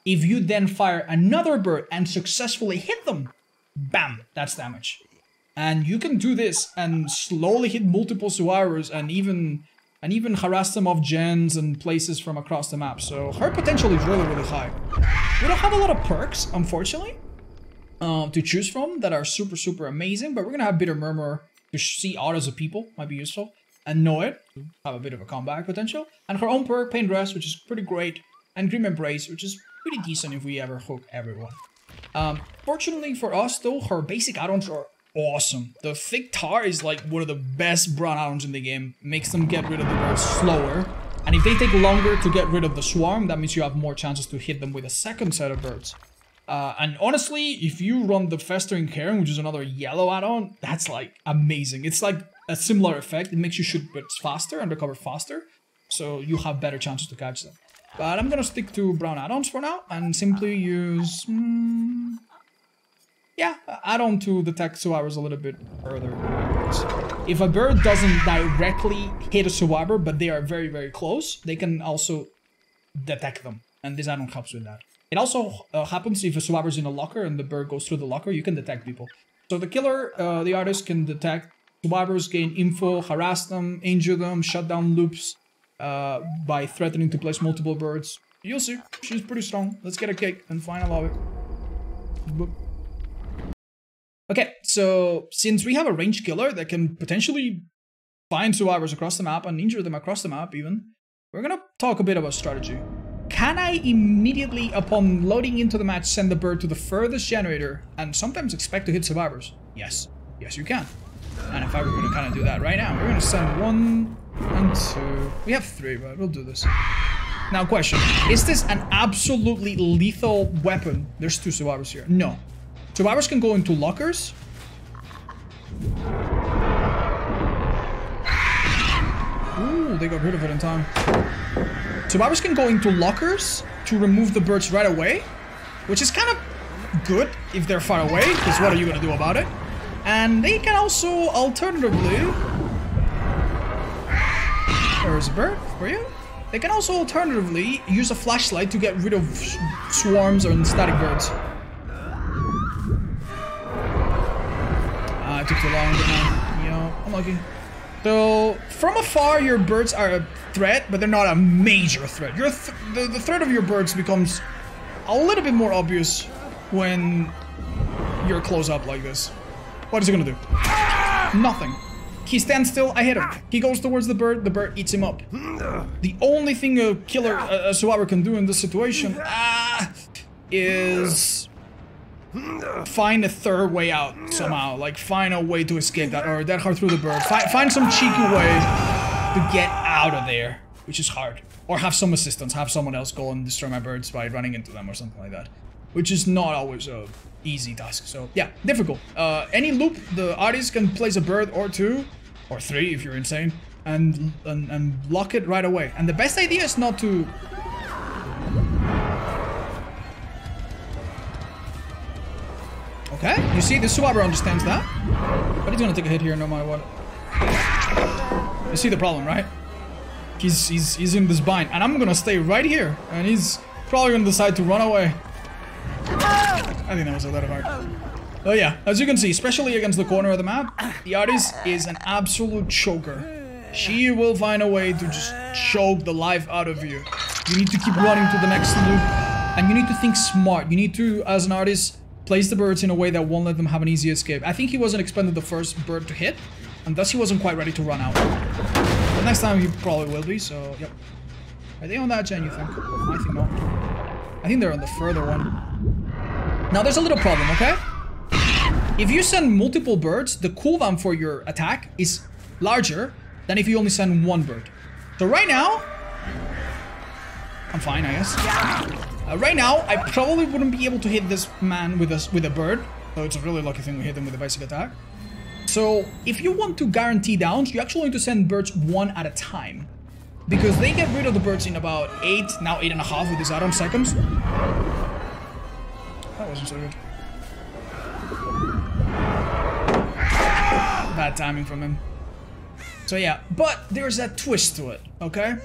If you then fire another bird and successfully hit them, bam, that's damage. And you can do this and slowly hit multiple survivors and even and even harass them off gens and places from across the map. So her potential is really, really high. We don't have a lot of perks, unfortunately, uh, to choose from that are super, super amazing, but we're gonna have Bitter Murmur to see auras of people, might be useful. And Noed, have a bit of a comeback potential. And her own perk, Pain Rest, which is pretty great. And Grim Embrace, which is pretty decent if we ever hook everyone. Um, fortunately for us, though, her basic add-ons are awesome. The thick tar is like one of the best brown add-ons in the game. Makes them get rid of the birds slower. And if they take longer to get rid of the swarm, that means you have more chances to hit them with a second set of birds. Uh, and honestly, if you run the Festering Carrion, which is another yellow add-on, that's like amazing. It's like a similar effect. It makes you shoot birds faster and recover faster, so you have better chances to catch them. But I'm gonna stick to brown add-ons for now and simply use... Mm, yeah, add on to detect survivors a little bit further. If a bird doesn't directly hit a survivor, but they are very, very close, they can also detect them. And this add-on helps with that. It also uh, happens if a survivor is in a locker and the bird goes through the locker, you can detect people. So the killer, uh, the artist, can detect survivors, gain info, harass them, injure them, shut down loops uh, by threatening to place multiple birds. You'll see. She's pretty strong. Let's get a cake and find a lobby. Boop. Okay, so since we have a range killer that can potentially find survivors across the map and injure them across the map even, we're gonna talk a bit about strategy. Can I immediately, upon loading into the match, send the bird to the furthest generator and sometimes expect to hit survivors? Yes. Yes, you can. And in fact, we're gonna kind of do that right now. We're gonna send one and two. We have three, but we'll do this. Now, question. Is this an absolutely lethal weapon? There's two survivors here. No. Survivors can go into lockers. Ooh, they got rid of it in time. Survivors can go into lockers to remove the birds right away, which is kind of good if they're far away, because what are you going to do about it? And they can also, alternatively... There's a bird for you. They can also alternatively use a flashlight to get rid of swarms or static birds. Uh, took too long, didn't I? You know, unlucky. So, from afar, your birds are a threat, but they're not a major threat. Your th the, the threat of your birds becomes a little bit more obvious when you're close up like this. What is he gonna do? Nothing. He stands still, I hit him. He goes towards the bird, the bird eats him up. The only thing a killer, a, a survivor can do in this situation ah, is find a third way out somehow. Like find a way to escape that or that hard through the bird. Find, find some cheeky way to get out of there, which is hard. Or have some assistance, have someone else go and destroy my birds by running into them or something like that. Which is not always a easy task. So yeah, difficult. Uh, any loop, the artist can place a bird or two, or three if you're insane, and, and, and lock it right away. And the best idea is not to Okay, you see, the Subaru understands that. But he's gonna take a hit here no matter what. You see the problem, right? He's, he's, he's in this bind, and I'm gonna stay right here, and he's probably gonna decide to run away. I think that was a lot of art. Oh yeah, as you can see, especially against the corner of the map, the artist is an absolute choker. She will find a way to just choke the life out of you. You need to keep running to the next loop, and you need to think smart. You need to, as an artist, place the birds in a way that won't let them have an easy escape. I think he wasn't expecting the first bird to hit, and thus he wasn't quite ready to run out. But next time he probably will be, so yep. Are they on that gen, you think? I think not. I think they're on the further one. Now there's a little problem, okay? If you send multiple birds, the cooldown for your attack is larger than if you only send one bird. So right now, I'm fine, I guess. Uh, right now, I probably wouldn't be able to hit this man with a, with a bird. So it's a really lucky thing we hit him with a basic attack. So if you want to guarantee downs, you actually need to send birds one at a time. Because they get rid of the birds in about eight, now eight and a half with these add-on seconds. That wasn't so good. Bad timing from him. So yeah, but there's a twist to it, okay?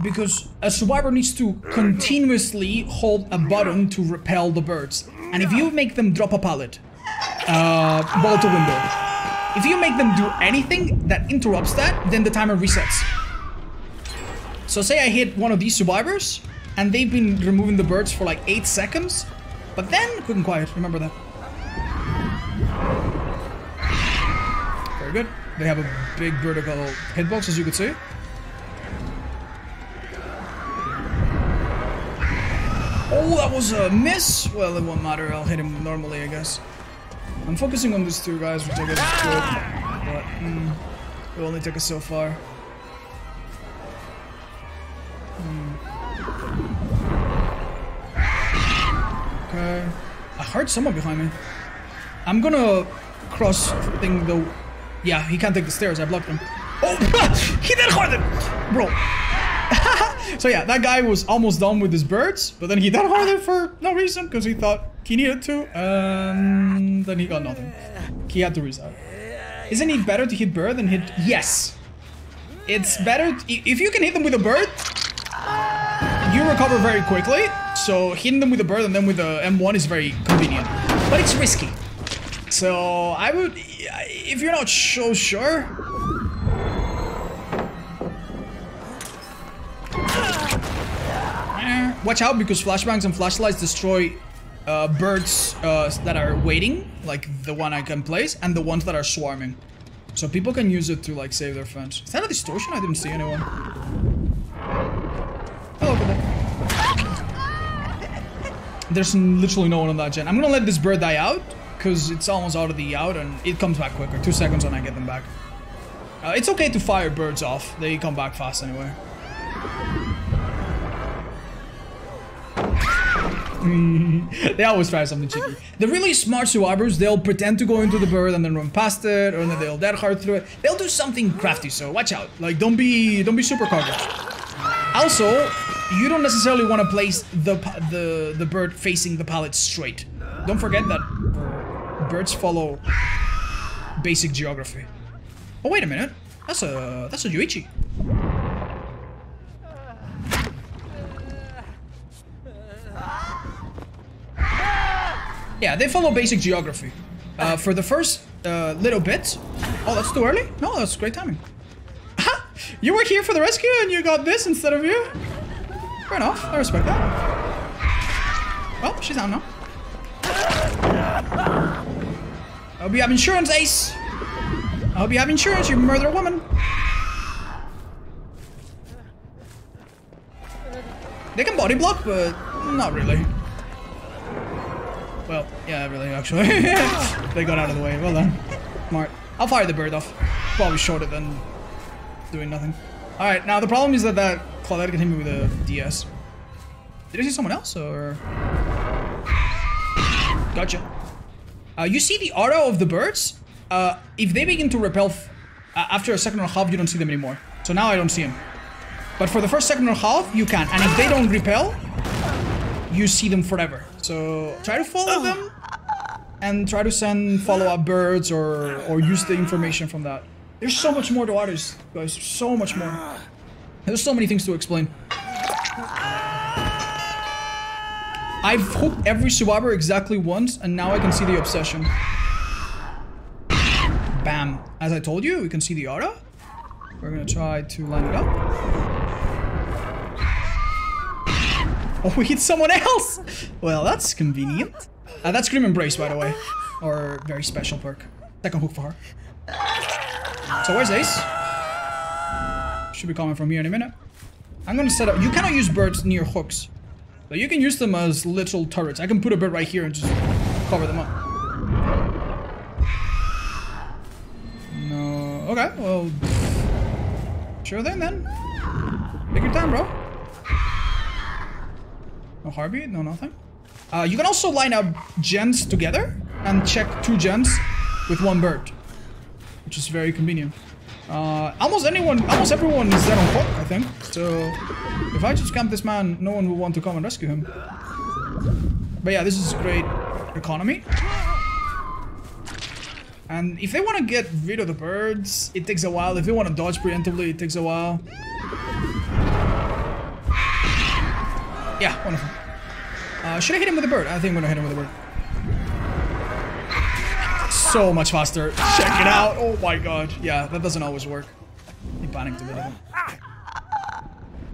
Because a survivor needs to continuously hold a button to repel the birds. And if you make them drop a pallet, uh, a window, if you make them do anything that interrupts that, then the timer resets. So say I hit one of these survivors, and they've been removing the birds for like 8 seconds, but then quick and quiet, remember that. Very good. They have a big vertical hitbox, as you could see. Oh, that was a miss! Well, it won't matter, I'll hit him normally, I guess. I'm focusing on these two guys, which I guess is good, but mm, it only take us so far. Okay. I heard someone behind me. I'm gonna cross thing though. Yeah, he can't take the stairs. I blocked him. Oh, he did hard bro. so yeah, that guy was almost done with his birds, but then he did harder for no reason because he thought he needed to, and then he got nothing. He had to reset. Isn't it better to hit bird than hit? Yes. It's better if you can hit them with a bird. You recover very quickly, so hitting them with a bird and then with the M1 is very convenient. But it's risky. So I would, if you're not so sure, watch out because flashbangs and flashlights destroy uh, birds uh, that are waiting, like the one I can place, and the ones that are swarming. So people can use it to like save their friends. Is that a distortion? I didn't see anyone. Hello, There's literally no one on that gen. I'm gonna let this bird die out because it's almost out of the out and it comes back quicker. Two seconds when I get them back. Uh, it's okay to fire birds off. They come back fast anyway. Mm, they always try something cheeky. The really smart survivors, they'll pretend to go into the bird and then run past it, or then they'll dead hard through it. They'll do something crafty, so watch out. Like, don't be, don't be super cocky. Also, you don't necessarily want to place the the the bird facing the pallet straight. Don't forget that birds follow basic geography. Oh wait a minute, that's a that's a Yoichi. Yeah, they follow basic geography. Uh, for the first uh, little bit. Oh, that's too early? No, that's great timing. you were here for the rescue and you got this instead of you? Fair enough, I respect that. Well, she's out now. I hope you have insurance, Ace. I hope you have insurance, you murder a woman. They can body block, but not really. Well, yeah, really, actually. they got out of the way. Well done. Smart. I'll fire the bird off. Probably shorter than doing nothing. Alright, now the problem is that that Claudette can hit me with a DS. Did I see someone else, or...? Gotcha. Uh, you see the aura of the birds? Uh, if they begin to repel uh, after a second and a half, you don't see them anymore. So now I don't see them. But for the first second and a half, you can. And if they don't repel, you see them forever. So try to follow oh. them and try to send follow-up birds or, or use the information from that. There's so much more to others, guys. So much more. There's so many things to explain. I've hooked every survivor exactly once, and now I can see the obsession. Bam. As I told you, we can see the aura. We're gonna try to line it up. Oh, we hit someone else! Well, that's convenient. Uh, that's Grim Embrace, by the way. Or very special perk. Second hook for her. So where's Ace? Should be coming from here in a minute. I'm gonna set up... You cannot use birds near hooks. But you can use them as little turrets. I can put a bird right here and just cover them up. No... Okay, well... Sure then, then. Take your time, bro. No heartbeat, no nothing. Uh, you can also line up gens together and check two gens with one bird, which is very convenient. Uh, almost anyone, almost everyone is dead on hook, I think. So if I just camp this man, no one will want to come and rescue him. But yeah, this is great economy. And if they want to get rid of the birds, it takes a while. If they want to dodge preemptively, it takes a while. Yeah, wonderful. Uh, should I hit him with a bird? I think I'm gonna hit him with a bird. So much faster. Check it out. Oh my god. Yeah, that doesn't always work. He panicked a bit.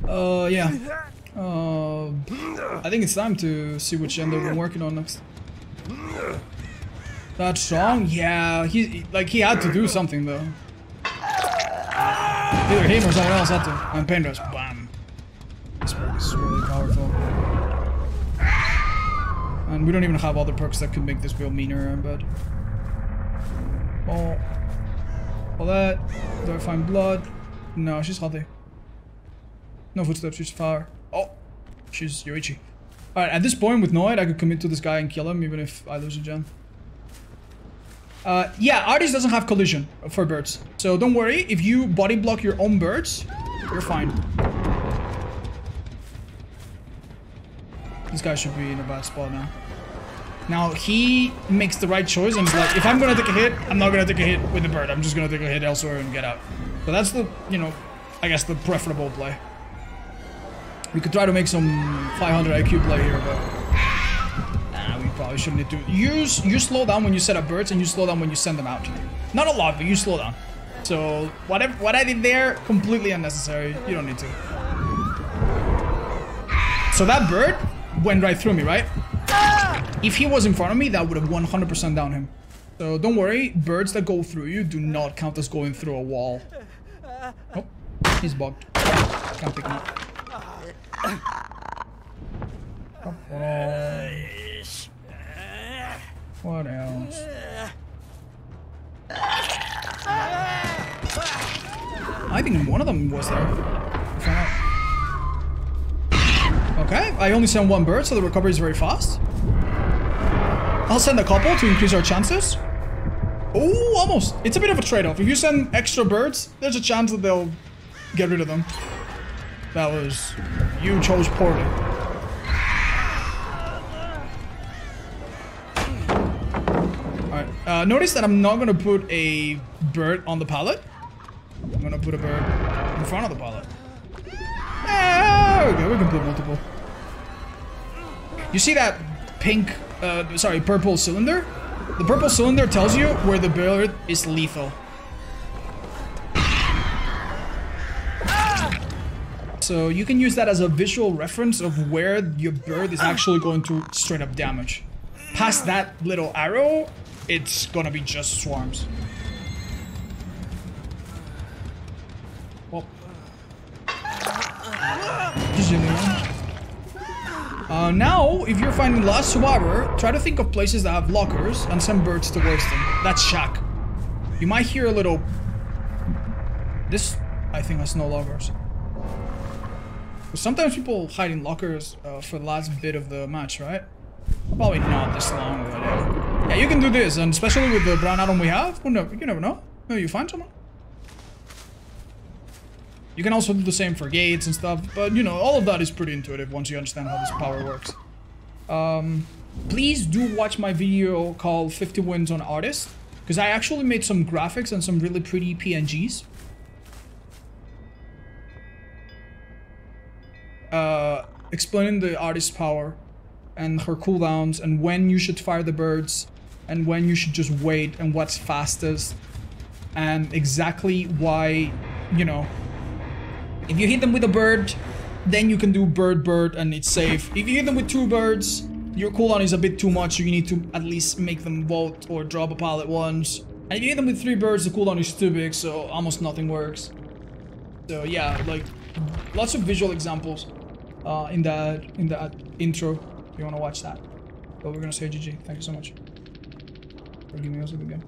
Uh, yeah. Uh, I think it's time to see which end we're working on next. That strong? Yeah, he like he had to do something though. Either him or someone else had to. And Pain Res, bam. This perk is really powerful. And we don't even have other perks that could make this build meaner, but... Oh. All that. Do I find blood? No, she's healthy. No footsteps, she's far. Oh! She's Yoichi. Alright, at this point with Noed, I could commit to this guy and kill him even if I lose a gen. Uh, yeah, Artist doesn't have collision for birds. So don't worry, if you body block your own birds, you're fine. This guy should be in a bad spot now. Now, he makes the right choice and is like, if I'm gonna take a hit, I'm not gonna take a hit with the bird. I'm just gonna take a hit elsewhere and get out. But that's the, you know, I guess the preferable play. We could try to make some 500 IQ play here, but... Nah, we probably shouldn't need to. Use, you slow down when you set up birds and you slow down when you send them out. Not a lot, but you slow down. So, whatever, what I did there, completely unnecessary. You don't need to. So that bird went right through me, right? Ah! If he was in front of me, that would have 100% down him. So don't worry, birds that go through you do not count as going through a wall. Oh, he's bugged. Can't pick him up. Come on. What else? Ah! I think one of them was there. Okay, I only sent one bird, so the recovery is very fast. I'll send a couple to increase our chances. Oh, almost. It's a bit of a trade-off. If you send extra birds, there's a chance that they'll get rid of them. That was... You chose poorly. Alright. Uh, notice that I'm not going to put a bird on the pallet. I'm going to put a bird in front of the pallet. We can put multiple. You see that pink, uh, sorry, purple cylinder? The purple cylinder tells you where the bird is lethal. So you can use that as a visual reference of where your bird is actually going to straight up damage. Past that little arrow, it's gonna be just swarms. Uh, now, if you're finding Last Survivor, try to think of places that have lockers and send birds towards them. That's shack. You might hear a little... This, I think, has no lockers. Sometimes people hide in lockers uh, for the last bit of the match, right? Probably not this long, but yeah. Yeah, you can do this, and especially with the brown add-on we have, never, you never know. Maybe you find someone. You can also do the same for gates and stuff, but you know, all of that is pretty intuitive once you understand how this power works. Um, please do watch my video called 50 Wins on Artist, because I actually made some graphics and some really pretty PNGs. Uh, explaining the artist's power and her cooldowns and when you should fire the birds and when you should just wait and what's fastest and exactly why, you know, if you hit them with a bird, then you can do bird bird and it's safe. If you hit them with two birds, your cooldown is a bit too much, so you need to at least make them vault or drop a pallet once. And if you hit them with three birds, the cooldown is too big, so almost nothing works. So yeah, like lots of visual examples uh, in that in that intro. If you want to watch that, but we're gonna say GG. Thank you so much for giving us a good game.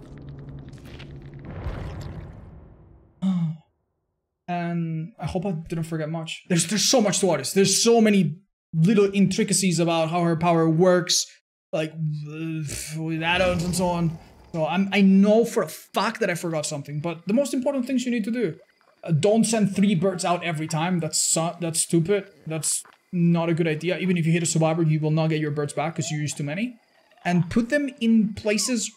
and I hope I didn't forget much. There's there's so much to Artist. There's so many little intricacies about how her power works, like with add-ons and so on. So I'm I know for a fact that I forgot something. But the most important things you need to do: uh, don't send three birds out every time. That's that's stupid. That's not a good idea. Even if you hit a survivor, you will not get your birds back because you use too many. And put them in places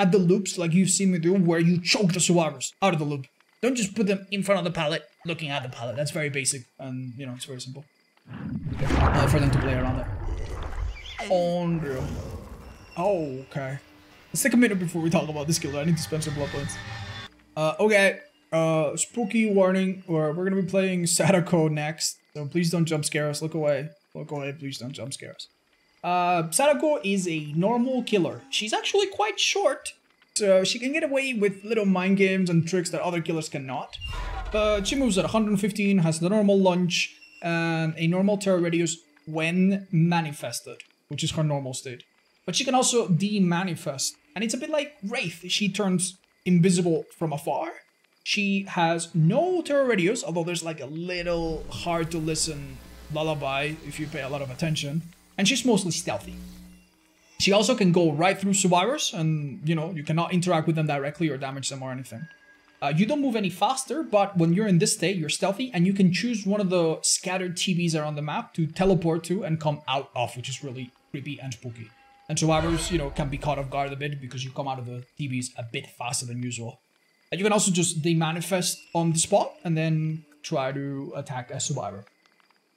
at the loops, like you've seen me do, where you choke the survivors out of the loop. Don't just put them in front of the pallet, looking at the pallet. That's very basic, and you know it's very simple uh, for them to play around it. Oh, okay. Let's take a minute before we talk about this killer. I need to spend some blood points. Uh, okay. Uh, spooky warning. Or we're gonna be playing Sadako next, so please don't jump scare us. Look away. Look away. Please don't jump scare us. Uh, Sadako is a normal killer. She's actually quite short, so she can get away with little mind games and tricks that other killers cannot. But she moves at 115, has the normal lunge, and a normal terror radius when manifested, which is her normal state. But she can also de-manifest, and it's a bit like Wraith. She turns invisible from afar. She has no terror radius, although there's like a little hard to listen lullaby if you pay a lot of attention. And she's mostly stealthy. She also can go right through survivors and, you know, you cannot interact with them directly or damage them or anything. Uh, you don't move any faster, but when you're in this state, you're stealthy and you can choose one of the scattered TVs around the map to teleport to and come out of, which is really creepy and spooky. And survivors, you know, can be caught off guard a bit because you come out of the TVs a bit faster than usual. And you can also just demanifest on the spot and then try to attack a survivor.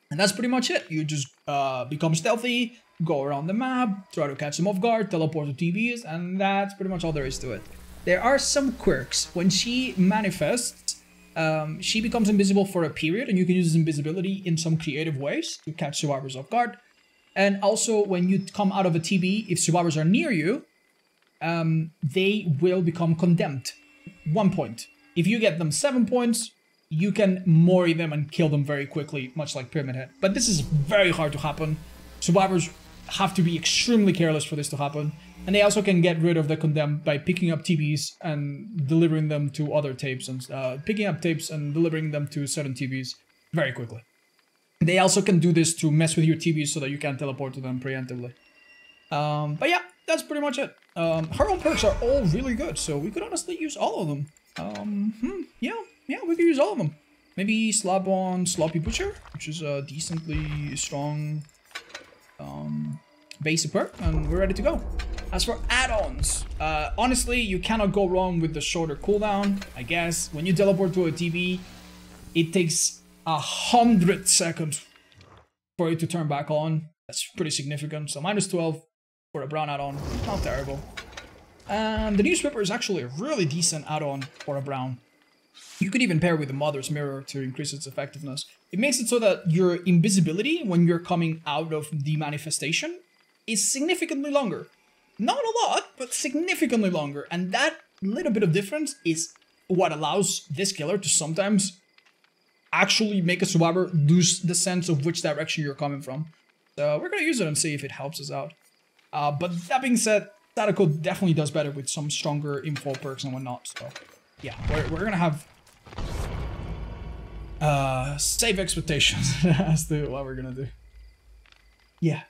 And that's pretty much it. You just uh, become stealthy, go around the map, try to catch them off guard, teleport to TVs, and that's pretty much all there is to it. There are some quirks. When she manifests, um, she becomes invisible for a period, and you can use this invisibility in some creative ways to catch survivors off guard. And also, when you come out of a TV, if survivors are near you, um, they will become condemned. One point. If you get them seven points, you can mori them and kill them very quickly, much like Pyramid Head. But this is very hard to happen. Survivors have to be extremely careless for this to happen. And they also can get rid of the condemned by picking up TVs and delivering them to other tapes and uh, picking up tapes and delivering them to certain TVs very quickly. They also can do this to mess with your TVs so that you can teleport to them preemptively. Um, but yeah, that's pretty much it. Um, her own perks are all really good, so we could honestly use all of them. Um, hmm, yeah, yeah, we could use all of them. Maybe slap on Sloppy Butcher, which is a decently strong um, basic perk, and we're ready to go. As for add-ons, uh, honestly, you cannot go wrong with the shorter cooldown, I guess. When you teleport to a TV, it takes a hundred seconds for it to turn back on. That's pretty significant. So minus 12 for a brown add-on, not terrible. And the Newspaper is actually a really decent add-on for a brown. You could even pair with the Mother's Mirror to increase its effectiveness. It makes it so that your invisibility when you're coming out of the manifestation is significantly longer. Not a lot, but significantly longer. And that little bit of difference is what allows this killer to sometimes actually make a survivor lose the sense of which direction you're coming from. So we're gonna use it and see if it helps us out. Uh, but that being said, Sadako definitely does better with some stronger info perks and whatnot. So yeah, we're, we're gonna have uh, safe expectations as to what we're gonna do. Yeah.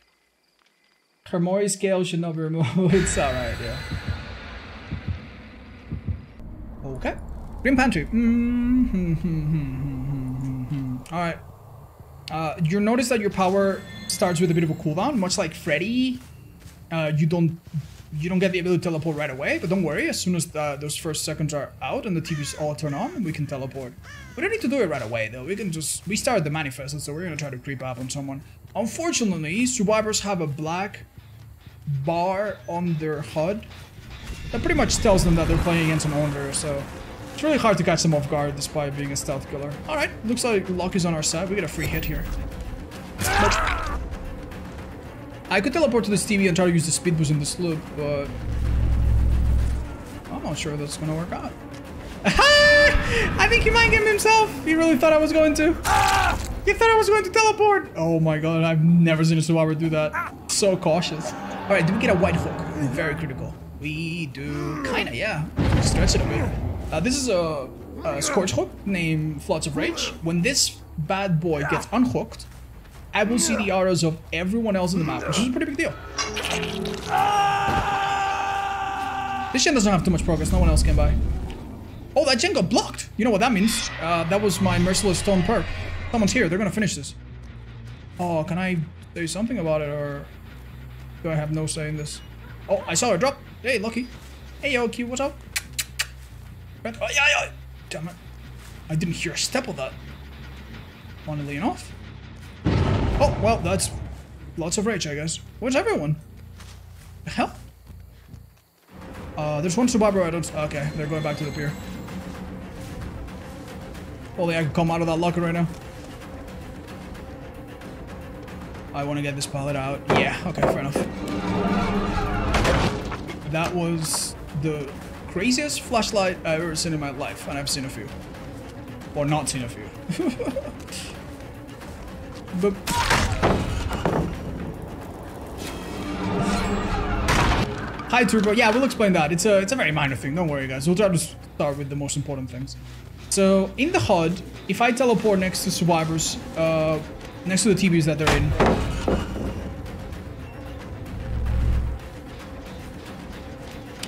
Hermori scale should not be removed. it's alright, yeah. Okay. Green Pantry. Mm-hmm. Alright. Uh, you notice that your power starts with a bit of a cooldown, much like Freddy. Uh, you don't you don't get the ability to teleport right away, but don't worry. As soon as the, those first seconds are out and the TVs all turn on, we can teleport. We don't need to do it right away, though. We can just restart the manifest, so we're gonna try to creep up on someone. Unfortunately, survivors have a black bar on their HUD that pretty much tells them that they're playing against an Onryo, so it's really hard to catch them off guard despite being a stealth killer. Alright, looks like luck is on our side. We get a free hit here. I could teleport to this TV and try to use the speed boost in this loop, but I'm not sure that's gonna work out. I think he might game himself. He really thought I was going to. He thought I was going to teleport. Oh my god, I've never seen a survivor do that. So cautious. All right, do we get a white hook? Very critical. We do, kinda, yeah. Stretch it a bit. Uh, this is a, a Scourge hook named Floods of Rage. When this bad boy gets unhooked, I will see the auras of everyone else in the map, which is a pretty big deal. This gen doesn't have too much progress, no one else can buy. Oh, that gen got blocked! You know what that means? Uh, that was my Merciless Storm perk. Someone's here, they're gonna finish this. Oh, can I say something about it, or do I have no say in this? Oh, I saw her drop. Hey, Lucky. Hey, yo, Q, what's up? Oh, yeah, yeah. Damn it. I didn't hear a step of that. Lean off? Oh, well, that's lots of rage, I guess. Where's everyone? The hell? Uh, there's one survivor I don't... Okay, they're going back to the pier. Only I can come out of that locker right now. I want to get this pilot out. Yeah, okay, fair enough. That was the craziest flashlight I've ever seen in my life, and I've seen a few. Or not seen a few. but Hi Turbo. Yeah, we'll explain that. It's a it's a very minor thing. Don't worry, guys. We'll try to start with the most important things. So in the HUD, if I teleport next to survivors, uh, next to the TVs that they're in,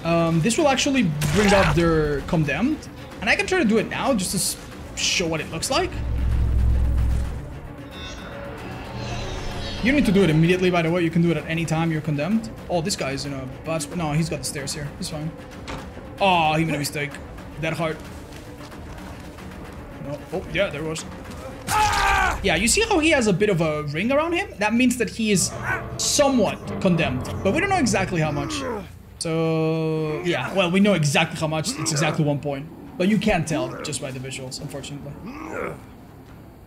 um, this will actually bring up their condemned, and I can try to do it now just to show what it looks like. You need to do it immediately, by the way. You can do it at any time you're condemned. Oh, this guy's in a bad spot. No, he's got the stairs here. He's fine. Oh, he made a mistake. That hard. No. Oh, yeah, there was. Yeah, you see how he has a bit of a ring around him? That means that he is somewhat condemned. But we don't know exactly how much. So, yeah. Well, we know exactly how much. It's exactly one point. But you can't tell just by the visuals, unfortunately.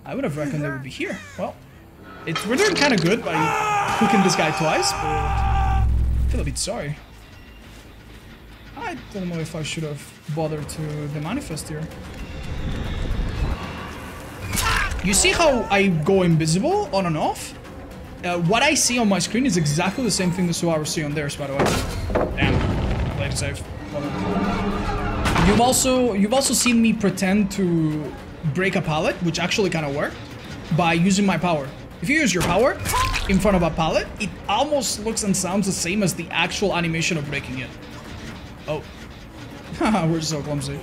I would have reckoned they would be here. Well, it's, we're doing kind of good by hooking this guy twice, but I feel a bit sorry. I don't know if I should have bothered to the manifest here. You see how I go invisible on and off? Uh, what I see on my screen is exactly the same thing the Suaru see on theirs, by the way. Damn. Played it. You've also you've also seen me pretend to break a pallet, which actually kind of worked, by using my power. If you use your power in front of a pallet, it almost looks and sounds the same as the actual animation of breaking it. Oh. We're so clumsy.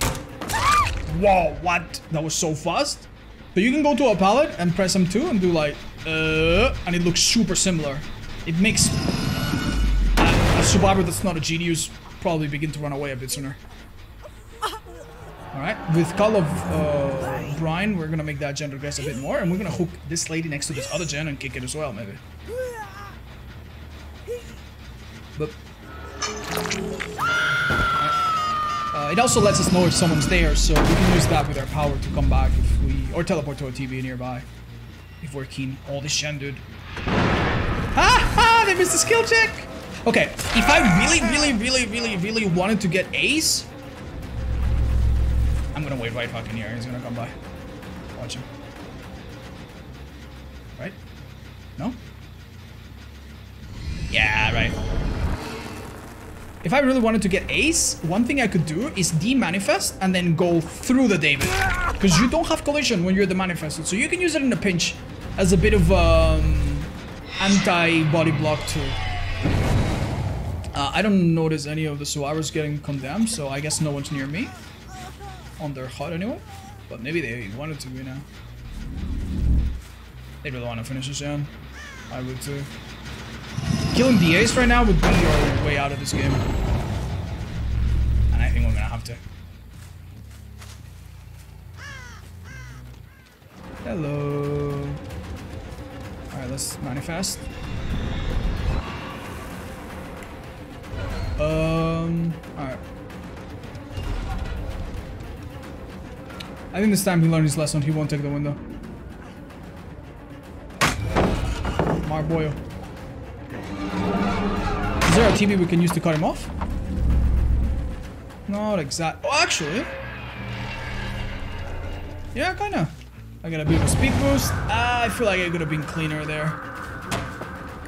Whoa, what? That was so fast? So you can go to a pallet and press M2 and do like, uh, and it looks super similar. It makes a, a survivor that's not a genius probably begin to run away a bit sooner. Alright, with Call of uh, Brine, we're gonna make that gen regress a bit more, and we're gonna hook this lady next to this other gen and kick it as well, maybe. But... Uh, it also lets us know if someone's there, so we can use that with our power to come back if we... Or teleport to a TV nearby. If we're keen. Oh, this gen, dude. Ha ha! They missed the skill check! Okay, if I really, really, really, really, really wanted to get Ace, I'm gonna wait right fucking here. He's gonna come by. Watch him. Right? No? Yeah, right. If I really wanted to get Ace, one thing I could do is demanifest and then go through the David. Because you don't have collision when you're the manifested. So you can use it in a pinch as a bit of um, anti-body block too. Uh, I don't notice any of the Suarez getting condemned, so I guess no one's near me on their anyway. But maybe they wanted to, you know. They really want to finish this down. I would too. killing the ace right now would be our way out of this game. And I think we're gonna have to. Hello. Alright, let's manifest. Um, alright. I think this time he learned his lesson. He won't take the window. Marboyo. Is there a TV we can use to cut him off? Not exact. Oh, actually. Yeah, kinda. I got a bit of a speed boost. Ah, I feel like I could have been cleaner there.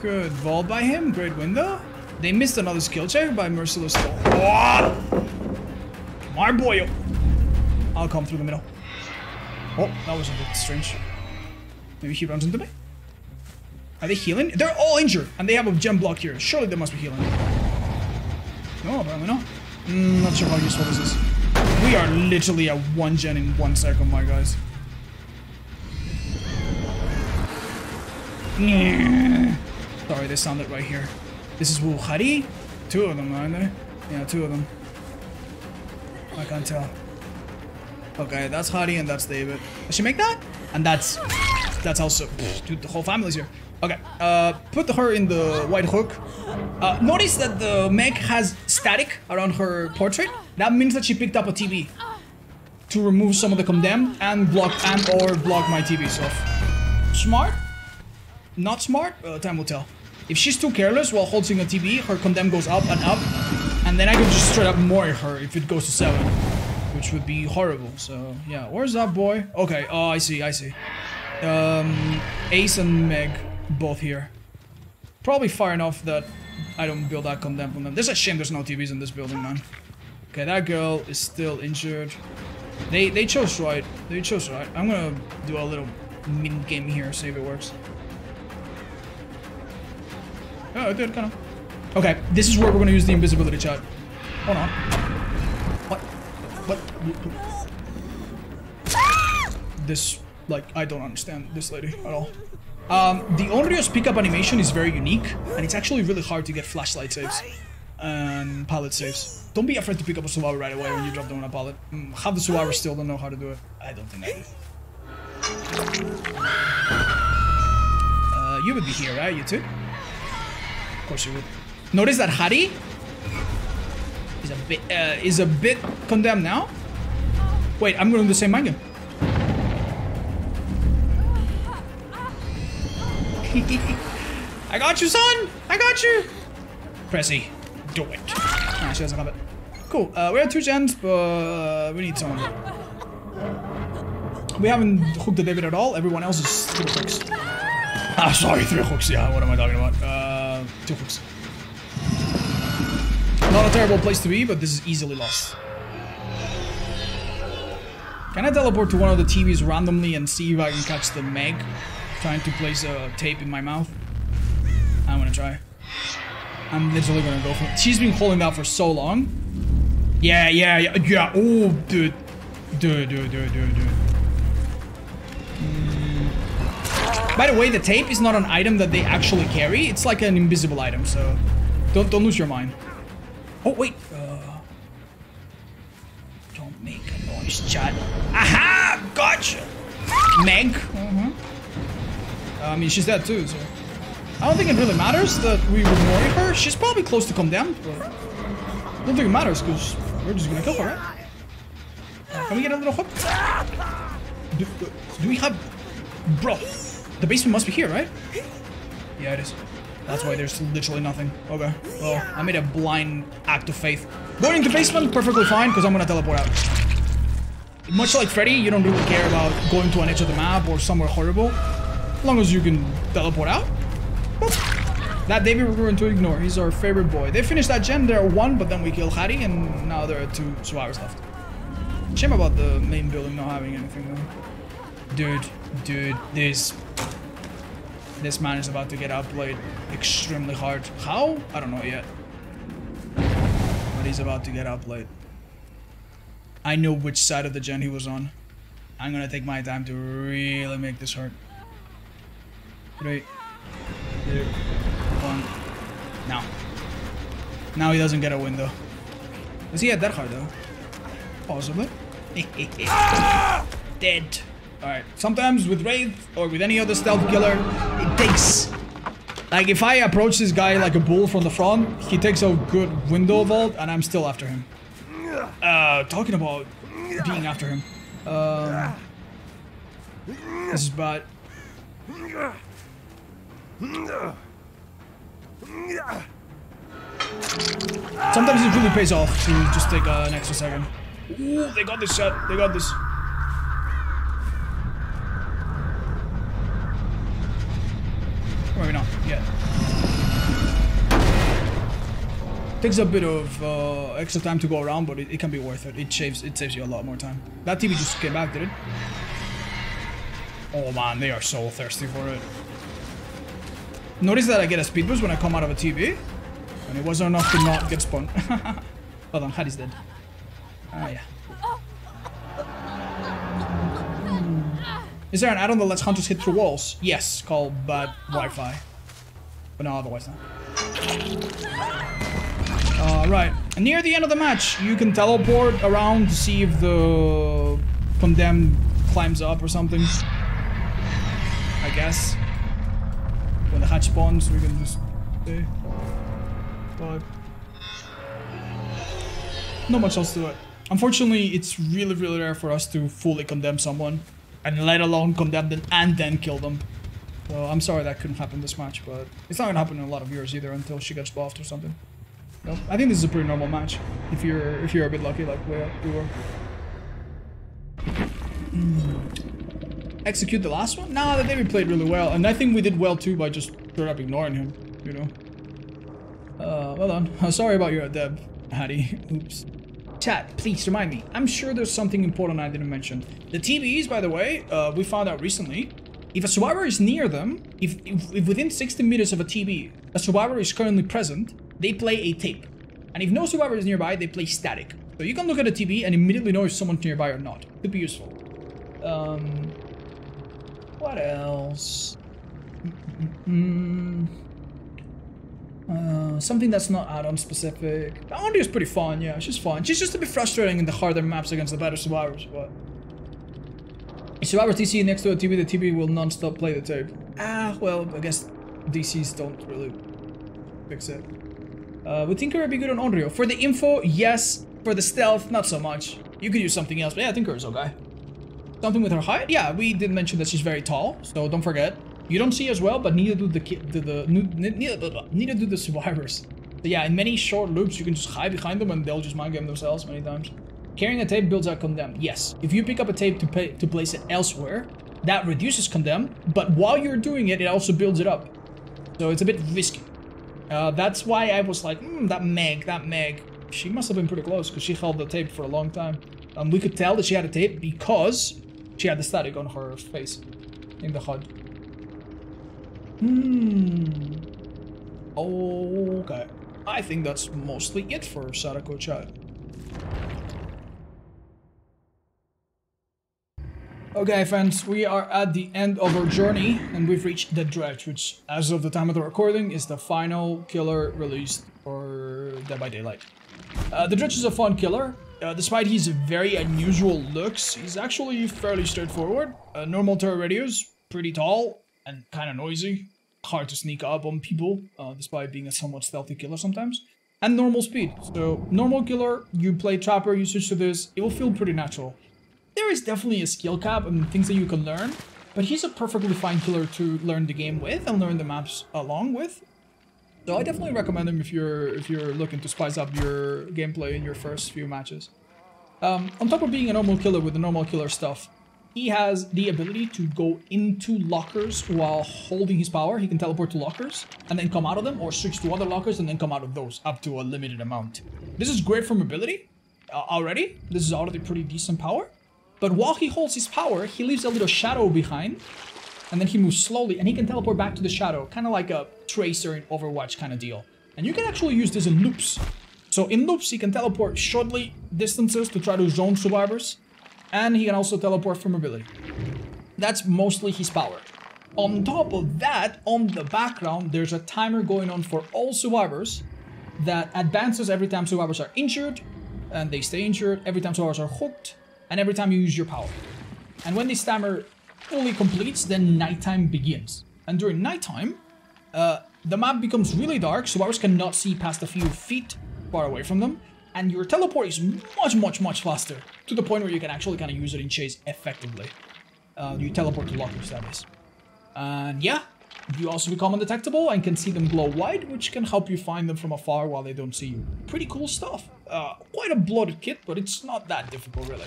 Good vault by him. Great window. They missed another skill check by Merciless. Oh! Marboyo. I'll come through the middle. Oh, that was a bit strange. Maybe he runs into me? Are they healing? They're all injured, and they have a gen block here. Surely they must be healing. No, apparently not. Mm, not sure how useful this is. We are literally at one gen in one second, my guys. Sorry, they sounded right here. This is Wuhari? Two of them, aren't they? Yeah, two of them. I can't tell. Okay, that's Haddie and that's David. I should make that? And that's... That's also... Dude, the whole family's here. Okay, uh, put her in the white hook. Uh, notice that the Meg has static around her portrait. That means that she picked up a TV to remove some of the condemned and block and or block my TV stuff. Smart? Not smart? Uh, time will tell. If she's too careless while holding a TV, her condemn goes up and up, and then I can just straight up mori her if it goes to 7, which would be horrible. So, yeah. Where's that boy? Okay, oh, I see, I see. Um, Ace and Meg both here. Probably far enough that I don't build that condemn on them. There's a shame there's no TVs in this building, man. Okay, that girl is still injured. They they chose right. They chose right. I'm gonna do a little min game here, see if it works. Oh, it did, kind of. Okay, this is where we're gonna use the invisibility chat. Hold on. What? This, like, I don't understand this lady at all. Um, the Onryo's pickup animation is very unique, and it's actually really hard to get flashlight saves and pallet saves. Don't be afraid to pick up a Subaru right away when you drop down on a pallet. Mm, half the Subaru still don't know how to do it. I don't think I do. Uh, you would be here, right? You too? Of course you would. Notice that Haddie a bit uh, is a bit condemned now. Wait, I'm going to the same mind game. I got you, son! I got you! Pressy, do it. Ah, she doesn't have it. Cool. Uh, we have two gens, but we need someone. We haven't hooked the David at all. Everyone else is three hooks. Ah, sorry, three hooks. Yeah, what am I talking about? Uh, two hooks. Not a terrible place to be, but this is easily lost. Can I teleport to one of the TVs randomly and see if I can catch the Meg? Trying to place a tape in my mouth. I'm gonna try. I'm literally gonna go for it. She's been holding that for so long. Yeah, yeah, yeah, yeah. Oh, dude. Dude, dude, dude, dude, dude. Mm. By the way, the tape is not an item that they actually carry. It's like an invisible item, so don't don't lose your mind. Oh, wait. Uh, don't make a noise, chat. Aha! Gotcha! Meg. Uh-huh. I mean, she's dead too, so... I don't think it really matters that we mooring her. She's probably close to come down, but... I don't think it matters, because we're just gonna kill her, right? Can we get a little hook? Do, do we have... Bro, the basement must be here, right? Yeah, it is. That's why there's literally nothing. Okay. Well, I made a blind act of faith. Going into basement, perfectly fine, because I'm gonna teleport out. Much like Freddy, you don't really care about going to an edge of the map or somewhere horrible. As long as you can teleport out. That David we're going to ignore. He's our favorite boy. They finished that gen. There are one, but then we kill Haddie, and now there are two survivors left. Shame about the main building not having anything though. Dude, dude, this this man is about to get outplayed extremely hard. How? I don't know yet. But he's about to get outplayed. I know which side of the gen he was on. I'm gonna take my time to really make this hurt. Three, two, one. No. Now he doesn't get a window. Is he at that hard though? Possibly. Ah! Dead. Alright, sometimes with Wraith or with any other stealth killer, it takes... Like, if I approach this guy like a bull from the front, he takes a good window vault, and I'm still after him. Uh, talking about being after him. Um, this is bad. Sometimes it really pays off to just take uh, an extra second. Ooh, they got this shot. They got this. Maybe not yet. Takes a bit of uh, extra time to go around, but it, it, can be worth it. It saves it saves you a lot more time. That TV just came back, did it? Oh man, they are so thirsty for it. Notice that I get a speed boost when I come out of a TV, and it wasn't enough to not get spawned. Hold on, Haddie's dead. Ah, yeah. Is there an add-on that lets hunters hit through walls? Yes, called bad Wi-Fi. But no, otherwise not. Alright, uh, near the end of the match, you can teleport around to see if the condemned climbs up or something. I guess. When the hatch spawns, we can just stay. But... Not much else to it. Unfortunately, it's really, really rare for us to fully condemn someone and let alone condemn them and then kill them. So I'm sorry that couldn't happen this match, but it's not gonna happen in a lot of years either until she gets buffed or something. No, I think this is a pretty normal match if you're if you're a bit lucky like we were. Mm. Execute the last one? Nah, the David played really well, and I think we did well too by just straight up ignoring him. You know. Uh, well done. sorry about your Deb, Haddie. Oops. Chat, please remind me. I'm sure there's something important I didn't mention. The TVs, by the way, uh, we found out recently. If a survivor is near them, if, if, if, within 60 meters of a TV, a survivor is currently present, they play a tape. And if no survivor is nearby, they play static. So you can look at a TV and immediately know if someone's nearby or not. Could be useful. Um, what else? Mm -mm. Uh, something that's not add-on specific. Audrey is pretty fun, yeah, she's fun. She's just a bit frustrating in the harder maps against the better survivors, but... Survivor DC next to a TV, the TV will non-stop play the tape. Ah, well, I guess DCs don't really fix it. Uh, would Tinker would be good on Onryo? For the info, yes. For the stealth, not so much. You could use something else, but yeah, Tinker is okay. Something with her height? Yeah, we did mention that she's very tall, so don't forget. You don't see as well, but neither do the the, the neither, neither do the survivors. But yeah, in many short loops, you can just hide behind them and they'll just mind game themselves many times. Carrying a tape builds out condemn. Yes, if you pick up a tape to pay, to place it elsewhere, that reduces condemn. But while you're doing it, it also builds it up. So it's a bit risky. Uh, that's why I was like, hmm, that Meg, that Meg. She must have been pretty close because she held the tape for a long time. And um, we could tell that she had a tape because she had the static on her face in the HUD. Hmm. Okay. I think that's mostly it for Sadako chat. Okay, friends, we are at the end of our journey, and we've reached the Dredge, which, as of the time of the recording, is the final killer released for Dead by Daylight. Uh, the Dredge is a fun killer. Uh, despite his very unusual looks, he's actually fairly straightforward. Uh, normal terror radius, pretty tall, and kind of noisy hard to sneak up on people, uh, despite being a somewhat stealthy killer sometimes. And normal speed. So, normal killer, you play Trapper, you switch to this, it will feel pretty natural. There is definitely a skill cap and things that you can learn, but he's a perfectly fine killer to learn the game with and learn the maps along with. So I definitely recommend him if you're if you're looking to spice up your gameplay in your first few matches. Um, on top of being a normal killer with the normal killer stuff, he has the ability to go into lockers while holding his power. He can teleport to lockers and then come out of them or switch to other lockers and then come out of those up to a limited amount. This is great for mobility uh, already. This is already pretty decent power. But while he holds his power, he leaves a little shadow behind and then he moves slowly and he can teleport back to the shadow, kind of like a Tracer in Overwatch kind of deal. And you can actually use this in loops. So in loops, he can teleport shortly distances to try to zone survivors and he can also teleport for mobility. That's mostly his power. On top of that, on the background, there's a timer going on for all survivors that advances every time survivors are injured, and they stay injured, every time survivors are hooked, and every time you use your power. And when this timer fully completes, then nighttime begins. And during nighttime, uh, the map becomes really dark, survivors cannot see past a few feet far away from them, and your teleport is much, much, much faster, to the point where you can actually kind of use it in chase effectively. Uh, you teleport to lockers, that is. And yeah, you also become undetectable and can see them glow white, which can help you find them from afar while they don't see you. Pretty cool stuff. Uh, quite a bloated kit, but it's not that difficult, really.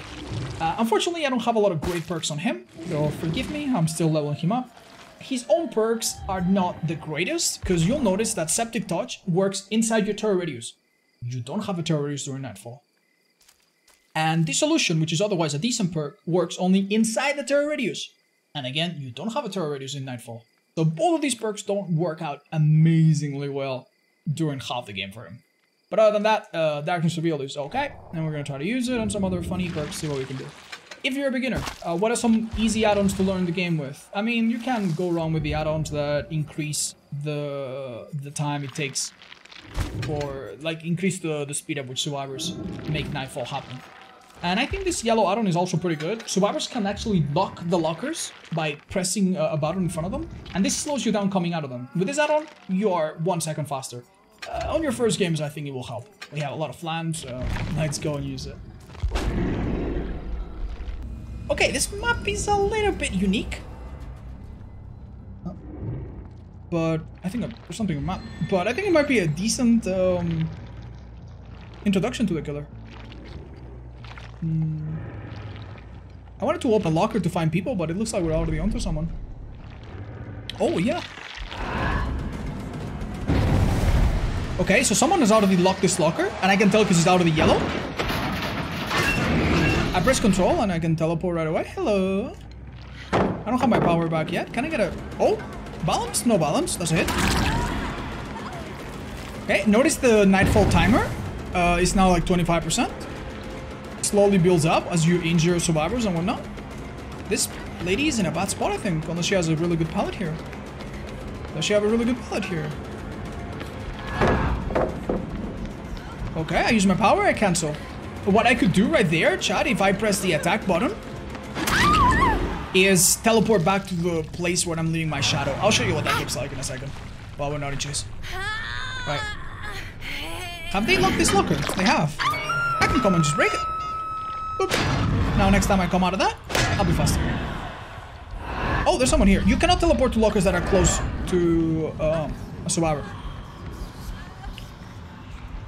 Uh, unfortunately, I don't have a lot of great perks on him, so forgive me, I'm still leveling him up. His own perks are not the greatest, because you'll notice that Septic Touch works inside your terror radius. You don't have a terror radius during Nightfall. And Dissolution, which is otherwise a decent perk, works only inside the terror radius. And again, you don't have a terror radius in Nightfall. So both of these perks don't work out amazingly well during half the game for him. But other than that, uh, Darkness Revealed is okay, and we're gonna try to use it on some other funny perks, see what we can do. If you're a beginner, uh, what are some easy add-ons to learn the game with? I mean, you can go wrong with the add-ons that increase the the time it takes for, like, increase the, the speed at which survivors make Nightfall happen. And I think this yellow add-on is also pretty good. Survivors can actually lock the lockers by pressing a, a button in front of them, and this slows you down coming out of them. With this add-on, you are one second faster. Uh, on your first games, I think it will help. We have a lot of flams, so let's go and use it. Okay, this map is a little bit unique. But I think there's something in map. But I think it might be a decent um, introduction to the killer. Hmm. I wanted to open a locker to find people, but it looks like we're already onto someone. Oh, yeah. Okay, so someone has already locked this locker, and I can tell because it's out of the yellow. I press control and I can teleport right away. Hello. I don't have my power back yet. Can I get a... Oh, balance? No balance. That's a hit. Okay, notice the nightfall timer uh, is now like 25%. Slowly builds up as you injure survivors and whatnot. This lady is in a bad spot, I think, unless she has a really good pallet here. Does she have a really good pallet here? Okay, I use my power, I cancel. What I could do right there, chat, if I press the attack button, is teleport back to the place where I'm leaving my shadow. I'll show you what that looks like in a second, while we're not in chase. Right. Have they locked this locker? They have. I can come and just break it. Boop. Now next time I come out of that, I'll be faster. Oh, there's someone here. You cannot teleport to lockers that are close to um, a survivor.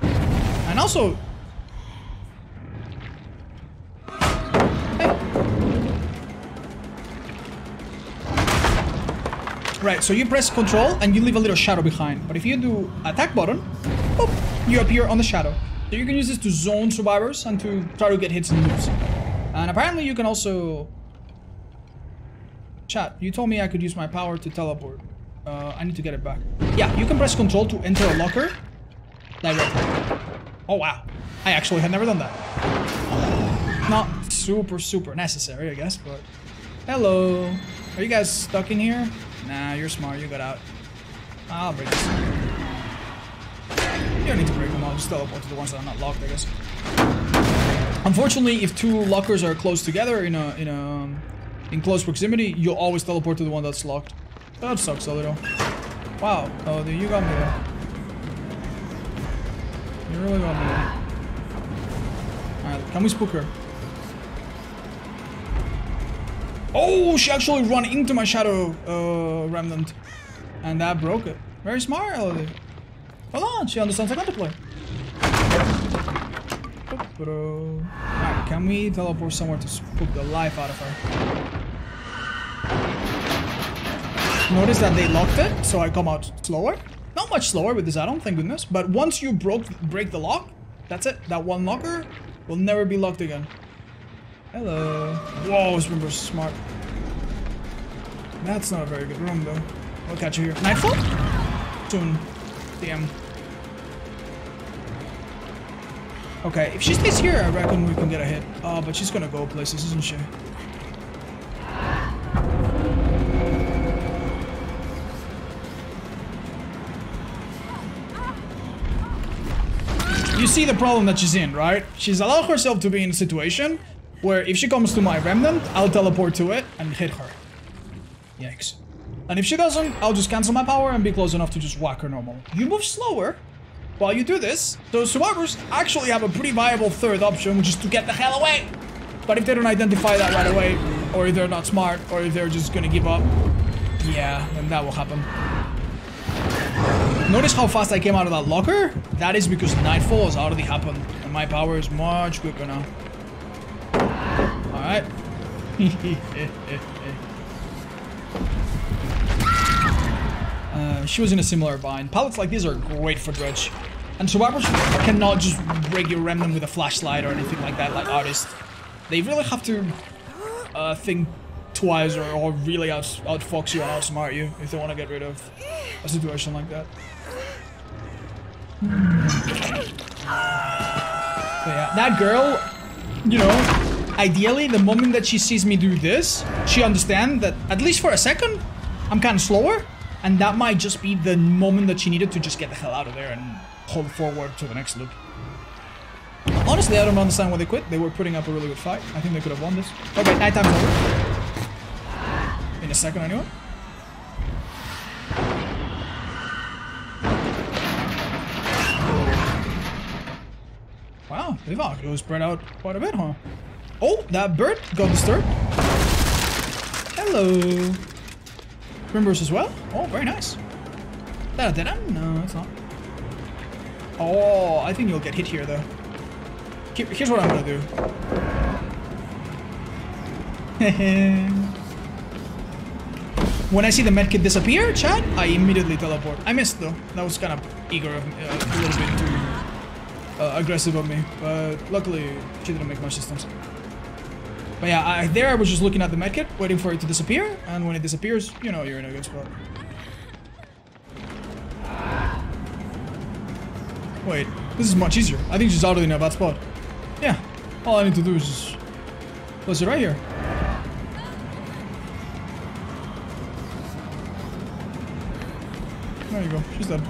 And also, Right, so you press control and you leave a little shadow behind. But if you do attack button, boop, you appear on the shadow. So you can use this to zone survivors and to try to get hits and moves. And apparently you can also... Chat, you told me I could use my power to teleport. Uh, I need to get it back. Yeah, you can press control to enter a locker directly. Oh wow, I actually had never done that. Not super, super necessary, I guess, but... Hello. Are you guys stuck in here? Nah, you're smart. You got out. I'll break this. You don't need to break them. I'll just teleport to the ones that are not locked, I guess. Unfortunately, if two lockers are close together in a in a in close proximity, you'll always teleport to the one that's locked. That sucks a little. Wow. Oh, dude, you got me there. You really got me there. Alright, can we spook her? Oh, she actually ran into my shadow uh, remnant. And that broke it. Very smart, Elodie. Hold on, she understands I how to play. Alright, can we teleport somewhere to spook the life out of her? Notice that they locked it, so I come out slower. Not much slower with this add-on, thank goodness. But once you broke break the lock, that's it. That one locker will never be locked again. Hello. Whoa, this room smart. That's not a very good room, though. I'll catch you here. Nightfall? Soon. Damn. Okay, if she stays here, I reckon we can get a hit. Oh, but she's gonna go places, isn't she? You see the problem that she's in, right? She's allowed herself to be in a situation where if she comes to my remnant, I'll teleport to it and hit her. Yikes. And if she doesn't, I'll just cancel my power and be close enough to just whack her normal. You move slower while you do this. those survivors actually have a pretty viable third option, which is to get the hell away. But if they don't identify that right away, or if they're not smart, or if they're just gonna give up, yeah, then that will happen. Notice how fast I came out of that locker? That is because Nightfall has already happened, and my power is much quicker now. Alright. uh, she was in a similar bind. Pallets like these are great for Dredge. And survivors cannot just break your remnant with a flashlight or anything like that, like artists. They really have to uh, think twice or, or really out, outfox you and outsmart you if they want to get rid of a situation like that. But yeah, that girl, you know, ideally the moment that she sees me do this, she understands that at least for a second, I'm kind of slower, and that might just be the moment that she needed to just get the hell out of there and hold forward to the next loop. Honestly, I don't understand why they quit. They were putting up a really good fight. I think they could have won this. Okay, nighttime's over. In a second, anyway. Wow, they've actually spread out quite a bit, huh? Oh, that bird got disturbed. Hello. Primrose as well? Oh, very nice. Is that a dead end? No, it's not. Oh, I think you'll get hit here, though. Here- Here's what I'm gonna do. when I see the medkit disappear, chat, I immediately teleport. I missed, though. That was kind of eager of me, uh, a little bit too uh, aggressive of me, but luckily she didn't make much distance. But yeah, I, there I was just looking at the medkit, waiting for it to disappear, and when it disappears, you know you're in a good spot. Wait, this is much easier. I think she's already in a bad spot. Yeah, all I need to do is just place it right here. There you go, she's dead.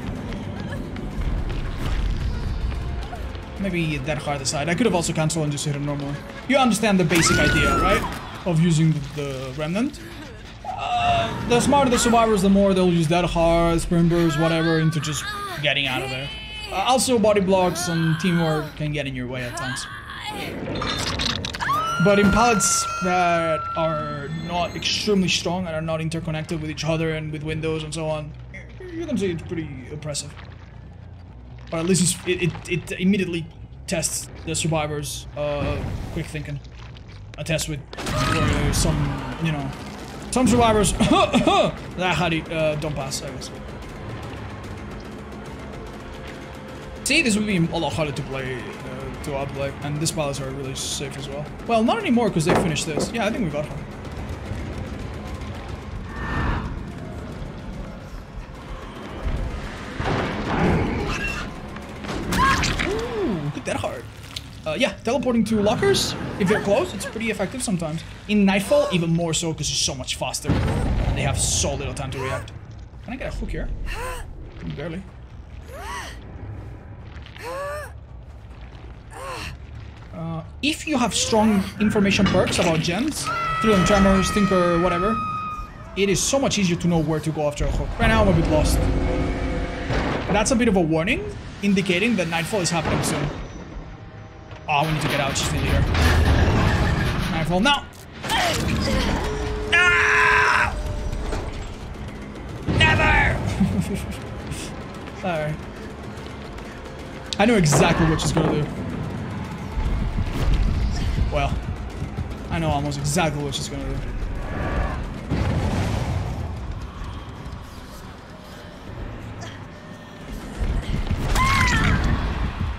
Maybe Dead Hard aside. I could have also cancelled and just hit him normally. You understand the basic idea, right? Of using the, the remnant. Uh, the smarter the survivors, the more they'll use Dead Hard, sprint burst, whatever, into just getting out of there. Uh, also, body blocks and teamwork can get in your way at times. But in pallets that are not extremely strong and are not interconnected with each other and with windows and so on, you can see it's pretty impressive. Or at least it, it, it immediately tests the survivors' uh, quick thinking. A test with uh, some, you know, some survivors that had it, uh, don't pass, I guess. See, this would be a lot harder to play, uh, to outplay, and these pallets are really safe as well. Well, not anymore because they finished this. Yeah, I think we got her. That hard. Uh, yeah, teleporting to lockers, if they're close, it's pretty effective sometimes. In Nightfall, even more so because it's so much faster. They have so little time to react. Can I get a hook here? Barely. Uh, if you have strong information perks about gens, Thrill and Tremors, Tinker, whatever, it is so much easier to know where to go after a hook. Right now I'm a bit lost. That's a bit of a warning, indicating that Nightfall is happening soon. Oh, we need to get out, she's in the air. Nightfall, now! No! Ah! Never! Alright. I know exactly what she's gonna do. Well, I know almost exactly what she's gonna do.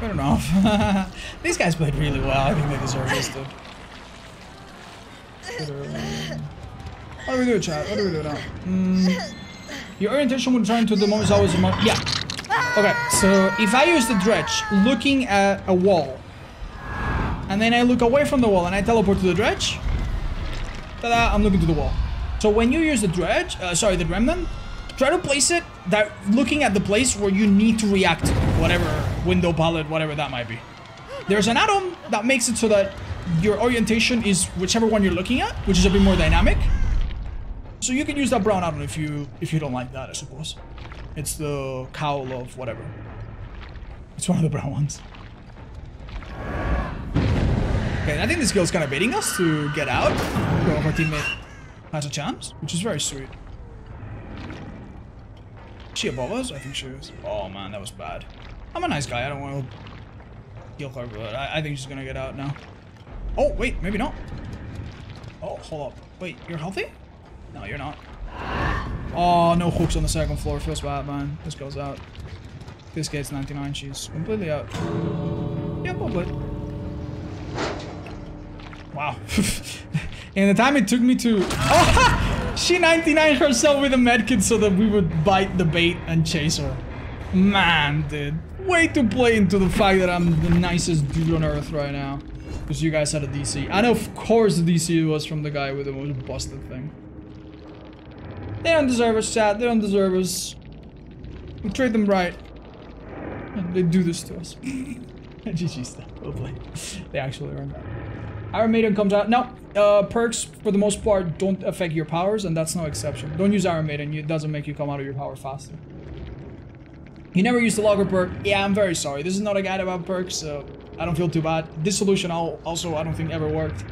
Fair enough. These guys played really well. I think they deserve this too. What do we do, chat? What do we do now? Mm, your orientation when trying to the moment is always a. Yeah. Okay, so if I use the dredge looking at a wall, and then I look away from the wall and I teleport to the dredge, ta-da, I'm looking to the wall. So when you use the dredge, uh, sorry, the remnant, try to place it that looking at the place where you need to react whatever window pallet, whatever that might be. There's an add-on that makes it so that your orientation is whichever one you're looking at, which is a bit more dynamic. So you can use that brown add-on if you if you don't like that, I suppose. It's the cowl of whatever. It's one of the brown ones. Okay, I think this girl's kind of baiting us to get out. Our teammate has a chance, which is very sweet. She above us? I think she is. Oh man, that was bad. I'm a nice guy. I don't want to kill her, but I, I think she's gonna get out now. Oh, wait, maybe not. Oh, hold up. Wait, you're healthy? No, you're not. Oh, no hooks on the second floor. Feels bad, man. This goes out. This gets 99. She's completely out. Yeah, probably. Wow. and the time it took me to... Oh, she 99 herself with a medkit so that we would bite the bait and chase her. Man, dude. Way to play into the fact that I'm the nicest dude on earth right now. Because you guys had a DC. And of course the DC was from the guy with the most busted thing. They don't deserve us, chat. They don't deserve us. We treat them right. And they do this to us. GG stuff. Hopefully. They actually earned that. Iron Maiden comes out. No, uh, perks for the most part don't affect your powers, and that's no exception. Don't use Iron Maiden. It doesn't make you come out of your power faster. You never used the locker perk. Yeah, I'm very sorry. This is not a guide about perks, so I don't feel too bad. Dissolution also I don't think ever worked.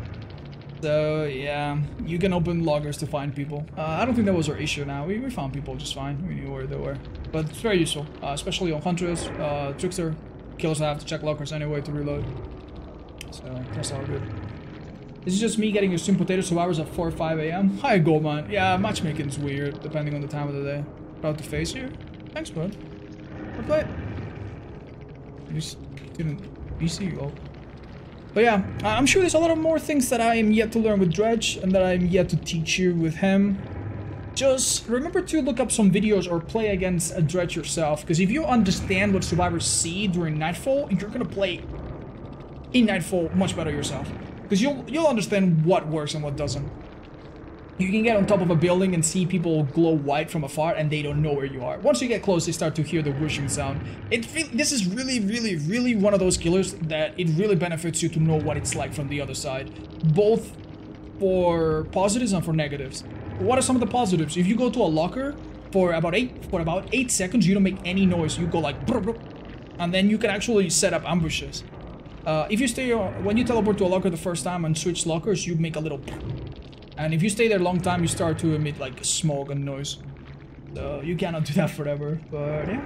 So yeah, you can open lockers to find people. Uh, I don't think that was our issue now. We, we found people just fine. We knew where they were. But it's very useful, uh, especially on Huntress, uh, Trickster. Killers have to check lockers anyway to reload. So that's all good. This is just me getting your sweet potato survivors at 4 or 5 a.m. Hi, Goldmine. Yeah, matchmaking's weird, depending on the time of the day. About to face you? Thanks, bud. Well played. You didn't... You see, oh. But yeah, I'm sure there's a lot of more things that I am yet to learn with Dredge and that I'm yet to teach you with him. Just remember to look up some videos or play against a Dredge yourself, because if you understand what survivors see during Nightfall, you're gonna play in Nightfall much better yourself. Because you'll, you'll understand what works and what doesn't. You can get on top of a building and see people glow white from afar and they don't know where you are. Once you get close, they start to hear the whooshing sound. It This is really, really, really one of those killers that it really benefits you to know what it's like from the other side. Both for positives and for negatives. What are some of the positives? If you go to a locker for about eight for about eight seconds, you don't make any noise. You go like brr, brr, and then you can actually set up ambushes. Uh, if you stay when you teleport to a locker the first time and switch lockers, you make a little and if you stay there a long time, you start to emit like smoke and noise. So you cannot do that forever, but yeah.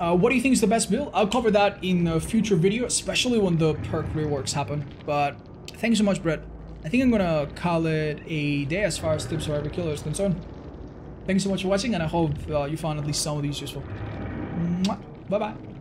Uh, what do you think is the best build? I'll cover that in a future video, especially when the perk reworks happen. But thank you so much, Brett. I think I'm gonna call it a day as far as tips for every killer is concerned. Thank you so much for watching, and I hope uh, you found at least some of these useful. Bye-bye.